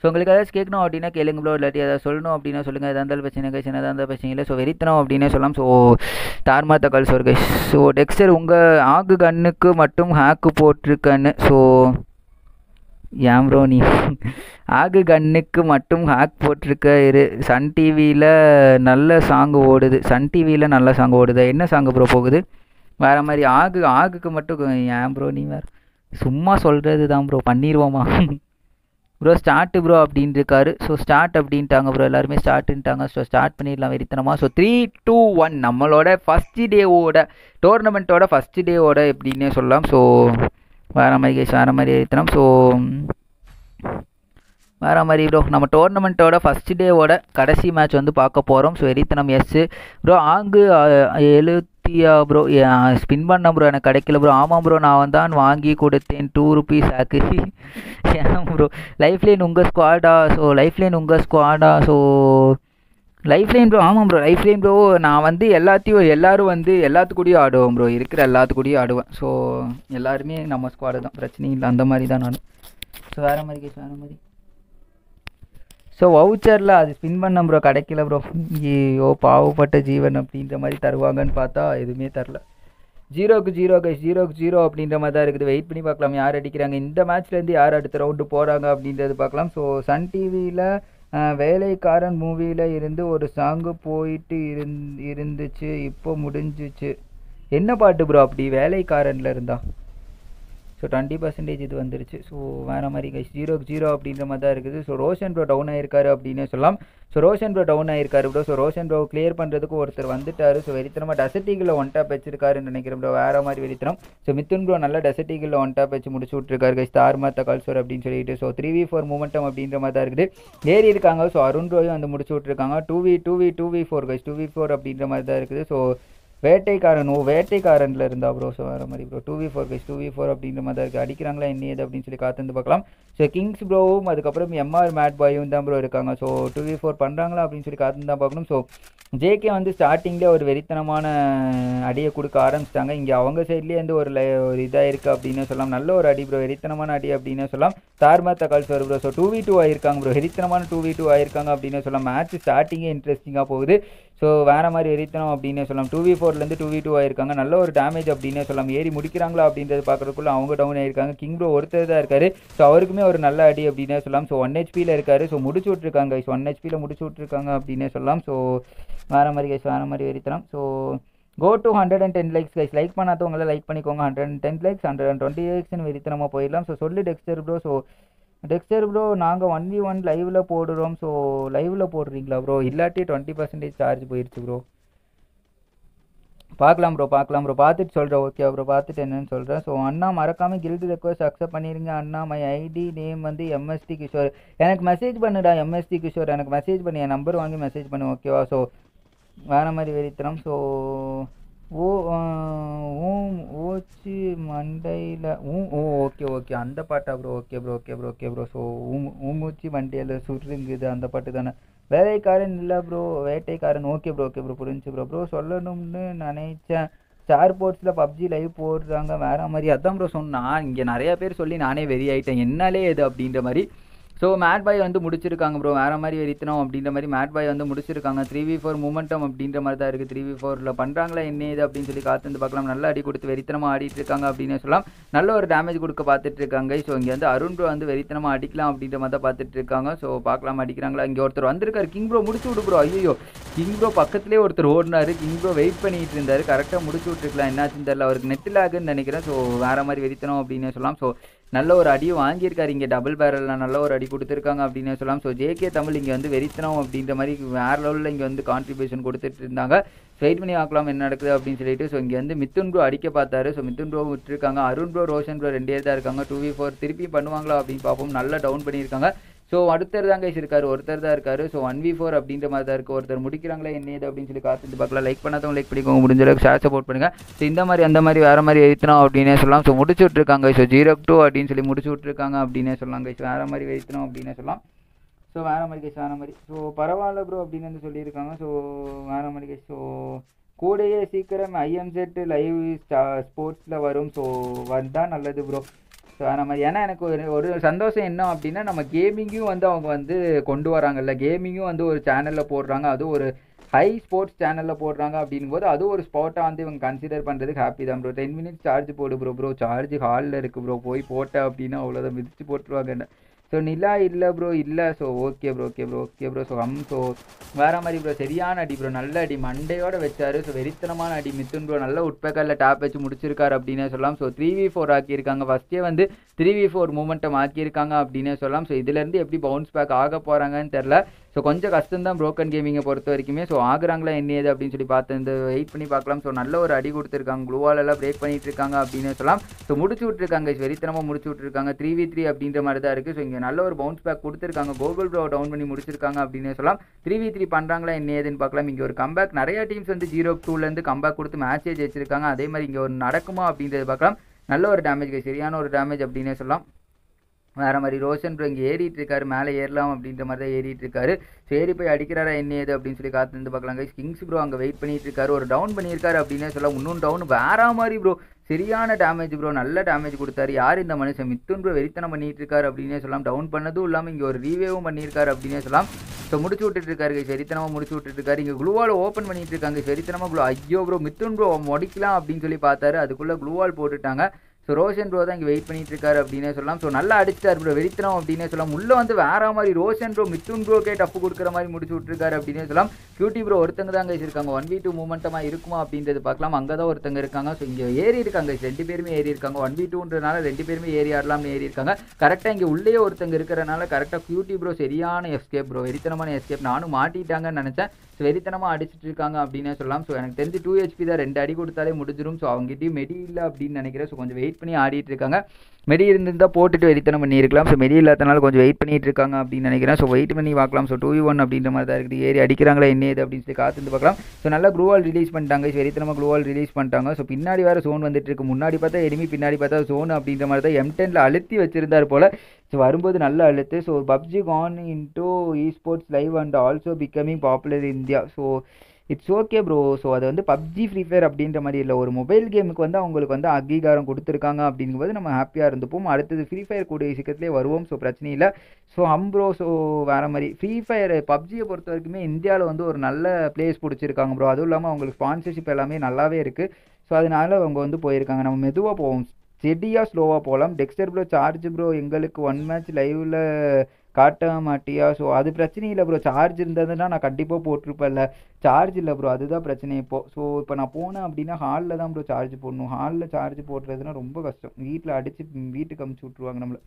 ஸோ உங்களுக்கு ஏதாச்சும் கேட்கணும் அப்படின்னா கேளுங்க ப்ரோ இல்லாட்டி ஏதாவது சொல்லணும் அப்படின்னா சொல்லுங்கள் எதாக இருந்தாலும் பிரச்சனை கைஸ் எதாக இருந்தால் பிரச்சனை இல்லை. ஸோ வெறித்தனம் அப்படின்னே சொல்லலாம். ஸோ தார்மாத்த கால் சொல் கைஸ் ஸோ டெக்ஸ்டர் உங்கள் ஆகு கண்ணுக்கு மட்டும் ஹேக்கு போட்டிருக்கன்னு ஸோ ஏன் ப்ரோ நீ? ஆகு கண்ணுக்கு மட்டும் ஹேக் போட்டிருக்க இரு. சன் டிவியில் நல்ல சாங் ஓடுது. சன் டிவியில் நல்ல சாங் ஓடுது? என்ன சாங் ப்ரோ போகுது? வேறு மாதிரி ஆகு ஆகுக்கு மட்டும் ஏன் ப்ரோ நீ வேறு? சும்மா சொல்கிறது தான் ப்ரோ பண்ணிடுவோமா ப்ரோ ஸ்டார்ட் ப்ரோ அப்படின்னு இருக்காரு ஸோ ஸ்டார்ட் அப்படின்ட்டாங்க ப்ரோ எல்லாருமே ஸ்டார்ட்ன்ட்டாங்க ஸோ ஸ்டார்ட் பண்ணிடலாம் வெறித்தனமாக ஸோ த்ரீ டூ ஒன் நம்மளோட ஃபஸ்ட்டு டேவோட டோர்னமெண்ட்டோட ஃபஸ்ட்டு டேவோட எப்படின்னே சொல்லலாம். ஸோ வேறு மாதிரி கேஸ் வேறு மாதிரி வெறித்தனம். ஸோ வேறு மாதிரி ப்ரோ நம்ம டோர்னமெண்ட்டோட ஃபஸ்ட் டேவோட கடைசி மேட்ச் வந்து பார்க்க போகிறோம் ஸோ எரித்தனம் எஸ்ஸு ப்ரோ ஆங்கு எழுத்தியா ப்ரோ ஸ்பின் பண்ண ப்ரோ எனக்கு கிடைக்கல ப்ரோ ஆமாம் ப்ரோ நான் தான் வாங்கி கொடுத்தேன். டூ ருபீஸ் ஆக்கு. <laughs> ஏன் ப்ரோ லைஃப் லைன் உங்கள் ஸ்குவாடா ஸோ லைஃப் லைன் உங்கள் ஸ்குவாடா ஸோ லைஃப் லைன் ப்ரோ ஆமாம் ப்ரோ லைஃப் லைன் ப்ரோ நான் வந்து எல்லாத்தையும் எல்லோரும் வந்து எல்லாத்துக்கூடயும் ஆடுவேன் ப்ரோ இருக்கிற எல்லாத்துக்கூடயும் ஆடுவேன். ஸோ எல்லாருமே நம்ம ஸ்குவாடு தான். பிரச்சனையும் இல்லை. அந்த மாதிரி தான் நான் ஸோ வேறு மாதிரி கேஸ் வேறு மாதிரி. ஸோ வவுச்சரில் அது ஸ்பின் பண்ண ப்ரோ கிடைக்கல ப்ரோ ஐயோ பாவப்பட்ட ஜீவன் அப்படின்ற மாதிரி தருவாங்கன்னு பார்த்தா எதுவுமே தரல. ஜீரோக்கு ஜீரோ கைஸ் ஜீரோக்கு ஜீரோ அப்படின்ற மாதிரி தான் இருக்குது. வெயிட் பண்ணி பார்க்கலாம். யார் அடிக்கிறாங்க? இந்த மேட்ச்லேருந்து யார் அடுத்த ரவுண்டு போகிறாங்க அப்படின்றது பார்க்கலாம். ஸோ சன் டிவியில் வேலைக்காரன் மூவியில் இருந்து ஒரு சாங்கு போயிட்டு இருந் இருந்துச்சு. இப்போ முடிஞ்சிச்சு. என்ன பாட்டு ப்ரோ அப்படி? வேலைக்காரனில் இருந்தா. ஸோ டுவெண்ட்டி பர்சன்டேஜ் இது வந்துருச்சு. ஸோ வேறு மாதிரி கைஸ் ஜீரோக்கு ஜீரோ அப்படின்ற மாதிரி தான் இருக்குது. ஸோ ரோஷன் ப்ரோ டவுன் ஆயிருக்காரு அப்படின்னு சொல்லலாம். ஸோ ரோஷன் ப்ரோ டவுன் ஆயிருக்காரு bro so Roshan bro clear பண்ணுறதுக்கு ஒருத்தர் வந்துட்டாரு. ஸோ வெறித்தனமாக டசட்டிகில் ஒன் டாப் வச்சிருக்காருன்னு நினைக்கிறேன் ப்ரோ வேறு மாதிரி வெறித்தனம். ஸோ மித்துன் ப்ரோ நல்லா டசட்டிகில் ஒன் டாப் வச்சு முடிச்சு விட்ருக்காரு கைஸ் தார் மாத்த கல்சோர் அப்படின்னு சொல்லிட்டு. So three v four momentum அப்படின்ற மாதிரி தான் இருக்குது. ஏறி இருக்காங்க. ஸோ அருண் ரோயும் வந்து முடிச்சு விட்ருக்காங்க two v two v two v four guys two v four அப்படின்ற மாதிரி தான் இருக்குது. ஸோ வேட்டைக்காரன் ஓ வேட்டைக்காரனில் இருந்தா ப்ரோ ஸோ வேறு மாதிரி bro two v four guys two v four அப்படின்ற மாதிரி தான் இருக்குது அடிக்கிறாங்களா என்ன ஏது அப்படின்னு சொல்லி காத்து பார்க்கலாம். ஸோ கிங்ஸ் ப்ரோவும் அதுக்கப்புறம் எம்ஆர் மேட் பாயும் தான் ப்ரோ இருக்காங்க. ஸோ டூ வி ஃபோர் பண்ணுறாங்களா அப்படின்னு சொல்லி காத்து தான் பார்க்கணும். ஸோ ஜேகே வந்து ஸ்டார்டிங்லேயே ஒரு வெறித்தனமான அடியை கொடுக்க ஆரம்பிச்சிட்டாங்க. இங்கே அவங்க சைட்லேயே வந்து ஒரு ஒரு இதாக இருக்குது அப்படின்னு சொல்லலாம். நல்ல ஒரு அடி ப்ரோ வெறித்தனமான அடி அப்படின்னு சொல்லலாம். தார்மா தக்கால்ஸ் வரும் bro so two v two ஆயிருக்காங்க ப்ரோ வெறித்தனமான டூ வி டூ ஆயிருக்காங்க அப்படின்னு சொல்லலாம். மேட்ச் ஸ்டார்டிங்கே இன்ட்ரெஸ்டிங்காக போகுது. ஸோ வேறு மாதிரி எரித்தனம் அப்படின்னே சொல்லலாம். டூ வி ஃபோர்லேருந்து டூ வி டூ ஆயிருக்காங்க. நல்ல ஒரு டேமேஜ் அப்படின்னே சொல்லலாம். ஏறி முடிக்கிறாங்களா அப்படின்றது பார்க்குறதுக்குள்ள அவங்க டவுன் ஆயிருக்காங்க. கிங் ப்ரோ ஒருத்தர் தான் இருக்காரு. ஸோ அவருக்குமே ஒரு நல்ல அடி அப்படின்னே சொல்லலாம். ஸோ ஒன் ஹெச்பியில் இருக்காரு. ஸோ முடிச்சு விட்ருக்காங்க ஸோ ஒன் ஹெச்பியில் முடிச்சு விட்ருக்காங்க அப்படின்னே சொல்லலாம். ஸோ வேறு மாதிரி கைஸ் வேறு மாதிரி வெறித்தனம் so go to hundred and ten likes guys like பண்ணாதவங்கள like பண்ணிக்கோங்க. Hundred and ten likes hundred and twenty லைக்ஸ்னு வெறித்தனமாக போயிடலாம். ஸோ சொல்லு Dexter bro so Dexter bro நாங்கள் ஒன் வி ஒன் லைவில் போடுறோம். ஸோ லைவில் போடுறீங்களா ப்ரோ இல்லாட்டி டுவெண்ட்டி பர்சன்டேஜ் சார்ஜ் போயிடுச்சு ப்ரோ பார்க்கலாம் ப்ரோ பார்க்கலாம் ப்ரோ பார்த்துட்டு சொல்கிறேன் ஓகே ப்ரோ பார்த்துட்டு என்னன்னு சொல்கிறேன் ஸோ அண்ணா மறக்காமல் கில்டு ரெக்வஸ்ட் அக்செப்ட் பண்ணிடுங்க அண்ணா. மை ஐடி நேம் வந்து எம்எஸ்டி கிஷோர் எனக்கு மெசேஜ் பண்ணுடா எம்எஸ்டி கிஷோர் எனக்கு மெசேஜ் பண்ணி. என் நம்பர் வாங்கி மெசேஜ் பண்ணு ஓகேவா ஸோ வேறு மாதிரி வெறித்தனம். ஸோ ஓ ஓம் ஓச்சி மண்டையில் ஊ ஓ ஓகே ஓகே. அந்த பாட்டா bro okay bro okay bro okay bro so ஊம் ஊமூச்சி மண்டையில் சுருங்குது அந்த பாட்டு தானே. வேலைக்காரன் இல்லை ப்ரோ வேட்டைக்காரன். ஓகே ப்ரோ ஓகே ப்ரோ புரிஞ்சு ப்ரோ ப்ரோ சொல்லணும்னு நினைச்சேன். ஸ்டார் போர்ட்ஸில் பப்ஜி லைவ் போடுறாங்க வேற மாதிரி. அதான் ப்ரோ சொன்னால் இங்கே நிறையா பேர் சொல்லி நானே வெறி ஆகிட்டேன் என்னாலே இது அப்படின்ற மாதிரி ஸோ மேட் பாய் வந்து முடிச்சிருக்காங்க ப்ரோ வேறு மாதிரி வெறித்தனம் அப்படின்ற மாதிரி மேட் பாய் வந்து முடிச்சிருக்காங்க. த்ரீ வி ஃபோர் மூமெண்டம் அப்படின்ற மாதிரி தான் இருக்குது த்ரீ வி ஃபோரில் பண்ணுறாங்களா என்ன இது அப்படின்னு சொல்லி காத்து வந்து பார்க்கலாம். நல்ல அடி கொடுத்து வெறித்தனமாக ஆடிட்டு இருக்காங்க அப்படின்னு சொல்லலாம். நல்ல ஒரு டேமேஜ் கொடுக்க பார்த்துட்டு இருக்காங்க. ஸோ இங்கே வந்து அருண் ப்ரோ வந்து வெறித்தனமாக அடிக்கலாம் அப்படின்ற மாதிரி தான் பார்த்துட்டு இருக்காங்க. ஸோ பார்க்கலாம் அடிக்கிறாங்களா? இங்கே ஒருத்தர் வந்திருக்காரு. கிங் ப்ரோ முடிச்சு விடு ப்ரோ ஐயோ கிங் ப்ரோ பக்கத்துலேயே ஒருத்தர் ஓடினாரு. கிங் ப்ரோ வெயிட் பண்ணிட்டு இருந்தார். கரெக்டாக முடிச்சு விட்டுருக்கலாம். என்னாச்சுன்னு தெரியல. அவருக்கு நெட் லாகுன்னு நினைக்கிறேன். ஸோ வேறு மாதிரி வெறித்தனம் அப்படின்னு சொல்லலாம். ஸோ நல்ல ஒரு அடியும் வாங்கியிருக்காரு. இங்கே டபுள் பேரலில் நல்ல ஒரு அடி கொடுத்துருக்காங்க அப்படின்னு சொல்லலாம். ஸோ ஜேகே தமிழ் இங்கே வந்து வெறித்தனம் அப்படின்ற மாதிரி வேறு லெவலில் இங்கே வந்து கான்ட்ரிபியூஷன் கொடுத்துட்டு இருந்தாங்க. வெயிட் பண்ணி பார்க்கலாம் என்ன நடக்குது அப்படின்னு சொல்லிட்டு ஸோ இங்கே வந்து மித்துன் ப்ரோ அடிக்க பார்த்தாரு. ஸோ மித்துன் ப்ரோ விட்டுருக்காங்க. அருண் ப்ரோ ரோஷன் ப்ரோ ரெண்டே தான் இருக்காங்க. டூ வி ஃபோர் திருப்பி பண்ணுவாங்களா அப்படின்னு பார்ப்போம். நல்லா டவுன் பண்ணியிருக்காங்க. ஸோ அடுத்தர் தான் கைஸ் இருக்காரு ஒருத்தர் தான் இருக்காரு. ஸோ ஒன் வி ஃபோர் அப்படின்ற மாதிரி தான் இருக்குது ஒருத்தர் முடிக்கிறாங்களே என்ன இது அப்படின்னு சொல்லி காத்து பார்க்கலாம். லைக் பண்ணாதவங்க லைக் பண்ணிக்கோங்க. முடிஞ்ச அளவுக்கு ஷேர் சப்போர்ட் பண்ணுங்க. ஸோ இந்த மாதிரி அந்த மாதிரி வேறு மாதிரி எழுத்தணும் அப்படின்னே சொல்லலாம். ஸோ முடிச்சு விட்ருக்காங்க ஸோ ஜீரோ டூ அப்படின்னு சொல்லி முடிச்சு விட்ருக்காங்க அப்படின்னே சொல்லலாம் கைஸ் வேறு மாதிரி எழுத்தணும் அப்படின்னே சொல்லலாம். ஸோ வேறு மாதிரி கைஸ் வேறு மாதிரி. ஸோ பரவாயில்ல ப்ரோ அப்படின்னு வந்து சொல்லியிருக்காங்க. ஸோ வேறு மாதிரி கைஸ் ஸோ கூடயே சீக்கிரம் ஐஎம்செட் லைவ் ஸ்போர்ட்ஸில் வரும். ஸோ வந்தால் நல்லது ப்ரோ ஸோ நம்ம ஏன்னா எனக்கு ஒரு ஒரு சந்தோஷம் என்ன அப்படின்னா நம்ம கேமிங்கும் வந்து அவங்க வந்து கொண்டு வராங்கல்ல. கேமிங்கும் வந்து ஒரு சேனலில் போடுறாங்க. அது ஒரு ஹை ஸ்போர்ட்ஸ் சேனலில் போடுறாங்க அப்படிங்கும்போது அது ஒரு ஸ்பாட்டாக வந்து இவங்க கன்சிடர் பண்ணுறதுக்கு ஹாப்பி தான் ப்ரோ டென் மினிட்ஸ் சார்ஜ் போடு ப்ரோ ப்ரோ சார்ஜ் ஹாலில் இருக்குது ப்ரோ போய் போட்டேன் அப்படின்னா அவ்வளோதான் மிதித்து போட்டுருவாங்க ஸோ நிலா இல்லை ப்ரோ இல்லை. So okay bro okay bro okay bro so hmm so வேறு மாதிரி ப்ரோ சரியான அடி ப்ரோ நல்ல அடி. மண்டையோட வச்சார். ஸோ வெறித்தனமான அடி மித்துன் ப்ரோ நல்ல உட்பேக்கரில் டேப் வச்சு முடிச்சிருக்காரு அப்படின்னே சொல்லலாம். ஸோ த்ரீ வி ஃபோர் ஆக்கியிருக்காங்க. ஃபஸ்ட்டே வந்து த்ரீ வி ஃபோர் மூமெண்ட்டை ஆக்கியிருக்காங்க அப்படின்னே சொல்லலாம். ஸோ இதுலேருந்து எப்படி பவுன்ஸ் பேக் ஆக போகிறாங்கன்னு தெரில ஸோ கொஞ்சம் கஷ்டம் தான் ப்ரோக்கன் கேமிங்கை பொறுத்த வரைக்குமே. ஸோ ஆகுறாங்களா என்ன ஏது அப்படின்னு சொல்லி பார்த்து இந்த வெயிட் பண்ணி பார்க்கலாம். ஸோ நல்ல ஒரு அடி கொடுத்துருக்காங்க. குளுவாலெல்லாம் பிரேக் பண்ணிட்டு இருக்காங்க அப்படின்னு சொல்லலாம். ஸோ முடிச்சு விட்ருக்காங்க வெறித்தனமாக முடிச்சு விட்ருக்காங்க த்ரீ வி த்ரீ அப்படின்ற மாதிரி தான் இருக்குது ஸோ இங்கே நல்ல ஒரு பவுன்ஸ் பேக் கொடுத்துருக்காங்க. கோகுல் ப்ரோ டவுன் பண்ணி முடிச்சிருக்காங்க அப்படின்னு சொல்லலாம். த்ரீ வி த்ரீ பண்ணுறாங்களா என்ன ஏதுன்னு பார்க்கலாம். இங்கே ஒரு கம்பேக் நிறைய டீம்ஸ் வந்து ஜீரோ டூலேருந்து கம்பேக் கொடுத்து மேட்சே ஜெயிச்சிருக்காங்க அதே மாதிரி இங்கே ஒரு நடக்குமா அப்படின்றது பார்க்கலாம். நல்ல ஒரு டேமேஜ் சரியான ஒரு டேமேஜ் அப்படின்னே சொல்லலாம். வேறு மாதிரி ரோஷன் ப்ரோ இங்கே ஏறிட்டு இருக்காரு மேலே ஏறலாம் அப்படின்ற மாதிரி தான் ஏறிட்டு இருக்காரு. சரி போய் அடிக்கிறாரா என்ன ஏது அப்படின்னு சொல்லி காத்து இருந்து பார்க்கலாம் கைஸ் கிங்ஸ் ப்ரோ அங்கே வெயிட் பண்ணிட்டு இருக்காரு. ஒரு டவுன் பண்ணியிருக்காரு அப்படின்னே சொல்ல இன்னும் டவுன் வேற மாதிரி ப்ரோ சரியான டேமேஜ் ப்ரோ நல்ல டேமேஜ் கொடுத்தாரு. யார் இந்த மனுஷன்? மித்துன் ப்ரோ வெறித்தனம் பண்ணிட்டு இருக்காரு அப்படின்னே சொல்லலாம். டவுன் பண்ணதும் இல்லாமல் இங்கே ஒரு ரீவேவும் பண்ணியிருக்காரு அப்படின்னே சொல்லலாம். ஸோ முடிச்சு விட்டுட்டு இருக்காரு சரித்தனமாக முடிச்சு விட்டுட்டு இருக்காரு. இங்கே குளுவால் ஓப்பன் பண்ணிட்டு இருக்காங்க. சரித்தனமாக ப்ரோ ஐயோ ப்ரோ மித்துன் ப்ரோ முடிக்கலாம் அப்படின்னு சொல்லி பார்த்தாரு. அதுக்குள்ளே குளுவால் போட்டுட்டாங்க. ஸோ ரோஷன் ப்ரோ தான் இங்கே வெயிட் பண்ணிட்டு இருக்காரு அப்படின்னே சொல்லலாம். ஸோ நல்லா அடிச்சிட்டார் ப்ரோ வெறித்தனம் அப்படின்னே சொல்லலாம். உள்ளே வந்து வேற மாதிரி ரோஷன் ப்ரோ மித்துன் ப்ரோக்கே டப்பு கொடுக்குற மாதிரி முடிச்சு விட்டுருக்காரு அப்படின்னே சொல்லலாம். கியூட்டி ப்ரோ ஒருத்தங்க தான் கைஸ் இருக்காங்க. ஒன் வி டூ மூமெண்ட்டமாக இருக்குமா அப்படின்றது பார்க்கலாம். அங்கே தான் ஒருத்தங்க இருக்காங்க. ஸோ இங்கே ஏறி இருக்காங்க ரெண்டு பேருமே ஏறி இருக்காங்க. ஒன் வி டூன்றனால ரெண்டு பேருமே ஏறி ஆடலாம்னு ஏறி இருக்காங்க. கரெக்டாக இங்கே உள்ளே ஒருத்தங்க இருக்கிறனால கரெக்டாக கியூட்டி ப்ரோ சரியான எஸ்கேப் ப்ரோ வெறித்தனமான எஸ்கேப் நானும் மாட்டிட்டாங்கன்னு நினச்சேன். வெறித்தனமாக அடிச்சிட்டு இருக்காங்க அப்படின்னே சொல்லலாம். ஸோ எனக்கு தெரிஞ்சு டூ ஹெச்பி தான் ரெண்டு அடி கொடுத்தாலே முடிஞ்சிடும் ஸோ அவங்ககிட்டயும் மெடி இல்லை அப்படின்னு நினைக்கிறேன். ஸோ கொஞ்சம் வெயிட் பண்ணி ஆடிட்டு இருக்காங்க. மெடி இருந்திருந்தால் போட்டுட்டு வெறித்தனம் பண்ணியிருக்கலாம். ஸோ மெடி இல்லாதனால கொஞ்சம் வெயிட் பண்ணிட்டு இருக்காங்க அப்படின்னு நினைக்கிறேன். ஸோ வெயிட் பண்ணி பார்க்கலாம். ஸோ டூ ஒன் அப்படின்ற மாதிரி தான் இருக்குது. ஏறி அடிக்கிறாங்களா என்ன இது அப்படின்னு சொல்லி காத்து பார்க்கலாம். ஸோ நல்லா க்ளூவால் ரிலீஸ் பண்ணிட்டாங்க. வெறித்தனமாக க்ளூவால் ரிலீஸ் பண்ணிட்டாங்க. ஸோ பின்னாடி வேறு சோன் வந்துட்டு இருக்கு. முன்னாடி பார்த்தா எனிமி பின்னாடி பார்த்தா சோன் அப்படின்ற மாதிரி தான் எம் டென்ல அழுத்தி வச்சிருந்தார் போல். ஸோ வரும்போது நல்லா அழுத்து. So PUBG gone into esports live and also becoming popular India so it's okay bro so அது வந்து பப்ஜி ஃப்ரீ ஃபயர் அப்படின்ற மாதிரி இல்லை. ஒரு மொபைல் கேமுக்கு வந்து அவங்களுக்கு வந்து அங்கீகாரம் கொடுத்துருக்காங்க அப்படிங்கும்போது நம்ம ஹாப்பியாக இருந்துப்போம். அடுத்தது ஃப்ரீ ஃபயர் கூடிய சீக்கிரத்துலேயே வருவோம். ஸோ பிரச்சனை இல்லை. ஸோ அம்ப்ரோ ஸோ வேறு மாதிரி ஃப்ரீ ஃபயர் பப்ஜியை பொறுத்த வரைக்குமே இந்தியாவில் வந்து ஒரு நல்ல பிளேஸ் பிடிச்சிருக்காங்க ப்ரோ அதுவும் இல்லாமல் அவங்களுக்கு ஸ்பான்சர்ஷிப் எல்லாமே நல்லாவே இருக்குது ஸோ அதனால அவங்க வந்து போயிருக்காங்க. நம்ம மெதுவாக போவோம். ஸ்டெடியாக ஸ்லோவாக போகலாம் டெக்ஸ்டர் ப்ரோ சார்ஜ் ப்ரோ எங்களுக்கு ஒன் மேட்ச் லைவில் காட்ட மாட்டியா? ஸோ அது பிரச்சனை இல்லை ப்ரோ சார்ஜ் இருந்ததுன்னா நான் கண்டிப்பாக போட்டிருப்பேன்ல. சார்ஜ் இல்லை ப்ரோ அதுதான் பிரச்சனை இப்போது ஸோ இப்போ நான் போனேன் அப்படின்னா ஹாலில் தான் ப்ரோ சார்ஜ் போடணும். ஹாலில் சார்ஜ் போடுறதுனா ரொம்ப கஷ்டம். வீட்டில் அடித்து வீட்டுக்கு அமுச்சு விட்ருவாங்க நம்மளை.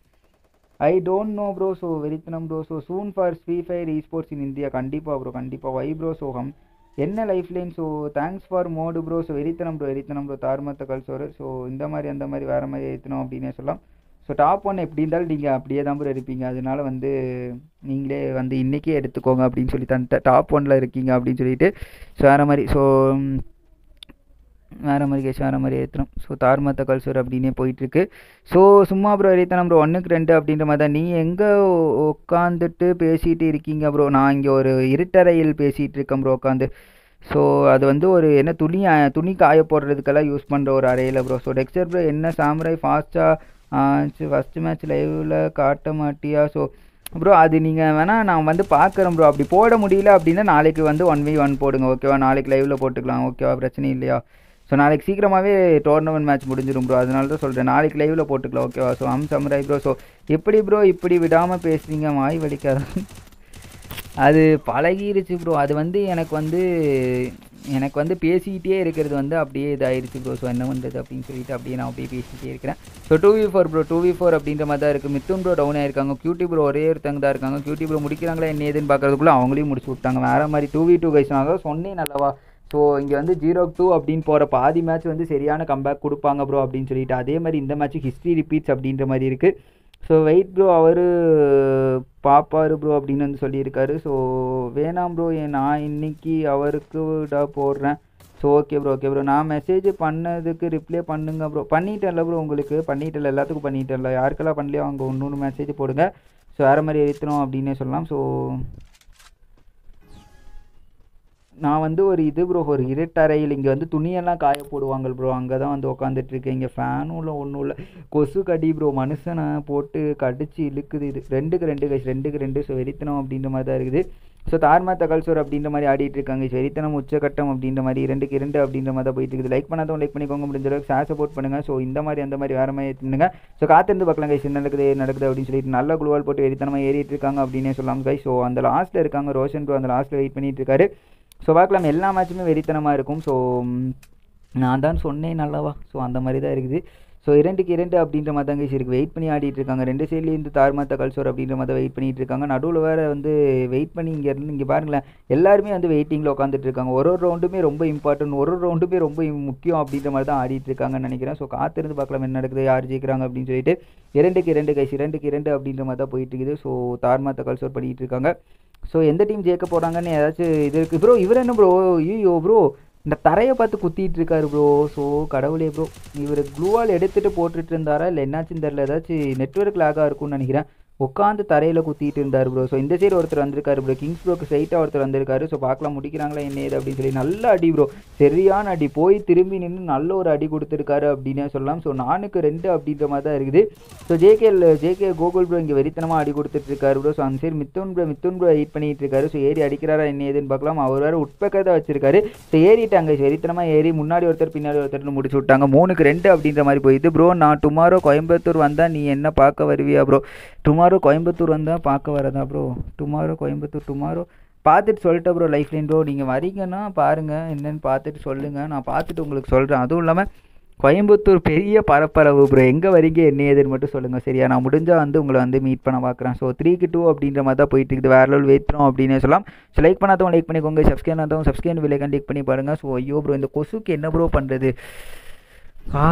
I don't know bro so வெறித்தனம் bro so soon for free fire esports in India கண்டிப்பாக ப்ரோ கண்டிப்பாக வை ப்ரோ ஸோ ஹம் என்ன life line so thanks for mod bro so வெறித்தனம் ப்ரோ வெறித்தனம் ப்ரோ தார்மத்த கல்சோர் ஸோ இந்த மாதிரி அந்த மாதிரி வேறு மாதிரி ஏற்றணும் அப்படின்னே சொல்லலாம். ஸோ டாப் ஒன் எப்படி இருந்தாலும் நீங்கள் அப்படியே தான் ப்ரோ இருப்பீங்க. அதனால வந்து நீங்களே வந்து இன்றைக்கே எடுத்துக்கோங்க அப்படின்னு சொல்லி தன் டாப் ஒனில் இருக்கீங்க அப்படின்னு சொல்லிட்டு ஸோ வேறு மாதிரி ஸோ வேறு மாதிரி கேஸ் வேறு மாதிரி ஏற்றணும் ஸோ தார்மத்த கல்சர் அப்படின்னே போயிட்டுருக்கு. ஸோ சும்மா ப்ரோ எரித்தனம் ப்ரோ ஒன்றுக்கு ரெண்டு அப்படின்ற மாதிரி தான். நீ எங்கே உட்காந்துட்டு பேசிகிட்டு இருக்கீங்க ப்ரோ நான் இங்கே ஒரு இருட்டறையில் பேசிகிட்டு இருக்கேன் ப்ரோ உட்காந்து ஸோ அது வந்து ஒரு என்ன துணி துணி காய போடுறதுக்கெல்லாம் யூஸ் பண்ணுற ஒரு அறையில் ப்ரோ ஸோ டெக்ஸ்டர் ப்ரோ என்ன சாம்ராய் ஃபாஸ்ட்டாக ஃபஸ்ட்டு மேட்ச் லைவில் காட்ட மாட்டியா? ஸோ ப்ரோ அது நீங்கள் வேணால் நான் வந்து பார்க்குறேன் ப்ரோ அப்படி போட முடியல அப்படின்னா நாளைக்கு வந்து ஒன் வி ஒன் போடுங்க ஓகேவா நாளைக்கு லைவில் போட்டுக்கலாம் ஓகேவா பிரச்சனை இல்லையா? ஸோ நாளைக்கு சீக்கிரமாகவே டோர்னமெண்ட் மேட்ச் முடிஞ்சிடும் ப்ரோ அதனால தான் சொல்கிறேன் நாளைக்கு லைவில் போட்டுக்கலாம் ஓகேவா ஸோ அம் சம்ராய் ப்ரோ ஸோ எப்படி ப்ரோ இப்படி விடாமல் பேசுகிறீங்க வாய் வலிக்காத. அது பழகிருச்சு ப்ரோ அது வந்து எனக்கு வந்து எனக்கு வந்து பேசிக்கிட்டே இருக்கிறது வந்து அப்படியே இதாயிருச்சு ப்ரோ ஸோ என்ன பண்ணுறது அப்படின்னு சொல்லிட்டு அப்படியே நான் அப்படியே பேசிக்கிட்டே இருக்கிறேன். So two v four bro two v four அப்படின்ற மாதிரி தான் இருக்குது மித்துன் ப்ரோ டவுன் ஆயிருக்காங்க. கியூட்டி ப்ரோ ஒரே ஒருத்தங்க தான் இருக்காங்க. கியூட்டி ப்ரோ முடிக்கிறாங்களா என்ன ஏதுன்னு பார்க்குறதுக்குள்ளே அவங்களையும் முடிச்சு விட்டாங்க. வேறு மாதிரி டூ வி டூ கைஸ் நான் சொன்னேன் நல்லவா. ஸோ இங்கே வந்து ஜீரோ டூ அப்படின்னு போகிற பாதி மேட்ச் வந்து சரியான கம்பேக் கொடுப்பாங்க ப்ரோ அப்படின்னு சொல்லிட்டு. அதே மாதிரி இந்த மேட்ச் ஹிஸ்ட்ரி ரிப்பீட்ஸ் அப்படின்ற மாதிரி இருக்குது ஸோ வெயிட் ப்ரோ அவர் பாப்பார் ப்ரோ அப்படின்னு வந்து சொல்லியிருக்காரு. ஸோ வேணாம் ப்ரோ நான் இன்னைக்கு அவருக்கு தான் போடுறேன். So okay bro okay bro நான் மெசேஜ் பண்ணதுக்கு ரிப்ளை பண்ணுங்க ப்ரோ பண்ணிட்டேன்ல ப்ரோ உங்களுக்கு. பண்ணிட்டேன்ல எல்லாத்துக்கும் பண்ணிட்டேன்ல. யாருக்கெல்லாம் பண்ணலையோ அவங்க ஒன்று மெசேஜ் போடுங்க. ஸோ வேறு மாதிரி ஏற்றணும் அப்படின்னே சொல்லலாம். ஸோ நான் வந்து ஒரு இது ப்ரோ ஒரு இருட்டறையில் இங்கே வந்து துணியெல்லாம் காய போடுவாங்க ப்ரோ அங்கே தான் வந்து உட்காந்துட்டு இருக்கேன் இங்கே ஃபேனும் இல்லை ஒன்றும் இல்லை. கொசு கடி ப்ரோ மனுஷனை போட்டு கடிச்சு இழுக்குது இது. ரெண்டுக்கு ரெண்டு கைஸ் ரெண்டுக்கு ரெண்டு ஸோ வெறித்தனம் அப்படின்ற மாதிரி தான் இருக்குது. ஸோ தார்மா தகல்சோர் அப்படின்ற மாதிரி ஆடிட்டு இருக்காங்க. ஸோ வெறித்தனம் உச்சக்கட்டம் அப்படின்ற மாதிரி இரண்டுக்கு இரண்டு அப்படின்ற மாதிரி தான் போயிட்டு இருக்குது. லைக் பண்ணாதவங்க லைக் பண்ணிக்கோங்க. முடிஞ்ச அளவுக்கு ஷேர் சப்போர்ட் பண்ணுங்க. ஸோ இந்த மாதிரி அந்த மாதிரி வேறு மாதிரி பண்ணுங்க ஸோ காத்திருந்து பார்க்கலாம் கைஸ் என்ன நடக்குது நடக்குது அப்படின்னு சொல்லிட்டு. நல்ல குழுவால் போட்டு வெறித்தனமாக ஏறிட்டு இருக்காங்க அப்படின்னே சொல்லலாம் கைஸ் ஸோ அந்த லாஸ்ட்டில் இருக்காங்க ரோஷன் ப்ரோ அந்த லாஸ்ட்டில் வெயிட் பண்ணிட்டு இருக்காரு. ஸோ பார்க்கலாம் எல்லா மேட்சுமே வெறித்தனமாக இருக்கும். ஸோ நான் தான் சொன்னேன் நல்லவா? ஸோ அந்த மாதிரி தான் இருக்குது. ஸோ இரண்டுக்கு இரண்டு அப்படின்ற மாதிரி தான் இருக்குது வெயிட் பண்ணி ஆடிட்டு இருக்காங்க. ரெண்டு சைட்லேருந்து தார்மாத்த கல்சோர் அப்படின்ற மாதிரி வெயிட் பண்ணிட்டு இருக்காங்க. நடுவில் வேறு வந்து வெயிட் பண்ணி இங்கே இருந்து இங்கே பாருங்களேன். எல்லாருமே வந்து வெயிட்டிங்கில் உட்காந்துட்டு இருக்காங்க. ஒரு ஒரு ரவுண்டுமே ரொம்ப இம்பார்ட்டன்ட் ஒரு ஒரு ரவுண்டுமே ரொம்ப முக்கியம் அப்படின்ற மாதிரி தான் ஆடிட்டு இருக்காங்கன்னு நினைக்கிறேன். ஸோ காத்திருந்து பார்க்கலாம் என்ன நடக்குது யார் ஜெயிக்கிறாங்க அப்படின்னு சொல்லிட்டு. இரண்டுக்கு இரண்டு கைஸ் இரண்டுக்கு இரண்டு அப்படின்ற மாதிரி தான் போயிட்டு இருக்குது. ஸோ தார்மாத்த கல்சோர் பண்ணிகிட்டு இருக்காங்க. ஸோ எந்த டீம் ஜெயிக்க போகிறாங்கன்னு ஏதாச்சும் இது இருக்குது ப்ரோ இவர் என்ன ப்ரோ ஐயோ ப்ரோ இந்த தரையை பார்த்து குத்திட்டு இருக்காரு ப்ரோ ஸோ கடவுளே ப்ரோ இவர் க்ளூவால் எடுத்துகிட்டு போட்டுட்டு இருந்தாரா? இல்லை என்னாச்சுன்னு தெரில ஏதாச்சும் நெட்ஒர்க் லாகாக இருக்கும்னு நினைக்கிறேன். உட்காந்து தரையில் குத்திட்டு இருந்தார் ப்ரோ ஸோ இந்த சைடு ஒருத்தர் வந்திருக்காரு ப்ரோ கிங்ஸ் ப்ரோக்கு ஸ்ட்ரைட்டாக ஒருத்தர் வந்திருக்காரு. ஸோ பார்க்கலாம் முடிக்கிறாங்களா என்ன ஏது அப்படின்னு சொல்லி நல்ல அடி ப்ரோ சரியான அடி. போய் திரும்பி நின்று நல்ல ஒரு அடி கொடுத்துருக்காரு அப்படின்னே சொல்லலாம். ஸோ நானுக்கு ரெண்டு அப்படின்ற மாதிரி தான் இருக்குது. So JK JK Gokul bro இங்கே வெறித்தனமாக அடி கொடுத்துட்ருக்காரு ப்ரோ ஸோ அந்த side Mithun bro Mithun bro wait பண்ணிட்டு இருக்காரு ஸோ ஏறி அடிக்கிறாரா என்ன ஏதுன்னு பார்க்கலாம். அவர் வேறு உட்பக்கத்தை வச்சிருக்காரு. ஸோ ஏறிட்டாங்க வெறித்தனமாக ஏறி முன்னாடி ஒருத்தர் பின்னாடி ஒருத்தர்னு முடிச்சு விட்டாங்க. மூணுக்கு ரெண்டு அப்படின்ற மாதிரி போயிடுது ப்ரோ நான் டுமாரோ கோயம்புத்தூர் வந்தால் நீ என்ன பார்க்க வருவியா ப்ரோ டுமாரோ கோயம்புத்தூர் வந்தால் பார்க்க வரதா ப்ரோ டுமாரோ கோயம்புத்தூர் டுமாரோ பார்த்துட்டு சொல்லிட்டேன் ப்ரோ லைஃப்லைன் ப்ரோ நீங்கள் வரீங்கன்னா பாருங்கள் என்னென்னு பார்த்துட்டு சொல்லுங்கள் நான் பார்த்துட்டு உங்களுக்கு சொல்கிறேன் அதுவும் இல்லாமல் கோயம்புத்தூர் பெரிய பரப்பரவு ப்ரோ எங்கே வரீங்க என்ன ஏதுன்னு மட்டும் சொல்லுங்கள் சரியா? நான் முடிஞ்சால் வந்து உங்களை வந்து மீட் பண்ண பார்க்குறேன். ஸோ த்ரீக்கு டூ அப்படின்ற மாதிரி தான் போயிட்டு இருக்குது. வேறு லெவல் வெயிட்றோம் அப்படின்னு சொல்லலாம். ஸோ லைக் பண்ணாதவங்க லைக் பண்ணிக்கோங்க. சப்ஸ்கிரைப் பண்ணாதவங்க சப்ஸ்கிரைப் விலை கண்டிக் பண்ணி பாருங்கள் ஸோ ஐயோ ப்ரோ இந்த கொசுக்கு என்ன ப்ரோ பண்ணுறது ஆ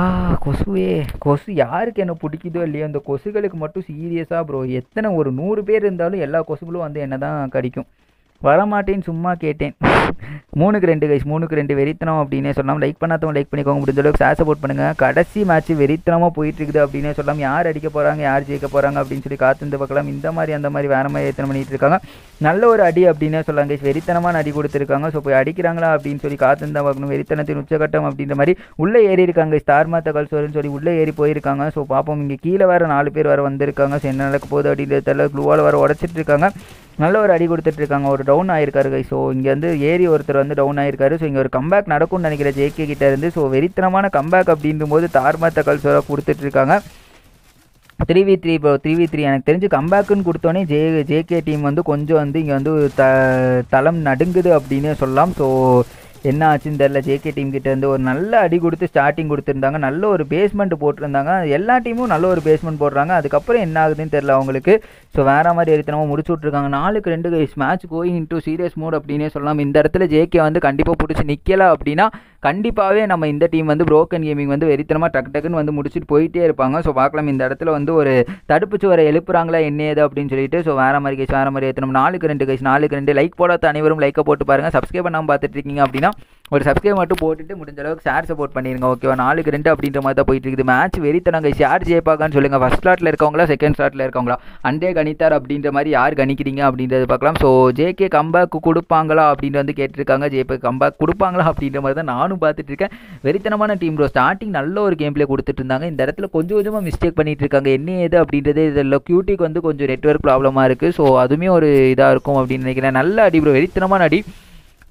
கொசுவே. கொசு யாருக்கு என்ன பிடிக்குதோ இல்லையோ இந்த கொசுகளுக்கு மட்டும் சீரியஸாக ப்ரோ எத்தனை ஒரு நூறு பேர் இருந்தாலும் எல்லா கொசுகளும் வந்து என்ன தான் கடிக்கும். வரமாட்டேன்னு சும்மா கேட்டேன். மூணுக்கு ரெண்டு கைஸ் மூணுக்கு ரெண்டு வெறித்தனம் அப்படின்னே சொல்லலாம் லைக் பண்ணாதவங்க லைக் பண்ணிக்கோங்க முடிஞ்ச அளவுக்கு ஷேர் சப்போர்ட் பண்ணுங்கள் கடைசி மேட்ச் வெறித்தனமாக போயிட்டு இருக்குது அப்படின்னே சொல்லலாம் யார் அடிக்க போகிறாங்க யார் ஜெயிக்க போகிறாங்க அப்படின்னு சொல்லி காத்திருந்து பார்க்கலாம். இந்த மாதிரி அந்த மாதிரி வேறு மாதிரி எத்தனை பண்ணிட்டு இருக்காங்க. நல்ல ஒரு அடி அப்படின்னே சொல்லலாம் கைஸ் வெறித்தனமான அடி கொடுத்துருக்காங்க. ஸோ போய் அடிக்கிறாங்களா அப்படின்னு சொல்லி காத்திருந்தா பார்க்கணும். வெறித்தனத்தின் உச்சகட்டம் அப்படின்ற மாதிரி உள்ளே ஏறி இருக்காங்க ஸ்டார் மாத்த கல்சோர்னு சொல்லி உள்ளே ஏறி போயிருக்காங்க. ஸோ பார்ப்போம் இங்கே கீழே வேறு நாலு பேர் வேறு வந்திருக்காங்க. ஸோ என்ன நடக்க போகுது அப்படின்றது தெரியல. க்ளூவால் வேறு உடச்சிட்டு இருக்காங்க. நல்ல ஒரு அடி கொடுத்துட்டு இருக்காங்க ஒரு டவுன் ஆயிருக்காரு கை ஸோ இங்கே வந்து ஏரி ஒருத்தர் வந்து டவுன் ஆயிருக்காரு. ஸோ இங்கே ஒரு கம்பேக் நடக்கும்னு நினைக்கிற ஜேகே கிட்ட இருந்து ஸோ வெறித்தனமான கம்பேக் அப்படின்றும் போது தார்மாத்த கல்சோரா கொடுத்துட்டு இருக்காங்க த்ரீ வி த்ரீ இப்போ த்ரீ வி த்ரீ எனக்கு தெரிஞ்சு கம்பேக்குன்னு கொடுத்தோன்னே ஜே ஜேகே டீம் வந்து கொஞ்சம் வந்து இங்கே வந்து த தளம் நடுங்குது அப்படின்னே சொல்லலாம். ஸோ என்ன ஆச்சுன்னு தெரில ஜேகே டீம் கிட்ட இருந்து ஒரு நல்ல அடி கொடுத்து ஸ்டார்டிங் கொடுத்துருந்தாங்க. நல்ல ஒரு பேஸ்மெண்ட் போட்டிருந்தாங்க. எல்லா டீமும் நல்ல ஒரு பேஸ்மெண்ட் போடுறாங்க. அதுக்கப்புறம் என்ன ஆகுதுன்னு தெரில அவங்களுக்கு. ஸோ வேற மாதிரி எரித்தனமாக முடிச்சு விட்ருக்காங்க நாலுக்கு ரெண்டு guys match going into serious mood அப்படின்னே சொல்லலாம். இந்த இடத்துல ஜேகே வந்து கண்டிப்பாக பிடிச்சி நிற்கல அப்படின்னா கண்டிப்பாகவே நம்ம இந்த டீம் வந்து புரோக்கன் கேமிங் வந்து வெறித்தனமாக டக்கு டக்குன்னு வந்து முடிச்சுட்டு போயிட்டே இருப்பாங்க. ஸோ பார்க்கலாம். இந்த இடத்துல வந்து ஒரு தடுப்பு சுவரை எழுப்புறாங்களா என்ன ஏது அப்படின்னு சொல்லிட்டு ஸோ வேற மாதிரி கைஸ் வேற மாதிரி ஏற்றணும் நாலுக்கு ரெண்டு கைஸ் நாலுக்கு ரெண்டு. லைக் போடாத அனைவரும் லைக்கை போட்டு பாருங்கள் சப்ஸ்கிரைப் பண்ணாமல் பார்த்துட்டு இருக்கீங்க அப்படின்னா ஒரு சப்ஸ்கிரைப் மட்டும் போட்டுட்டு முடிஞ்ச அளவுக்கு ஷேர் சப்போர்ட் பண்ணிருங்க ஓகேவா நாலுக்கு ரெண்டு அப்படின்ற மாதிரி தான் போயிட்டு இருக்குது. மேட்ச் வெறித்தனம் கைஸ் யார் ஜெயிப்பாங்கன்னு சொல்லுங்கள் ஃபஸ்ட் ஸ்லாட்டில் இருக்கவங்களா செகண்ட் ஸ்லாட்டில் இருக்கவங்களா? அண்டே கணித்தார் அப்படின்ற மாதிரி யார் கணிக்கிறீங்க அப்படின்றது பார்க்கலாம். ஸோ ஜேகே கம்பேக் கொடுப்பாங்களா அப்படின்னு வந்து கேட்டிருக்காங்க. ஜேபே கம்பேக் கொடுப்பாங்களா அப்படின்ற மாதிரி தான் நானும் பார்த்துட்டு இருக்கேன் வெறித்தனமான டீம் ப்ரோ ஸ்டார்டிங் நல்ல ஒரு கேம் பிளே கொடுத்துட்டு இருந்தாங்க இந்த இடத்துல கொஞ்சம் கொஞ்சமாக மிஸ்டேக் பண்ணிட்டு இருக்காங்க என்ன ஏது அப்படின்றது இதில் கியூட்டிக்கு வந்து கொஞ்சம் நெட்ஒர்க் ப்ராப்ளமாக இருக்குது ஸோ அதுவுமே ஒரு இதாக இருக்கும் அப்படின்னு நினைக்கிறேன். நல்ல அடி ப்ரோ வெறித்தனமான அடி.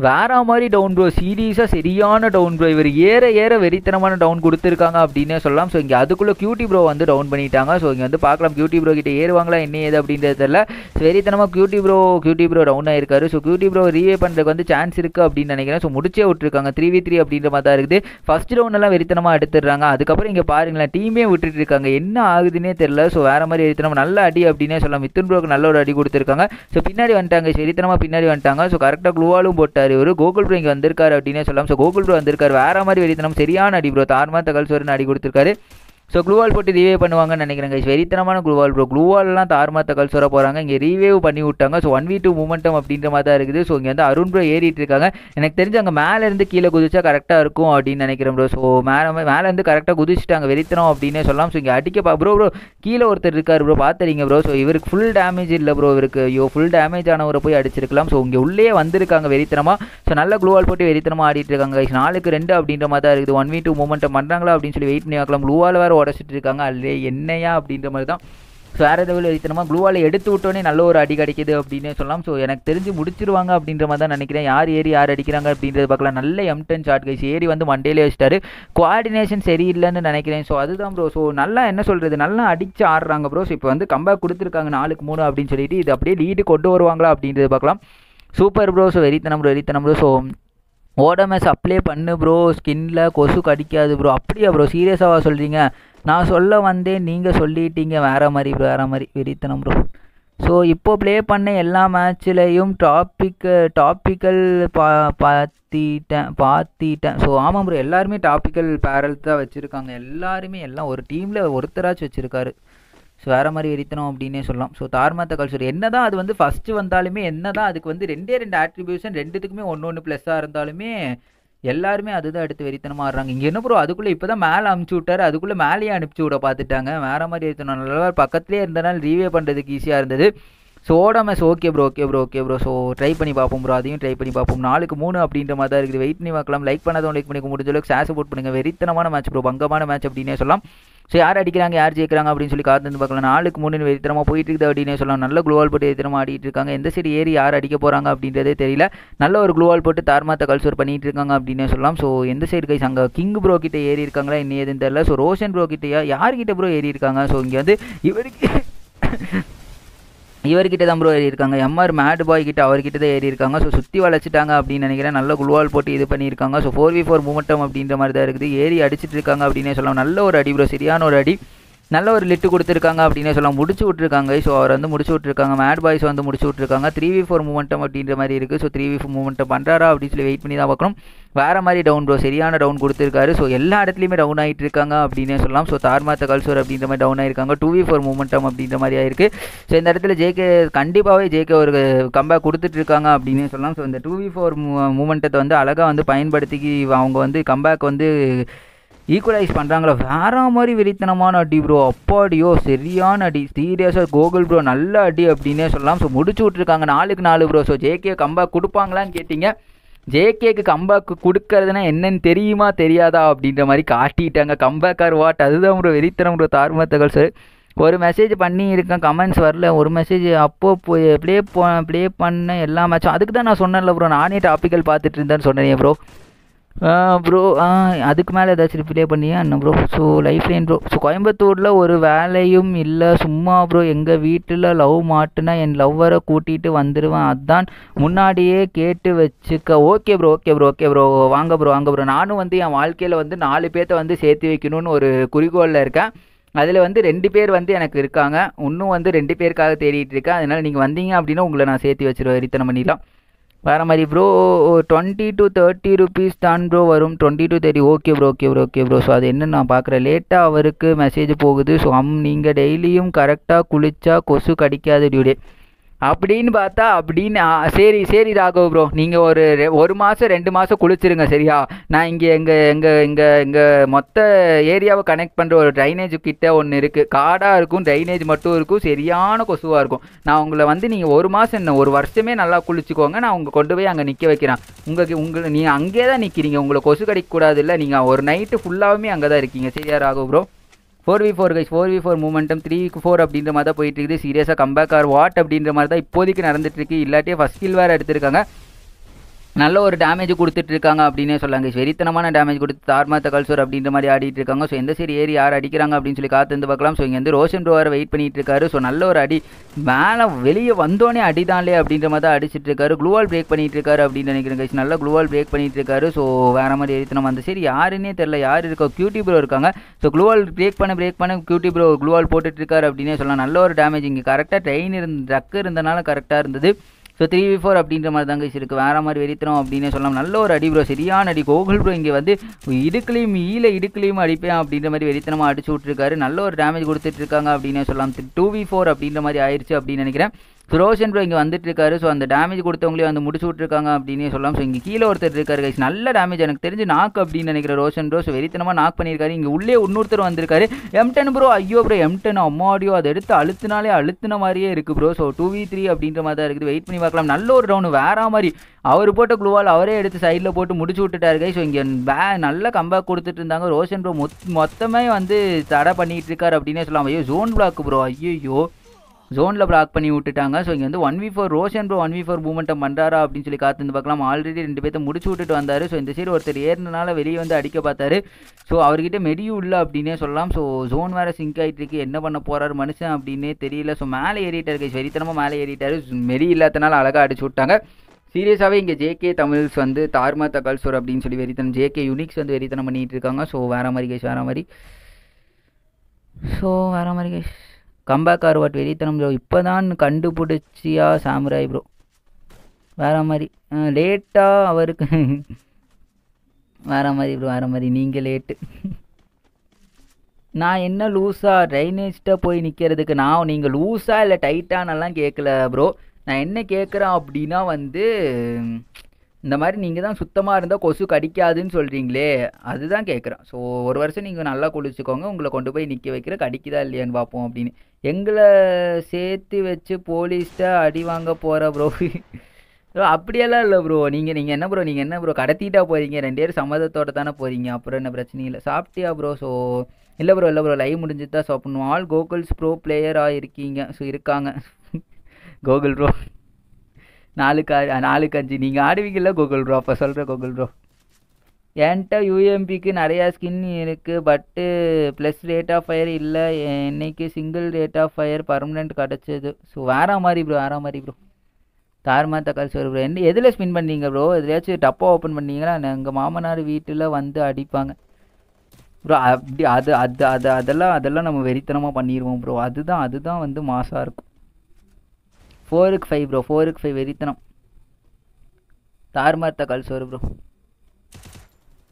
வேற மாதிரி டவுன் ப்ரோ சீரியஸாக சரியான டவுன் ப்ரோ இவர் ஏற ஏற வெறித்தனமான டவுன் கொடுத்துருக்காங்க அப்படின்னே சொல்லலாம். ஸோ இங்கே அதுக்குள்ளே கியூட்டி ப்ரோ வந்து டவுன் பண்ணிட்டாங்க. ஸோ இங்கே வந்து பார்க்கலாம் கியூட்டி ப்ரோ கிட்ட ஏறுவாங்களா என்ன ஏது அப்படின்றது தெரியல. வெறித்தனமாக cutie bro cutie bro down ஆயிருக்காரு. ஸோ கியூட்டி ப்ரோ ரீவே பண்ணுறதுக்கு வந்து சான்ஸ் இருக்குது அப்படின்னு நினைக்கிறேன். ஸோ முடிச்சே விட்டுருக்காங்க. த்ரீ வி த்ரீ அப்படின்ற மாதிரி தான் இருக்குது. ஃபர்ஸ்ட் ரவுண்ட் எல்லாம் வெறித்தனமாக எடுத்துடுறாங்க. அதுக்கப்புறம் இங்கே பாருங்களேன் டீமே விட்டுட்டு இருக்காங்க. என்ன ஆகுதுன்னே தெரியல. ஸோ வேற மாதிரி வெறித்தனம் நல்ல அடி அப்படின்னே சொல்லலாம். மித்துன் ப்ரோக்கு நல்ல ஒரு அடி கொடுத்துருக்காங்க. ஸோ பின்னாடி வந்துட்டாங்க. வெறித்தனமாக பின்னாடி வந்துட்டாங்க. ஸோ கரெக்டாக குளுவாலும் போட்டார். இவர் கோகுல் ப்ரோ இங்கே வந்திருக்காரு அப்படின்னே சொல்லலாம். ஸோ கோகுல் ப்ரோ வந்திருக்காரு. வேற மாதிரி வெளித்தனம். சரியான அடி ப்ரோ தார்மா தகவல் அடி கொடுத்துருக்காரு. ஸோ க்ளூவால் போட்டு ரீவே பண்ணுவாங்கன்னு நினைக்கிறேன் கைஸ் வெறித்தனமான க்ளூவால் ப்ரோ க்ளூவால்லாம் தார்மா தகவல் சொல்ல போகிறாங்க இங்கே ரீவேவ் பண்ணி விட்டாங்க. So one v two momentum அப்படின்ற மாதிரி தான் இருக்குது. ஸோ இங்கே வந்து அருண் ப்ரோ ஏறிட்டு இருக்காங்க. எனக்கு தெரிஞ்சு அங்கே மேலேருந்து கீழே குதிச்சா கரெக்டாக இருக்கும் அப்படின்னு நினைக்கிறேன் ப்ரோ ஸோ மேலே மேலேருந்து கரெக்டாக குதிச்சிட்டாங்க. வெறித்தனம் அப்படின்னே சொல்லலாம். ஸோ இங்கே அடிக்க பா ப்ரோ ப்ரோ கீழே ஒருத்தர் இருக்கார் ப்ரோ பார்த்துறீங்க ப்ரோ ஸோ இவருக்கு ஃபுல் டேமேஜ் இல்லை ப்ரோ இவருக்கு. ஐயோ ஃபுல் டேமேஜ் ஆனவரை போய் அடிச்சிருக்கலாம். ஸோ இங்கே உள்ளே வந்திருக்காங்க வெறித்தனமாக ஸோ நல்ல க்ளூவால் போட்டு வெறித்தனமாக ஆடிட்டு இருக்காங்க கைஸ் நாலுக்கு ரெண்டு அப்படின்ற மாதிரி தான் இருக்குது. ஒன் வி டூ மூமெண்ட்டை பண்ணுறாங்களா அப்படின்னு சொல்லி வெயிட் பண்ணி பார்க்கலாம். க்ளூவால் வேறு உடச்சிட்டு இருக்காங்க அல்லே என்னையா அப்படின்ற மாதிரி தான் ஸோ வேறு ஏதாவது வெறித்தனமாக க்ளூவால் எடுத்து விட்டோன்னே நல்ல ஒரு அடி கிடைக்குது அப்படின்னு சொல்லலாம். ஸோ எனக்கு தெரிஞ்சு முடிச்சிருவாங்க அப்படின்ற மாதிரி தான் நினைக்கிறேன். யார் ஏறி யார் அடிக்கிறாங்க அப்படின்றது பார்க்கலாம். நல்ல எம்டன் ஷார்ட் கைஸ் ஏறி வந்து மண்டேலே வச்சிட்டாரு. கோஆர்டினேஷன் சரியில்லைன்னு நினைக்கிறேன். ஸோ அதுதான் ப்ரோ ஸோ நல்லா என்ன சொல்கிறது நல்லா அடித்து ஆடுறாங்க ப்ரோ ஸோ இப்போ வந்து கம்பேக் கொடுத்துருக்காங்க நாலுக்கு மூணு அப்படின்னு சொல்லிட்டு. இது அப்படியே லீடு கொண்டு வருவாங்களா அப்படின்றது பார்க்கலாம். சூப்பர் ப்ரோ ஸோ வெறித்தனம் ப்ரோ வெறித்தனம் ப்ரோ ஸோ ஓடமேஸ் அப்ளை பண்ணு ப்ரோ ஸ்கின்ல கொசு கடிக்காது ப்ரோ அப்படியா ப்ரோ சீரியஸாக சொல்கிறீங்க நான் சொல்ல வந்தேன் நீங்கள் சொல்லிட்டீங்க வேற மாதிரி வேற மாதிரி வெறித்தனம் ப்ரோ ஸோ இப்போ ப்ளே பண்ண எல்லா மேட்ச்லேயும் டாப்பிக்கு டாப்பிக்கல் பா பார்த்திட்டேன் பார்த்திட்டேன் ஸோ ஆமாம் ப்ரோ எல்லாருமே டாப்பிக்கல் பேரல் தான் வச்சுருக்காங்க. எல்லாருமே எல்லாம் ஒரு டீமில் ஒருத்தராச்சும் வச்சுருக்காரு. ஸோ வேறு மாதிரி வெறித்தனம் அப்படின்னே சொல்லலாம். ஸோ தார்மாத்த கல்ச்சர் என்ன தான் அது வந்து ஃபஸ்ட்டு வந்தாலுமே என்ன தான் அதுக்கு வந்து ரெண்டே ரெண்டு ஆட்ரிபியூஷன் ரெண்டுத்துக்குமே ஒன்று ஒன்று ப்ளஸ்ஸாக இருந்தாலுமே எல்லாருமே அதுதான் எடுத்து வெறித்தனமாக ஆடுறாங்க. இங்கே என்ன ப்ரோ அதுக்குள்ளே இப்போ தான் மேலே அமுச்சு விட்டார். அதுக்குள்ளே மேலேயே அனுப்பிச்சி விட பார்த்துட்டாங்க. வேறு மாதிரி எடுத்தணும் நல்லா பக்கத்துலேயே இருந்தனால ரீவே பண்ணுறதுக்கு ஈஸியாக இருந்தது. So Odomos okay bro okay bro okay bro so try பண்ணி பார்ப்போம் ப்ரோ அதையும் ட்ரை பண்ணி பார்ப்போம். நாளுக்கு மூணு அப்படின்ற மாதிரி தான் இருக்குது. வெயிட் பண்ணி பார்க்கலாம். லைக் பண்ணாதவங்க லைக் பண்ணி முடிஞ்ச அளவுக்கு ஷேர் சப்போர்ட் பண்ணுங்கள் வெறித்தனமான மேட்ச் ப்ரோ பங்கமான மேட்ச் அப்படின்னே சொல்லலாம். ஸோ யார் அடிக்கிறாங்க யார் ஜெயிக்கிறாங்க அப்படின்னு சொல்லி காத்து வந்து பார்க்கலாம். நாளுக்கு மூணு வெறித்தனமாக போயிட்டு இருக்குது அப்படின்னு சொல்லலாம். நல்ல குளோவால் போட்டு வெறித்தனமாக ஆடிட்டு இருக்காங்க. எந்த சைடு ஏறி யார் அடிக்க போகிறாங்க அப்படின்றதே தெரியல. நல்ல ஒரு குளோவால் போட்டு தார்மாத்த கல்சூர் பண்ணிட்டு இருக்காங்க அப்படின்னே சொல்லலாம். ஸோ எந்த சைடு கைஸ் அங்கே கிங் ப்ரோ கிட்ட ஏறி இருக்காங்களா என்ன ஏதுன்னு தெரியல. ஸோ ரோஷன் ப்ரோ கிட்டயா? யார்கிட்ட ப்ரோ ஏறி இருக்காங்க? ஸோ இங்கே வந்து இவருக்கு இவர்கிட்ட தான் ப்ரோ ஏறி இருக்காங்க எம்ஆர் மேட் பாய் கிட்ட அவர்கிட்ட தான் ஏறி இருக்காங்க ஸோ சுற்றி வளைச்சிட்டாங்க அப்படின்னு நினைக்கிறேன். நல்ல குழுவால் போட்டு இது பண்ணியிருக்காங்க. So four v four momentum அப்படின்ற மாதிரி தான் இருக்குது. ஏறி அடிச்சிட்டு இருக்காங்க அப்படின்னே சொல்லலாம். நல்ல ஒரு அடி ப்ரோ சரியான ஒரு அடி. நல்ல ஒரு லிட்டு கொடுத்துருக்காங்க அப்படின்னே சொல்லலாம். முடிச்சு விட்ருக்காங்க ஸோ அவர் வந்து முடிச்சு விட்ருக்காங்க மேட் பாய்ஸ் வந்து முடிச்சு விட்ருக்காங்க த்ரீ வி ஃபோர் மூமெண்டம் அப்படின்ற மாதிரி இருக்குது so three v four momentum பண்ணுறாரா அப்படின்னு சொல்லி வெயிட் பண்ணி தான் பார்க்கணும். வேறு மாதிரி டவுன் ப்ரோ சரியான டவுன் கொடுத்துருக்காரு. ஸோ எல்லா இடத்துலையுமே டவுன் ஆகிட்டு இருக்காங்க அப்படின்னே சொல்லலாம். ஸோ தார்மாத்த கல்சூர் அப்படின்ற மாதிரி டவுன் ஆயிருக்காங்க. டூ வி ஃபோர் மூமெண்டம் அப்படின்ற மாதிரி ஆயிருக்கு. ஸோ இந்த இடத்துல ஜேகே கண்டிப்பாகவே ஜேகே ஒரு கம்பேக் கொடுத்துட்ருக்காங்க அப்படின்னே சொல்லலாம். ஸோ இந்த டூ வி ஃபோர் மூமெண்ட்டத்தை வந்து அழகாக வந்து பயன்படுத்தி அவங்க வந்து கம்பேக் வந்து ஈக்குவலைஸ் பண்ணுறாங்களோ வேற மாதிரி வெறித்தனமான அடி ப்ரோ அப்பாடியோ சரியான அடி. சீரியஸாக கோகுல் ப்ரோ நல்ல அடி அப்படின்னே சொல்லலாம். ஸோ முடிச்சு விட்ருக்காங்க நாலுக்கு நாலு ப்ரோ ஸோ ஜேகே கம்பேக் கொடுப்பாங்களான்னு கேட்டிங்க. ஜேகேக்கு கம்பேக் கொடுக்கறதுனா என்னன்னு தெரியுமா தெரியாதா அப்படின்ற மாதிரி காட்டிட்டாங்க. கம்பேக் ஆர் வாட் அதுதான் ப்ரோ வெறித்தனம் ப்ரோ தார்மத்தகள் சார் ஒரு மெசேஜ் பண்ணியிருக்கேன் கமெண்ட்ஸ் வரல. ஒரு மெசேஜ் அப்போ போய் ப்ளே போ ப்ளே பண்ண எல்லா மேட்சும் அதுக்கு தான் நான் சொன்னேன்ல ப்ரோ நானே டாப்பிக்கல் பார்த்துட்டு இருந்தேன்னு சொன்னேன் ப்ரோ ப்ரோ அதுக்கு மேலே ஏதாச்சும் ரிப்ளே பண்ணியா? என்ன bro so life line bro so கோயம்புத்தூரில் ஒரு வேலையும் இல்லை. சும்மா ப்ரோ எங்கள் வீட்டில் லவ் மாட்டுனா என் லவ்வரை கூட்டிகிட்டு வந்துடுவேன் அதான் முன்னாடியே கேட்டு வச்சுக்க. Okay bro okay bro okay bro வாங்க ப்ரோ வாங்க ப்ரோ நானும் வந்து என் வாழ்க்கையில் வந்து நாலு பேர்த்த வந்து சேர்த்து வைக்கணும்னு ஒரு குறிக்கோளில் இருக்கேன். அதில் வந்து ரெண்டு பேர் வந்து எனக்கு இருக்காங்க. இன்னும் வந்து ரெண்டு பேருக்காக தேடிட்டு இருக்கேன். அதனால் நீங்கள் வந்தீங்க அப்படின்னா உங்களை நான் சேர்த்து வச்சிருவேன். ரித்தனை பண்ணிடலாம் வேறு மாதிரி bro twenty to thirty rupees தான் ப்ரோ வரும். Twenty to thirty okay bro okay bro okay bro so அது என்னன்னு நான் பார்க்குறேன் லேட்டாக அவருக்கு மெசேஜ் போகுது. ஸோ அம் நீங்கள் டெய்லியும் கரெக்டாக குளிச்சா கொசு கடிக்காது டியூடே அப்படின்னு பார்த்தா அப்படின்னு சரி சரி ராகவ் ப்ரோ நீங்கள் ஒரு ரெ- ஒரு மாதம் ரெண்டு மாதம் குளிச்சிருங்க சரியா? நான் இங்கே எங்கள் எங்கள் எங்கள் எங்கள் மொத்த ஏரியாவை கனெக்ட் பண்ணுற ஒரு ட்ரைனேஜ் கிட்டே ஒன்று இருக்குது காடாக இருக்கும் ட்ரைனேஜ் மட்டும் இருக்கும் சரியான கொசுவாக இருக்கும். நான் உங்களை வந்து நீங்கள் ஒரு மாதம் என்ன ஒரு வருஷமே நல்லா குளிச்சுக்கோங்க நான் உங்கள் கொண்டு போய் அங்கே நிற்க வைக்கிறேன். உங்களுக்கு உங்களை நீங்கள் அங்கே தான் நிற்கிறீங்க உங்களை கொசு கடிக்கக்கூடாது இல்லை நீங்கள் ஒரு நைட்டு ஃபுல்லாகவுமே அங்கே தான் இருக்கீங்க. சரியா Raghav bro four v four guys four v four momentum three four அப்படின்ற மாதிரி தான் போயிட்டு இருக்குது. சீரியஸாக கம்பேக் ஆர் வாட் அப்படின்ற மாதிரி தான் இப்போதைக்கு நடந்துட்டு இருக்கு. இல்லாட்டியே ஃபஸ்ட் கில் வேறு எடுத்திருக்காங்க. நல்ல ஒரு டேமேஜ் கொடுத்துட்டு இருக்காங்க அப்படின்னே சொல்லாங்க. வெறித்தனமான டேமேஜ் கொடுத்து தார்மாத்த கல்சூர் அப்படின்ற மாதிரி ஆடிட்டு இருக்காங்க ஸோ எந்த சைடு ஏறி யார் அடிக்கிறாங்க அப்படின்னு சொல்லி காத்து வந்து பார்க்கலாம். ஸோ இங்கே வந்து ரோஷன் ப்ரோ வெயிட் பண்ணிட்டு இருக்காரு ஸோ நல்ல ஒரு அடி. மேலே வெளியே வந்தோடனே அடிதான்லே அப்படின்ற மாதிரி தான் அடிச்சிட்டு இருக்காரு க்ளூவால் பிரேக் பண்ணிட்டு இருக்காரு அப்படின்னு நினைக்கிறேன் கைஸ் நல்லா க்ளூவால் பிரேக் பண்ணிட்டு இருக்காரு ஸோ வேற மாதிரி எரித்தனம் அந்த சரி யாருன்னே தெரியல. யார் இருக்கோ கியூட்டி ப்ரோ இருக்காங்க. ஸோ க்ளூவால் பிரேக் பண்ண பிரேக் பண்ண கியூட்டி ப்ரோ க்ளூவால் போட்டுட்டு இருக்காரு அப்படின்னே சொல்லலாம். நல்ல ஒரு டேமேஜ் இங்கே கரெக்டாக ட்ரெயின் இருந்த ட்ரக் இருந்தனால கரெக்டாக இருந்தது. ஸோ த்ரீ வி ஃபோர் அப்படின்ற மாதிரி தாங்க இருக்குது வேறு மாதிரி வெறித்தனம் அப்படின்னே சொல்லலாம் நல்ல ஒரு அடி ப்ரோ சரியான அடி. கோகுல் ப்ரோ இங்கே வந்து இடுக்குலையும் ஈல இடுக்குலையும் அடிப்பேன் அப்படின்ற மாதிரி வெறித்தனமாக அடிச்சு விட்ருக்காரு நல்ல ஒரு டேமேஜ் கொடுத்துட்ருக்காங்க அப்படின்னு அப்படின்னே சொல்லலாம் டூ வி ஃபோர் அப்படின்ற மாதிரி ஆயிடுச்சு அப்படின்னு நினைக்கிறேன். ரோஷன் ப்ரோ இங்கே வந்துட்டு இருக்காரு ஸோ அந்த டேமேஜ் கொடுத்தவங்களே வந்து முடிச்சு விட்ருக்காங்க அப்படின்னே சொல்லலாம். ஸோ இங்கே கீழே ஒருத்தர் இருக்காரு கைஸ் நல்ல டேமேஜ் எனக்கு தெரிஞ்சு நாக் அப்படின்னு நினைக்கிற ரோஷன் ப்ரோ ஸோ வெறித்தனமாக நாக் பண்ணியிருக்காரு. இங்கே உள்ளே இன்னொருத்தர் வந்திருக்காரு. எம் டென் ப்ரோ ஐயோ ப்ரோ எம் டென் அம்மாடியோ அதை எடுத்து அழுத்தினாலே அழுத்தின மாதிரியே இருக்குது bro so two v three அப்படின்ற மாதிரி தான் இருக்குது. வெயிட் பண்ணி பார்க்கலாம். நல்ல ஒரு ரவுண்டு வேற மாதிரி. அவர் போட்ட குழுவால் அவரே எடுத்து சைடில் போட்டு முடிச்சு விட்டுட்டாரு guys. ஸோ இங்கே பே நல்ல கம்பேக் கொடுத்துட்டு இருந்தாங்க. ரோஷன் ப்ரோ மொத் மொத்தமே வந்து தடை பண்ணிகிட்டு இருக்காரு அப்படின்னே சொல்லலாம். ஐயோ ஜோன் பிளாக் ப்ரோ ஐயோ ஜோனில் பிளாக் பண்ணி விட்டுட்டாங்க. ஸோ இங்கே வந்து one v four Roshan bro one v four momentum பண்ணுறாரா அப்படின்னு சொல்லி காத்திருந்து வந்து பார்க்கலாம். ஆல்ரெடி ரெண்டு பேர்த்த முடிச்சு விட்டுட்டு வந்தார். ஸோ இந்த சைடு ஒருத்தர் ஏறினால வெளியே வந்து அடிக்க பார்த்தாரு. ஸோ அவர்கிட்ட மெடியும் இல்லை அப்படின்னே சொல்லலாம். ஸோ ஜோன் வேறு சிங்க் ஆகிட்டு இருக்கு. என்ன பண்ண போகிறாரு மனுஷன் அப்படின்னே தெரியல. ஸோ மேலே ஏறிட்டார் guys. வெறித்தனமாக மேலே ஏறிட்டாரு. மெடி இல்லாதனால அழகாக அடிச்சு விட்டாங்க. சீரியஸாகவே இங்கே ஜேகே தமிழ்ஸ் வந்து தார்மா தகல்சோர் அப்படின்னு சொல்லி வெறித்தனம் ஜேகே யூனிக்ஸ் வந்து வெறித்தனம் பண்ணிகிட்டு இருக்காங்க. ஸோ வேற மாதிரி கேஸ் வேற மாதிரி. ஸோ வேற மாதிரி கேஸ் கம்பேக் ஆர் வாட் வெறித்தனம் ப்ரோ இப்போ தான் கண்டுபிடிச்சியா சாமுராய் ப்ரோ வேற மாதிரி. லேட்டாக அவருக்கு. வேற மாதிரி ப்ரோ வேற மாதிரி. நீங்கள் லேட்டு நான் என்ன லூஸா ட்ரைனேஜ்ட்ட போய் நிற்கிறதுக்கு நான் நீங்கள் லூஸாக இல்லை டைட்டானெல்லாம் கேட்கல ப்ரோ நான் என்ன கேட்குறேன் அப்படின்னா வந்து இந்த மாதிரி நீங்கள் தான் சுத்தமாக இருந்தால் கொசு கடிக்காதுன்னு சொல்கிறீங்களே அதுதான் கேட்குறேன் ஸோ ஒரு வருஷம் நீங்கள் நல்லா குளிச்சுக்கோங்க உங்களை கொண்டு போய் நிற்க வைக்கிற கடிக்குதா இல்லையான்னு பார்ப்போம் அப்படின்னு. எங்களை சேர்த்து வச்சு போலீஸ்கிட்ட அடி வாங்க போகிற ப்ரோ ப்ரோ அப்படியெல்லாம் இல்லை ப்ரோ நீங்கள் நீங்கள் என்ன ப்ரோ நீங்கள் என்ன ப்ரோ கடத்திட்டா போகிறீங்க ரெண்டு பேரும் சம்மதத்தோட தானே போகிறீங்க அப்புறம் என்ன பிரச்சனை இல்லை. சாப்பிட்டியா ப்ரோ ஸோ இல்லை ப்ரோ இல்லை ப்ரோ லைவ் முடிஞ்சு தான் சாப்பிட்ணும் ஆல் கோகுல்ஸ் ப்ரோ பிளேயராக இருக்கீங்க. ஸோ இருக்காங்க. கோகுல் ப்ரோ நாலுக்கு ஆறு நாலுக்கு அஞ்சு. நீங்கள் ஆடுவீங்கல்ல கோகுல் ப்ரோ அப்போ சொல்கிற கோகுல் ப்ரோ என்கிட்ட யூஎம்பிக்கு நிறையா ஸ்கின் இருக்குது பட்டு ப்ளஸ் ரேட் ஆஃப் ஃபயர் இல்லை. இன்னைக்கு single rate of fire permanent கிடச்சிது? ஸோ வேற மாதிரி ப்ரோ வேற மாதிரி ப்ரோ தார்மா தக்காளி சோறு ப்ரோ என்ன எதில் ஸ்பின் பண்ணீங்க ப்ரோ எதுலையாச்சும் டப்பா ஓப்பன் பண்ணீங்களா? எங்கள் மாமனார் வீட்டில் வந்து அடிப்பாங்க. ப்ரோ அப்படி அது அது அது அதெல்லாம் அதெல்லாம் நம்ம வெறித்தனமாக பண்ணிடுவோம் ப்ரோ அதுதான் அதுதான் வந்து மாசாக இருக்கும். ஃபோருக்கு ஃபைவ் ப்ரோ ஃபோருக்கு ஃபைவ் வெறித்தனம். தார்மார் கால் சோறு ப்ரோ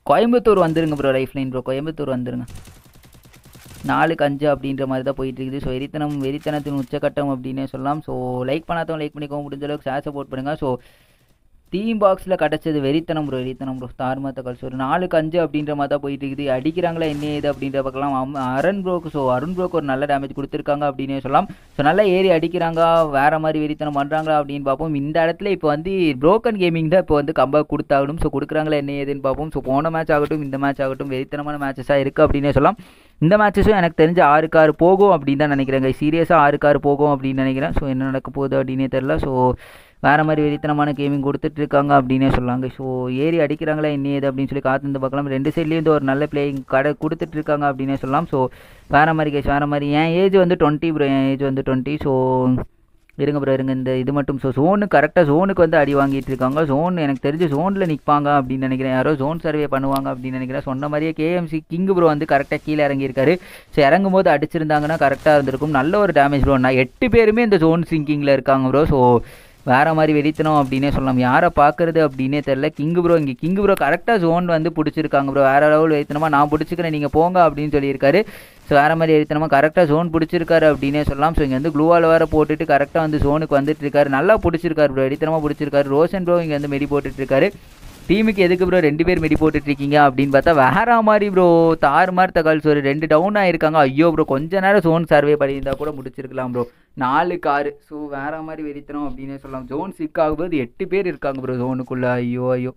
கோயம்புத்தூர் வந்துருங்க bro life line bro Coimbatore வந்துருங்க. நாலுக்கு அஞ்சு அப்படின்ற மாதிரி தான் போயிட்டு இருக்குது ஸோ வெறித்தனம் வெறித்தனத்தின் உச்சக்கட்டம் அப்படின்னே சொல்லலாம். ஸோ லைக் பண்ணாதவங்க லைக் பண்ணிக்கோங்க. முடிஞ்ச அளவுக்கு ஷேர் சப்போர்ட் பண்ணுங்கள் ஸோ தீம் பாக்ஸில் கிடச்சது வெறித்தனம் ப்ரோ வெறித்தனம் ப்ரோ மாத்த கல்ஸ் ஒரு நாலுக்கு அஞ்சு அப்படின்ற மாதிரி தான் போயிட்டு இருக்குது. அடிக்கிறாங்களா என்ன இது அப்படின்ற பக்கம்லாம் அம்- அருண் ப்ரோக்கு ஸோ அருண் ப்ரோக்கு ஒரு நல்ல டேமேஜ் கொடுத்துருக்காங்க அப்படின்னே சொல்லலாம். ஸோ நல்லா ஏறி அடிக்கிறாங்க வேறு மாதிரி வெறித்தனம் பண்ணுறாங்களா அப்படின்னு பார்ப்போம். இந்த இடத்துல இப்போ வந்து ப்ரோக்கன் கேமிங் தான் இப்போ வந்து கம்பேக் கொடுத்தாகணும். ஸோ கொடுக்குறாங்களா என்ன ஏதுன்னு பார்ப்போம். ஸோ போன மேட்ச் ஆகட்டும் இந்த மேட்ச் ஆகட்டும் வெறித்தனமான மேட்சஸாக இருக்குது அப்படின்னே சொல்லலாம். இந்த மேட்சஸும் எனக்கு தெரிஞ்ச ஆறுக்கு ஆறு போகும் அப்படின்னு தான் நினைக்கிறேங்க சீரியஸாக ஆறுக்கு ஆறு போகும் அப்படின்னு நினைக்கிறேன். ஸோ என்ன நடக்க போகுது அப்படின்னே தெரில ஸோ வேறு மாதிரி வெறித்தனமான கேமிங் கொடுத்துட்டு இருக்காங்க அப்படின்னே சொல்லாங்க. ஸோ ஏறி அடிக்கிறாங்களா என்ன ஏது அப்படின்னு சொல்லி காத்திருந்து பார்க்கலாம். ரெண்டு சைட்லேயும் வந்து ஒரு நல்ல பிளேயிங் கடை கொடுத்துட்டு இருக்காங்க அப்படின்னே சொல்லலாம். ஸோ வேறு மாதிரி கேஸ் வேறு மாதிரி. என் ஏஜ் வந்து டுவெண்ட்டி ப்ரோ என் ஏஜ் வந்து டுவெண்ட்டி ஸோ இருங்க ப்ரோ இருங்க. இந்த இது மட்டும். ஸோ ஜோனு கரெக்டாக ஜோனுக்கு வந்து அடி வாங்கிட்டு இருக்காங்க. ஜோன் எனக்கு தெரிஞ்சு ஜோனில் நிற்பாங்க அப்படின்னு நினைக்கிறேன். யாரோ ஜோன் சர்வே பண்ணுவாங்க அப்படின்னு நினைக்கிறேன். சொன்ன மாதிரியே கேஎம்சி கிங் ப்ரோ வந்து கரெக்டாக கீழே இறங்கியிருக்காரு. ஸோ இறங்கும் போது அடிச்சிருந்தாங்கன்னா கரெக்டாக இருந்திருக்கும். நல்ல ஒரு டேமேஜ் ப்ரோ நான் எட்டு பேருமே இந்த ஜோன் சிங்கிங்கில் இருக்காங்க ப்ரோ ஸோ வேற மாதிரி வெறித்தனம் அப்படின்னே சொல்லலாம். யாரை பார்க்குறது அப்படின்னே தெரில கிங் ப்ரோ இங்கே கிங் ப்ரோ கரெக்டாக ஜோன் வந்து பிடிச்சிருக்காங்க ப்ரோ வேறு லெவல் வெறித்தனமாக நான் பிடிச்சிக்கிறேன் நீங்கள் போங்க அப்படின்னு சொல்லியிருக்காரு. ஸோ வேறு மாதிரி வெறித்தனமாக கரெக்டாக ஜோன் பிடிச்சிருக்காரு அப்படின்னே சொல்லலாம். ஸோ இங்கே வந்து க்ளூவால் வேறு போட்டுட்டு கரெக்டாக வந்து ஜோனுக்கு வந்துட்டு இருக்காரு. நல்லா பிடிச்சிருக்காரு ப்ரோ எடுத்தனமாக பிடிச்சிருக்காரு. ரோஷன் ப்ரோ இங்கே வந்து மெடி போட்டுட்டு இருக்காரு. டீமுக்கு எதுக்கு ப்ரோ ரெண்டு பேர் மெடி போட்டுட்ருக்கீங்க அப்படின்னு பார்த்தா வேற மாதிரி ப்ரோ தாறு மாதிரி தகவல் சோறு. ரெண்டு டவுன் ஆகிருக்காங்க ஐயோ ப்ரோ கொஞ்ச நேரம் சோன் சர்வே பண்ணியிருந்தா கூட முடிச்சிருக்கலாம் ப்ரோ நாலு காரு ஸோ வேற மாதிரி வெறித்தனம் அப்படின்னே சொல்லலாம். ஜோன் சிக் ஆகும்போது எட்டு பேர் இருக்காங்க ப்ரோ ஜோனுக்குள்ளே ஐயோ ஐயோ.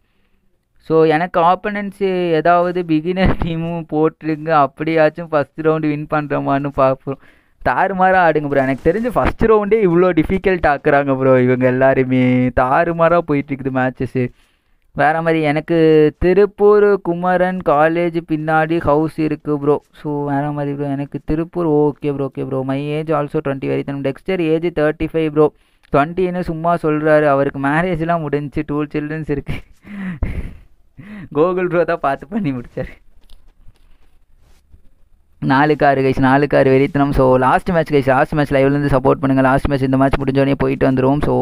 ஸோ எனக்கு ஆப்பனன்ஸு ஏதாவது பிகினர் டீமும் போட்டுருங்க. அப்படியாச்சும் ஃபஸ்ட் ரவுண்டு வின் பண்ணுறோமான்னு பார்ப்போம். தாறுமாறாக ஆடுங்க ப்ரோ எனக்கு தெரிஞ்சு ஃபஸ்ட் ரவுண்டே இவ்வளோ டிஃபிகல்ட் ஆக்குறாங்க ப்ரோ இவங்க எல்லாருமே. தாறுமாறாக போயிட்டுருக்குது மேட்சஸ்ஸு வேற மாதிரி எனக்கு திருப்பூர் குமரன் காலேஜ் பின்னாடி ஹவுஸ் இருக்குது ப்ரோ ஸோ வேற மாதிரி ப்ரோ எனக்கு Tiruppur okay bro okay bro my age also twenty வெரித்தனம் Dexter age thirty five bro டுவெண்ட்டின்னு சும்மா சொல்கிறாரு அவருக்கு மேரேஜ்லாம் முடிஞ்சுச்சு டூ சில்ட்ரன்ஸ் இருக்கு. கோகுல் ப்ரோ தான் பார்த்து பண்ணி முடித்தார் நாலு கார் கைஸ் நாலு கார் வெறித்தனம். So last match guys last match லைவ்லேருந்து support பண்ணுங்கள் லாஸ்ட் மேட்ச் இந்த மேட்ச் முடிஞ்சோடனே போயிட்டு வந்துடுவோம் ஸோ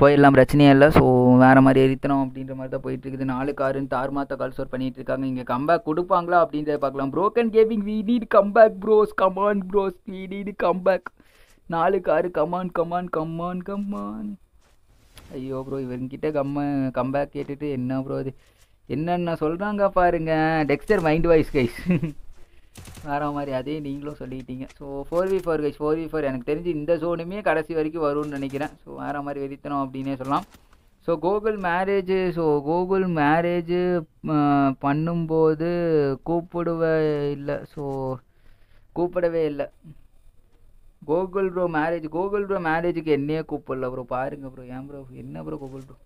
போயிடலாம் பிரச்சனையே இல்லை. ஸோ வேறு மாதிரி எரித்தனம் அப்படின்ற மாதிரி தான் போயிட்டு இருக்குது நாலு காருன்னு தார்மாத்த கால் ஸ்டோர் பண்ணிட்டு இருக்காங்க. இங்கே கம்பேக் கொடுப்பாங்களா அப்படின்றத பார்க்கலாம். Broken gaming we need comeback bros come on bros we need comeback நாலு car come on come on come on come on ஐயோ ப்ரோ இவங்கிட்ட கம்ம கம்பேக் கேட்டுட்டு என்ன ப்ரோ அது என்னென்ன சொல்கிறாங்க பாருங்க. டெக்ஸ்டர் மைண்ட் வாய்ஸ் கைஸ் வேற மாதிரி அதே நீங்களும் சொல்லிட்டீங்க so four v four guys four v four எனக்கு தெரிஞ்சு இந்த ஜோனுமே கடைசி வரைக்கும் வரும்னு நினைக்கிறேன். ஸோ வேற மாதிரி வெறித்தனம் அப்படின்னே சொல்லலாம். So Google marriage so Google marriage பண்ணும்போது கூப்பிடுவே இல்லை. ஸோ கூப்பிடவே இல்லை. Google bro marriage Google bro மேரேஜுக்கு என்னையே கூப்பிடல ப்ரோ பாருங்க ப்ரோ ஏன் ப்ரோ என்ன ப்ரோ கூகுள் ப்ரோ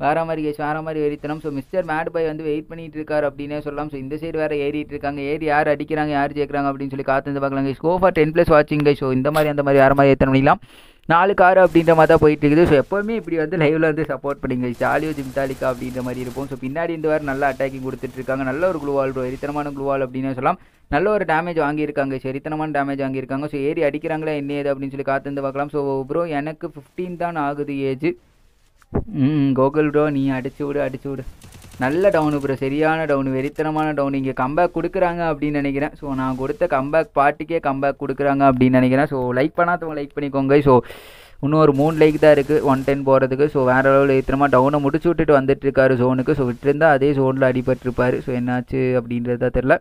வேற மாதிரி கேஸ் வேற மாதிரி வெறித்தனம். ஸோ மிஸ்டர் மேட் பாய் வந்து வெயிட் பண்ணிட்டு இருக்காரு அப்படின்னே சொல்லலாம். ஸோ இந்த சைடு வேற ஏறிட்டு இருக்காங்க ஏறி யார் அடிக்கிறாங்க யார் ஜெயிக்கிறாங்க அப்படின்னு சொல்லி காத்து வந்து பார்க்கலாம் கைஸ் கோஃபா டென் ப்ளஸ் வாட்சிங் ஸோ இந்த மாதிரி அந்த மாதிரி வேற மாதிரி ஏற்ற பண்ணிக்கலாம் நாலு கார் அப்படின்ற மாதிரி தான் போயிட்டு இருக்குது ஸோ எப்போவுமே இப்படி வந்து லைவ்ல வந்து சப்போர்ட் பண்ணிங்க ஜாலியோ ஜிம்தாலிக்கா அப்படின்ற மாதிரி இருப்போம் ஸோ பின்னாடி இந்த வாரம் நல்லா அட்டாக்கிங் கொடுத்துட்டு இருக்காங்க நல்ல ஒரு குளுவால் ப்ரோ எரித்தனமான குளுவால் அப்படின்னு சொல்லலாம். நல்ல ஒரு டேமேஜ் வாங்கியிருக்காங்க சரித்தனமான டேமேஜ் வாங்கியிருக்காங்க. ஸோ ஏறி அடிக்கிறாங்களா என்ன ஏது அப்படின்னு சொல்லி காத்து வந்து பார்க்கலாம். ஸோ ப்ரோ எனக்கு ஃபிஃப்டீன் தான் ஆகுது ஏஜ் ம் கோகுல் ப்ரோ நீ அடிச்சு விடு அடிச்சு விடு. நல்ல டவுனு ப்ரோ சரியான டவுனு வெறித்தனமான டவுன் இங்கே கம்பேக் கொடுக்குறாங்க அப்படின்னு நினைக்கிறேன். ஸோ நான் கொடுத்த கம்பேக் பாட்டுக்கே கம்பேக் கொடுக்குறாங்க அப்படின்னு நினைக்கிறேன். ஸோ லைக் பண்ணாதவங்க லைக் பண்ணிக்கோங்க. ஸோ இன்னும் ஒரு மூணு லைக் தான் இருக்குது ஒன் டென் போகிறதுக்கு ஸோ வேறு லெவலில் எத்தனமாக டவுனை முடிச்சு விட்டுட்டு வந்துட்டுருக்காரு ஜோனுக்கு ஸோ விட்டுருந்தா அதே ஜோனில் அடிபட்டிருப்பார். ஸோ என்னாச்சு அப்படின்றதா தெரில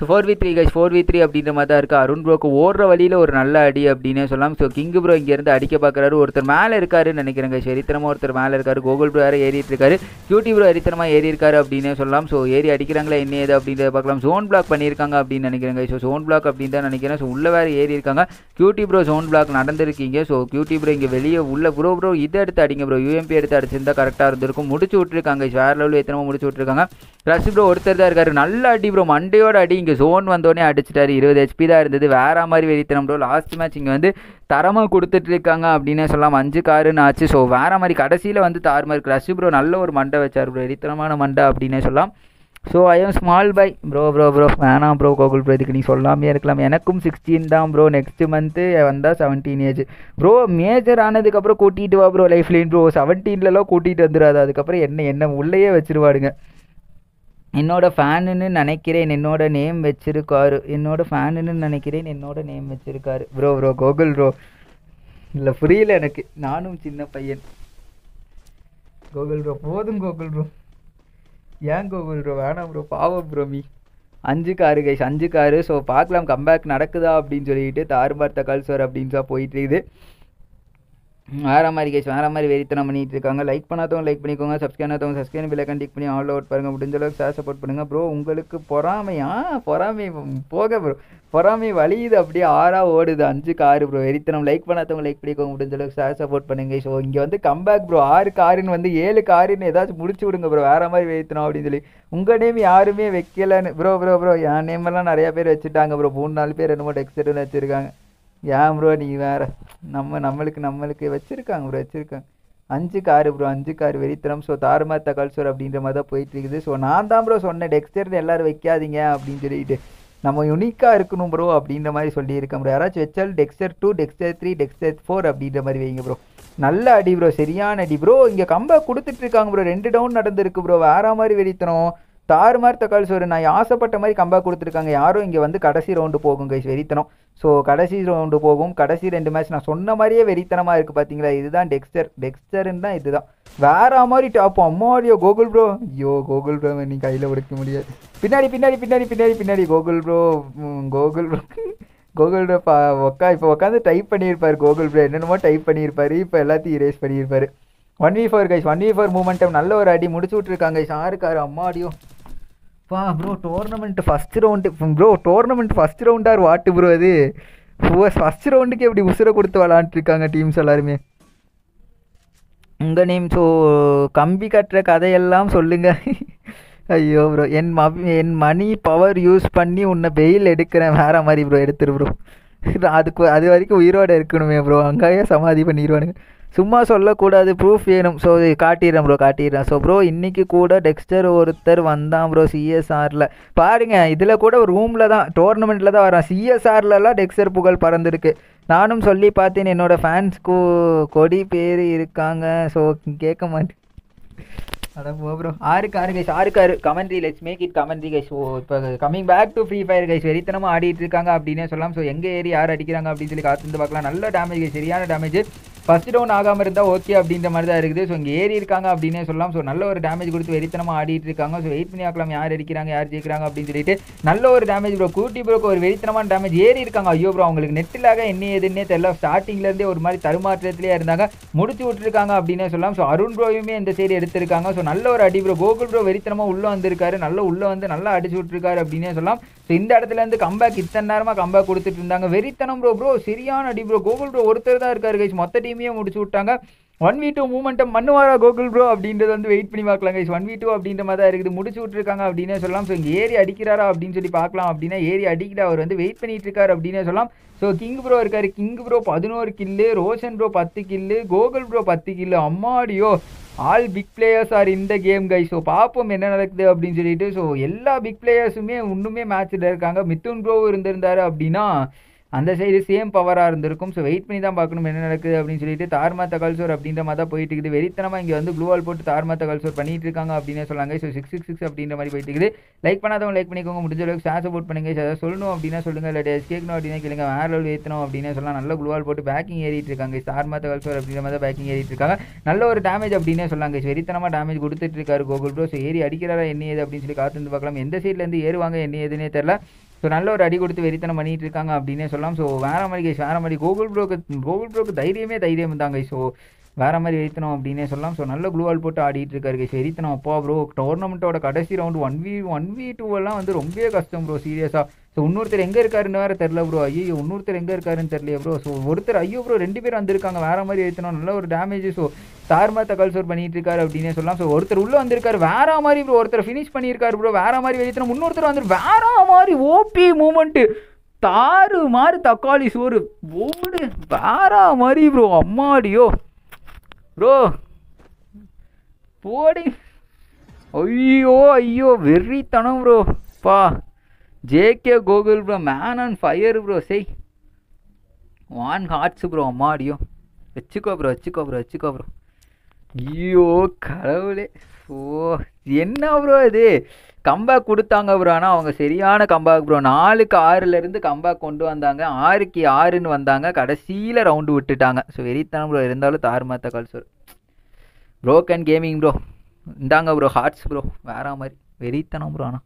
so four v three guys four v three அப்படின்ற மாதிரி தான் இருக்குது அருண் ப்ரோக்கு ஓடுற வழியில் ஒரு நல்ல அடி அப்படின்னே சொல்லலாம். ஸோ கிங் ப்ரோ இங்கேருந்து அடிக்க பார்க்குறாரு. ஒருத்தர் மேலே இருக்காருன்னு நினைக்கிறேங்க சரித்திரமாக ஒருத்தர் மேலே இருக்காரு. கோகுல் ப்ரோ வேறு ஏறிட்டு இருக்காரு. கியூட்டி ப்ரோ எரித்தனமாக ஏறி இருக்காரு அப்படின்னே சொல்லலாம். ஸோ ஏறி அடிக்கிறாங்களா என்ன ஏது அப்படின்றத பார்க்கலாம். ஜோன் பிளாக் பண்ணியிருக்காங்க அப்படின்னு நினைக்கிறேங்க ஸோ ஜோன் பிளாக் அப்படின்னு தான் நினைக்கிறேன். ஸோ உள்ளே வேறு ஏறி இருக்காங்க கியூட்டி ப்ரோ ஜோன் பிளாக் நடந்திருக்கீங்க. ஸோ கியூட்டி ப்ரோ இங்கே வெளியே உள்ள ப்ரோ ப்ரோ இதை எடுத்து அடிங்க ப்ரோ யூஎம்பி எடுத்து அடிச்சிருந்தா கரெக்டாக இருந்திருக்கும். முடிச்சு விட்ருக்காங்க வேறு லெவலில் எத்தனை முடிச்சு விட்ருக்காங்க ரஷ் ப்ரோ ஒருத்தர் தான் இருக்காரு. நல்ல அடி ப்ரோ மண்டையோட அடி இங்கே ஜோன் வந்தோடனே அடிச்சிட்டாரு. இருபது ஹெச்பி தான் இருந்தது. வேற மாதிரி வெறித்தனம் ப்ரோ லாஸ்ட் மேட்ச் இங்கே வந்து தரமாக கொடுத்துட்டு இருக்காங்க அப்படின்னே சொல்லலாம். அஞ்சு காருன்னு ஆச்சு. ஸோ வேற மாதிரி கடைசியில் வந்து தாறுமாறு ரஷ் ப்ரோ நல்ல ஒரு மண்டை வச்சார் ப்ரோ வெறித்தனமான மண்டை அப்படின்னே சொல்லலாம். So I'm small boy bro bro bro வேணாம் ப்ரோ கோகுல் ப்ரோ இதுக்கு நீ சொல்லாமே இருக்கலாம். எனக்கும் சிக்ஸ்டீன் தான் ப்ரோ நெக்ஸ்ட் மந்த்து வந்தால் செவன்டீன் ஏஜ் ப்ரோ மேஜர் ஆனதுக்கப்புறம் கூட்டிகிட்டு வா ப்ரோ லைஃப்லேயும் ப்ரோ செவன்டீன்லலாம் கூட்டிகிட்டு வந்துடாது. அதுக்கப்புறம் என்ன என்ன உள்ளேயே வச்சுருவாடுங்க என்னோடய ஃபேனுன்னு நினைக்கிறேன் என்னோட நேம் வச்சிருக்காரு. என்னோட ஃபேனுன்னு நினைக்கிறேன் என்னோட நேம் வச்சிருக்காரு. ப்ரோ ப்ரோ கோகுல் ப்ரோ இல்லை புரியல எனக்கு. நானும் சின்ன பையன். கோகுல் ப்ரோ போதும் கோகுல் ப்ரோ ஏன் கோகுல் ப்ரோ வேணாம் ப்ரோ பாவம் ப்ரோ மீ அஞ்சு காரு கைஸ் அஞ்சு காரு. ஸோ பார்க்கலாம் கம்பேக் நடக்குதா அப்படின்னு சொல்லிட்டு தாறுமார் தக்கால் சார் அப்படின்னு சொல்லி போயிட்டு இருக்குது. வேறு மாதிரி கேஸ் வேறு மாதிரி வெறித்தனம் பண்ணிட்டு இருக்காங்க. லைக் பண்ணாதவங்க லைக் பண்ணிக்கோங்க. சப்ஸ்கிரைப் பண்ணாதவங்க சப்ஸ்கிரைப் பில்லை டிக் பண்ணி ஆல் அவுட் பாருங்கள் முடிஞ்ச அளவுக்கு சார் சப்போர்ட் பண்ணுங்க ப்ரோ உங்களுக்கு பொறாமையா? பொறாமை போக ப்ரோ பொறாமை வலியுது. அப்படியே ஆறா ஓடுது. அஞ்சு காரு ப்ரோ வெறித்தனம். லைக் பண்ணாதவங்க லைக் பண்ணிக்கோங்க. முடிஞ்ச அளவுக்கு சார் சப்போர்ட் பண்ணுங்க. ஸோ இங்கே வந்து கம்பேக் ப்ரோ ஆறு காருன்னு வந்து ஏழு காருன்னு ஏதாச்சும் முடிச்சு விடுங்க ப்ரோ வேறு மாதிரி வெறித்தனம் அப்படின்னு சொல்லி. உங்கள் நேம் யாருமே வைக்கலன்னு ப்ரோ ப்ரோ ப்ரோ என் நேம் எல்லாம் நிறையா பேர் வச்சுட்டாங்க ப்ரோ மூணு நாலு பேர் என்னமோ டெக்ஸ்ட் வச்சுருக்காங்க. ஏன் ப்ரோ நீ வேற. நம்ம நம்மளுக்கு நம்மளுக்கு வச்சுருக்காங்க ப்ரோ வச்சுருக்காங்க. அஞ்சு காரு ப்ரோ அஞ்சு கார் வெறித்தனம். ஸோ தாறுமார் தக்கால் சோர் அப்படின்ற மாதிரி தான் போயிட்டு இருக்குது. ஸோ நான் தான் ப்ரோ சொன்னேன் டெக்ஸ்டர் எல்லோரும் வைக்காதீங்க அப்படின்னு சொல்லிட்டு. நம்ம யுனிக்காக இருக்கணும் ப்ரோ அப்படின்ற மாதிரி சொல்லியிருக்கேன் ப்ரோ. யாராச்சும் வச்சால் Dexter two Dexter three Dexter four அப்படின்ற மாதிரி வைங்க ப்ரோ. நல்ல அடி ப்ரோ சரியான அடி ப்ரோ. இங்கே கம்பை கொடுத்துட்ருக்காங்க ப்ரோ. ரெண்டு டவுன் நடந்திருக்கு ப்ரோ. வேற மாதிரி வெறித்தனம். தாறுமாறு தக்காளி சோறு. நான் ஆசைப்பட்ட மாதிரி கம்பா கொடுத்துருக்காங்க. யாரும் இங்கே வந்து கடைசி ரவுண்டு போகும் கைஸ் வெறித்தனம். ஸோ கடைசி ரவுண்டு போகும். கடைசி ரெண்டு மேட்ச் நான் சொன்ன மாதிரியே வெறித்தனமாக இருக்குது பார்த்தீங்களா இதுதான் டெக்ஸ்டர் டெக்ஸ்டர்ன்னு தான் இதுதான். வேற மாதிரி டாப் அம்மாடியோ கோகுல் ப்ரோ ஐயோ கோகுல் ப்ரோ நீ கையில் உடைக்க முடியாது. பின்னாடி பின்னாடி பின்னாடி பின்னாடி பின்னாடி. Gokul bro Gokul bro Gokul bro பா உக்கா இப்போ உட்காந்து டைப் பண்ணியிருப்பார் கோகுல் ப்ரோ என்னென்னமோ டைப் பண்ணியிருப்பார். இப்போ எல்லாத்தையும் இரேஸ் பண்ணியிருப்பாரு. One v four guys one v four momentum நல்ல ஒரு அடி முடிச்சு விட்ருக்காங்க சாருக்கார் அம்மாடியும் பா bro tournament first round bro tournament first ரவுண்டார் what bro அது? ஃபஸ்ட் ரவுண்டுக்கு எப்படி உசுரை கொடுத்து விளாண்டுருக்காங்க டீம்ஸ் எல்லாருமே? உங்கள் நேம் ஸோ கம்பி கட்டுற கதையெல்லாம் சொல்லுங்கள் ஐயோ ப்ரோ என் ம என் மணி பவர் யூஸ் பண்ணி உன்னை வெயில் எடுக்கிறேன். வேறு மாதிரி ப்ரோ எடுத்துரு ப்ரோ அதுக்கு அது வரைக்கும் உயிரோடு இருக்கணுமே ப்ரோ அங்கேயே சமாதி பண்ணிடுவானுங்க சும்மா சொல்லக்கூடாது ப்ரூஃப் வேணும். ஸோ காட்டிடுறேன் ப்ரோ காட்டிடுறேன். ஸோ ப்ரோ இன்றைக்கி கூட டெக்ஸ்டர் ஒருத்தர் வந்தான் ப்ரோ சிஎஸ்ஆரில் பாருங்கள் இதில் கூட ஒரு ரூமில் தான் டோர்னமெண்ட்டில் தான் வரான். சிஎஸ்ஆர்லலாம் டெக்ஸ்டர் புகழ் பறந்துருக்கு. நானும் சொல்லி பார்த்தேன் என்னோடய ஃபேன்ஸ்க்கு கொடி பேர் இருக்காங்க. ஸோ கேட்க மாட்டேன். அதான் போ ப்ரோ ஆறுக்கு ஆறு கைஸ் ஆறுக்கு ஆறு. Commentary let's make it commentary guys ஓ இப்போ coming back to Free Fire guys வெறித்தனமாக ஆடிட்டு இருக்காங்க அப்படின்னே சொல்லலாம். ஸோ எங்கே ஏறி யார் அடிக்கிறாங்க அப்படின்னு சொல்லி காத்திருந்து பார்க்கலாம். நல்ல டேமேஜ் கைஸ் சரியான டேமேஜ் ஃபஸ்ட் டவுன் ஆகாமல் இருந்தால் ஓகே அப்படின்ற மாதிரி தான் இருக்குது. ஸோ இங்கே ஏறி இருக்காங்க அப்படின்னே சொல்லலாம். ஸோ நல்ல ஒரு டேமேஜ் கொடுத்து வெறித்தனமாக ஆடிட்டு இருக்காங்க. ஸோ வெயிட் பண்ணி ஆக்கலாம் யார் அடிக்கிறாங்க யார் ஜெயிக்கிறாங்க அப்படின்னு சொல்லிட்டு நல்ல ஒரு டேமேஜ் ப்ரோ கூட்டி ப்ரோக்கு ஒரு வெறித்தனமான டேமேஜ் ஏறி இருக்காங்க. ஐயோ ப்ரோ அவங்களுக்கு நெட்டிலாக என்ன ஏதுன்னே தெரியல. ஸ்டார்டிங்லேருந்தே ஒரு மாதிரி தருமாற்றத்திலே இருந்தாங்க. முடிச்சு விட்டுருக்காங்க அப்படின்னே சொல்லலாம். ஸோ அருண் ப்ரோயுமே இந்த சைடு எடுத்திருக்காங்க. ஸோ நல்ல ஒரு அடி ப்ரோ கோகுல் ப்ரோ வெறித்தனமாக உள்ளே வந்திருக்காரு. நல்ல உள்ளே வந்து நல்லா அடிச்சு விட்டுருக்காரு அப்படின்னே சொல்லலாம். ஸோ இந்த இடத்துல இருந்து கம்பேக் இத்தனை நேரமாக கம்பேக் கொடுத்துட்டு இருந்தாங்க. வெறித்தனம் ப்ரோ ப்ரோ சரியான அடி ப்ரோ கோகுல் ப்ரோ ஒருத்தர் தான் இருக்காரு கைஸ் மொத்த டீமையே முடிச்சு விட்டாங்க. ஒன் வி டூ மூமெண்ட்டை பண்ணுவாரா கோகுல் ப்ரோ அப்படின்றது வந்து வெயிட் பண்ணி பார்க்கலாம் கைஸ் ஒன் வி டூ அப்படின்ற மாதிரி தான் இருக்குது. முடிச்சு விட்டுருக்காங்க அப்படின்னே சொல்லலாம். ஸோ இங்கே ஏறி அடிக்கிறாரா அப்படின்னு சொல்லி பார்க்கலாம் அப்படின்னா ஏறி அடிக்கிற அவர் வந்து வெயிட் பண்ணிட்டு இருக்காரு அப்படின்னே சொல்லலாம். ஸோ கிங் ப்ரோ இருக்காரு. கிங் ப்ரோ பதினோரு கில்லு ரோஷன் ப்ரோ பத்து கில்லு கோகுல் ப்ரோ பத்து கில்லு அம்மாடியோ ஆல் பிக் பிளேயர்ஸ் ஆர் இந்த கேம் கை ஸோ பார்ப்போம் என்ன நடக்குது அப்படின்னு சொல்லிட்டு. ஸோ எல்லா பிக் பிளேயர்ஸுமே இன்னுமே மேட்ச்சில் இருக்காங்க. மித்துன் ப்ரோ இருந்திருந்தாரு அப்படின்னா அந்த சைடு சேம் பவராக இருந்திருக்கும். ஸோ வெயிட் பண்ணி தான் பார்க்கணும் என்ன நடக்குது அப்படின்னு சொல்லிட்டு தார்மாத்த கல்சோர் அப்படின்ற மாதிரி தான் போயிட்டு இருக்குது. வெறித்தனமாக இங்கே வந்து ப்ளூ போட்டு தார்மாத்த கல்சோர் பண்ணிட்டு இருக்காங்க அப்படின்னு சொல்லாங்க. ஸோ சிக்ஸ் சிக்ஸ் சிக்ஸ் அப்படின்ற மாதிரி போயிட்டு இருக்குது. லைக் பண்ணாதவங்க லைக் பண்ணிக்கோங்க. முடிஞ்ச அளவுக்கு ஷேர் சப்போர்ட் பண்ணுங்க. ஏதாவது சொல்லணும் அப்படின்னா சொல்லுங்க. இல்லை கேட்கணும் அப்படின்னா கேளுங்க. வேற லெவல் ஏற்றணும் அப்படின்னு சொல்லலாம் நல்ல ப்ளூவால் போட்டு பேக்கிங் ஏறிட்டு இருக்காங்க. தார்மாத்த கல்சோர் அப்படின்ற மாதிரி தான் பேக்கிங் ஏறிட்டு இருக்காங்க. நல்ல ஒரு டேமேஜ் அப்படின்னே சொல்லாங்க. வெறித்தனமாக டேமேஜ் கொடுத்துட்டு இருக்காரு கோகுல் ப்ரோ ஸோ ஏறி அடிக்கிறாரா என்ன ஏது அப்படின்னு சொல்லி காத்து பார்க்கலாம். எந்த சைட்லேருந்து ஏறுவாங்க என்ன ஏதுன்னே தெரில ஸோ நல்ல ஒரு அடி கொடுத்து வெறித்தனம் பண்ணிட்டு இருக்காங்க அப்படின்னே சொல்லலாம். ஸோ வேற மாதிரி கைஸ் வேற மாதிரி கூகுள் ப்ரோக்கு கூகுள் ப்ரோக்கு தைரியமே தைரியம் தாங்க ஸோ வேற மாதிரி வெறித்தனம் அப்படின்னே சொல்லலாம். ஸோ நல்ல குளூவால் போட்டு ஆடிட்டு இருக்காரு கைஸ் வெறித்தனம் அப்பா ப்ரோ டோர்னமெண்ட்டோட கடைசி round one v one v two எல்லாம் வந்து ரொம்பவே கஷ்டம் ப்ரோ சீரியஸாக ஸோ இன்னொருத்தர் எங்கே இருக்காருன்னு வேறு தெரில ப்ரோ ஐயோ இன்னொருத்தர் எங்கே இருக்காருன்னு தெரியல ப்ரோ ஸோ ஒருத்தர் ஐயோ ப்ரோ ரெண்டு பேர் வந்திருக்காங்க வேறு மாதிரி ஏற்றணும் நல்ல ஒரு டேமேஜ் ஸோ தார்மா தகவல் சோர் பண்ணிட்டு இருக்காரு அப்படின்னே சொல்லலாம். ஸோ ஒருத்தர் உள்ளே வந்திருக்காரு வேற மாதிரி ப்ரோ ஒருத்தர் ஃபினிஷ் பண்ணியிருக்காரு ப்ரோ வேற மாதிரி வெளித்தனம் இன்னொருத்தர் வந்து வேற மாதிரி ஓபி மூமெண்ட்டு தாறு மாதிரி தக்காளி சோறு. ஓடு வேற மாதிரி ப்ரோ அம்மாடியோ. ப்ரோ போடி. ஐயோ ஐயோ வெறித்தனம் ப்ரோ பா. JK Gokul bro man and fire bro செய் வான் ஹார்ட்ஸ் ப்ரோ அம்மாடியோ வச்சுக்கோ ப்ரோ வச்சுக்கோ ப்ரோ வச்சுக்கோ ப்ரோ ஐயோ கடவுளே. ஓ என்ன ப்ரோ இது? கம்பேக் கொடுத்தாங்க ப்ரோ ஆனால் அவங்க சரியான கம்பேக் ப்ரோ நாலுக்கு ஆறுலேருந்து கம்பேக் கொண்டு வந்தாங்க. ஆறுக்கு ஆறுன்னு வந்தாங்க. கடைசியில் ரவுண்டு விட்டுட்டாங்க. ஸோ வெறித்தனம் ப்ரோ இருந்தாலும் தாறுமாத்த கல்சர் ப்ரோக்கன் கேமிங் ப்ரோ இந்தாங்க ப்ரோ ஹார்ட்ஸ் ப்ரோ வேற மாதிரி. வெறித்தனம் ப்ரோ ஆனால்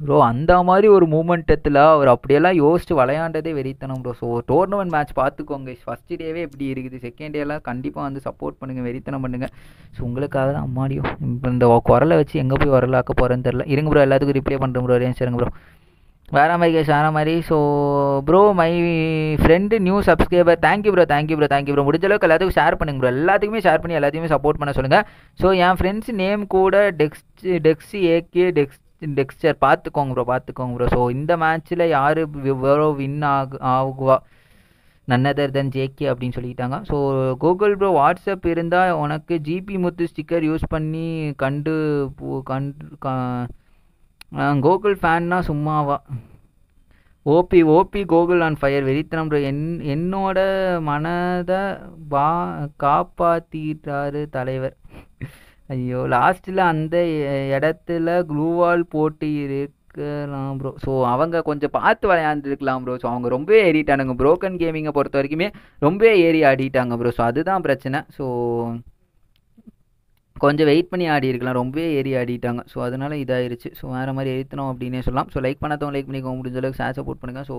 ப்ரோ அந்த மாதிரி ஒரு மூமெண்ட்டத்தில் அவர் அப்படியெல்லாம் யோசிச்சு விளையாண்டதே வெறித்தனம் ப்ரோ ஸோ டோர்னமெண்ட் மேட்ச் பார்த்துக்கோங்க. ஃபஸ்ட் டேவே இப்படி இருக்குது. செகண்ட் டேலாம் கண்டிப்பாக வந்து சப்போர்ட் பண்ணுங்கள் வெறித்தனம் பண்ணுங்கள் ஸோ உங்களுக்காக தான் அம்மாடியும் இப்போ இந்த குரலை வச்சு எங்கே போய் வரலாக்க போகிறேன்னு தெரில இருங்க ப்ரோ எல்லாத்துக்கும் ரிப்ளை பண்ணுறேன் ப்ரோ ரேஞ்ச் இருங்க ப்ரோ வேற மாதிரி கேஸ் வேற மாதிரி. So bro my friend new subscriber thank you bro thank you bro thank you bro முடிஞ்ச அளவுக்கு எல்லாத்துக்கும் ஷேர் பண்ணுங்க ப்ரோ எல்லாத்துக்குமே ஷேர் பண்ணி எல்லாத்தையுமே சப்போர்ட் பண்ண சொல்லுங்கள் ஸோ என் ஃப்ரெண்ட்ஸ் நேம் கூட Dex Dexy AK Dex Dexter பார்த்துக்கோங்க ப்ரோ பார்த்துக்கோங்க ப்ரோ ஸோ இந்த மேட்ச்சில் யார் எவ்வளோ வின் ஆகு ஆகுவா? நன்னதர் தன் ஜேகே அப்படின்னு சொல்லிட்டாங்க. ஸோ கூகுள் ப்ரோ வாட்ஸ்அப் இருந்தால் உனக்கு ஜிபி முத்து ஸ்டிக்கர் யூஸ் பண்ணி கண்டு கண்டு கோகுல் ஃபேன்னா சும்மாவா? OP OP Gokul on fire வெறித்தனம் ப்ரோ என் என்னோட மனதை பா காப்பாற்றிட்டாரு தலைவர். ஐயோ லாஸ்ட்டில் அந்த இடத்துல க்ளூவால் போட்டு இருக்கலாம் ப்ரோ ஸோ அவங்க கொஞ்சம் பார்த்து விளையாண்டுருக்கலாம் ப்ரோ ஸோ அவங்க ரொம்பவே ஏறிட்டானுங்க. ப்ரோக்கன் கேமிங்கை பொறுத்த வரைக்குமே ரொம்பவே ஏறி ஆடிட்டாங்க ப்ரோ ஸோ அதுதான் பிரச்சனை. ஸோ கொஞ்சம் வெயிட் பண்ணி ஆடி இருக்கலாம். ரொம்பவே ஏறி ஆடிட்டாங்க. ஸோ அதனால் இதாயிருச்சு. ஸோ வேறு மாதிரி ஏறித்தனோம் அப்படின்னே சொல்லலாம். ஸோ லைக் பண்ணாதவங்க லைக் பண்ணிக்கோங்க. முடிஞ்ச அளவுக்கு ஷேர் சப்போர்ட் பண்ணுங்கள் ஸோ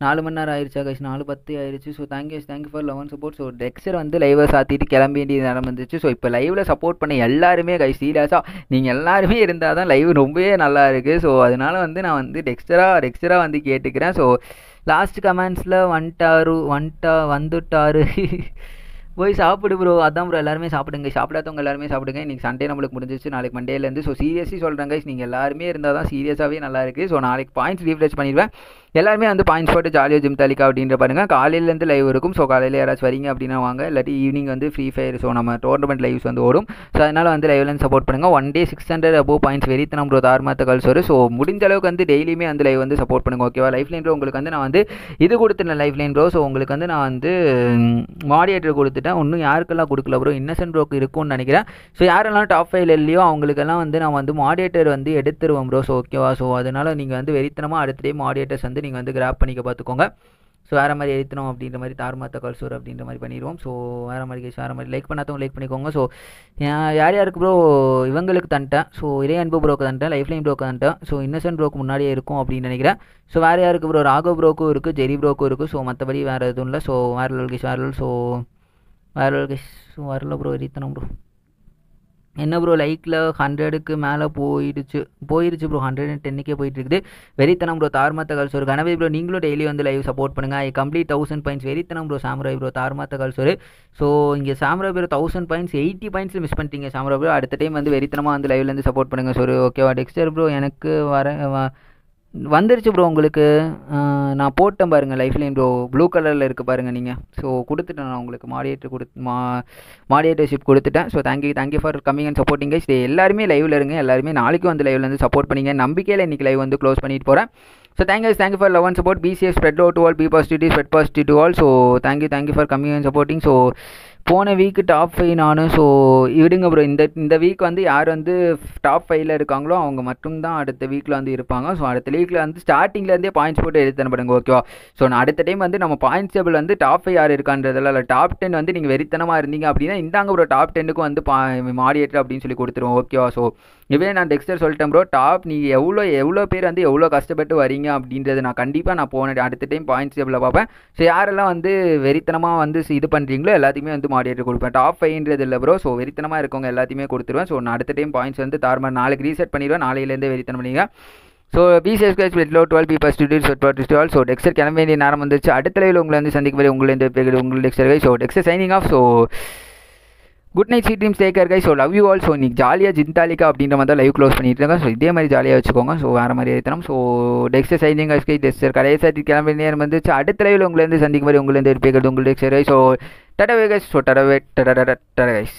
நாலு மணி நேரம் ஆயிடுச்சா கைஸ் நாலு பத்து ஆயிடுச்சு so thank you thank you for eleven support so Dexter வந்து லைவை சாத்திட்டு கிளம்ப வேண்டியது நடந்துச்சு ஸோ இப்போ லைவில் சப்போர்ட் பண்ண எல்லாருமே கை சீரியஸாக நீங்கள் எல்லாருமே இருந்தால் தான் லைவ் ரொம்பவே நல்லா இருக்குது ஸோ அதனால் வந்து நான் வந்து டெக்ஸ்டராக டெக்ஸ்டராக வந்து கேட்டுக்கிறேன். ஸோ லாஸ்ட் கமெண்ட்ஸில் வந்துட்டாரு வந்துட்டா வந்துட்டாரு. போய் சாப்பிடு ப்ரோ அதான் ப்ரோ எல்லாருமே சாப்பிடுங்க. சாப்பிடாதவங்க எல்லாருமே சாப்பிடுங்க. இன்றைக்கி சண்டே நம்மளுக்கு முடிஞ்சிச்சு நாளைக்கு மண்டேலேருந்து ஸோ சீரியஸி சொல்கிறேன் கைஸ் நீங்கள் எல்லாருமே இருந்தால் தான் சீரியஸாகவே நல்லா இருக்குது ஸோ நாளைக்கு பாயிண்ட்ஸ் ரீஃப்ரெஷ் பண்ணிடுவேன். எல்லாருமே வந்து பாயிண்ட்ஸ் போட்டு ஜாலியாக ஜிம் தாலிக்கா அப்படின்ற பாருங்கள் காலையிலேருந்து லைவ் இருக்கும். ஸோ காலையில் யாராச்சும் வரீங்க அப்படின்னா வாங்க. இல்லாட்டி ஈவினிங் வந்து ஃப்ரீ ஃபயர் ஸோ நம்ம டோர்னமெண்ட் லைவ்ஸ் வந்து ஓடும். ஸோ அதனால் வந்து லைவ்லேருந்து சப்போர்ட் பண்ணுங்கள் one day six hundred above points வெறித்து ப்ரோ தார்மாத்த கல்ஸ் வரும். ஸோ முடிஞ்ச அளவுக்கு வந்து டெய்லியுமே வந்து லைவ் வந்து சப்போர்ட் பண்ணுங்கள் ஓகேவா லைஃப் லைன் ப்ரோ உங்களுக்கு வந்து நான் வந்து இது கொடுத்துட்டேன் லைஃப் லைன் ப்ரோ ஸோ உங்களுக்கு வந்து நான் வந்து மாடியேட்டர் கொடுத்துட்டேன். இன்னும் யாருக்கெல்லாம் கொடுக்கல ப்ரோ இன்னசென்ட் ப்ரோக்கு இருக்கும்னு நினைக்கிறேன். ஸோ யாரெல்லாம் டாப் ஃபைவ்ல இல்லையோ அவங்களுக்கெல்லாம் வந்து நான் வந்து மாடியேட்டர் வந்து எடுத்துருவோம் ப்ரோ ஸோ ஓகேவா ஸோ அதனால் நீங்கள் வந்து வெறித்தனமாக அடுத்த டே மாடியேட்டர்ஸ் வந்து நீங்கள் வந்து கிராப் பண்ணிக்க பார்த்துக்கோங்க ஸோ வேறு மாதிரி எழுத்தணும் அப்படின்ற மாதிரி தார்மாத்த கல்சூர் அப்படின்ற மாதிரி பண்ணிடுவோம். ஸோ வேறு மாதிரி கேஸ் வேறு மாதிரி லைக் பண்ணாதவங்க லைக் பண்ணிக்கோங்க. ஸோ யார் யாருக்கு ப்ரோ இவங்களுக்கு தந்துட்டேன். ஸோ இதே அன்பு ப்ரோக்கு தந்துட்டேன். லைஃப் லைன் ப்ரோக்கு தந்துட்டேன். ஸோ இன்னசென்ட் ப்ரோக்கு முன்னாடியே இருக்கும் அப்படின்னு நினைக்கிறேன். ஸோ வேறு யாருக்கு ப்ரோ ராகவ் ப்ரோக்கும் இருக்குது ஜெரி ப்ரோக்கும் இருக்குது ஸோ மற்றபடி வேறு எதுவும் இல்லை. ஸோ வேறு லோல் கேஸ் வேறு ஸோ வேறு லோல் கேஸ் ஸோ வரல ப்ரோ எரித்தனம் ப்ரோ என்ன ப்ரோ லைக்கில் ஹண்ட்ரடுக்கு மேலே போயிடுச்சு. போயிடுச்சு ப்ரோ ஹண்ட்ரட் அண்ட் டென்னுக்கே போயிட்டு இருக்குது வெறித்தனம் ப்ரோ தார்மாத்த கல்சோர் கனவே ப்ரோ நீங்களும் டெய்லி வந்து லைவ் சப்போர்ட் பண்ணுங்கள் ஐ கம்ப்ளீட் தௌசண்ட் பாயிண்ட்ஸ் வெறித்தனம் ப்ரோ சாம்ராய் ப்ரோ தார்மாத்த கல்சோர் ஸோ இங்கே சாம்ராய் ப்ரோ தௌசண்ட் பாயிண்ட்ஸ் எயிட்டி பாயிண்ட்ஸில் மிஸ் பண்ணிட்டீங்க சாம்ராய் ப்ரோ அடுத்த டைம் வந்து வெறித்தனமாக வந்து லைவ்லேருந்து சப்போர்ட் பண்ணுங்கள் சார் ஓகேவா டெக்ஸ்டர் ப்ரோ எனக்கு வர வந்துருச்சு ப்ரோ உங்களுக்கு. நான் போட்டேன் பாருங்கள் லைஃப்லையும் ப்ரோ ப்ளூ கலரில் இருக்குது பாருங்கள் நீங்கள் ஸோ கொடுத்துட்டேன் நான் உங்களுக்கு. மாடியேட்டர் கொடு மா மாடியேட்டர்ஷிப் கொடுத்துட்டேன். So thank you thank you for coming and supporting guys எல்லாருமே லைவில் இருங்க. எல்லாருமே நாளைக்கு வந்து லைவில் வந்து சப்போர்ட் பண்ணிங்க. நம்பிக்கையில் இன்றைக்கி லைவ் வந்து க்ளோஸ் பண்ணிட்டு போகிறேன் so thank you thank you for love and support PCS spread out to all be positive spread positive to all so thank you thank you for coming and supporting so போன வீக்கு டாப் ஃபைவ் நானும் ஸோ இருங்க ப்ரோ இந்த இந்த வீக் வந்து யார் வந்து டாப் ஃபைவ்ல இருக்காங்களோ அவங்க மட்டும்தான் அடுத்த வீக்கில் வந்து இருப்பாங்க. ஸோ அடுத்த வீக்கில் வந்து ஸ்டார்டிங்லேருந்தே பாயிண்ட்ஸ் போட்டு எடுத்து தரப்படுங்க ஓகேவா ஸோ நான் அடுத்த டைம் வந்து நம்ம பாயிண்ட்ஸ் டேபிள் வந்து டாப் ஃபைவ் யார் இருக்கான்றதில் இல்லை. டாப் டென் வந்து நீங்கள் வெறித்தனமாக இருந்தீங்க அப்படின்னா இந்தாங்க ப்ரோ டாப் டென்னுக்கும் வந்து பா மாடியேட்டர் அப்படின்னு சொல்லி கொடுத்துருவோம் ஓகேவா ஸோ இவே நான் டெக்ஸ்டர் சொல்லிட்டேன் ப்ரோ டாப் நீங்கள் எவ்வளோ எவ்வளோ பேர் வந்து எவ்வளோ கஷ்டப்பட்டு வரீங்க அப்படின்றது நான் கண்டிப்பாக நான் போன அடுத்த டைம் பாயிண்ட்ஸ் டேபிளில் பார்ப்பேன். ஸோ யாரெல்லாம் வந்து வெறித்தனமாக வந்து இது பண்ணுறீங்களோ எல்லாத்தையுமே வந்து மாடியேட்டர் கொடுப்பேன். டாப் ஃபைவ்ன்றது இல்லை ப்ரோ ஸோ வெறித்தனமாக இருக்கவங்க எல்லாத்தையுமே கொடுத்துருவேன். ஸோ நான் அடுத்த டைம் பாயிண்ட்ஸ் வந்து தார்மார் நாளைக்கு ரீசெட் பண்ணிடுவேன். நாளையிலேருந்து வெறித்தனம் பண்ணிங்க ஸோ பிசிஎஸ் ஸ்கேச் வித்லோ டுவெல் பீப்பர் பஸ் ஸ்டுடியோஸ் டுவெல் ஸோ டெக்ஸர் கிளம்ப வேண்டிய நேரம் வந்துச்சு அடுத்த லைவில் உங்களை வந்து சந்திக்கும் வரை உங்களை உங்களுக்கு Dexter so Dexter signing off so good night sweet dreams take care guys so love you all so இன்னைக்கு ஜாலியாக ஜிந்தாலிக்கா அப்படின்ற மாதிரி தான் லைவ் க்ளோஸ் பண்ணிட்டு இருக்கோம் ஸோ இதே மாதிரி ஜாலியாக வச்சுக்கோங்க. ஸோ வேறு மாதிரி ஏற்றணும் ஸோ டெக்ஸ்ட் சைனிங் ஸ்கை டெஸ்டர் கடைசி கிளம்பி நேரம் வந்துச்சு அடுத்த லைவில் உங்களை சந்திக்கும் மாதிரி உங்களை வந்து உங்களுக்கு உங்கள் டெக்ஸ்டர் ஸோ டடவே கைஸ் ஸோ டடவே டட டட கைஸ்